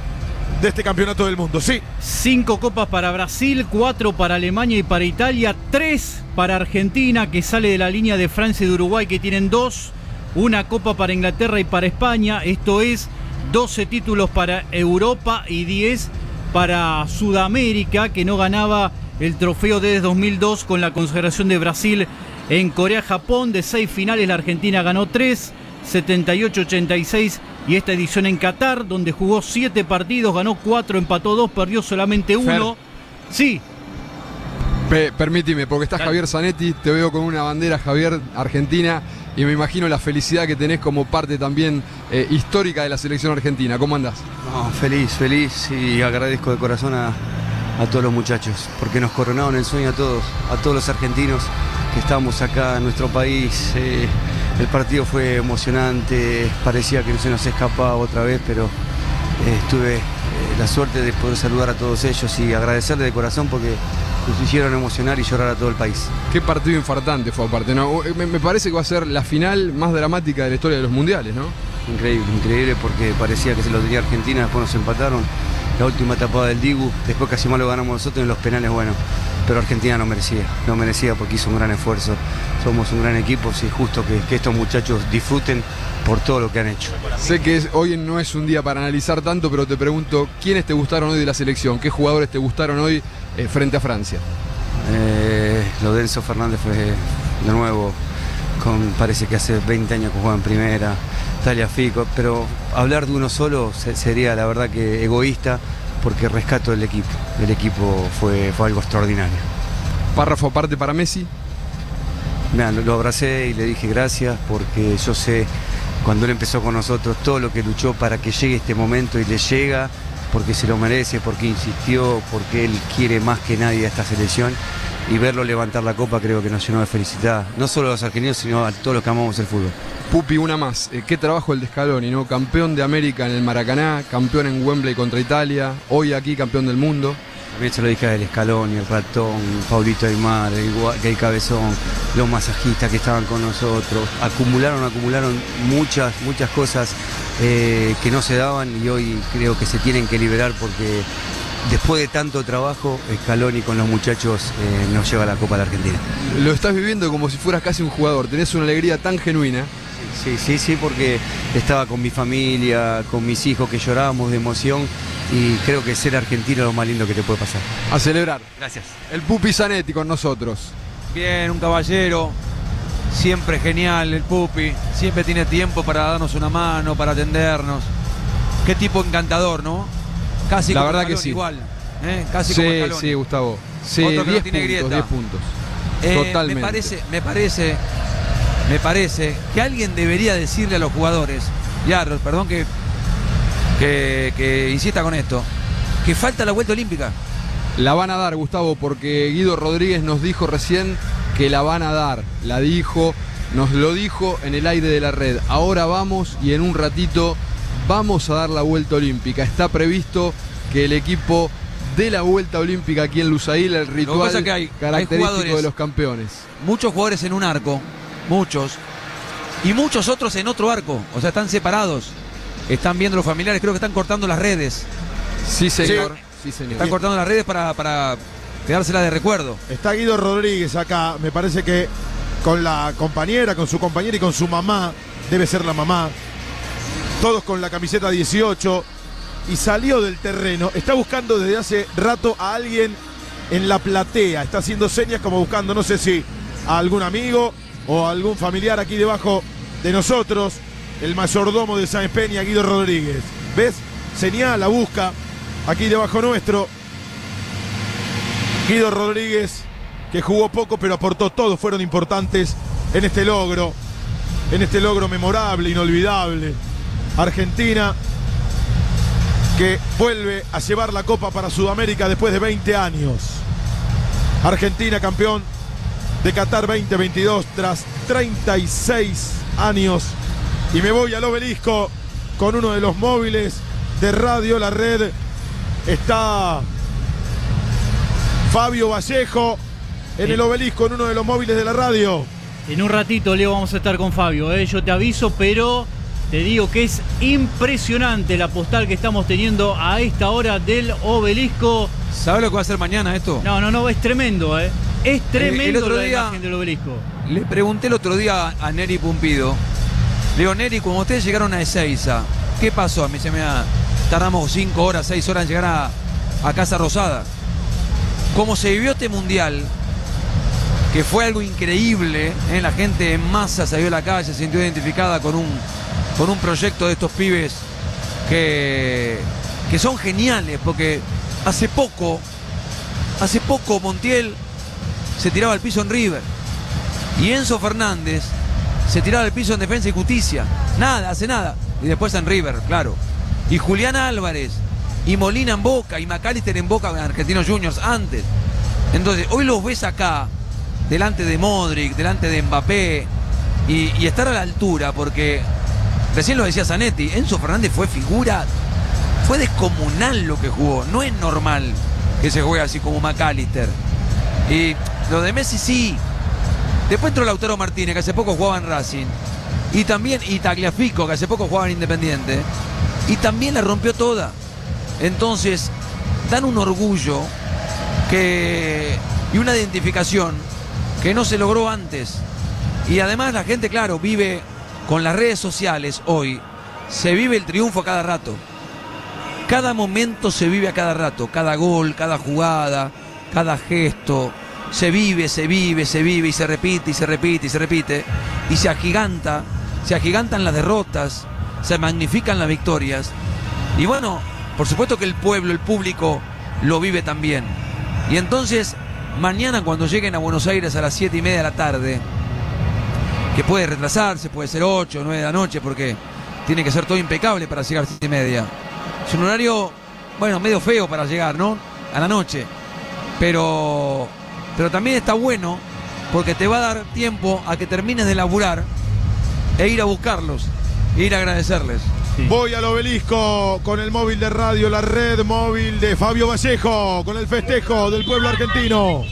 Speaker 1: de este campeonato del mundo. Sí.
Speaker 30: Cinco copas para Brasil, cuatro para Alemania y para Italia, tres para Argentina, que sale de la línea de Francia y de Uruguay, que tienen dos, una copa para Inglaterra y para España, esto es 12 títulos para Europa y 10 para Sudamérica, que no ganaba el trofeo desde 2002 con la consagración de Brasil en Corea-Japón. De seis finales, la Argentina ganó tres, 78-86 y esta edición en Qatar, donde jugó siete partidos, ganó cuatro, empató dos, perdió solamente uno. Sí,
Speaker 77: Pe- permíteme, porque está Javier Zanetti, te veo con una bandera Javier Argentina y me imagino la felicidad que tenés como parte también eh, histórica de la selección argentina. ¿Cómo andás?
Speaker 84: Feliz, feliz y agradezco de corazón a, a todos los muchachos porque nos coronaron el sueño a todos, a todos los argentinos que estamos acá en nuestro país. Eh, el partido fue emocionante, parecía que no se nos escapaba otra vez, pero eh, tuve eh, la suerte de poder saludar a todos ellos y agradecerles de corazón porque nos hicieron emocionar y llorar a todo el país.
Speaker 77: Qué partido infartante fue aparte, ¿no? Me, me parece que va a ser la final más dramática de la historia de los mundiales, ¿no?
Speaker 84: Increíble, increíble porque parecía que se lo tenía Argentina, después nos empataron. La última tapada del Dibu, después casi más lo ganamos nosotros en los penales, bueno. Pero Argentina no merecía, no merecía porque hizo un gran esfuerzo. Somos un gran equipo, sí, justo que, que estos muchachos disfruten por todo lo que han hecho.
Speaker 77: Sé que es- hoy no es un día para analizar tanto, pero te pregunto, ¿quiénes te gustaron hoy de la selección? ¿Qué jugadores te gustaron hoy eh, frente a Francia?
Speaker 84: Eh, lo de Enzo Fernández fue de nuevo, con, parece que hace 20 años que juega en primera, Talia Fico, pero hablar de uno solo se- sería la verdad que egoísta porque rescato el equipo. El equipo fue, fue algo extraordinario.
Speaker 77: Párrafo aparte para Messi.
Speaker 84: Lo abracé y le dije gracias porque yo sé cuando él empezó con nosotros todo lo que luchó para que llegue este momento y le llega porque se lo merece, porque insistió, porque él quiere más que nadie a esta selección y verlo levantar la copa creo que nos llenó de felicidad, no solo a los argentinos, sino a todos los que amamos el fútbol.
Speaker 77: Pupi, una más. Eh, qué trabajo el de Scaloni, ¿no? Campeón de América en el Maracaná, campeón en Wembley contra Italia, hoy aquí campeón del mundo.
Speaker 84: También se lo dije al Escalón, el Ratón, Paulito Aymar, el, el Cabezón, los masajistas que estaban con nosotros. Acumularon, acumularon muchas, muchas cosas eh, que no se daban y hoy creo que se tienen que liberar porque después de tanto trabajo, Scaloni con los muchachos eh, nos lleva a la Copa de Argentina.
Speaker 77: Lo estás viviendo como si fueras casi un jugador, tenés una alegría tan genuina.
Speaker 84: Sí, sí, sí, porque estaba con mi familia, con mis hijos que llorábamos de emoción y creo que ser argentino es lo más lindo que te puede pasar.
Speaker 77: A celebrar.
Speaker 84: Gracias.
Speaker 77: El Pupi Zanetti con nosotros.
Speaker 13: Bien, un caballero, siempre genial el Pupi, siempre tiene tiempo para darnos una mano, para atendernos. Qué tipo encantador, ¿no? Casi
Speaker 77: La
Speaker 13: como
Speaker 77: verdad que sí.
Speaker 13: igual, ¿eh? casi
Speaker 77: sí,
Speaker 13: como
Speaker 77: sí, Gustavo. Sí,
Speaker 13: Otro que no
Speaker 77: 10
Speaker 13: tiene
Speaker 77: puntos,
Speaker 13: grieta.
Speaker 77: 10 puntos.
Speaker 13: Eh,
Speaker 77: Totalmente.
Speaker 13: Me parece, me parece, me parece que alguien debería decirle a los jugadores, y perdón que, que, que insista con esto, que falta la vuelta olímpica.
Speaker 77: La van a dar, Gustavo, porque Guido Rodríguez nos dijo recién que la van a dar. La dijo, nos lo dijo en el aire de la red. Ahora vamos y en un ratito vamos a dar la vuelta olímpica. Está previsto que el equipo dé la vuelta olímpica aquí en Lusail, el ritual
Speaker 13: pasa que hay-
Speaker 77: característico de los campeones.
Speaker 13: Muchos jugadores en un arco, muchos, y muchos otros en otro arco, o sea, están separados. Están viendo los familiares, creo que están cortando las redes.
Speaker 77: Sí, señor. Sí, señor.
Speaker 13: Están cortando las redes para, para quedársela de recuerdo.
Speaker 1: Está Guido Rodríguez acá, me parece que con la compañera, con su compañera y con su mamá, debe ser la mamá, todos con la camiseta 18, y salió del terreno, está buscando desde hace rato a alguien en la platea, está haciendo señas como buscando, no sé si a algún amigo o algún familiar aquí debajo de nosotros, el mayordomo de Sáenz Peña, Guido Rodríguez. ¿Ves? Señala, busca, aquí debajo nuestro, Guido Rodríguez, que jugó poco pero aportó todo, fueron importantes en este logro, en este logro memorable, inolvidable. Argentina que vuelve a llevar la copa para Sudamérica después de 20 años. Argentina campeón de Qatar 2022 tras 36 años. Y me voy al obelisco con uno de los móviles de Radio La Red. Está Fabio Vallejo en el obelisco, en uno de los móviles de la radio.
Speaker 30: En un ratito, Leo, vamos a estar con Fabio. ¿eh? Yo te aviso, pero te digo que es impresionante la postal que estamos teniendo a esta hora del obelisco.
Speaker 13: ¿Sabes lo que va a hacer mañana esto?
Speaker 30: No, no, no, es tremendo, ¿eh? Es tremendo
Speaker 13: el otro
Speaker 30: la
Speaker 13: día-
Speaker 30: imagen del obelisco.
Speaker 13: Le pregunté el otro día a Neri Pumpido. Le digo, Neri, cuando ustedes llegaron a Ezeiza, ¿qué pasó? Me dice, mira, tardamos 5 horas, 6 horas en llegar a, a Casa Rosada. Como se vivió este mundial, que fue algo increíble, ¿eh? la gente en masa salió a la calle, se sintió identificada con un, con un proyecto de estos pibes que, que son geniales, porque hace poco, hace poco Montiel se tiraba al piso en River. Y Enzo Fernández se tiraba al piso en Defensa y Justicia. Nada, hace nada. Y después en River, claro. Y Julián Álvarez, y Molina en Boca, y McAllister en Boca en Argentinos Juniors antes. Entonces, hoy los ves acá, delante de Modric, delante de Mbappé, y, y estar a la altura, porque recién lo decía Zanetti, Enzo Fernández fue figura, fue descomunal lo que jugó. No es normal que se juegue así como McAllister. Y lo de Messi sí. Después entró Lautaro Martínez, que hace poco jugaba en Racing. Y también y que hace poco jugaba en Independiente. Y también la rompió toda. Entonces, dan un orgullo que, y una identificación que no se logró antes. Y además la gente, claro, vive con las redes sociales hoy. Se vive el triunfo a cada rato. Cada momento se vive a cada rato. Cada gol, cada jugada, cada gesto. Se vive, se vive, se vive y se repite y se repite y se repite. Y se agiganta, se agigantan las derrotas, se magnifican las victorias. Y bueno, por supuesto que el pueblo, el público, lo vive también. Y entonces, mañana cuando lleguen a Buenos Aires a las 7 y media de la tarde, que puede retrasarse, puede ser 8 o 9 de la noche, porque tiene que ser todo impecable para llegar a 7 y media. Es un horario, bueno, medio feo para llegar, ¿no? A la noche. Pero, pero también está bueno porque te va a dar tiempo a que termines de laburar e ir a buscarlos, e ir a agradecerles.
Speaker 1: Voy al obelisco con el móvil de radio, la red móvil de Fabio Vallejo, con el festejo del pueblo argentino.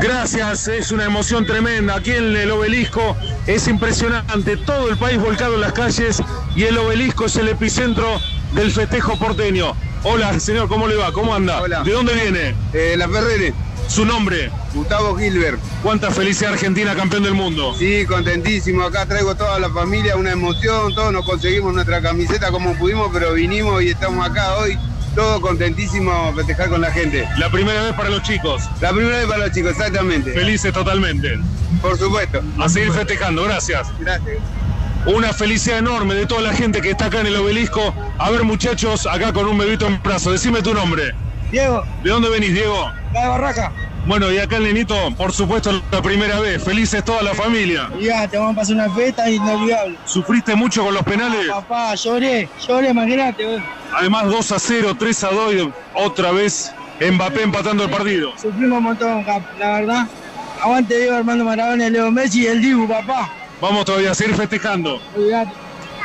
Speaker 85: Gracias, es una emoción tremenda. Aquí en el obelisco es impresionante. Todo el país volcado en las calles y el obelisco es el epicentro del festejo porteño. Hola, señor, ¿cómo le va? ¿Cómo anda?
Speaker 86: Hola.
Speaker 85: ¿De dónde viene?
Speaker 86: Eh, la Ferrere.
Speaker 85: ¿Su nombre?
Speaker 86: Gustavo Gilbert.
Speaker 85: ¿Cuánta felicidad Argentina, campeón del mundo?
Speaker 86: Sí, contentísimo. Acá traigo toda la familia, una emoción. Todos nos conseguimos nuestra camiseta como pudimos, pero vinimos y estamos acá hoy. Todo contentísimo a festejar con la gente.
Speaker 85: La primera vez para los chicos.
Speaker 86: La primera vez para los chicos, exactamente.
Speaker 85: Felices totalmente.
Speaker 86: Por supuesto.
Speaker 85: A seguir festejando, gracias.
Speaker 86: Gracias.
Speaker 85: Una felicidad enorme de toda la gente que está acá en el obelisco. A ver, muchachos, acá con un bebito en brazo. Decime tu nombre.
Speaker 87: Diego,
Speaker 85: ¿De dónde venís, Diego?
Speaker 87: la de Barraca.
Speaker 85: Bueno, y acá el nenito, por supuesto, la primera vez. Felices toda la familia.
Speaker 87: Ya, te vamos a pasar una fiesta inolvidable.
Speaker 85: ¿Sufriste mucho con los penales?
Speaker 87: Papá, lloré, lloré, imagínate. vos.
Speaker 85: Además, 2 a 0, 3 a 2 y otra vez Mbappé empatando el partido.
Speaker 87: Sufrimos un montón, la verdad. Aguante Diego Armando Maradona, Leo Messi y el Dibu, papá.
Speaker 85: Vamos todavía a seguir festejando.
Speaker 87: Olvídate.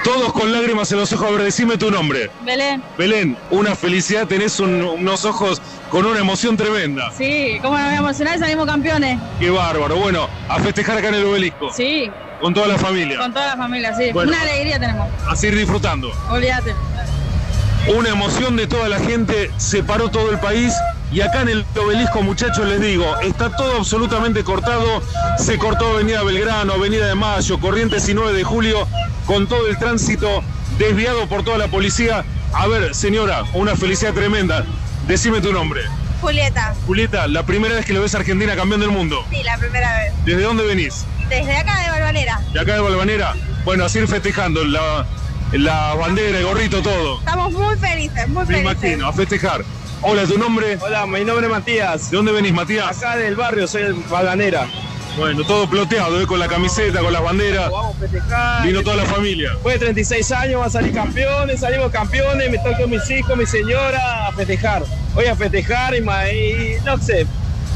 Speaker 85: Todos con lágrimas en los ojos. A ver, decime tu nombre.
Speaker 88: Belén.
Speaker 85: Belén, una felicidad, tenés un- unos ojos con una emoción tremenda.
Speaker 88: Sí, ¿cómo nos voy a emocionar? Salimos campeones.
Speaker 85: Qué bárbaro. Bueno, a festejar acá en el obelisco.
Speaker 88: Sí,
Speaker 85: Con toda la familia.
Speaker 88: con toda la familia, sí.
Speaker 85: Bueno.
Speaker 88: Una alegría tenemos.
Speaker 85: A seguir disfrutando.
Speaker 88: Olvídate.
Speaker 85: Una emoción de toda la gente, se paró todo el país y acá en el obelisco, muchachos, les digo, está todo absolutamente cortado. Se cortó Avenida Belgrano, Avenida de Mayo, Corrientes y 9 de Julio, con todo el tránsito desviado por toda la policía. A ver, señora, una felicidad tremenda. Decime tu nombre.
Speaker 88: Julieta.
Speaker 85: Julieta, la primera vez que lo ves a Argentina campeón del mundo.
Speaker 88: Sí, la primera vez.
Speaker 85: ¿Desde dónde venís?
Speaker 88: Desde acá de Balvanera.
Speaker 85: ¿De acá de Balvanera? Bueno, a seguir festejando la, la bandera, el gorrito, todo.
Speaker 88: Estamos muy felices, muy
Speaker 85: Me
Speaker 88: felices.
Speaker 85: imagino, a festejar. Hola, ¿tu nombre?
Speaker 89: Hola, mi nombre es Matías.
Speaker 85: ¿De dónde venís, Matías?
Speaker 89: Acá del barrio, soy el Balvanera.
Speaker 85: Bueno, todo ploteado, ¿eh? con la camiseta, con las banderas.
Speaker 89: Vamos a festejar.
Speaker 85: Vino toda la familia.
Speaker 89: De 36 años, va a salir campeones, salimos campeones, me toca mis hijos, mi señora, a festejar. Voy a festejar y, y no sé,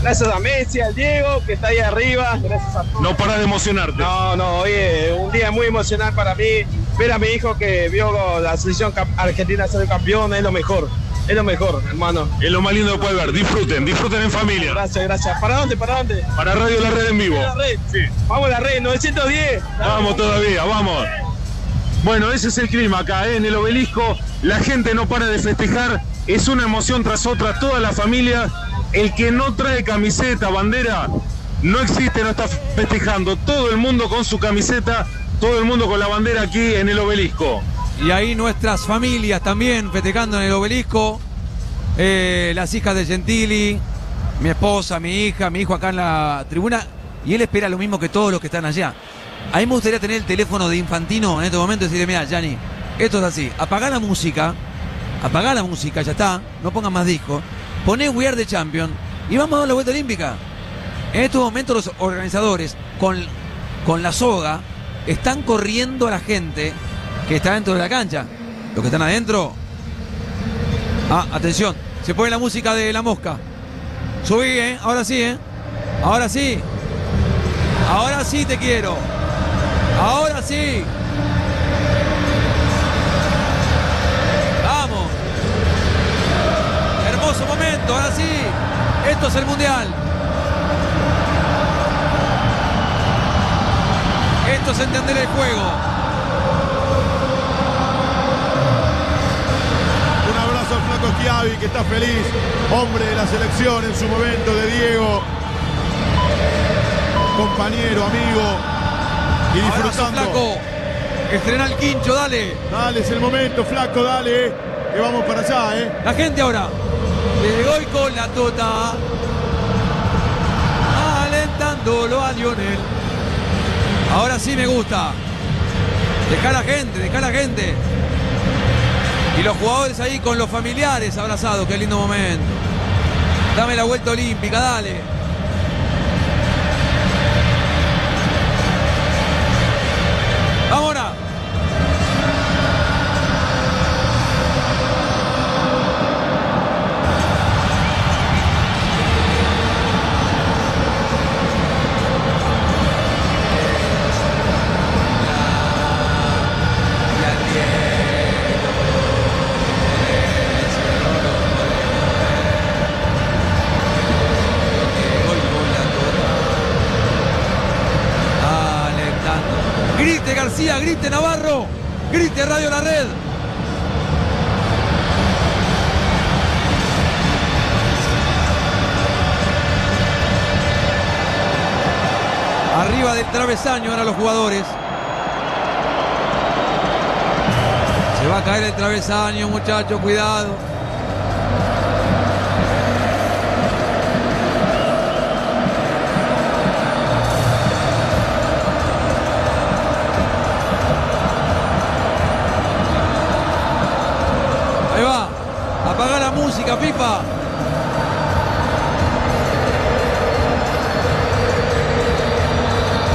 Speaker 89: gracias a Messi, al Diego, que está ahí arriba, gracias a todos.
Speaker 85: No parás de emocionarte.
Speaker 89: No, no, oye, un día muy emocional para mí. Ver a mi hijo que vio la selección argentina ser campeón es lo mejor. Es lo mejor, hermano.
Speaker 85: Es lo más lindo que puede ver. Disfruten, disfruten en familia.
Speaker 89: Gracias, gracias. ¿Para dónde? ¿Para dónde?
Speaker 85: Para Radio La Red en vivo.
Speaker 89: La red. Vamos a la red, 910.
Speaker 85: Vamos todavía, vamos. Bueno, ese es el clima acá, ¿eh? en el obelisco. La gente no para de festejar. Es una emoción tras otra. Toda la familia. El que no trae camiseta, bandera, no existe, no está festejando. Todo el mundo con su camiseta, todo el mundo con la bandera aquí en el obelisco.
Speaker 13: Y ahí nuestras familias también festejando en el obelisco. Eh, las hijas de Gentili, mi esposa, mi hija, mi hijo acá en la tribuna. Y él espera lo mismo que todos los que están allá. A mí me gustaría tener el teléfono de Infantino en este momento y decirle, mira, Gianni, esto es así. Apagá la música, apagá la música, ya está, no pongas más discos. Poné We Are the Champion y vamos a dar la vuelta olímpica. En estos momentos los organizadores, con, con la soga, están corriendo a la gente que está dentro de la cancha. Los que están adentro. Ah, atención. Se pone la música de la mosca. Subí, ¿eh? Ahora sí, ¿eh? Ahora sí. Ahora sí te quiero. Ahora sí. Momento, ahora sí. Esto es el Mundial. Esto es entender el juego.
Speaker 1: Un abrazo al flaco Schiavi que está feliz, hombre de la selección en su momento de Diego, compañero, amigo y
Speaker 13: Abrazo,
Speaker 1: disfrutando.
Speaker 13: flaco. Estrena el quincho, dale.
Speaker 1: Dale, es el momento, flaco, dale, que vamos para allá, ¿eh?
Speaker 13: La gente ahora. Llegó y con la tota. Alentándolo a Lionel. Ahora sí me gusta. Deja la gente, deja la gente. Y los jugadores ahí con los familiares abrazados. Qué lindo momento. Dame la vuelta olímpica, dale. Grite Radio La Red. Arriba del travesaño ahora los jugadores. Se va a caer el travesaño, muchachos, cuidado. Apaga la música, Pipa.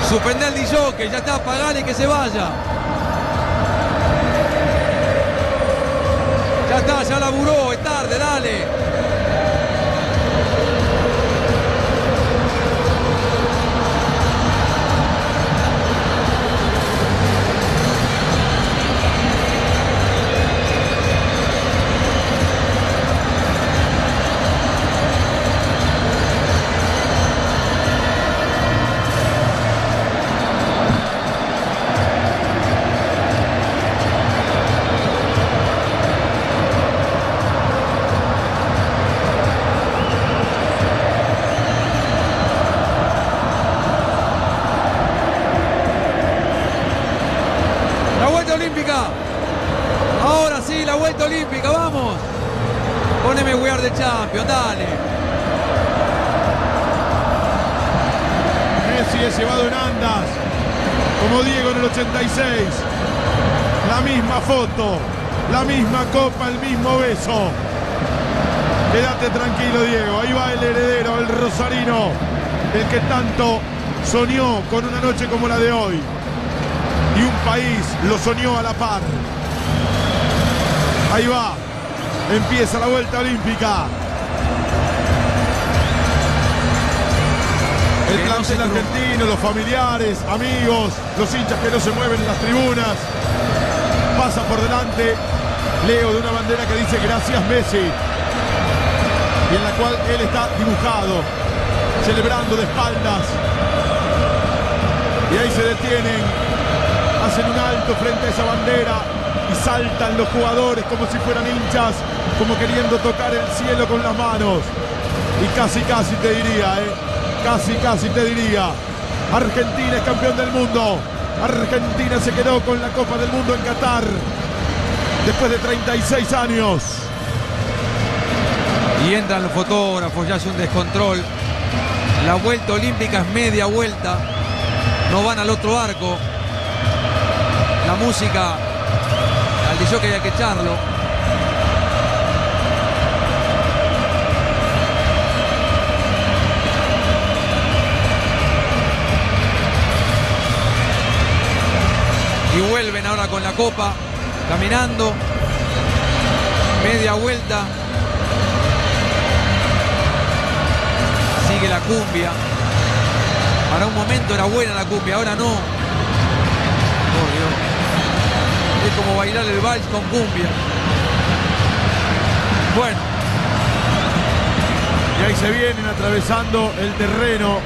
Speaker 13: Suspender el que ya está, apagar y que se vaya. Ya está, ya laburó, es tarde, dale. Poneme We Are the Champion, dale.
Speaker 1: Messi es llevado en andas, como Diego en el 86. La misma foto, la misma copa, el mismo beso. Quédate tranquilo, Diego. Ahí va el heredero, el rosarino, el que tanto soñó con una noche como la de hoy. Y un país lo soñó a la par. Ahí va. Empieza la vuelta olímpica. El plantel argentino, los familiares, amigos, los hinchas que no se mueven en las tribunas. Pasa por delante Leo de una bandera que dice gracias Messi. Y en la cual él está dibujado, celebrando de espaldas. Y ahí se detienen, hacen un alto frente a esa bandera y saltan los jugadores como si fueran hinchas, como queriendo tocar el cielo con las manos. Y casi, casi te diría, ¿eh? Casi, casi te diría. Argentina es campeón del mundo. Argentina se quedó con la Copa del Mundo en Qatar. Después de 36 años.
Speaker 13: Y entran los fotógrafos, ya hace un descontrol. La vuelta olímpica es media vuelta. No van al otro arco. La música al que hay que echarlo. Y vuelven ahora con la copa, caminando. Media vuelta. Sigue la cumbia. Para un momento era buena la cumbia, ahora no. Dios. Es como bailar el vals con cumbia. Bueno.
Speaker 1: Y ahí se vienen atravesando el terreno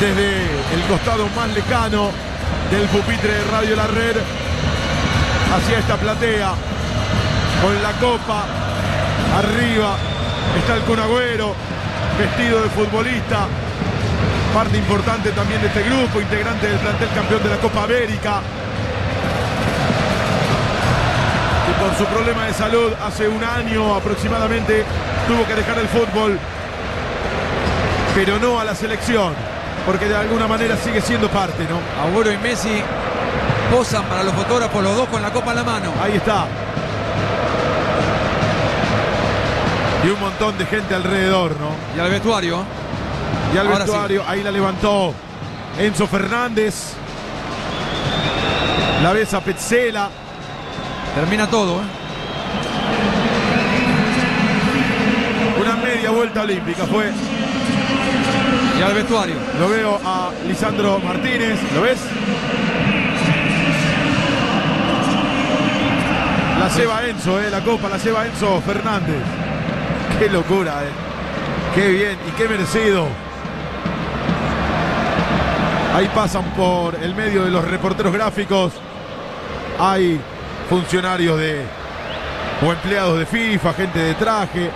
Speaker 1: desde el costado más lejano del pupitre de Radio La Red hacia esta platea con la copa arriba está el Conagüero vestido de futbolista parte importante también de este grupo integrante del plantel campeón de la Copa América. Y por su problema de salud hace un año aproximadamente tuvo que dejar el fútbol pero no a la selección porque de alguna manera sigue siendo parte, ¿no?
Speaker 13: Agüero y Messi posan para los fotógrafos, los dos con la copa en la mano.
Speaker 1: Ahí está. Y un montón de gente alrededor, ¿no?
Speaker 13: Y al vestuario.
Speaker 1: Y al
Speaker 13: Ahora
Speaker 1: vestuario, ahí la levantó Enzo Fernández. La besa Petzela.
Speaker 13: Termina todo, ¿eh?
Speaker 1: Una media vuelta olímpica fue.
Speaker 13: Y al vestuario.
Speaker 1: Lo veo a Lisandro Martínez, ¿lo ves? La lleva Enzo, eh, la copa la lleva Enzo Fernández. Qué locura, eh. Qué bien y qué merecido. Ahí pasan por el medio de los reporteros gráficos. Hay funcionarios de o empleados de FIFA, gente de traje.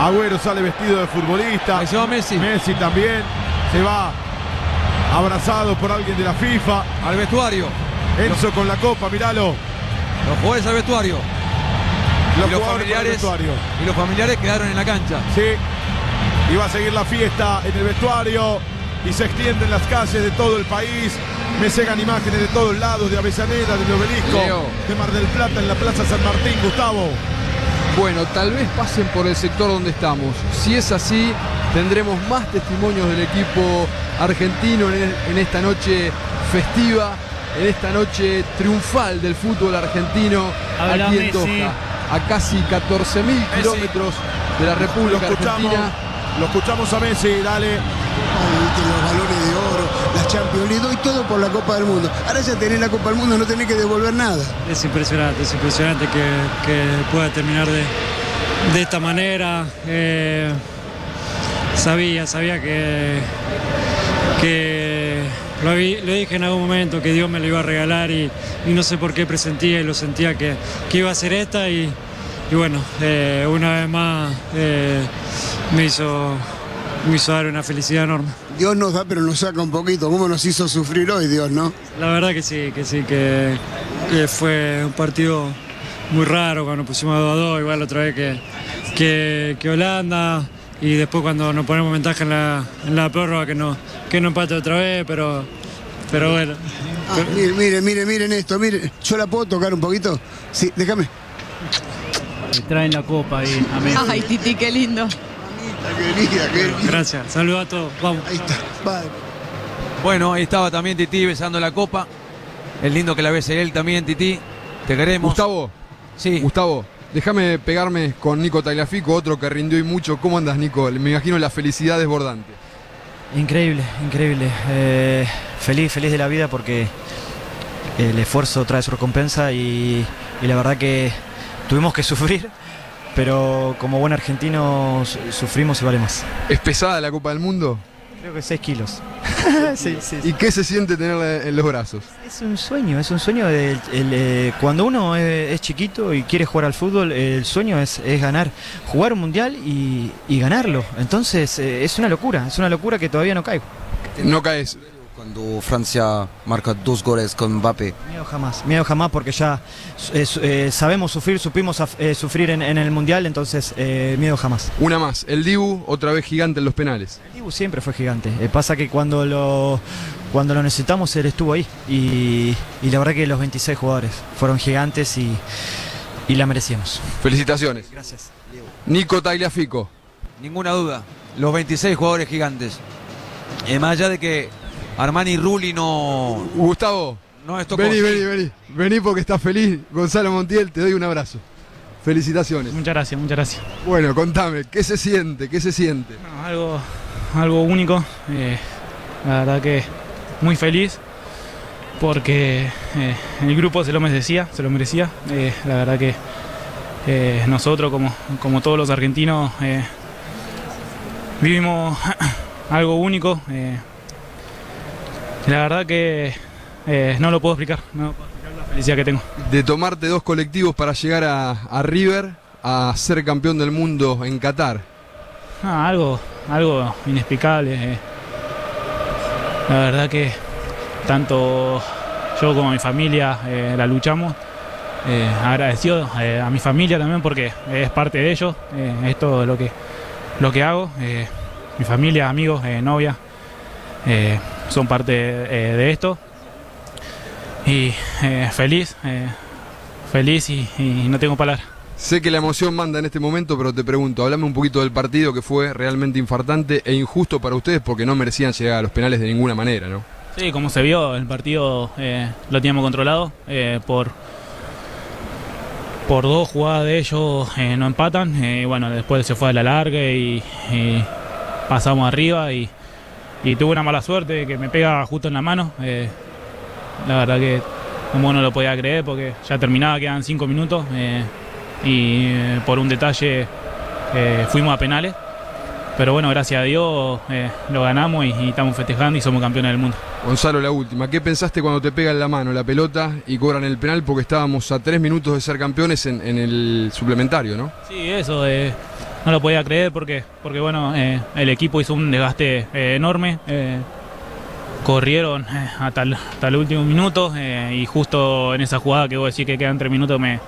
Speaker 1: Agüero sale vestido de futbolista.
Speaker 13: Ahí se va Messi.
Speaker 1: Messi también se va abrazado por alguien de la FIFA.
Speaker 13: Al vestuario.
Speaker 1: Enzo con la copa, miralo.
Speaker 13: Los jugadores al vestuario.
Speaker 1: Los
Speaker 13: y, los familiares,
Speaker 1: vestuario.
Speaker 13: y los familiares quedaron en la cancha.
Speaker 1: Sí. Y va a seguir la fiesta en el vestuario y se extiende en las calles de todo el país. Me llegan imágenes de todos lados, de Avellaneda, del Obelisco,
Speaker 77: Leo.
Speaker 1: de Mar del Plata, en la Plaza San Martín, Gustavo.
Speaker 77: Bueno, tal vez pasen por el sector donde estamos. Si es así, tendremos más testimonios del equipo argentino en, en esta noche festiva, en esta noche triunfal del fútbol argentino
Speaker 90: Habla
Speaker 77: aquí en
Speaker 90: Messi.
Speaker 77: Doha, a casi 14.000 kilómetros de la
Speaker 1: Lo
Speaker 77: República
Speaker 1: escuchamos,
Speaker 77: Argentina.
Speaker 1: lo escuchamos a Messi, dale.
Speaker 72: Los balones de oro, las Champions League, doy todo por la Copa del Mundo. Ahora ya tenés la Copa del Mundo, no tenés que devolver nada.
Speaker 85: Es impresionante, es impresionante que, pueda terminar de, esta manera. Eh, sabía, sabía que, que lo, dije en algún momento que Dios me lo iba a regalar y, no sé por qué presentía y lo sentía que, iba a ser esta y, y bueno, eh, una vez más eh, me, hizo, me hizo dar una felicidad enorme.
Speaker 72: Dios nos da, pero nos saca un poquito. ¿Cómo nos hizo sufrir hoy, Dios, no?
Speaker 85: La verdad que sí, que sí, que, que fue un partido muy raro cuando pusimos 2 a 2, igual otra vez que, que, que Holanda y después cuando nos ponemos ventaja en la, en la prórroga que no, que no empate otra vez, pero, pero bueno.
Speaker 72: Ah, miren, miren, miren, miren esto, miren. ¿Yo la puedo tocar un poquito? Sí, déjame.
Speaker 90: Le traen la copa ahí a.
Speaker 88: Ay, Titi, qué lindo.
Speaker 85: Gracias, saludos a todos, vamos.
Speaker 72: Ahí está, va.
Speaker 13: Bueno, ahí estaba también Titi besando la copa. Es lindo que la bese él también, Titi. Te queremos.
Speaker 77: Gustavo.
Speaker 13: Sí.
Speaker 77: Gustavo, déjame pegarme con Nico Tagliafico, otro que rindió y mucho. ¿Cómo andas, Nico? Me imagino la felicidad desbordante.
Speaker 91: Increíble, increíble. Eh, feliz, feliz de la vida porque el esfuerzo trae su recompensa y, y la verdad que tuvimos que sufrir, pero como buen argentino su- sufrimos y vale más.
Speaker 77: ¿Es pesada la Copa del Mundo?
Speaker 91: Creo que 6 kilos. (laughs) sí, sí,
Speaker 77: ¿Y qué se siente tenerla en los brazos?
Speaker 91: Es un sueño, es un sueño de el, eh, cuando uno es, es chiquito y quiere jugar al fútbol, el sueño es, es ganar, jugar un mundial y, y ganarlo. Entonces eh, es una locura, es una locura que todavía no caigo.
Speaker 77: No caes.
Speaker 84: Cuando Francia marca dos goles con Mbappé.
Speaker 91: Miedo jamás, miedo jamás porque ya eh, eh, sabemos sufrir, supimos eh, sufrir en, en el mundial, entonces eh, miedo jamás.
Speaker 77: Una más, el Dibu, otra vez gigante en los penales.
Speaker 91: El Dibu siempre fue gigante. Eh, pasa que cuando lo, cuando lo necesitamos él estuvo ahí y, y la verdad que los 26 jugadores fueron gigantes y, y la merecíamos.
Speaker 77: Felicitaciones.
Speaker 91: Gracias.
Speaker 77: Nico Tagliafico.
Speaker 13: Ninguna duda. Los 26 jugadores gigantes. Eh, más allá de que Armani Rulli no.
Speaker 77: Gustavo.
Speaker 13: No es tocó.
Speaker 77: Vení, vení, vení. Vení porque estás feliz. Gonzalo Montiel, te doy un abrazo. Felicitaciones.
Speaker 90: Muchas gracias, muchas gracias.
Speaker 77: Bueno, contame, ¿qué se siente? ¿Qué se siente?
Speaker 90: No, algo, algo único. eh, la verdad que muy feliz porque eh, el grupo se lo merecía, se lo merecía. eh, la verdad que eh, nosotros, como, como todos los argentinos, eh, vivimos (clears throat) algo único. La verdad que eh, no lo puedo explicar, no puedo explicar la felicidad que tengo.
Speaker 77: De tomarte dos colectivos para llegar a, a River a ser campeón del mundo en Qatar.
Speaker 90: Ah, algo, algo inexplicable. eh. La verdad que tanto yo como mi familia eh, la luchamos. Eh, agradecido eh, a mi familia también porque es parte de ellos. es todo lo que, lo que hago. mi familia, amigos, novia son parte eh, de esto. Y eh, feliz, eh, feliz y, y no tengo palabras.
Speaker 77: Sé que la emoción manda en este momento, pero te pregunto, hablame un poquito del partido que fue realmente infartante e injusto para ustedes porque no merecían llegar a los penales de ninguna manera, ¿no?
Speaker 90: Sí, como se vio, el partido eh, lo teníamos controlado. eh, por, por dos jugadas de ellos eh, no empatan. y bueno, después se fue a la larga y, y pasamos arriba. Y, y tuve una mala suerte que me pega justo en la mano. eh, la verdad que como no lo podía creer porque ya terminaba, quedan cinco minutos. eh, y eh, por un detalle fuimos a penales. pero bueno, gracias a Dios lo ganamos y, y estamos festejando y somos campeones del mundo.
Speaker 77: Gonzalo, la última. ¿Qué pensaste cuando te pega en la mano la pelota y cobran el penal? Porque estábamos a tres minutos de ser campeones en, en el suplementario, ¿no?
Speaker 90: Sí, eso no lo podía creer porque, porque bueno, eh, el equipo hizo un desgaste eh, enorme. eh, corrieron hasta, el, hasta el último minuto y justo en esa jugada que vos decís que quedan tres minutos me,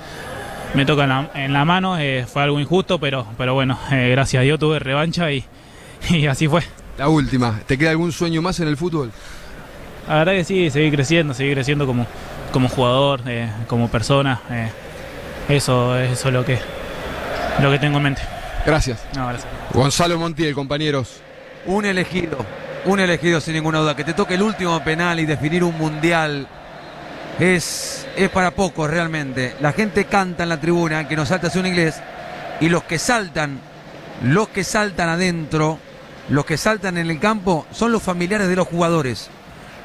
Speaker 90: me toca en la, en la mano. fue algo injusto, pero, pero bueno, gracias a Dios tuve revancha y, (laughs) y así fue.
Speaker 77: La última. ¿Te queda algún sueño más en el fútbol?
Speaker 90: La verdad que sí, seguir creciendo, seguir creciendo como, como jugador, como persona. eso, eso es lo que, lo que tengo en mente.
Speaker 77: Gracias.
Speaker 90: No, gracias.
Speaker 77: Gonzalo Montiel, compañeros.
Speaker 13: Un elegido, un elegido sin ninguna duda. Que te toque el último penal y definir un mundial es, es para pocos realmente. La gente canta en la tribuna, que nos salta hacia un inglés, y los que saltan, los que saltan adentro, los que saltan en el campo, son los familiares de los jugadores.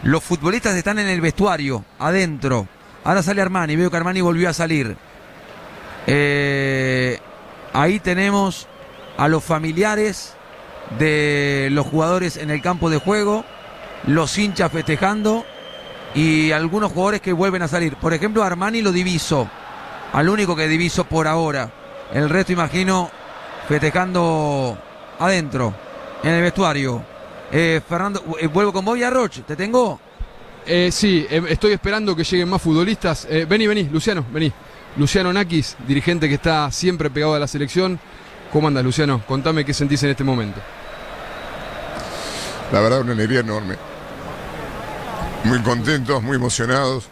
Speaker 13: Los futbolistas están en el vestuario, adentro. Ahora sale Armani, veo que Armani volvió a salir. Eh, ahí tenemos a los familiares de los jugadores en el campo de juego, los hinchas festejando y algunos jugadores que vuelven a salir. Por ejemplo, Armani lo diviso, al único que diviso por ahora. El resto imagino festejando adentro, en el vestuario. Eh, Fernando, eh, vuelvo con vos y ¿te tengo?
Speaker 77: Eh, sí, estoy esperando que lleguen más futbolistas. Vení, vení, Luciano, vení. Luciano Nakis, dirigente que está siempre pegado a la selección. ¿Cómo andas, Luciano? Contame qué sentís en este momento.
Speaker 92: La verdad, una alegría enorme. Muy contentos, muy emocionados.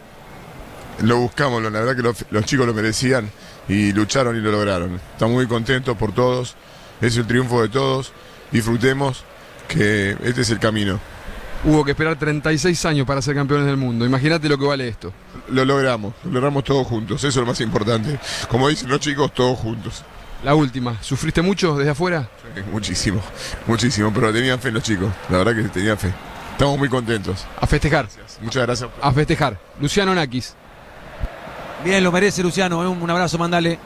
Speaker 92: Lo buscamos, la verdad que los, los chicos lo merecían y lucharon y lo lograron. Estamos muy contentos por todos. Es el triunfo de todos. Disfrutemos que este es el camino.
Speaker 77: Hubo que esperar 36 años para ser campeones del mundo. Imagínate lo que vale esto.
Speaker 92: Lo logramos, lo logramos todos juntos. Eso es lo más importante. Como dicen los chicos, todos juntos.
Speaker 77: La última, ¿sufriste mucho desde afuera?
Speaker 92: Sí, muchísimo, muchísimo, pero tenían fe los chicos. La verdad que tenían fe. Estamos muy contentos.
Speaker 77: A festejar.
Speaker 92: Muchas gracias.
Speaker 77: A festejar. Luciano Nakis.
Speaker 13: Bien, lo merece Luciano, eh, un un abrazo, mandale.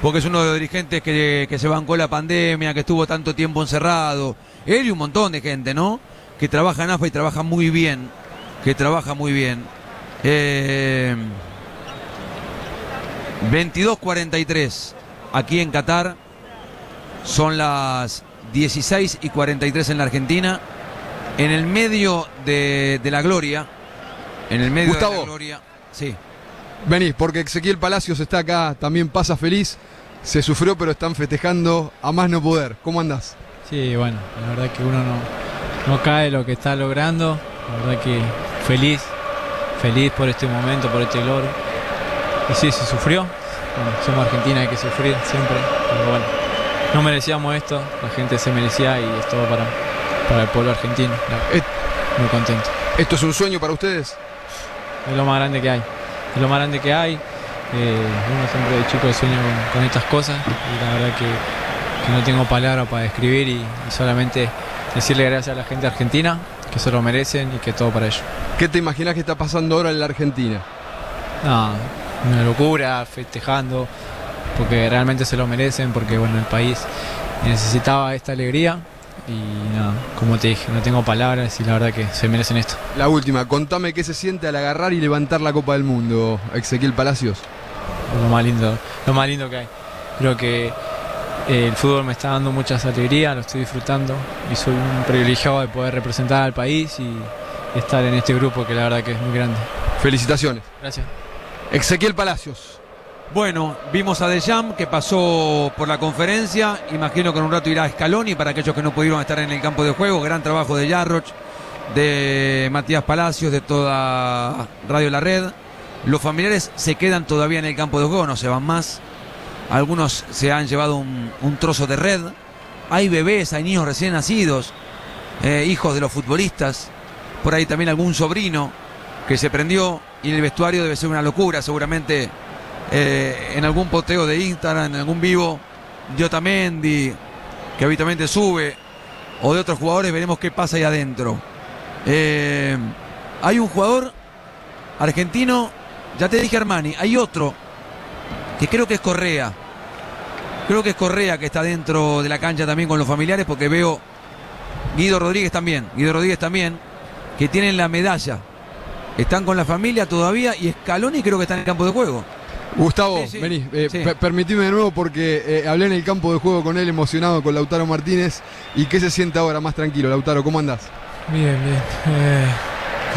Speaker 13: Porque es uno de los dirigentes que, que se bancó la pandemia, que estuvo tanto tiempo encerrado. Él y un montón de gente, ¿no? Que trabaja en AFA y trabaja muy bien. Que trabaja muy bien. Eh, 22.43 aquí en Qatar. Son las 16 y 43 en la Argentina. En el medio de, de la gloria. En el medio de
Speaker 77: Gustavo.
Speaker 13: la gloria. Sí.
Speaker 77: Vení, porque Ezequiel Palacios está acá, también pasa feliz. Se sufrió, pero están festejando a más no poder. ¿Cómo andás?
Speaker 93: Sí, bueno, la verdad que uno no, no cae lo que está logrando. La verdad que feliz, feliz por este momento, por este logro. Y sí, se sufrió. Bueno, somos Argentina, hay que sufrir siempre. Pero bueno, no merecíamos esto, la gente se merecía y es todo para, para el pueblo argentino. La- Muy contento.
Speaker 77: ¿Esto es un sueño para ustedes?
Speaker 93: Es lo más grande que hay. Es lo más grande que hay. Eh, uno siempre de chico sueña con, con estas cosas y la verdad que, que no tengo palabras para describir y, y solamente decirle gracias a la gente argentina, que se lo merecen y que todo para ellos.
Speaker 77: ¿Qué te imaginas que está pasando ahora en la Argentina?
Speaker 93: Una locura, festejando, porque realmente se lo merecen, porque bueno, el país necesitaba esta alegría y nada, como te dije, no tengo palabras y la verdad que se merecen esto.
Speaker 77: La última, contame qué se siente al agarrar y levantar la Copa del Mundo, Ezequiel Palacios.
Speaker 93: lo más lindo, lo más lindo que hay. Creo que el fútbol me está dando muchas alegrías, lo estoy disfrutando y soy un privilegiado de poder representar al país y estar en este grupo que la verdad que es muy grande.
Speaker 77: Felicitaciones.
Speaker 93: Gracias.
Speaker 77: Ezequiel Palacios.
Speaker 13: Bueno, vimos a Dejam que pasó por la conferencia. Imagino que en un rato irá a Scaloni para aquellos que no pudieron estar en el campo de juego. Gran trabajo de Yarroch, de Matías Palacios, de toda Radio La Red. Los familiares se quedan todavía en el campo de juego, no se van más. Algunos se han llevado un, trozo de red. Hay bebés, hay niños recién nacidos, eh, hijos de los futbolistas. Por ahí también algún sobrino que se prendió y en el vestuario debe ser una locura, seguramente eh, en algún poteo de Instagram, en algún vivo, de Otamendi, que habitualmente sube, o de otros jugadores, veremos qué pasa ahí adentro. Eh, hay un jugador argentino, ya te dije Armani, hay otro, que creo que es Correa. Creo que es Correa que está dentro de la cancha también con los familiares porque veo Guido Rodríguez también, Guido Rodríguez también, que tienen la medalla. Están con la familia todavía y Scaloni creo que está en el campo de juego.
Speaker 77: Gustavo,
Speaker 13: Sí, sí.
Speaker 77: vení, eh,
Speaker 13: Sí.
Speaker 77: permitime de nuevo porque eh, hablé en el campo de juego con él emocionado con Lautaro Martínez. ¿Y qué se siente ahora más tranquilo? Lautaro, ¿cómo andás?
Speaker 94: Bien, bien. Eh,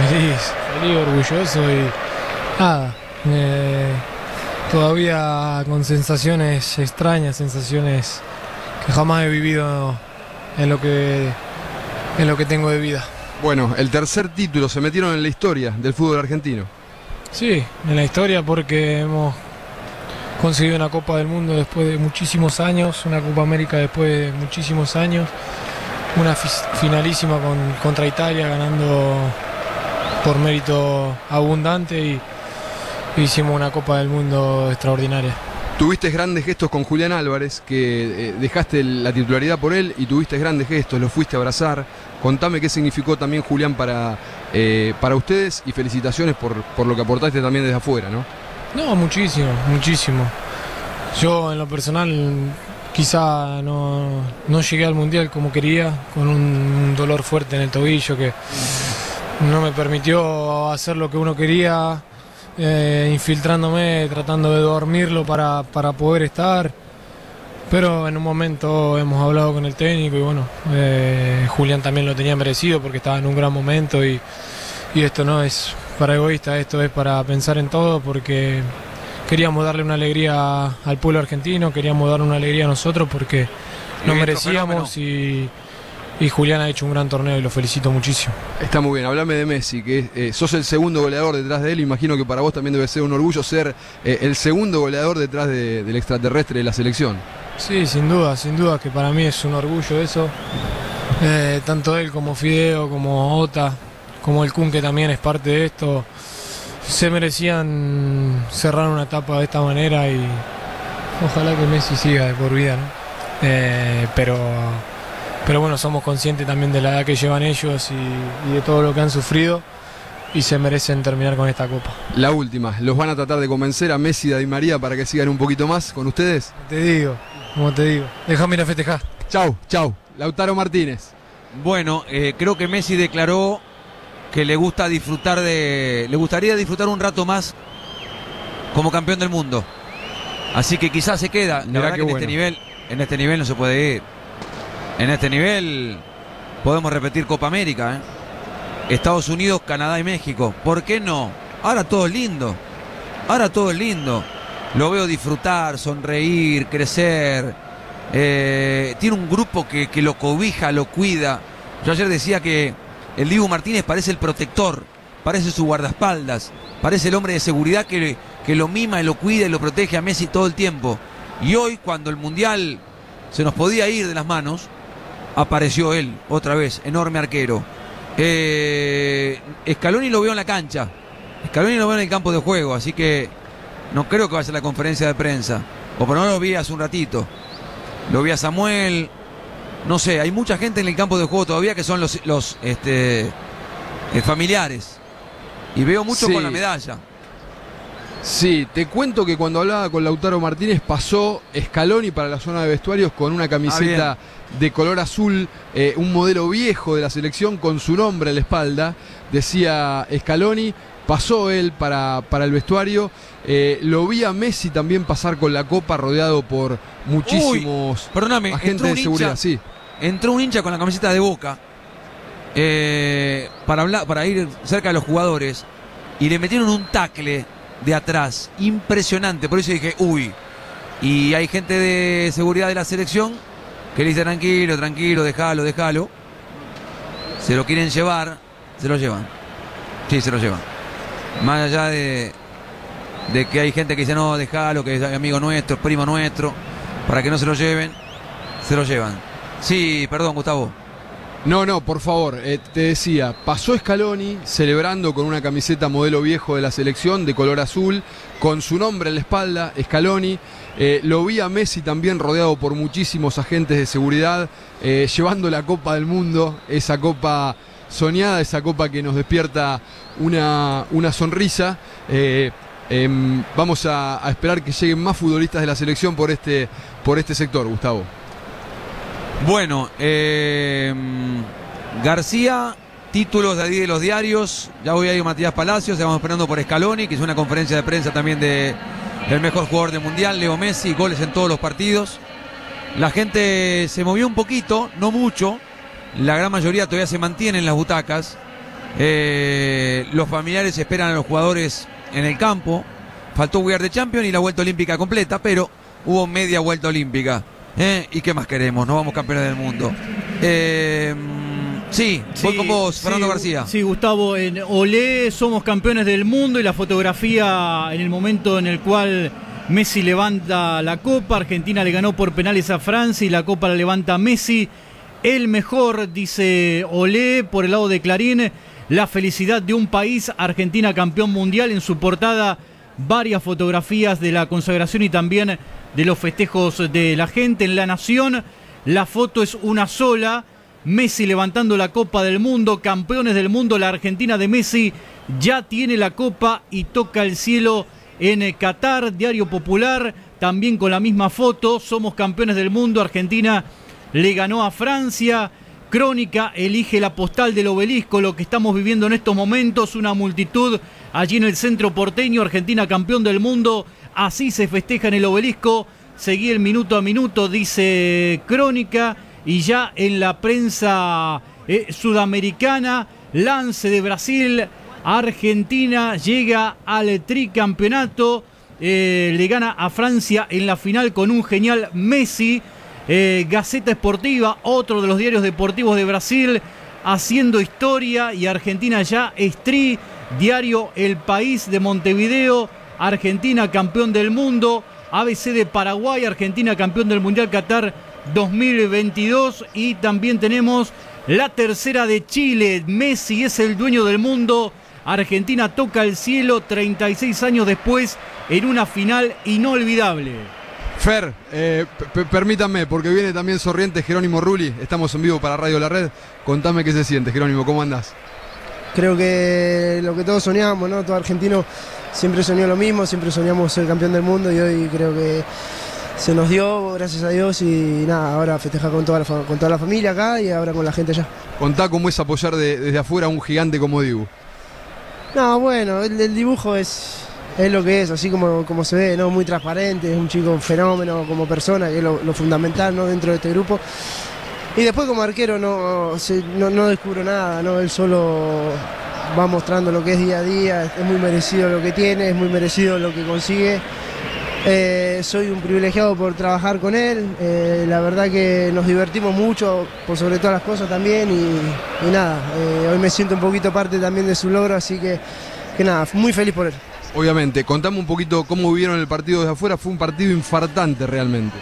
Speaker 94: feliz, feliz, orgulloso y nada. Todavía con sensaciones extrañas, sensaciones que jamás he vivido en lo que, en lo que tengo de vida.
Speaker 77: Bueno, el tercer título se metieron en la historia del fútbol argentino.
Speaker 94: Sí, en la historia porque hemos conseguido una Copa del Mundo después de muchísimos años, una Copa América después de muchísimos años, una finalísima con, contra Italia ganando por mérito abundante y hicimos una Copa del Mundo extraordinaria.
Speaker 77: Tuviste grandes gestos con Julián Álvarez, que eh, dejaste la titularidad por él y tuviste grandes gestos, lo fuiste a abrazar. Contame qué significó también Julián para, eh, para ustedes y felicitaciones por, por lo que aportaste también desde afuera, ¿no?
Speaker 94: No, muchísimo, muchísimo. Yo en lo personal quizá no, no llegué al mundial como quería, con un dolor fuerte en el tobillo que no me permitió hacer lo que uno quería, eh, infiltrándome, tratando de dormirlo para, para poder estar. Pero en un momento hemos hablado con el técnico y bueno, eh, Julián también lo tenía merecido porque estaba en un gran momento y, y esto no es para egoísta, esto es para pensar en todo porque queríamos darle una alegría al pueblo argentino, queríamos darle una alegría a nosotros porque nos merecíamos y, y Julián ha hecho un gran torneo y lo felicito muchísimo.
Speaker 77: Está muy bien, hablame de Messi, que eh, sos el segundo goleador detrás de él, imagino que para vos también debe ser un orgullo ser eh, el segundo goleador detrás de- del extraterrestre de la selección.
Speaker 94: Sí, sin duda, sin duda que para mí es un orgullo eso. Eh, tanto él como Fideo, como Ota, como el Kun que también es parte de esto, se merecían cerrar una etapa de esta manera y ojalá que Messi siga de por vida, ¿no? Pero, pero bueno, somos conscientes también de la edad que llevan ellos y, y de todo lo que han sufrido y se merecen terminar con esta copa.
Speaker 77: La última, ¿los van a tratar de convencer a Messi y a Di María para que sigan un poquito más con ustedes?
Speaker 94: Te digo, como te digo, déjame ir a festejar.
Speaker 77: Chau, chau. Lautaro Martínez.
Speaker 13: Bueno, eh, creo que Messi declaró que le gusta disfrutar de. le gustaría disfrutar un rato más como campeón del mundo. Así que quizás se queda. La
Speaker 77: Mirá
Speaker 13: verdad que en
Speaker 77: bueno.
Speaker 13: este nivel, en este nivel no se puede ir. En este nivel podemos repetir Copa América, ¿eh? Estados Unidos, Canadá y México. ¿Por qué no? Ahora todo es lindo. Ahora todo es lindo. Lo veo disfrutar, sonreír, crecer. Eh, tiene un grupo que, que lo cobija, lo cuida. Yo ayer decía que el Dibu Martínez parece el protector, parece su guardaespaldas, parece el hombre de seguridad que, que lo mima y lo cuida y lo protege a Messi todo el tiempo. Y hoy, cuando el Mundial se nos podía ir de las manos, apareció él, otra vez, enorme arquero. Eh, Scaloni lo veo en la cancha, Scaloni lo veo en el campo de juego, así que no creo que vaya a la conferencia de prensa. O por lo menos lo vi hace un ratito. Lo vi a Samuel. No sé, hay mucha gente en el campo de juego todavía que son los, los este, eh, familiares. Y veo mucho
Speaker 77: Sí.
Speaker 13: con la medalla.
Speaker 77: Sí, te cuento que cuando hablaba con Lautaro Martínez pasó Scaloni para la zona de vestuarios con una camiseta de color azul, eh, un modelo viejo de la selección con su nombre en la espalda. Decía Scaloni, pasó él para, para el vestuario. Eh, lo vi a Messi también pasar con la copa rodeado por muchísimos
Speaker 13: Perdóname,
Speaker 77: agentes de seguridad.
Speaker 13: hincha,
Speaker 77: Sí.
Speaker 13: entró un hincha con la camiseta de Boca eh, para, hablar, para ir cerca de los jugadores y le metieron un tacle de atrás, impresionante. Por eso dije, uy. Y hay gente de seguridad de la selección que le dice tranquilo, tranquilo, déjalo, déjalo. Se lo quieren llevar, se lo llevan. Sí, se lo llevan. Más allá de, de que hay gente que dice, no, déjalo, que es amigo nuestro, es primo nuestro, para que no se lo lleven, se lo llevan. Sí, perdón, Gustavo.
Speaker 77: No, no, por favor, eh, te decía, pasó Scaloni celebrando con una camiseta modelo viejo de la selección de color azul, con su nombre en la espalda, Scaloni. Eh, lo vi a Messi también rodeado por muchísimos agentes de seguridad, eh, llevando la Copa del Mundo, esa copa soñada, esa copa que nos despierta una, una sonrisa. Eh, Em, vamos a, a esperar que lleguen más futbolistas de la selección por este, por este sector, Gustavo.
Speaker 13: Bueno, eh, García, títulos de ahí de los diarios. Ya voy a ir Matías Palacios, estamos esperando por Scaloni, que hizo una conferencia de prensa también de del mejor jugador del mundial, Leo Messi, goles en todos los partidos. La gente se movió un poquito, no mucho. La gran mayoría todavía se mantiene en las butacas. Eh, los familiares esperan a los jugadores en el campo. Faltó We Are the Champion y la vuelta olímpica completa, pero hubo media vuelta olímpica. ¿Eh? ¿Y qué más queremos? No vamos campeones del mundo. Eh, sí, voy con vos, Fernando
Speaker 30: sí,
Speaker 13: García.
Speaker 30: Sí, Gustavo, en Olé somos campeones del mundo y la fotografía en el momento en el cual Messi levanta la copa, Argentina le ganó por penales a Francia y la copa la levanta Messi. El mejor, dice Olé, por el lado de Clarín, la felicidad de un país, Argentina campeón mundial, en su portada varias fotografías de la consagración y también de los festejos de la gente en la nación. La foto es una sola. Messi levantando la Copa del Mundo, campeones del mundo, la Argentina de Messi ya tiene la Copa y toca el cielo en Qatar, Diario Popular, también con la misma foto, somos campeones del mundo, Argentina le ganó a Francia, Crónica elige la postal del obelisco, lo que estamos viviendo en estos momentos, una multitud allí en el centro porteño, Argentina campeón del mundo, así se festeja en el obelisco, seguí el minuto a minuto, dice Crónica, y ya en la prensa eh, sudamericana, lance de Brasil, Argentina llega al tricampeonato, eh, le gana a Francia en la final con un genial Messi. Eh, Gaceta Esportiva, otro de los diarios deportivos de Brasil, haciendo historia y Argentina ya estri, diario El País de Montevideo, Argentina campeón del mundo, ABC de Paraguay, Argentina campeón del Mundial Qatar 2022 y también tenemos la tercera de Chile, Messi es el dueño del mundo, Argentina toca el cielo 36 años después en una final inolvidable.
Speaker 77: Fer, eh, p- permítanme, porque viene también Sorriente Jerónimo Rulli. Estamos en vivo para Radio La Red. Contame qué se siente, Jerónimo, ¿cómo andás?
Speaker 95: Creo que lo que todos soñamos, ¿no? Todo argentino siempre soñó lo mismo, siempre soñamos ser campeón del mundo y hoy creo que se nos dio, gracias a Dios, y nada, ahora festejar con toda la, fa- con toda la familia acá y ahora con la gente allá.
Speaker 77: Contá cómo es apoyar de- desde afuera a un gigante como Dibu.
Speaker 95: No, bueno, el, el dibujo es, es lo que es, así como, como se ve, ¿no? Muy transparente, es un chico fenómeno como persona, que es lo, lo fundamental, ¿no? Dentro de este grupo. Y después como arquero no, se- no, no descubro nada, ¿no? Él solo va mostrando lo que es día a día, es muy merecido lo que tiene, es muy merecido lo que consigue. Eh, soy un privilegiado por trabajar con él, eh, la verdad que nos divertimos mucho, por sobre todas las cosas también, y, y nada, eh, hoy me siento un poquito parte también de su logro, así que, que nada, muy feliz por él.
Speaker 77: Obviamente, contame un poquito cómo vivieron el partido desde afuera. Fue un partido infartante realmente.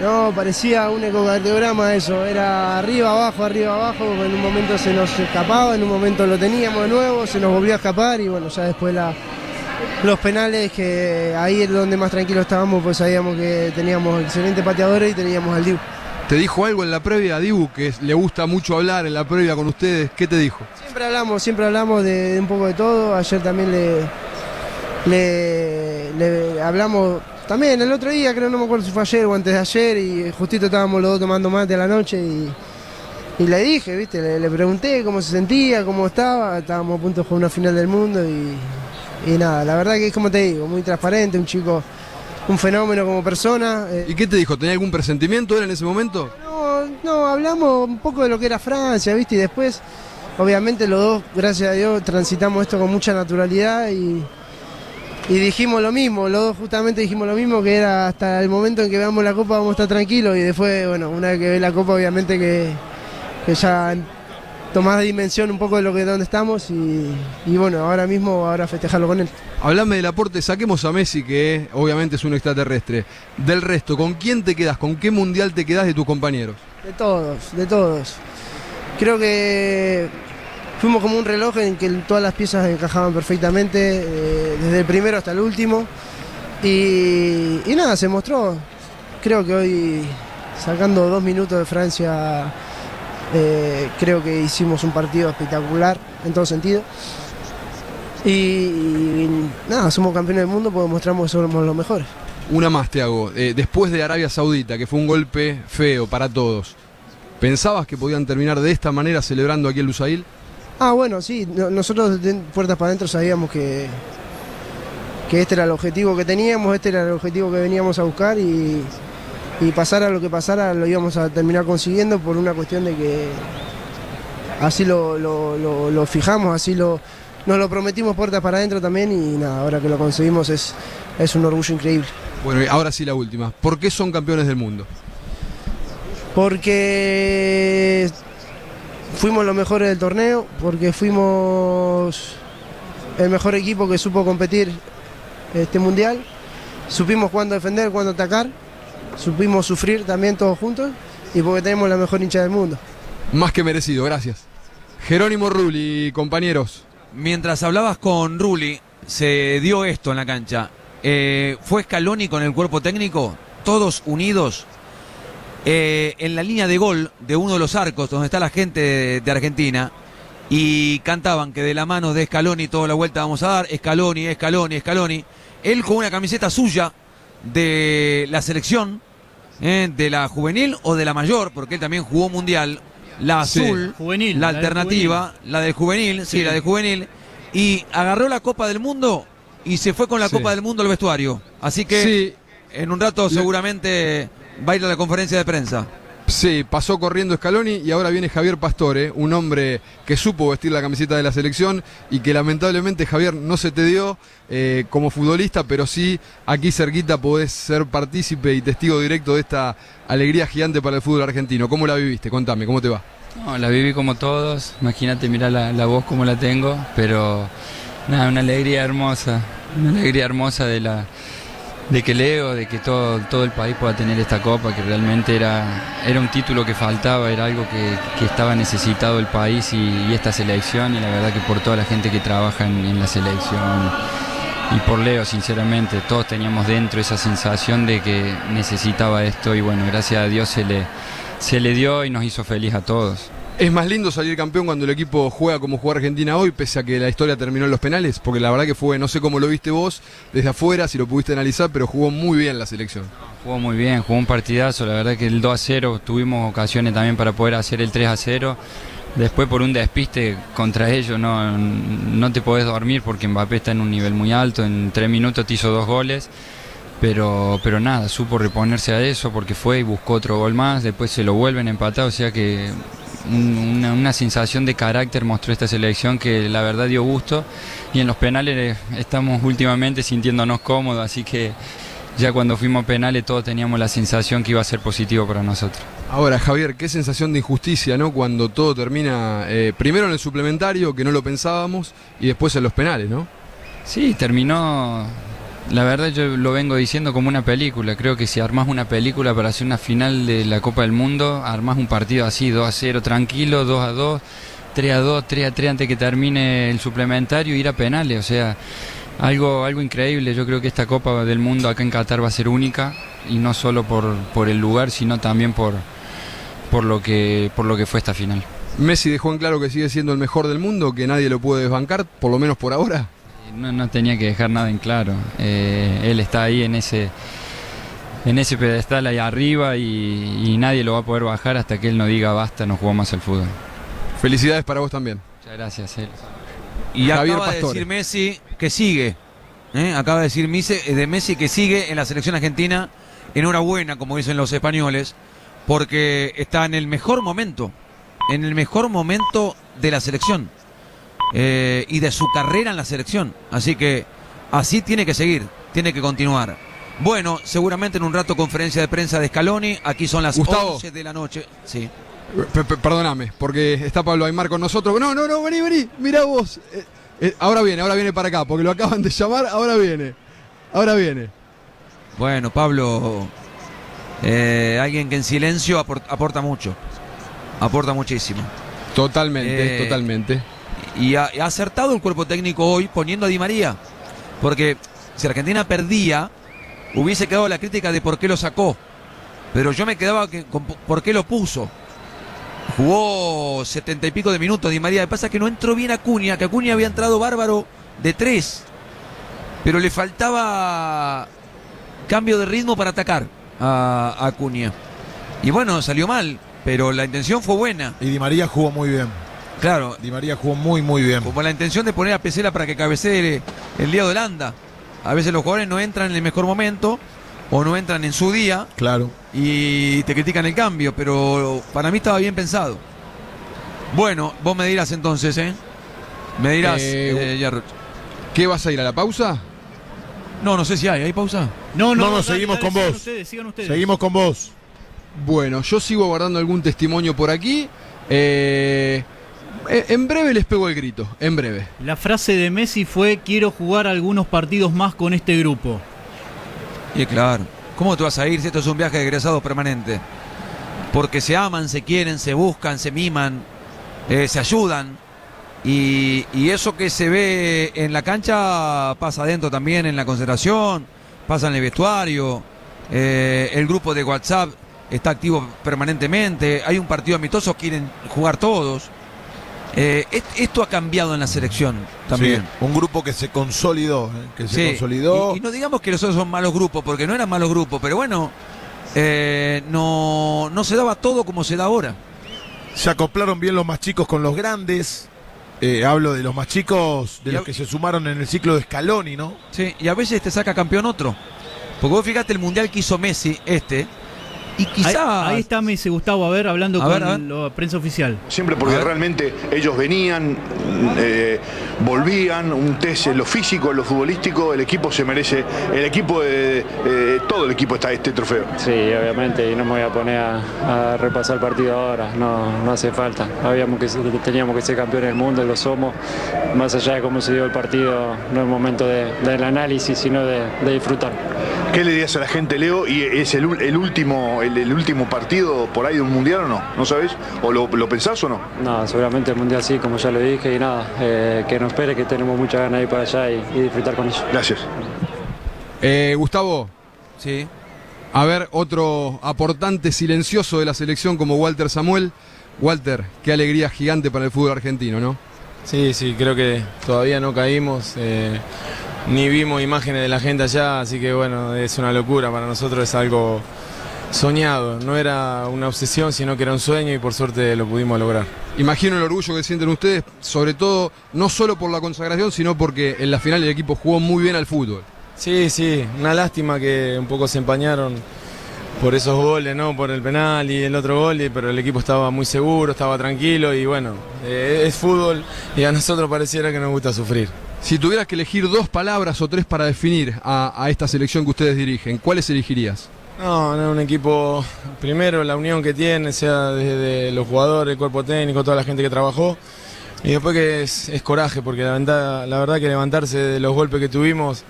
Speaker 95: No, parecía un ecocardiograma eso, era arriba, abajo, arriba, abajo, en un momento se nos escapaba, en un momento lo teníamos de nuevo, se nos volvió a escapar y bueno, ya después la, los penales, que ahí es donde más tranquilos estábamos, pues sabíamos que teníamos excelentes pateadores y teníamos al Dibu.
Speaker 77: ¿Te dijo algo en la previa, Dibu, que le gusta mucho hablar en la previa con ustedes? ¿Qué te dijo?
Speaker 95: Siempre hablamos, siempre hablamos de, de un poco de todo. Ayer también le, le, le hablamos, también el otro día, creo, no me acuerdo si fue ayer o antes de ayer, y justito estábamos los dos tomando mate a la noche y, y le dije, ¿viste? Le, le pregunté cómo se sentía, cómo estaba. Estábamos a punto de jugar una final del mundo y, y nada, la verdad que es como te digo, muy transparente, un chico, un fenómeno como persona. eh,
Speaker 77: ¿Y qué te dijo? ¿Tenía algún presentimiento él en ese momento?
Speaker 95: no, no, hablamos un poco de lo que era Francia, ¿viste? Y después, obviamente, los dos, gracias a Dios, transitamos esto con mucha naturalidad y, y dijimos lo mismo, los dos justamente dijimos lo mismo, que era hasta el momento en que veamos la Copa vamos a estar tranquilos y después, bueno, una vez que ve la Copa, obviamente que, que ya tomás dimensión un poco de lo que de dónde estamos y, y bueno, ahora mismo, ahora festejarlo con él.
Speaker 77: Hablame del aporte, saquemos a Messi, que obviamente es un extraterrestre. Del resto, ¿con quién te quedas? ¿Con qué mundial te quedas de tus compañeros?
Speaker 95: De todos, de todos. Creo que fuimos como un reloj en que todas las piezas encajaban perfectamente, eh, desde el primero hasta el último. Y, y nada, se mostró. Creo que hoy, sacando dos minutos de Francia, eh, creo que hicimos un partido espectacular en todo sentido. Y, y nada, somos campeones del mundo porque mostramos que somos los mejores.
Speaker 77: Una más te hago. Eh, después de Arabia Saudita, que fue un golpe feo para todos, ¿pensabas que podían terminar de esta manera celebrando aquí el Lusail?
Speaker 95: Ah, bueno, sí, no- nosotros de puertas para adentro sabíamos que, que este era el objetivo que teníamos, este era el objetivo que veníamos a buscar y, y pasara lo que pasara lo íbamos a terminar consiguiendo por una cuestión de que así lo, lo- lo- lo fijamos, así lo, nos lo prometimos puertas para adentro también y nada, ahora que lo conseguimos es, es un orgullo increíble.
Speaker 77: Bueno, y ahora sí la última. ¿Por qué son campeones del mundo?
Speaker 95: Porque fuimos los mejores del torneo, porque fuimos el mejor equipo que supo competir este mundial, supimos cuándo defender, cuándo atacar, supimos sufrir también todos juntos y porque tenemos la mejor hincha del mundo.
Speaker 77: Más que merecido, gracias. Jerónimo Rulli, compañeros.
Speaker 13: Mientras hablabas con Rulli, se dio esto en la cancha. Eh, fue Scaloni con el cuerpo técnico, todos unidos eh, en la línea de gol de uno de los arcos donde está la gente de, de Argentina y cantaban que de la mano de Scaloni toda la vuelta vamos a dar, Scaloni, Scaloni, Scaloni. Él con una camiseta suya de la selección, eh, de la juvenil o de la mayor, porque él también jugó mundial, la
Speaker 30: Sí.
Speaker 13: azul,
Speaker 30: Juvenil,
Speaker 13: la alternativa, la del juvenil, sí,
Speaker 30: Sí.
Speaker 13: la del juvenil, y agarró la Copa del Mundo y se fue con la
Speaker 77: Sí.
Speaker 13: Copa del Mundo al vestuario. Así que
Speaker 77: Sí.
Speaker 13: en un rato seguramente va a ir a la conferencia de prensa.
Speaker 77: Sí, pasó corriendo Scaloni y ahora viene Javier Pastore, un hombre que supo vestir la camiseta de la selección y que lamentablemente Javier no se te dio eh, como futbolista, pero sí aquí cerquita podés ser partícipe y testigo directo de esta alegría gigante para el fútbol argentino. ¿Cómo la viviste? Contame, ¿cómo te va?
Speaker 96: No, la viví como todos, imagínate, mira la, la voz como la tengo, pero nada, una alegría hermosa, una alegría hermosa de la de que leo, de que todo, todo el país pueda tener esta copa, que realmente era, era un título que faltaba, era algo que, que estaba necesitado el país y, esta selección, y la verdad que por toda la gente que trabaja en, en la selección y por Leo, sinceramente, todos teníamos dentro esa sensación de que necesitaba esto y bueno, gracias a Dios se le, se le dio y nos hizo feliz a todos.
Speaker 77: ¿Es más lindo salir campeón cuando el equipo juega como juega Argentina hoy, pese a que la historia terminó en los penales? Porque la verdad que fue, no sé cómo lo viste vos desde afuera, si lo pudiste analizar, pero jugó muy bien la selección.
Speaker 96: Jugó muy bien, jugó un partidazo, la verdad que el 2 a 0 tuvimos ocasiones también para poder hacer el 3 a 0. Después por un despiste contra ellos no, no te podés dormir porque Mbappé está en un nivel muy alto, en tres minutos te hizo dos goles, pero, pero nada, supo reponerse a eso porque fue y buscó otro gol más, después se lo vuelven a empatar, o sea que un- una, una sensación de carácter mostró esta selección que la verdad dio gusto y en los penales estamos últimamente sintiéndonos cómodos, así que ya cuando fuimos a penales todos teníamos la sensación que iba a ser positivo para nosotros.
Speaker 77: Ahora, Javier, qué sensación de injusticia, ¿no? Cuando todo termina eh, primero en el suplementario, que no lo pensábamos, y después en los penales, ¿no?
Speaker 96: Sí, terminó, la verdad yo lo vengo diciendo como una película, creo que si armás una película para hacer una final de la Copa del Mundo, armás un partido así, 2 a 0 tranquilo, 2 a 2, 3 a 2, 3 a 3 antes que termine el suplementario ir a penales, o sea, algo, algo increíble, yo creo que esta Copa del Mundo acá en Qatar va a ser única y no solo por, por el lugar, sino también por, por, lo que, por lo que fue esta final.
Speaker 77: Messi dejó en claro que sigue siendo el mejor del mundo, que nadie lo puede desbancar, por lo menos por ahora.
Speaker 96: No, no tenía que dejar nada en claro. Eh, él está ahí en ese, en ese pedestal ahí arriba y, y nadie lo va a poder bajar hasta que él no diga basta, no jugamos más al fútbol.
Speaker 77: Felicidades para vos también.
Speaker 96: Muchas gracias, él.
Speaker 13: Y
Speaker 77: Javier
Speaker 13: acaba de decir Messi que sigue. ¿eh? Acaba de decir Mise- de Messi que sigue en la selección argentina. Enhorabuena, como dicen los españoles, porque está en el mejor momento. En el mejor momento de la selección. Eh, y de su carrera en la selección. Así que así tiene que seguir, tiene que continuar. Bueno, seguramente en un rato conferencia de prensa de Scaloni. Aquí son las
Speaker 77: Gustavo.
Speaker 13: 11 de la noche. Sí.
Speaker 77: P- p- Perdóname, porque está Pablo Aymar con nosotros. No, no, no, vení, vení, mirá vos. Eh, eh, ahora viene, ahora viene para acá, porque lo acaban de llamar, ahora viene. Ahora viene.
Speaker 13: Bueno, Pablo, eh, alguien que en silencio apor- aporta mucho. Aporta muchísimo.
Speaker 77: Totalmente, totalmente.
Speaker 13: Y ha, acertado el cuerpo técnico hoy poniendo a Di María. Porque si Argentina perdía, hubiese quedado la crítica de por qué lo sacó. Pero yo me quedaba que, con por qué lo puso. Jugó setenta y pico de minutos Di María. Lo que pasa es que no entró bien Acuña, que Acuña había entrado bárbaro de tres, pero le faltaba cambio de ritmo para atacar a a Acuña. Y bueno, salió mal, pero la intención fue buena.
Speaker 97: Y Di María jugó muy bien.
Speaker 13: Claro.
Speaker 97: Di María jugó muy, muy bien.
Speaker 13: Como la intención de poner a Pesela para que cabecee el día de Holanda. A veces los jugadores no entran en el mejor momento o no entran en su día
Speaker 97: Claro.
Speaker 13: y te critican el cambio, pero para mí estaba bien pensado. Bueno, vos me dirás entonces, ¿eh? Me dirás,
Speaker 77: Eh,
Speaker 13: eh.
Speaker 77: ¿Qué vas a ir a la pausa?
Speaker 13: No, no sé si hay, ¿hay pausa?
Speaker 30: No,
Speaker 1: No, no, seguimos con
Speaker 30: sigan
Speaker 1: vos.
Speaker 30: ustedes, sigan ustedes.
Speaker 1: Seguimos con vos.
Speaker 77: Bueno, yo sigo guardando algún testimonio por aquí. Eh, en breve les pego el grito, en breve.
Speaker 30: La frase de Messi fue quiero jugar algunos partidos más con este grupo.
Speaker 13: Y claro, ¿cómo te vas a ir si esto es un viaje de egresados permanente? Porque se aman, se quieren, se buscan, se miman, eh, se ayudan. Y, y eso que se ve en la cancha pasa adentro también en la concentración, pasa en el vestuario. eh, el grupo de WhatsApp está activo permanentemente. Hay un partido amistoso, quieren jugar todos. Eh, est- esto ha cambiado en la selección también.
Speaker 97: Sí, un grupo que se consolidó, ¿eh? que se
Speaker 13: Sí,
Speaker 97: consolidó.
Speaker 13: Y, y no digamos que los otros son malos grupos, porque no eran malos grupos, pero bueno, eh, no, no se daba todo como se da ahora.
Speaker 1: Se acoplaron bien los más chicos con los grandes. Eh, hablo de los más chicos, de
Speaker 13: Y
Speaker 1: los que se sumaron en el ciclo de Scaloni, ¿no?
Speaker 13: Sí, y a veces te saca campeón otro. Porque vos fíjate el mundial que hizo Messi, este, y quizás.
Speaker 30: Ahí, ahí está Messi Gustavo, a ver, hablando
Speaker 13: A
Speaker 30: con
Speaker 13: ver, a ver.
Speaker 30: la prensa oficial.
Speaker 98: Siempre porque realmente ellos venían, eh, volvían, un test en lo físico, en lo futbolístico, el equipo se merece, el equipo, de, eh, todo el equipo está este trofeo.
Speaker 99: Sí, obviamente, y no me voy a poner a, a repasar el partido ahora, no, no hace falta. Habíamos que, teníamos que ser campeones del mundo lo somos. Más allá de cómo se dio el partido, no es momento de- del análisis, sino de, de disfrutar.
Speaker 98: ¿Qué le dirías a la gente, Leo? ¿Y es el, el último el, el último partido por ahí de un mundial o no? ¿No sabés? ¿O lo, lo pensás o no?
Speaker 99: No, seguramente el mundial sí, como ya lo dije, y nada, eh, que nos espere, que tenemos muchas ganas de ir para allá y, y disfrutar con ellos.
Speaker 98: Gracias.
Speaker 77: Eh, Gustavo.
Speaker 13: Sí.
Speaker 77: A ver, otro aportante silencioso de la selección como Walter Samuel. Walter, qué alegría gigante para el fútbol argentino, ¿no?
Speaker 100: Sí, sí, creo que todavía no caímos, eh, ni vimos imágenes de la gente allá, así que bueno, es una locura, para nosotros es algo soñado, no era una obsesión, sino que era un sueño y por suerte lo pudimos lograr.
Speaker 77: Imagino el orgullo que sienten ustedes, sobre todo no solo por la consagración, sino porque en la final el equipo jugó muy bien al fútbol.
Speaker 100: Sí, sí, una lástima que un poco se empañaron por esos goles, ¿no? Por el penal y el otro gol, pero el equipo estaba muy seguro, estaba tranquilo y bueno, eh, es fútbol y a nosotros pareciera que nos gusta sufrir.
Speaker 77: Si tuvieras que elegir dos palabras o tres para definir a, a esta selección que ustedes dirigen, ¿cuáles elegirías?
Speaker 100: No, no, un equipo, primero la unión que tiene, sea desde los jugadores, el cuerpo técnico, toda la gente que trabajó, y después que es, es coraje, porque la, venta- la verdad que levantarse de los golpes que tuvimos,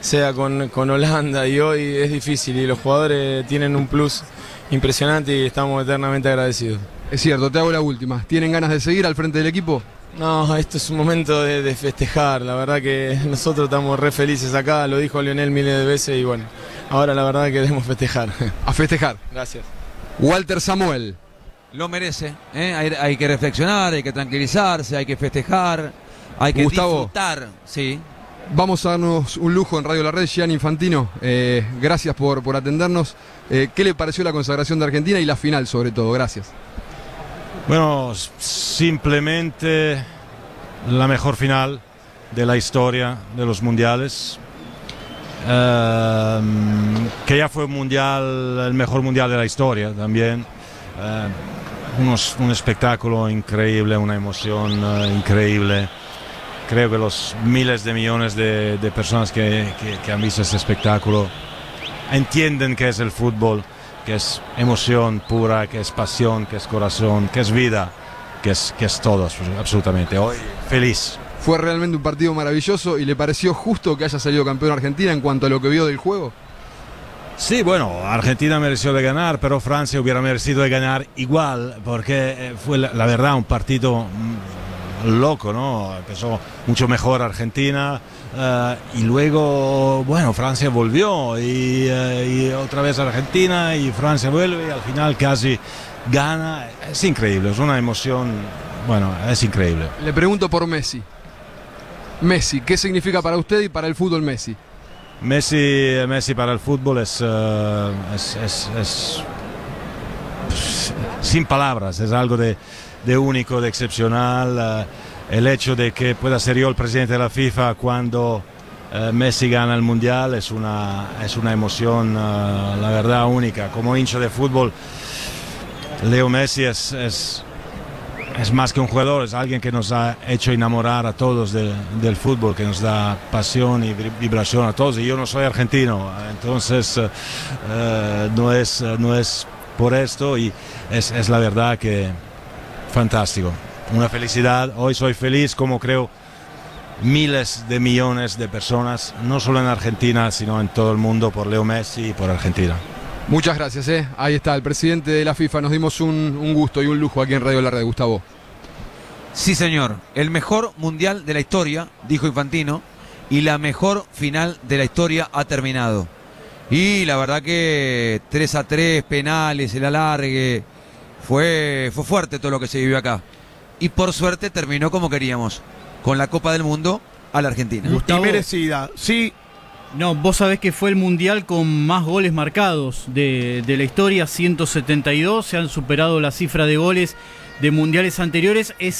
Speaker 100: sea con, con Holanda y hoy, es difícil, y los jugadores tienen un plus impresionante y estamos eternamente agradecidos.
Speaker 77: Es cierto, te hago la última. ¿Tienen ganas de seguir al frente del equipo?
Speaker 100: No, esto es un momento de, de festejar, la verdad que nosotros estamos re felices acá, lo dijo Lionel miles de veces y bueno, ahora la verdad que debemos festejar.
Speaker 77: A festejar.
Speaker 100: Gracias.
Speaker 77: Walter Samuel.
Speaker 13: Lo merece. ¿eh? Hay, hay que reflexionar, hay que tranquilizarse, hay que festejar, hay que
Speaker 77: Gustavo.
Speaker 13: disfrutar. Sí.
Speaker 77: Vamos a darnos un lujo en Radio La Red, Gian Infantino. eh, gracias por, por atendernos. Eh, ¿Qué le pareció la consagración de Argentina y la final sobre todo? Gracias.
Speaker 101: Bueno, simplemente la mejor final de la historia de los mundiales. Ehm, que ya fue un mundial, el mejor mundial de la historia también. Eh, unos- un espectáculo increíble, una emoción eh, increíble. Creo que los miles de millones de, de personas que, que- que han visto este espectáculo entienden que es el fútbol, que es emoción pura, que es pasión, que es corazón, que es vida, que es, que es todo, absolutamente. Hoy feliz.
Speaker 77: Fue realmente un partido maravilloso y le pareció justo que haya salido campeón Argentina en cuanto a lo que vio del juego.
Speaker 101: Sí, bueno, Argentina mereció de ganar, pero Francia hubiera merecido de ganar igual, porque eh, fue la, la verdad un partido mm, loco, ¿no? Empezó mucho mejor Argentina eh, y luego, bueno, Francia volvió y, eh, y otra vez Argentina y Francia vuelve y al final casi gana. Es increíble, es una emoción, bueno, es increíble.
Speaker 77: Le pregunto por Messi. Messi, ¿qué significa para usted y para el fútbol Messi?
Speaker 101: Messi, Messi para el fútbol es, eh, es- es- es- sin palabras, es algo de, de único, de excepcional. eh, el hecho de que pueda ser yo el presidente de la FIFA cuando eh, Messi gana el Mundial es una, es una emoción, eh, la verdad, única. Como hincha de fútbol, Leo Messi es, es, más que un jugador, es alguien que nos ha hecho enamorar a todos de- del fútbol, que nos da pasión y vib- vibración a todos. Y yo no soy argentino, entonces no, es, no es por esto y es la verdad que fantástico. Una felicidad, hoy soy feliz como creo miles de millones de personas, no solo en Argentina, sino en todo el mundo por Leo Messi y por Argentina.
Speaker 77: Muchas gracias, ¿eh? Ahí está, el presidente de la FIFA. Nos dimos un, un gusto y un lujo aquí en Radio La Red, Gustavo.
Speaker 13: Sí, señor. El mejor mundial de la historia, dijo Infantino, y la mejor final de la historia ha terminado. Y la verdad que 3 a 3, penales, el alargue, fue, fue fuerte todo lo que se vivió acá. Y por suerte terminó como queríamos, con la Copa del Mundo a la Argentina.
Speaker 30: Gustavo-
Speaker 1: merecida. Sí.
Speaker 30: No, vos sabés que fue el mundial con más goles marcados de, de la historia, 172. Se han superado la cifra de goles de mundiales anteriores. Es